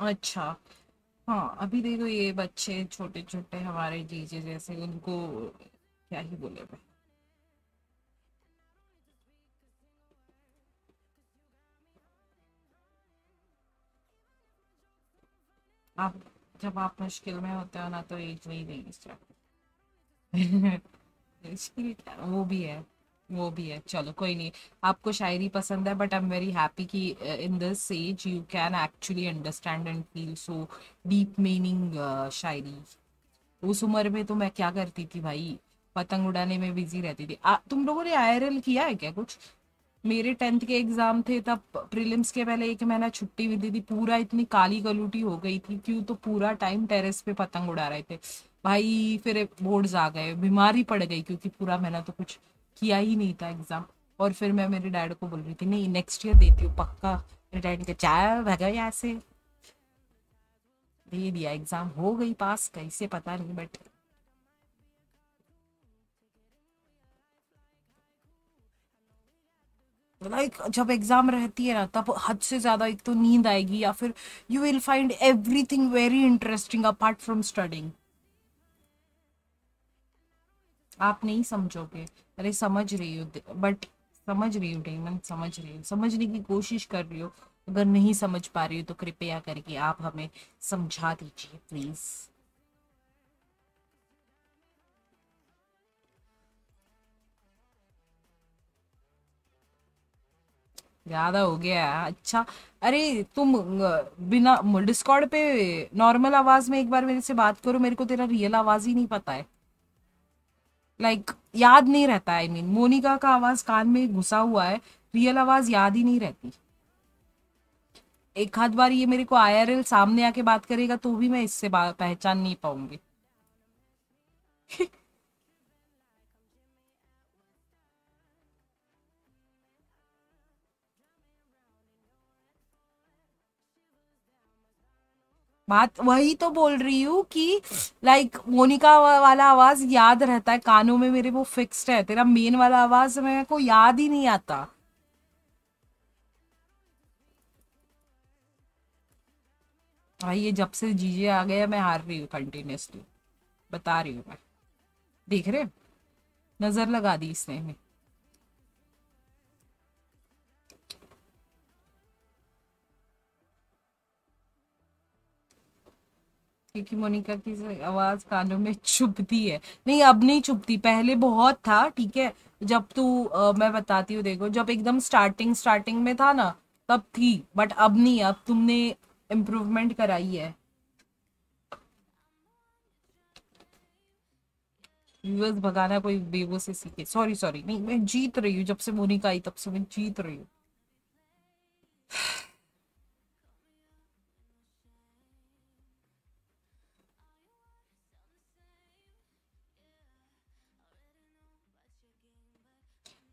अच्छा हाँ अभी देखो ये बच्चे छोटे छोटे हमारे जीजे जैसे, उनको क्या ही बोले भाई। आप, जब आप मुश्किल में होते हो ना तो एज नहीं देगी स्टार्ट वो भी है। वो भी है। चलो कोई नहीं। आपको शायरी पसंद है but I am very happy कि in this age you can actually understand and feel so deep meaning शायरी। उस उम्र में तो मैं क्या करती थी भाई? पतंग उड़ाने में बिज़ी रहती थी। आ, तुम लोगों ने आईआरएल किया है क्या कुछ? मेरे टेंथ के एग्ज़ाम थे तब प्रीलिम्स के पहले एक महीना छुट्टी हुई थी। पूरा इतनी काली गलूटी हो गई थी क्यों तो पूरा टाइम टेरेस पे पतंग उड़ा रहे थे। भाई फिर बोर्ड्स आ गए। बीमारी पड़ गई क्योंकि पूरा महीना तो कुछ किया ही नहीं था एग्ज़ाम और फिर मैं मेरे डैड को बोल रही थी नहीं नेक्स्ट ईयर देती हूँ पक्का. रिटर्न के चाय भगा यहाँ से दे दिया एग्ज़ाम हो गई पास कैसे पता नहीं बट लाइक like, जब एग्ज़ाम रहती है ना तब हद से ज़्यादा एक तो नींद आएगी या फिर you will find everything very interesting apart from studying आप नहीं समझोगे। अरे, समझ रही हो बट समझ रही हूँ डेमन समझ रही हूँ। समझने की कोशिश कर रही हो। अगर नहीं समझ पा रही हो तो कृपया करके आप हमें समझा दीजिए प्लीज़ ज़्यादा हो गया। अच्छा अरे, तुम बिना, डिस्कॉर्ड पे नॉर्मल आवाज़ में एक बार मेरे से बात करो, मेरे को तेरा रियल आवाज़ ही नहीं पता है। लाइक like, याद नहीं रहता आई मीन मोनिका का आवाज़ कान में घुसा हुआ है रियल आवाज़ याद ही नहीं रहती। एक हाथ बार ये मेरे को आईआरएल सामने आके बात करेगा तो भी मैं इससे पहचान नहीं पाऊँगी। बात वही तो बोल रही हूँ कि लाइक मोनिका वाला आवाज़ याद रहता है, कानों में मेरे वो फिक्स्ड है, तेरा मेन वाला आवाज़ मेरे को याद ही नहीं आता। भाई, ये जब से जीजे आ गया मैं हार रही हूँ कंटिन्यूसली बता रही हूँ मैं। देख रहे नज़र लगा दी इसने क्योंकि मोनिका की आवाज़ कानों में चुभती है। नहीं, अब नहीं चुभती, पहले बहुत था, ठीक है? जब तू मैं बताती हूँ, देखो, जब एकदम स्टार्टिंग स्टार्टिंग में था ना, तब थी बट अब नहीं, अब तुमने इम्प्रूवमेंट कराई है। भगाना कोई बेवो से सीखे। सॉरी सॉरी नहीं, मैं जीत रही हूँ, जब से मोनिका आई, तब से मैं जीत रही हूँ।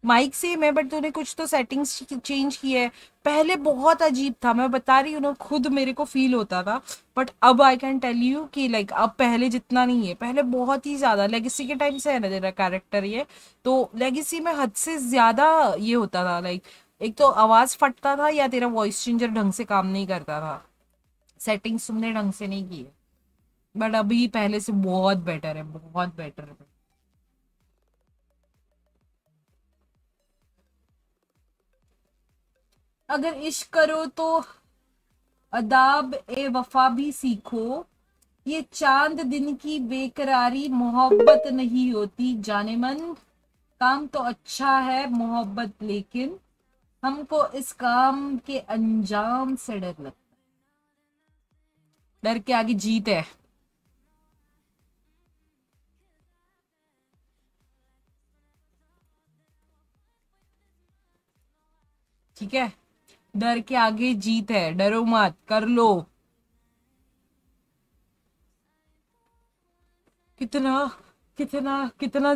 माइक सेम है बट तूने कुछ तो सेटिंग्स चेंज की है। पहले बहुत अजीब था, मैं बता रही हूँ ना, खुद मेरे को फील होता था। बट अब आई कैन टेल यू कि लाइक अब पहले जितना नहीं है, पहले बहुत ही ज़्यादा लेगेसी के टाइम से है ना तेरा कैरेक्टर ये। तो लेगेसी में हद से ज़्यादा ये होता था लाइक एक तो आवाज़ फटता था या तेरा वॉइस चेंजर ढंग से काम नहीं करता था। सेटिंग्स तुमने ढंग से नहीं की बट अभी पहले से बहुत बेटर है, बहुत बेटर है। अगर इश्क करो तो अदाब ए वफा भी सीखो। ये चाँद दिन की बेकरारी मोहब्बत नहीं होती जाने मन काम तो अच्छा है मोहब्बत, लेकिन हमको इस काम के अंजाम से डर लगता डर के आगे जीत है। ठीक है? डर के आगे जीत है। डरो मत, कर लो। कितना कितना कितना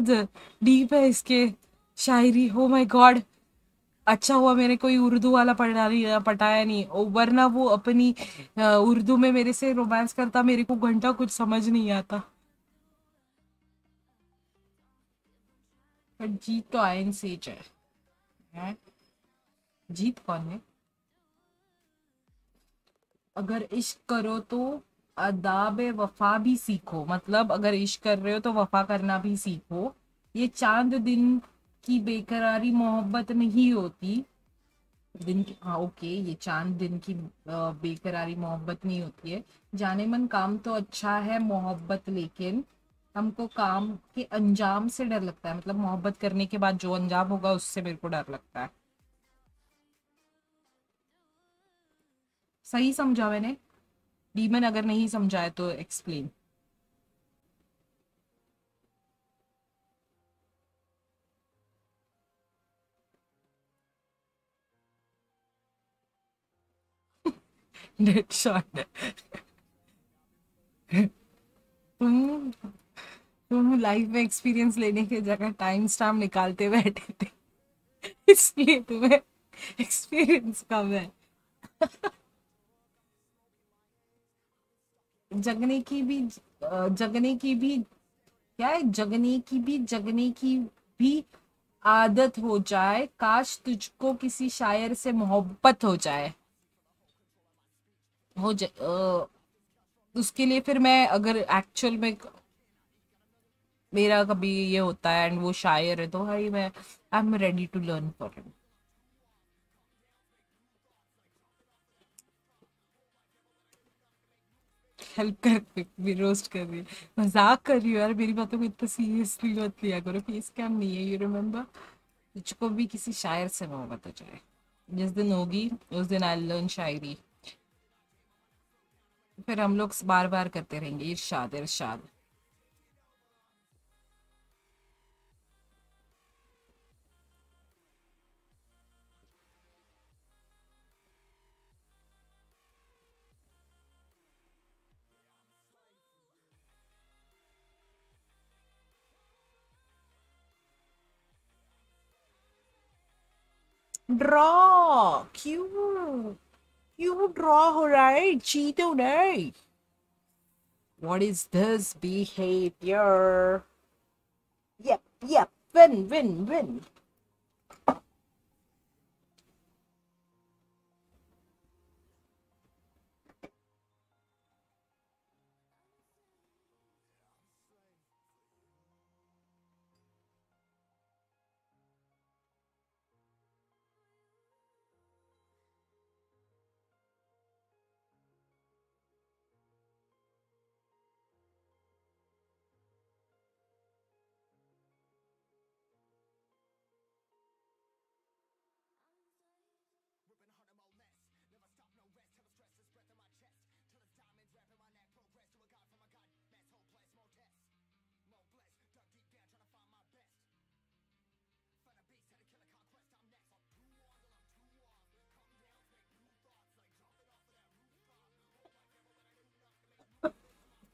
डीप है इसके शायरी। हो माय गॉड अच्छा हुआ मैंने कोई उर्दू वाला पढ़ा नहीं, पटाया नहीं। वरना वो अपनी उर्दू में मेरे से रोमांस करता, मेरे को घंटा कुछ समझ नहीं आता। जीत तो आयन है? जीत कौन है? अगर इश्क करो तो अदाब वफा भी सीखो। मतलब अगर इश्क कर रहे हो तो वफा करना भी सीखो। ये चाँद दिन की बेकरारी मोहब्बत नहीं होती। दिन की हाँ ओके ये चाँद दिन की बेकरारी मोहब्बत नहीं होती है। जाने मन काम तो अच्छा है मोहब्बत, लेकिन हमको काम के अंजाम से डर लगता है। मतलब मोहब्बत करने के बाद जो अंजाम होगा उससे मेरे को डर लगता है। सही समझा मैंने। डीमन अगर नहीं समझा है तो एक्सप्लेन डेड शॉट तुम तुम लाइफ में एक्सपीरियंस लेने के जगह टाइम स्टैम्प निकालते बैठे थे। इसलिए तुम्हें एक्सपीरियंस कम है। जगने की भी जगने की भी, क्या है? जगने की भी, जगने की भी आदत हो जाए, काश तुझको किसी शायर से मोहब्बत हो जाए। हो जाए उसके लिए फिर मैं अगर एक्चुअल में मेरा कभी ये होता है एंड वो शायर है तो भाई मैं I am ready to learn for him help कर भी रोस्ट कर रही है। मज़ाक कर रही हो यार, मेरी बातों को इतना सीरियसली मत लिया करो। फेस कैम नहीं है यू रिमेम्बर तुझको भी किसी शायर से मोहब्बत हो जाए जिस दिन होगी, उस दिन आई लर्न शायरी। फिर हम लोग बार बार करते रहेंगे, इर्शाद, इरशाद। draw You, you draw right? Cheeto right? What is this behavior? Yep yep. Win win win.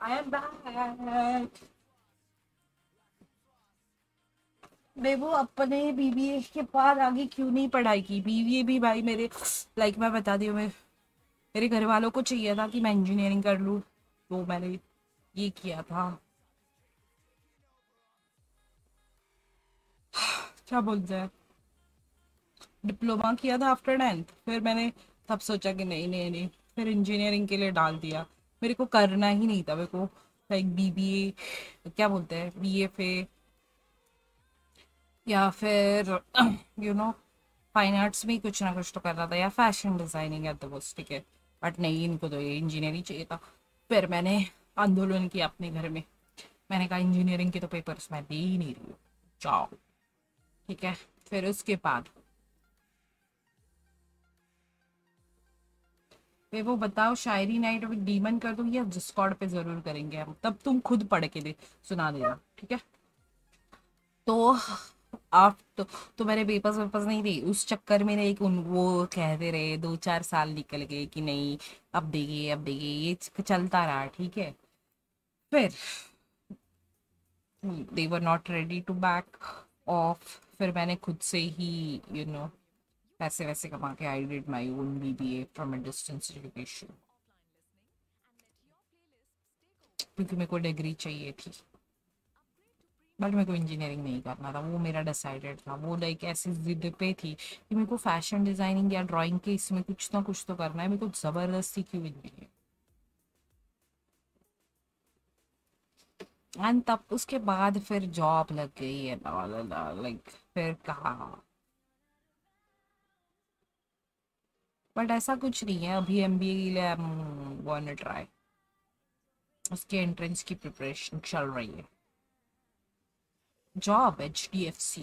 I am back. बेबू अपने बीबीए के बाद आगे क्यों नहीं पढ़ाई की? बीबीए भी भाई मेरे लाइक मैं बता दी मैं, मेरे घर वालों को चाहिए था कि मैं इंजीनियरिंग कर लूँ। तो मैंने ये किया था। क्या बोलते हैं? डिप्लोमा किया था आफ्टर टेंथ फिर मैंने तब सोचा कि नहीं नहीं नहीं। फिर इंजीनियरिंग के लिए डाल दिया। मेरे को करना ही नहीं था, मेरे को लाइक बीबीए क्या बोलते हैं बीएफए या फिर यू नो फाइन आर्ट्स में कुछ ना कुछ तो कर रहा था, या fashion designing at the most ठीक है। बट नहीं, इनको तो ये इंजीनियरिंग चाहिए था। फिर मैंने आंदोलन किया अपने घर में। मैंने कहा इंजीनियरिंग के तो पेपर्स मैं दे ही नहीं रही हूँ। जाओ। ठीक है? फिर उसके बाद वे वो बताओ शायरी नाइट अभी डीमन कर दूँगी या डिस्कॉर्ड पे ज़रूर करेंगे हम? तब तुम खुद पढ़ के दे सुना देना ठीक है? तो आप तो, तो मेरे पेपर्स वेपर्स नहीं दी। उस चक्कर में एक उन वो कहते रहे दो चार साल निकल गए कि नहीं अब देंगे अब देंगे ये चलता रहा ठीक है? फिर they were not ready to back off फिर मैंने खुद से ही यू you नो know, पैसे वैसे कमा के I did my own B B A from a distance education क्योंकि मेरे को डिग्री चाहिए थी। बट मेरे को इंजीनियरिंग नहीं करना था। वो मेरा डिसाइडेड था। वो लाइक ऐसी जिद पे थी कि मेरे को फ़ैशन डिज़ाइनिंग या ड्राइंग के इसमें कुछ ना कुछ तो करना है। मेरे को ज़बरदस्ती क्यों इंजीनियर एंड तब उसके बाद फिर जॉब लग गई है लाइक फिर कहा? बट ऐसा कुछ नहीं है, अभी एम बी ए के लिए वन ट्राई उसके एंट्रेंस की प्रिपरेशन चल रही है. Job H D F C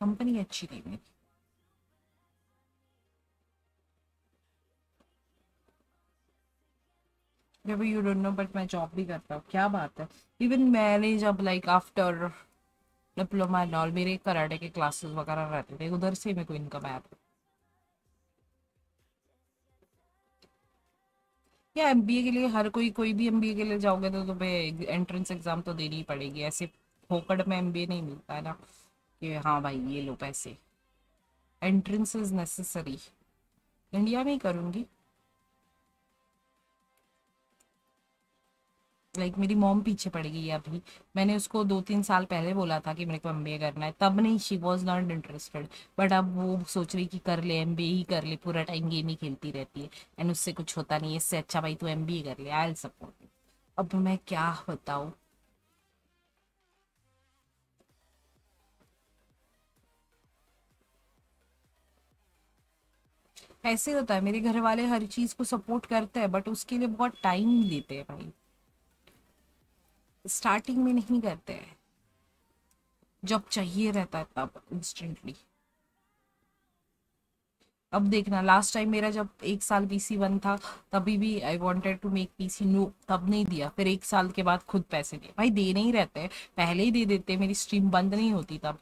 company अच्छी थी मेरी यू डोंट नो बट मैं जॉब भी करता हूँ. क्या बात है? इवन मैंने जब like after diploma and all मेरे कराटे के क्लासेस वगैरह रहते थे, उधर से मेरे को इनकम आया था. या एमबीए के लिए हर कोई कोई भी एमबीए के लिए जाओगे तो तुम्हें एंट्रेंस एग्ज़ाम तो देनी ही पड़ेगी। ऐसे फोकट में एमबीए नहीं मिलता है ना, कि हाँ भाई ये लो पैसे। एंट्रेंस इज़ नेसेसरी इंडिया में ही करूँगी। लाइक like, मेरी मॉम पीछे पड़ गई है अभी। मैंने उसको दो तीन साल पहले बोला था कि मेरे को एमबीए करना है। तब नहीं she was not interested but अब वो सोच रही कि कर ले एम ही कर ले पूरा टाइम गेम ही खेलती रहती है। एंड उससे कुछ होता नहीं है। इससे अच्छा भाई तू एम कर ले आई सपोर्ट अब मैं क्या बताऊँ? ऐसे होता है। मेरे घर वाले हर चीज़ को सपोर्ट करते हैं बट उसके लिए बहुत टाइम लेते हैं भाई। स्टार्टिंग में नहीं करते हैं। जब चाहिए रहता है तब इंस्टेंटली अब देखना लास्ट टाइम मेरा जब एक साल पीसी वन था, तभी भी I wanted to make PC no तब नहीं दिया। फिर एक साल के बाद खुद पैसे दिए भाई दे नहीं रहते पहले ही दे देते मेरी स्ट्रीम बंद नहीं होती तब।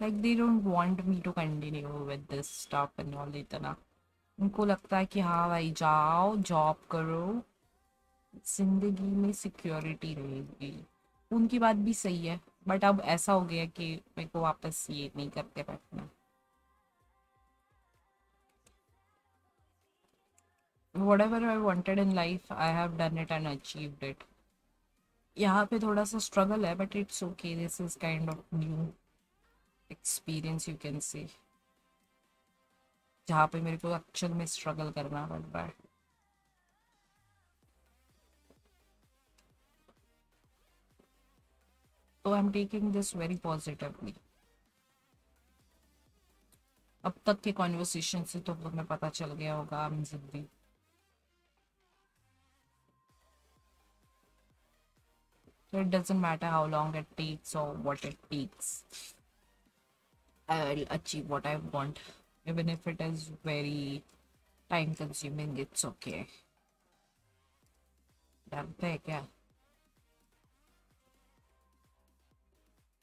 Like, they don't want me to continue with this stuff and all, इतना। उनको लगता है कि हाँ भाई जाओ जॉब करो ज़िंदगी में सिक्योरिटी रहेगी। उनकी बात भी सही है बट अब ऐसा हो गया कि मेरे को वापस ये नहीं करते बैठना। Whatever I wanted in life, I have done it and achieved it. यहाँ पे थोड़ा सा स्ट्रगल है but it's okay this is kind of new experience you can say जहाँ पे मेरे को एक्चुअल में स्ट्रगल करना पड़ रहा है तो I am taking this very positively अब तक के कॉन्वर्सेशन से तो हमें पता चल गया होगा हम ज़िंदगी So it doesn't matter how long it takes or what it takes. I'll achieve what I want. Even if it is very time consuming, it's okay. है क्या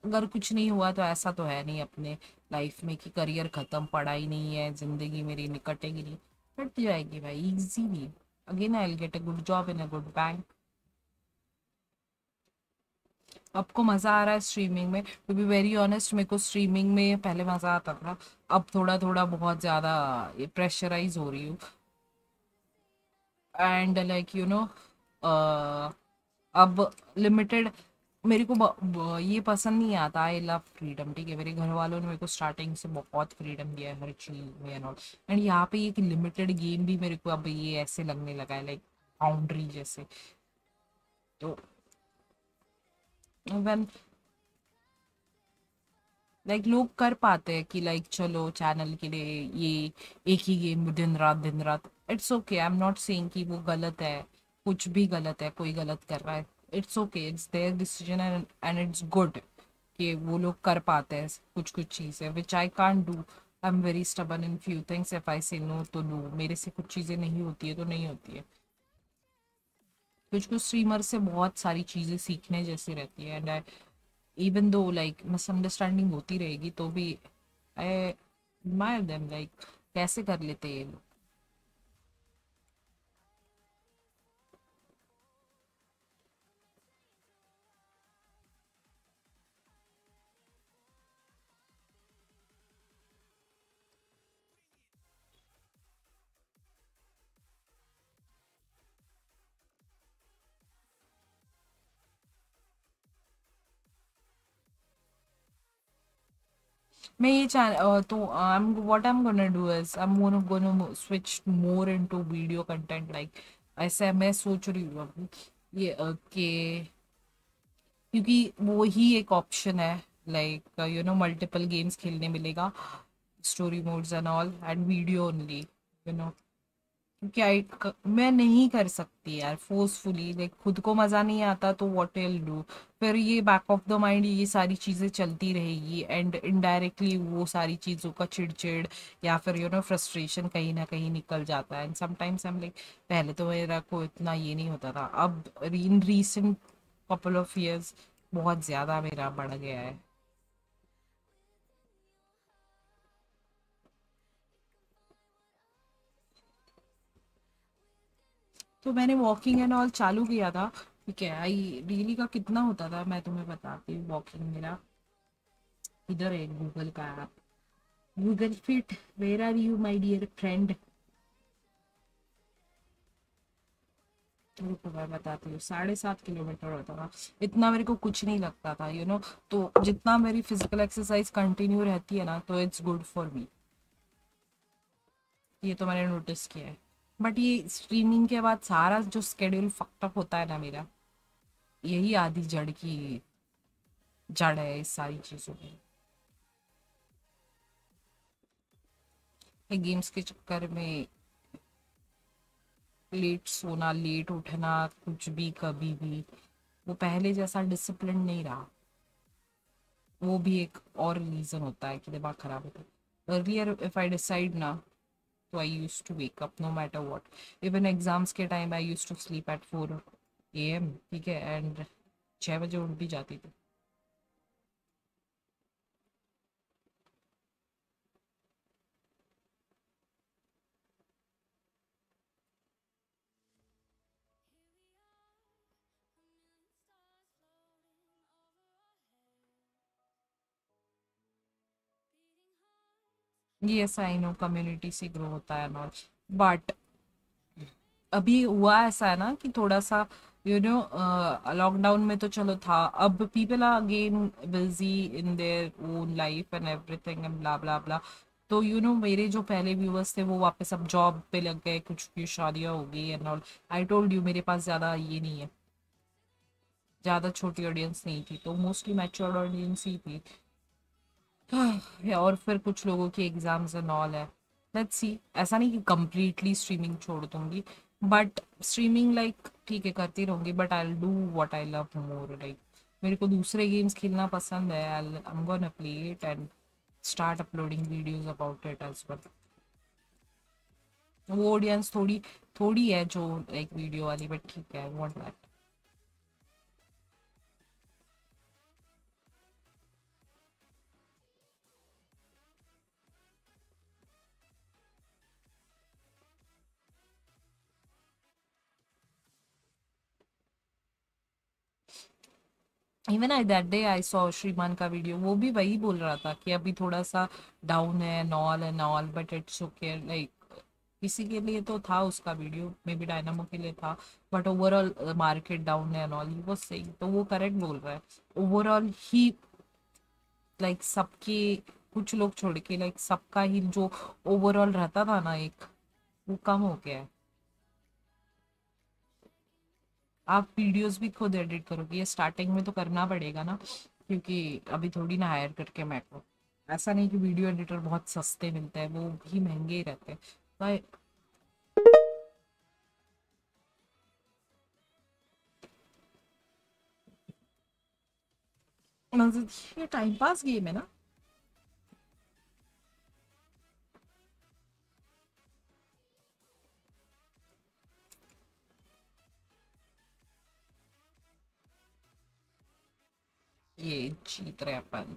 अगर कुछ नहीं हुआ तो ऐसा तो है नहीं अपने लाइफ में कि करियर खत्म पढ़ाई नहीं है ज़िंदगी मेरी निकटेगी नहीं। कट जाएगी भाई easily again I will get a good job in a good bank आपको मज़ा आ रहा है स्ट्रीमिंग में टू बी वेरी ऑनेस्ट मेरे को स्ट्रीमिंग में पहले मज़ा आता था। अब थोड़ा थोड़ा बहुत ज़्यादा प्रेशराइज हो रही हूँ। एंड लाइक यू नो अब लिमिटेड मेरे को ये पसंद नहीं आता आई लव फ्रीडम ठीक है? मेरे घर वालों ने मेरे को स्टार्टिंग से बहुत फ्रीडम दिया है, हर चीज़ में एंड ऑल एंड यहाँ पे एक लिमिटेड गेम भी मेरे को अब ये ऐसे लगने लगा है लाइक बाउंड्री जैसे। तो when लाइक लोग कर पाते हैं कि लाइक चलो चैनल के लिए ये एक ही गेम दिन रात दिन रात। It's okay I am not saying कि वो गलत है, कुछ भी गलत है, कोई गलत कर रहा है। It's okay it's their decision and it's good कि वो लोग कर पाते हैं कुछ कुछ चीज़ें which I can do I am very stubborn in few things if I say no तो नो मेरे से कुछ चीज़ें नहीं होती है तो नहीं होती है। कुछ स्ट्रीमर से बहुत सारी चीज़ें सीखने जैसी रहती है and I even though like misunderstanding होती रहेगी तो भी आई मायर देम लाइक कैसे कर लेते ये लोग? मैं ये चाह तो I am what I am gonna do is I am gonna switch more into video content like ऐसा मैं सोच रही हूँ अभी ये के, क्योंकि वो ही एक ऑप्शन है like you know multiple games खेलने मिलेगा story modes and all and video only you know I मैं नहीं कर सकती यार फोर्सफुली लाइक खुद को मज़ा नहीं आता तो व्हाट विल डू फिर ये बैक ऑफ़ द माइंड ये सारी चीज़ें चलती रहेगी एंड इनडायरेक्टली वो सारी चीज़ों का चिड़चिड़ या फिर यू नो फ्रस्ट्रेशन कहीं ना कहीं निकल जाता है. एंड समटाइम्स हम लाइक पहले तो मेरा को इतना ये नहीं होता था. अब in recent couple of years बहुत ज़्यादा मेरा बढ़ गया है. तो मैंने वॉकिंग एंड ऑल चालू किया था। ठीक है आई डेली का कितना होता था, मैं तुम्हें बताती हूँ वॉकिंग मेरा। इधर है गूगल का app Google fit where are you my dear friend मैं बताती हूँ, साढ़े सात किलोमीटर होता था। इतना मेरे को कुछ नहीं लगता था यू you नो know? तो जितना मेरी फ़िज़िकल एक्सरसाइज कंटिन्यू रहती है ना तो इट्स गुड फॉर मी ये तो मैंने नोटिस किया है। बट ये स्ट्रीमिंग के बाद सारा जो स्केड्यूल फक्टअप होता है ना मेरा, यही आधी जड़ की जड़ है इस सारी चीज़ों में। गेम्स के चक्कर में लेट सोना लेट उठना, कुछ भी, कभी भी, वो पहले जैसा डिसिप्लिन नहीं रहा। वो भी एक और रीजन होता है कि दिमाग खराब होता है। अर्लियर इफ़ आई डिसाइड ना I use to wake up no matter what even exams के time I use to sleep at four A M ठीक है? एंड छः बजे उठ भी जाती थी। यस आई नो कम्युनिटी से ग्रो होता है नॉट बट अभी हुआ ऐसा है ना कि थोड़ा सा यू नो लॉकडाउन में तो चलो था, अब people are again busy in their own life and everything and blah blah blah तो यू नो मेरे जो पहले व्यूअर्स थे वो वापस अब जॉब पे लग गए, कुछ की शादियाँ हो गई and all I told you मेरे पास ज़्यादा ये नहीं है. ज़्यादा छोटी ऑडियंस नहीं थी तो मोस्टली मैच्योर्ड ऑडियंस ही थी. या और फिर कुछ लोगों की एग्ज़ाम्स एंड ऑल है। लेट्स सी ऐसा नहीं कि कम्प्लीटली स्ट्रीमिंग छोड़ दूँगी बट स्ट्रीमिंग लाइक ठीक है, करती रहूँगी but I do what I love more like मेरे को दूसरे गेम्स खेलना पसंद है I play it and start uploading videos about it as well वो ऑडियंस थोड़ी थोड़ी है जो लाइक वीडियो वाली बट ठीक है want that even I that day I saw Shreeman का वीडियो वो भी वही बोल रहा था कि अभी थोड़ा सा डाउन है knoll and all but it's okay like किसी के लिए तो था उसका वीडियो मे बी डायनामो के लिए था बट ओवरऑल मार्केट डाउन है एंड ऑल ही वो सही तो वो करेक्ट बोल रहा है। ओवरऑल ही लाइक सबके, कुछ लोग छोड़ के लाइक सबका ही जो ओवरऑल रहता था ना एक, वो कम हो गया है। आप वीडियोस भी खुद एडिट करोगे, ये स्टार्टिंग में तो करना पड़ेगा ना, क्योंकि अभी थोड़ी ना हायर करके मैं को ऐसा नहीं कि वीडियो एडिटर बहुत सस्ते मिलते हैं, वो भी महँगे ही रहते हैं। तो ये टाइम पास गेम है ना? ये जीत रहे अपन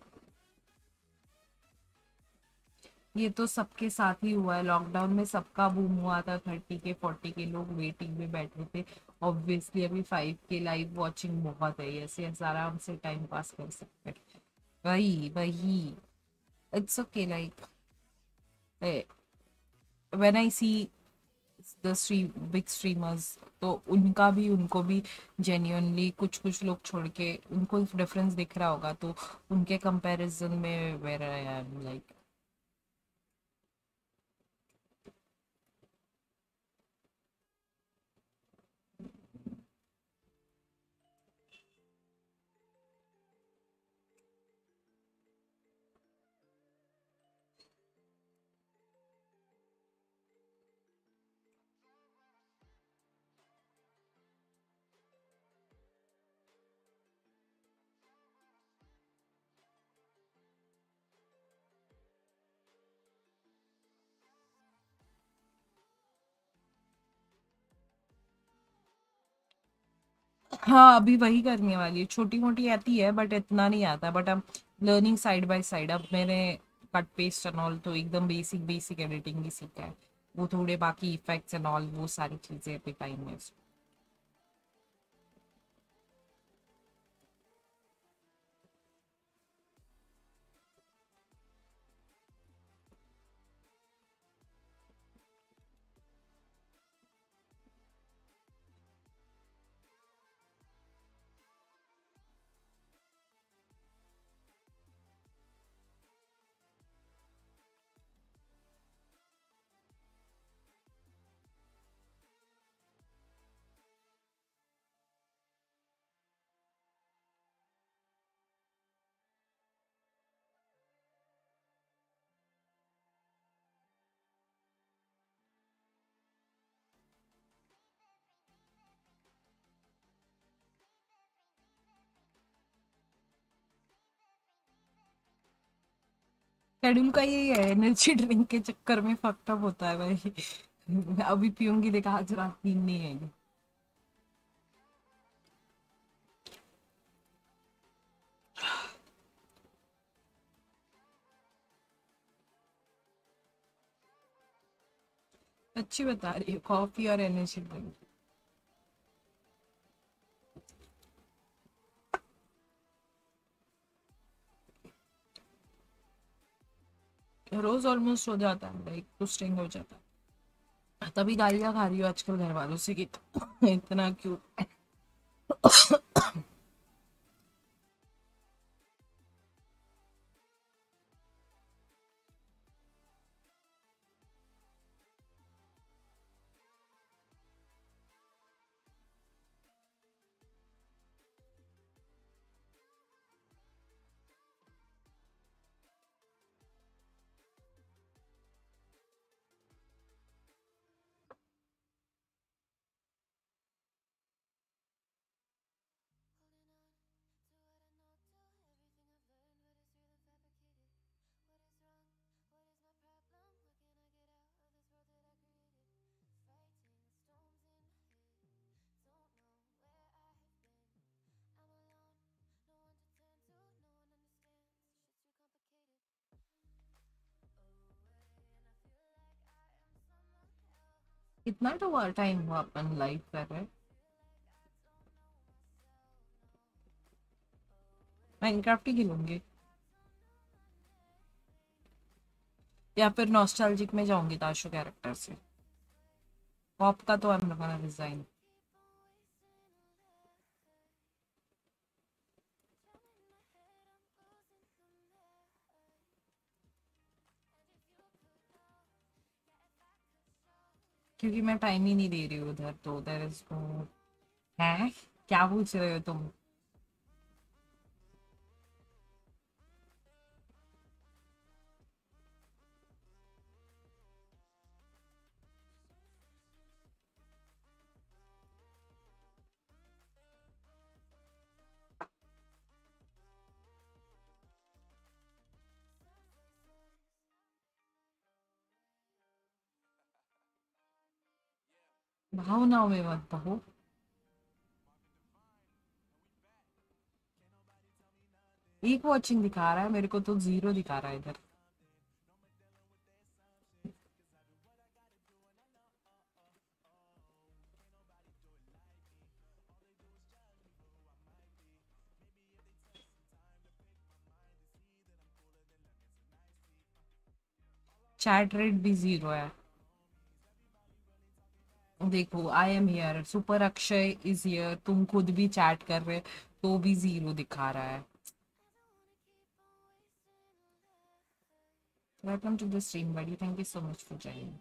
ये तो सबके साथ ही हुआ है। लॉकडाउन में सबका बूम हुआ था। थर्टी के, फोर्टी के लोग वेटिंग में बैठे थे। ऑब्वियसली अभी फाइव के लाइव वॉचिंग बहुत है। ऐसे आराम से टाइम पास कर सकते वही वही। It's okay like when I see the stream big streamers तो उनका भी, उनको भी जेन्यूनली कुछ कुछ लोग छोड़ के उनको डिफरेंस दिख रहा होगा तो उनके कंपैरिजन में वेर आई एम लाइक हाँ अभी वही करने वाली है। छोटी मोटी आती है बट इतना नहीं आता। बट अब लर्निंग साइड बाय साइड अब मैंने कट पेस्ट एंड ऑल तो एकदम बेसिक बेसिक एडिटिंग भी सीखा है। वो थोड़े बाकी इफेक्ट्स एंड ऑल वो सारी चीज़ें अभी टाइम है शेड्यूल का यही है एनर्जी ड्रिंक के चक्कर में फकअप होता है भाई। अभी पीऊँगी, देखा आज रात नींद नहीं आएगी अच्छी बता रही है कॉफ़ी और एनर्जी ड्रिंक रोज ऑलमोस्ट हो जाता है लाइक तो स्टिंग हो जाता है। तभी गालियाँ खा रही हो आजकल घर वालों से कि इतना क्यों कितना तो टाइम हुआ अपन लाइव कर रहे माइनक्राफ्ट ही खेलूँगी। या फिर नॉस्टैल्जिक में जाऊँगी ताशो कैरेक्टर से। पॉप का तो आई एम गोना रिजाइन क्योंकि मैं टाइम ही नहीं दे रही हूँ उधर तो उधर इसको, है? क्या पूछ रहे हो तुम? भावनाओं में मत बहो एक वॉचिंग दिखा रहा है, मेरे को तो ज़ीरो दिखा रहा है इधर। चैट रेट भी ज़ीरो है। देखो I am here super Akshay is here तुम खुद भी चैट कर रहे तो भी ज़ीरो दिखा रहा है। Welcome to the stream buddy thank you so much for joining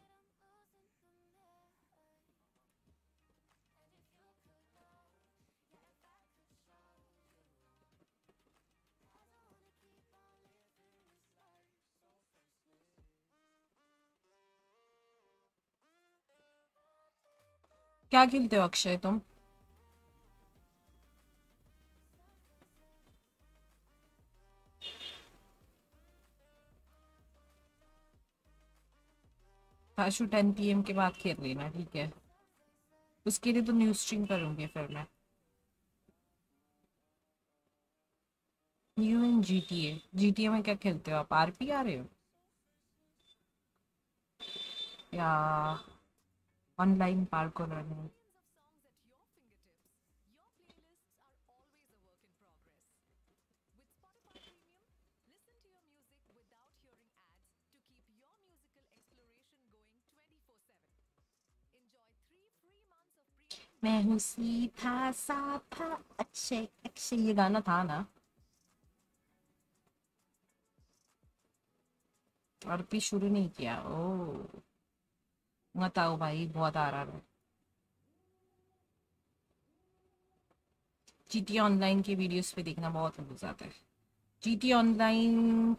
क्या खेलते हो अक्षय तुम? आशु टेन पीएम के बाद खेल लेना ठीक है। उसके लिए तो न्यूज़ स्ट्रीम करूँगी फिर मैं। यू इन जीटीए जीटीए में क्या खेलते हो आप? आर पी आ रहे हो? या ऑनलाइन पार्कोर रनिंग मैं हूँ सीधा साधा अच्छे अच्छे ये गाना था ना? और भी शुरू नहीं किया, ओ। बताओ भाई बहुत आ रहा है जीटी ऑनलाइन के वीडियोस पे देखना बहुत मज़ा आता है GT online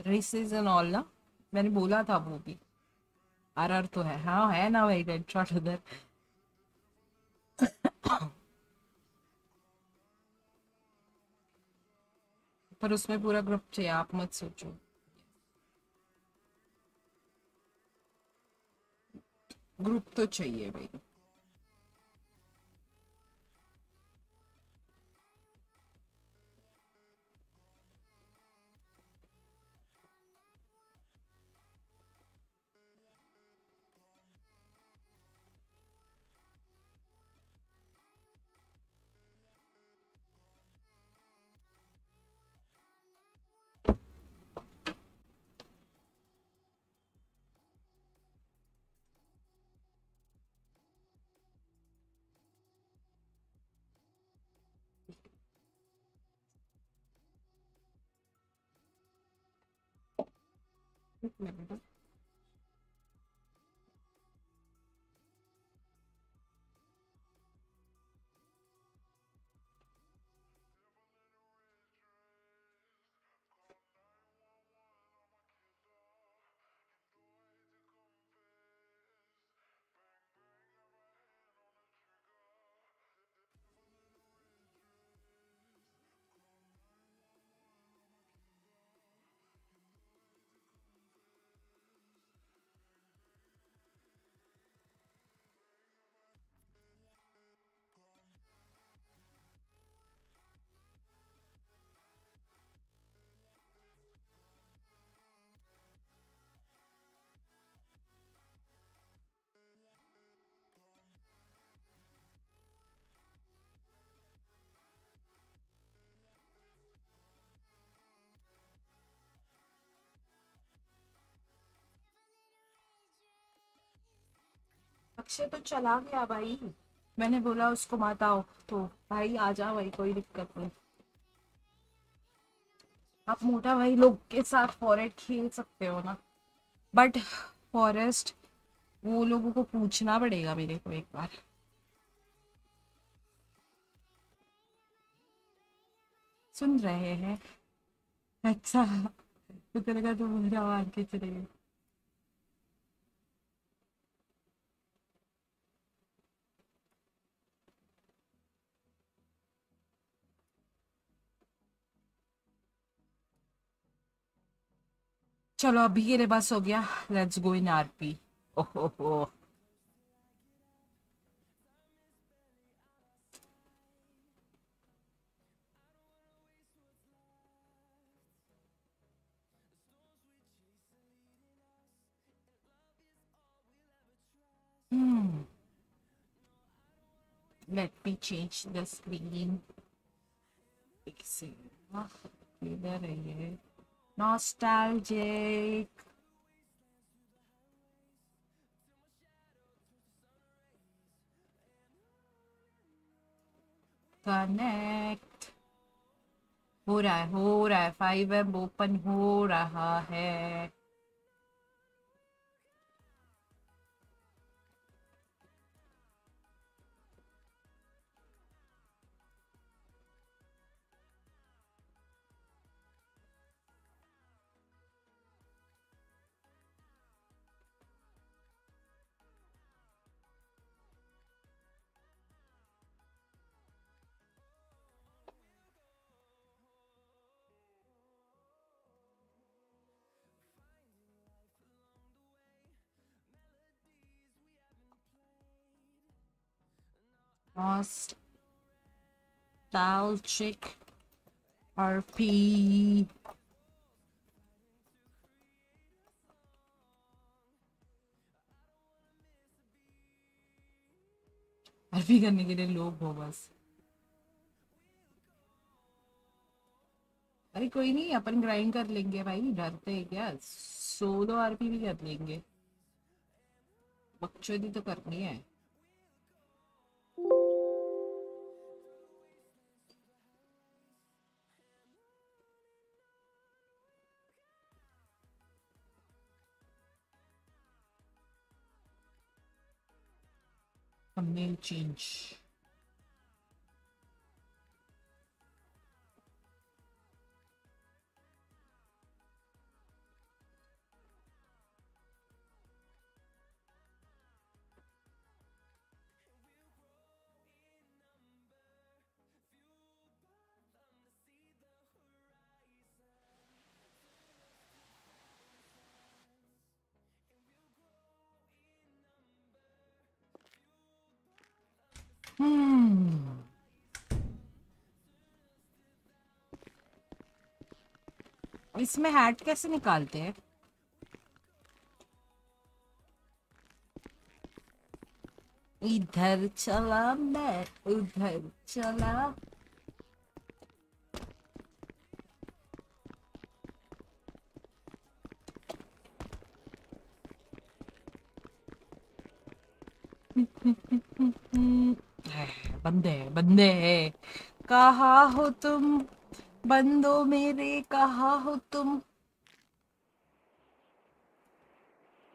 races and all ना मैंने बोला था वो भी। आर आर तो है। हाँ है ना भाई रेड शॉट उधर। पर उसमें पूरा ग्रुप चाहिए आप मत सोचो। ग्रुप तो चाहिए भाई। अक्षय तो चला गया भाई। मैंने बोला उसको मत आओ। तो भाई आ जा भाई, कोई दिक्कत नहीं। आप मोटा भाई लोग के साथ फॉरेस्ट खेल सकते हो ना। बट फॉरेस्ट वो लोगों को पूछना पड़ेगा मेरे को एक बार। सुन रहे हैं। अच्छा तो तेरे का तो मेरा मान के चले गए चलो, अभी के लिए बस हो गया। लेट्स गो इन आरपी ओहो Hmm. Let me change the screen. एक सेकंड इधर है, ये nostalgic. कनेक्ट हो रहा है हो रहा है फाइव एम ओपन हो रहा है। Nostalgic RP आरपी करने के लिए लोग हो बस। अरे कोई नहीं, अपन ग्राइंड कर लेंगे भाई, डरते हैं क्या? सोलो आरपी भी कर लेंगे। बकचोदी तो करनी है। a name change इसमें हैट कैसे निकालते हैं? इधर चला, मैं उधर चला। बंदे बंदे, कहा हो तुम? बंदो मेरे कहा हो तुम?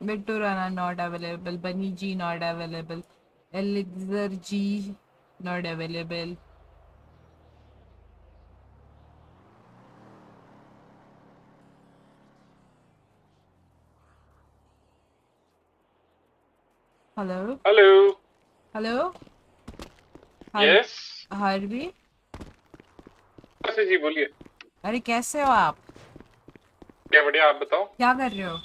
Bittu Rana not available Bunny ji not available Elixir ji not available hello hello hello yes Harvey कैसे जी बोलिए। अरे कैसे हो आप? क्या बढ़िया आप बताओ। क्या कर रहे हो?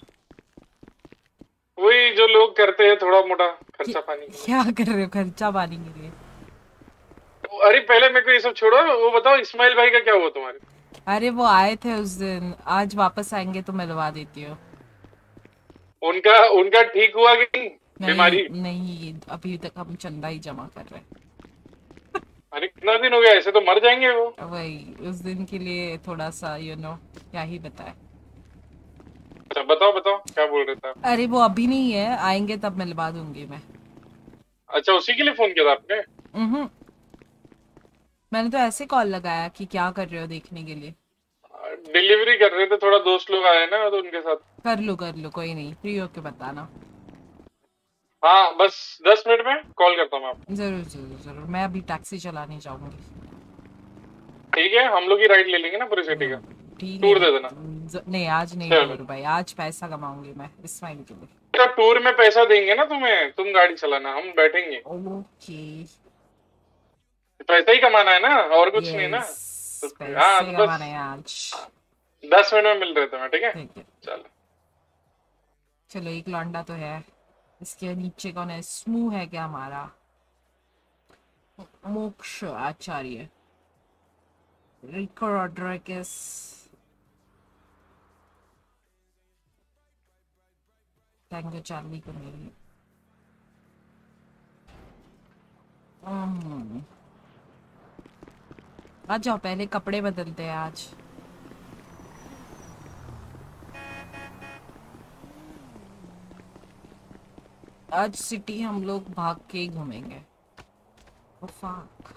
वही जो लोग करते हैं थोड़ा मोटा खर्चा पानी क्या कर रहे हो? खर्चा पानी के लिए। लिए। अरे पहले मेरे को ये सब छोड़ो वो बताओ इस्माइल भाई का क्या हुआ तुम्हारे? अरे वो आए थे उस दिन। आज वापस आएँगे तो मिलवा देती हूँ। उनका उनका ठीक हुआ कि नहीं बीमारी? नहीं अभी तक हम चंदा ही जमा कर रहे हैं। अरे कितना दिन हो गया ऐसे तो मर जाएँगे वो। वही उस दिन के लिए थोड़ा सा यू नो क्या ही बताए। अच्छा बताओ बताओ क्या बोल रहे थे अरे वो अभी नहीं है आएँगे तब मिलवा दूँगी मैं। अच्छा उसी के लिए फ़ोन किया था आपने? हम्म मैंने तो ऐसे कॉल लगाया कि क्या कर रहे हो देखने के लिए। डिलीवरी कर रहे थे थोड़ा दोस्त लोग आए ना तो उनके साथ। कर लो कर लो कोई नहीं फ्री होके बताना। हाँ बस दस मिनट में कॉल करता हूँ मैं आपको। ज़रूर ज़रूर ज़रूर। मैं अभी टैक्सी चलाने जाऊँगी। ठीक है हम लोग ही राइड ले लेंगे ना पूरी सिटी का। टूर दे देना। नहीं आज नहीं। टूर भाई। आज पैसा कमाऊँगी मैं इस्माइल के लिए। तो टूर में पैसा देंगे ना तुम्हें? तुम गाड़ी चलाना हम बैठेंगे। ओके। पैसा ही कमाना है ना और कुछ नहीं ना। तो- हाँ तो बस आज। दस मिनट में मिल रहे थे मैं ठीक है। चलो। चलो एक लौंडा तो है। इसके नीचे कौन है? स्मू है क्या हमारा? Moksh Acharya. Rico thank you Charlie को मेरी। आ जाओ, पहले कपड़े बदलते हैं आज। आज सिटी हम लोग भाग के ही घूमेंगे। Oh, fuck.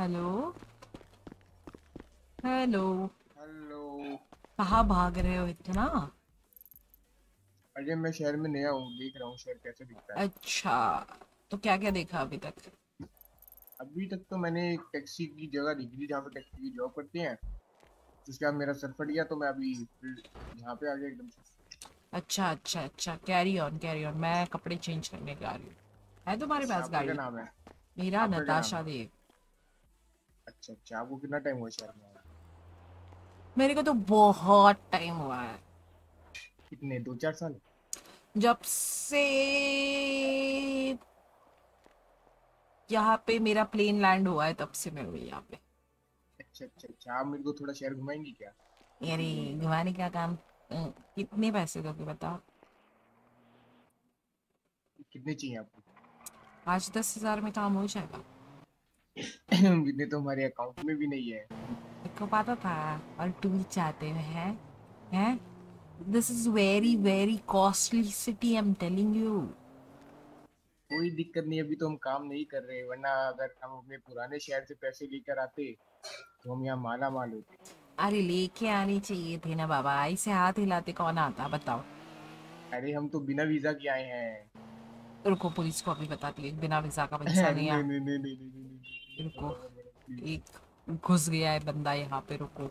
Hello hello hello कहाँ भाग रहे हो इतना? अजय मैं शहर में नया हूँ देख रहा हूँ शहर कैसे दिखता है। अच्छा तो क्या क्या देखा अभी तक? अभी तक तो मैंने एक टैक्सी की जगह देखी थी जहाँ पे टैक्सी की जॉब करते हैं। उसके बाद मेरा सर फट गया तो मैं अभी यहाँ पे आ गया एकदम अच्छा अच्छा अच्छा। कैरी ऑन कैरी ऑन मैं कपड़े चेंज करने जा रही हूँ। है तुम्हारे अच्छा, पास गाड़ी? नाम है? मेरा नताशा देव। अच्छा अच्छा। आपको कितना टाइम हुआ शहर में? मेरे को तो बहुत टाइम हुआ है। कितने? दो चार साल? जब से यहाँ पे मेरा प्लेन लैंड हुआ है तब से मैं हुई यहाँ पे। अच्छा अच्छा अच्छा। आप मेरे को थोड़ा शहर घुमाएँगी क्या? अरे घुमाने का काम? कितने पैसे दोगे बताओ? कितने चाहिए आपको? आज दस हज़ार में काम हो जाएगा। इतने तो हमारे अकाउंट में भी नहीं है। को पता था और टूर चाहते हैं हैं? This is very very costly city I am telling you कोई दिक्कत नहीं अभी तो हम काम नहीं कर रहे वरना अगर हम अपने पुराने शहर से पैसे लेकर आते तो हम यहाँ माला माल होते। अरे लेके आनी चाहिए थे ना बाबा ऐसे हाथ हिलाते कौन आता बताओ। अरे हम तो बिना वीज़ा के आए हैं। रुको पुलिस को अभी बताती हूँ बिना वीज़ा का पैसा नहीं आ नहीं नहीं नहीं रुको एक घुस गया है बंदा यहाँ पे रुको।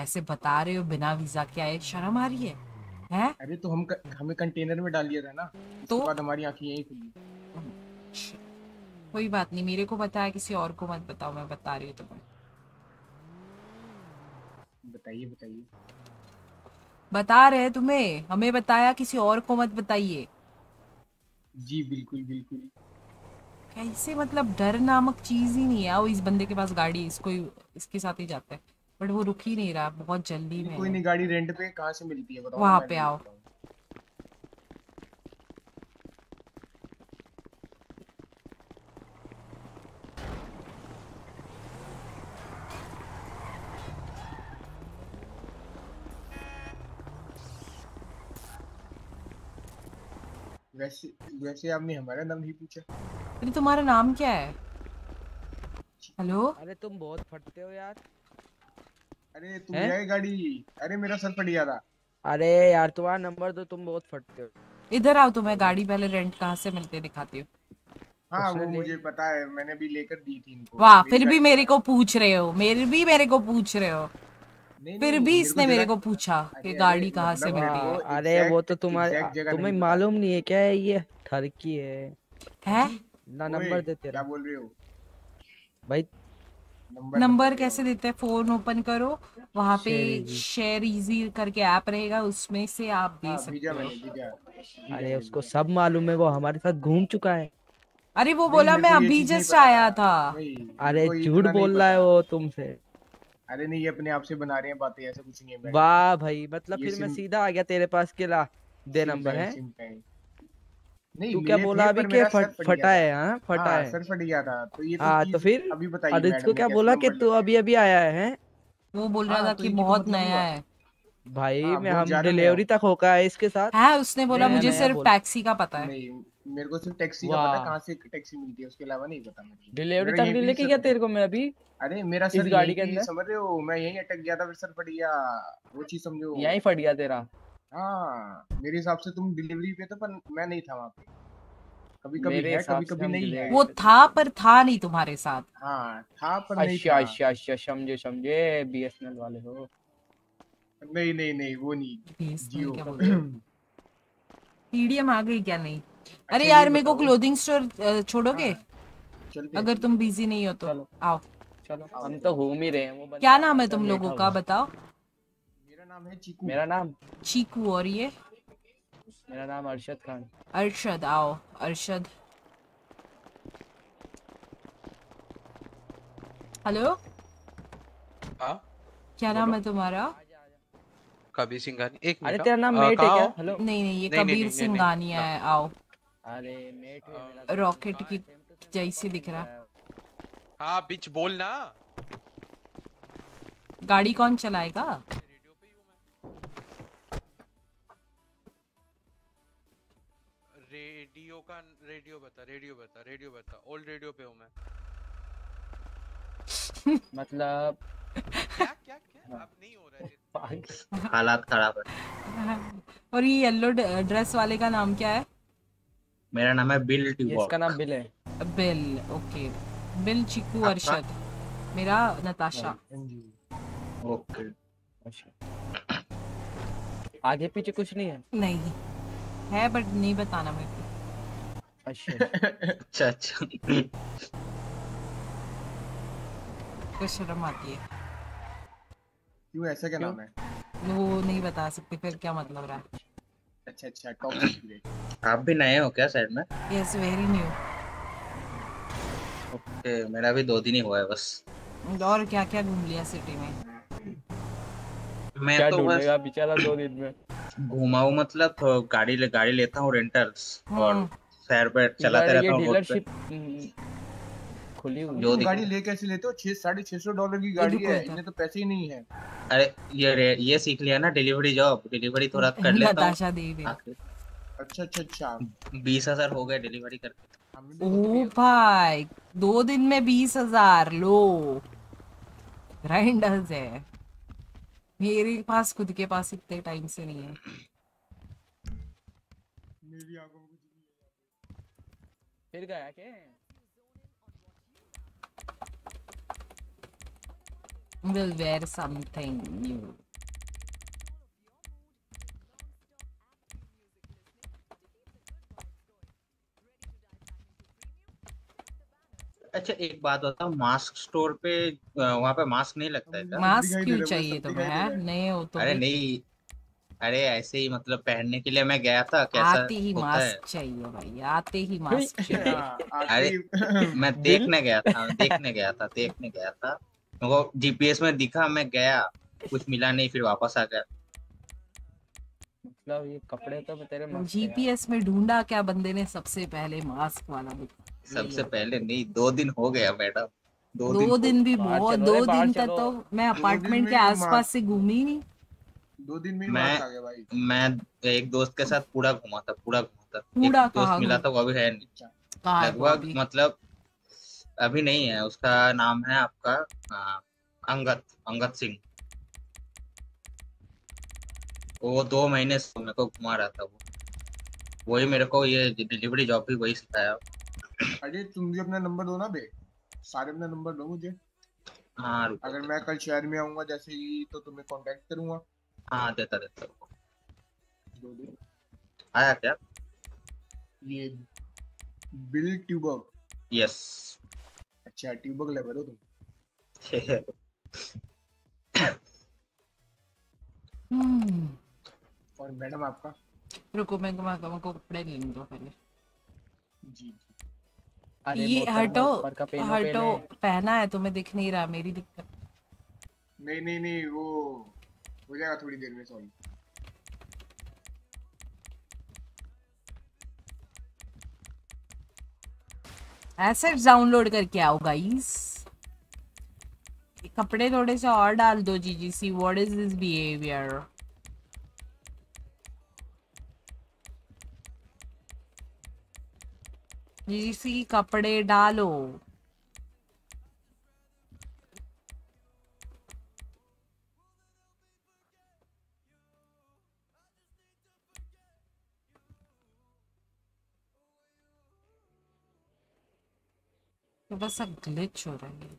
ऐसे बता रहे हो बिना वीज़ा के आए शर्म आ रही है? हैं? अरे तो हम हमें कंटेनर में डाल दिया था ना तो? बाद हमारी आँखें यहीं खुली। कोई बात नहीं मेरे को बताया किसी और को मत बताओ मैं बता रही हूँ तुम्हें। बताइए बताइए। बता रहे हैं तुम्हें? हमें बताया किसी और को मत बताइए। जी बिल्कुल बिल्कुल। कैसे? मतलब डर नामक चीज़ ही नहीं है। आओ इस बंदे के पास गाड़ी इसको इसके साथ ही जाता है। बट वो रुक ही नहीं रहा बहुत जल्दी में। कोई नहीं गाड़ी रेंट पे कहाँ से मिलती है बताओ वहाँ पे आओ। वैसे वैसे आपने हमारा नाम नहीं पूछा। अरे तुम्हारा नाम क्या है? हेलो? अरे तुम बहुत फटते हो यार। अरे तू हैं? गाड़ी। अरे मेरा सर फट गया था। अरे यार तुम्हारा नंबर दो तुम बहुत फटते हो। इधर आओ तुम्हें गाड़ी पहले रेंट कहाँ से मिलते दिखाती हूँ। हाँ वो मुझे पता है मैंने भी लेकर दी थी इनको। वाह फिर भी मेरे को पूछ रहे हो मेरे भी मेरे को पूछ रहे हो। फिर भी इसने मेरे को पूछा कि गाड़ी कहाँ से मतलब मिल रही हाँ, है अरे वो तो तुम्हारे तुम्हें मालूम नहीं है क्या है ये? ठरकी है। है? ना नंबर दे क्या बोल रहे हो? भाई नंबर कैसे देते हैं? फ़ोन ओपन करो वहाँ पे शेयर इजी। करके ऐप रहेगा उसमें से आप दे हाँ, सकते हो। अरे उसको सब मालूम है वो हमारे साथ घूम चुका है। अरे वो बोला मैं अभी जस्ट आया था। अरे झूठ बोल रहा है वो तुमसे। अरे नहीं ये अपने आप से बना रहे हैं बातें ऐसा कुछ नहीं है वाह भाई मतलब फिर मैं सीधा आ गया तेरे पास के ला दे नंबर है? नहीं तू क्या बोला अभी के फट है। हाँ फटा हाँ, है सर फट गया था तो ये तो हाँ तो फिर अभी बताइए और इसको क्या बोला कि तू अभी अभी आया है? वो बोल रहा हाँ, था तो कि तो बहुत नया है। भाई हाँ, मैं हम डिलीवरी तक होका है इसके साथ। है उसने बोला मुझे सिर्फ़ टैक्सी का पता है। नहीं मेरे को सिर्फ़ टैक्सी का पता। है कहाँ से टैक्सी मिलती है उसके अलावा नहीं पता मेरे को डिलीवरी तक नहीं लेके गया तेरे को मैं अभी? अरे मेरा सर गाड़ी के अंदर? समझ रहे हो? मैं यहीं अटक गया था फिर सर फट गया वो चीज़ समझो। यहीं फट गया तेरा। हाँ मेरे हिसाब से तुम डिलीवरी पे थे पर मैं नहीं था वहाँ पे। कभी कभी है कभी कभी नहीं है। वो था पर था नहीं तुम्हारे साथ। हाँ था पर नहीं अच्छा था। अच्छा अच्छा समझे समझे बीएसएनएल वाले हो। नहीं नहीं नहीं वो नहीं। जियो? टीडीएम आ गई क्या? नहीं। अरे अच्छा, यार मेरे को। क्लोथिंग स्टोर छोड़ोगे? अगर तुम बिज़ी नहीं हो तो। आओ। चलो। हम तो घूम ही रहे हैं वो क्या नाम है तुम लोगों का बताओ। मेरा नाम है चीकू। मेरा नाम? चीकू और ये? मेरा नाम अरशद खान। अरशद आओ अरशद। हेलो? हाँ? क्या नाम है तुम्हारा? कबीर सिंघानी एक अरे तेरा नाम मेट है क्या? हेलो नहीं नहीं ये कबीर गानिया नहीं। है। आओ। अरे मेट रॉकेट की जैसी दिख रहा। हाँ बिच बोल ना। गाड़ी कौन चलाएगा? रेडियो का रेडियो बता रेडियो बता रेडियो बता। ओल्ड रेडियो पे हूँ मैं। मतलब क्या क्या क्या? अब नहीं हो रहा है। हालात खराब है। और ये येलो ड्रेस वाले का नाम क्या है? मेरा नाम है बिल ट्यूबॉक इसका नाम बिल है। Bill okay Bill Chiku Arshad मेरा नताशा। ओके अच्छा। आगे पीछे कुछ नहीं है? नहीं। है बट नहीं बताना मेरे को। अच्छा। अच्छा अच्छा। तो शर्म आती है। क्यों ऐसा क्या नाम है? वो नहीं बता सकते फिर क्या मतलब रहा? अच्छा अच्छा टॉप आप भी नए हो क्या साइड में? यस वेरी न्यू ओके मेरा भी दो दिन ही हुआ है बस। और क्या क्या घूम लिया सिटी में? मैं क्या तो बस बेचारा दो दिन में? घुमा हूँ मतलब तो गाड़ी ले गाड़ी लेता हूँ रेंटल्स और हम्म। शहर पे चलाते रहता हूँ डीलरशिप खुली हुई जो गाड़ी ले कैसे लेते हो? छह साढ़े छह सौ डॉलर की गाड़ी है इन्हें तो पैसे ही नहीं है। अरे ये ये सीख लिया ना डिलीवरी जॉब डिलीवरी थोड़ा कर लेता हूँ। अच्छा अच्छा अच्छा। बीस हज़ार हो गए डिलीवरी करके ओ भाई दो दिन में बीस हज़ार लो। ग्राइंडर्स है। मेरे पास खुद के पास इतने टाइम से नहीं है। फिर गया के will wear something new अच्छा एक बात बताओ मास्क स्टोर पे वहाँ पे मास्क नहीं लगता है मास्क क्यों चाहिए तुम्हें यार नए हो तो अरे नहीं अरे ऐसे ही मतलब पहनने के लिए मैं गया था कैसा आते ही होता है? मास्क चाहिए भाई आते ही मास्क चाहिए। अरे मैं देखने गया था देखने गया था देखने गया था। वो जीपीएस में दिखा मैं गया कुछ मिला नहीं फिर वापस आ गया। मतलब ये कपड़े तो तेरे हैं। जीपीएस में ढूंढा क्या बंदे ने सबसे पहले मास्क वाला दिखा। सबसे पहले नहीं दो दिन हो गया मैडम। दो, दो दिन दिन भी बहुत चलो दो दिन तक तो मैं अपार्टमेंट के आसपास से घूमी। ही नहीं दो दिन में मैं मास्क आ गया भाई। मैं एक दोस्त के साथ पूरा घुमा था पूरा घुमा था। पूरा एक दोस्त मिला था वो अभी है नहीं। वो लगभग मतलब अभी नहीं है उसका नाम है आपका आ, अंगत अंगद सिंह। वो दो महीने से मेरे को घुमा रहा था वो। वही मेरे को ये डिलीवरी जॉब भी वही सिखाया। अरे तुम भी अपना नंबर दो ना बे। सारे अपना नंबर दो मुझे। हाँ अगर मैं कल शहर में आऊँगा जैसे ही तो तुम्हें कांटेक्ट करूँगा। हाँ देता देता दो दो। आया क्या? ये बिल ट्यूबर यस अच्छा ट्यूबर लेबर हो तुम। हम्म, और मैडम आपका? रुको मैं मैं मैं को कपड़े ले लूँ पहले। जी अरे ये हटो हटो पहना है तुम्हें दिख नहीं रहा मेरी दिक्कत। नहीं नहीं नहीं वो हो जाएगा थोड़ी देर में सॉरी एसेट्स डाउनलोड करके आओ गाइस कपड़े थोड़े से और डाल दो GGC what is this behaviour GGC कपड़े डालो। तो बस ग्लिच हो रहा है।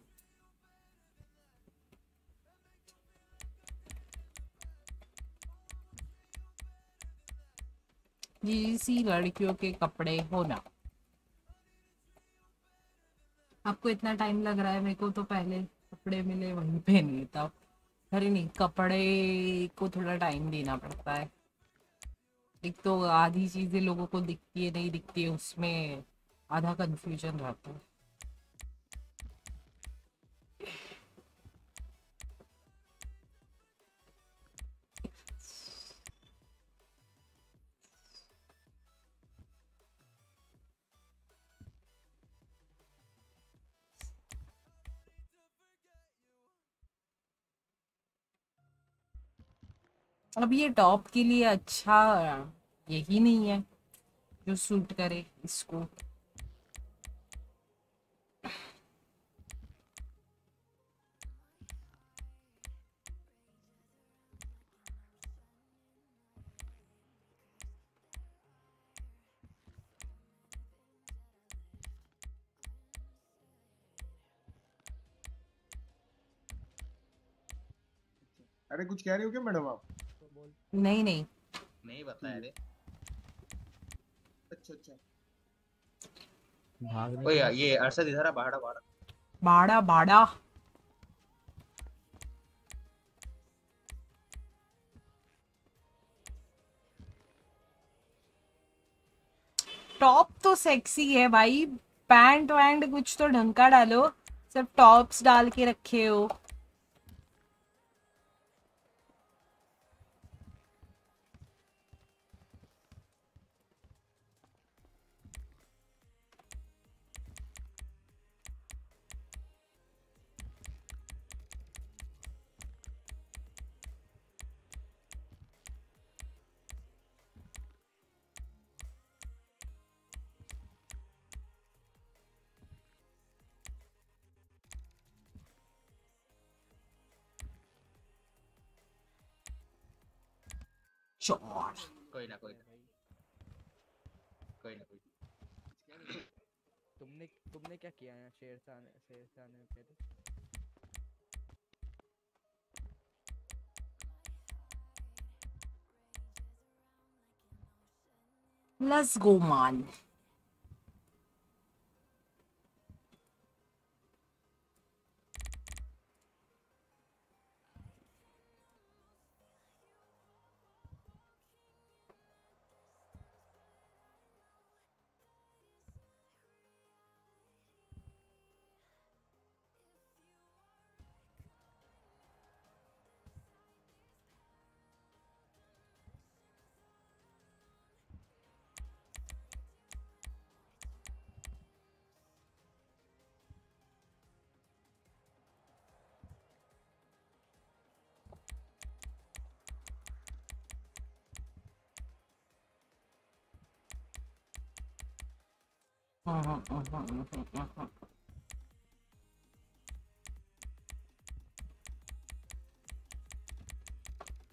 जीसी लड़कियों के कपड़े होना। आपको इतना टाइम लग रहा है, मेरे को तो पहले कपड़े मिले, वहीं पहन लेता अरे नहीं, कपड़े को थोड़ा टाइम देना पड़ता है। एक तो आधी चीज़ें लोगों को दिखती है, नहीं दिखती है, उसमें आधा कंफ्यूजन रहता है। अब ये टॉप के लिए अच्छा यही नहीं है जो सूट करे इसको। अरे कुछ कह रही हो क्या मैडम आप? नहीं नहीं। नहीं बताया रे। अच्छा अच्छा। ओए ये अरशद इधर आ बाहर आ। बाड़ा बाड़ा। टॉप तो सेक्सी है भाई। पैंट वैंट कुछ तो ढंग का डालो। सिर्फ़ टॉप्स डाल के रखे हो। चौड़ कोई ना कोई कोई ना कोई तुमने तुमने क्या किया है शेर से आने शेर से आने पहले Let's go, man.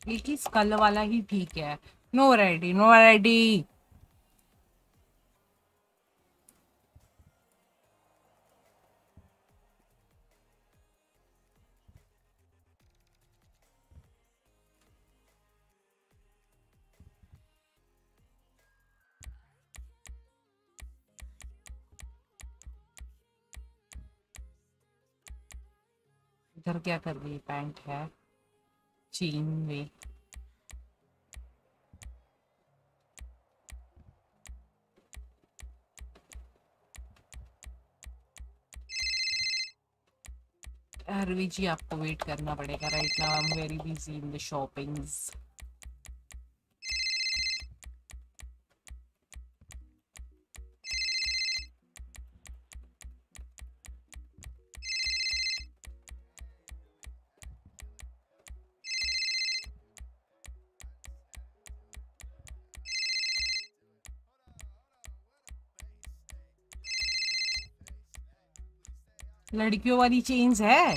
एक कल वाला ही ठीक है। नो रेडी नो रेडी इधर क्या कर रही पैंट है। चीन में। अरवी जी, आपको वेट करना पड़ेगा right now I am very busy in the shoppings लड़कियों वाली चेन्स है।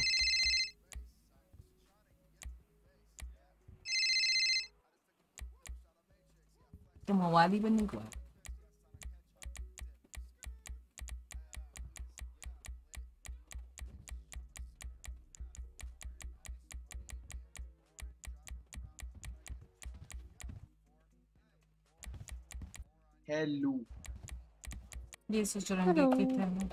तुम हवाली बनने को हेलो ये सोच रहा हूँ।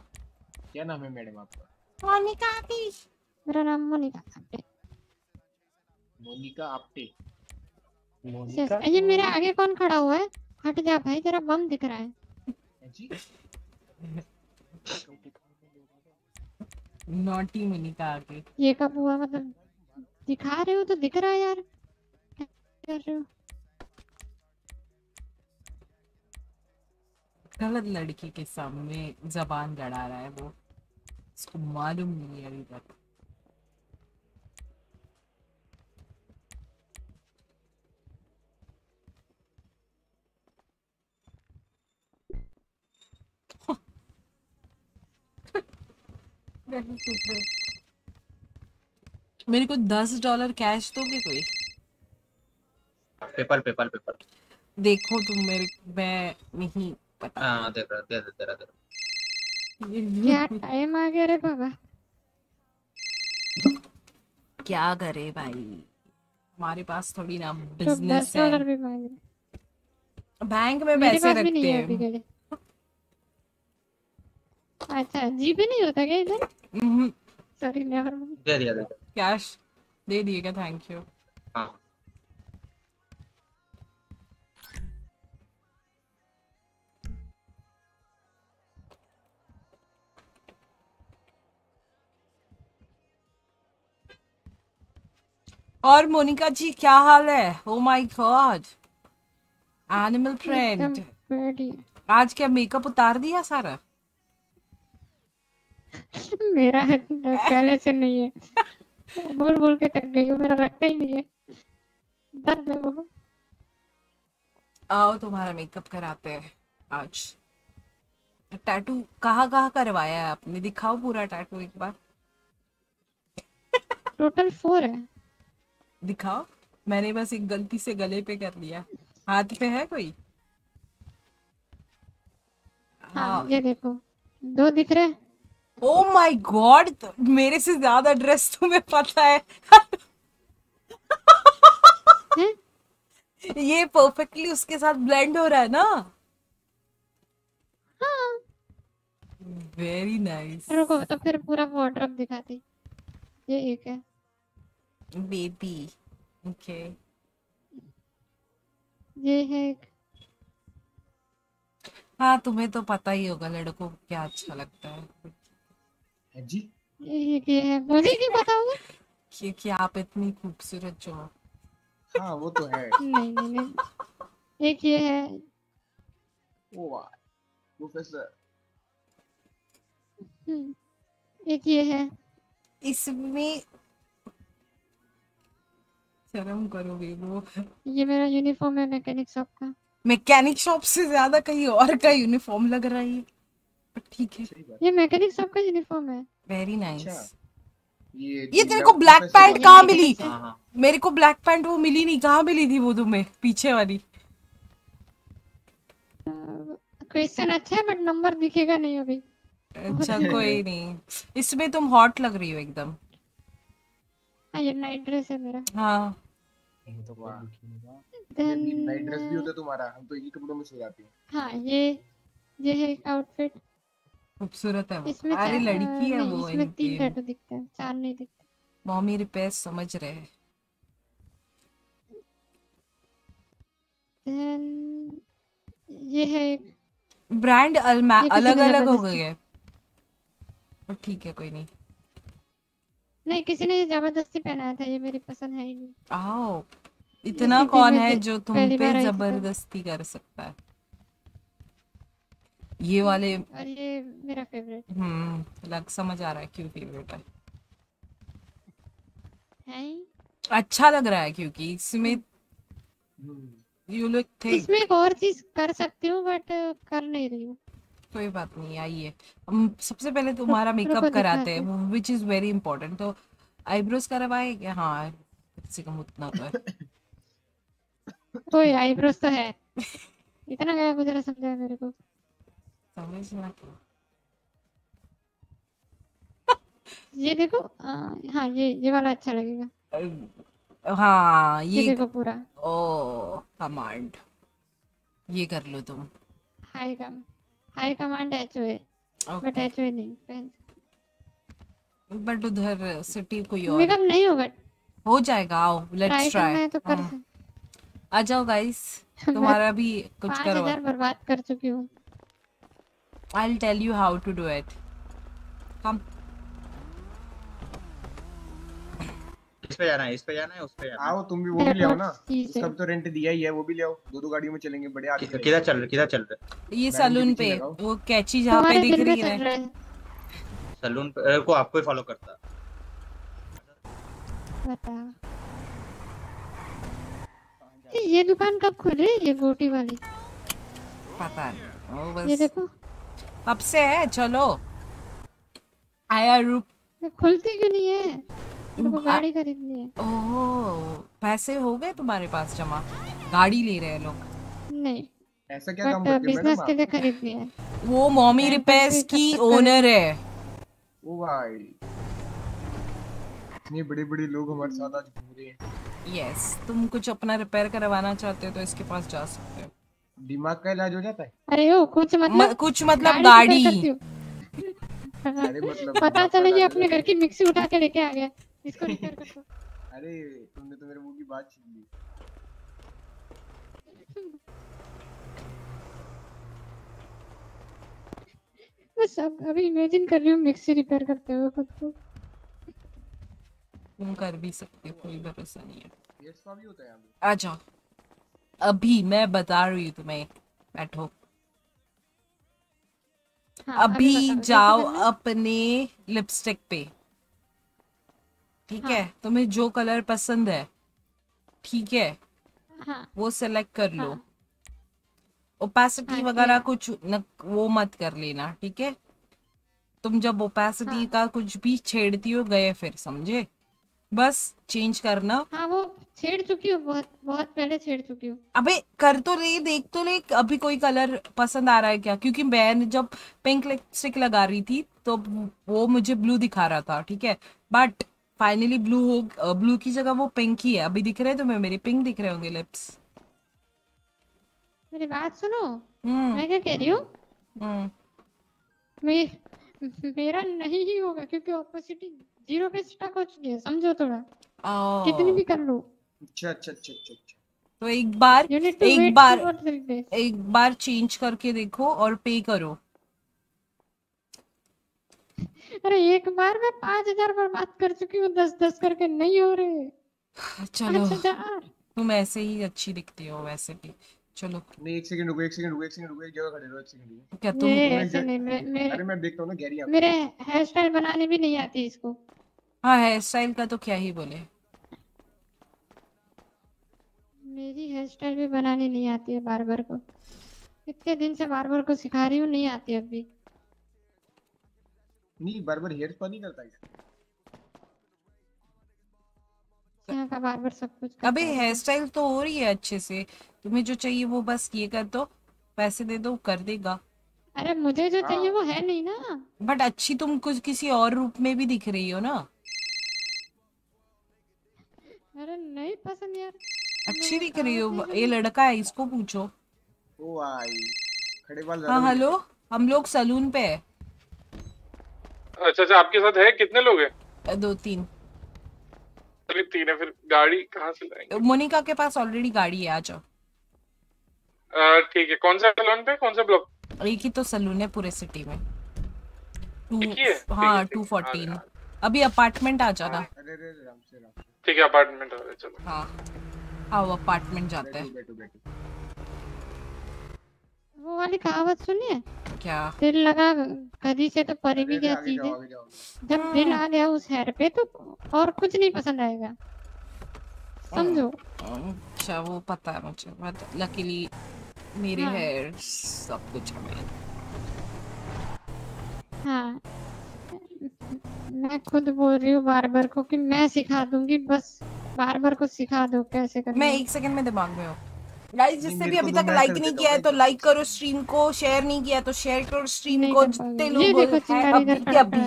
क्या नाम है मैडम आपका? मोनिका आतिश मेरा नाम मोनिका आतिश मोनिका आप्टे। यस ये मेरे आगे कौन खड़ा हुआ है? हट जा भाई तेरा बम दिख रहा है। जी। नॉटी मिनी का आगे। ये कब हुआ मतलब दिखा रहे हो तो दिख रहा है यार। कर रहे हो? गलत लड़की के सामने जबान लड़ा रहा है वो। उसको मालूम नहीं है अभी तक। मेरे को दस डॉलर कैश दोगे कोई? पेपर पेपर पेपर देखो तुम मेरे मैं नहीं पता। हाँ दे रहा दे दे दे रहा दे रहा क्या टाइम आ गया रे बाबा? क्या करे भाई? हमारे पास थोड़ी ना तो बिज़नेस दस है। भी बैंक में पैसे नहीं रखते हैं अच्छा जीपे नहीं होता क्या इधर? सॉरी नेवर दे दिया दे दिया। कैश दे दिएगा थैंक यू हाँ। और मोनिका जी क्या हाल है? Oh my God animal friend आज क्या मेकअप उतार दिया सारा? मेरा पहले से नहीं है। बोल बोल के थक गई मेरा रखता ही नहीं है। दर्द है वो आओ तुम्हारा मेकअप कराते हैं आज। टैटू कहाँ कहाँ करवाया है आपने? दिखाओ पूरा टैटू एक बार। टोटल फोर है। दिखाओ। मैंने बस एक गलती से गले पे कर लिया। हाथ पे है कोई? हाँ ये देखो। दो दिख रहे ओ माय गॉड मेरे से ज़्यादा ड्रेस तुम्हें पता है। ये परफेक्टली उसके साथ ब्लेंड हो रहा है ना? वेरी नाइस रुको तो फिर पूरा वार्डरोब दिखाती। ये एक है। बेबी ओके ये है हाँ तुम्हें तो पता ही होगा लड़कों को क्या अच्छा लगता है। जी। ये एक ये है। मुझे नहीं पता होगा। क्योंकि आप इतनी खूबसूरत जो हाँ। वो तो है। नहीं नहीं नहीं। एक ये है। वाह प्रोफेसर। हम्म, एक ये है। इसमें शर्म करोगे वो। ये मेरा यूनिफॉर्म है मैकेनिक शॉप का। मैकेनिक शॉप से ज़्यादा कहीं और का यूनिफॉर्म लग रहा है ठीक है। ये मैकेनिक शॉप का यूनिफॉर्म है। वेरी नाइस ये ये तेरे को ब्लैक पैंट कहाँ मिली? हाँ हाँ। मेरे को ब्लैक पैंट वो मिली नहीं। कहाँ मिली थी वो तुम्हें? पीछे वाली। क्वेश्चन अच्छा है बट नंबर दिखेगा नहीं अभी। अच्छा कोई नहीं। इसमें तुम हॉट लग रही हो एकदम। नाइट ड्रेस है मेरा। हाँ। Then- नाइट ड्रेस भी होता तुम्हारा हम तो एक ही कपड़ों में सो जाते हैं। हाँ ये ये है एक आउटफिट खूबसूरत है इसमें अरे लड़की है वो इसमें तीन टैटू दिखते हैं चार नहीं दिखते। मॉमी रिपेयर समझ रहे हैं। Then ये है ब्रांड किसी अलग अलग हो गए ठीक है कोई नहीं। नहीं किसी ने ज़बरदस्ती पहनाया था ये मेरी पसंद है ही नहीं। आओ। इतना कौन है जो तुम पे तो। ज़बरदस्ती कर सकता है? ये वाले और ये मेरा फेवरेट हम्म लग समझ आ रहा है क्यों फेवरेट है। है अच्छा लग रहा है क्योंकि इसमें यू लुक थिक इसमें एक और चीज़ कर सकती हूँ बट कर नहीं रही हूँ। कोई बात नहीं आइए। हम सबसे पहले तुम्हारा रुको मेकअप कराते हैं। विच इज़ वेरी इंपॉर्टेंट तो आईब्रोज करवाए क्या? हाँ से कम उतना तो है। कोई आईब्रोज तो है। इतना गया गुजरा समझा मेरे को। समझना ये देखो आ, हाँ ये ये वाला अच्छा लगेगा। हाँ ये ये देखो पूरा। ओ कमांड ये कर लो तुम। Hi come hi command H O but H O नहीं फ्रेंड्स बट उधर सिटी कोई और मेकअप नहीं होगा? हो जाएगा आओ लेट्स ट्राई मैं तो कर आ जाओ गाइस तुम्हारा भी कुछ करो। हज़ार बर्बाद कर चुकी हूँ। I will tell you how to do it कम पे जाना है इस पे जाना है उस पे जाना आओ तुम भी वो भी ले आओ ना। भी तो रेंट दिया ही है वो भी ले आओ। दो दो गाड़ियों में चलेंगे बड़े कि- किधर चल रहे किधर चल रहे ये सैलून पे वो कैची जहाँ पे दिख रही है। सलून पे को आपको ही फॉलो करता। बता। ये- दुकान कब खुल रही है ये गोटी वाली? पता नहीं वो ये देखो। कब से है चलो। आया रूप। खुलती क्यों नहीं है? मेरे को गाड़ी खरीदनी है। ओह पैसे हो गए तुम्हारे पास जमा? गाड़ी ले रहे हैं लोग। नहीं ऐसा क्या काम बट करती बिज़नेस के लिए खरीदनी है। वो मॉमी रिपेयर्स की ओनर है। ओ भाई। इतने बड़े बड़े लोग हमारे साथ आज घूम रहे हैं। यस तुम कुछ अपना रिपेयर करवाना चाहते हो तो इसके पास जा सकते हो। दिमाग का इलाज हो जाता है? अरे ओ कुछ म- मतलब कुछ मतलब गाड़ी गाड़ी। अरे मतलब पता चला ये अपने घर की मिक्सी उठा के लेके आ गया। इसको रिपेयर कर दो। अरे तुमने तो मेरे मुँह की बात छीन ली। बस अब अभी इमेजिन कर रही हूँ मिक्सी रिपेयर करते हुए खुद को। तुम कर भी सकते हो कोई भरोसा नहीं है। ये सब भी होता है यहाँ पे। आ जाओ। अभी मैं बता रही हूँ तुम्हें बैठो। हाँ, अभी कैसे जाओ अपने लिपस्टिक पे। ठीक है। तुम्हें जो कलर पसंद है ठीक है? हाँ। वो सेलेक्ट कर लो। हाँ। ओपेसिटी हाँ, वगैरह। कुछ न, वो मत कर लेना ठीक है? तुम जब ओपेसिटी हाँ। का कुछ भी छेड़ती हो गए फिर समझे? बस चेंज करना। हाँ वो छेड़ चुकी हूँ बहुत बहुत पहले छेड़ चुकी हूँ। अबे कर तो ले देख तो ले अभी कोई कलर पसंद आ रहा है क्या? क्योंकि मैं जब पिंक लिपस्टिक लगा रही थी तो वो मुझे ब्लू दिखा रहा था ठीक है? बट फाइनली ब्लू हो ब्लू की जगह वो पिंक ही। है अभी दिख रहे हैं तुम्हें? मेरे पिंक दिख रहे होंगे लिप्स मेरी बात सुनो। हम्म। मैं क्या कह रही हूँ? हम्म। मे, मेरा नहीं ही होगा क्योंकि ऑपोसिटी ज़ीरो पे स्टक हो चुकी है समझो थोड़ा। कितनी भी कर लो। अच्छा अच्छा अच्छा अच्छा अच्छा। तो एक बार एक बार. एक बार चेंज करके देखो और पे करो। अरे एक बार में पाँच हज़ार पर बात कर चुकी हूँ दस दस करके नहीं हो रहे। चलो पाँच हज़ार। तुम ऐसे ही अच्छी दिखती हो वैसे भी। चलो। नहीं एक सेकंड रुको एक सेकंड रुको एक सेकंड रुको एक जगह खड़े रहो एक सेकंड रुको। क्या तुम तुम्हें ऐसे नहीं मे- मेरे अरे मैं देखता हूँ ना गैरी यहाँ पे। मेरे हेयर स्टाइल बनाने भी नहीं आती इसको। हाँ हेयर स्टाइल का तो क्या ही बोले। मेरी हेयर स्टाइल भी बनानी नहीं आती है बार्बर को। इतने दिन से बार्बर को सिखा रही हूँ नहीं आती अभी। नहीं बार्बर हेयर स्पा नहीं करता क्या बार बार सब कुछ अबे हेयर स्टाइल तो हो रही है अच्छे से। तुम्हें जो चाहिए वो बस ये कर दो पैसे दे दो कर देगा। अरे मुझे जो चाहिए वो है नहीं ना। बट अच्छी तुम कुछ किसी और रूप में भी दिख रही हो ना। अरे नहीं पसंद यार। अच्छी दिख रही हो ये लड़का है इसको पूछो। ओ आई खड़े बाल हाँ हेलो हम लोग सलून पे है। अच्छा अच्छा आपके साथ है? कितने लोग हैं? दो तीन। अरे तीन है फिर गाड़ी कहाँ से लाएँगे? मोनिका के पास ऑलरेडी गाड़ी है आ जाओ। ठीक है कौन सा सलून पे कौन सा ब्लॉक? एक ही तो सलून है पूरे सिटी में। टू ही है? हाँ टू फोर्टीन। अभी अपार्टमेंट आ जाना। राम ठीक है अपार्टमेंट आ रहा है चलो। हाँ। आओ अपार्टमेंट जाते हैं। वो वाली कहावत सुनिए? क्या? दिल लगा कदी से तो परी भी क्या चीज़। है जब दिल आ गया उस हेयर पे तो और कुछ नहीं पसंद आएगा। समझो। अच्छा वो पता है मुझे। बट लकीली मेरे हाँ। हेयर सब कुछ है मेरे हाँ। मैं खुद बोल रही हूँ बार बार को कि मैं सिखा दूँगी बस बार बार को सिखा दो कैसे करना मैं है। एक सेकंड में दिमाग में हूँ। गाइस जिसने भी अभी तक लाइक नहीं किया है तो लाइक करो स्ट्रीम को शेयर नहीं किया तो शेयर करो स्ट्रीम को जितने लोग हैं अभी अभी।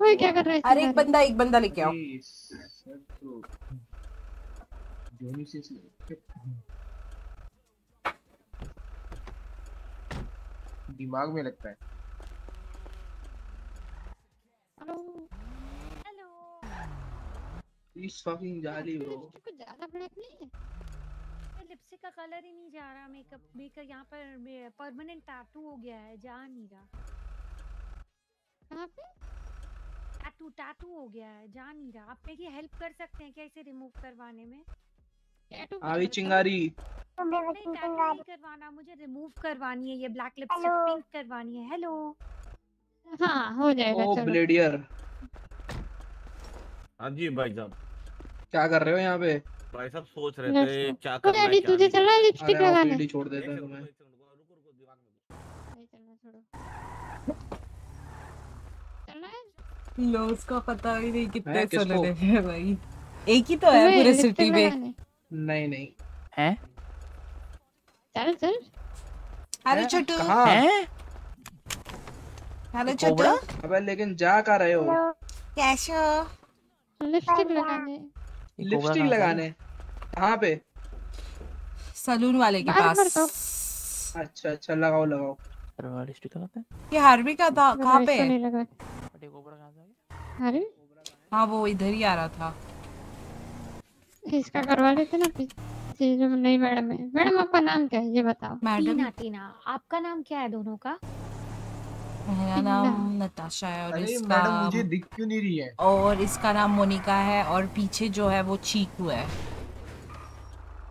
ओए क्या कर रहा है अरे एक बंदा एक बंदा लेके आओ। तो दिमाग में लगता है। He's fucking jolly, bro. कुछ ज़्यादा ब्लैक नहीं है? लिपस्टिक का कलर ही नहीं जा रहा मेकअप मेकअप यहाँ पर परमानेंट टैटू हो गया है जा नहीं रहा। कहाँ पे? टैटू टैटू हो गया है जा नहीं रहा। आप मेरी हेल्प कर सकते हैं क्या इसे रिमूव करवाने में? आवी चिंगारी। नहीं टैटू करवाना मुझे रिमूव करवानी है ये ब्लैक लिपस्टिक पिंक करवानी है। हेलो हाँ हो जाएगा ओ ब्लेडियर हाँ जी भाई साहब। क्या कर रहे हो यहाँ पे? भाई साहब सोच रहे थे क्या करना है क्या तुझे चलना है लिपस्टिक अरे लगाने। पीढ़ी छोड़ देते हैं तुम्हें नहीं चलना छोड़ो। चलना है? लोस का पता ही नहीं कितने हैं, सुन रहे हैं भाई। एक ही तो है पूरे सिटी में नहीं नहीं। हैं? चल चल। हैं? छोटू। कहाँ? हेलो छोटू। अबे लेकिन जा कहाँ रहे हो? कैसे हो? लिपस्टिक लगाने। लिपस्टिक लगाने। कहाँ पे? सलून वाले के पास। अच्छा अच्छा लगाओ लगाओ। लिपस्टिक लगाते हैं ये हार्वी का था कहाँ पे? है अरे हाँ वो इधर ही आ रहा था। इसका करवा लेते ना नहीं मैडम मैडम आपका नाम क्या है? ये बताओ। मैडम। टीना टीना आपका नाम क्या है दोनों का? मेरा नाम नताशा है और इसका मैडम मुझे दिख क्यों नहीं रही है? और इसका नाम मोनिका है और पीछे जो है वो चीकू है।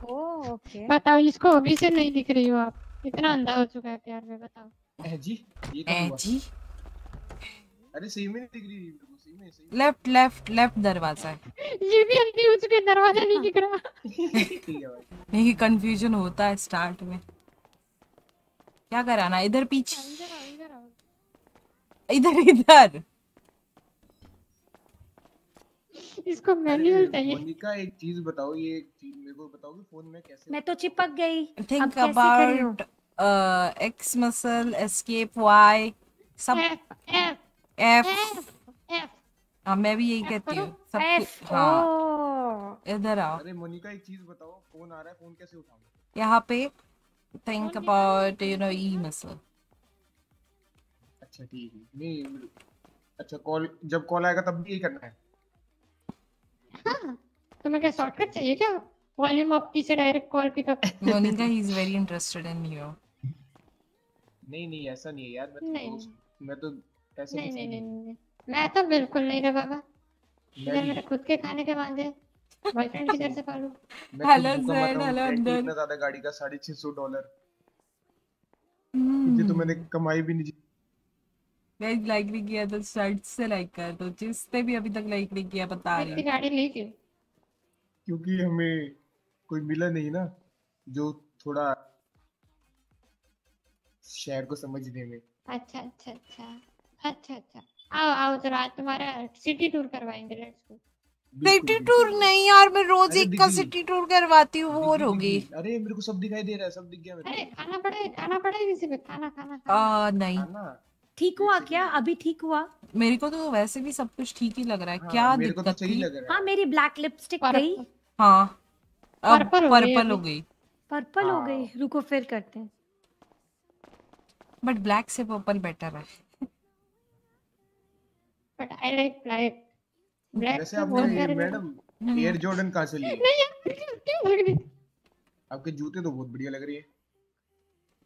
Oh okay. बताओ इसको अभी से नहीं दिख रही हो आप। इतना अंधा हो चुका है प्यार में बताओ। ए जी ये ए जी। अरे सही में नहीं दिख रही सही में सही। लेफ़्ट लेफ़्ट लेफ़्ट दरवाज़ा है। ये भी अंधी हो चुकी है दरवाज़ा नहीं दिख रहा। है यही कंफ्यूजन होता है स्टार्ट में। क्या कराना इधर पीछे इधर इधर। इसको मैनुअल चाहिए। मोनिका एक चीज़ बताओ ये एक चीज़ मेरे को बताओगे फ़ोन में कैसे मैं तो चिपक गई। Think? About X muscle escape Y सब एफ़ एफ़ एफ़ हाँ मैं भी यही कहती हूँ सब F, हाँ। ओह इधर आओ। अरे मोनिका एक चीज़ बताओ फ़ोन आ रहा है फ़ोन कैसे उठाऊं? यहाँ पे think about you know? E muscle अच्छा ठीक है। नहीं अच्छा कॉल जब कॉल आएगा तब भी यही करना है? हाँ। तुम्हें क्या शॉर्टकट चाहिए क्या? वॉल्यूम अप की से direct call pickup Monika he is very interested in you नहीं नहीं ऐसा नहीं है यार मैं तो नहीं। मैं तो ऐसे नहीं नहीं नहीं। नहीं नहीं। मैं तो बिल्कुल नहीं रे बाबा। इधर मैं मेरे खुद के खाने के वादे बॉयफ्रेंड किधर से पालू हेलो ज़ैन, हेलो अंदर। इतना ज़्यादा गाड़ी का साढ़े छह सौ डॉलर। मुझे तो मैंने कमाई भी नहीं गाइस लाइक नहीं किया तो स्टार्ट से लाइक कर दो जिसने भी अभी तक लाइक नहीं किया बता रही गाड़ी ली क्यों। क्योंकि हमें कोई मिला नहीं ना जो थोड़ा शहर को समझने में। अच्छा अच्छा अच्छा अच्छा अच्छा। आओ आओ चलो आज तुम्हारा सिटी टूर करवाएँगे लेट्स गो सिटी टूर नहीं यार मैं रोज एक का सिटी टूर करवाती हूँ बोर हो गई अरे मेरे को सब दिखाई दे रहा है सब दिख गया मेरे अरे खाना पड़े खाना पड़े किसी पे खाना खाना आ, नहीं। ठीक हुआ क्या? अभी ठीक हुआ? मेरे को तो वैसे भी सब कुछ ठीक ही लग रहा है। हाँ, क्या तो दिक्कत थी? हाँ। मेरी ब्लैक लिपस्टिक पर- गई। हाँ अब Purple हो गई पर्पल हो गई। पर्पल हो गई। रुको फिर करते हैं। बट ब्लैक से पर्पल बेटर है। But I like black black वैसे तो आपने मैडम एयर जॉर्डन कहाँ से लिए? नहीं यार क्यों लग रही आपके जूते तो बहुत बढ़िया लग रही है।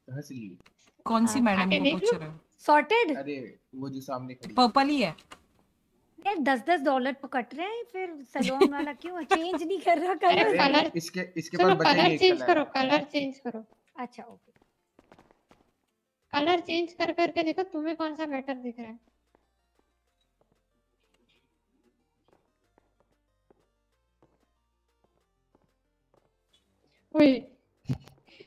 कहाँ से लिए? कौन सी हाँ, मैडम को पूछ। रहे हो? सॉर्टेड अरे वो जो सामने खड़ी पर्पल ही है। यार दस दस डॉलर पर कट रहे हैं फिर सलोन वाला क्यों चेंज नहीं कर रहा कलर कलर इसके इसके पास बचेंगे कलर चेंज करो कलर चेंज करो। अच्छा ओके कलर चेंज कर करके देखो तुम्हें कौन सा बेटर दिख रहा है? ओए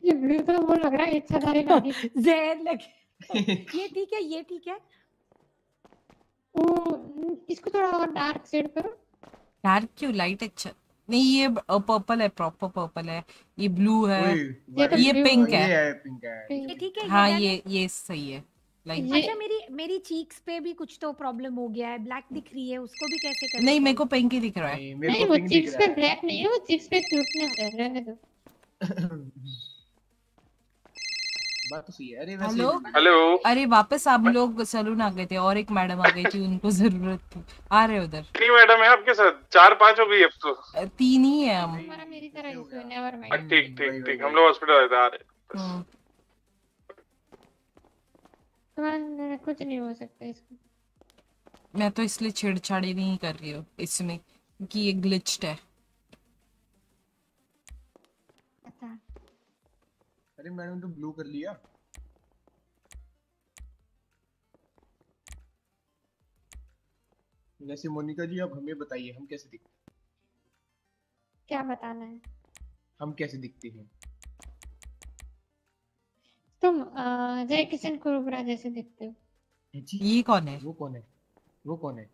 ये ब्लू तो वो लग रहा है इच्छाधारी जहर लगे ये ठीक है ये ठीक है। ओ इसको थोड़ा और डार्क शेड करो। डार्क क्यों? लाइट अच्छा। नहीं ये पर्पल है प्रॉपर पर्पल है। ये ब्लू है। ये तो ये पिंक है। है। ये है पिंक है। ये ठीक है हाँ ये ये सही है। लाइक अच्छा मेरी मेरी चीक्स पे भी कुछ तो प्रॉब्लम हो गया है। ब्लैक दिख रही है उसको भी कैसे करें? नहीं मेरे को पिंक ही दिख रहा है। नहीं नहीं वो पिंक दिख चिप्स रहा पे ब्लैक नहीं है वो चिप्स पे क्यूटनेस है। रहने दो बात तो सही है। अरे हेलो? हेलो? अरे वापस आप लोग सलून आ गए थे और एक मैडम आ गई थी उनको ज़रूरत थी। आ रहे उधर। तीन मैडम है आपके साथ? चार पाँच हो गई अब तो। तीन ही है हम। हमारा मेरी तरह इशू है नेवर हाँ, माइंड ठीक ठीक ठीक हम लोग हॉस्पिटल आए थे आ रहे हम्म, तुम्हारा कुछ नहीं हो सकता इसको मैं तो इसलिए छेड़छाड़ी नहीं कर रही हूँ इसमें कि ये ग्लिच्ड है पता अरे मैडम तो ब्लू कर लिया। वैसे मोनिका जी अब हमें बताइए हम कैसे दिखते क्या बताना है? हम कैसे दिखते हैं? तुम जय किशन कुरुबरा जैसे दिखते हो। ये कौन है? वो कौन है? वो कौन है?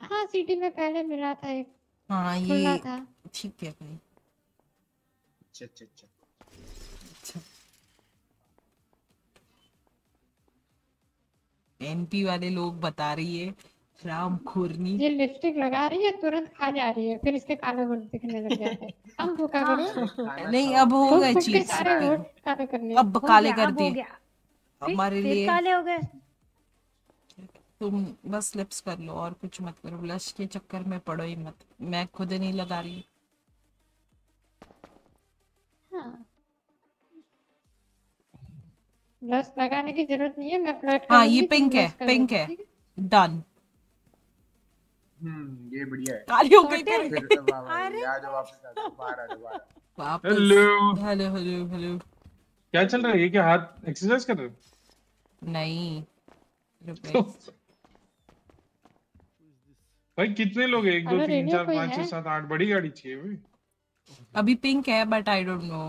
हाँ सिटी में पहले मिला था एक। हाँ ये ठीक है भाई। अच्छा अच्छा अच्छा। एनपी वाले लोग बता रही है राम खुरनी ये लिपस्टिक लगा रही है तुरंत खा जा रही है। फिर इसके काले वोट दिखने लग जाते हैं। हम भूखा करो नहीं अब हो गए चीज़ काले करने अब काले कर दिए। हमारे लिए काले हो गए। तुम बस लिप्स कर लो और कुछ मत करो। ब्लश के चक्कर में पड़ो ही मत। मैं खुद नहीं लगा रही। हाँ। ब्लश लगाने की ज़रूरत नहीं है मैं फ्लर्ट हाँ ये पिंक है पिंक है। डन हम्म ये बढ़िया है। काली हो गई फिर वाह आ जाओ वापस आ जाओ बाहर आ जाओ बाहर आ जाओ। वापस। हेलो हेलो हेलो हेलो क्या चल रहा है? ये क्या हाथ एक्सरसाइज कर रहे हो? नहीं। भाई कितने लोग एक दो तीन चार पाँच छह सात आठ बड़ी गाड़ी चाहिए अभी। पिंक है बट आई डोंट नो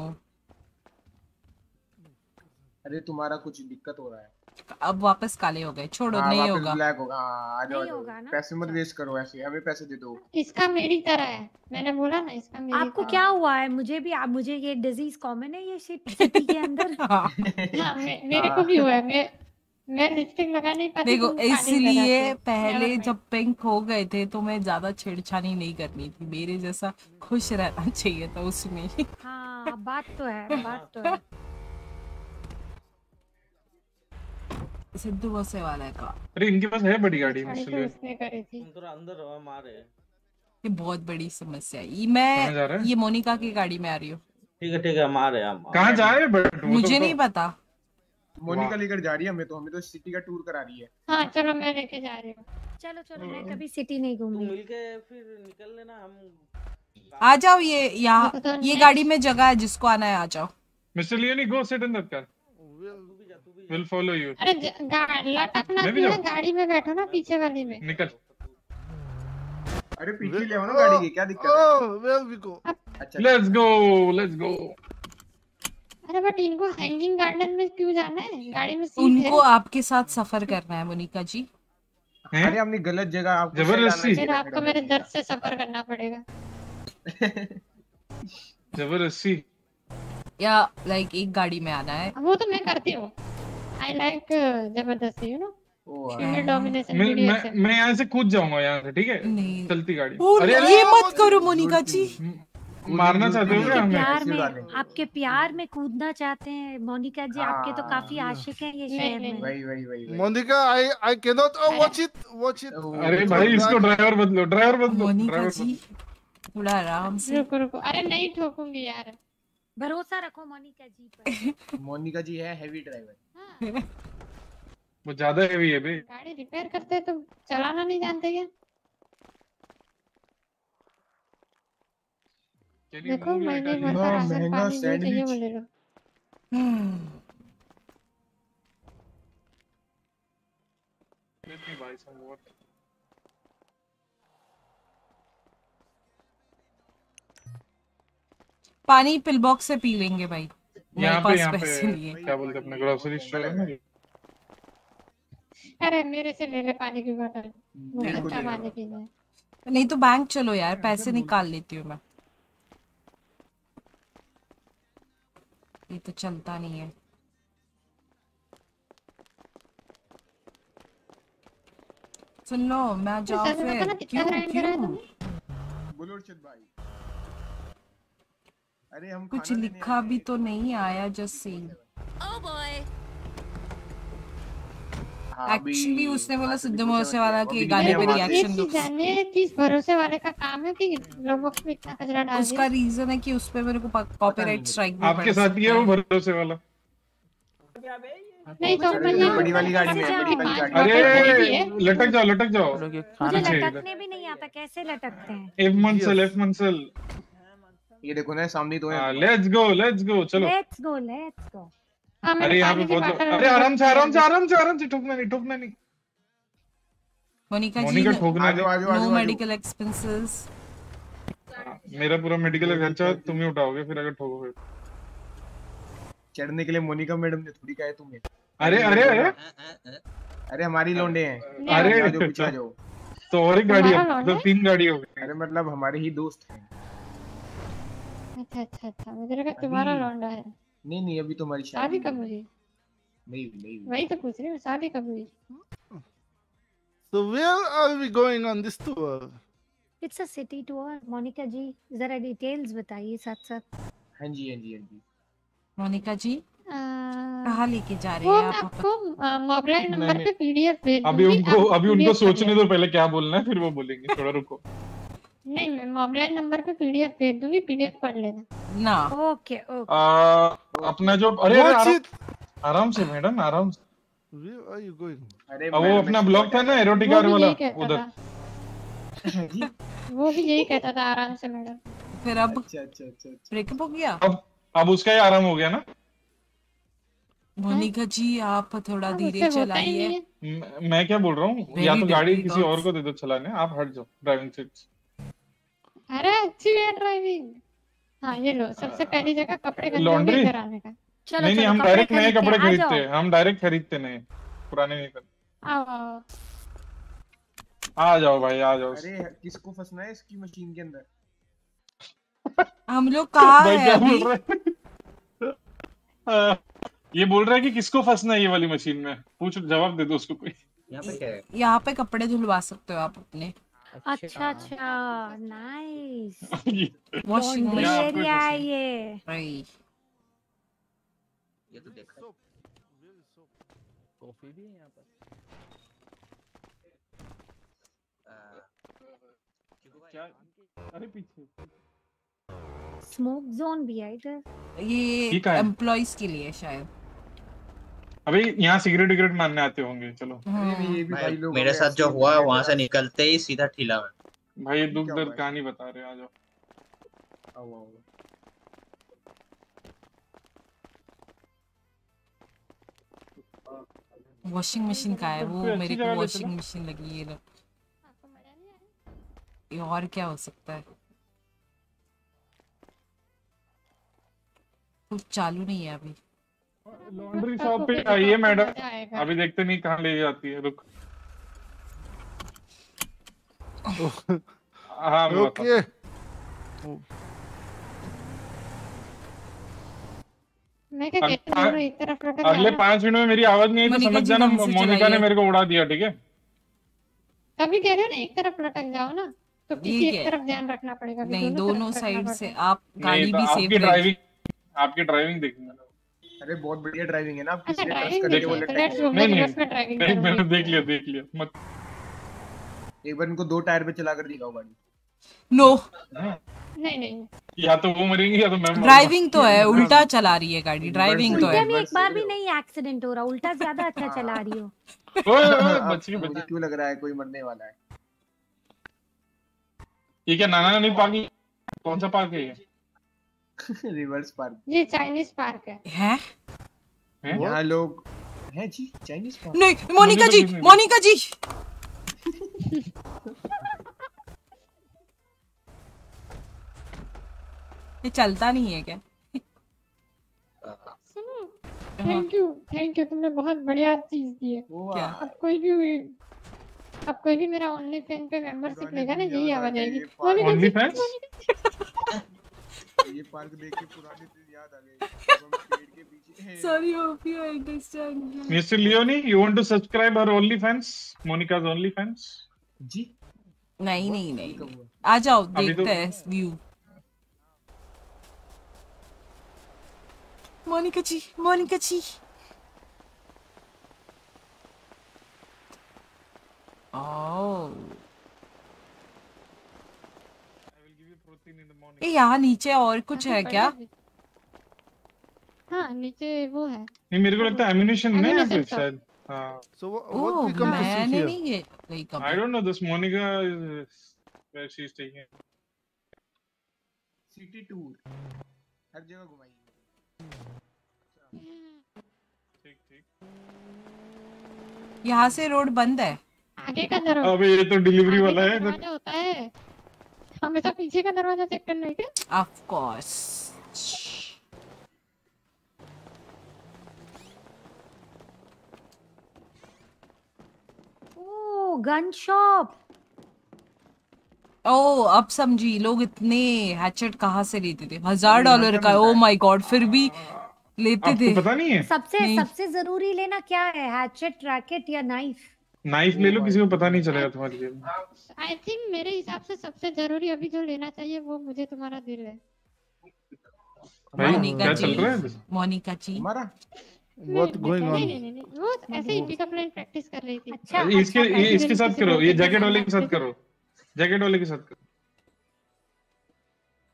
अरे तुम्हारा कुछ दिक्कत हो रहा है। अब वापस काले हो गए छोड़ो हाँ, नहीं होगा। ब्लैक होगा हाँ, आ जाओ आ नहीं जाओ। होगा पैसे मत वेस्ट करो ऐसे हमें पैसे दे दो। इसका मेरी तरह है मैंने बोला ना इसका मेरी आपको तरह क्या हुआ है? मुझे भी आप मुझे ये डिज़ीज़ कॉमन है ये सिटी के अंदर? हाँ, मे, मेरे को भी हुआ है मैं मैं लिपस्टिक लगा नहीं पाती देखो इसलिए पहले जब पिंक हो गए थे तो मैं ज़्यादा छेड़छाड़ी नहीं करनी थी। मेरे जैसा खुश रहना चाहिए था उसमें। हाँ बात तो है बात तो है। सिद्धू बसे वाला है का। अरे इनके पास है बड़ी गाड़ी तो इसलिए उसने करी थी। तुम थोड़ा अंदर रहो हैं। ये बहुत बड़ी समस्या है। ये मैं ये मोनिका की गाड़ी में आ रही हूँ। ठीक है ठीक है हम आ रहे हैं हम कहाँ जा रहे हैं? बट तो मुझे नहीं पता। मोनिका लेकर जा रही है हमें तो हमें तो सिटी का टूर करा रही है। हाँ चलो मैं लेके जा रही हूँ। चलो चलो मैं कभी सिटी नहीं घूमी मिलके फिर निकल लेना हम आ जाओ ये यहाँ ये गाड़ी में जगह है जिसको आना है आ जाओ। Mister Leoni go sit in that car will follow you अरे ज- गा- लटकना भी है? जाऊँ? गाड़ी में बैठो ना पीछे वाली में। निकल। अरे पीछे ले आओ ना गाड़ी की क्या दिक्कत है? अच्छा। लेट्स गो लेट्स गो अरे बट इनको हैंगिंग गार्डन में क्यों जाना है? गाड़ी में सीट उनको आपके साथ सफ़र करना है मोनिका जी। अरे हमने गलत जगह आपको ज़बरदस्ती? फिर आपको मेरे दर्द से सफ़र करना पड़ेगा। ज़बरदस्ती। या लाइक एक गाड़ी में आना है। वो तो मैं करती हूँ। आई लाइक ज़बरदस्ती यू नो फीमेल डोमिनेशन मैं मैं यहाँ से कूद जाऊँगा यहाँ से ठीक है? चलती गाड़ी। अरे ये मत करो मोनिका जी। मारना चाहते हो क्या प्यार में आपके प्यार में कूदना चाहते हैं मोनिका जी आपके तो काफ़ी आशिक हैं ये शहर में। वही वही वही Monica, I I cannot. Oh, watch it, watch it. अरे भाई इसको ड्राइवर बदलो ड्राइवर बदलो मोनिका जी थोड़ा आराम से। रुको रुको। अरे नहीं ठोकूँगी यार। भरोसा रखो मोनिका जी पर। मोनिका जी है हैवी ड्राइवर वो ज़्यादा हैवी है बे गाड़ी रिपेयर करते तो चलाना नहीं जानते क्या? देखो मैंने बोला राशन पानी चाहिए वो ले लो Let me buy some water. पानी पिल बॉक्स से पी लेंगे भाई। यहाँ पे पास यहाँ पैसे नहीं पे है। क्या बोलते अपने ग्रोसरी स्टोर है ना? अरे मेरे से ले ले पानी की बोतल अच्छा पानी पीना है। नहीं। तो बैंक चलो यार पैसे निकाल लेती हूँ मैं। ये तो चलता नहीं है। सुन लो मैं सच फिर। क्यों क्यों? बोलो भाई। अरे हम कुछ लिखा भी तो नहीं आया जस्ट सी boy. अभी एक्चुअली उसने बोला सिद्धू मूसे वाला के गाने पे रिएक्शन दो चीज़ जानने की भरोसे वाले का काम है कि लोगों को इतना कचरा डाल उसका रीजन है कि उस पे मेरे को कॉपीराइट स्ट्राइक भी आपके साथ ही है वो भरोसे वाला? नहीं तो अपन बड़ी वाली गाड़ी में बड़ी वाली गाड़ी है अरे लटक जाओ लटक जाओ। मुझे लटकने भी नहीं आता कैसे लटकते हैं? F muscle F muscle. ये देखो ना सामने तो है। लेट्स गो लेट्स गो चलो। लेट्स गो लेट्स गो अरे यहाँ पे बहुत लोग अरे आराम से आराम से आराम से आराम से ठोकना नहीं ठोकना नहीं। मोनिका जी मोनिका ठोकना नहीं। No medical expenses. मेरा पूरा मेडिकल का खर्चा तुम ही उठाओगे फिर अगर ठोकोगे चढ़ने के लिए मोनिका मैडम ने थोड़ी कहा है तुम्हें। अरे अरे अरे। अरे हमारी लौंडे हैं। अरे आ जाओ पीछे आ जाओ। तो और एक गाड़ी है तो तीन गाड़ी हो गई अरे मतलब हमारे ही दोस्त हैं। अच्छा अच्छा अच्छा। मुझे लगा तुम्हारा लौंडा है। नहीं नहीं अभी तो हमारी शादी कब हुई? नहीं नहीं वही तो पूछ रही हूँ शादी कब हुई? So where are we going on this tour? It's a city tour Monika ji जरा डिटेल्स बताइए साथ साथ हाँ जी हाँ जी हाँ जी। मोनिका जी कहाँ लेके जा रहे हैं आप आपको मोबाइल नंबर पे पीडीएफ भेज अभी उनको अभी उनको सोचने दो पहले क्या बोलना है फिर वो बोलेंगे। थोड़ा रुको। नहीं मैं मोबाइल नंबर पे पीडीएफ भेज दूँगी पीडीएफ पढ़ लेना। ना। Okay okay. अपना जो अरे आराम, से मैडम आराम से? अरे वो अपना ब्लॉक था ना एरोटिक वाला उधर। वो भी यही कहता था आराम से मैडम। फिर अब अच्छा अच्छा अच्छा अच्छा। ब्रेकअप हो गया? अब अब उसका ही आराम हो गया ना? मोनिका जी आप थोड़ा धीरे ही नहीं चलाइए मैं क्या बोल रहा हूँ? या तो गाड़ी किसी और को दे दो चलाने आप हट जाओ ड्राइविंग सीट अरे अच्छी है ड्राइविंग हाँ ये लो सबसे पहली जगह कपड़े? होंगे घर आने का। चलो नहीं नहीं हम डायरेक्ट नए कपड़े खरीदते हैं हम डायरेक्ट खरीदते नहीं पुराने नहीं आओ। आ जाओ भाई आ जाओ। अरे किसको फंसना है इसकी मशीन के अंदर? हम लोग कहाँ भाई है क्या अभी? बोल रहा है? ये बोल रहा है कि किसको फंसना है ये वाली मशीन में? पूछ जवाब दे दो उसको कोई। यहाँ पे क्या है? यहाँ पे कपड़े धुलवा सकते हो आप अपने। अच्छा अच्छा नाइस वॉशिंग एरिया है ये ये तो देखा कॉफ़ी भी है यहाँ पर क्या अरे पीछे स्मोक जोन भी है इधर ये ठीक। एम्प्लॉयज़ के लिए शायद अभी यहाँ सिगरेट विगरेट मारने आते होंगे चलो। ये भी भाई भाई लोग मेरे साथ जो हुआ वहाँ से निकलते ही सीधा ठिला में भाई दुख दर्द कहानी बता रहे हैं, आ जाओ। आओ आओ वॉशिंग मशीन का है वो मेरे को वॉशिंग मशीन लगी ये लो नहीं आया ये और क्या हो सकता है? कुछ चालू नहीं है अभी। लॉन्ड्री शॉप पे है मैडम। अभी देखते नहीं कहाँ ले जाती है रुक। हाँ मैं मैं क्या कहती हूँ एक तरफ़ लटक अगले पाँच मिनट में मेरी आवाज़ नहीं आई तो समझ जाना मोनिका ने मेरे को उड़ा दिया ठीक है? तभी कह रहे हो ना एक तरफ़ लटक जाओ ना तो किसी एक तरफ़ ध्यान रखना पड़ेगा नहीं दोनों साइड से आप गाड़ी तो भी सेफ़ आपकी ड्राइविंग आपकी ड्राइविंग देखनी अरे बहुत बढ़िया ड्राइविंग है ना आप किसी ट्रस्ट ड्राइविंग करके देखिए वो लटक लेट्स गो नहीं नहीं ड्राइविंग नहीं मैंने देख लिया देख लिया मत। एक बार इनको दो टायर पे चला कर दिखाओ गाड़ी। नो नहीं नहीं। या तो वो मरेंगे या तो मैं ड्राइविंग तो है उल्टा चला रही है गाड़ी ड्राइविंग तो है। में एक बार भी नहीं एक्सीडेंट हो रहा उल्टा ज़्यादा अच्छा चला रही हो। ओए, ओए, अब बच गई, बच। मुझे क्यों लग रहा है कोई मरने वाला है? ये क्या नाना नानी पार्क कौन सा पार्क है ये? रिवर्स पार्क ये चाइनीज़ पार्क है। हैं? हैं? यहाँ लोग हैं जी चाइनीज़ पार्क नहीं मोनिका जी मोनिका जी! ये चलता नहीं है क्या? सुनो थैंक यू थैंक यू तुमने बहुत बढ़िया चीज़ दी है। क्या? अब कोई भी अब कोई भी मेरा ऑनली फ़ैन पे मेंबरशिप लेगा ना यही आवाज़ आएगी। जी, fans? मोनिका ये पार्क देख के पुराने दिन याद आ गए। जब हम पेड़ के पीछे sorry hope you understand mister Leoni you want to subscribe our only fans Monika's only fans ji. नहीं नहीं नहीं आ जाओ तो- देखते हैं व्यू मोनिका जी मोनिका जी। ओह ए यहाँ नीचे और कुछ है क्या? हाँ। नीचे वो है। नहीं मेरे को लगता है है. शायद हाँ। मैंने नहीं ये नहीं I कभी don't know this Monica is where she's taking it. City tour हर जगह घुमाएँगे ठीक ठीक। यहाँ से रोड बंद है। आगे का अबे ये तो डिलीवरी वाला है होता है। हमेशा पीछे का दरवाज़ा चेक करना है क्या ऑफ़ कोर्स ओ गन शॉप ओ अब समझी लोग इतने हैचेट कहाँ से लेते थे? हज़ार डॉलर का ओ माय गॉड फिर भी लेते थे। पता नहीं है? सबसे नहीं। सबसे ज़रूरी लेना क्या है? हैचेट रैकेट या नाइफ नाइफ ले लो किसी को पता नहीं चलेगा तुम्हारी जेब में। आई थिंक मेरे हिसाब से सबसे ज़रूरी अभी जो लेना चाहिए वो मुझे तुम्हारा दिल है। मोनिका जी मोनिका जी। हमारा? नहीं नहीं नहीं वो ऐसे ही पिकअप लाइन प्रैक्टिस कर रही थी। अच्छा इसके अच्छा, इसके साथ करो ये जैकेट वाले के साथ करो। जैकेट वाले के साथ करो।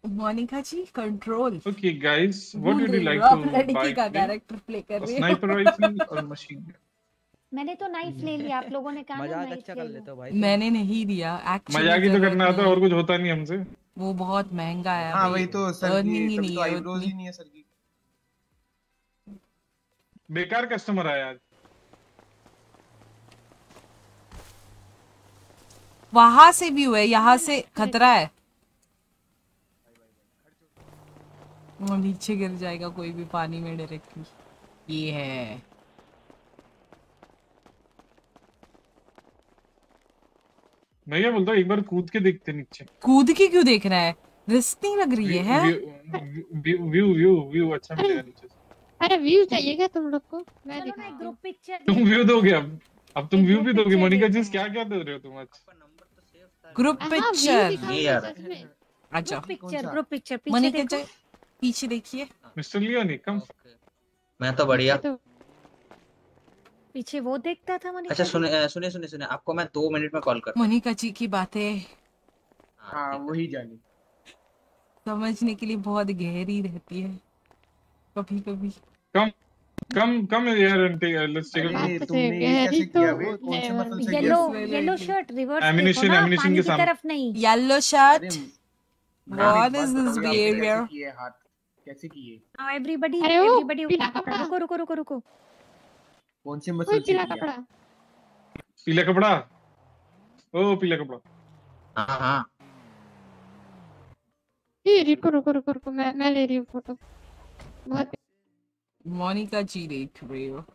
Monika ji control okay guys what would you like to लड़की बाय का कैरेक्टर प्ले कर रहे हो। स्नाइपर राइफल और मशीन गन मैंने तो नाइफ ले लिया आप लोगों ने कहा ना मज़ाक अच्छा कर लेते हो भाई। मैंने नहीं दिया एक्चुअली मज़ाक ही तो करना आता है और कुछ होता नहीं हमसे। वो बहुत महँगा है हाँ भाई। वही तो सर की नहीं तो है आईब्रोज ही नहीं है सर की। बेकार कस्टमर आया आज वहाँ से व्यू है यहाँ से खतरा है। वो नीचे गिर जाएगा कोई भी पानी में डायरेक्टली। ये है। मैं क्या बोलता हूँ एक बार कूद के देखते नीचे। कूद के क्यों देख रहा है? रिस्क नहीं लग रही है, है? व्यू व्यू व्यू व्यू अच्छा मिलेगा नीचे अरे व्यू चाहिए क्या तुम लोग को? मैं ग्रुप पिक्चर तुम व्यू दोगे अब अब तुम व्यू भी दोगे। मोनिका जी क्या क्या दे रहे हो तुम आज? ग्रुप हाँ, पिक्चर ये यार। अच्छा। पिक्चर ग्रुप पिक्चर पीछे मोनिका देखो। जी पीछे देखिए। मिस्टर लियोनी कम मैं तो बढ़िया। तो पीछे वो देखता था मनीषा अच्छा सुने सुने सुने सुने। आपको मैं दो मिनट में कॉल कर मोनिका जी की बातें। हाँ वही जानी। समझने के लिए बहुत गहरी रहती है कभी कभी कम कम कम यार लेट्स टेक अरे आपसे तुमने कैसे किया तो बे कौन से मसल से yellow yellow shirt reverse Ammunition, देखो ना ammunition पानी के सामने। तरफ़ नहीं। येलो शर्ट मैंने behavior? कैसे किए हाथ? कैसे किए? नाउ एवरीबॉडी एवरीबॉडी रुको रुको रुको रुको। कौन से मसल पीला कपड़ा। पीला कपड़ा? ओ पीला कपड़ा। हाँ हाँ। ये रुको रुको रुको रुको मैं मैं ले रही हूँ फ़ोटो बहुत मोनिका जी देख रही हो।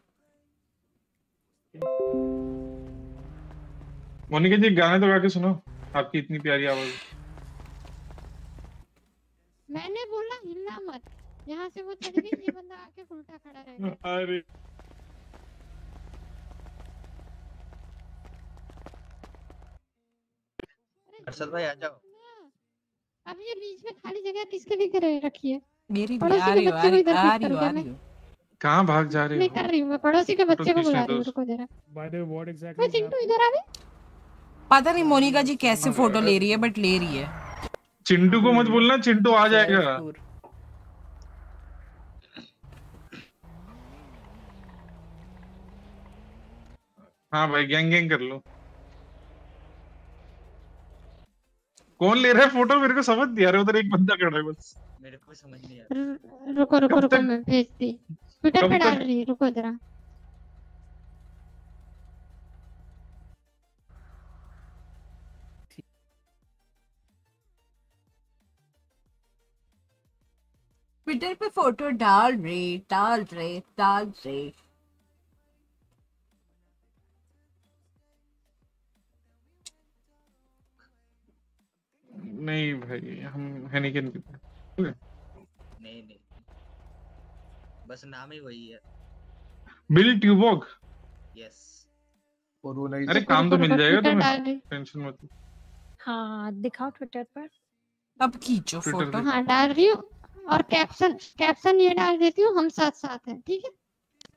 मोनिका जी गाने तो गा के सुनो। आपकी इतनी प्यारी आवाज़। मैंने बोला हिलना मत। यहाँ से वो चल गई ये बंदा आके उल्टा खड़ा रह गया। अरे। अरशद भाई आ जाओ। अब ये बीच में खाली जगह किसके लिए करे रखी है। मेरी भी आ रही हो आ रही इधर आ रही हो करूँ आ मैं। रही हो। कहाँ भाग जा रहे हो? कर रही हूँ मैं पड़ोसी के बच्चे को बुला रही दो हूँ रुको जरा। By the way, what वो exactly? चिंटू इधर आ गई। पता नहीं मोनिका जी कैसे फ़ोटो ले रही है बट ले रही है। चिंटू को मत बोलना चिंटू आ जाएगा। हाँ भाई गैंग गैंग कर लो। कौन ले रहा है फ़ोटो? मेरे को समझ नहीं आ रहा उधर एक बंदा खड़ा है बस। मेरे को समझ नहीं आ रु- रुको रुको रुको मैं भेजती ट्विटर पे डाल रही रुको जरा। ट्विटर पे फ़ोटो डाल रही डाल रही डाल रहे नहीं भाई हम हेनिकन की नहीं नहीं बस नाम ही वही है। बिल ट्यूबॉग यस और वो नहीं अरे काम तो मिल जाएगा तुम्हें। टेंशन मत हाँ दिखाओ ट्विटर पर। अब खींचो फ़ोटो हाँ डाल रही हूँ। और कैप्शन कैप्शन ये डाल देती हूँ हम साथ साथ हैं ठीक है?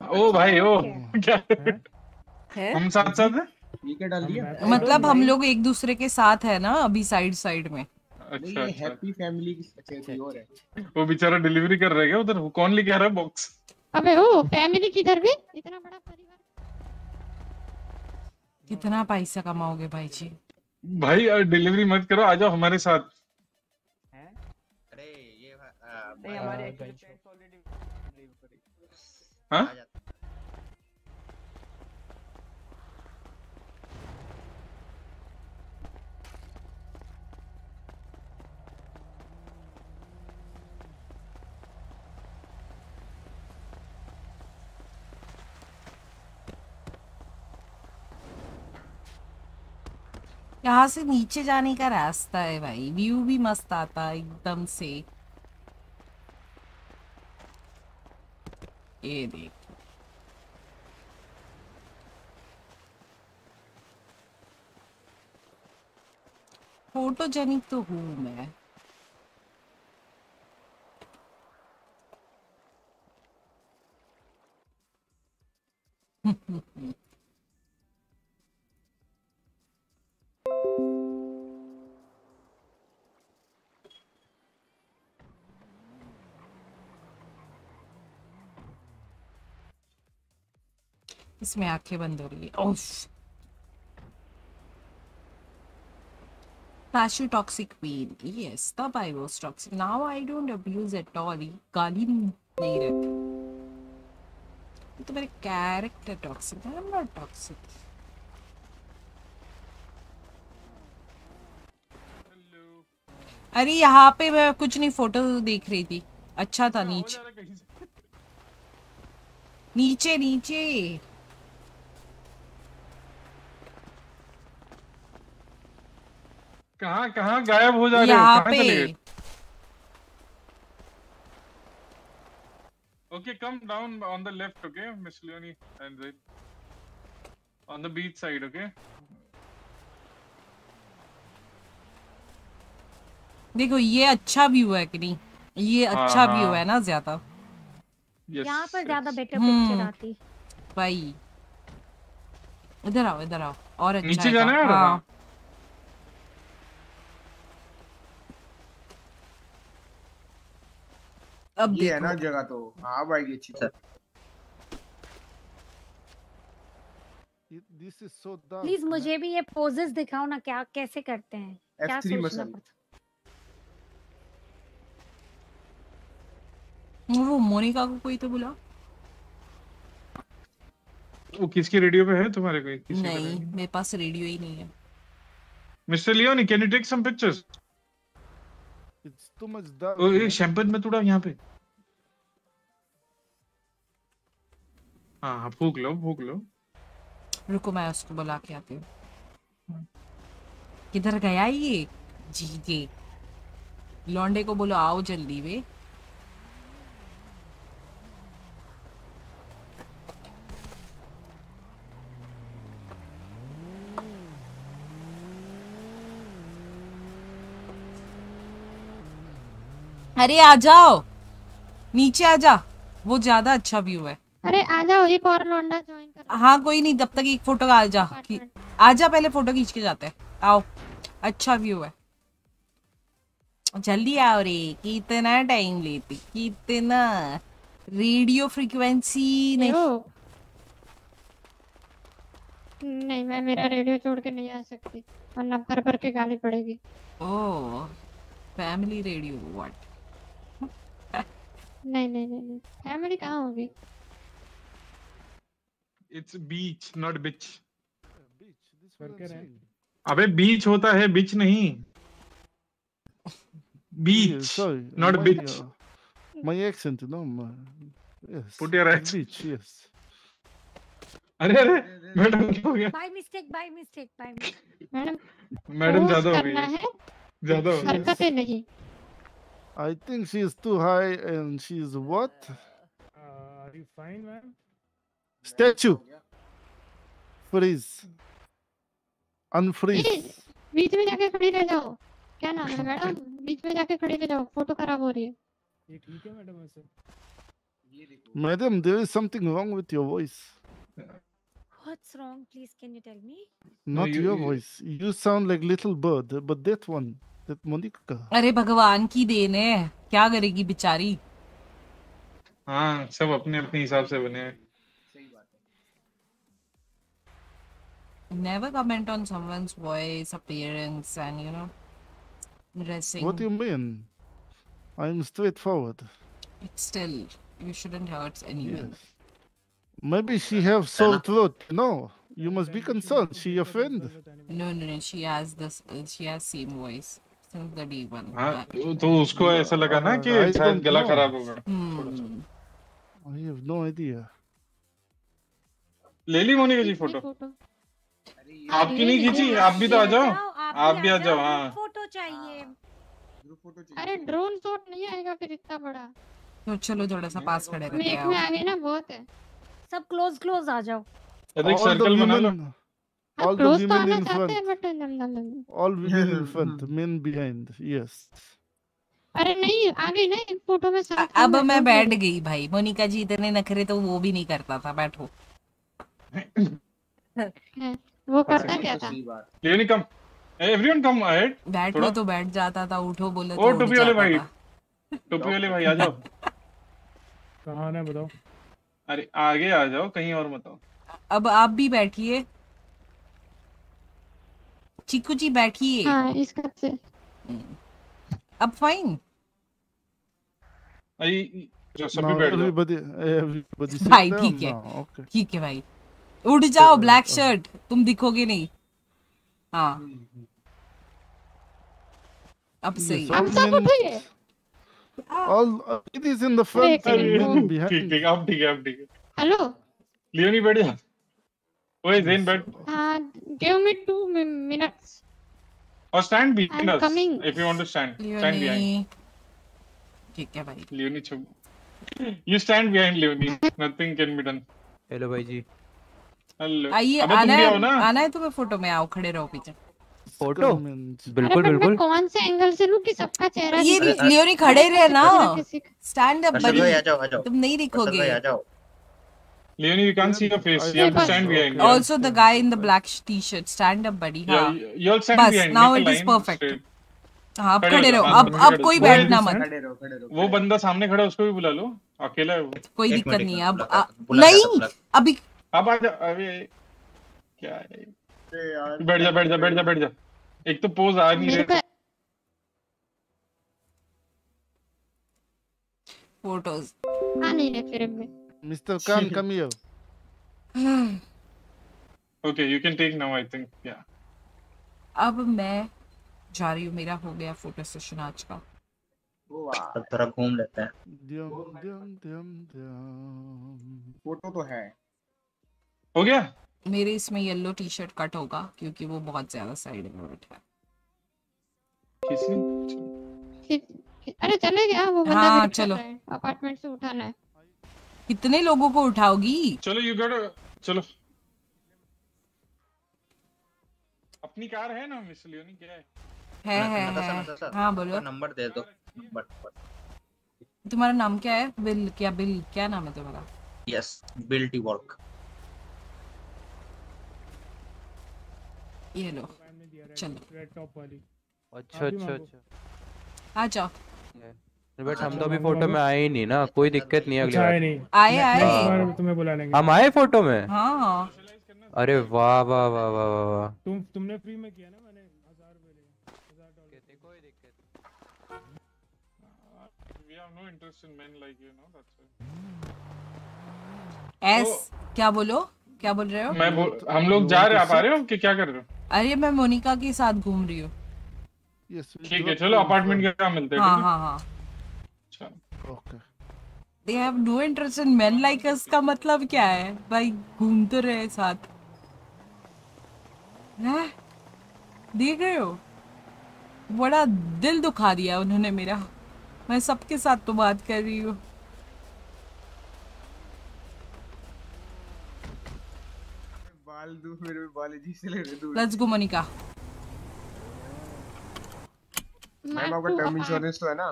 ओ भाई ओ। क्या हम साथ साथ हैं? ये क्या डाल दिया मतलब हम लोग एक दूसरे के साथ है ना अभी साइड साइड में। अच्छा ये अच्छा हैप्पी फैमिली की अच्छा और है। वो बेचारा डिलीवरी कर रहा है उधर? कौन लेके आ रहा है बॉक्स अबे ओ फैमिली किधर भी? इतना बड़ा परिवार। कितना पैसा कमाओगे भाई जी? भाई डिलीवरी मत करो आ जाओ हमारे साथ। अरे ये आ, हमारे ऑलरेडी हाँ यहाँ से नीचे जाने का रास्ता है भाई। व्यू भी मस्त आता है एकदम से। ये देख। फोटोजेनिक तो हूँ मैं। इसमें आँखें बंद हो रही है उफ Pashu toxic queen. Yes, तब I was toxic. Now I don't abuse at all. गाली नहीं रहती तो मेरे कैरेक्टर टॉक्सिक है I'm not toxic. अरे यहाँ पे मैं कुछ नहीं फ़ोटो देख रही थी अच्छा था नीचे नीचे नीचे कहाँ कहाँ गायब हो जा रहे हो? पे। Okay, come down on the left, okay, Miss Leonie and Zaid. On the beach side, okay? देखो ये अच्छा व्यू है कि नहीं? ये हाँ, अच्छा हाँ। व्यू है। ना ज़्यादा। Yes. यहाँ पर ज़्यादा बेटर हम्म। पिक्चर आती। भाई। इधर आओ इधर आओ। और अच्छा नीचे जाना है हाँ। अब ये है ना जगह तो। हाँ भाई ये अच्छी This is so dark. Please मुझे भी ये पोजेस दिखाओ ना क्या कैसे करते हैं? क्या सोचना। पड़ता वो मोनिका को कोई तो बुला। वो किसकी रेडियो पे है तुम्हारे कोई? किसी नहीं मेरे पास रेडियो ही नहीं है। Mister Leoni can you take some pictures It's too much dark. ओ. एक शैंपेन में थोड़ा यहाँ पे। हाँ हाँ फूक लो फूक लो। रुको, मैं उसको बुला के आती हूँ। किधर गया ये? जीजे लौंडे को बोलो, आओ जल्दी वे। अरे, आ जाओ। नीचे आ जा। वो ज़्यादा अच्छा व्यू है। अरे आ जाओ एक और लौंडा ज्वाइन कर। हाँ कोई नहीं जब तक एक फ़ोटो आ जा आ जा पहले फ़ोटो खींच के जाते हैं। आओ अच्छा व्यू है। जल्दी आओ रे कितना टाइम लेती कितना रेडियो फ्रीक्वेंसी नहीं नहीं मैं मेरा रेडियो छोड़ के नहीं आ सकती वरना भर भर के गाली पड़ेगी। ओ फैमिली रेडियो व्हाट नहीं नहीं नहीं नहीं फैमिली कहाँ होगी? इट्स बीच नॉट बिच बीच अबे बीच होता है बीच नहीं। Beach not bitch my accent no put your ex beach yes अरे अरे मैडम क्या हो गया? By mistake by mistake bye madam madam ज़्यादा हो गई। ज़्यादा हो गई। हरकत से नहीं। I think she is too high and she is what are you fine ma'am Statue. Freeze. Unfreeze. बीच में जाके खड़ी रह जाओ। क्या नाम है मैडम? बीच में जाके खड़ी रह जाओ। फ़ोटो खराब हो रही है। Madam there is something wrong with your voice what's wrong please can you tell me not your voice you sound like little bird but that one that Monica अरे भगवान की देन है। क्या करेगी बिचारी? हाँ सब अपने-अपने हिसाब से बने हैं। never comment on someone's voice appearance and you know dressing What do you mean? I'm straightforward. it's still you shouldn't hurt anyone Maybe she have sore throat. No, you must be concerned. She your friend. no no no she has this uh, she has same voice since the day one हाँ तो तो उसको ऐसा लगा ना कि I शायद don't गला know. खराब होगा Hmm. I have no idea. ले ली मोनिका जी फोटो आपकी नहीं खींची? आप भी तो आ जाओ। आप भी आ जाओ हाँ। फ़ोटो चाहिए। अरे ड्रोन शॉट नहीं आएगा फिर इतना बड़ा। तो चलो थोड़ा सा पास खड़े मैं एक में आओ। आ गई ना बहुत है। सब क्लोज क्लोज आ जाओ। एक सर्कल बना लो। women, all the तो women in front. हैं All women in front, men behind. Yes. अरे नहीं आ गई ना एक फ़ोटो में साथ अब मैं बैठ गई भाई। मोनिका जी इतने नखरे तो वो भी नहीं करता था बैठो। है, वो करता क्या था? Leoni come. Everyone come ahead बैठो थोड़ा। तो बैठ जाता था उठो बोले तो टोपी वाले भाई टोपी वाले भाई आ जाओ। कहाँ है बताओ। अरे आगे आ जाओ कहीं और मत आओ। अब आप भी बैठिए। चीकू जी बैठिए। हाँ इस कप से। अब फाइन आई जो सभी बैठ जाओ। sit भाई ठीक है ठीक है भाई। उठ जाओ ब्लैक शर्ट तुम दिखोगे नहीं हाँ अब सही सब all uh, ladies in the front and ठीक अब है अब ठीक है हेलो लियोनी बैठ जा ओए जेन बैठ हाँ गिव मी टू मिनट्स और stand behind I'm us coming. if you want to stand stand behind Leoni ठीक है भाई लियोनी छुप you stand behind Leoni nothing can be done hello भाई जी आइए आना है आना है तुम्हें फ़ोटो में आओ खड़े रहो पीछे फ़ोटो बिल्कुल बिल्कुल कौन से एंगल से लूँ कि सबका चेहरा ये? लियोनी खड़े रहे ना। स्टैंड अप बड़ी जाओ आ जाओ। तुम नहीं दिखोगे आ जाओ। Leoni we can't see your face. You I- have to बस। stand behind yeah. also the guy in the black t-shirt. Stand up buddy. Yeah हाँ you- you'll stand बस behind now it is perfect. हाँ अब खड़े रहो अब अब कोई बैठना मत। खड़े रहो खड़े रहो वो बंदा सामने खड़ा है उसको भी बुला लो। अकेला है वो कोई दिक्कत नहीं है। अब नहीं। अभी अब आ जा अबे क्या है यार बैठ जा बैठ जा बैठ जा बैठ जा। एक तो पोज आ नहीं रहे फ़ोटोज़ आ नहीं रहे फिर में Mr. Khan, come here. Okay you can take now I think या अब मैं जा रही हूँ मेरा हो गया फ़ोटो सेशन आज का। थोड़ा घूम लेते हैं. फ़ोटो तो है। हो गया? मेरे इसमें येलो टी शर्ट कट होगा क्योंकि वो बहुत ज़्यादा साइड में बैठा है। अरे चले गया वो बंदा हाँ, चलो। अपार्टमेंट से उठाना है। कितने लोगों को उठाओगी? चलो यू गॉट चलो। अपनी कार है ना मिस लियोनी क्या है? है है है। हाँ बोलो। नंबर दे दो। नंबर तुम्हारा नाम क्या है? बिल क्या बिल क्या नाम है तुम्हारा? यस बिल टी वर्क ये लो। चलो। रेड टॉप वाली अच्छा अच्छा अच्छा आ जाओ। बट हम तो अभी फ़ोटो में आए ही नहीं ना कोई दिक्कत नहीं है अगली बार आए नहीं। आए आए। तुम्हें बुला लेंगे। हम आए फ़ोटो में? हाँ। अरे वाह वाह वाह वाह वाह वाह। तुम तुमने फ्री में किया ना मैंने? हज़ार रुपए लिए। कोई दिक्कत we have no interest in men like you know that's एस क्या बोलो? क्या बोल रहे हो? मैं बोल हम लोग जा रहे हैं आप आ रहे हो कि क्या कर रहे हो? अरे मैं मोनिका के साथ घूम रही हूँ। ठीक है चलो अपार्टमेंट के यहाँ मिलते हैं हाँ हाँ? हाँ अच्छा। Okay they have no interest in men like us का मतलब क्या है? भाई घूम तो रहे साथ। हैं? देख रहे हो? बड़ा दिल दुखा दिया उन्होंने मेरा। मैं सबके साथ तो बात कर रही हूँ। बाल दूर मेरे में बाल जी से ले रहे दूर लेट्स गो मोनिका मैम आपका टर्म इंश्योरेंस तो है ना?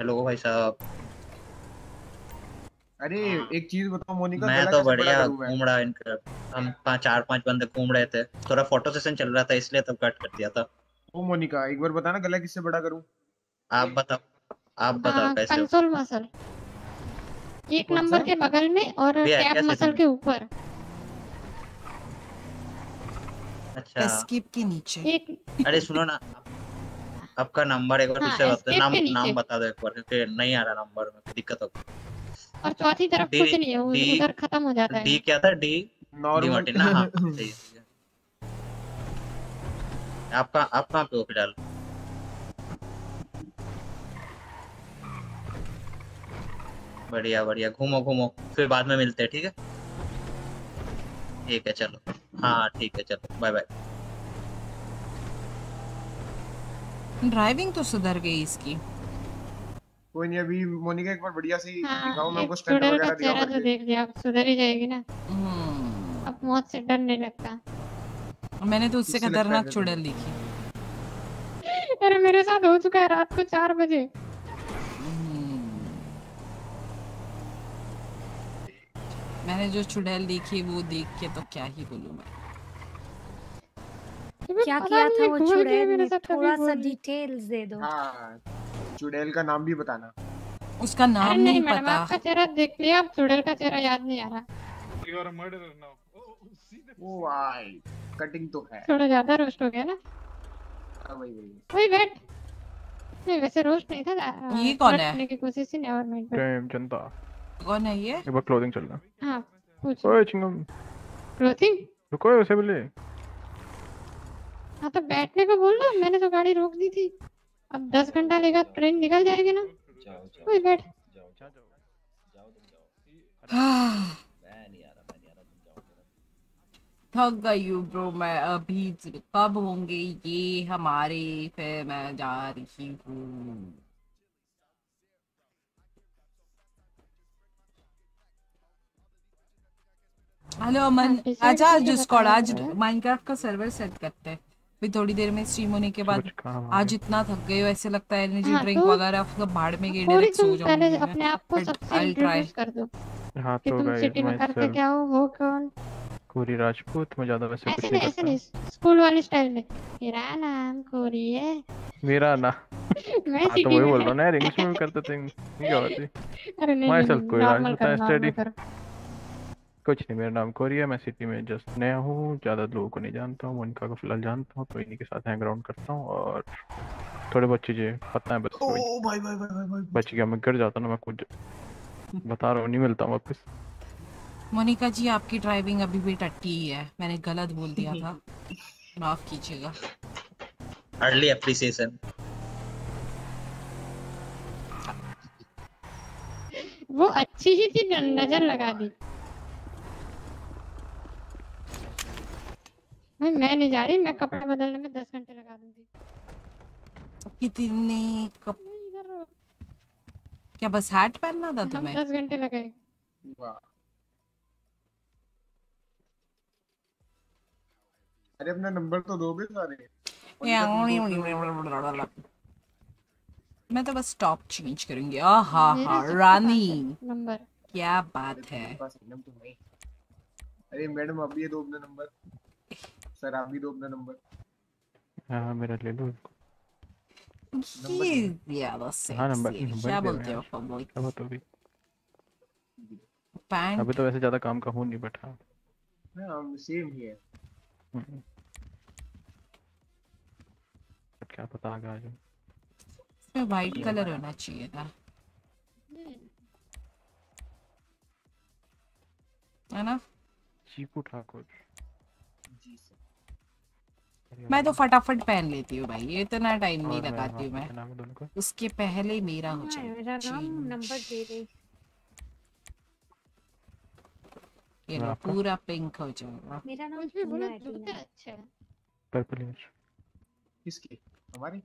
हेलो भाई साहब। अरे एक चीज़ बताओ मोनिका मैं तो बढ़िया घूम रहा इनका हम पाँच चार पाँच बंदे घूम रहे थे। थोड़ा फ़ोटो सेशन चल रहा था इसलिए तब कट कर दिया था। ओ मोनिका एक बार बताना गला किससे बड़ा करूँ? आप बताओ। आप बताओ कैसे कंसोल मसल एक नंबर के बगल में और कैसे मसल के ऊपर। अच्छा। एस्केप के नीचे। एक अरे सुनो ना। आपका नंबर एक बार हाँ, फिर से बता नाम नाम बता दो एक बार क्योंकि नहीं आ रहा नंबर में दिक्कत होगी। और चौथी तरफ़ कुछ नहीं है वो उधर खत्म हो जाता है। डी क्या था? डी? मार्टिन ना हाँ सही है, सही आपका आप कहाँ पे हो फ़िलहाल? बढ़िया बढ़िया। घूमो घूमो। फिर बाद में मिलते हैं ठीक है? ठीक है चलो। हाँ ठीक है चलो। Bye bye. ड्राइविंग तो सुधर गई इसकी। कोई नहीं अभी मोनिका एक बार बढ़िया सी हाँ, दिखाओ मैं आपको स्टंट वगैरह चेहरा तो देख लिया अब सुधर ही जाएगी ना। हम्म, अब मौत से डर नहीं लगता। मैंने तो उससे है खतरनाक चुड़ैल देखी। अरे मेरे साथ हो चुका है रात को चार बजे। मैंने जो चुड़ैल देखी वो देख के तो क्या ही बोलूँ मैं। क्या किया था वो चुड़ैल मेरे ने? साथ थोड़ा सा डिटेल्स दे दो। हाँ चुड़ैल का नाम भी बताना। उसका नाम नहीं नहीं पता। आपका चेहरा देख लिया अब चुड़ैल का चेहरा याद नहीं आ रहा। You are a murderer now. ओ भाई कटिंग तो है। थोड़ा ज़्यादा रोस्ट हो गया ना? हाँ, वही वही। वही वेट नहीं वैसे रोस्ट नहीं था ये कौन है? करने की कोशिश ही नेवर माइंड टाइम जनता। कौन है ये? एक बार क्लोथिंग चल रहा हाँ पूछ। ओए चिंगम। क्लोथिंग रुको उसे बोले हाँ तो बैठने को बोल रहा मैंने तो गाड़ी रोक दी थी। अब दस घंटा लेगा ट्रेन निकल जाएगी ना। वही बैठ। थक गई हूँ ब्रो मैं अभी। कब होंगे ये हमारे? फिर मैं जा रही हूँ। हेलो अमन हाँ, आजा आज करके डिस्कॉर्ड आज माइनक्राफ्ट का सर्वर सेट करते हैं। फिर थोड़ी देर में स्ट्रीम होने के बाद आज इतना थक गई हो ऐसे लगता है एनर्जी हाँ, ड्रिंक तो वगैरह सब भाड़ में थोड़ी डायरेक्ट सो तुम पहले अपने आप को सबसे. इंट्रोड्यूस कर दो हाँ तो तुम गाइस सिटी में करते myself क्या हो वो कौन? कोरी राजपूत मैं ज़्यादा वैसे कुछ नहीं ऐसे करता। नहीं स्कूल वाली स्टाइल में। मेरा नाम कोरी है। मेरा ना? मैं हाँ तो सिटी वही में बोल रहा हूँ ना इंग्लिश में करते थे। क्या बात है? अरे नहीं नहीं सेल्फ राजपूत कर नॉर्मल स्टडी कर। कुछ नहीं मेरा नाम कोरिया मैं सिटी में जस्ट नया हूँ ज़्यादा लोगों को नहीं जानता हूँ उनका को फ़िलहाल जानता हूँ तो इन्हीं के साथ हैंग अराउंड करता हूँ और थोड़े बहुत चीज़ें पता है बस ओ भाई भाई भाई भाई भाई। बच गया मैं गिर जाता ना मैं कुछ बता रहा हूँ नहीं मिलता हूँ वापस। मोनिका जी आपकी ड्राइविंग अभी भी टट्टी ही है मैंने गलत बोल दिया था। माफ़ कीजिएगा। अर्ली एप्रिसिएशन वो अच्छी ही थी नज़र लगा दी। भाई मैं नहीं जा रही मैं कपड़े बदलने में दस घंटे लगा दूँगी कितने कप क्या बस हैट पहनना था तुम्हें दस घंटे लगे अरे अपना नंबर तो दो भी सारे मैं तो बस टॉप चेंज करूँगी आहा मेरे हा रानी नंबर क्या बात है तो नहीं अरे मैडम आप भी दो अपना नंबर सर आप भी दो अपना नंबर हाँ हाँ, मेरा ले लो ये ज़्यादा हाँ नंबर नंबर क्या बोलते हो। पब्लिक क्या बात होगी पैंट अभी तो वैसे ज़्यादा काम का हूँ नहीं बट हाँ। हाँ सेम ही है। क्या पता आगे आ जाए इसमें वाइट कलर होना चाहिए था। है ना? चीकू ठाकुर। मैं तो फटाफट पहन लेती हूँ भाई ये इतना टाइम नहीं लगाती हूँ मैं। है का? उसके पहले मेरा हो हाँ, जाए। मेरा नाम नंबर दे दे। ये लो पूरा पिंक हो जाएगा मेरा नाम टीना है। अच्छे। हैं पर्पल इंच किसके? हमारे?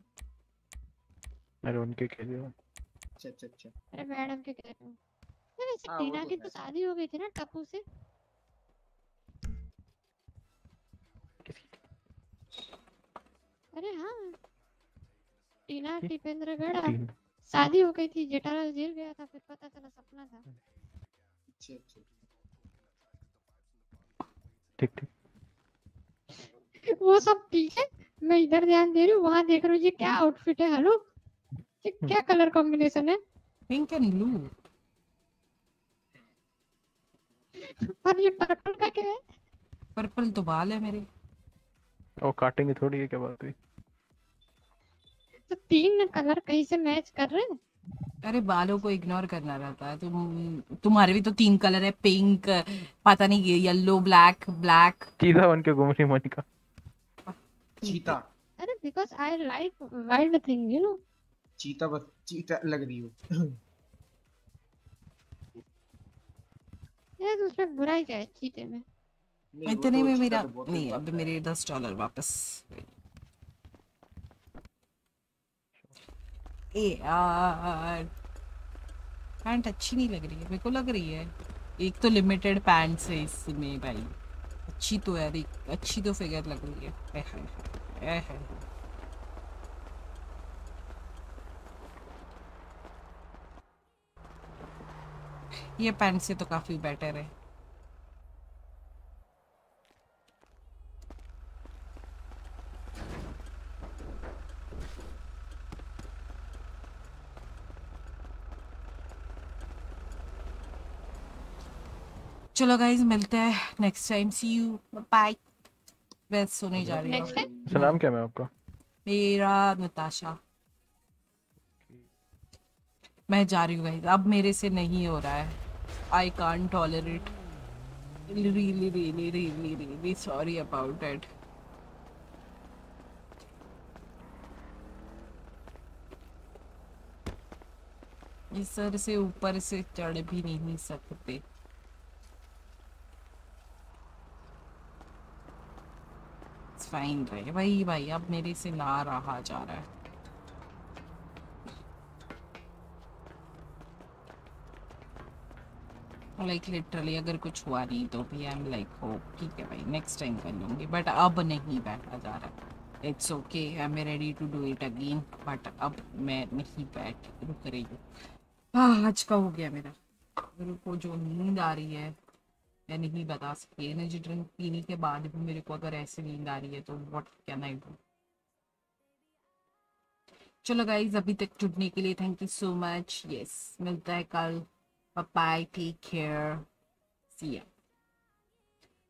अरे उनके के लिए। अच्छा अच्छा अच्छा। अरे मैडम के कह रहे हो। हाँ, टीना तो की तो शादी हो गई थी ना टप्पू से? अरे हाँ। टीना टिपेंद्र गड़ा शादी हो गई थी जेठालाल जेल गया था फिर पता चला सपना था। ठीक ठीक। वो सब ठीक है मैं इधर ध्यान दे रही हूँ वहाँ देख रही हूँ ये क्या आउटफिट है हेलो ये क्या कलर कॉम्बिनेशन है? पिंक एंड ब्लू और ये पर्पल का क्या है? पर्पल तो बाल है मेरे। और काटेंगे थोड़ी है क्या बात हुई? तो तीन कलर कहीं से मैच कर रहे हैं? अरे बालों को इग्नोर करना रहता है। तुम तुम्हारे भी तो तीन कलर है पिंक पता नहीं येलो ब्लैक ब्लैक चीजा बन के घूम रही मोनिका। चीता। अरे because I like wild thing you know चीता बस चीता लग रही हो। यार उसमें बुराई क्या है चीते में। इतने तो में मेरा तो नहीं अब मेरे दस डॉलर वापस। ए यार। पैंट अच्छी नहीं लग रही है मेरे को लग रही है। एक तो लिमिटेड पैंट्स है इसमें भाई। अच्छी तो है अच्छी तो फिगर लग रही है। ए हाय, ए हाय ये पैंट से तो काफ़ी बेटर है। चलो गाइज़ मिलते हैं next time see you bye मैं सोने जा रही हूँ। अच्छा नाम क्या है आपका? मेरा नताशा। मैं जा रही हूँ गाइज़ अब मेरे से नहीं हो रहा है। I can't tolerate really really really really sorry about it. इस सर से ऊपर से चढ़ भी नहीं सकते। फाइन रहे भाई। भाई, अब मेरे से ना रहा जा रहा है। लाइक like लिटरली अगर कुछ हुआ नहीं तो भी आई एम लाइक हो ठीक है भाई नेक्स्ट टाइम कर लूँगी। बट अब नहीं बैठा जा रहा। It's okay I am ready to do it again but अब मैं नहीं बैठ, रुक रही हूँ। हाँ आज का हो गया मेरा। मेरे को जो नींद आ रही है मैं नहीं बता सकती एनर्जी ड्रिंक पीने के बाद भी मेरे को अगर ऐसे नींद आ रही है तो वॉट कैन आई डू चलो गाइज़ अभी तक जुड़ने के लिए thank you so much yes मिलता है कल. बाय टेक केयर सी या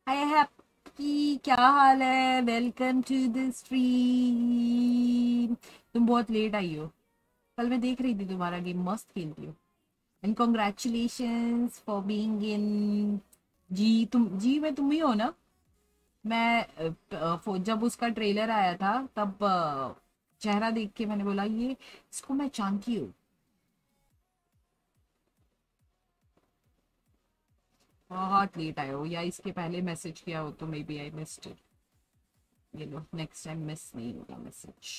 हाय हैप्पी क्या हाल है? वेलकम टू द स्ट्रीम तुम बहुत लेट आई हो. कल मैं देख रही थी तुम्हारा गेम मस्त खेलती हो. And congratulation for being in जी, तुम, जी, मैं, तुम ही हो ना? मैं जब उसका ट्रेलर आया था, तब चेहरा देख के मैंने बोला, ये, इसको मैं जानती हूँ। बहुत लेट आए हो, या इसके पहले मैसेज किया हो तो मे बी आई मिस्ड ये लो नेक्स्ट टाइम मिस नहीं होगा message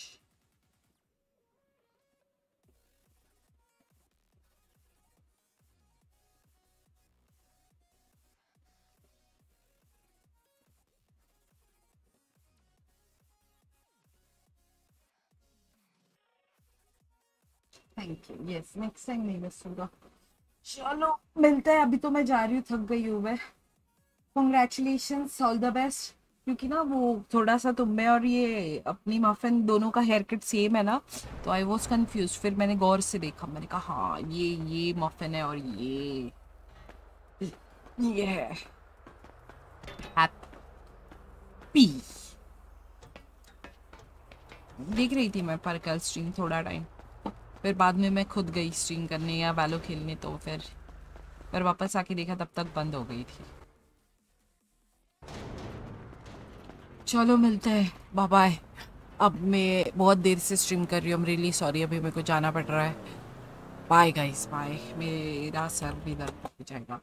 thank you yes next time नहीं मिस होगा। चलो, मिलते हैं। अभी तो मैं जा रही हूँ, थक गई हूँ मैं। कॉन्ग्रेचुलेशन ऑल द बेस्ट क्योंकि ना वो थोड़ा सा तुम में और ये अपनी मफिन दोनों का हेयर कट सेम है ना तो आई वॉज़ कंफ्यूज फिर मैंने गौर से देखा। मैंने कहा हाँ ये ये मफिन है और ये ये है। देख रही थी मैं, पर कल स्ट्रीम थोड़ा टाइम फिर बाद में मैं खुद गई स्ट्रीम करने या वैलो खेलने तो फिर फिर वापस आके देखा तब तक बंद हो गई थी। चलो मिलते हैं। बाय बाय अब मैं बहुत देर से स्ट्रीम कर रही हूँ। रियली सॉरी अभी मेरे को जाना पड़ रहा है। बाय गाइस बाय मेरा सर भी दर्द हो जाएगा